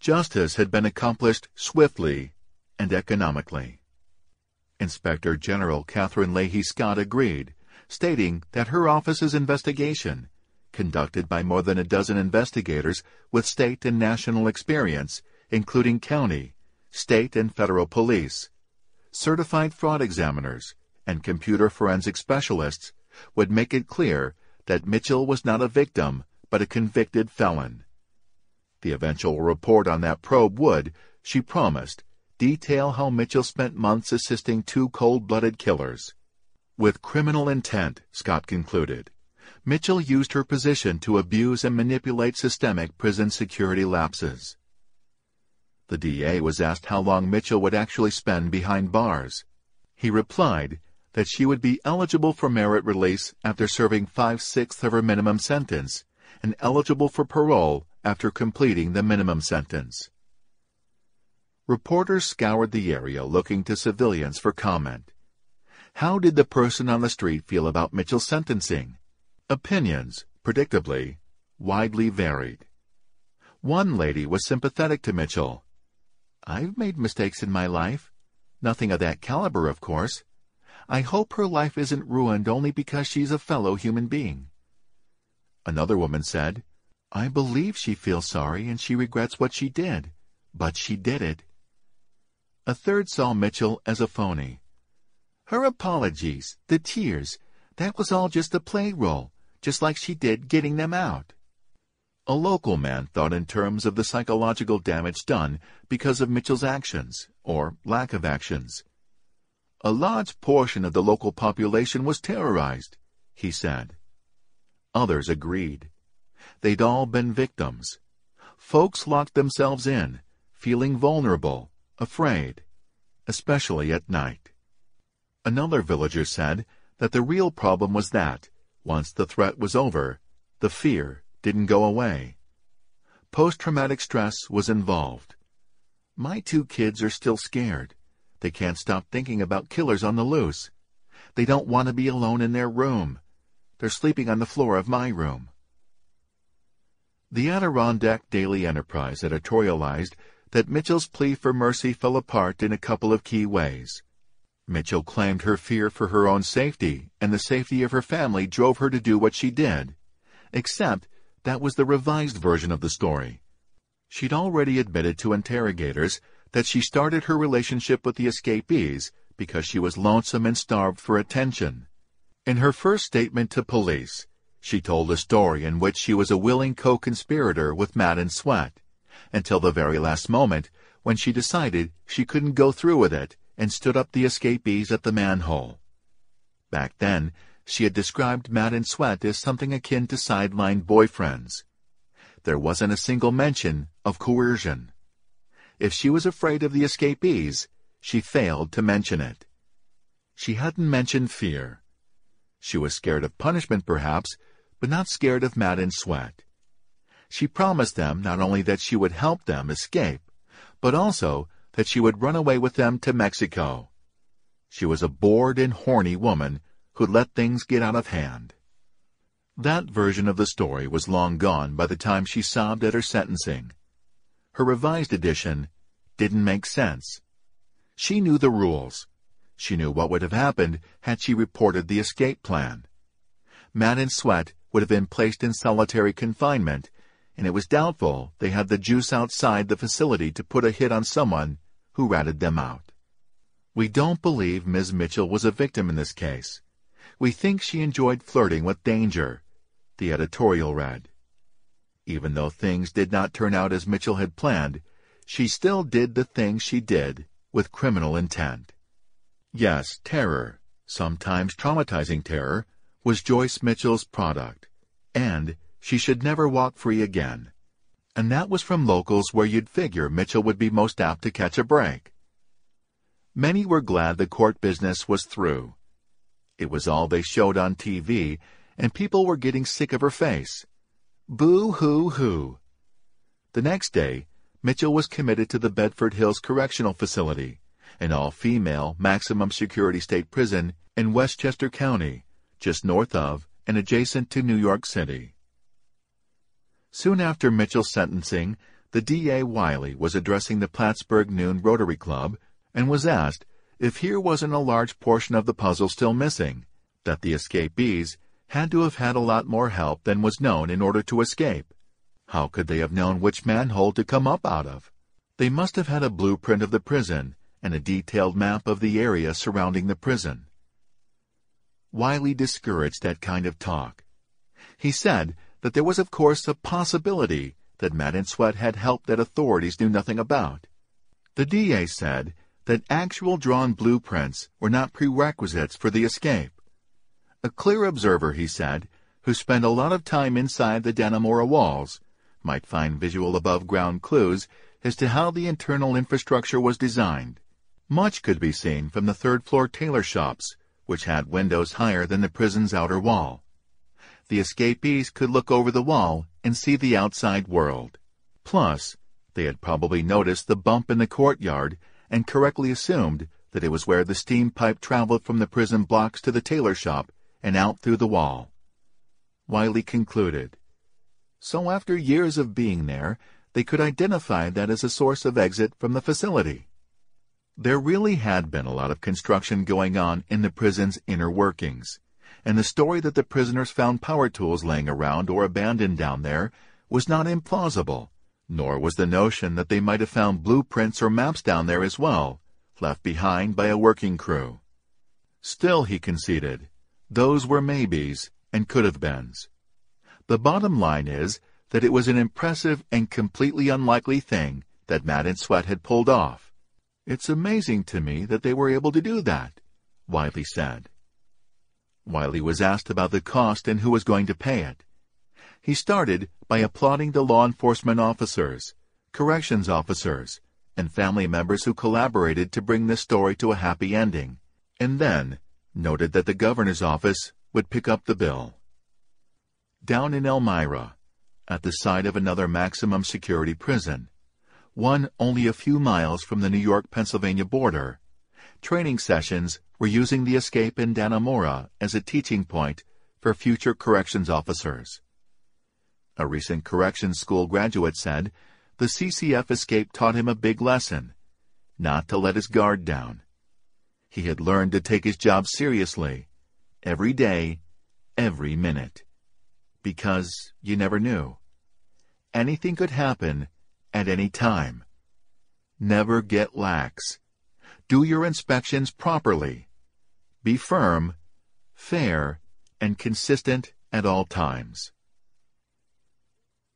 Justice had been accomplished swiftly and economically. Inspector General Catherine Leahy Scott agreed, stating that her office's investigation, conducted by more than a dozen investigators with state and national experience, including county, state and federal police, certified fraud examiners, and computer forensic specialists, would make it clear that Mitchell was not a victim, but a convicted felon. The eventual report on that probe would, she promised, detail how Mitchell spent months assisting two cold-blooded killers. With criminal intent, Scott concluded, Mitchell used her position to abuse and manipulate systemic prison security lapses. The DA was asked how long Mitchell would actually spend behind bars. He replied that she would be eligible for merit release after serving five-sixths of her minimum sentence and eligible for parole after completing the minimum sentence. Reporters scoured the area looking to civilians for comment. How did the person on the street feel about Mitchell's sentencing? Opinions, predictably, widely varied. One lady was sympathetic to Mitchell. I've made mistakes in my life. Nothing of that caliber, of course. I hope her life isn't ruined only because she's a fellow human being. Another woman said, I believe she feels sorry and she regrets what she did, but she did it. A third saw Mitchell as a phony. Her apologies, the tears, that was all just a play role, just like she did getting them out. A local man thought in terms of the psychological damage done because of Mitchell's actions, or lack of actions. A large portion of the local population was terrorized, he said. Others agreed. They'd all been victims. Folks locked themselves in, feeling vulnerable, afraid, especially at night. Another villager said that the real problem was that, once the threat was over, the fear didn't go away. Post-traumatic stress was involved. My two kids are still scared. They can't stop thinking about killers on the loose. They don't want to be alone in their room. They're sleeping on the floor of my room. The Adirondack Daily Enterprise editorialized that Mitchell's plea for mercy fell apart in a couple of key ways. Mitchell claimed her fear for her own safety and the safety of her family drove her to do what she did. Except that was the revised version of the story. She'd already admitted to interrogators that she started her relationship with the escapees because she was lonesome and starved for attention. In her first statement to police, She told a story in which she was a willing co-conspirator with Matt and Sweat, until the very last moment when she decided she couldn't go through with it and stood up the escapees at the manhole. Back then, she had described Matt and Sweat as something akin to sideline boyfriends. There wasn't a single mention of coercion. If she was afraid of the escapees, she failed to mention it. She hadn't mentioned fear. She was scared of punishment, perhaps, but not scared of Matt and Sweat. She promised them not only that she would help them escape, but also that she would run away with them to Mexico. She was a bored and horny woman who'd let things get out of hand. That version of the story was long gone by the time she sobbed at her sentencing. Her revised edition didn't make sense. She knew the rules. She knew what would have happened had she reported the escape plan. Matt and Sweat would have been placed in solitary confinement, and it was doubtful they had the juice outside the facility to put a hit on someone who ratted them out. We don't believe Ms. Mitchell was a victim in this case. We think she enjoyed flirting with danger, the editorial read. Even though things did not turn out as Mitchell had planned, she still did the things she did with criminal intent. Yes, terror, sometimes traumatizing terror, was Joyce Mitchell's product, and she should never walk free again. And that was from locals where you'd figure Mitchell would be most apt to catch a break. Many were glad the court business was through. It was all they showed on TV, and people were getting sick of her face. Boo-hoo-hoo. The next day, Mitchell was committed to the Bedford Hills Correctional Facility, an all-female maximum security state prison in Westchester County, just north of and adjacent to New York City. Soon after Mitchell's sentencing, the D.A. Wylie was addressing the Plattsburgh Noon Rotary Club and was asked if here wasn't a large portion of the puzzle still missing, that the escapees had to have had a lot more help than was known in order to escape. How could they have known which manhole to come up out of? They must have had a blueprint of the prison and a detailed map of the area surrounding the prison. Wylie discouraged that kind of talk. He said that there was of course a possibility that Matt and Sweat had help that authorities knew nothing about. The DA said that actual drawn blueprints were not prerequisites for the escape. A clear observer, he said, who spent a lot of time inside the Dannemora walls, might find visual above-ground clues as to how the internal infrastructure was designed. Much could be seen from the third-floor tailor shops, which had windows higher than the prison's outer wall. The escapees could look over the wall and see the outside world. Plus, they had probably noticed the bump in the courtyard and correctly assumed that it was where the steam pipe traveled from the prison blocks to the tailor shop and out through the wall. Wylie concluded. So after years of being there, they could identify that as a source of exit from the facility. There really had been a lot of construction going on in the prison's inner workings, and the story that the prisoners found power tools laying around or abandoned down there was not implausible, nor was the notion that they might have found blueprints or maps down there as well, left behind by a working crew. Still, he conceded, those were maybes and could have beens. The bottom line is that it was an impressive and completely unlikely thing that Matt and Sweat had pulled off. It's amazing to me that they were able to do that, Wylie said. Wylie was asked about the cost and who was going to pay it. He started by applauding the law enforcement officers, corrections officers, and family members who collaborated to bring this story to a happy ending, and then noted that the governor's office would pick up the bill. Down in Elmira, at the site of another maximum security prison, one only a few miles from the New York-Pennsylvania border. Training sessions were using the escape in Dannemora as a teaching point for future corrections officers. A recent corrections school graduate said the CCF escape taught him a big lesson, not to let his guard down. He had learned to take his job seriously, every day, every minute. Because you never knew. Anything could happen at any time. Never get lax. Do your inspections properly. Be firm, fair, and consistent at all times.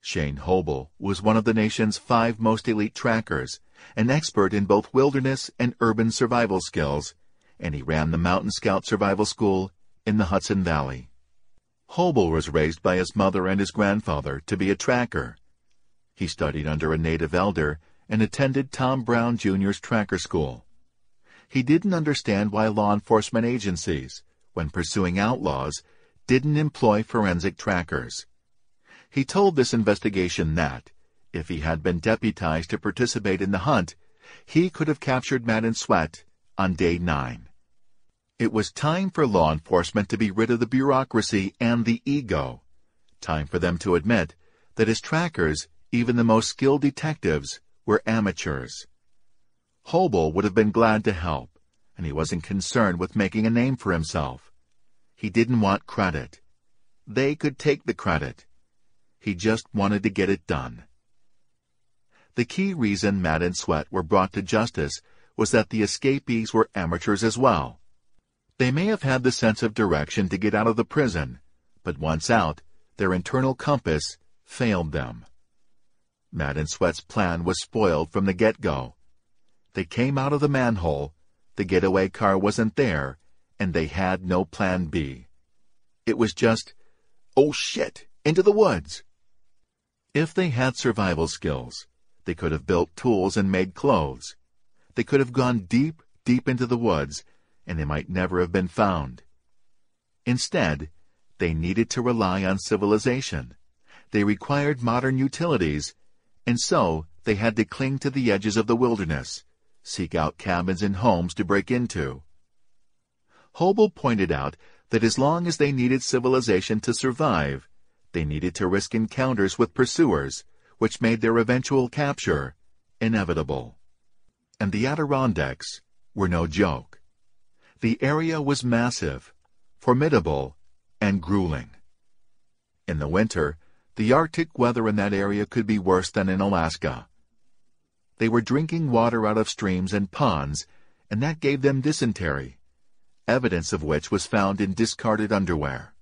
Shane Hobel was one of the nation's five most elite trackers, an expert in both wilderness and urban survival skills, and he ran the Mountain Scout Survival School in the Hudson Valley. Hobel was raised by his mother and his grandfather to be a tracker. He studied under a native elder and attended Tom Brown Jr.'s tracker school. He didn't understand why law enforcement agencies, when pursuing outlaws, didn't employ forensic trackers. He told this investigation that, if he had been deputized to participate in the hunt, he could have captured Matt and Sweat on day nine. It was time for law enforcement to be rid of the bureaucracy and the ego. Time for them to admit that as trackers, even the most skilled detectives were amateurs. Hobel would have been glad to help, and he wasn't concerned with making a name for himself. He didn't want credit. They could take the credit. He just wanted to get it done. The key reason Matt and Sweat were brought to justice was that the escapees were amateurs as well. They may have had the sense of direction to get out of the prison, but once out, their internal compass failed them. And Sweat's plan was spoiled from the get-go. They came out of the manhole, the getaway car wasn't there, and they had no plan B. It was just, oh shit, into the woods. If they had survival skills, they could have built tools and made clothes. They could have gone deep, deep into the woods, and they might never have been found. Instead, they needed to rely on civilization. They required modern utilities, and so they had to cling to the edges of the wilderness, seek out cabins and homes to break into. Hobel pointed out that as long as they needed civilization to survive, they needed to risk encounters with pursuers, which made their eventual capture inevitable. And the Adirondacks were no joke. The area was massive, formidable, and grueling. In the winter, the Arctic weather in that area could be worse than in Alaska. They were drinking water out of streams and ponds, and that gave them dysentery, evidence of which was found in discarded underwear.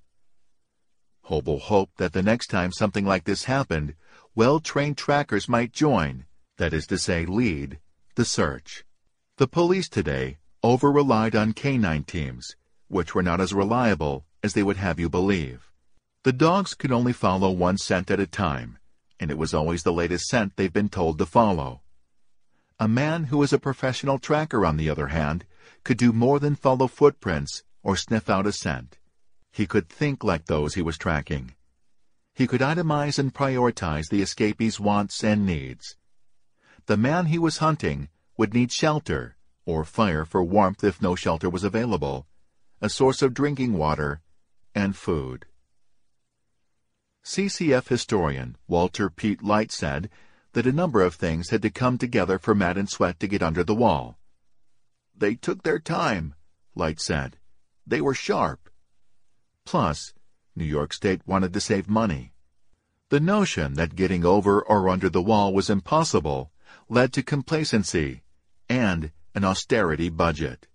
Hoble hoped that the next time something like this happened, well-trained trackers might join, that is to say lead, the search. The police today over-relied on canine teams, which were not as reliable as they would have you believe. The dogs could only follow one scent at a time, and it was always the latest scent they've been told to follow. A man who is a professional tracker, on the other hand, could do more than follow footprints or sniff out a scent. He could think like those he was tracking. He could itemize and prioritize the escapee's wants and needs. The man he was hunting would need shelter, or fire for warmth if no shelter was available, a source of drinking water, and food. CCF historian Walter Pete Light said that a number of things had to come together for Matt and Sweat to get under the wall. They took their time, Light said. They were sharp. Plus, New York State wanted to save money. The notion that getting over or under the wall was impossible led to complacency and an austerity budget.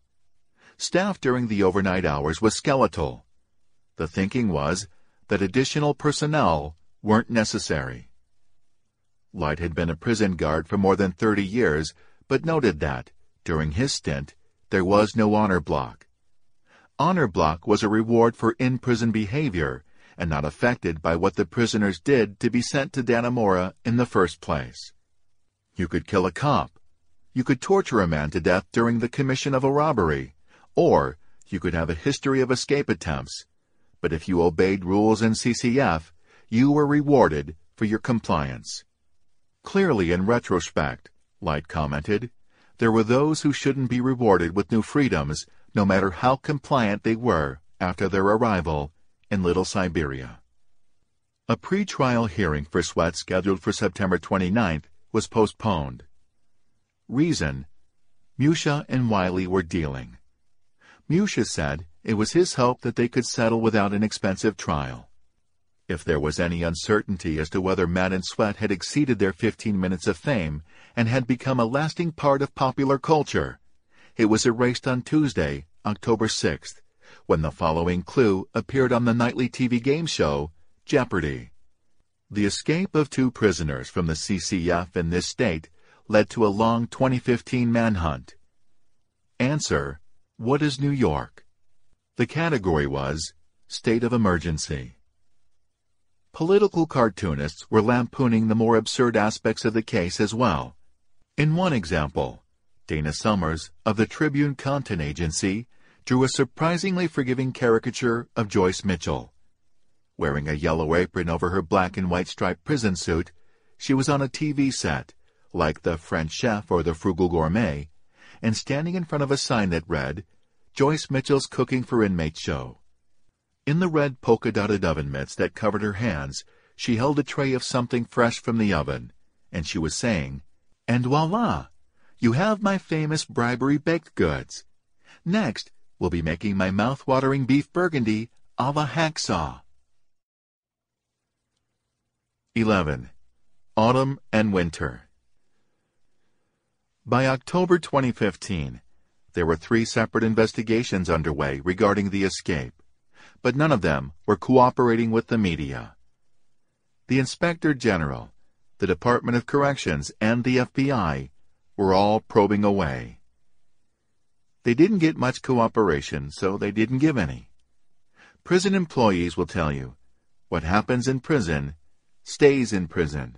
Staff during the overnight hours was skeletal. The thinking was that additional personnel weren't necessary. Light had been a prison guard for more than 30 years, but noted that, during his stint, there was no honor block. Honor block was a reward for in-prison behavior and not affected by what the prisoners did to be sent to Dannemora in the first place. You could kill a cop. You could torture a man to death during the commission of a robbery. Or you could have a history of escape attempts. But if you obeyed rules in CCF, you were rewarded for your compliance. Clearly, in retrospect, Light commented, there were those who shouldn't be rewarded with new freedoms no matter how compliant they were after their arrival in Little Siberia. A pre-trial hearing for Sweat scheduled for September 29th was postponed. Reason, Musha and Wylie were dealing. Musha said it was his hope that they could settle without an expensive trial. If there was any uncertainty as to whether Matt and Sweat had exceeded their 15 minutes of fame and had become a lasting part of popular culture, it was erased on Tuesday, October 6th, when the following clue appeared on the nightly TV game show, Jeopardy! The escape of two prisoners from the CCF in this state led to a long 2015 manhunt. Answer, what is New York? The category was State of Emergency. Political cartoonists were lampooning the more absurd aspects of the case as well. In one example, Dana Summers of the Tribune Content Agency drew a surprisingly forgiving caricature of Joyce Mitchell. Wearing a yellow apron over her black and white striped prison suit, she was on a TV set, like the French chef or the frugal gourmet, and standing in front of a sign that read, Joyce Mitchell's Cooking for Inmates Show. In the red polka-dotted oven mitts that covered her hands, she held a tray of something fresh from the oven, and she was saying, And voila! You have my famous bribery baked goods. Next, we'll be making my mouth-watering beef burgundy a la hacksaw. 11. Autumn and Winter By October 2015, there were three separate investigations underway regarding the escape but none of them were cooperating with the media. The Inspector General, the Department of Corrections, and the FBI were all probing away. They didn't get much cooperation, so they didn't give any. Prison employees will tell you, what happens in prison stays in prison.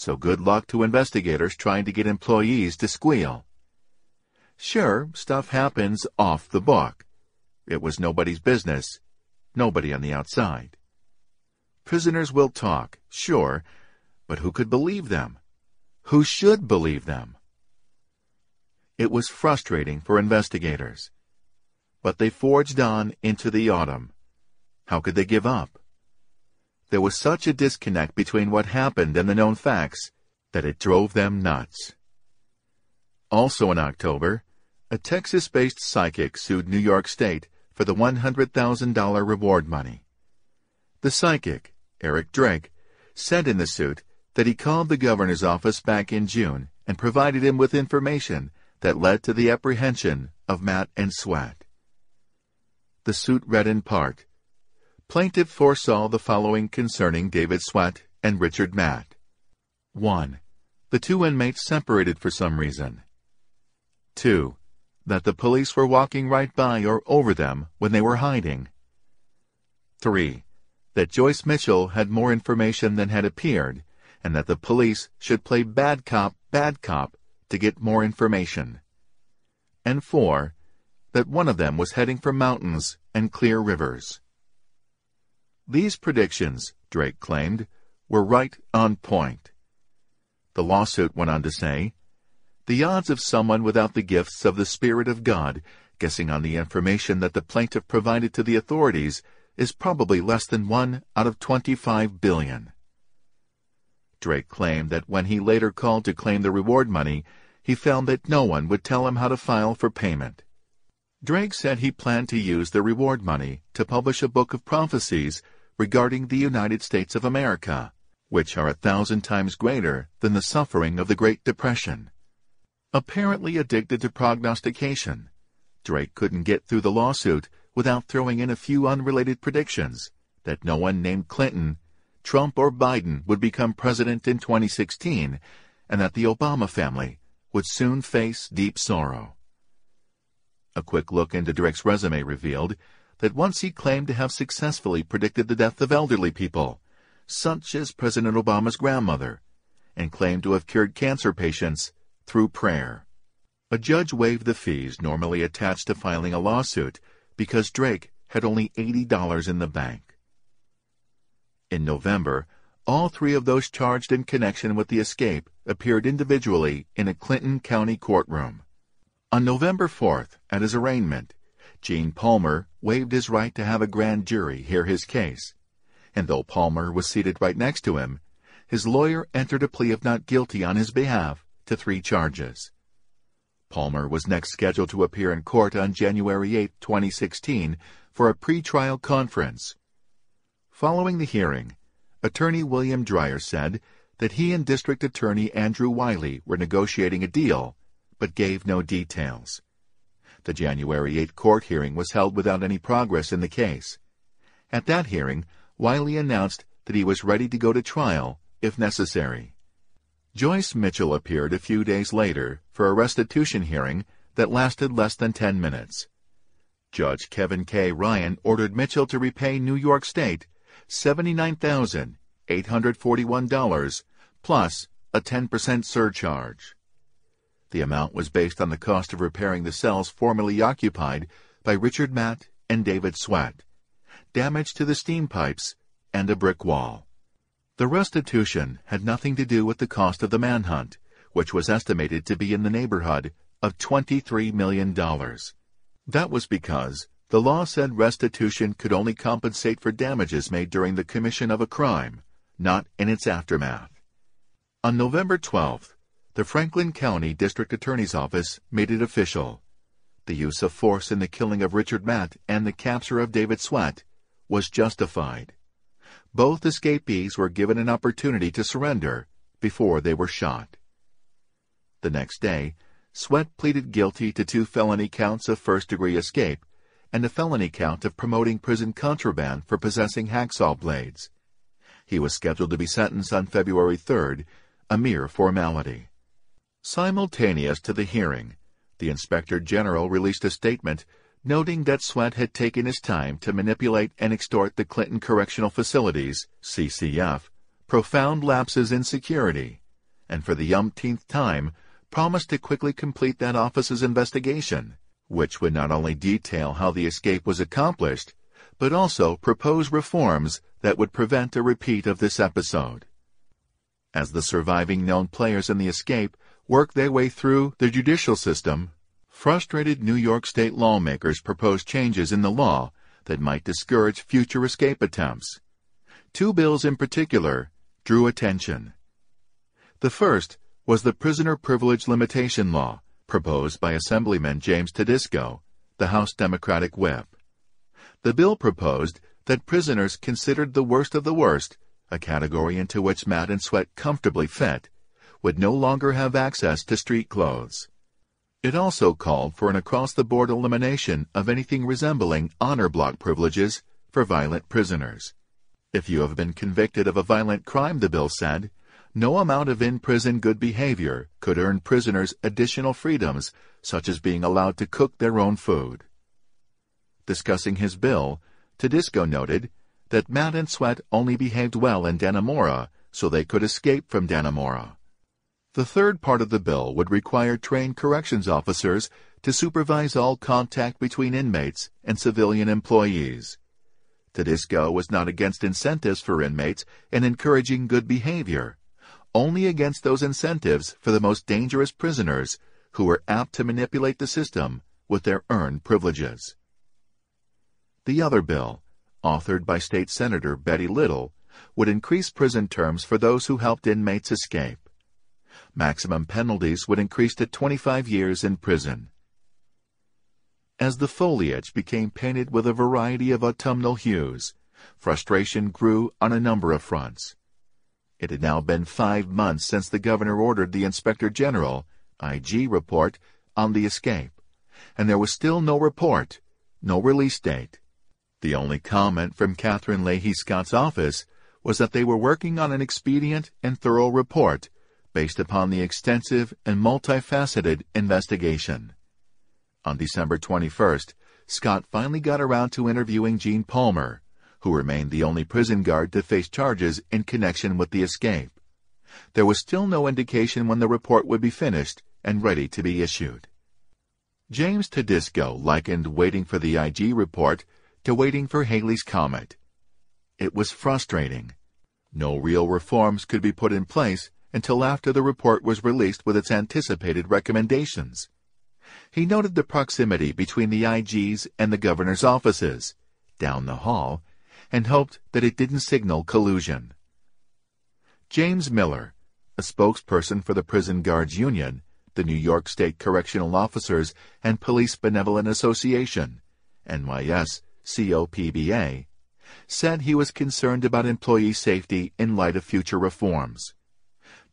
So good luck to investigators trying to get employees to squeal. Sure, stuff happens off the book. It was nobody's business, nobody on the outside. Prisoners will talk, sure, but who could believe them? Who should believe them? It was frustrating for investigators. But they forged on into the autumn. How could they give up? There was such a disconnect between what happened and the known facts that it drove them nuts. Also in October, a Texas-based psychic sued New York State for the $100,000 reward money. The psychic, Eric Drake, said in the suit that he called the governor's office back in June and provided him with information that led to the apprehension of Matt and Sweat. The suit read in part, Plaintiff foresaw the following concerning David Sweat and Richard Matt. 1. The two inmates separated for some reason. 2 that the police were walking right by or over them when they were hiding. 3. That Joyce Mitchell had more information than had appeared, and that the police should play bad cop, bad cop to get more information. And 4. That one of them was heading for mountains and clear rivers. These predictions, Drake claimed, were right on point. The lawsuit went on to say, the odds of someone without the gifts of the Spirit of God guessing on the information that the plaintiff provided to the authorities is probably less than 1 out of 25 billion. Drake claimed that when he later called to claim the reward money, he found that no one would tell him how to file for payment. Drake said he planned to use the reward money to publish a book of prophecies regarding the United States of America, which are a thousand times greater than the suffering of the Great Depression. Apparently addicted to prognostication, Drake couldn't get through the lawsuit without throwing in a few unrelated predictions that no one named Clinton, Trump, or Biden would become president in 2016 and that the Obama family would soon face deep sorrow. A quick look into Drake's resume revealed that once he claimed to have successfully predicted the death of elderly people, such as President Obama's grandmother, and claimed to have cured cancer patients through prayer. A judge waived the fees normally attached to filing a lawsuit because Drake had only $80 in the bank. In November, all three of those charged in connection with the escape appeared individually in a Clinton County courtroom. On November 4th, at his arraignment, Gene Palmer waived his right to have a grand jury hear his case, and though Palmer was seated right next to him, his lawyer entered a plea of not guilty on his behalf to three charges. Palmer was next scheduled to appear in court on January 8, 2016, for a pretrial conference. Following the hearing, Attorney William Dreyer said that he and District Attorney Andrew Wylie were negotiating a deal, but gave no details. The January 8 court hearing was held without any progress in the case. At that hearing, Wylie announced that he was ready to go to trial if necessary. Joyce Mitchell appeared a few days later for a restitution hearing that lasted less than 10 minutes. Judge Kevin K. Ryan ordered Mitchell to repay New York State $79,841 plus a 10% surcharge. The amount was based on the cost of repairing the cells formerly occupied by Richard Matt and David Sweat, damage to the steam pipes, and a brick wall. The restitution had nothing to do with the cost of the manhunt, which was estimated to be in the neighborhood of $23 million. That was because the law said restitution could only compensate for damages made during the commission of a crime, not in its aftermath. On November 12th, the Franklin County District Attorney's Office made it official. The use of force in the killing of Richard Matt and the capture of David Sweat was justified. Both escapees were given an opportunity to surrender before they were shot. The next day, Sweat pleaded guilty to two felony counts of first-degree escape and a felony count of promoting prison contraband for possessing hacksaw blades. He was scheduled to be sentenced on February 3rd, a mere formality. Simultaneous to the hearing, the Inspector General released a statement noting that Sweat had taken his time to manipulate and extort the Clinton Correctional Facilities, CCF, profound lapses in security, and for the umpteenth time promised to quickly complete that office's investigation, which would not only detail how the escape was accomplished, but also propose reforms that would prevent a repeat of this episode. As the surviving known players in the escape worked their way through the judicial system, frustrated New York state lawmakers proposed changes in the law that might discourage future escape attempts. Two bills in particular drew attention. The first was the Prisoner Privilege Limitation Law, proposed by Assemblyman James Tedisco, the House Democratic whip. The bill proposed that prisoners considered the worst of the worst, a category into which Matt and Sweat comfortably fit, would no longer have access to street clothes. It also called for an across-the-board elimination of anything resembling honor block privileges for violent prisoners. If you have been convicted of a violent crime, the bill said, no amount of in-prison good behavior could earn prisoners additional freedoms, such as being allowed to cook their own food. Discussing his bill, Tedisco noted that Matt and Sweat only behaved well in Dannemora, so they could escape from Dannemora. The third part of the bill would require trained corrections officers to supervise all contact between inmates and civilian employees. Tedisco was not against incentives for inmates and encouraging good behavior, only against those incentives for the most dangerous prisoners who were apt to manipulate the system with their earned privileges. The other bill, authored by State Senator Betty Little, would increase prison terms for those who helped inmates escape. Maximum penalties would increase to 25 years in prison. As the foliage became painted with a variety of autumnal hues, frustration grew on a number of fronts. It had now been five months since the governor ordered the Inspector General, IG, report on the escape, and there was still no report, no release date. The only comment from Catherine Leahy Scott's office was that they were working on an expedient and thorough report based upon the extensive and multifaceted investigation. On December 21st, Scott finally got around to interviewing Gene Palmer, who remained the only prison guard to face charges in connection with the escape. There was still no indication when the report would be finished and ready to be issued. James Tedisco likened waiting for the IG report to waiting for Halley's Comet. It was frustrating. No real reforms could be put in place until after the report was released with its anticipated recommendations. He noted the proximity between the IGs and the governor's offices, down the hall, and hoped that it didn't signal collusion. James Miller, a spokesperson for the Prison Guards Union, the New York State Correctional Officers and Police Benevolent Association, NYS COPBA, said he was concerned about employee safety in light of future reforms.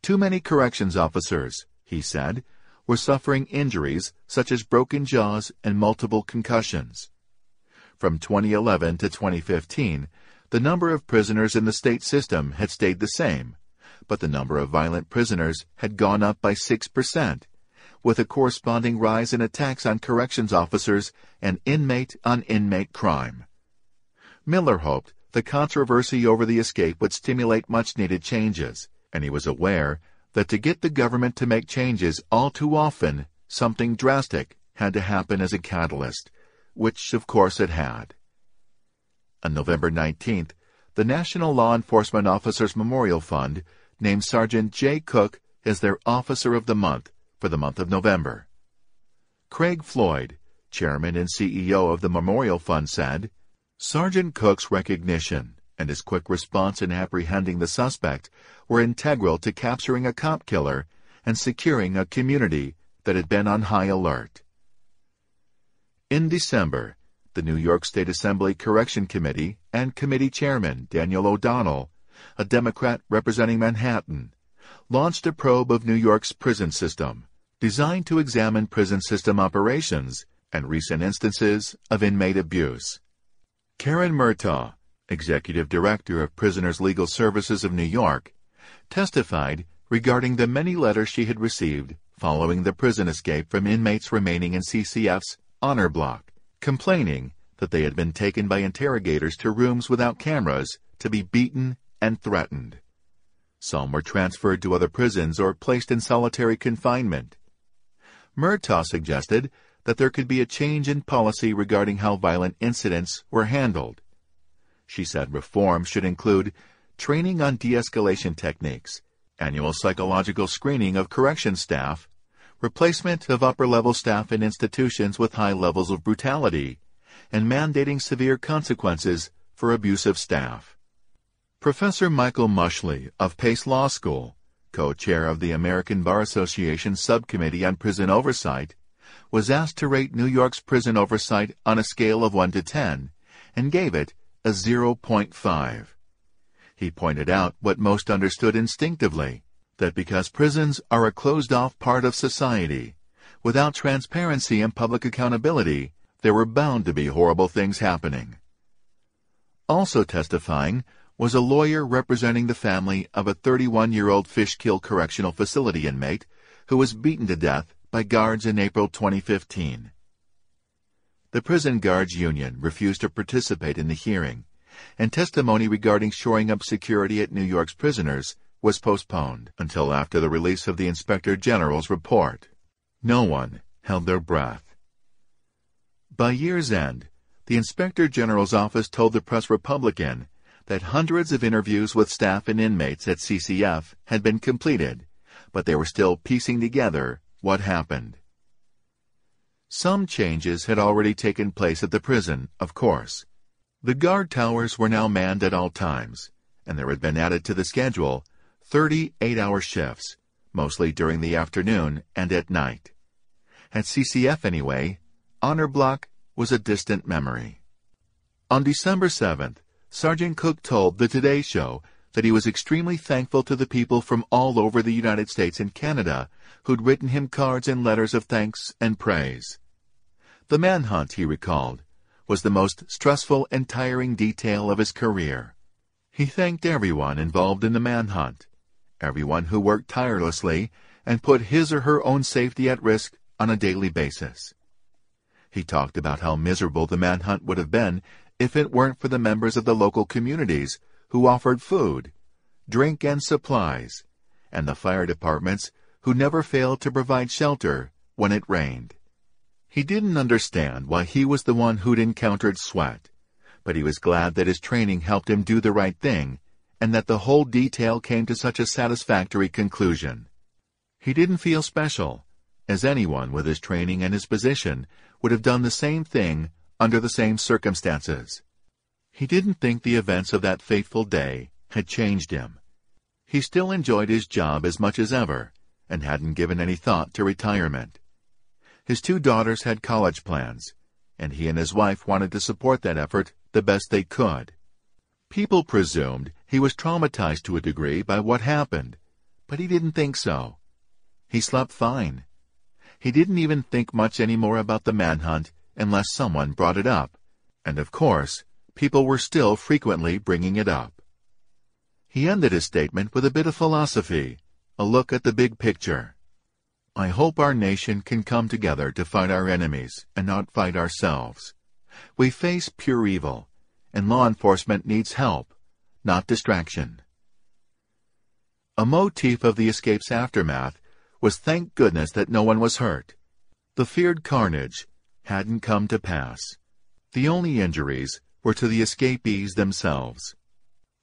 Too many corrections officers, he said, were suffering injuries such as broken jaws and multiple concussions. From 2011 to 2015, the number of prisoners in the state system had stayed the same, but the number of violent prisoners had gone up by 6%, with a corresponding rise in attacks on corrections officers and inmate-on-inmate crime. Miller hoped the controversy over the escape would stimulate much-needed changes, and he was aware that to get the government to make changes all too often, something drastic had to happen as a catalyst, which of course it had. On November 19th, the National Law Enforcement Officers Memorial Fund named Sergeant Jay Cook as their Officer of the Month for the month of November. Craig Floyd, chairman and CEO of the Memorial Fund, said, Sergeant Cook's recognition and his quick response in apprehending the suspect were integral to capturing a cop killer and securing a community that had been on high alert. In December, the New York State Assembly Correction Committee and committee chairman Daniel O'Donnell, a Democrat representing Manhattan, launched a probe of New York's prison system, designed to examine prison system operations and recent instances of inmate abuse. Karen Murtagh, Executive Director of Prisoners Legal Services of New York, testified regarding the many letters she had received following the prison escape from inmates remaining in CCF's honor block complaining that they had been taken by interrogators to rooms without cameras to be beaten and threatened. Some were transferred to other prisons or placed in solitary confinement. Murtagh suggested that there could be a change in policy regarding how violent incidents were handled. She said reform should include training on de-escalation techniques, annual psychological screening of correction staff, replacement of upper-level staff in institutions with high levels of brutality, and mandating severe consequences for abusive staff. Professor Michael Mushlin of Pace Law School, co-chair of the American Bar Association Subcommittee on Prison Oversight, was asked to rate New York's prison oversight on a scale of 1 to 10 and gave it a 0.5. He pointed out what most understood instinctively that because prisons are a closed-off part of society, without transparency and public accountability, there were bound to be horrible things happening. Also testifying was a lawyer representing the family of a 31-year-old Fishkill Correctional Facility inmate who was beaten to death by guards in April 2015. The Prison Guards Union refused to participate in the hearing, and testimony regarding shoring up security at New York's prisoners was postponed until after the release of the Inspector General's report. No one held their breath. By year's end, the Inspector General's office told the Press Republican that hundreds of interviews with staff and inmates at CCF had been completed, but they were still piecing together what happened. Some changes had already taken place at the prison, of course. The guard towers were now manned at all times, and there had been added to the schedule 30 eight-hour shifts, mostly during the afternoon and at night. At CCF anyway, honor block was a distant memory. On December 7th, Sergeant Cook told the Today Show that he was extremely thankful to the people from all over the United States and Canada who'd written him cards and letters of thanks and praise. The manhunt, he recalled, was the most stressful and tiring detail of his career. He thanked everyone involved in the manhunt, everyone who worked tirelessly and put his or her own safety at risk on a daily basis. He talked about how miserable the manhunt would have been if it weren't for the members of the local communities who offered food, drink, and supplies, and the fire departments who never failed to provide shelter when it rained. He didn't understand why he was the one who'd encountered Sweat, but he was glad that his training helped him do the right thing and that the whole detail came to such a satisfactory conclusion. He didn't feel special, as anyone with his training and his position would have done the same thing under the same circumstances. He didn't think the events of that fateful day had changed him. He still enjoyed his job as much as ever and hadn't given any thought to retirement. His two daughters had college plans, and he and his wife wanted to support that effort the best they could. People presumed he was traumatized to a degree by what happened, but he didn't think so. He slept fine. He didn't even think much any more about the manhunt unless someone brought it up. And of course, people were still frequently bringing it up. He ended his statement with a bit of philosophy, a look at the big picture. I hope our nation can come together to fight our enemies and not fight ourselves. We face pure evil, and law enforcement needs help, not distraction. A motif of the escape's aftermath was thank goodness that no one was hurt. The feared carnage hadn't come to pass. The only injuries were to the escapees themselves.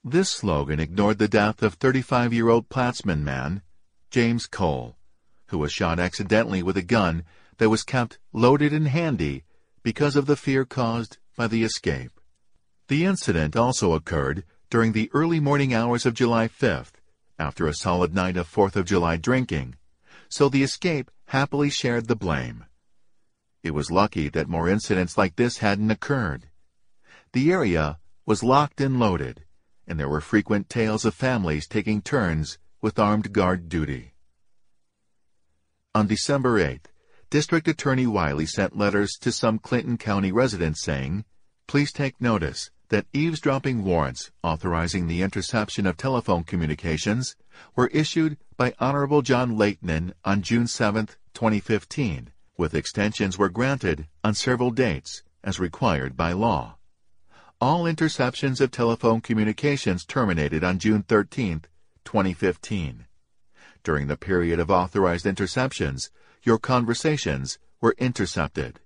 This slogan ignored the death of 35-year-old Platzman man, James Cole, who was shot accidentally with a gun that was kept loaded and handy because of the fear caused by the escape. The incident also occurred during the early morning hours of July 5th, after a solid night of 4th of July drinking, so the escape happily shared the blame. It was lucky that more incidents like this hadn't occurred. The area was locked and loaded, and there were frequent tales of families taking turns with armed guard duty. On December 8th, District Attorney Wylie sent letters to some Clinton County residents saying, Please take notice that eavesdropping warrants authorizing the interception of telephone communications were issued by Honorable John Leighton on June 7, 2015, with extensions were granted on several dates as required by law. All interceptions of telephone communications terminated on June 13, 2015. During the period of authorized interceptions, your conversations were intercepted.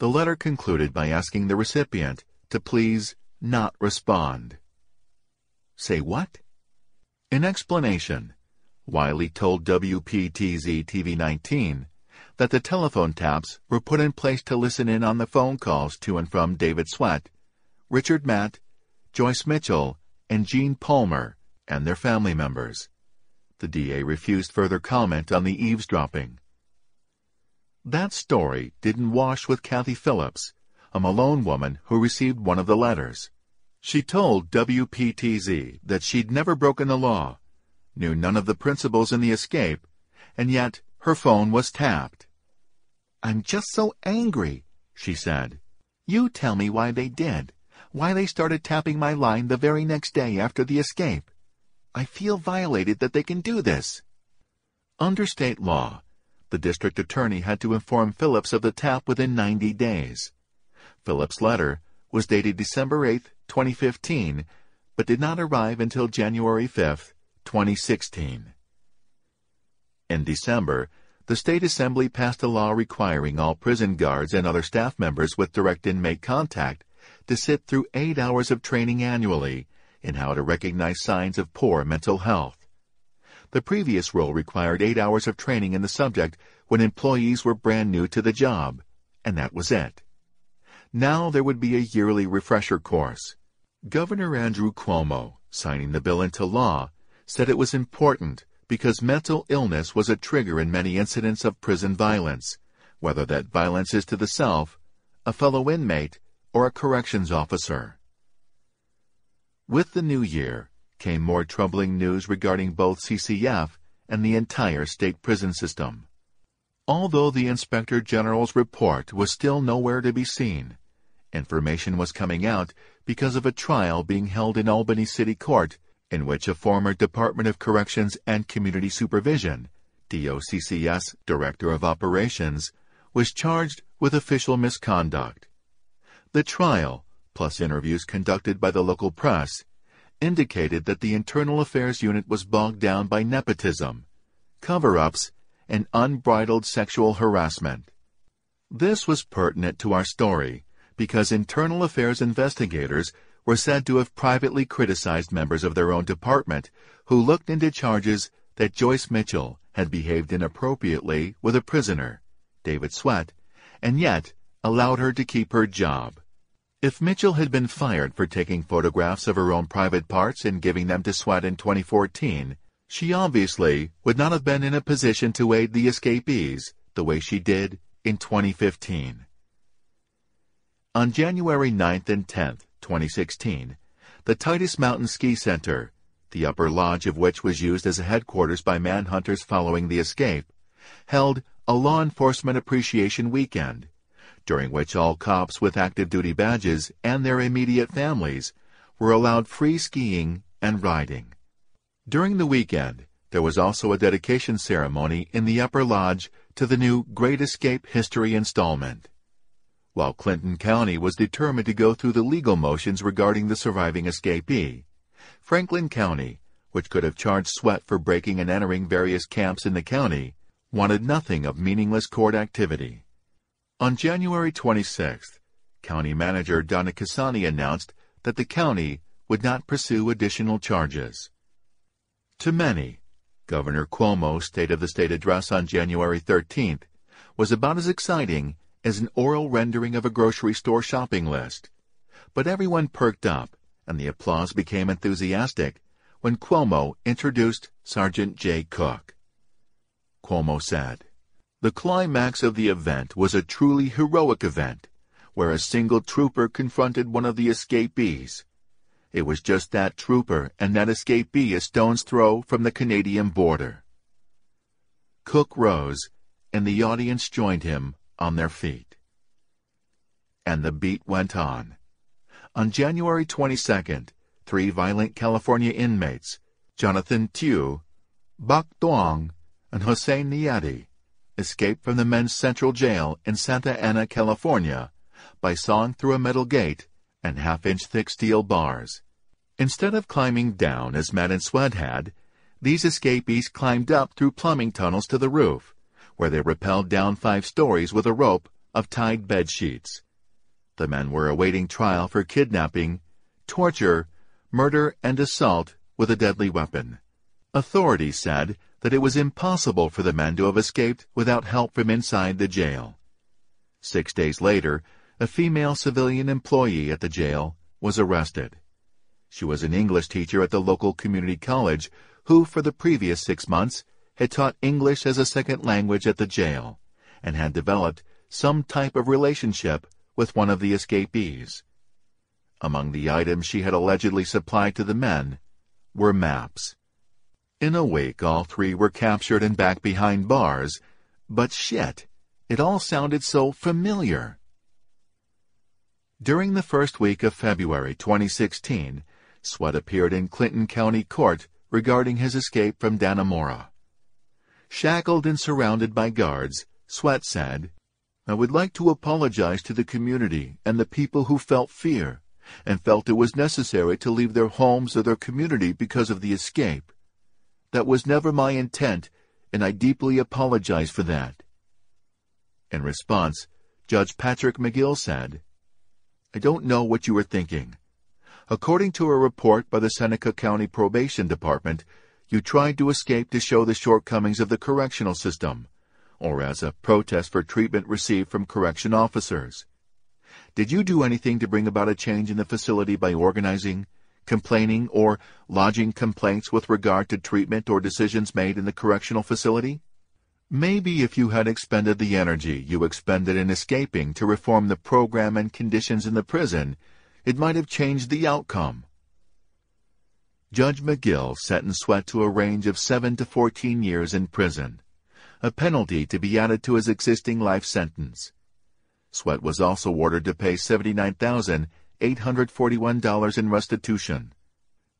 The letter concluded by asking the recipient to please not respond. Say what? In explanation, Wylie told WPTZ TV 19 that the telephone taps were put in place to listen in on the phone calls to and from David Sweat, Richard Matt, Joyce Mitchell, and Gene Palmer and their family members. The DA refused further comment on the eavesdropping. That story didn't wash with Kathy Phillips, a Malone woman who received one of the letters. She told WPTZ that she'd never broken the law, knew none of the principals in the escape, and yet her phone was tapped. I'm just so angry, she said. You tell me why they did, why they started tapping my line the very next day after the escape. I feel violated that they can do this. Under state law, the district attorney had to inform Phillips of the tap within 90 days. Phillips' letter was dated December 8, 2015, but did not arrive until January 5, 2016. In December, the State Assembly passed a law requiring all prison guards and other staff members with direct inmate contact to sit through eight hours of training annually in how to recognize signs of poor mental health. The previous rule required eight hours of training in the subject when employees were brand new to the job, and that was it. Now there would be a yearly refresher course. Governor Andrew Cuomo, signing the bill into law, said it was important because mental illness was a trigger in many incidents of prison violence, whether that violence is to the self, a fellow inmate, or a corrections officer. With the new year came more troubling news regarding both CCF and the entire state prison system. Although the Inspector General's report was still nowhere to be seen, information was coming out because of a trial being held in Albany City Court in which a former Department of Corrections and Community Supervision, DOCCS Director of Operations, was charged with official misconduct. The trial, plus interviews conducted by the local press, indicated that the Internal Affairs Unit was bogged down by nepotism, cover-ups, and unbridled sexual harassment. This was pertinent to our story because Internal Affairs investigators were said to have privately criticized members of their own department who looked into charges that Joyce Mitchell had behaved inappropriately with a prisoner, David Sweat, and yet allowed her to keep her job. If Mitchell had been fired for taking photographs of her own private parts and giving them to Sweat in 2014, she obviously would not have been in a position to aid the escapees the way she did in 2015. On January 9th and 10th, 2016, the Titus Mountain Ski Center, the upper lodge of which was used as a headquarters by manhunters following the escape, held a law enforcement appreciation weekend, during which all cops with active duty badges and their immediate families were allowed free skiing and riding. During the weekend, there was also a dedication ceremony in the upper lodge to the new Great Escape History installment. While Clinton County was determined to go through the legal motions regarding the surviving escapee, Franklin County, which could have charged Sweat for breaking and entering various camps in the county, wanted nothing of meaningless court activity. On January 26th, County Manager Donna Kissane announced that the county would not pursue additional charges. To many, Governor Cuomo's State of the State address on January 13th was about as exciting as an oral rendering of a grocery store shopping list. But everyone perked up, and the applause became enthusiastic when Cuomo introduced Sergeant Jay Cook. Cuomo said, The climax of the event was a truly heroic event, where a single trooper confronted one of the escapees. It was just that trooper and that escapee a stone's throw from the Canadian border. Cook rose, and the audience joined him on their feet. And the beat went on. On January 22nd, three violent California inmates, Jonathan Tieu, Bac Duong, and Hossein Nayeri, escaped from the men's central jail in Santa Ana, California, by sawing through a metal gate and half-inch thick steel bars. Instead of climbing down as Matt and Sweat had, these escapees climbed up through plumbing tunnels to the roof, where they rappelled down five stories with a rope of tied bed sheets. The men were awaiting trial for kidnapping, torture, murder, and assault with a deadly weapon. Authorities said that it was impossible for the men to have escaped without help from inside the jail. Six days later, a female civilian employee at the jail was arrested. She was an English teacher at the local community college who, for the previous six months, had taught English as a second language at the jail and had developed some type of relationship with one of the escapees. Among the items she had allegedly supplied to the men were maps. In a week, all three were captured and back behind bars, but shit, it all sounded so familiar. During the first week of February 2016, Sweat appeared in Clinton County Court regarding his escape from Dannemora. Shackled and surrounded by guards, Sweat said, I would like to apologize to the community and the people who felt fear and felt it was necessary to leave their homes or their community because of the escape. That was never my intent, and I deeply apologize for that. In response, Judge Patrick McGill said, I don't know what you were thinking. According to a report by the Seneca County Probation Department, you tried to escape to show the shortcomings of the correctional system, or as a protest for treatment received from correction officers. Did you do anything to bring about a change in the facility by organizing, complaining, or lodging complaints with regard to treatment or decisions made in the correctional facility? Maybe if you had expended the energy you expended in escaping to reform the program and conditions in the prison, it might have changed the outcome. Judge McGill sentenced Sweat to a range of 7 to 14 years in prison, a penalty to be added to his existing life sentence. Sweat was also ordered to pay $79,841 in restitution.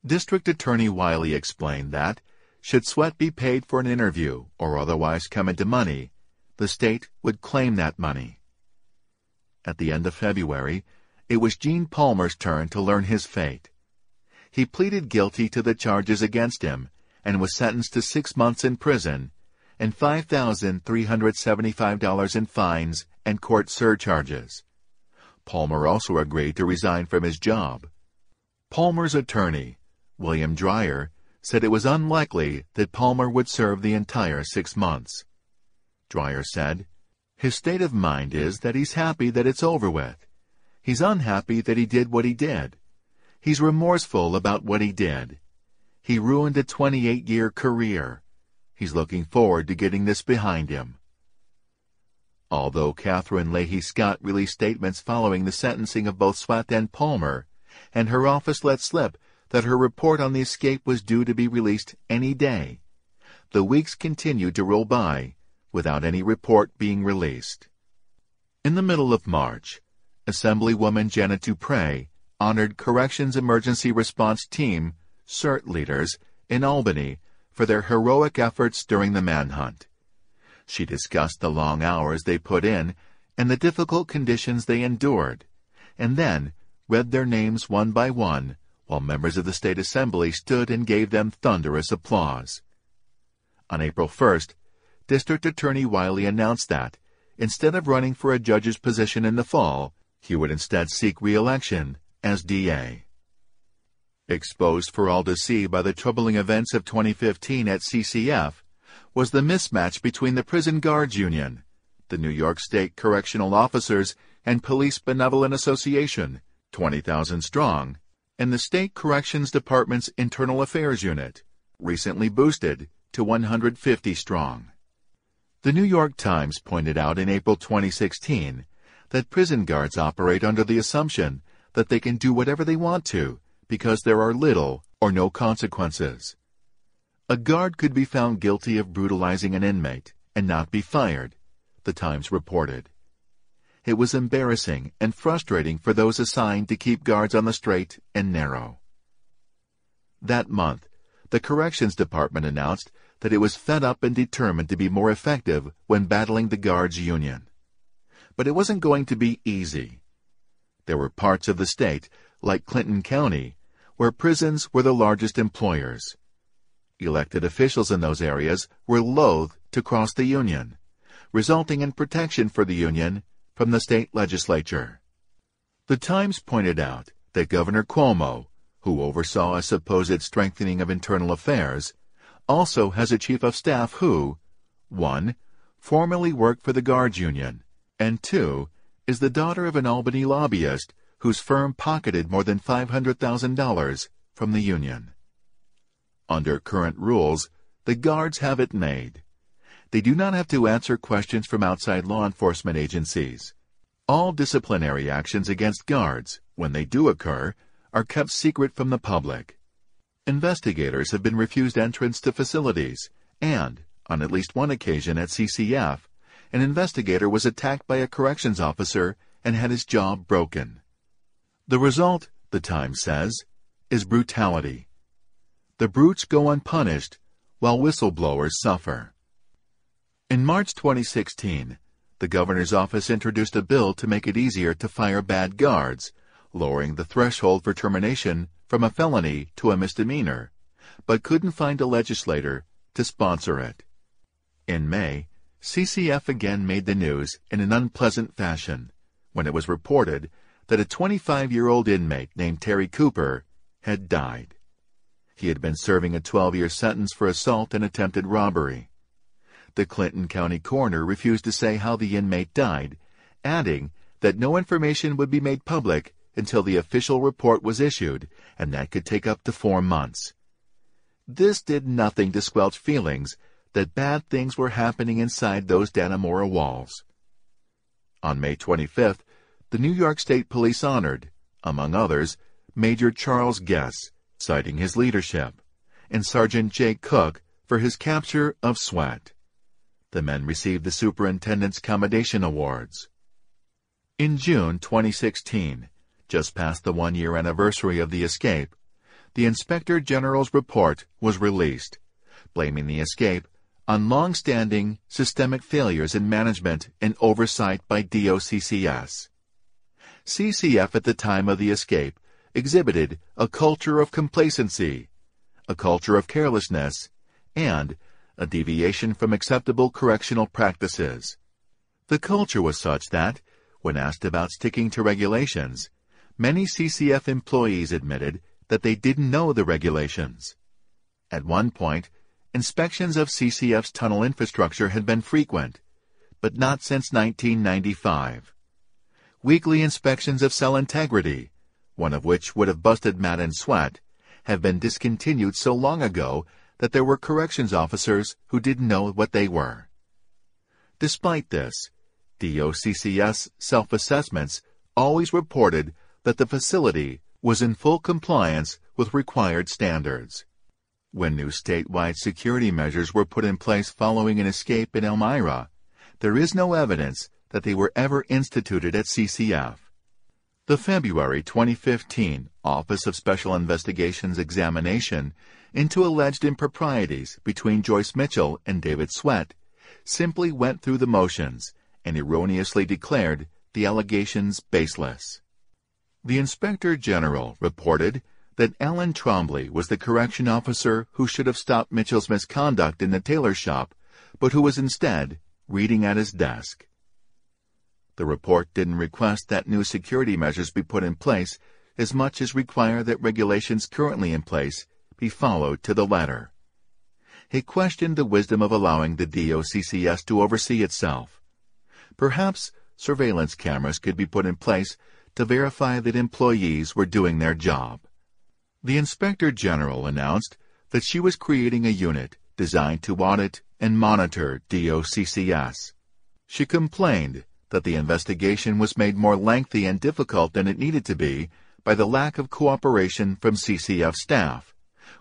District Attorney Wylie explained that, should Sweat be paid for an interview or otherwise come into money, the state would claim that money. At the end of February, it was Gene Palmer's turn to learn his fate. He pleaded guilty to the charges against him and was sentenced to six months in prison and $5,375 in fines and court surcharges. Palmer also agreed to resign from his job. Palmer's attorney, William Dreyer, said it was unlikely that Palmer would serve the entire six months. Dreyer said, His state of mind is that he's happy that it's over with. He's unhappy that he did what he did. He's remorseful about what he did. He ruined a 28-year career. He's looking forward to getting this behind him. Although Catherine Leahy Scott released statements following the sentencing of both Sweat and Palmer, and her office let slip that her report on the escape was due to be released any day, the weeks continued to roll by without any report being released. In the middle of March, Assemblywoman Janet Duprey honored Corrections Emergency Response Team, CERT leaders, in Albany for their heroic efforts during the manhunt. She discussed the long hours they put in and the difficult conditions they endured, and then read their names one by one while members of the State Assembly stood and gave them thunderous applause. On April 1st, District Attorney Wylie announced that, instead of running for a judge's position in the fall, he would instead seek re-election as DA. Exposed for all to see by the troubling events of 2015 at CCF was the mismatch between the Prison Guards Union, the New York State Correctional Officers and Police Benevolent Association, 20,000 strong, and the State Corrections Department's Internal Affairs Unit, recently boosted to 150 strong. The New York Times pointed out in April 2016 that prison guards operate under the assumption that they can do whatever they want to because there are little or no consequences. A guard could be found guilty of brutalizing an inmate and not be fired, the Times reported. It was embarrassing and frustrating for those assigned to keep guards on the straight and narrow. That month, the Corrections Department announced that it was fed up and determined to be more effective when battling the Guards Union. But it wasn't going to be easy. There were parts of the state, like Clinton County, where prisons were the largest employers. Elected officials in those areas were loath to cross the Union, resulting in protection for the Union from the state legislature. The Times pointed out that Governor Cuomo, who oversaw a supposed strengthening of internal affairs, also has a chief of staff who 1. formerly worked for the Guards Union, and 2. is the daughter of an Albany lobbyist whose firm pocketed more than $500,000 from the union. Under current rules, the guards have it made. They do not have to answer questions from outside law enforcement agencies. All disciplinary actions against guards, when they do occur, are kept secret from the public. Investigators have been refused entrance to facilities, and, on at least one occasion at CCF, an investigator was attacked by a corrections officer and had his jaw broken. The result, the Times says, is brutality. The brutes go unpunished, while whistleblowers suffer. In March 2016, the governor's office introduced a bill to make it easier to fire bad guards, lowering the threshold for termination from a felony to a misdemeanor, but couldn't find a legislator to sponsor it. In May, CCF again made the news in an unpleasant fashion when it was reported that a 25-year-old inmate named Terry Cooper had died. He had been serving a 12-year sentence for assault and attempted robbery. The Clinton County coroner refused to say how the inmate died, adding that no information would be made public until the official report was issued, and that could take up to four months. This did nothing to squelch feelings that bad things were happening inside those Dannemora walls. On May 25th, the New York State Police honored, among others, Major Charles Guess, citing his leadership, and Sergeant Jake Cook for his capture of Sweat. The men received the Superintendent's Commendation Awards. In June 2016, just past the one-year anniversary of the escape, the Inspector General's report was released, blaming the escape on long-standing systemic failures in management and oversight by DOCCS. CCF at the time of the escape exhibited a culture of complacency, a culture of carelessness, and a deviation from acceptable correctional practices. The culture was such that, when asked about sticking to regulations, many CCF employees admitted that they didn't know the regulations. At one point, inspections of CCF's tunnel infrastructure had been frequent, but not since 1995. Weekly inspections of cell integrity, one of which would have busted Matt and Sweat, have been discontinued so long ago that there were corrections officers who didn't know what they were. Despite this, DOCCS self-assessments always reported that the facility was in full compliance with required standards. When new statewide security measures were put in place following an escape in Elmira, there is no evidence that they were ever instituted at CCF. The February 2015 Office of Special Investigations examination into alleged improprieties between Joyce Mitchell and David Sweat simply went through the motions and erroneously declared the allegations baseless. The Inspector General reported that Alan Trombley was the correction officer who should have stopped Mitchell's misconduct in the tailor shop, but who was instead reading at his desk. The report didn't request that new security measures be put in place as much as require that regulations currently in place be followed to the letter. He questioned the wisdom of allowing the DOCCS to oversee itself. Perhaps surveillance cameras could be put in place to verify that employees were doing their job. The Inspector General announced that she was creating a unit designed to audit and monitor DOCCS. She complained that the investigation was made more lengthy and difficult than it needed to be by the lack of cooperation from CCF staff,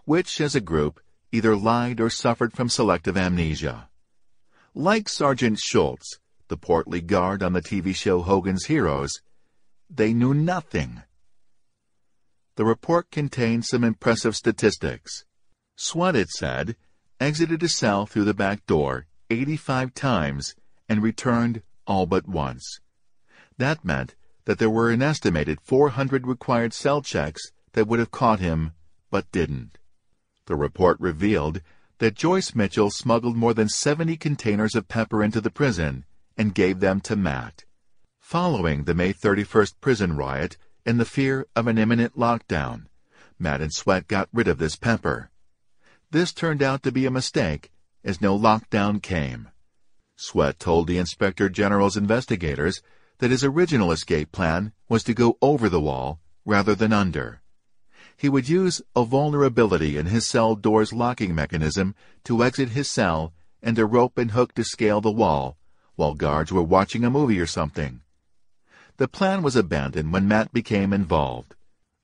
which, as a group, either lied or suffered from selective amnesia. Like Sergeant Schultz, the portly guard on the TV show Hogan's Heroes, they knew nothing. The report contained some impressive statistics. Sweat, it said, exited a cell through the back door 85 times and returned all but once. That meant that there were an estimated 400 required cell checks that would have caught him, but didn't. The report revealed that Joyce Mitchell smuggled more than 70 containers of pepper into the prison and gave them to Matt. Following the May 31st prison riot and the fear of an imminent lockdown, Matt and Sweat got rid of this pepper. This turned out to be a mistake, as no lockdown came. Sweat told the Inspector General's investigators that his original escape plan was to go over the wall rather than under. He would use a vulnerability in his cell door's locking mechanism to exit his cell and a rope and hook to scale the wall while guards were watching a movie or something. The plan was abandoned when Matt became involved.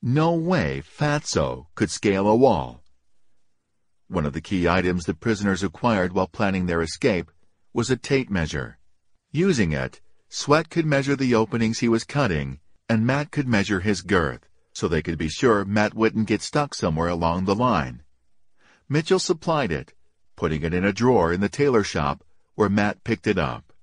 No way Fatso could scale a wall. One of the key items the prisoners acquired while planning their escape was a tape measure. Using it, Sweat could measure the openings he was cutting, and Matt could measure his girth, so they could be sure Matt wouldn't get stuck somewhere along the line. Mitchell supplied it, putting it in a drawer in the tailor shop where Matt picked it up.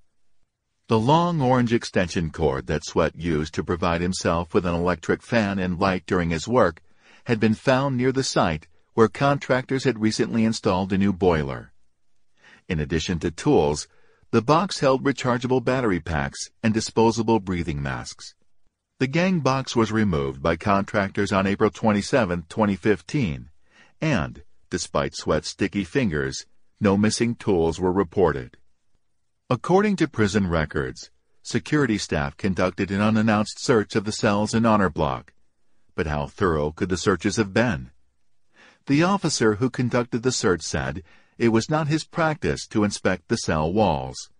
The long orange extension cord that Sweat used to provide himself with an electric fan and light during his work had been found near the site where contractors had recently installed a new boiler. In addition to tools, the box held rechargeable battery packs and disposable breathing masks. The gang box was removed by contractors on April 27, 2015, and, despite Sweat's sticky fingers, no missing tools were reported. According to prison records, security staff conducted an unannounced search of the cells in Honor Block. But how thorough could the searches have been? The officer who conducted the search said it was not his practice to inspect the cell walls.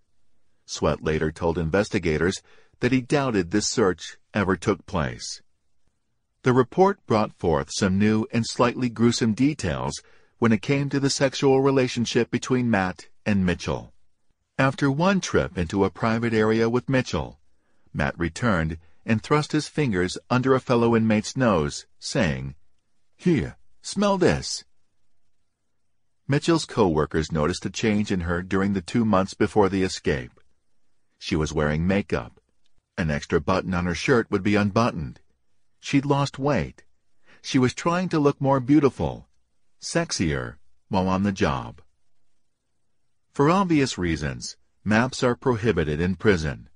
Sweat later told investigators that he doubted this search ever took place. The report brought forth some new and slightly gruesome details when it came to the sexual relationship between Matt and Mitchell. After one trip into a private area with Mitchell, Matt returned and thrust his fingers under a fellow inmate's nose, saying, Here, smell this. Mitchell's co-workers noticed a change in her during the two months before the escape. She was wearing makeup. An extra button on her shirt would be unbuttoned. She'd lost weight. She was trying to look more beautiful, sexier, while on the job. For obvious reasons, maps are prohibited in prison.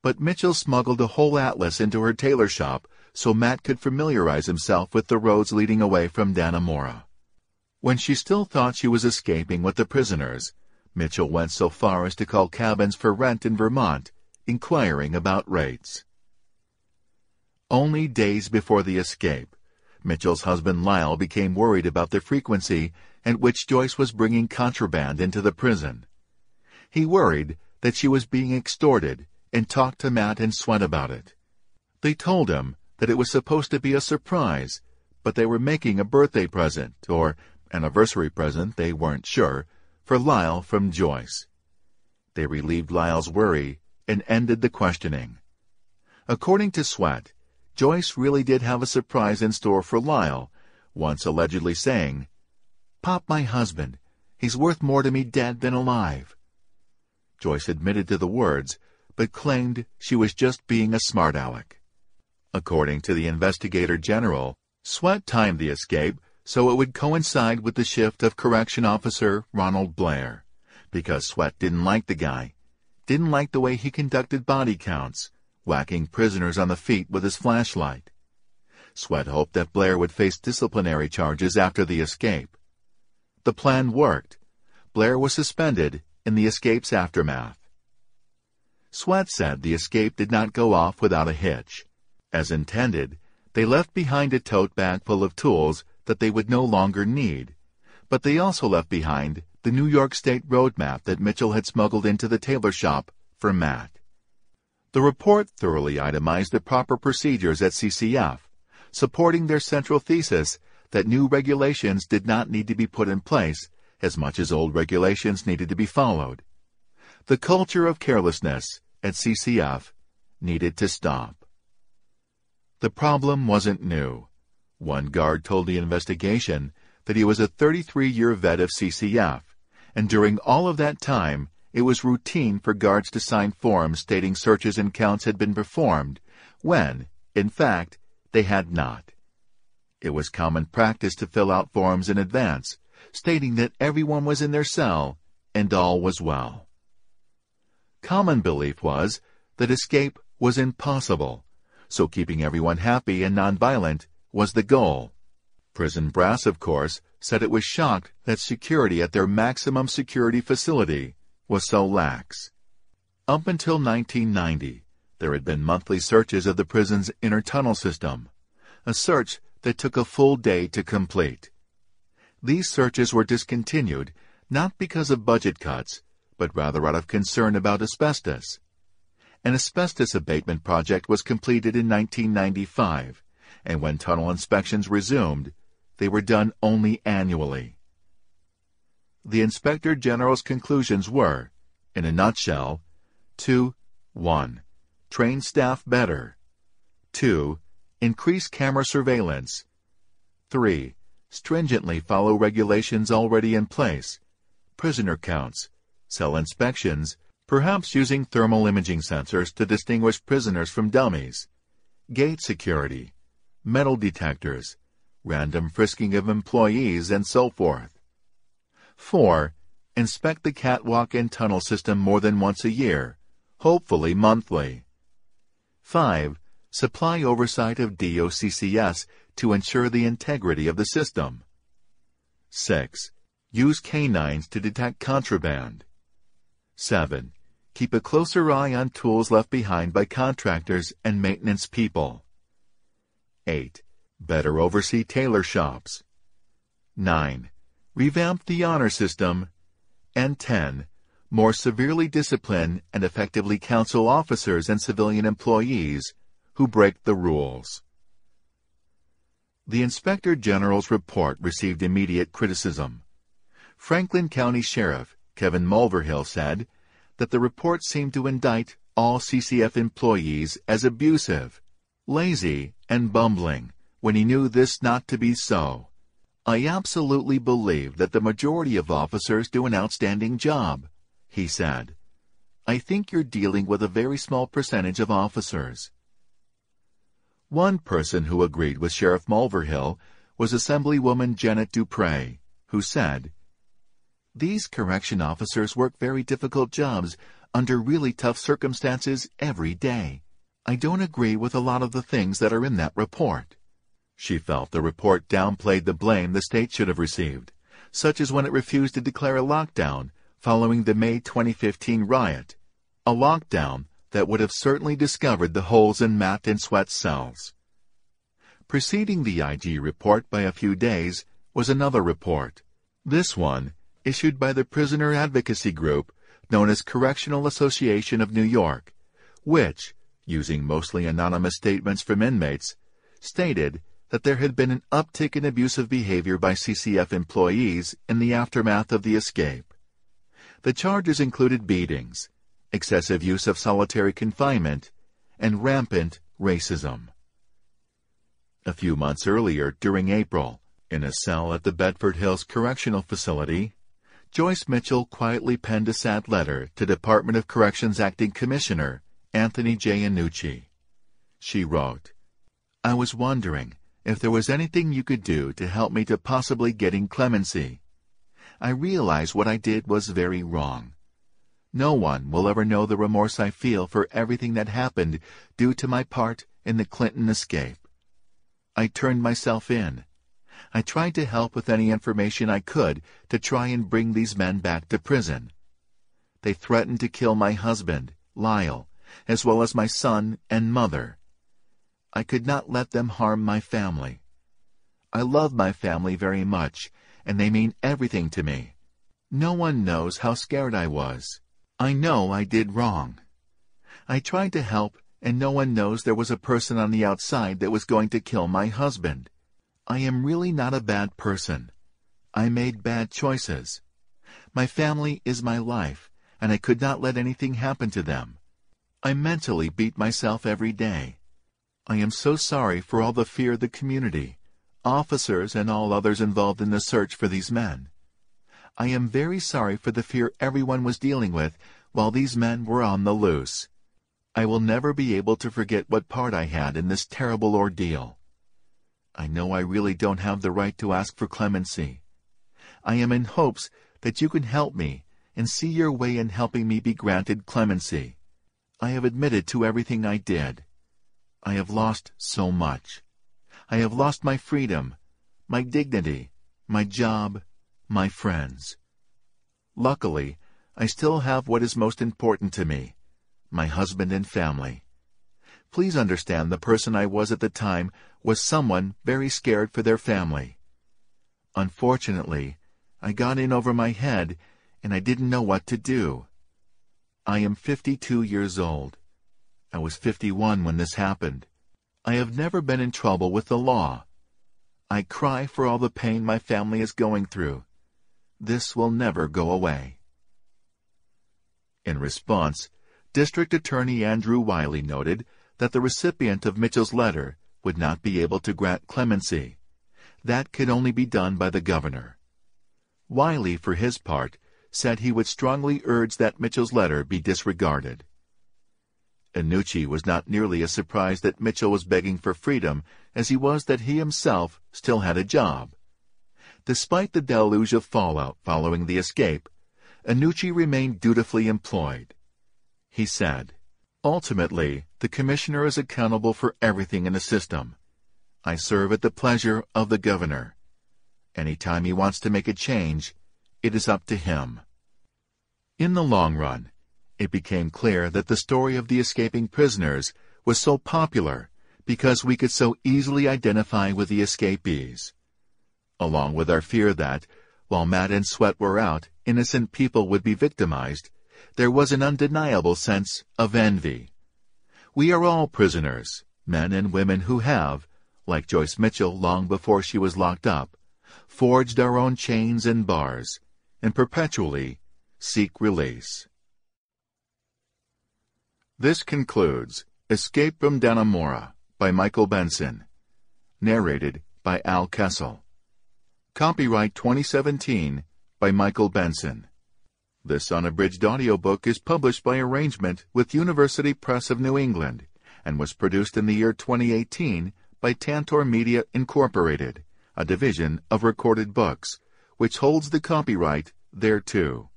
But Mitchell smuggled a whole atlas into her tailor shop so Matt could familiarize himself with the roads leading away from Dannemora. When she still thought she was escaping with the prisoners, Mitchell went so far as to call cabins for rent in Vermont, inquiring about rates. Only days before the escape, Mitchell's husband Lyle became worried about the frequency at which Joyce was bringing contraband into the prison. He worried that she was being extorted and talked to Matt and Sweat about it. They told him that it was supposed to be a surprise, but they were making a birthday present, or anniversary present, they weren't sure, for Lyle from Joyce. They relieved Lyle's worry and ended the questioning. According to Sweat, Joyce really did have a surprise in store for Lyle, once allegedly saying, Pop my husband. He's worth more to me dead than alive. Joyce admitted to the words, but claimed she was just being a smart aleck. According to the investigator general, Sweat timed the escape so it would coincide with the shift of correction officer Ronald Blair, because Sweat didn't like the guy, didn't like the way he conducted body counts, whacking prisoners on the feet with his flashlight. Sweat hoped that Blair would face disciplinary charges after the escape. The plan worked. Blair was suspended in the escape's aftermath. Sweat said the escape did not go off without a hitch. As intended, they left behind a tote bag full of tools that they would no longer need, but they also left behind the New York State road map that Mitchell had smuggled into the tailor shop for Matt. The report thoroughly itemized the proper procedures at CCF, supporting their central thesis that new regulations did not need to be put in place as much as old regulations needed to be followed. The culture of carelessness at CCF needed to stop. The problem wasn't new. One guard told the investigation that he was a 33-year vet of CCF, and during all of that time, it was routine for guards to sign forms stating searches and counts had been performed, when, in fact, they had not. It was common practice to fill out forms in advance, stating that everyone was in their cell and all was well. Common belief was that escape was impossible, so keeping everyone happy and nonviolent was the goal. Prison brass, of course, said it was shocked that security at their maximum security facility was so lax. Up until 1990, there had been monthly searches of the prison's inner tunnel system, a search that took a full day to complete. These searches were discontinued not because of budget cuts, but rather out of concern about asbestos. An asbestos abatement project was completed in 1995, and when tunnel inspections resumed, they were done only annually. The Inspector General's conclusions were, in a nutshell, 2. 1. Train staff better. 2. Increase camera surveillance. 3. Stringently follow regulations already in place. Prisoner counts, cell inspections, perhaps using thermal imaging sensors to distinguish prisoners from dummies. Gate security, metal detectors, random frisking of employees, and so forth. 4. Inspect the catwalk and tunnel system more than once a year, hopefully monthly. 5. Supply oversight of DOCCS to ensure the integrity of the system. 6. Use canines to detect contraband. 7. Keep a closer eye on tools left behind by contractors and maintenance people. 8. Better oversee tailor shops. 9. Revamp the honor system. And 10. More severely discipline and effectively counsel officers and civilian employees who break the rules. The Inspector General's report received immediate criticism. Franklin County Sheriff Kevin Mulverhill said that the report seemed to indict all CCF employees as abusive, lazy, and bumbling when he knew this not to be so. I absolutely believe that the majority of officers do an outstanding job, he said. I think you're dealing with a very small percentage of officers. One person who agreed with Sheriff Mulverhill was Assemblywoman Janet Duprey, who said, These correction officers work very difficult jobs under really tough circumstances every day. I don't agree with a lot of the things that are in that report. She felt the report downplayed the blame the state should have received, such as when it refused to declare a lockdown following the May 2015 riot, a lockdown that would have certainly discovered the holes in Matt and Sweat's cells. Preceding the IG report by a few days was another report, this one issued by the prisoner advocacy group known as Correctional Association of New York, which, using mostly anonymous statements from inmates, stated that there had been an uptick in abusive behavior by CCF employees in the aftermath of the escape. The charges included beatings, excessive use of solitary confinement, and rampant racism. A few months earlier, during April, in a cell at the Bedford Hills Correctional Facility, Joyce Mitchell quietly penned a sad letter to Department of Corrections Acting Commissioner Anthony J. Annucci. She wrote, I was wondering if there was anything you could do to help me to possibly getting clemency. I realize what I did was very wrong. No one will ever know the remorse I feel for everything that happened due to my part in the Clinton escape. I turned myself in. I tried to help with any information I could to try and bring these men back to prison. They threatened to kill my husband, Lyle, as well as my son and mother. I could not let them harm my family. I love my family very much, and they mean everything to me. No one knows how scared I was. I know I did wrong. I tried to help, and no one knows there was a person on the outside that was going to kill my husband. I am really not a bad person. I made bad choices. My family is my life, and I could not let anything happen to them. I mentally beat myself every day. I am so sorry for all the fear the community, officers and all others involved in the search for these men. I am very sorry for the fear everyone was dealing with while these men were on the loose. I will never be able to forget what part I had in this terrible ordeal. I know I really don't have the right to ask for clemency. I am in hopes that you can help me and see your way in helping me be granted clemency. I have admitted to everything I did. I have lost so much. I have lost my freedom, my dignity, my job, my friends. Luckily, I still have what is most important to me, my husband and family. Please understand the person I was at the time was someone very scared for their family. Unfortunately, I got in over my head and I didn't know what to do. I am 52 years old. I was 51 when this happened. I have never been in trouble with the law. I cry for all the pain my family is going through. This will never go away. In response, District Attorney Andrew Wylie noted that the recipient of Mitchell's letter would not be able to grant clemency. That could only be done by the governor. Wylie, for his part, said he would strongly urge that Mitchell's letter be disregarded. Annucci was not nearly as surprised that Mitchell was begging for freedom as he was that he himself still had a job. Despite the deluge of fallout following the escape, Annucci remained dutifully employed. He said, Ultimately, the commissioner is accountable for everything in the system. I serve at the pleasure of the governor. Any time he wants to make a change, it is up to him. In the long run, it became clear that the story of the escaping prisoners was so popular because we could so easily identify with the escapees. Along with our fear that, while Matt and Sweat were out, innocent people would be victimized, there was an undeniable sense of envy. We are all prisoners, men and women who have, like Joyce Mitchell long before she was locked up, forged our own chains and bars, and perpetually seek release. This concludes Escape from Dannemora by Michael Benson. Narrated by Al Kessel. Copyright 2017 by Michael Benson. This unabridged audiobook is published by arrangement with University Press of New England and was produced in the year 2018 by Tantor Media Incorporated, a division of Recorded Books, which holds the copyright thereto.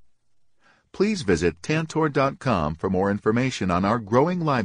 Please visit Tantor.com for more information on our growing library.